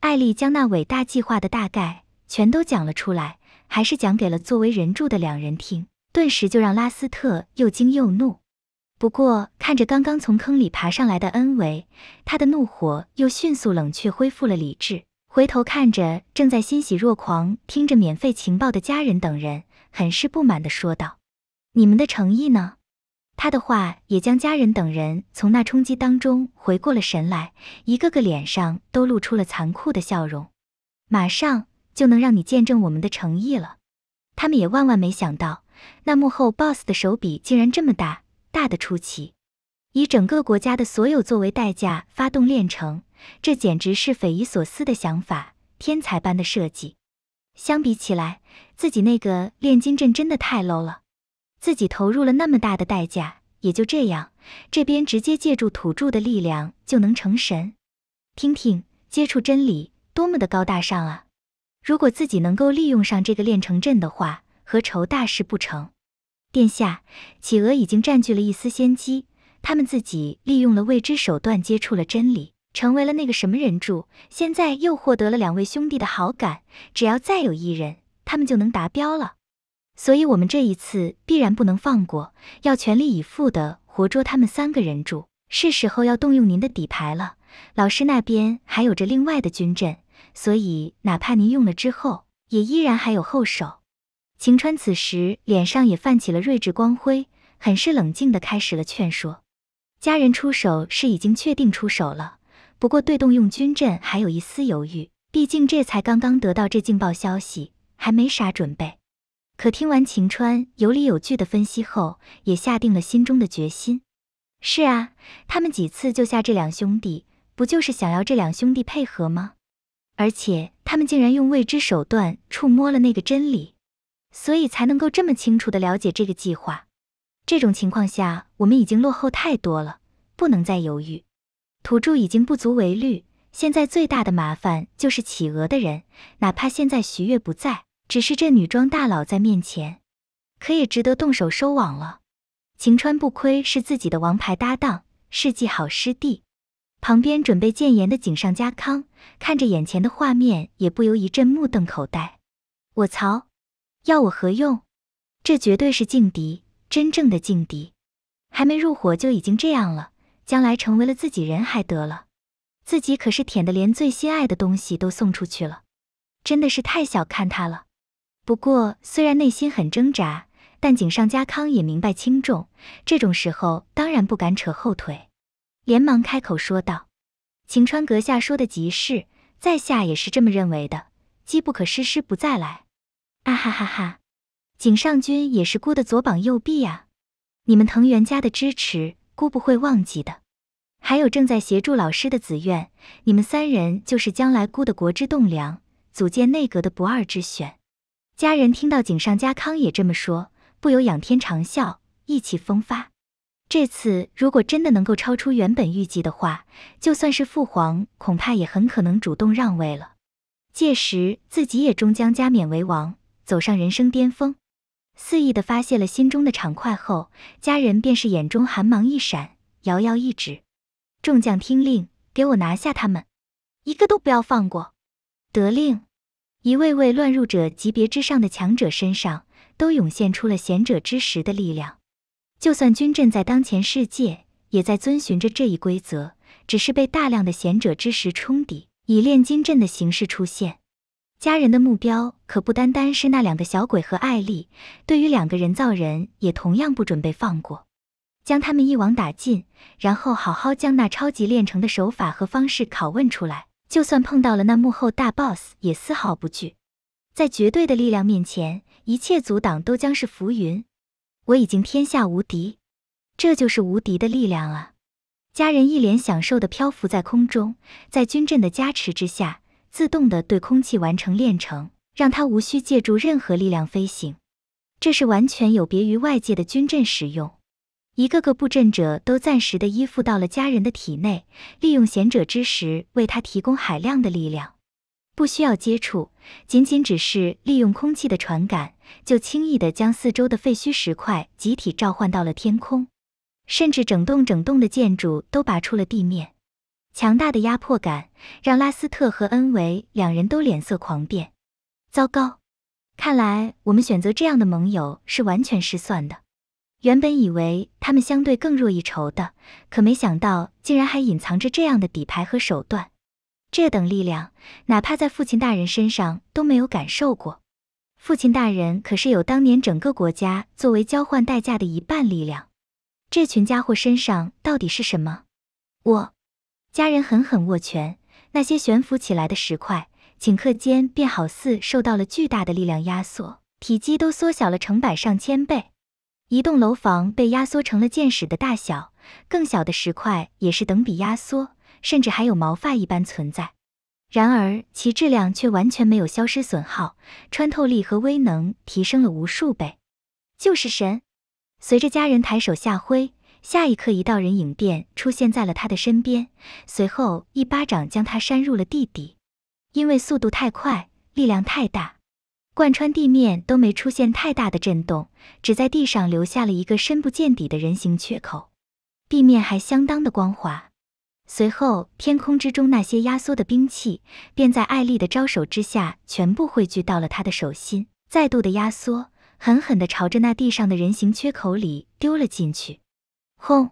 艾丽将那伟大计划的大概全都讲了出来，还是讲给了作为人柱的两人听，顿时就让拉斯特又惊又怒。不过看着刚刚从坑里爬上来的恩维，他的怒火又迅速冷却，恢复了理智。回头看着正在欣喜若狂听着免费情报的家人等人，很是不满地说道：“你们的诚意呢？”他的话也将家人等人从那冲击当中回过了神来，一个个脸上都露出了残酷的笑容。马上就能让你见证我们的诚意了。他们也万万没想到，那幕后 BOSS 的手笔竟然这么大，大的出奇。以整个国家的所有作为代价发动炼成，这简直是匪夷所思的想法，天才般的设计。相比起来，自己那个炼金阵真的太 low 了。自己投入了那么大的代价，也就这样，这边直接借助土著的力量就能成神。听听，接触真理多么的高大上啊！如果自己能够利用上这个炼成阵的话，何愁大事不成？殿下，企鹅已经占据了一丝先机，他们自己利用了未知手段接触了真理，成为了那个什么人柱，现在又获得了两位兄弟的好感，只要再有一人，他们就能达标了。所以，我们这一次必然不能放过，要全力以赴的活捉他们三个人柱。是时候要动用您的底牌了。老师那边还有着另外的军阵，所以哪怕您用了之后，也依然还有后手。晴川此时脸上也泛起了睿智光辉，很是冷静的开始了劝说。家人出手是已经确定出手了，不过对动用军阵还有一丝犹豫，毕竟这才刚刚得到这劲爆消息，还没啥准备。可听完晴川有理有据的分析后，也下定了心中的决心。是啊，他们几次救下这两兄弟，不就是想要这两兄弟配合吗？而且他们竟然用未知手段触摸了那个真理，所以才能够这么清楚的了解这个计划。这种情况下，我们已经落后太多了，不能再犹豫。土著已经不足为虑，现在最大的麻烦就是企鹅的人，哪怕现在徐月不在。只是这女装大佬在面前，可也值得动手收网了。晴川不亏是自己的王牌搭档，世纪好师弟，旁边准备谏言的井上家康看着眼前的画面，也不由一阵目瞪口呆。我操！要我何用？这绝对是劲敌，真正的劲敌。还没入伙就已经这样了，将来成为了自己人还得了？自己可是舔的连最心爱的东西都送出去了，真的是太小看他了。不过虽然内心很挣扎，但井上家康也明白轻重，这种时候当然不敢扯后腿，连忙开口说道：“晴川阁下说的极是，在下也是这么认为的。机不可失，失不再来。”啊哈哈哈！井上君也是姑的左膀右臂啊，你们藤原家的支持，姑不会忘记的。还有正在协助老师的紫苑，你们三人就是将来姑的国之栋梁，组建内阁的不二之选。家人听到井上家康也这么说，不由仰天长啸，意气风发。这次如果真的能够超出原本预计的话，就算是父皇，恐怕也很可能主动让位了。届时自己也终将加冕为王。走上人生巅峰，肆意的发泄了心中的畅快后，家人便是眼中寒芒一闪，遥遥一指：“众将听令，给我拿下他们，一个都不要放过。”得令，一位位乱入者级别之上的强者身上都涌现出了贤者之石的力量。就算军阵在当前世界，也在遵循着这一规则，只是被大量的贤者之石冲抵，以炼金阵的形式出现。家人的目标可不单单是那两个小鬼和艾丽，对于两个人造人也同样不准备放过，将他们一网打尽，然后好好将那超级炼成的手法和方式拷问出来。就算碰到了那幕后大 boss，也丝毫不惧。在绝对的力量面前，一切阻挡都将是浮云。我已经天下无敌，这就是无敌的力量啊！家人一脸享受的漂浮在空中，在军阵的加持之下。自动的对空气完成炼成，让它无需借助任何力量飞行，这是完全有别于外界的军阵使用。一个个布阵者都暂时的依附到了家人的体内，利用贤者之石为他提供海量的力量，不需要接触，仅仅只是利用空气的传感，就轻易的将四周的废墟石块集体召唤到了天空，甚至整栋整栋的建筑都拔出了地面。强大的压迫感让拉斯特和恩维两人都脸色狂变。糟糕，看来我们选择这样的盟友是完全失算的。原本以为他们相对更弱一筹的，可没想到竟然还隐藏着这样的底牌和手段。这等力量，哪怕在父亲大人身上都没有感受过。父亲大人可是有当年整个国家作为交换代价的一半力量。这群家伙身上到底是什么？我。家人狠狠握拳，那些悬浮起来的石块，顷刻间便好似受到了巨大的力量压缩，体积都缩小了成百上千倍。一栋楼房被压缩成了箭矢的大小，更小的石块也是等比压缩，甚至还有毛发一般存在。然而其质量却完全没有消失损耗，穿透力和威能提升了无数倍，就是神。随着家人抬手下挥。下一刻，一道人影便出现在了他的身边，随后一巴掌将他扇入了地底。因为速度太快，力量太大，贯穿地面都没出现太大的震动，只在地上留下了一个深不见底的人形缺口。地面还相当的光滑。随后，天空之中那些压缩的兵器便在艾丽的招手之下全部汇聚到了他的手心，再度的压缩，狠狠地朝着那地上的人形缺口里丢了进去。轰！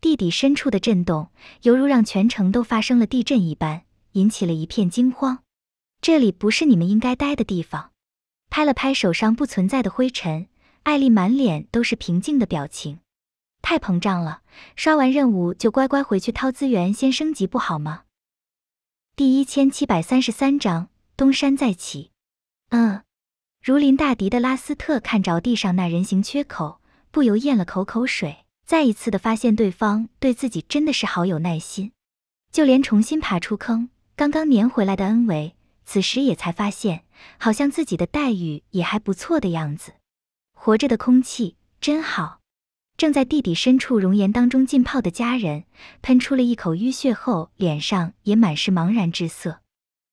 地底深处的震动，犹如让全城都发生了地震一般，引起了一片惊慌。这里不是你们应该待的地方。拍了拍手上不存在的灰尘，艾丽满脸都是平静的表情。太膨胀了，刷完任务就乖乖回去掏资源，先升级不好吗？第一千七百三十三章东山再起。嗯，如临大敌的拉斯特看着地上那人形缺口，不由咽了口口水。再一次的发现对方对自己真的是好有耐心，就连重新爬出坑、刚刚粘回来的恩维，此时也才发现，好像自己的待遇也还不错的样子。活着的空气真好。正在地底深处熔岩当中浸泡的家人，喷出了一口淤血后，脸上也满是茫然之色。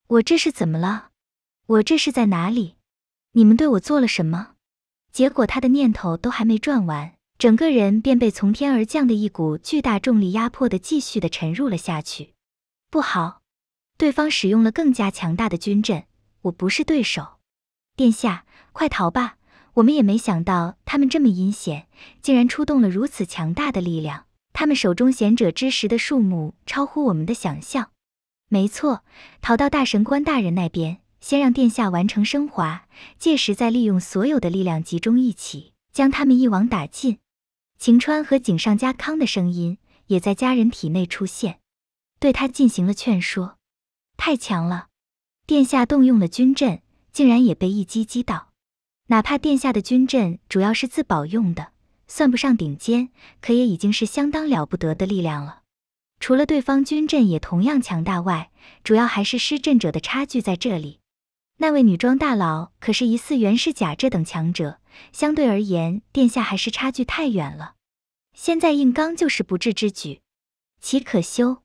我这是怎么了？我这是在哪里？你们对我做了什么？结果他的念头都还没转完。整个人便被从天而降的一股巨大重力压迫的继续的沉入了下去。不好，对方使用了更加强大的军阵，我不是对手。殿下，快逃吧！我们也没想到他们这么阴险，竟然出动了如此强大的力量。他们手中贤者之石的数目超乎我们的想象。没错，逃到大神官大人那边，先让殿下完成升华，届时再利用所有的力量集中一起，将他们一网打尽。晴川和井上家康的声音也在家人体内出现，对他进行了劝说。太强了，殿下动用了军阵，竟然也被一击击倒。哪怕殿下的军阵主要是自保用的。算不上顶尖，可也已经是相当了不得的力量了。除了对方军阵也同样强大外，主要还是施阵者的差距在这里。那位女装大佬可是疑似袁氏甲这等强者，相对而言，殿下还是差距太远了。现在硬刚就是不智之举，岂可休？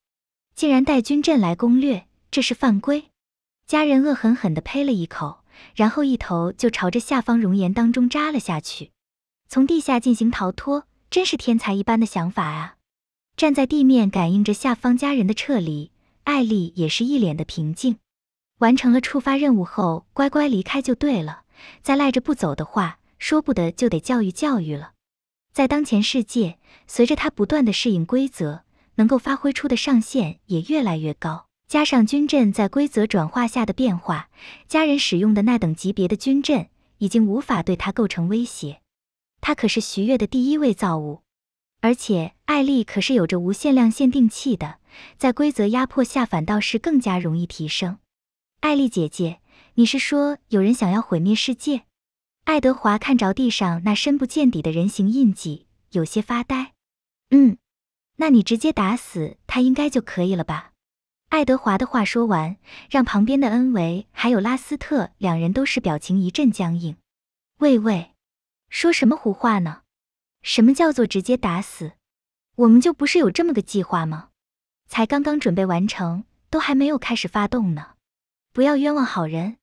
竟然带军阵来攻略，这是犯规！家人恶狠狠地呸了一口，然后一头就朝着下方熔岩当中扎了下去。从地下进行逃脱，真是天才一般的想法啊！站在地面感应着下方家人的撤离，艾丽也是一脸的平静。完成了触发任务后，乖乖离开就对了。再赖着不走的话，说不得就得教育教育了。在当前世界，随着他不断的适应规则，能够发挥出的上限也越来越高。加上军阵在规则转化下的变化，家人使用的那等级别的军阵已经无法对他构成威胁。他可是徐月的第一位造物，而且艾丽可是有着无限量限定器的，在规则压迫下反倒是更加容易提升。艾丽姐姐，你是说有人想要毁灭世界？爱德华看着地上那深不见底的人形印记，有些发呆。嗯，那你直接打死他应该就可以了吧？爱德华的话说完，让旁边的恩维还有拉斯特两人都是表情一阵僵硬。喂喂。说什么胡话呢？什么叫做直接打死？我们就不是有这么个计划吗？才刚刚准备完成，都还没有开始发动呢。不要冤枉好人，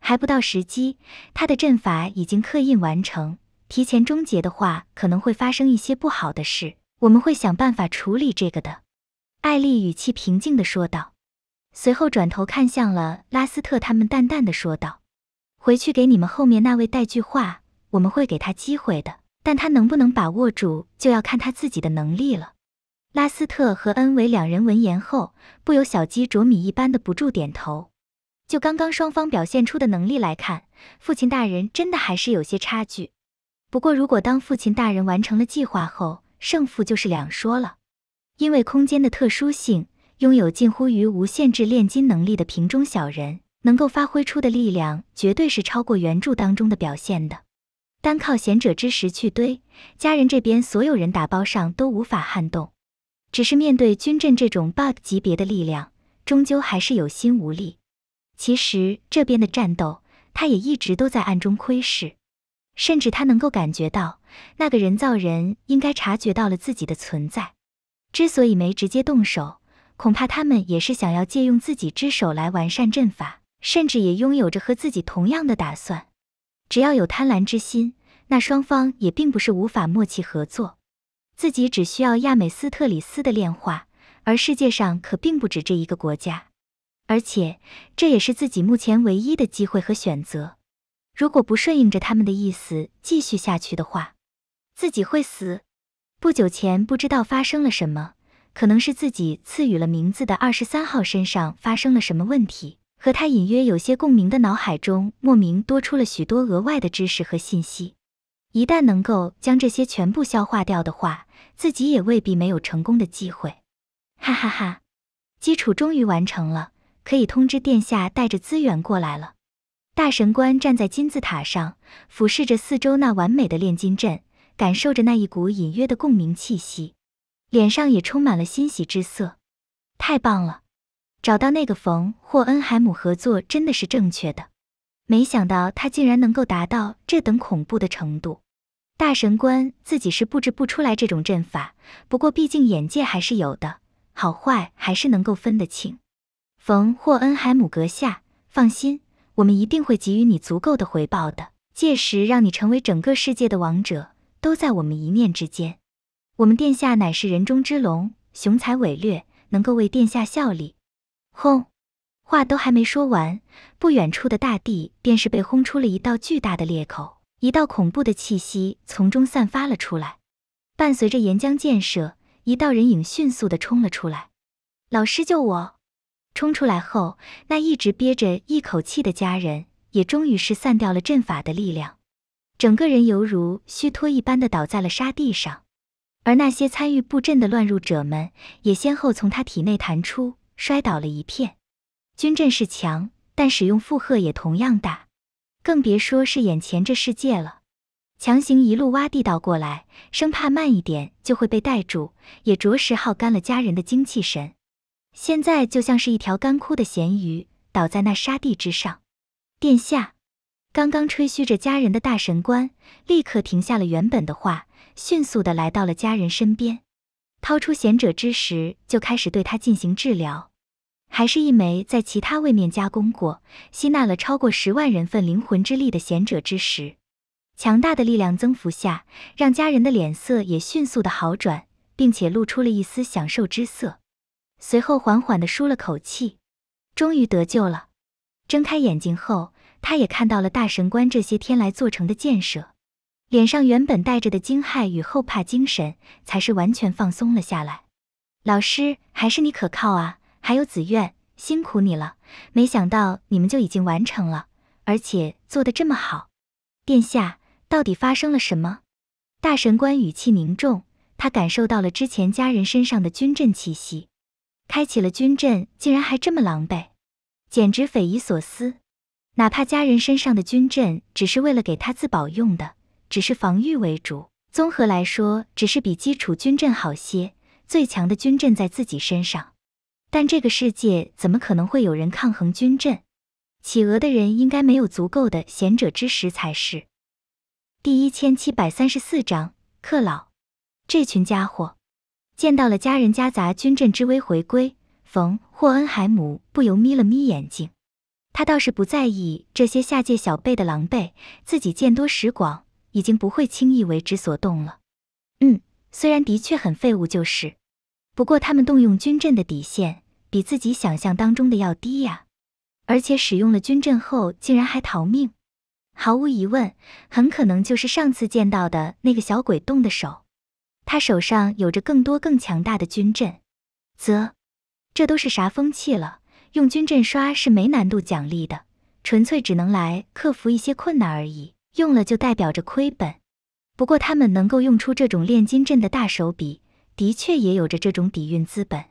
还不到时机，他的阵法已经刻印完成，提前终结的话，可能会发生一些不好的事。我们会想办法处理这个的。艾丽语气平静的说道，随后转头看向了拉斯特他们，淡淡的说道：“回去给你们后面那位带句话。”我们会给他机会的，但他能不能把握住，就要看他自己的能力了。拉斯特和恩维两人闻言后，不由小鸡啄米一般的不住点头。就刚刚双方表现出的能力来看，父亲大人真的还是有些差距。不过，如果当父亲大人完成了计划后，胜负就是两说了。因为空间的特殊性，拥有近乎于无限制炼金能力的瓶中小人，能够发挥出的力量，绝对是超过原著当中的表现的。单靠贤者之石去堆，家人这边所有人打包上都无法撼动。只是面对军阵这种 bug 级别的力量，终究还是有心无力。其实这边的战斗，他也一直都在暗中窥视，甚至他能够感觉到那个人造人应该察觉到了自己的存在。之所以没直接动手，恐怕他们也是想要借用自己之手来完善阵法，甚至也拥有着和自己同样的打算。只要有贪婪之心，那双方也并不是无法默契合作。自己只需要亚美斯特里斯的炼化，而世界上可并不止这一个国家，而且这也是自己目前唯一的机会和选择。如果不顺应着他们的意思继续下去的话，自己会死。不久前不知道发生了什么，可能是自己赐予了名字的二十三号身上发生了什么问题。和他隐约有些共鸣的脑海中，莫名多出了许多额外的知识和信息。一旦能够将这些全部消化掉的话，自己也未必没有成功的机会。哈哈哈，基础终于完成了，可以通知殿下带着资源过来了。大神官站在金字塔上，俯视着四周那完美的炼金阵，感受着那一股隐约的共鸣气息，脸上也充满了欣喜之色。太棒了！找到那个冯霍恩海姆合作真的是正确的，没想到他竟然能够达到这等恐怖的程度。大神官自己是布置不出来这种阵法，不过毕竟眼界还是有的，好坏还是能够分得清。冯霍恩海姆阁下，放心，我们一定会给予你足够的回报的，届时让你成为整个世界的王者，都在我们一念之间。我们殿下乃是人中之龙，雄才伟略，能够为殿下效力。轰！话都还没说完，不远处的大地便是被轰出了一道巨大的裂口，一道恐怖的气息从中散发了出来。伴随着岩浆溅射，一道人影迅速的冲了出来。老师救我！冲出来后，那一直憋着一口气的家人也终于是散掉了阵法的力量，整个人犹如虚脱一般的倒在了沙地上。而那些参与布阵的乱入者们也先后从他体内弹出，摔倒了一片。军阵是强，但使用负荷也同样大，更别说是眼前这世界了。强行一路挖地道过来，生怕慢一点就会被带住，也着实耗干了家人的精气神。现在就像是一条干枯的咸鱼，倒在那沙地之上。殿下，刚刚吹嘘着家人的大神官立刻停下了原本的话，迅速的来到了家人身边，掏出贤者之石，就开始对他进行治疗。还是一枚在其他位面加工过、吸纳了超过十万人份灵魂之力的贤者之石。强大的力量增幅下，让家人的脸色也迅速的好转，并且露出了一丝享受之色。随后缓缓的舒了口气，终于得救了。睁开眼睛后，他也看到了大神官这些天来做成的建设，脸上原本带着的惊骇与后怕精神，才是完全放松了下来。老师，还是你可靠啊！还有紫苑，辛苦你了！没想到你们就已经完成了，而且做得这么好。殿下，到底发生了什么？大神官语气凝重，他感受到了之前家人身上的军阵气息，开启了军阵，竟然还这么狼狈，简直匪夷所思。哪怕家人身上的军阵只是为了给他自保用的，只是防御为主，综合来说，只是比基础军阵好些。最强的军阵在自己身上。但这个世界怎么可能会有人抗衡军阵？企鹅的人应该没有足够的贤者之石才是。第一千七百三十四章克老。这群家伙见到了家人夹杂军阵之威回归，冯霍恩海姆不由眯了眯眼睛。他倒是不在意这些下界小辈的狼狈，自己见多识广，已经不会轻易为之所动了。嗯，虽然的确很废物，就是。不过他们动用军阵的底线比自己想象当中的要低呀，而且使用了军阵后竟然还逃命，毫无疑问，很可能就是上次见到的那个小鬼动的手，他手上有着更多更强大的军阵。啧，这都是啥风气了？用军阵刷是没难度奖励的，纯粹只能来克服一些困难而已，用了就代表着亏本。不过他们能够用出这种炼金阵的大手笔。的确也有着这种底蕴资本，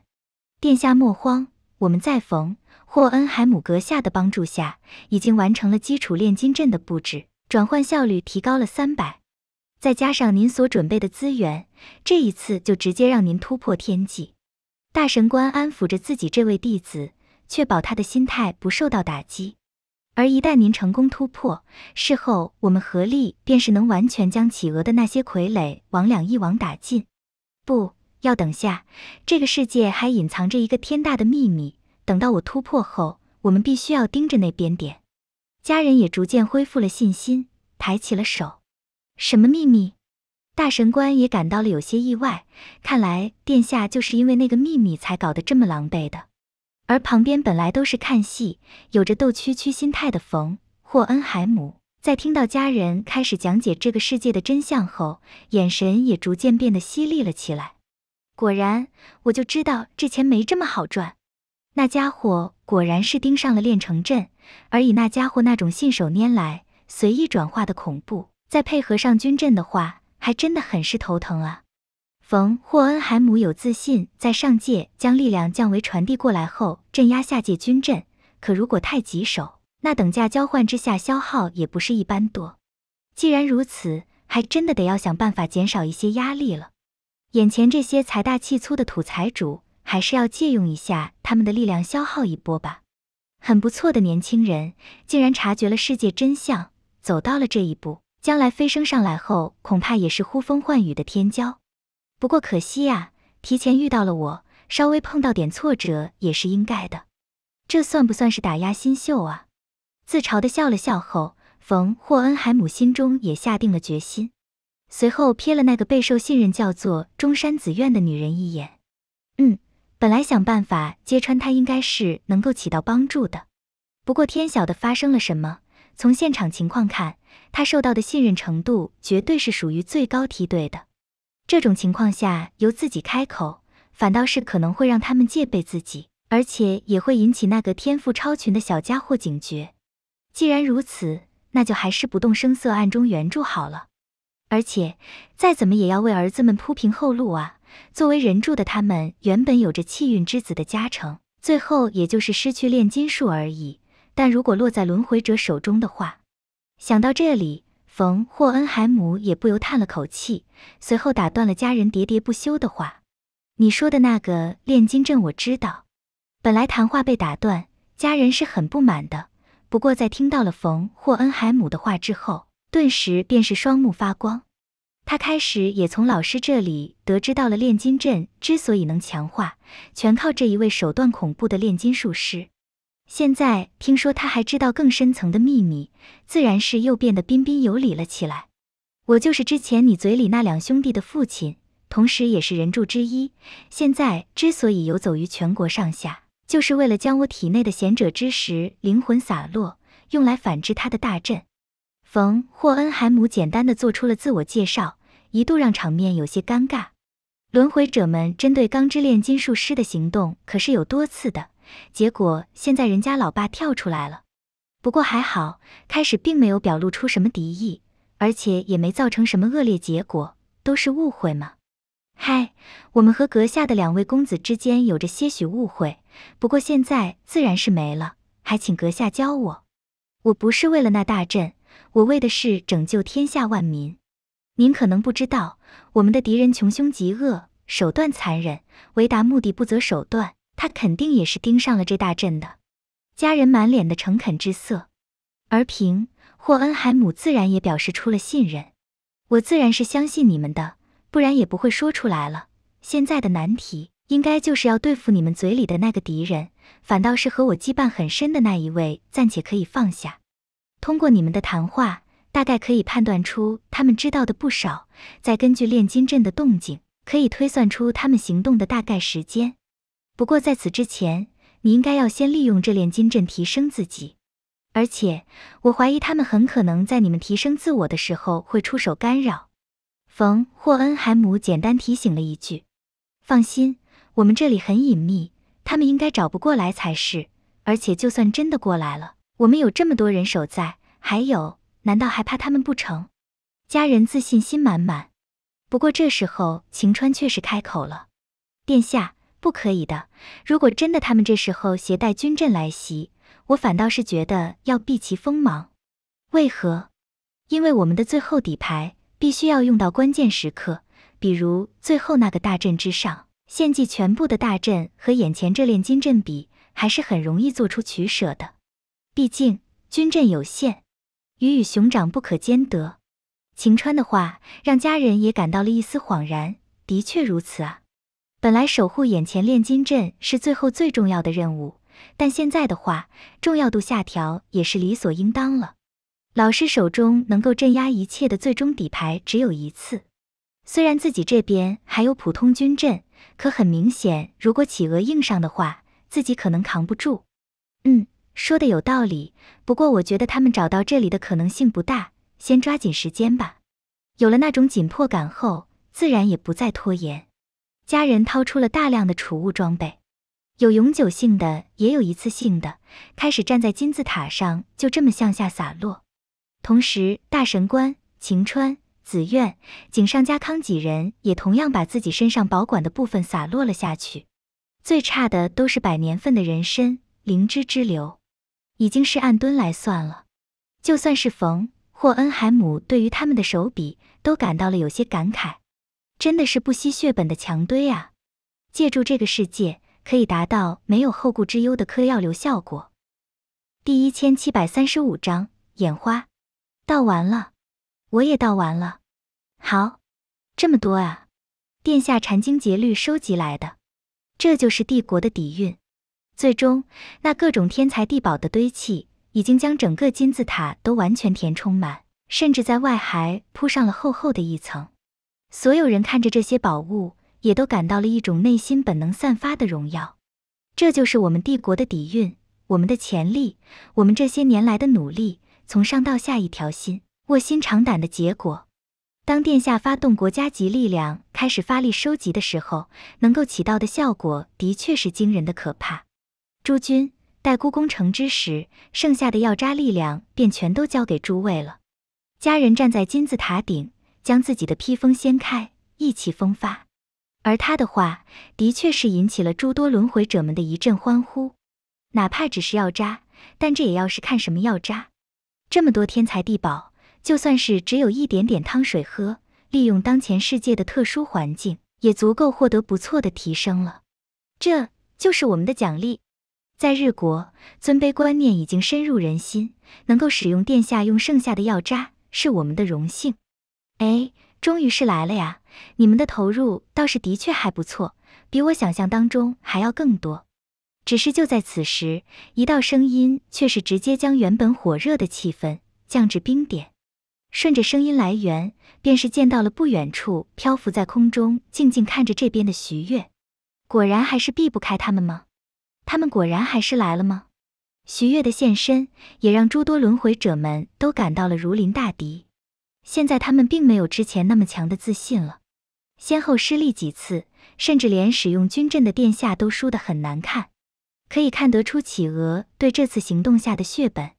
殿下莫慌，我们在冯霍恩海姆阁下的帮助下，已经完成了基础炼金阵的布置，转换效率提高了三百，再加上您所准备的资源，这一次就直接让您突破天际。大神官安抚着自己这位弟子，确保他的心态不受到打击。而一旦您成功突破，事后我们合力便是能完全将企鹅的那些傀儡魍魉一网打尽。不。要等下，这个世界还隐藏着一个天大的秘密。等到我突破后，我们必须要盯着那边点。家人也逐渐恢复了信心，抬起了手。什么秘密？大神官也感到了有些意外。看来殿下就是因为那个秘密才搞得这么狼狈的。而旁边本来都是看戏、有着斗蛐蛐心态的冯霍恩海姆，在听到家人开始讲解这个世界的真相后，眼神也逐渐变得犀利了起来。果然，我就知道这钱没这么好赚。那家伙果然是盯上了炼成阵，而以那家伙那种信手拈来、随意转化的恐怖，再配合上军阵的话，还真的很是头疼啊。冯霍恩海姆有自信在上界将力量降维传递过来后镇压下界军阵，可如果太棘手，那等价交换之下消耗也不是一般多。既然如此，还真的得要想办法减少一些压力了。眼前这些财大气粗的土财主，还是要借用一下他们的力量消耗一波吧。很不错的年轻人，竟然察觉了世界真相，走到了这一步，将来飞升上来后，恐怕也是呼风唤雨的天骄。不过可惜呀，提前遇到了我，稍微碰到点挫折也是应该的。这算不算是打压新秀啊？自嘲的笑了笑后，冯霍恩海姆心中也下定了决心。随后瞥了那个备受信任叫做中山紫苑的女人一眼。嗯，本来想办法揭穿她，应该是能够起到帮助的。不过天晓得发生了什么。从现场情况看，他受到的信任程度绝对是属于最高梯队的。这种情况下，由自己开口，反倒是可能会让他们戒备自己，而且也会引起那个天赋超群的小家伙警觉。既然如此，那就还是不动声色，暗中援助好了。而且再怎么也要为儿子们铺平后路啊！作为人柱的他们，原本有着气运之子的加成，最后也就是失去炼金术而已。但如果落在轮回者手中的话，想到这里，冯霍恩海姆也不由叹了口气，随后打断了家人喋喋不休的话：“你说的那个炼金阵，我知道。”本来谈话被打断，家人是很不满的。不过在听到了冯霍恩海姆的话之后，顿时便是双目发光。他开始也从老师这里得知到了炼金阵之所以能强化，全靠这一位手段恐怖的炼金术师。现在听说他还知道更深层的秘密，自然是又变得彬彬有礼了起来。我就是之前你嘴里那两兄弟的父亲，同时也是人柱之一。现在之所以游走于全国上下，就是为了将我体内的贤者之石灵魂洒落，用来反制他的大阵。冯霍恩海姆简单的做出了自我介绍，一度让场面有些尴尬。轮回者们针对钢之炼金术师的行动可是有多次的。结果现在人家老爸跳出来了，不过还好，开始并没有表露出什么敌意，而且也没造成什么恶劣结果，都是误会嘛。嗨，我们和阁下的两位公子之间有着些许误会，不过现在自然是没了，还请阁下教我。我不是为了那大阵，我为的是拯救天下万民。您可能不知道，我们的敌人穷凶极恶，手段残忍，为达目的不择手段。他肯定也是盯上了这大阵的，家人满脸的诚恳之色，而平霍恩海姆自然也表示出了信任。我自然是相信你们的，不然也不会说出来了。现在的难题应该就是要对付你们嘴里的那个敌人，反倒是和我羁绊很深的那一位暂且可以放下。通过你们的谈话，大概可以判断出他们知道的不少，再根据炼金阵的动静，可以推算出他们行动的大概时间。不过在此之前，你应该要先利用这炼金阵提升自己，而且我怀疑他们很可能在你们提升自我的时候会出手干扰。冯霍恩海姆简单提醒了一句：“放心，我们这里很隐秘，他们应该找不过来才是。而且就算真的过来了，我们有这么多人守在，还有，难道还怕他们不成？”家人自信心满满。不过这时候晴川却是开口了：“殿下。”不可以的。如果真的他们这时候携带军阵来袭，我反倒是觉得要避其锋芒。为何？因为我们的最后底牌必须要用到关键时刻，比如最后那个大阵之上，献祭全部的大阵和眼前这炼金阵比，还是很容易做出取舍的。毕竟军阵有限，鱼与熊掌不可兼得。晴川的话让家人也感到了一丝恍然，的确如此啊。本来守护眼前炼金阵是最后最重要的任务，但现在的话，重要度下调也是理所应当了。老师手中能够镇压一切的最终底牌只有一次，虽然自己这边还有普通军阵，可很明显，如果企鹅硬上的话，自己可能扛不住。嗯，说的有道理，不过我觉得他们找到这里的可能性不大，先抓紧时间吧。有了那种紧迫感后，自然也不再拖延。家人掏出了大量的储物装备，有永久性的，也有一次性的，开始站在金字塔上，就这么向下洒落。同时，大神官晴川、紫苑、井上家康几人也同样把自己身上保管的部分洒落了下去。最差的都是百年份的人参灵芝之流，已经是按吨来算了。就算是冯霍恩海姆对于他们的手笔都感到了有些感慨。真的是不惜血本的强堆啊！借助这个世界，可以达到没有后顾之忧的嗑药流效果。第一千七百三十五章眼花，倒完了，我也倒完了。好，这么多啊！殿下殚精竭虑收集来的，这就是帝国的底蕴。最终，那各种天才地宝的堆砌，已经将整个金字塔都完全填充满。甚至在外还铺上了厚厚的一层。所有人看着这些宝物，也都感到了一种内心本能散发的荣耀。这就是我们帝国的底蕴，我们的潜力，我们这些年来的努力，从上到下一条心，卧薪尝胆的结果。当殿下发动国家级力量开始发力收集的时候，能够起到的效果的确是惊人的可怕。诸君待孤攻城之时，剩下的要扎力量便全都交给诸位了。家人站在金字塔顶，将自己的披风掀开，意气风发。而他的话的确是引起了诸多轮回者们的一阵欢呼。哪怕只是药渣，但这也要是看什么药渣。这么多天才地宝。就算是只有一点点汤水喝，利用当前世界的特殊环境，也足够获得不错的提升了。这就是我们的奖励。在日国，尊卑观念已经深入人心，能够使用殿下用剩下的药渣，是我们的荣幸。哎，终于是来了呀！你们的投入倒是的确还不错，比我想象当中还要更多。只是就在此时，一道声音却是直接将原本火热的气氛降至冰点。顺着声音来源，便是见到了不远处漂浮在空中、静静看着这边的徐月。果然还是避不开他们吗？他们果然还是来了吗？徐月的现身也让诸多轮回者们都感到了如临大敌。现在他们并没有之前那么强的自信了，先后失利几次，甚至连使用军阵的殿下都输得很难看。可以看得出企鹅对这次行动下的血本。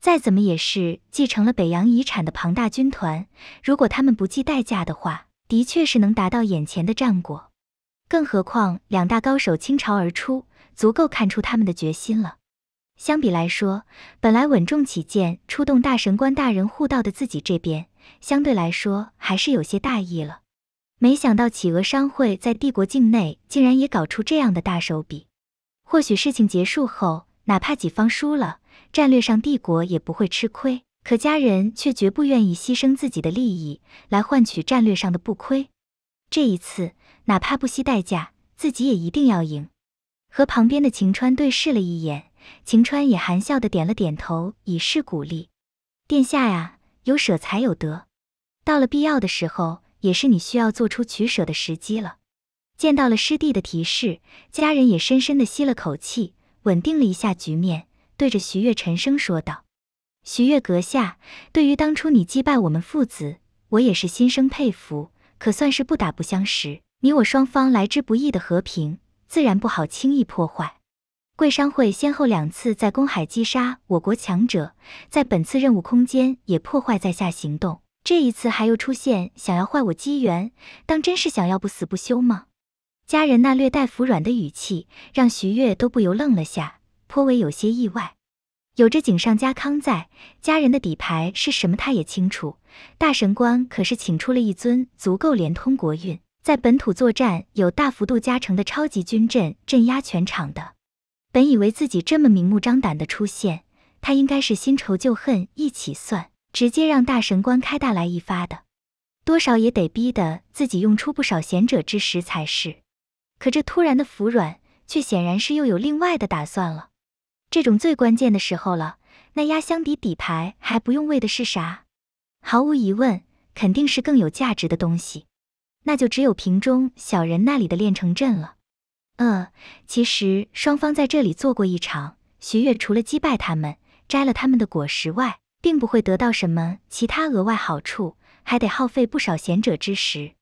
再怎么也是继承了北洋遗产的庞大军团，如果他们不计代价的话，的确是能达到眼前的战果。更何况两大高手倾巢而出，足够看出他们的决心了。相比来说，本来稳重起见、出动大神官大人护道的自己这边，相对来说还是有些大意了。没想到企鹅商会在帝国境内竟然也搞出这样的大手笔。或许事情结束后，哪怕己方输了。战略上，帝国也不会吃亏，可家人却绝不愿意牺牲自己的利益来换取战略上的不亏。这一次，哪怕不惜代价，自己也一定要赢。和旁边的晴川对视了一眼，晴川也含笑的点了点头，以示鼓励。殿下呀，有舍才有得，到了必要的时候，也是你需要做出取舍的时机了。见到了师弟的提示，家人也深深的吸了口气，稳定了一下局面。对着徐悦沉声说道：“徐悦阁下，对于当初你击败我们父子，我也是心生佩服。可算是不打不相识，你我双方来之不易的和平，自然不好轻易破坏。贵商会先后两次在公海击杀我国强者，在本次任务空间也破坏在下行动，这一次还又出现想要坏我机缘，当真是想要不死不休吗？”家人那略带服软的语气，让徐悦都不由愣了下。颇为有些意外，有着井上家康在，家人的底牌是什么他也清楚。大神官可是请出了一尊足够连通国运，在本土作战有大幅度加成的超级军阵镇压全场的。本以为自己这么明目张胆的出现，他应该是新仇旧恨一起算，直接让大神官开大来一发的，多少也得逼得自己用出不少贤者之石才是。可这突然的服软，却显然是又有另外的打算了。这种最关键的时候了，那压箱底底牌还不用为的是啥？毫无疑问，肯定是更有价值的东西，那就只有瓶中小人那里的炼成阵了。呃，其实双方在这里做过一场，徐月除了击败他们，摘了他们的果实外，并不会得到什么其他额外好处，还得耗费不少贤者之石。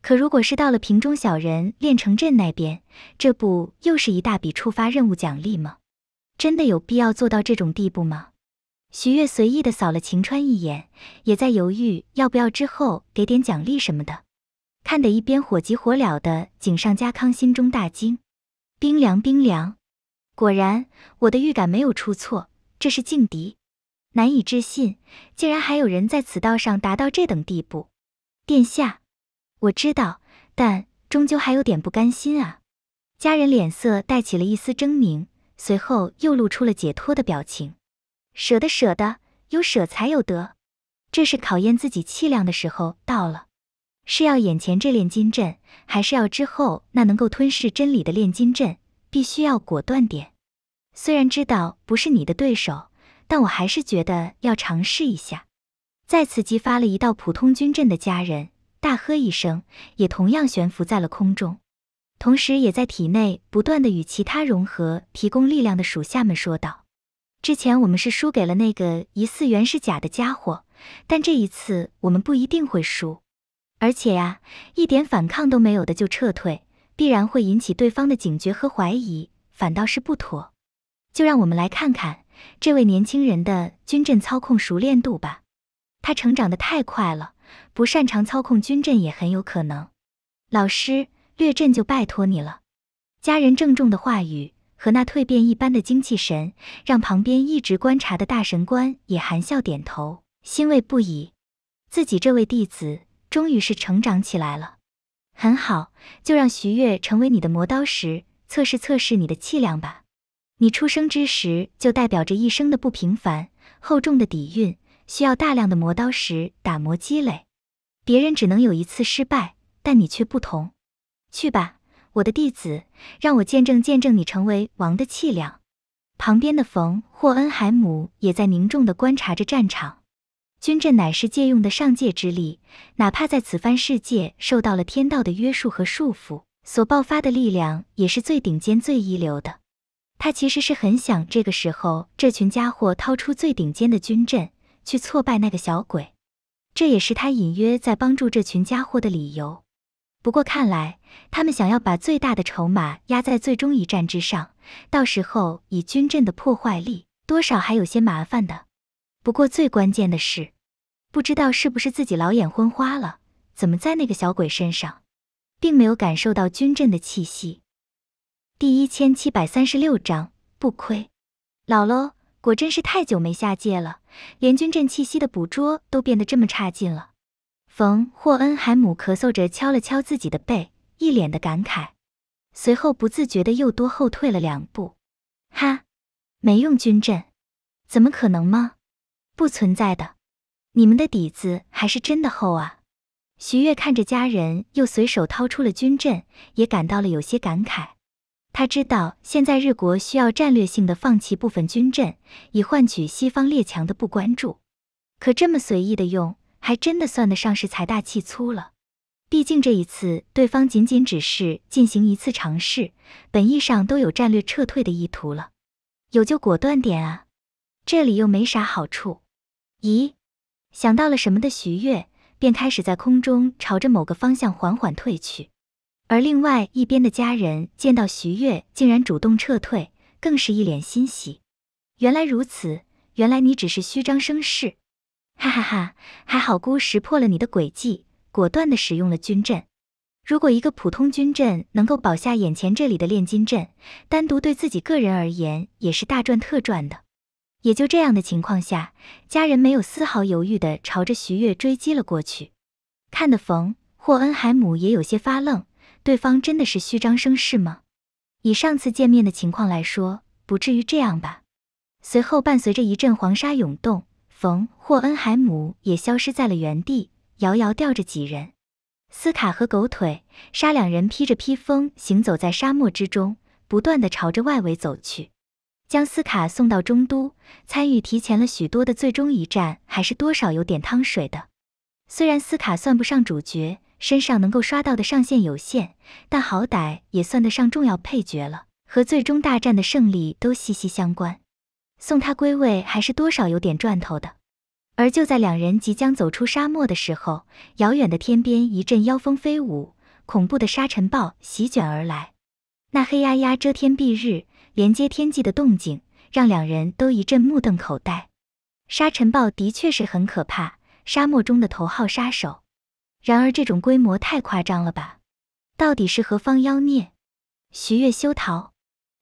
可如果是到了瓶中小人炼成阵那边，这不又是一大笔触发任务奖励吗？真的有必要做到这种地步吗？徐月随意的扫了晴川一眼，也在犹豫要不要之后给点奖励什么的。看得一边火急火燎的井上家康心中大惊，冰凉冰凉。果然，我的预感没有出错，这是劲敌。难以置信，竟然还有人在此道上达到这等地步。殿下，我知道，但终究还有点不甘心啊。家人脸色带起了一丝狰狞。随后又露出了解脱的表情，舍得舍得，有舍才有得，这是考验自己气量的时候到了。是要眼前这炼金阵，还是要之后那能够吞噬真理的炼金阵？必须要果断点。虽然知道不是你的对手，但我还是觉得要尝试一下。再次激发了一道普通军阵的家人，大喝一声，也同样悬浮在了空中，同时也在体内不断的与其他融合、提供力量的属下们说道：“之前我们是输给了那个疑似原始甲的家伙，但这一次我们不一定会输。而且呀，一点反抗都没有的就撤退，必然会引起对方的警觉和怀疑，反倒是不妥。就让我们来看看这位年轻人的军阵操控熟练度吧。”他成长的太快了，不擅长操控军阵也很有可能。老师，略阵就拜托你了。家人郑重的话语和那蜕变一般的精气神，让旁边一直观察的大神官也含笑点头，欣慰不已。自己这位弟子终于是成长起来了，很好，就让徐月成为你的磨刀石，测试测试你的气量吧。你出生之时就代表着一生的不平凡、厚重的底蕴。需要大量的磨刀石打磨积累，别人只能有一次失败，但你却不同。去吧，我的弟子，让我见证见证你成为王的气量。旁边的冯霍恩海姆也在凝重地观察着战场。军阵乃是借用的上界之力，哪怕在此番世界受到了天道的约束和束缚，所爆发的力量也是最顶尖、最一流的。他其实是很想这个时候这群家伙掏出最顶尖的军阵。去挫败那个小鬼，这也是他隐约在帮助这群家伙的理由。不过看来他们想要把最大的筹码压在最终一战之上，到时候以军阵的破坏力，多少还有些麻烦的。不过最关键的是，不知道是不是自己老眼昏花了，怎么在那个小鬼身上，并没有感受到军阵的气息。第一千七百三十六章，不亏，老喽。果真是太久没下界了，连军阵气息的捕捉都变得这么差劲了。冯霍恩海姆咳嗽着敲了敲自己的背，一脸的感慨，随后不自觉的又多后退了两步。哈，没用军阵？怎么可能吗？不存在的，你们的底子还是真的厚啊。徐月看着家人，又随手掏出了军阵，也感到了有些感慨。他知道现在日国需要战略性的放弃部分军阵，以换取西方列强的不关注。可这么随意的用，还真的算得上是财大气粗了。毕竟这一次对方仅仅只是进行一次尝试，本意上都有战略撤退的意图了。有就果断点啊，这里又没啥好处。咦，想到了什么的徐悦，便开始在空中朝着某个方向缓缓退去。而另外一边的家人见到徐月竟然主动撤退，更是一脸欣喜。原来如此，原来你只是虚张声势，哈哈哈！还好姑识破了你的诡计，果断的使用了军阵。如果一个普通军阵能够保下眼前这里的炼金阵，单独对自己个人而言也是大赚特赚的。也就这样的情况下，家人没有丝毫犹豫的朝着徐月追击了过去，看得冯霍恩海姆也有些发愣。对方真的是虚张声势吗？以上次见面的情况来说，不至于这样吧。随后伴随着一阵黄沙涌动，冯霍恩海姆也消失在了原地，遥遥吊着几人。斯卡和狗腿沙两人披着披风行走在沙漠之中，不断的朝着外围走去。将斯卡送到中都，参与提前了许多的最终一战，还是多少有点汤水的。虽然斯卡算不上主角。身上能够刷到的上限有限，但好歹也算得上重要配角了，和最终大战的胜利都息息相关。送他归位还是多少有点赚头的。而就在两人即将走出沙漠的时候，遥远的天边一阵妖风飞舞，恐怖的沙尘暴席卷而来。那黑压压遮天蔽日、连接天际的动静，让两人都一阵目瞪口呆。沙尘暴的确是很可怕，沙漠中的头号杀手。然而这种规模太夸张了吧？到底是何方妖孽？徐月修逃，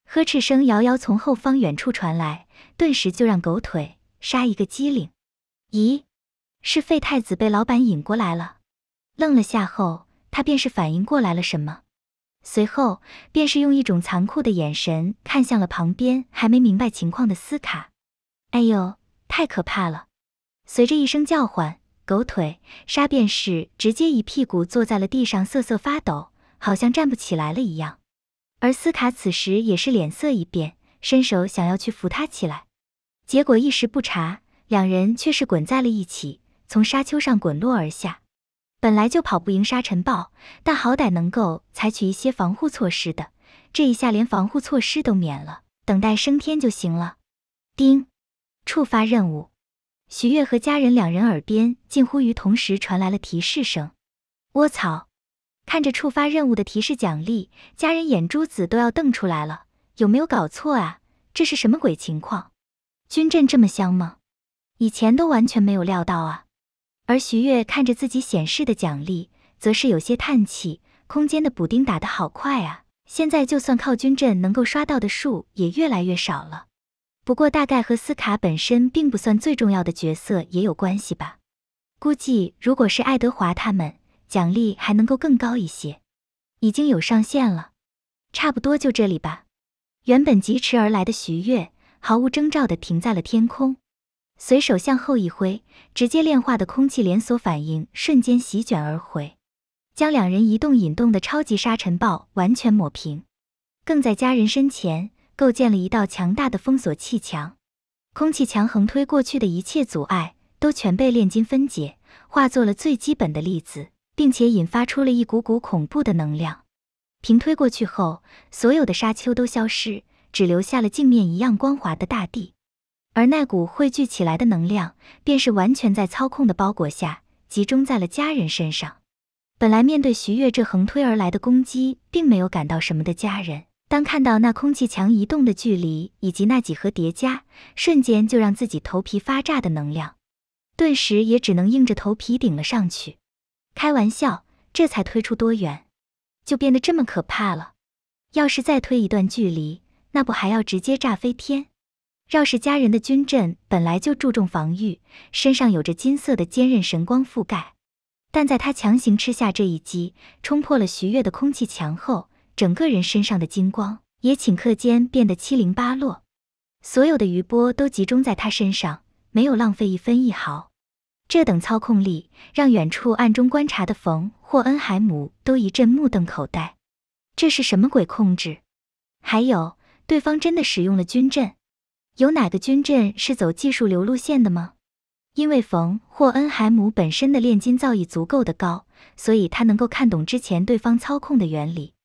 呵斥声遥遥从后方远处传来，顿时就让狗腿杀一个机灵。咦，是废太子被老板引过来了？愣了下后，他便是反应过来了什么，随后便是用一种残酷的眼神看向了旁边还没明白情况的斯卡。哎呦，太可怕了！随着一声叫唤。狗腿沙便是直接一屁股坐在了地上，瑟瑟发抖，好像站不起来了一样。而斯卡此时也是脸色一变，伸手想要去扶他起来，结果一时不察，两人却是滚在了一起，从沙丘上滚落而下。本来就跑不赢沙尘暴，但好歹能够采取一些防护措施的，这一下连防护措施都免了，等待升天就行了。叮，触发任务。徐月和家人两人耳边近乎于同时传来了提示声。窝草，看着触发任务的提示奖励，家人眼珠子都要瞪出来了。有没有搞错啊？这是什么鬼情况？军阵这么香吗？以前都完全没有料到啊。而徐月看着自己显示的奖励，则是有些叹气。空间的补丁打得好快啊！现在就算靠军阵能够刷到的数也越来越少了。不过大概和斯卡本身并不算最重要的角色也有关系吧。估计如果是爱德华他们，奖励还能够更高一些。已经有上限了，差不多就这里吧。原本疾驰而来的徐月，毫无征兆地停在了天空。随手向后一挥，直接炼化的空气连锁反应瞬间席卷而回，将两人移动引动的超级沙尘暴完全抹平，更在家人身前构建了一道强大的封锁气墙。空气墙横推过去的一切阻碍都全被炼金分解，化作了最基本的粒子，并且引发出了一股股恐怖的能量。平推过去后，所有的沙丘都消失，只留下了镜面一样光滑的大地。而那股汇聚起来的能量，便是完全在操控的包裹下，集中在了家人身上。本来面对徐月这横推而来的攻击，并没有感到什么的家人，当看到那空气墙移动的距离以及那几何叠加，瞬间就让自己头皮发炸的能量，顿时也只能硬着头皮顶了上去。开玩笑，这才推出多远，就变得这么可怕了？要是再推一段距离，那不还要直接炸飞天？赵氏家人的军阵本来就注重防御，身上有着金色的坚韧神光覆盖，但在他强行吃下这一击，冲破了徐月的空气墙后，整个人身上的金光也顷刻间变得七零八落，所有的余波都集中在他身上，没有浪费一分一毫。这等操控力，让远处暗中观察的冯霍恩海姆都一阵目瞪口呆。这是什么鬼控制？还有，对方真的使用了军阵？有哪个军阵是走技术流路线的吗？因为冯霍恩海姆本身的炼金造诣足够的高，所以他能够看懂之前对方操控的原理，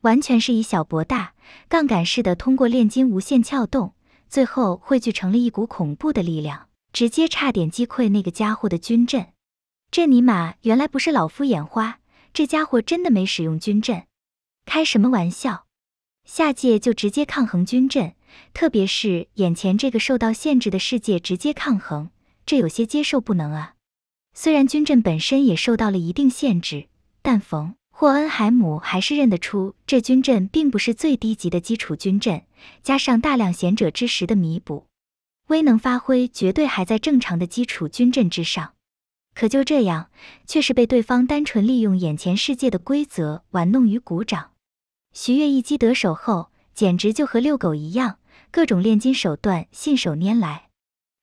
完全是以小博大，杠杆式的通过炼金无限撬动，最后汇聚成了一股恐怖的力量，直接差点击溃那个家伙的军阵。这尼玛原来不是老夫眼花，这家伙真的没使用军阵？开什么玩笑？下界就直接抗衡军阵？特别是眼前这个受到限制的世界直接抗衡，这有些接受不能啊。虽然军阵本身也受到了一定限制，但冯霍恩海姆还是认得出这军阵并不是最低级的基础军阵，加上大量贤者之石的弥补，威能发挥绝对还在正常的基础军阵之上。可就这样，却是被对方单纯利用眼前世界的规则玩弄于股掌。徐悦一击得手后，简直就和遛狗一样。各种炼金手段信手拈来，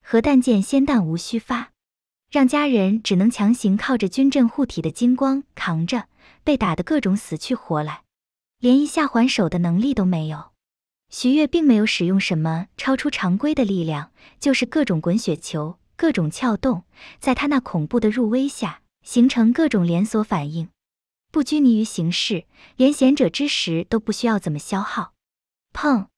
核弹剑仙弹无虚发，让家人只能强行靠着军阵护体的金光扛着，被打得各种死去活来，连一下还手的能力都没有。徐月并没有使用什么超出常规的力量，就是各种滚雪球，各种撬动，在他那恐怖的入微下，形成各种连锁反应，不拘泥于形式，连贤者之石都不需要怎么消耗。砰！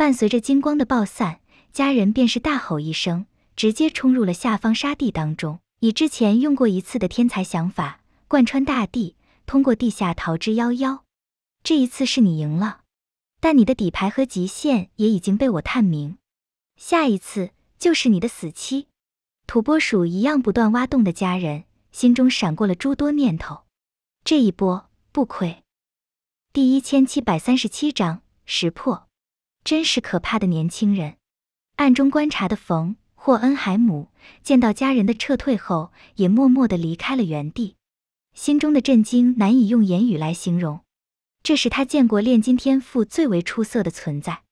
伴随着金光的爆散，家人便是大吼一声，直接冲入了下方沙地当中，以之前用过一次的天才想法贯穿大地，通过地下逃之夭夭。这一次是你赢了，但你的底牌和极限也已经被我探明，下一次就是你的死期。土拨鼠一样不断挖洞的家人心中闪过了诸多念头，这一波不亏。第一千七百三十七章识破。真是可怕的年轻人！暗中观察的冯霍恩海姆见到家人的撤退后，也默默地离开了原地，心中的震惊难以用言语来形容。这是他见过炼金天赋最为出色的存在，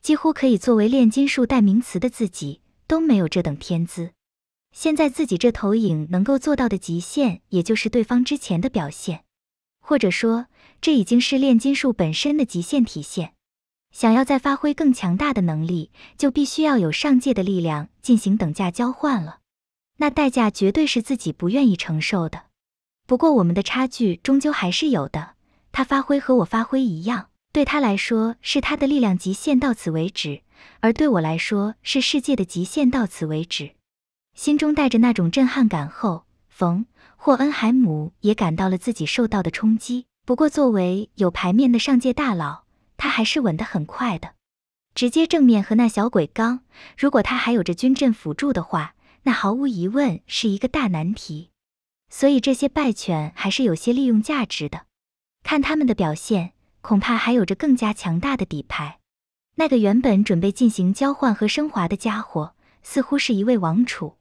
几乎可以作为炼金术代名词的自己都没有这等天资。现在自己这投影能够做到的极限，也就是对方之前的表现，或者说，这已经是炼金术本身的极限体现。想要再发挥更强大的能力，就必须要有上界的力量进行等价交换了。那代价绝对是自己不愿意承受的。不过我们的差距终究还是有的，他发挥和我发挥一样，对他来说是他的力量极限到此为止，而对我来说是世界的极限到此为止。心中带着那种震撼感后，冯·霍恩海姆也感到了自己受到的冲击。不过作为有牌面的上界大佬，他还是稳得很快的。直接正面和那小鬼刚，如果他还有着军阵辅助的话，那毫无疑问是一个大难题。所以这些败犬还是有些利用价值的。看他们的表现，恐怕还有着更加强大的底牌。那个原本准备进行交换和升华的家伙，似乎是一位王储。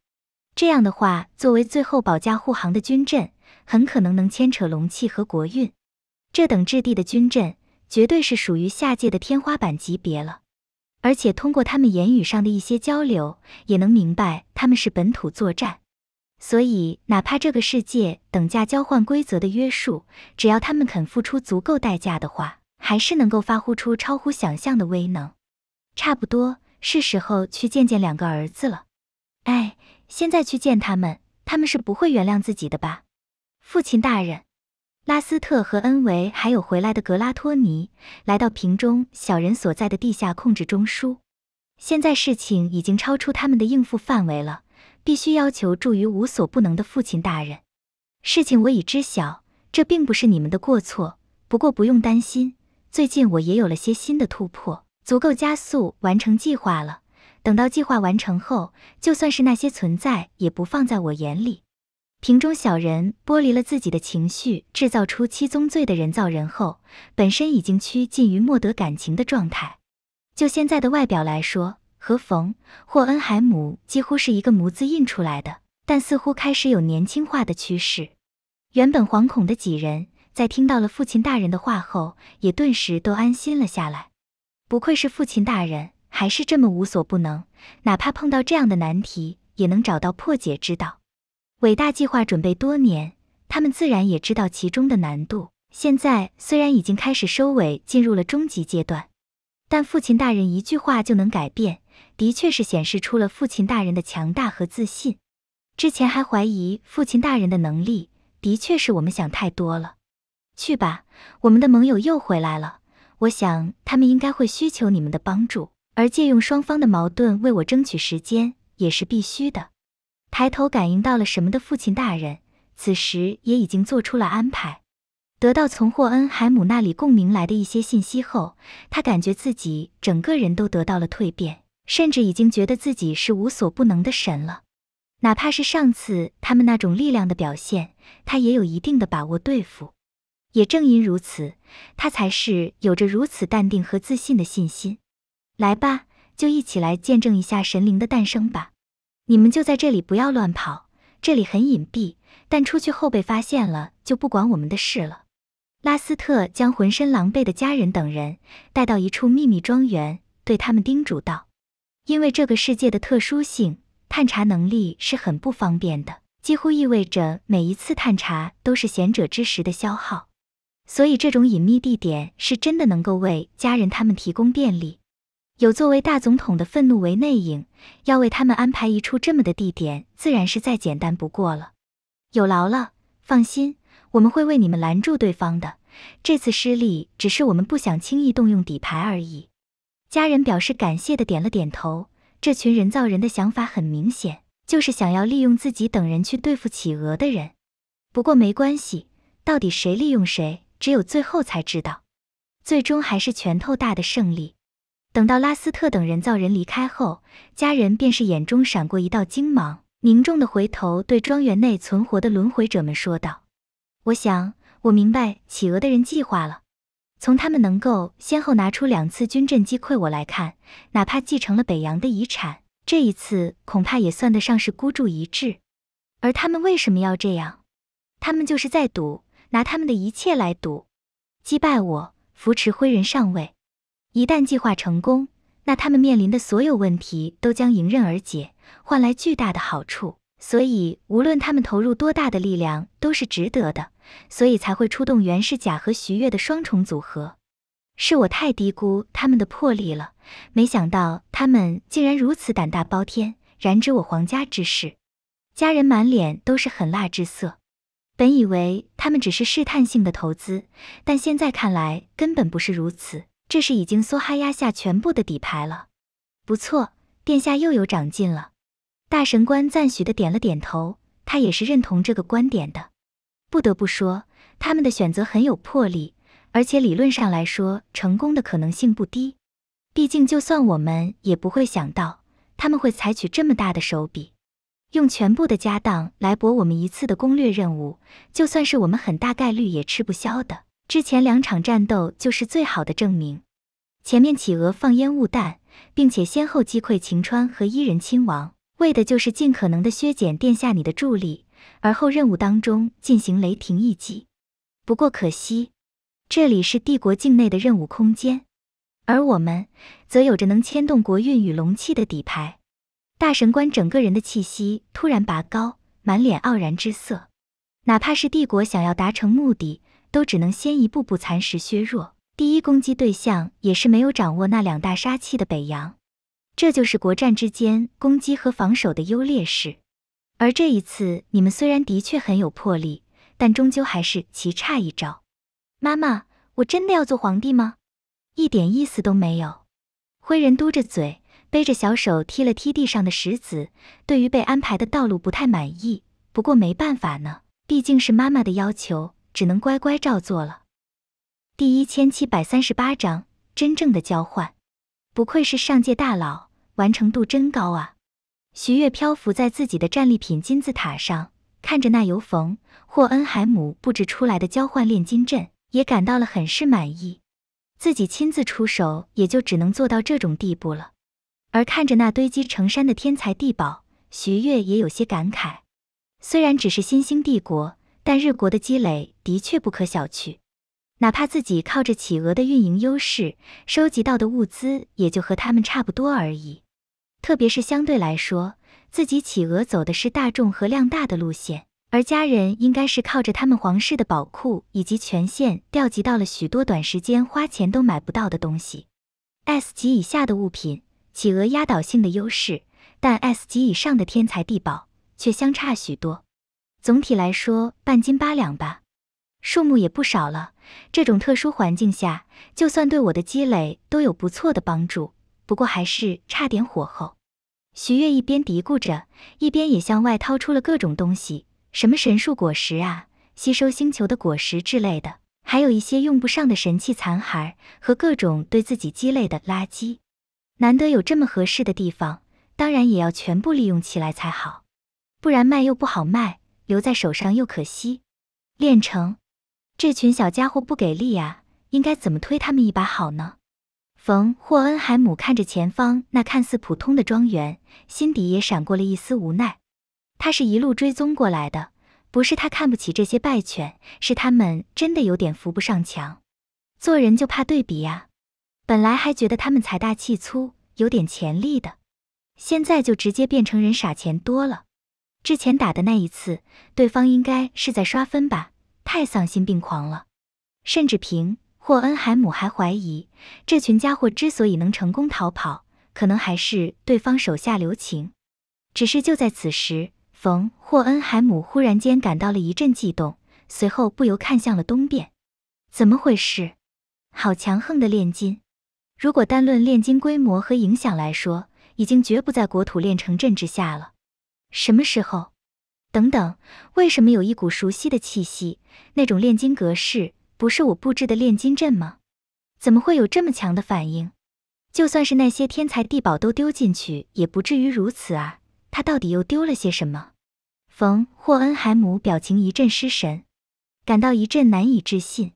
这样的话，作为最后保驾护航的军阵，很可能能牵扯龙气和国运。这等质地的军阵，绝对是属于下界的天花板级别了。而且通过他们言语上的一些交流，也能明白他们是本土作战，所以哪怕这个世界等价交换规则的约束，只要他们肯付出足够代价的话，还是能够发挥出超乎想象的威能。差不多是时候去见见两个儿子了。哎，现在去见他们，他们是不会原谅自己的吧？父亲大人。拉斯特和恩维还有回来的格拉托尼来到瓶中小人所在的地下控制中枢。现在事情已经超出他们的应付范围了，必须要求助于无所不能的父亲大人。事情我已知晓，这并不是你们的过错。不过不用担心，最近我也有了些新的突破，足够加速完成计划了。等到计划完成后，就算是那些存在，也不放在我眼里。瓶中小人剥离了自己的情绪，制造出七宗罪的人造人后，本身已经趋近于莫得感情的状态。就现在的外表来说，和冯·霍恩海姆几乎是一个模子印出来的，但似乎开始有年轻化的趋势。原本惶恐的几人，在听到了父亲大人的话后，也顿时都安心了下来。不愧是父亲大人，还是这么无所不能，哪怕碰到这样的难题，也能找到破解之道。伟大计划准备多年，他们自然也知道其中的难度。现在虽然已经开始收尾，进入了终极阶段，但父亲大人一句话就能改变，的确是显示出了父亲大人的强大和自信。之前还怀疑父亲大人的能力，的确是我们想太多了。去吧，我们的盟友又回来了，我想他们应该会需求你们的帮助，而借用双方的矛盾为我争取时间也是必须的。抬头感应到了什么的父亲大人，此时也已经做出了安排。得到从霍恩海姆那里共鸣来的一些信息后，他感觉自己整个人都得到了蜕变，甚至已经觉得自己是无所不能的神了。哪怕是上次他们那种力量的表现，他也有一定的把握对付。也正因如此，他才是有着如此淡定和自信的信心。来吧，就一起来见证一下神灵的诞生吧。你们就在这里，不要乱跑。这里很隐蔽，但出去后被发现了，就不管我们的事了。拉斯特将浑身狼狈的家人等人带到一处秘密庄园，对他们叮嘱道：“因为这个世界的特殊性，探查能力是很不方便的，几乎意味着每一次探查都是贤者之石的消耗。所以，这种隐秘地点是真的能够为家人他们提供便利。”有作为大总统的愤怒为内应，要为他们安排一处这么的地点，自然是再简单不过了。有劳了，放心，我们会为你们拦住对方的。这次失利只是我们不想轻易动用底牌而已。家人表示感谢的点了点头。这群人造人的想法很明显，就是想要利用自己等人去对付企鹅的人。不过没关系，到底谁利用谁，只有最后才知道。最终还是拳头大的胜利。等到拉斯特等人造人离开后，家人便是眼中闪过一道精芒，凝重的回头对庄园内存活的轮回者们说道：“我想，我明白企鹅的人计划了。从他们能够先后拿出两次军阵击溃我来看，哪怕继承了北洋的遗产，这一次恐怕也算得上是孤注一掷。而他们为什么要这样？他们就是在赌，拿他们的一切来赌，击败我，扶持灰人上位。”一旦计划成功，那他们面临的所有问题都将迎刃而解，换来巨大的好处。所以，无论他们投入多大的力量，都是值得的。所以才会出动袁世甲和徐悦的双重组合。是我太低估他们的魄力了，没想到他们竟然如此胆大包天，染指我皇家之事。家人满脸都是狠辣之色。本以为他们只是试探性的投资，但现在看来根本不是如此，这是已经梭哈压下全部的底牌了。不错，殿下又有长进了。大神官赞许的点了点头，他也是认同这个观点的。不得不说，他们的选择很有魄力，而且理论上来说，成功的可能性不低。毕竟，就算我们也不会想到他们会采取这么大的手笔。用全部的家当来搏我们一次的攻略任务，就算是我们很大概率也吃不消的。之前两场战斗就是最好的证明。前面企鹅放烟雾弹，并且先后击溃晴川和伊人亲王，为的就是尽可能的削减殿下你的助力，而后任务当中进行雷霆一击。不过可惜，这里是帝国境内的任务空间，而我们则有着能牵动国运与龙气的底牌。大神官整个人的气息突然拔高，满脸傲然之色。哪怕是帝国想要达成目的，都只能先一步步蚕食削弱。第一攻击对象也是没有掌握那两大杀器的北洋。这就是国战之间攻击和防守的优劣势。而这一次，你们虽然的确很有魄力，但终究还是棋差一招。妈妈，我真的要做皇帝吗？一点意思都没有。灰人嘟着嘴。背着小手踢了踢地上的石子，对于被安排的道路不太满意。不过没办法呢，毕竟是妈妈的要求，只能乖乖照做了。第一千七百三十八章真正的交换，不愧是上界大佬，完成度真高啊！徐月漂浮在自己的战利品金字塔上，看着那由冯霍恩海姆布置出来的交换炼金阵，也感到了很是满意。自己亲自出手，也就只能做到这种地步了。而看着那堆积成山的天才地宝，徐月也有些感慨。虽然只是新兴帝国，但日国的积累的确不可小觑。哪怕自己靠着企鹅的运营优势，收集到的物资也就和他们差不多而已。特别是相对来说，自己企鹅走的是大众和量大的路线，而家人应该是靠着他们皇室的宝库以及权限，调集到了许多短时间花钱都买不到的东西。S 级以下的物品。企鹅压倒性的优势，但 S 级以上的天才地宝却相差许多。总体来说，半斤八两吧，数目也不少了。这种特殊环境下，就算对我的积累都有不错的帮助，不过还是差点火候。徐月一边嘀咕着，一边也向外掏出了各种东西，什么神树果实啊，吸收星球的果实之类的，还有一些用不上的神器残骸和各种对自己积累的垃圾。难得有这么合适的地方，当然也要全部利用起来才好，不然卖又不好卖，留在手上又可惜。练成，这群小家伙不给力啊，应该怎么推他们一把好呢？冯霍恩海姆看着前方那看似普通的庄园，心底也闪过了一丝无奈。他是一路追踪过来的，不是他看不起这些败犬，是他们真的有点扶不上墙。做人就怕对比呀。本来还觉得他们财大气粗，有点潜力的，现在就直接变成人傻钱多了。之前打的那一次，对方应该是在刷分吧？太丧心病狂了。甚至平霍恩海姆还怀疑，这群家伙之所以能成功逃跑，可能还是对方手下留情。只是就在此时，冯霍恩海姆忽然间感到了一阵悸动，随后不由看向了东边。怎么回事？好强横的炼金！如果单论炼金规模和影响来说，已经绝不在国土炼成阵之下了。什么时候？等等，为什么有一股熟悉的气息？那种炼金格式不是我布置的炼金阵吗？怎么会有这么强的反应？就算是那些天才地宝都丢进去，也不至于如此啊！他到底又丢了些什么？冯霍恩海姆表情一阵失神，感到一阵难以置信。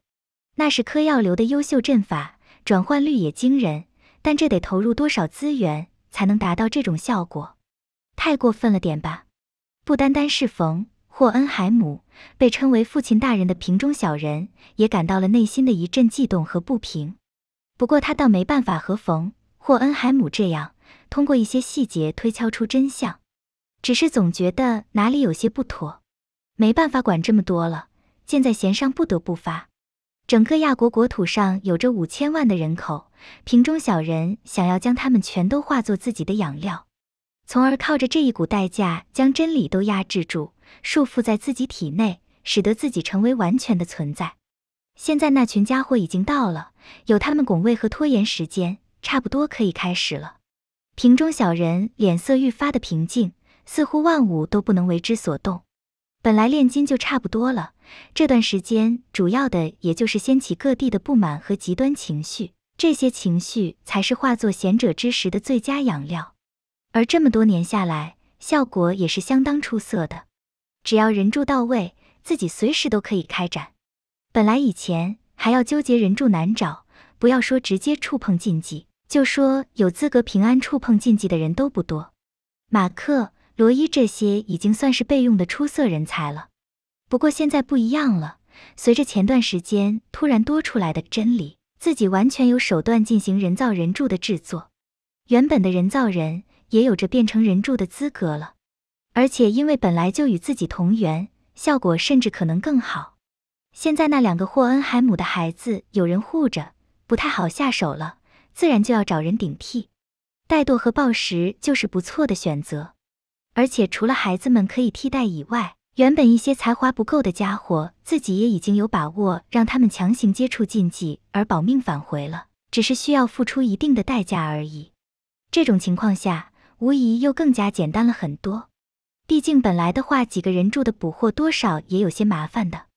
那是嗑药流的优秀阵法。转换率也惊人，但这得投入多少资源才能达到这种效果？太过分了点吧！不单单是冯霍恩海姆，被称为父亲大人的瓶中小人也感到了内心的一阵悸动和不平。不过他倒没办法和冯霍恩海姆这样通过一些细节推敲出真相，只是总觉得哪里有些不妥。没办法管这么多了，箭在弦上，不得不发。整个亚国国土上有着五千万的人口，瓶中小人想要将他们全都化作自己的养料，从而靠着这一股代价将真理都压制住，束缚在自己体内，使得自己成为完全的存在。现在那群家伙已经到了，有他们拱卫和拖延时间，差不多可以开始了。瓶中小人脸色愈发的平静，似乎万物都不能为之所动。本来炼金就差不多了，这段时间主要的也就是掀起各地的不满和极端情绪，这些情绪才是化作贤者之石的最佳养料。而这么多年下来，效果也是相当出色的。只要人柱到位，自己随时都可以开展。本来以前还要纠结人柱难找，不要说直接触碰禁忌，就说有资格平安触碰禁忌的人都不多。马克、罗伊这些已经算是备用的出色人才了。不过现在不一样了，随着前段时间突然多出来的真理，自己完全有手段进行人造人柱的制作。原本的人造人。也有着变成人柱的资格了，而且因为本来就与自己同源，效果甚至可能更好。现在那两个霍恩海姆的孩子有人护着，不太好下手了，自然就要找人顶替。戴舵和暴食就是不错的选择，而且除了孩子们可以替代以外，原本一些才华不够的家伙，自己也已经有把握让他们强行接触禁忌而保命返回了，只是需要付出一定的代价而已。这种情况下。无疑又更加简单了很多。毕竟本来的话，几个人住的捕获多少也有些麻烦的。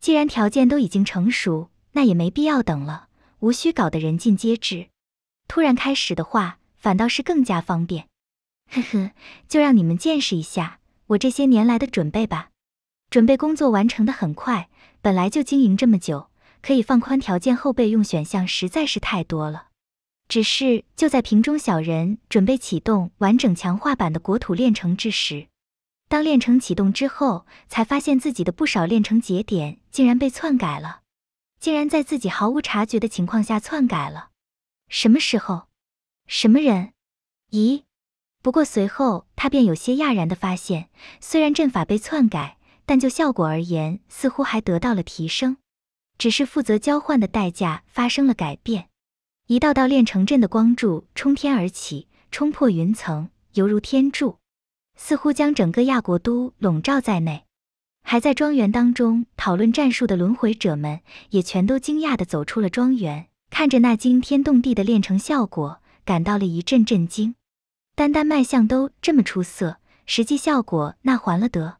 既然条件都已经成熟，那也没必要等了，无需搞得人尽皆知。突然开始的话，反倒是更加方便。呵呵，就让你们见识一下我这些年来的准备吧。准备工作完成的很快，本来就经营这么久，可以放宽条件后备用选项实在是太多了。只是就在瓶中小人准备启动完整强化版的国土炼成之时，当炼成启动之后，才发现自己的不少炼成节点竟然被篡改了，竟然在自己毫无察觉的情况下篡改了。什么时候？什么人？咦？不过随后他便有些讶然的发现，虽然阵法被篡改，但就效果而言，似乎还得到了提升，只是负责交换的代价发生了改变。一道道炼成阵的光柱冲天而起，冲破云层，犹如天柱，似乎将整个亚国都笼罩在内。还在庄园当中讨论战术的轮回者们，也全都惊讶地走出了庄园，看着那惊天动地的炼成效果，感到了一阵震惊。单单卖相都这么出色，实际效果那还了得？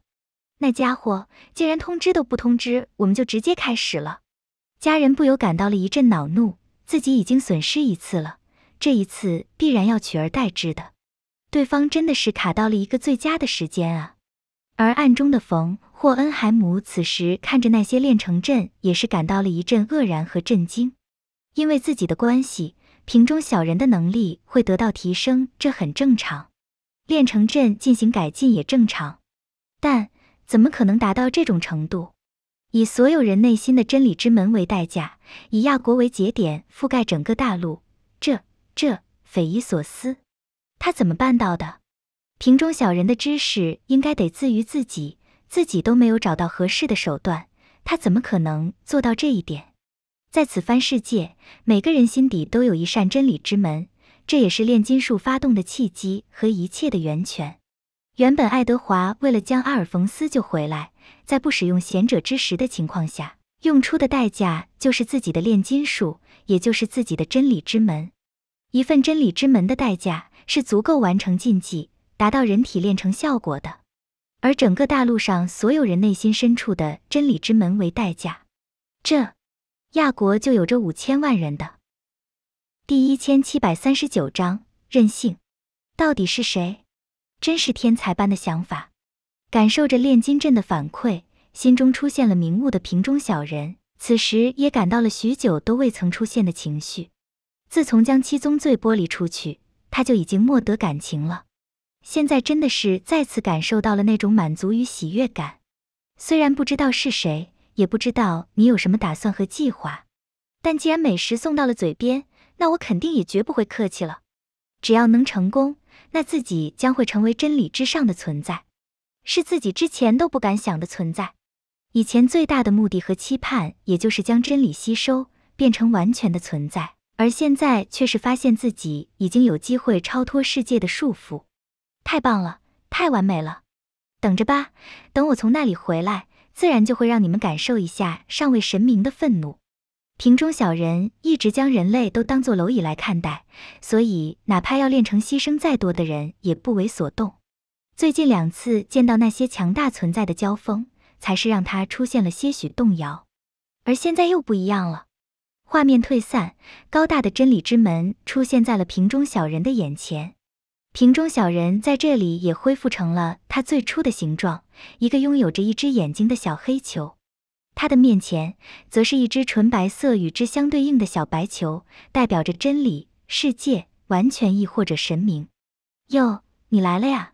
那家伙竟然通知都不通知，我们就直接开始了。家人不由感到了一阵恼怒。自己已经损失一次了，这一次必然要取而代之的。对方真的是卡到了一个最佳的时间啊！而暗中的冯霍恩海姆此时看着那些炼成阵，也是感到了一阵愕然和震惊。因为自己的关系，瓶中小人的能力会得到提升，这很正常。炼成阵进行改进也正常，但怎么可能达到这种程度？以所有人内心的真理之门为代价，以亚国为节点覆盖整个大陆，这这匪夷所思。他怎么办到的？瓶中小人的知识应该得自于自己，自己都没有找到合适的手段，他怎么可能做到这一点？在此番世界，每个人心底都有一扇真理之门，这也是炼金术发动的契机和一切的源泉。原本爱德华为了将阿尔冯斯救回来。在不使用贤者之石的情况下，用出的代价就是自己的炼金术，也就是自己的真理之门。一份真理之门的代价是足够完成禁忌，达到人体炼成效果的。而整个大陆上所有人内心深处的真理之门为代价，这亚国就有着五千万人的。第一千七百三十九章任性，到底是谁？真是天才般的想法。感受着炼金阵的反馈，心中出现了明悟的瓶中小人，此时也感到了许久都未曾出现的情绪。自从将七宗罪剥离出去，他就已经莫得感情了。现在真的是再次感受到了那种满足与喜悦感。虽然不知道是谁，也不知道你有什么打算和计划，但既然美食送到了嘴边，那我肯定也绝不会客气了。只要能成功，那自己将会成为真理之上的存在。是自己之前都不敢想的存在。以前最大的目的和期盼，也就是将真理吸收，变成完全的存在。而现在却是发现自己已经有机会超脱世界的束缚。太棒了，太完美了！等着吧，等我从那里回来，自然就会让你们感受一下上位神明的愤怒。瓶中小人一直将人类都当作蝼蚁来看待，所以哪怕要练成牺牲再多的人，也不为所动。最近两次见到那些强大存在的交锋，才是让他出现了些许动摇。而现在又不一样了，画面退散，高大的真理之门出现在了瓶中小人的眼前。瓶中小人在这里也恢复成了他最初的形状，一个拥有着一只眼睛的小黑球。他的面前，则是一只纯白色与之相对应的小白球，代表着真理、世界、完全，亦或者神明。哟，你来了呀！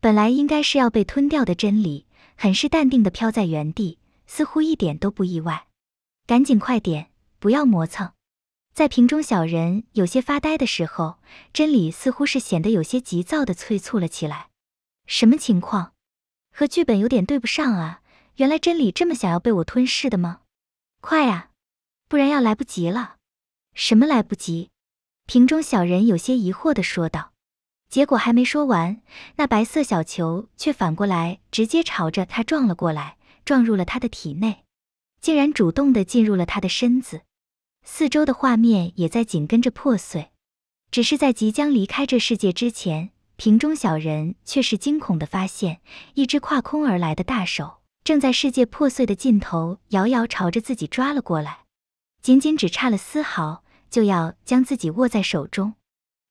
本来应该是要被吞掉的真理，很是淡定地飘在原地，似乎一点都不意外。赶紧快点，不要磨蹭！在瓶中小人有些发呆的时候，真理似乎是显得有些急躁地催促了起来。什么情况？和剧本有点对不上啊！原来真理这么想要被我吞噬的吗？快啊，不然要来不及了！什么来不及？瓶中小人有些疑惑地说道。结果还没说完，那白色小球却反过来直接朝着他撞了过来，撞入了他的体内，竟然主动地进入了他的身子。四周的画面也在紧跟着破碎。只是在即将离开这世界之前，瓶中小人却是惊恐地发现，一只跨空而来的大手。正在世界破碎的尽头，遥遥朝着自己抓了过来，仅仅只差了丝毫，就要将自己握在手中。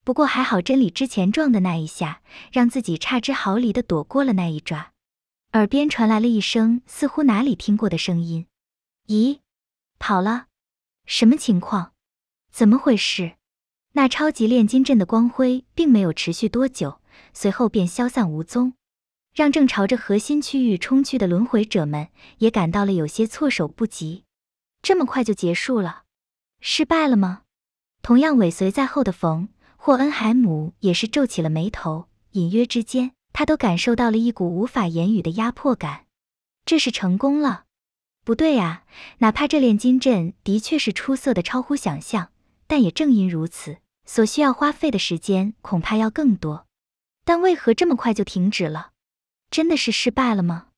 不过还好，真理之前撞的那一下，让自己差之毫厘的躲过了那一抓。耳边传来了一声似乎哪里听过的声音：“咦，跑了？什么情况？怎么回事？”那超级炼金阵的光辉并没有持续多久，随后便消散无踪。让正朝着核心区域冲去的轮回者们也感到了有些措手不及。这么快就结束了，失败了吗？同样尾随在后的冯霍恩海姆也是皱起了眉头，隐约之间，他都感受到了一股无法言语的压迫感。这是成功了？不对啊，哪怕这炼金阵的确是出色的超乎想象，但也正因如此，所需要花费的时间恐怕要更多。但为何这么快就停止了？真的是失败了吗？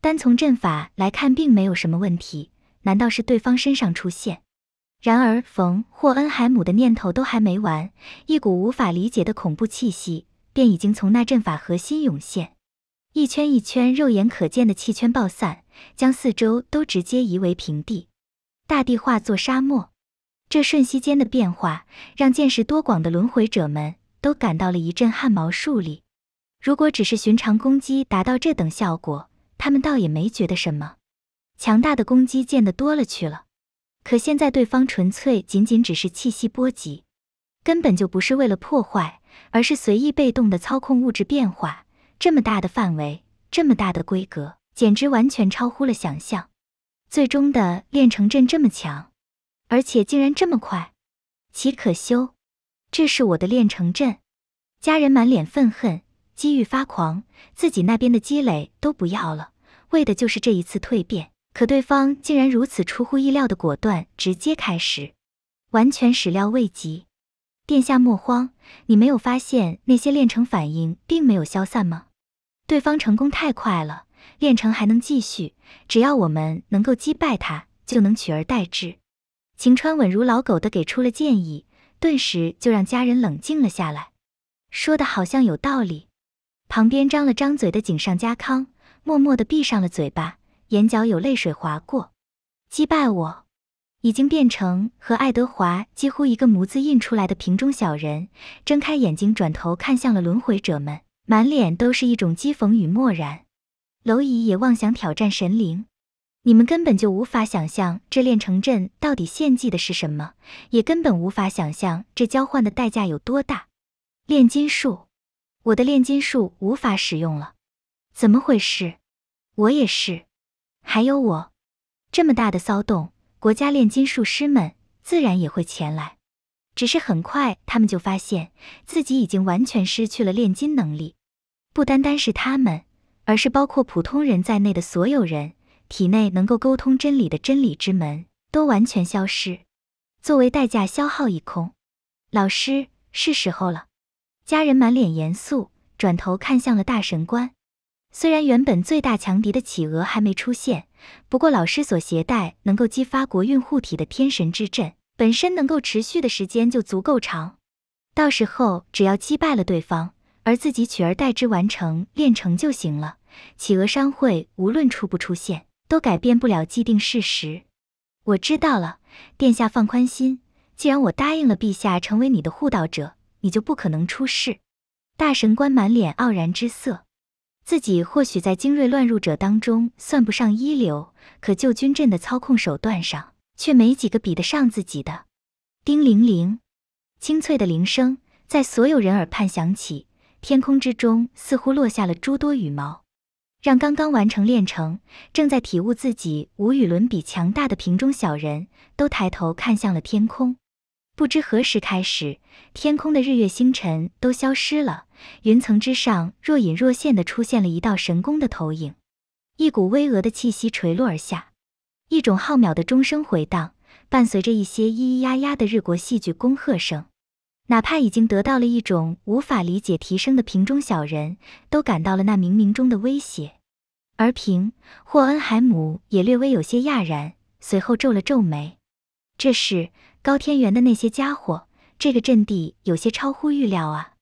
单从阵法来看，并没有什么问题。难道是对方身上出现？然而，冯霍恩海姆的念头都还没完，一股无法理解的恐怖气息便已经从那阵法核心涌现，一圈一圈肉眼可见的气圈爆散，将四周都直接夷为平地，大地化作沙漠。这瞬息间的变化，让见识多广的轮回者们都感到了一阵汗毛竖立。如果只是寻常攻击达到这等效果，他们倒也没觉得什么。强大的攻击见得多了去了，可现在对方纯粹仅仅只是气息波及，根本就不是为了破坏，而是随意被动的操控物质变化。这么大的范围，这么大的规格，简直完全超乎了想象。最终的炼成阵这么强，而且竟然这么快，岂可修？这是我的炼成阵！家人满脸愤恨。机遇发狂，自己那边的积累都不要了，为的就是这一次蜕变。可对方竟然如此出乎意料的果断，直接开始，完全始料未及。殿下莫慌，你没有发现那些炼成反应并没有消散吗？对方成功太快了，炼成还能继续，只要我们能够击败他，就能取而代之。晴川稳如老狗的给出了建议，顿时就让家人冷静了下来，说的好像有道理。旁边张了张嘴的井上家康默默地闭上了嘴巴，眼角有泪水划过。击败我，已经变成和爱德华几乎一个模子印出来的瓶中小人，睁开眼睛，转头看向了轮回者们，满脸都是一种讥讽与漠然。蝼蚁也妄想挑战神灵？你们根本就无法想象这炼成阵到底献祭的是什么，也根本无法想象这交换的代价有多大。炼金术。我的炼金术无法使用了，怎么回事？我也是，还有我，这么大的骚动，国家炼金术师们自然也会前来。只是很快，他们就发现自己已经完全失去了炼金能力。不单单是他们，而是包括普通人在内的所有人，体内能够沟通真理的真理之门都完全消失，作为代价消耗一空。老师，是时候了。家人满脸严肃，转头看向了大神官。虽然原本最大强敌的企鹅还没出现，不过老师所携带能够激发国运护体的天神之阵，本身能够持续的时间就足够长。到时候只要击败了对方，而自己取而代之完成炼成就行了。企鹅商会无论出不出现，都改变不了既定事实。我知道了，殿下放宽心，既然我答应了陛下成为你的护道者，你就不可能出事。大神官满脸傲然之色。自己或许在精锐乱入者当中算不上一流，可就军阵的操控手段上，却没几个比得上自己的。叮铃铃，清脆的铃声在所有人耳畔响起，天空之中似乎落下了诸多羽毛，让刚刚完成炼成、正在体悟自己无与伦比强大的瓶中小人都抬头看向了天空。不知何时开始，天空的日月星辰都消失了，云层之上若隐若现的出现了一道神宫的投影，一股巍峨的气息垂落而下，一种浩渺的钟声回荡，伴随着一些咿咿呀呀的日国戏剧恭贺声。哪怕已经得到了一种无法理解提升的瓶中小人，都感到了那冥冥中的威胁。而平霍恩海姆也略微有些讶然，随后皱了皱眉，这是。高天元的那些家伙，这个阵地有些超乎预料啊！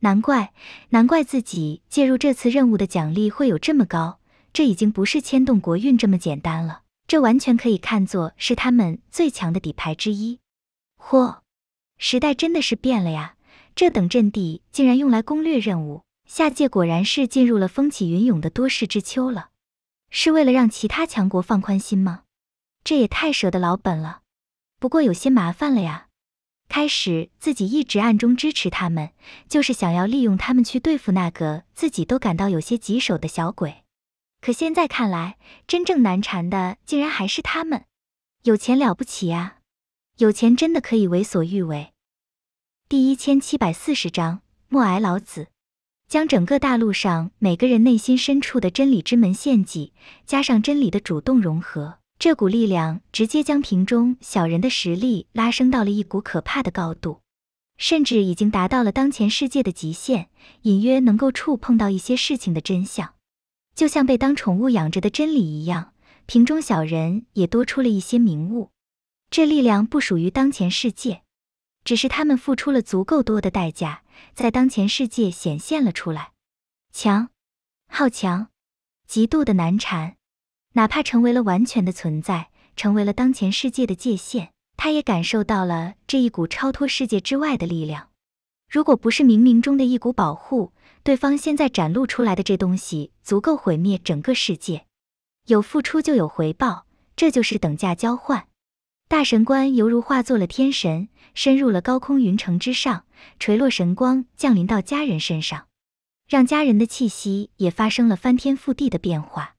难怪，难怪自己介入这次任务的奖励会有这么高。这已经不是牵动国运这么简单了，这完全可以看作是他们最强的底牌之一。嚯，时代真的是变了呀！这等阵地竟然用来攻略任务，下界果然是进入了风起云涌的多事之秋了。是为了让其他强国放宽心吗？这也太舍得老本了。不过有些麻烦了呀。开始自己一直暗中支持他们，就是想要利用他们去对付那个自己都感到有些棘手的小鬼。可现在看来，真正难缠的竟然还是他们。有钱了不起呀，有钱真的可以为所欲为。第一千七百四十章默哀老子，将整个大陆上每个人内心深处的真理之门献祭，加上真理的主动融合。这股力量直接将瓶中小人的实力拉升到了一股可怕的高度，甚至已经达到了当前世界的极限，隐约能够触碰到一些事情的真相，就像被当宠物养着的真理一样。瓶中小人也多出了一些明悟，这力量不属于当前世界，只是他们付出了足够多的代价，在当前世界显现了出来。强，好强，极度的难缠。哪怕成为了完全的存在，成为了当前世界的界限，他也感受到了这一股超脱世界之外的力量。如果不是冥冥中的一股保护，对方现在展露出来的这东西足够毁灭整个世界。有付出就有回报，这就是等价交换。大神官犹如化作了天神，深入了高空云层之上，垂落神光降临到家人身上，让家人的气息也发生了翻天覆地的变化。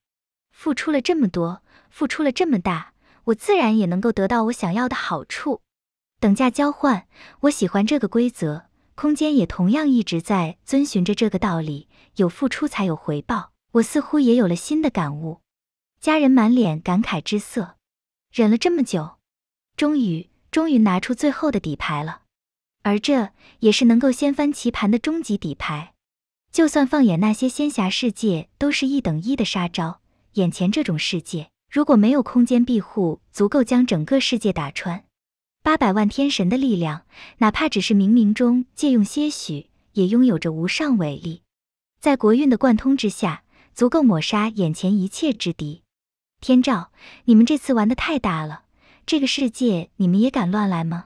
付出了这么多，付出了这么大，我自然也能够得到我想要的好处。等价交换，我喜欢这个规则。空间也同样一直在遵循着这个道理，有付出才有回报。我似乎也有了新的感悟。家人满脸感慨之色，忍了这么久，终于，终于拿出最后的底牌了。而这也是能够掀翻棋盘的终极底牌。就算放眼那些仙侠世界，都是一等一的杀招。眼前这种世界，如果没有空间庇护，足够将整个世界打穿。八百万天神的力量，哪怕只是冥冥中借用些许，也拥有着无上伟力。在国运的贯通之下，足够抹杀眼前一切之敌。天照，你们这次玩的太大了，这个世界你们也敢乱来吗？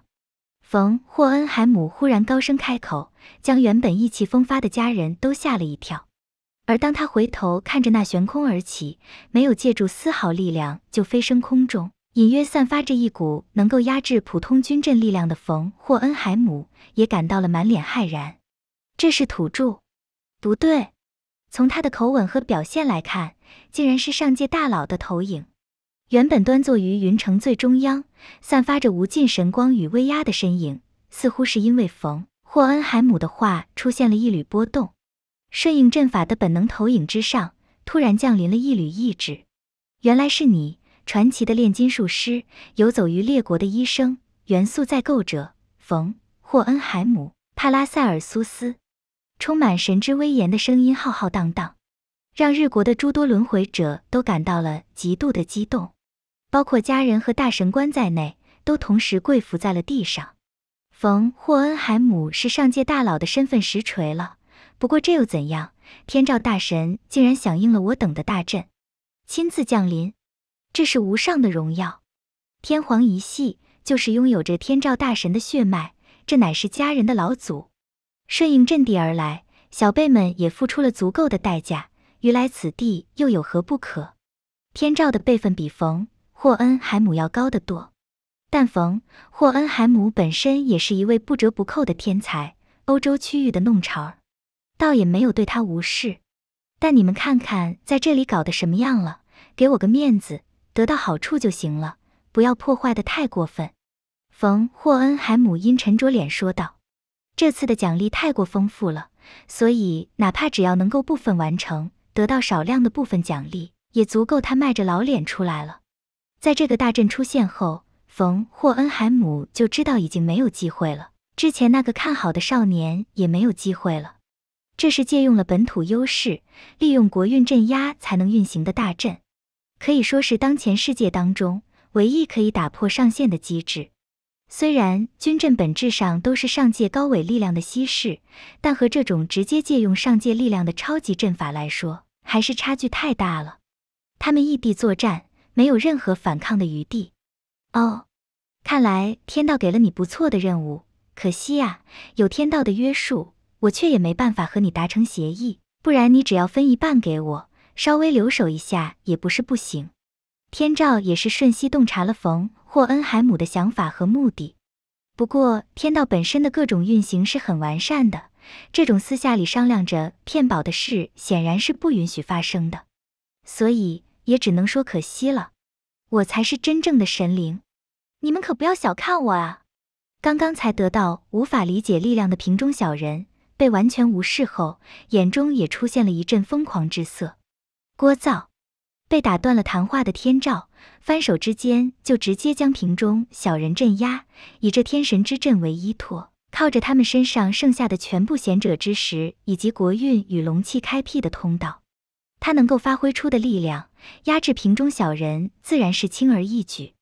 冯霍恩海姆忽然高声开口，将原本意气风发的家人都吓了一跳。而当他回头看着那悬空而起、没有借助丝毫力量就飞升空中、隐约散发着一股能够压制普通军阵力量的冯霍恩海姆，也感到了满脸骇然。这是土著？不对，从他的口吻和表现来看，竟然是上界大佬的投影。原本端坐于云城最中央、散发着无尽神光与威压的身影，似乎是因为冯霍恩海姆的话出现了一缕波动。顺应阵法的本能投影之上，突然降临了一缕意志。原来是你，传奇的炼金术师，游走于列国的医生，元素再构者冯霍恩海姆帕拉塞尔苏斯。充满神之威严的声音浩浩荡荡，让日国的诸多轮回者都感到了极度的激动，包括家人和大神官在内，都同时跪伏在了地上。冯·霍恩海姆是上界大佬的身份实锤了，不过这又怎样？天照大神竟然响应了我等的大阵，亲自降临，这是无上的荣耀。天皇一系就是拥有着天照大神的血脉，这乃是家人的老祖，顺应阵地而来，小辈们也付出了足够的代价，于来此地又有何不可？天照的辈分比冯·霍恩海姆要高得多。但冯·霍恩海姆本身也是一位不折不扣的天才，欧洲区域的弄潮儿，倒也没有对他无视。但你们看看在这里搞得什么样了？给我个面子，得到好处就行了，不要破坏的太过分。冯·霍恩海姆阴沉着脸说道：“这次的奖励太过丰富了，所以哪怕只要能够部分完成，得到少量的部分奖励，也足够他迈着老脸出来了。”在这个大阵出现后。冯·霍恩海姆就知道已经没有机会了，之前那个看好的少年也没有机会了。这是借用了本土优势，利用国运镇压才能运行的大阵，可以说是当前世界当中唯一可以打破上限的机制。虽然军阵本质上都是上界高伟力量的稀释，但和这种直接借用上界力量的超级阵法来说，还是差距太大了。他们异地作战，没有任何反抗的余地。哦。看来天道给了你不错的任务，可惜呀，有天道的约束，我却也没办法和你达成协议。不然你只要分一半给我，稍微留守一下也不是不行。天照也是瞬息洞察了冯·霍恩海姆的想法和目的。不过天道本身的各种运行是很完善的，这种私下里商量着骗保的事显然是不允许发生的，所以也只能说可惜了。我才是真正的神灵。你们可不要小看我啊！刚刚才得到无法理解力量的瓶中小人被完全无视后，眼中也出现了一阵疯狂之色。聒噪！被打断了谈话的天照，翻手之间就直接将瓶中小人镇压，以这天神之阵为依托，靠着他们身上剩下的全部贤者之石以及国运与龙气开辟的通道，他能够发挥出的力量，压制瓶中小人自然是轻而易举。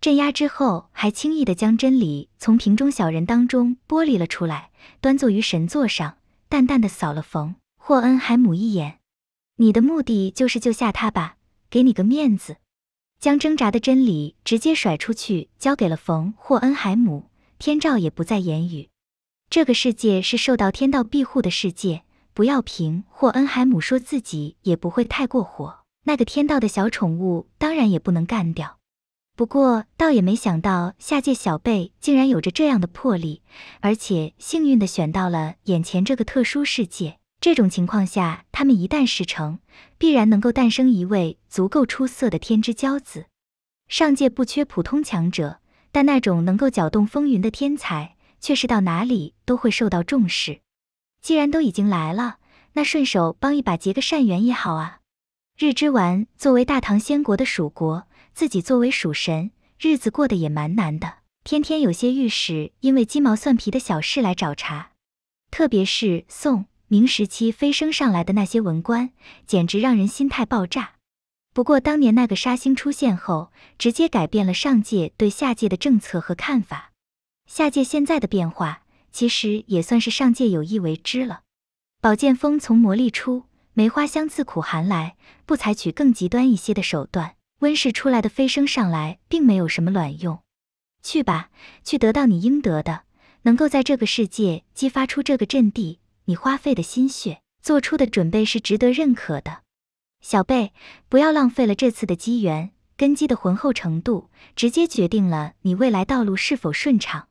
镇压之后，还轻易的将真理从瓶中小人当中剥离了出来，端坐于神座上，淡淡的扫了冯·霍恩海姆一眼。你的目的就是救下他吧？给你个面子，将挣扎的真理直接甩出去，交给了冯·霍恩海姆。天照也不再言语。这个世界是受到天道庇护的世界，不要凭霍恩海姆说自己也不会太过火。那个天道的小宠物当然也不能干掉。不过，倒也没想到下界小辈竟然有着这样的魄力，而且幸运的选到了眼前这个特殊世界。这种情况下，他们一旦事成，必然能够诞生一位足够出色的天之骄子。上界不缺普通强者，但那种能够搅动风云的天才，却是到哪里都会受到重视。既然都已经来了，那顺手帮一把结个善缘也好啊。日之丸作为大唐仙国的属国。自己作为属神，日子过得也蛮难的，天天有些御史因为鸡毛蒜皮的小事来找茬，特别是宋明时期飞升上来的那些文官，简直让人心态爆炸。不过当年那个杀星出现后，直接改变了上界对下界的政策和看法。下界现在的变化，其实也算是上界有意为之了。宝剑锋从磨砺出，梅花香自苦寒来，不采取更极端一些的手段。温室出来的飞升上来，并没有什么卵用。去吧，去得到你应得的。能够在这个世界激发出这个阵地，你花费的心血，做出的准备是值得认可的。小贝，不要浪费了这次的机缘。根基的浑厚程度，直接决定了你未来道路是否顺畅。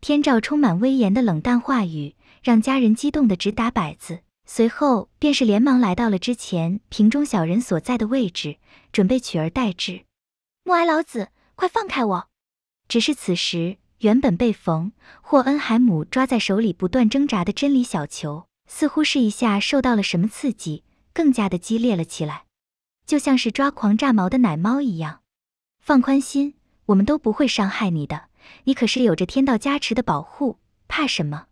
天照充满威严的冷淡话语，让家人激动的直打摆子。随后便是连忙来到了之前瓶中小人所在的位置，准备取而代之。默哀老子，快放开我！只是此时，原本被冯·霍恩海姆抓在手里不断挣扎的真理小球，似乎是一下受到了什么刺激，更加的激烈了起来，就像是抓狂炸毛的奶猫一样。放宽心，我们都不会伤害你的，你可是有着天道加持的保护，怕什么？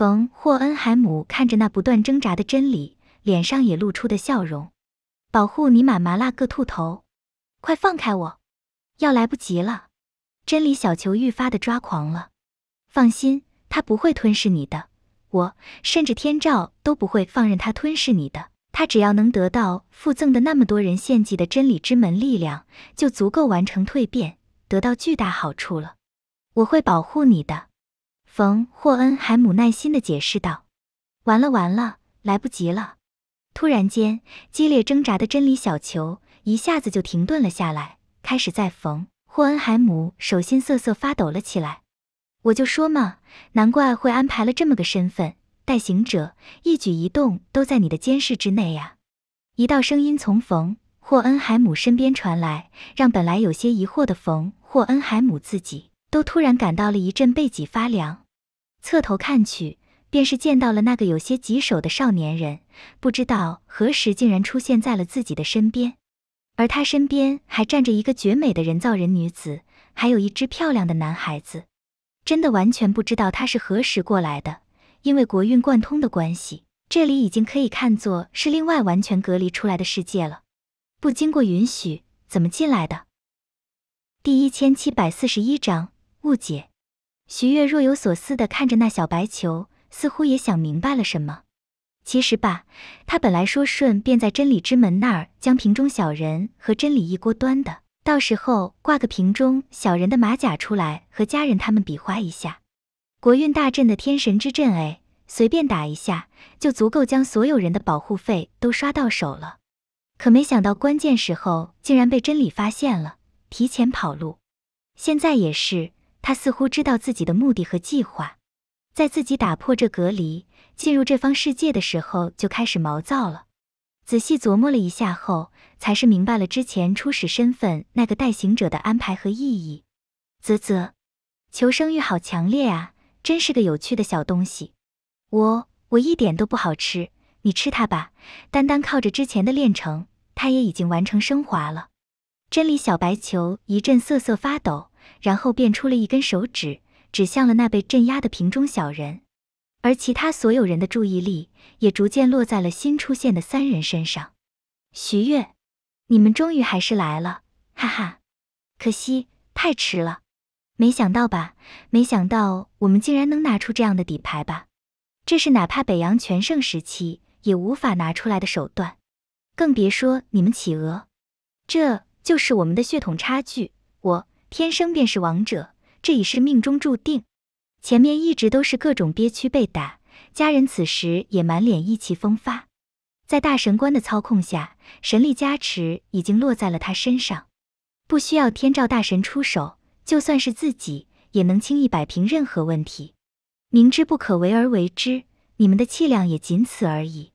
冯·霍恩海姆看着那不断挣扎的真理，脸上也露出的笑容。保护你妈麻辣个兔头！快放开我！要来不及了！真理小球愈发的抓狂了。放心，他不会吞噬你的，我甚至天照都不会放任他吞噬你的。他只要能得到附赠的那么多人献祭的真理之门力量，就足够完成蜕变，得到巨大好处了。我会保护你的，冯·霍恩海姆耐心的解释道。完了完了，来不及了！突然间，激烈挣扎的真理小球一下子就停顿了下来，开始在冯·霍恩海姆手心瑟瑟发抖了起来。我就说嘛，难怪会安排了这么个身份，代行者，一举一动都在你的监视之内呀！一道声音从冯·霍恩海姆身边传来，让本来有些疑惑的冯·霍恩海姆自己都突然感到了一阵背脊发凉。侧头看去，便是见到了那个有些棘手的少年人，不知道何时竟然出现在了自己的身边，而他身边还站着一个绝美的人造人女子，还有一只漂亮的男孩子。真的完全不知道他是何时过来的，因为国运贯通的关系，这里已经可以看作是另外完全隔离出来的世界了。不经过允许，怎么进来的？第一千七百四十一章误解。徐月若有所思地看着那小白球，似乎也想明白了什么。其实吧，他本来说顺便在真理之门那儿将瓶中小人和真理一锅端的。到时候挂个瓶中小人的马甲出来，和家人他们比划一下。国运大阵的天神之阵，哎，随便打一下就足够将所有人的保护费都刷到手了。可没想到关键时候竟然被真理发现了，提前跑路。现在也是，他似乎知道自己的目的和计划，在自己打破这隔离，进入这方世界的时候就开始毛躁了。仔细琢磨了一下后。才是明白了之前初始身份那个代行者的安排和意义。啧啧，求生欲好强烈啊，真是个有趣的小东西。我我一点都不好吃，你吃它吧。单单靠着之前的炼成，它也已经完成升华了。真理小白球一阵瑟瑟发抖，然后变出了一根手指，指向了那被镇压的瓶中小人，而其他所有人的注意力也逐渐落在了新出现的三人身上。徐月。你们终于还是来了，哈哈！可惜太迟了，没想到吧？没想到我们竟然能拿出这样的底牌吧？这是哪怕北洋全盛时期也无法拿出来的手段，更别说你们企鹅。这就是我们的血统差距。我天生便是王者，这已是命中注定。前面一直都是各种憋屈被打，家人此时也满脸意气风发。在大神官的操控下，神力加持已经落在了他身上，不需要天照大神出手，就算是自己也能轻易摆平任何问题。明知不可为而为之，你们的气量也仅此而已。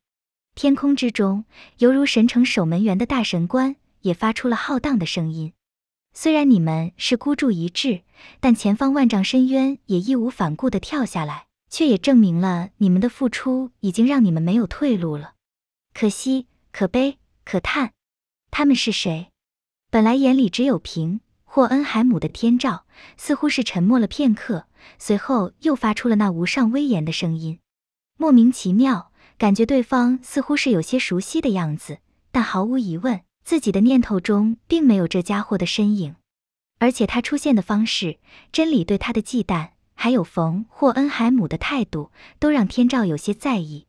天空之中，犹如神城守门员的大神官也发出了浩荡的声音。虽然你们是孤注一掷，但前方万丈深渊也义无反顾地跳下来，却也证明了你们的付出已经让你们没有退路了。可惜，可悲，可叹，他们是谁？本来眼里只有平霍恩海姆的天照，似乎是沉默了片刻，随后又发出了那无上威严的声音。莫名其妙，感觉对方似乎是有些熟悉的样子，但毫无疑问，自己的念头中并没有这家伙的身影。而且他出现的方式，真理对他的忌惮，还有冯霍恩海姆的态度，都让天照有些在意。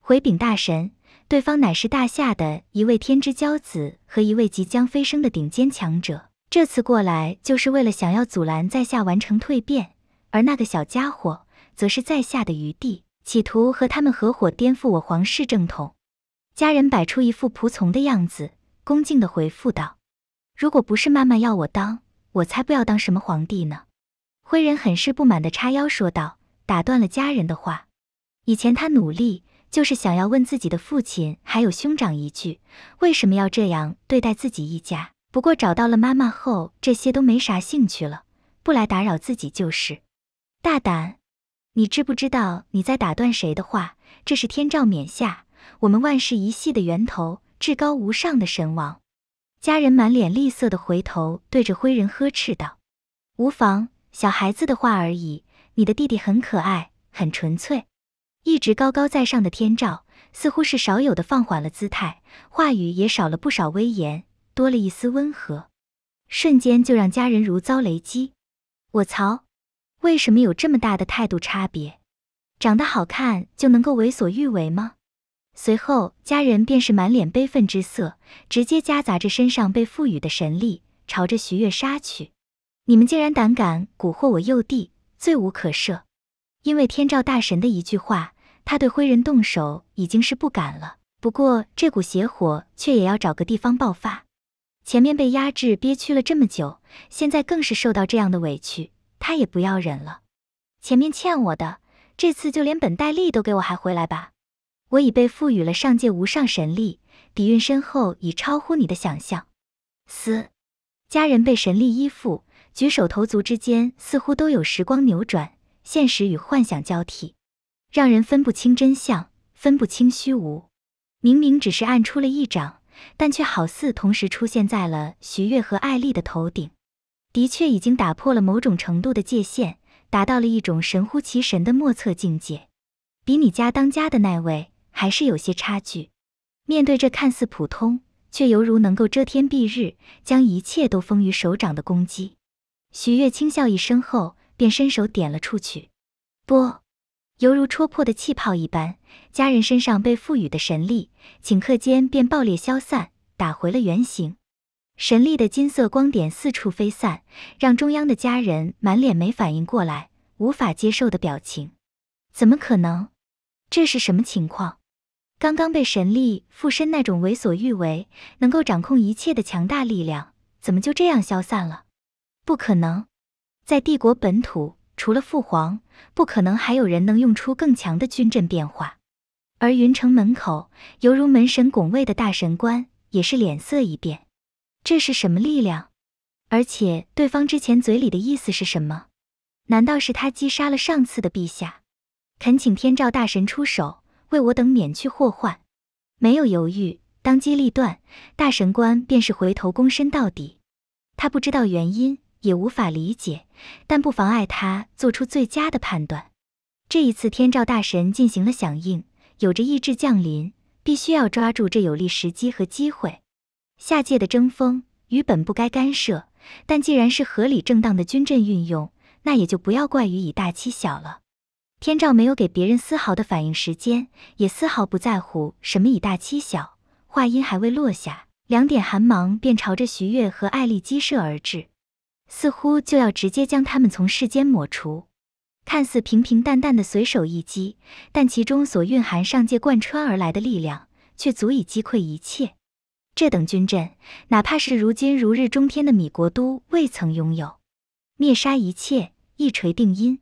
回禀大神。对方乃是大夏的一位天之骄子和一位即将飞升的顶尖强者，这次过来就是为了想要阻拦在下完成蜕变，而那个小家伙则是在下的余地，企图和他们合伙颠覆我皇室正统。家人摆出一副仆从的样子，恭敬地回复道：“如果不是妈妈要我当，我才不要当什么皇帝呢。”灰人很是不满地叉腰说道，打断了家人的话。以前他努力。就是想要问自己的父亲还有兄长一句，为什么要这样对待自己一家？不过找到了妈妈后，这些都没啥兴趣了，不来打扰自己就是。大胆，你知不知道你在打断谁的话？这是天照冕下我们万世一系的源头，至高无上的神王。家人满脸厉色的回头对着灰人呵斥道：“无妨，小孩子的话而已。你的弟弟很可爱，很纯粹。”一直高高在上的天照，似乎是少有的放缓了姿态，话语也少了不少威严，多了一丝温和，瞬间就让家人如遭雷击。我操，为什么有这么大的态度差别？长得好看就能够为所欲为吗？随后，家人便是满脸悲愤之色，直接夹杂着身上被赋予的神力，朝着徐月杀去。你们竟然胆敢蛊惑我幼弟，罪无可赦！因为天照大神的一句话，他对灰人动手已经是不敢了。不过这股邪火却也要找个地方爆发。前面被压制憋屈了这么久，现在更是受到这样的委屈，他也不要忍了。前面欠我的，这次就连本带利都给我还回来吧！我已被赋予了上界无上神力，底蕴深厚已超乎你的想象。嘶！家人被神力依附，举手投足之间似乎都有时光扭转，现实与幻想交替，让人分不清真相，分不清虚无。明明只是按出了一掌，但却好似同时出现在了徐月和艾丽的头顶。的确已经打破了某种程度的界限，达到了一种神乎其神的莫测境界，比你家当家的那位。还是有些差距。面对这看似普通，却犹如能够遮天蔽日，将一切都封于手掌的攻击，许月轻笑一声后，便伸手点了出去。不，犹如戳破的气泡一般，家人身上被赋予的神力，顷刻间便爆裂消散，打回了原形。神力的金色光点四处飞散，让中央的家人满脸没反应过来，无法接受的表情。怎么可能？这是什么情况？刚刚被神力附身，那种为所欲为、能够掌控一切的强大力量，怎么就这样消散了？不可能，在帝国本土，除了父皇，不可能还有人能用出更强的军阵变化。而云城门口，犹如门神拱卫的大神官也是脸色一变，这是什么力量？而且对方之前嘴里的意思是什么？难道是他击杀了上次的陛下，恳请天照大神出手？为我等免去祸患，没有犹豫，当机立断，大神官便是回头躬身到底。他不知道原因，也无法理解，但不妨碍他做出最佳的判断。这一次，天照大神进行了响应，有着意志降临，必须要抓住这有利时机和机会。下界的争锋，与本不该干涉，但既然是合理正当的军阵运用，那也就不要怪于以大欺小了。天照没有给别人丝毫的反应时间，也丝毫不在乎什么以大欺小。话音还未落下，两点寒芒便朝着徐月和艾丽激射而至，似乎就要直接将他们从世间抹除。看似平平淡淡的随手一击，但其中所蕴含上界贯穿而来的力量，却足以击溃一切。这等军阵，哪怕是如今如日中天的米国都未曾拥有。灭杀一切，一锤定音。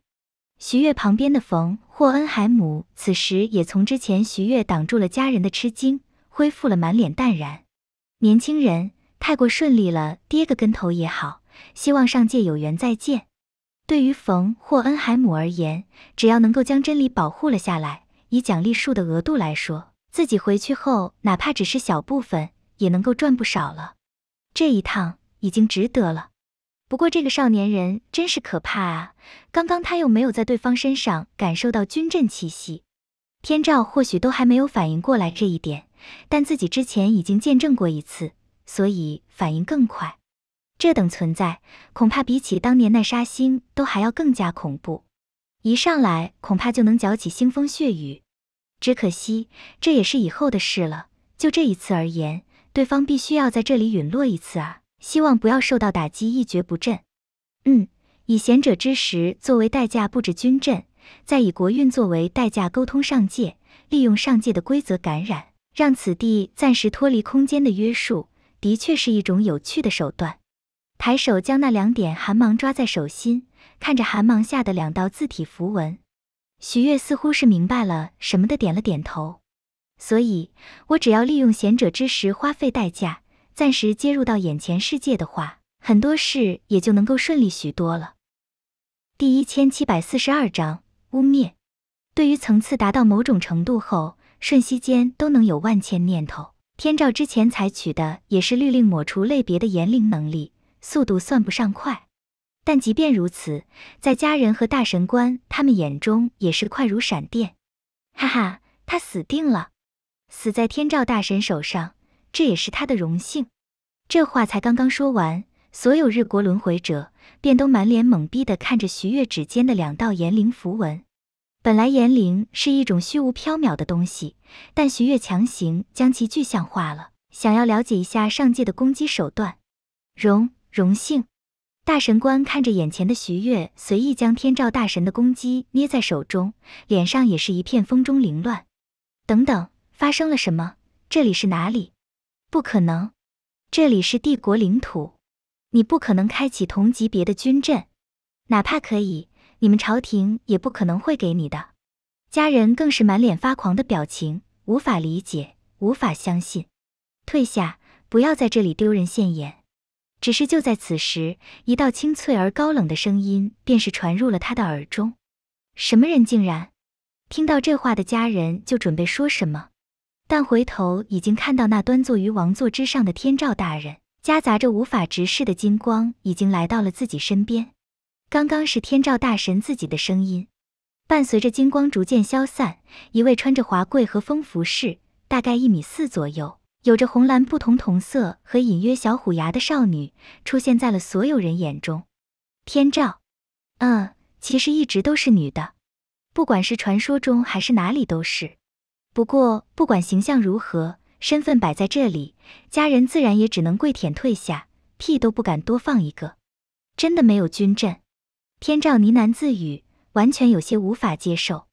徐悦旁边的冯霍恩海姆此时也从之前徐悦挡住了家人的吃惊，恢复了满脸淡然。年轻人太过顺利了，跌个跟头也好。希望上界有缘再见。对于冯霍恩海姆而言，只要能够将真理保护了下来，以奖励数的额度来说，自己回去后哪怕只是小部分，也能够赚不少了。这一趟已经值得了。不过这个少年人真是可怕啊！刚刚他又没有在对方身上感受到军阵气息，天照或许都还没有反应过来这一点，但自己之前已经见证过一次，所以反应更快。这等存在，恐怕比起当年那杀星都还要更加恐怖，一上来恐怕就能搅起腥风血雨。只可惜这也是以后的事了。就这一次而言，对方必须要在这里陨落一次啊！希望不要受到打击，一蹶不振。嗯，以贤者之石作为代价布置军阵，再以国运作为代价沟通上界，利用上界的规则感染，让此地暂时脱离空间的约束，的确是一种有趣的手段。抬手将那两点寒芒抓在手心，看着寒芒下的两道字体符文，许月似乎是明白了什么的，点了点头。所以，我只要利用贤者之石，花费代价。暂时接入到眼前世界的话，很多事也就能够顺利许多了。第一千七百四十二章污蔑。对于层次达到某种程度后，瞬息间都能有万千念头。天照之前采取的也是律令抹除类别的言灵能力，速度算不上快，但即便如此，在家人和大神官他们眼中也是快如闪电。哈哈，他死定了，死在天照大神手上，这也是他的荣幸。这话才刚刚说完，所有日国轮回者便都满脸懵逼地看着徐月指尖的两道炎灵符文。本来炎灵是一种虚无缥缈的东西，但徐月强行将其具象化了，想要了解一下上界的攻击手段。荣荣幸，大神官看着眼前的徐月，随意将天照大神的攻击捏在手中，脸上也是一片风中凌乱。等等，发生了什么？这里是哪里？不可能，这里是帝国领土，你不可能开启同级别的军阵，哪怕可以。你们朝廷也不可能会给你的，家人更是满脸发狂的表情，无法理解，无法相信。退下，不要在这里丢人现眼。只是就在此时，一道清脆而高冷的声音便是传入了他的耳中。什么人竟然？听到这话的家人就准备说什么，但回头已经看到那端坐于王座之上的天照大人，夹杂着无法直视的金光，已经来到了自己身边。刚刚是天照大神自己的声音，伴随着金光逐渐消散，一位穿着华贵和风服饰，大概一米四左右，有着红蓝不同瞳色和隐约小虎牙的少女出现在了所有人眼中。天照，嗯，其实一直都是女的，不管是传说中还是哪里都是。不过不管形象如何，身份摆在这里，家人自然也只能跪舔退下，屁都不敢多放一个。真的没有军阵。天照呢喃自语，完全有些无法接受。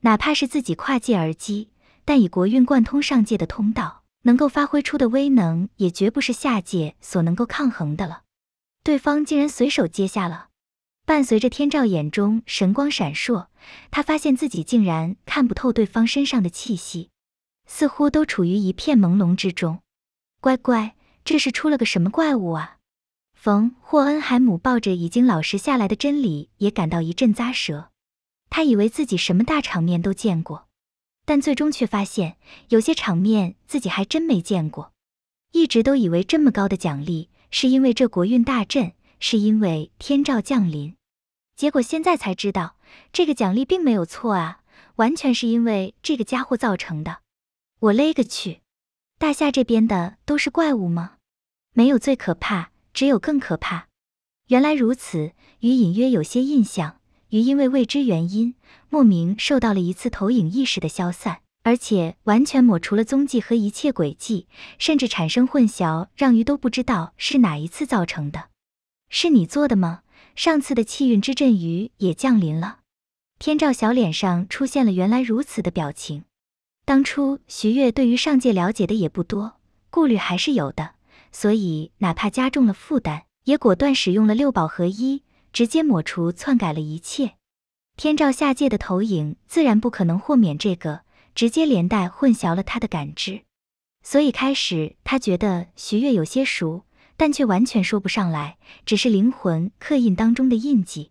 哪怕是自己跨界而击，但以国运贯通上界的通道，能够发挥出的威能，也绝不是下界所能够抗衡的了。对方竟然随手接下了。伴随着天照眼中神光闪烁，他发现自己竟然看不透对方身上的气息，似乎都处于一片朦胧之中。乖乖，这是出了个什么怪物啊？冯霍恩海姆抱着已经老实下来的真理，也感到一阵咂舌。他以为自己什么大场面都见过，但最终却发现有些场面自己还真没见过。一直都以为这么高的奖励是因为这国运大振，是因为天照降临，结果现在才知道，这个奖励并没有错啊，完全是因为这个家伙造成的。我勒个去，大夏这边的都是怪物吗？没有最可怕。只有更可怕。原来如此，鱼隐约有些印象。鱼因为未知原因，莫名受到了一次投影意识的消散，而且完全抹除了踪迹和一切轨迹，甚至产生混淆，让鱼都不知道是哪一次造成的。是你做的吗？上次的气运之阵，雨也降临了。天照小脸上出现了原来如此的表情。当初徐月对于上界了解的也不多，顾虑还是有的。所以，哪怕加重了负担，也果断使用了六宝合一，直接抹除、篡改了一切。天照下界的投影自然不可能豁免这个，直接连带混淆了他的感知。所以开始他觉得徐月有些熟，但却完全说不上来，只是灵魂刻印当中的印记。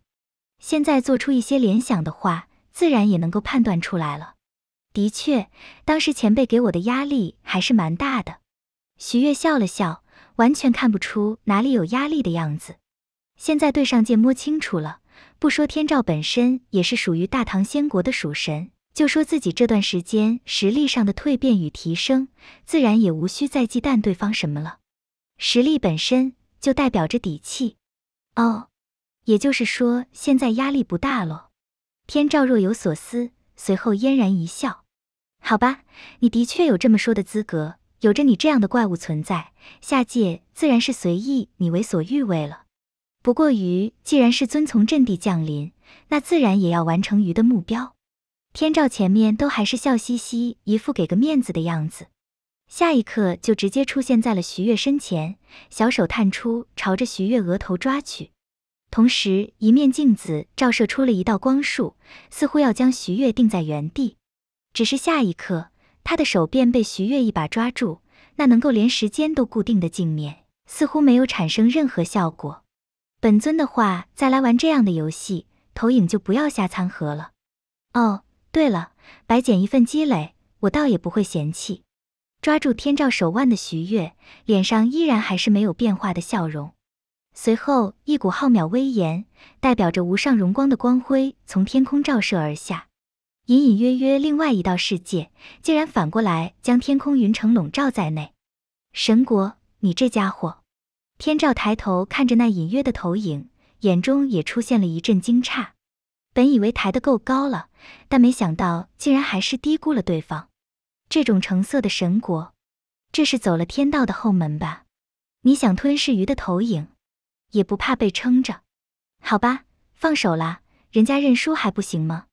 现在做出一些联想的话，自然也能够判断出来了。的确，当时前辈给我的压力还是蛮大的。徐月笑了笑。完全看不出哪里有压力的样子。现在对上界摸清楚了，不说天照本身也是属于大唐仙国的属神，就说自己这段时间实力上的蜕变与提升，自然也无需再忌惮对方什么了。实力本身就代表着底气。哦，也就是说现在压力不大喽？天照若有所思，随后嫣然一笑：“好吧，你的确有这么说的资格。”有着你这样的怪物存在，下界自然是随意你为所欲为了。不过鱼既然是遵从阵地降临，那自然也要完成鱼的目标。天照前面都还是笑嘻嘻，一副给个面子的样子，下一刻就直接出现在了徐月身前，小手探出，朝着徐月额头抓去，同时一面镜子照射出了一道光束，似乎要将徐月定在原地。只是下一刻。他的手便被徐月一把抓住，那能够连时间都固定的镜面似乎没有产生任何效果。本尊的话，再来玩这样的游戏，投影就不要瞎掺和了。哦，对了，白捡一份积累，我倒也不会嫌弃。抓住天照手腕的徐月，脸上依然还是没有变化的笑容。随后，一股浩渺威严，代表着无上荣光的光辉从天空照射而下。隐隐约约另外一道世界，竟然反过来将天空云城笼罩在内。神国，你这家伙！天照抬头看着那隐约的投影，眼中也出现了一阵惊诧。本以为抬得够高了，但没想到竟然还是低估了对方。这种橙色的神国，这是走了天道的后门吧？你想吞噬鱼的投影，也不怕被撑着？好吧，放手啦，人家认输还不行吗？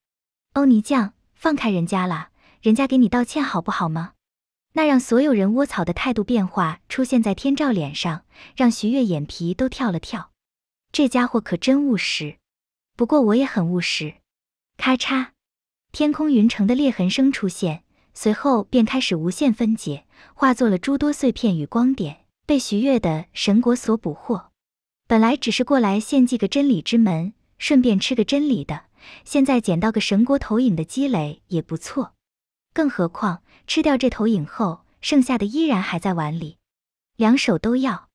欧尼酱，放开人家啦，人家给你道歉好不好吗？那让所有人窝草的态度变化出现在天照脸上，让徐月眼皮都跳了跳。这家伙可真务实，不过我也很务实。咔嚓，天空云城的裂痕声出现。随后便开始无限分解，化作了诸多碎片与光点，被徐月的神国所捕获。本来只是过来献祭个真理之门，顺便吃个真理的，现在捡到个神国投影的积累也不错。更何况吃掉这投影后，剩下的依然还在碗里，两手都要。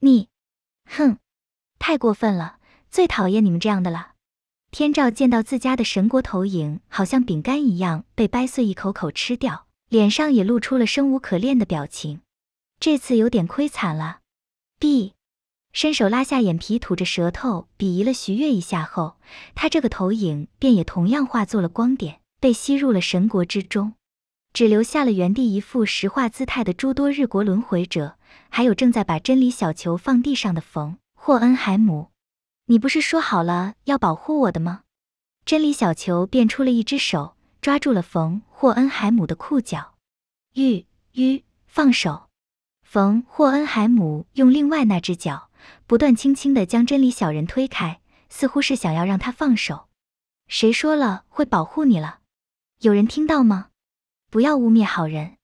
你，哼，太过分了，最讨厌你们这样的了。天照见到自家的神国投影，好像饼干一样被掰碎一口口吃掉，脸上也露出了生无可恋的表情。这次有点亏惨了。B，伸手拉下眼皮，吐着舌头，鄙夷了徐月一下后，他这个投影便也同样化作了光点，被吸入了神国之中，只留下了原地一副石化姿态的诸多日国轮回者，还有正在把真理小球放地上的冯霍恩海姆。你不是说好了要保护我的吗？真理小球变出了一只手，抓住了冯霍恩海姆的裤脚。吁吁，放手！冯霍恩海姆用另外那只脚不断轻轻地将真理小人推开，似乎是想要让他放手。谁说了会保护你了？有人听到吗？不要污蔑好人！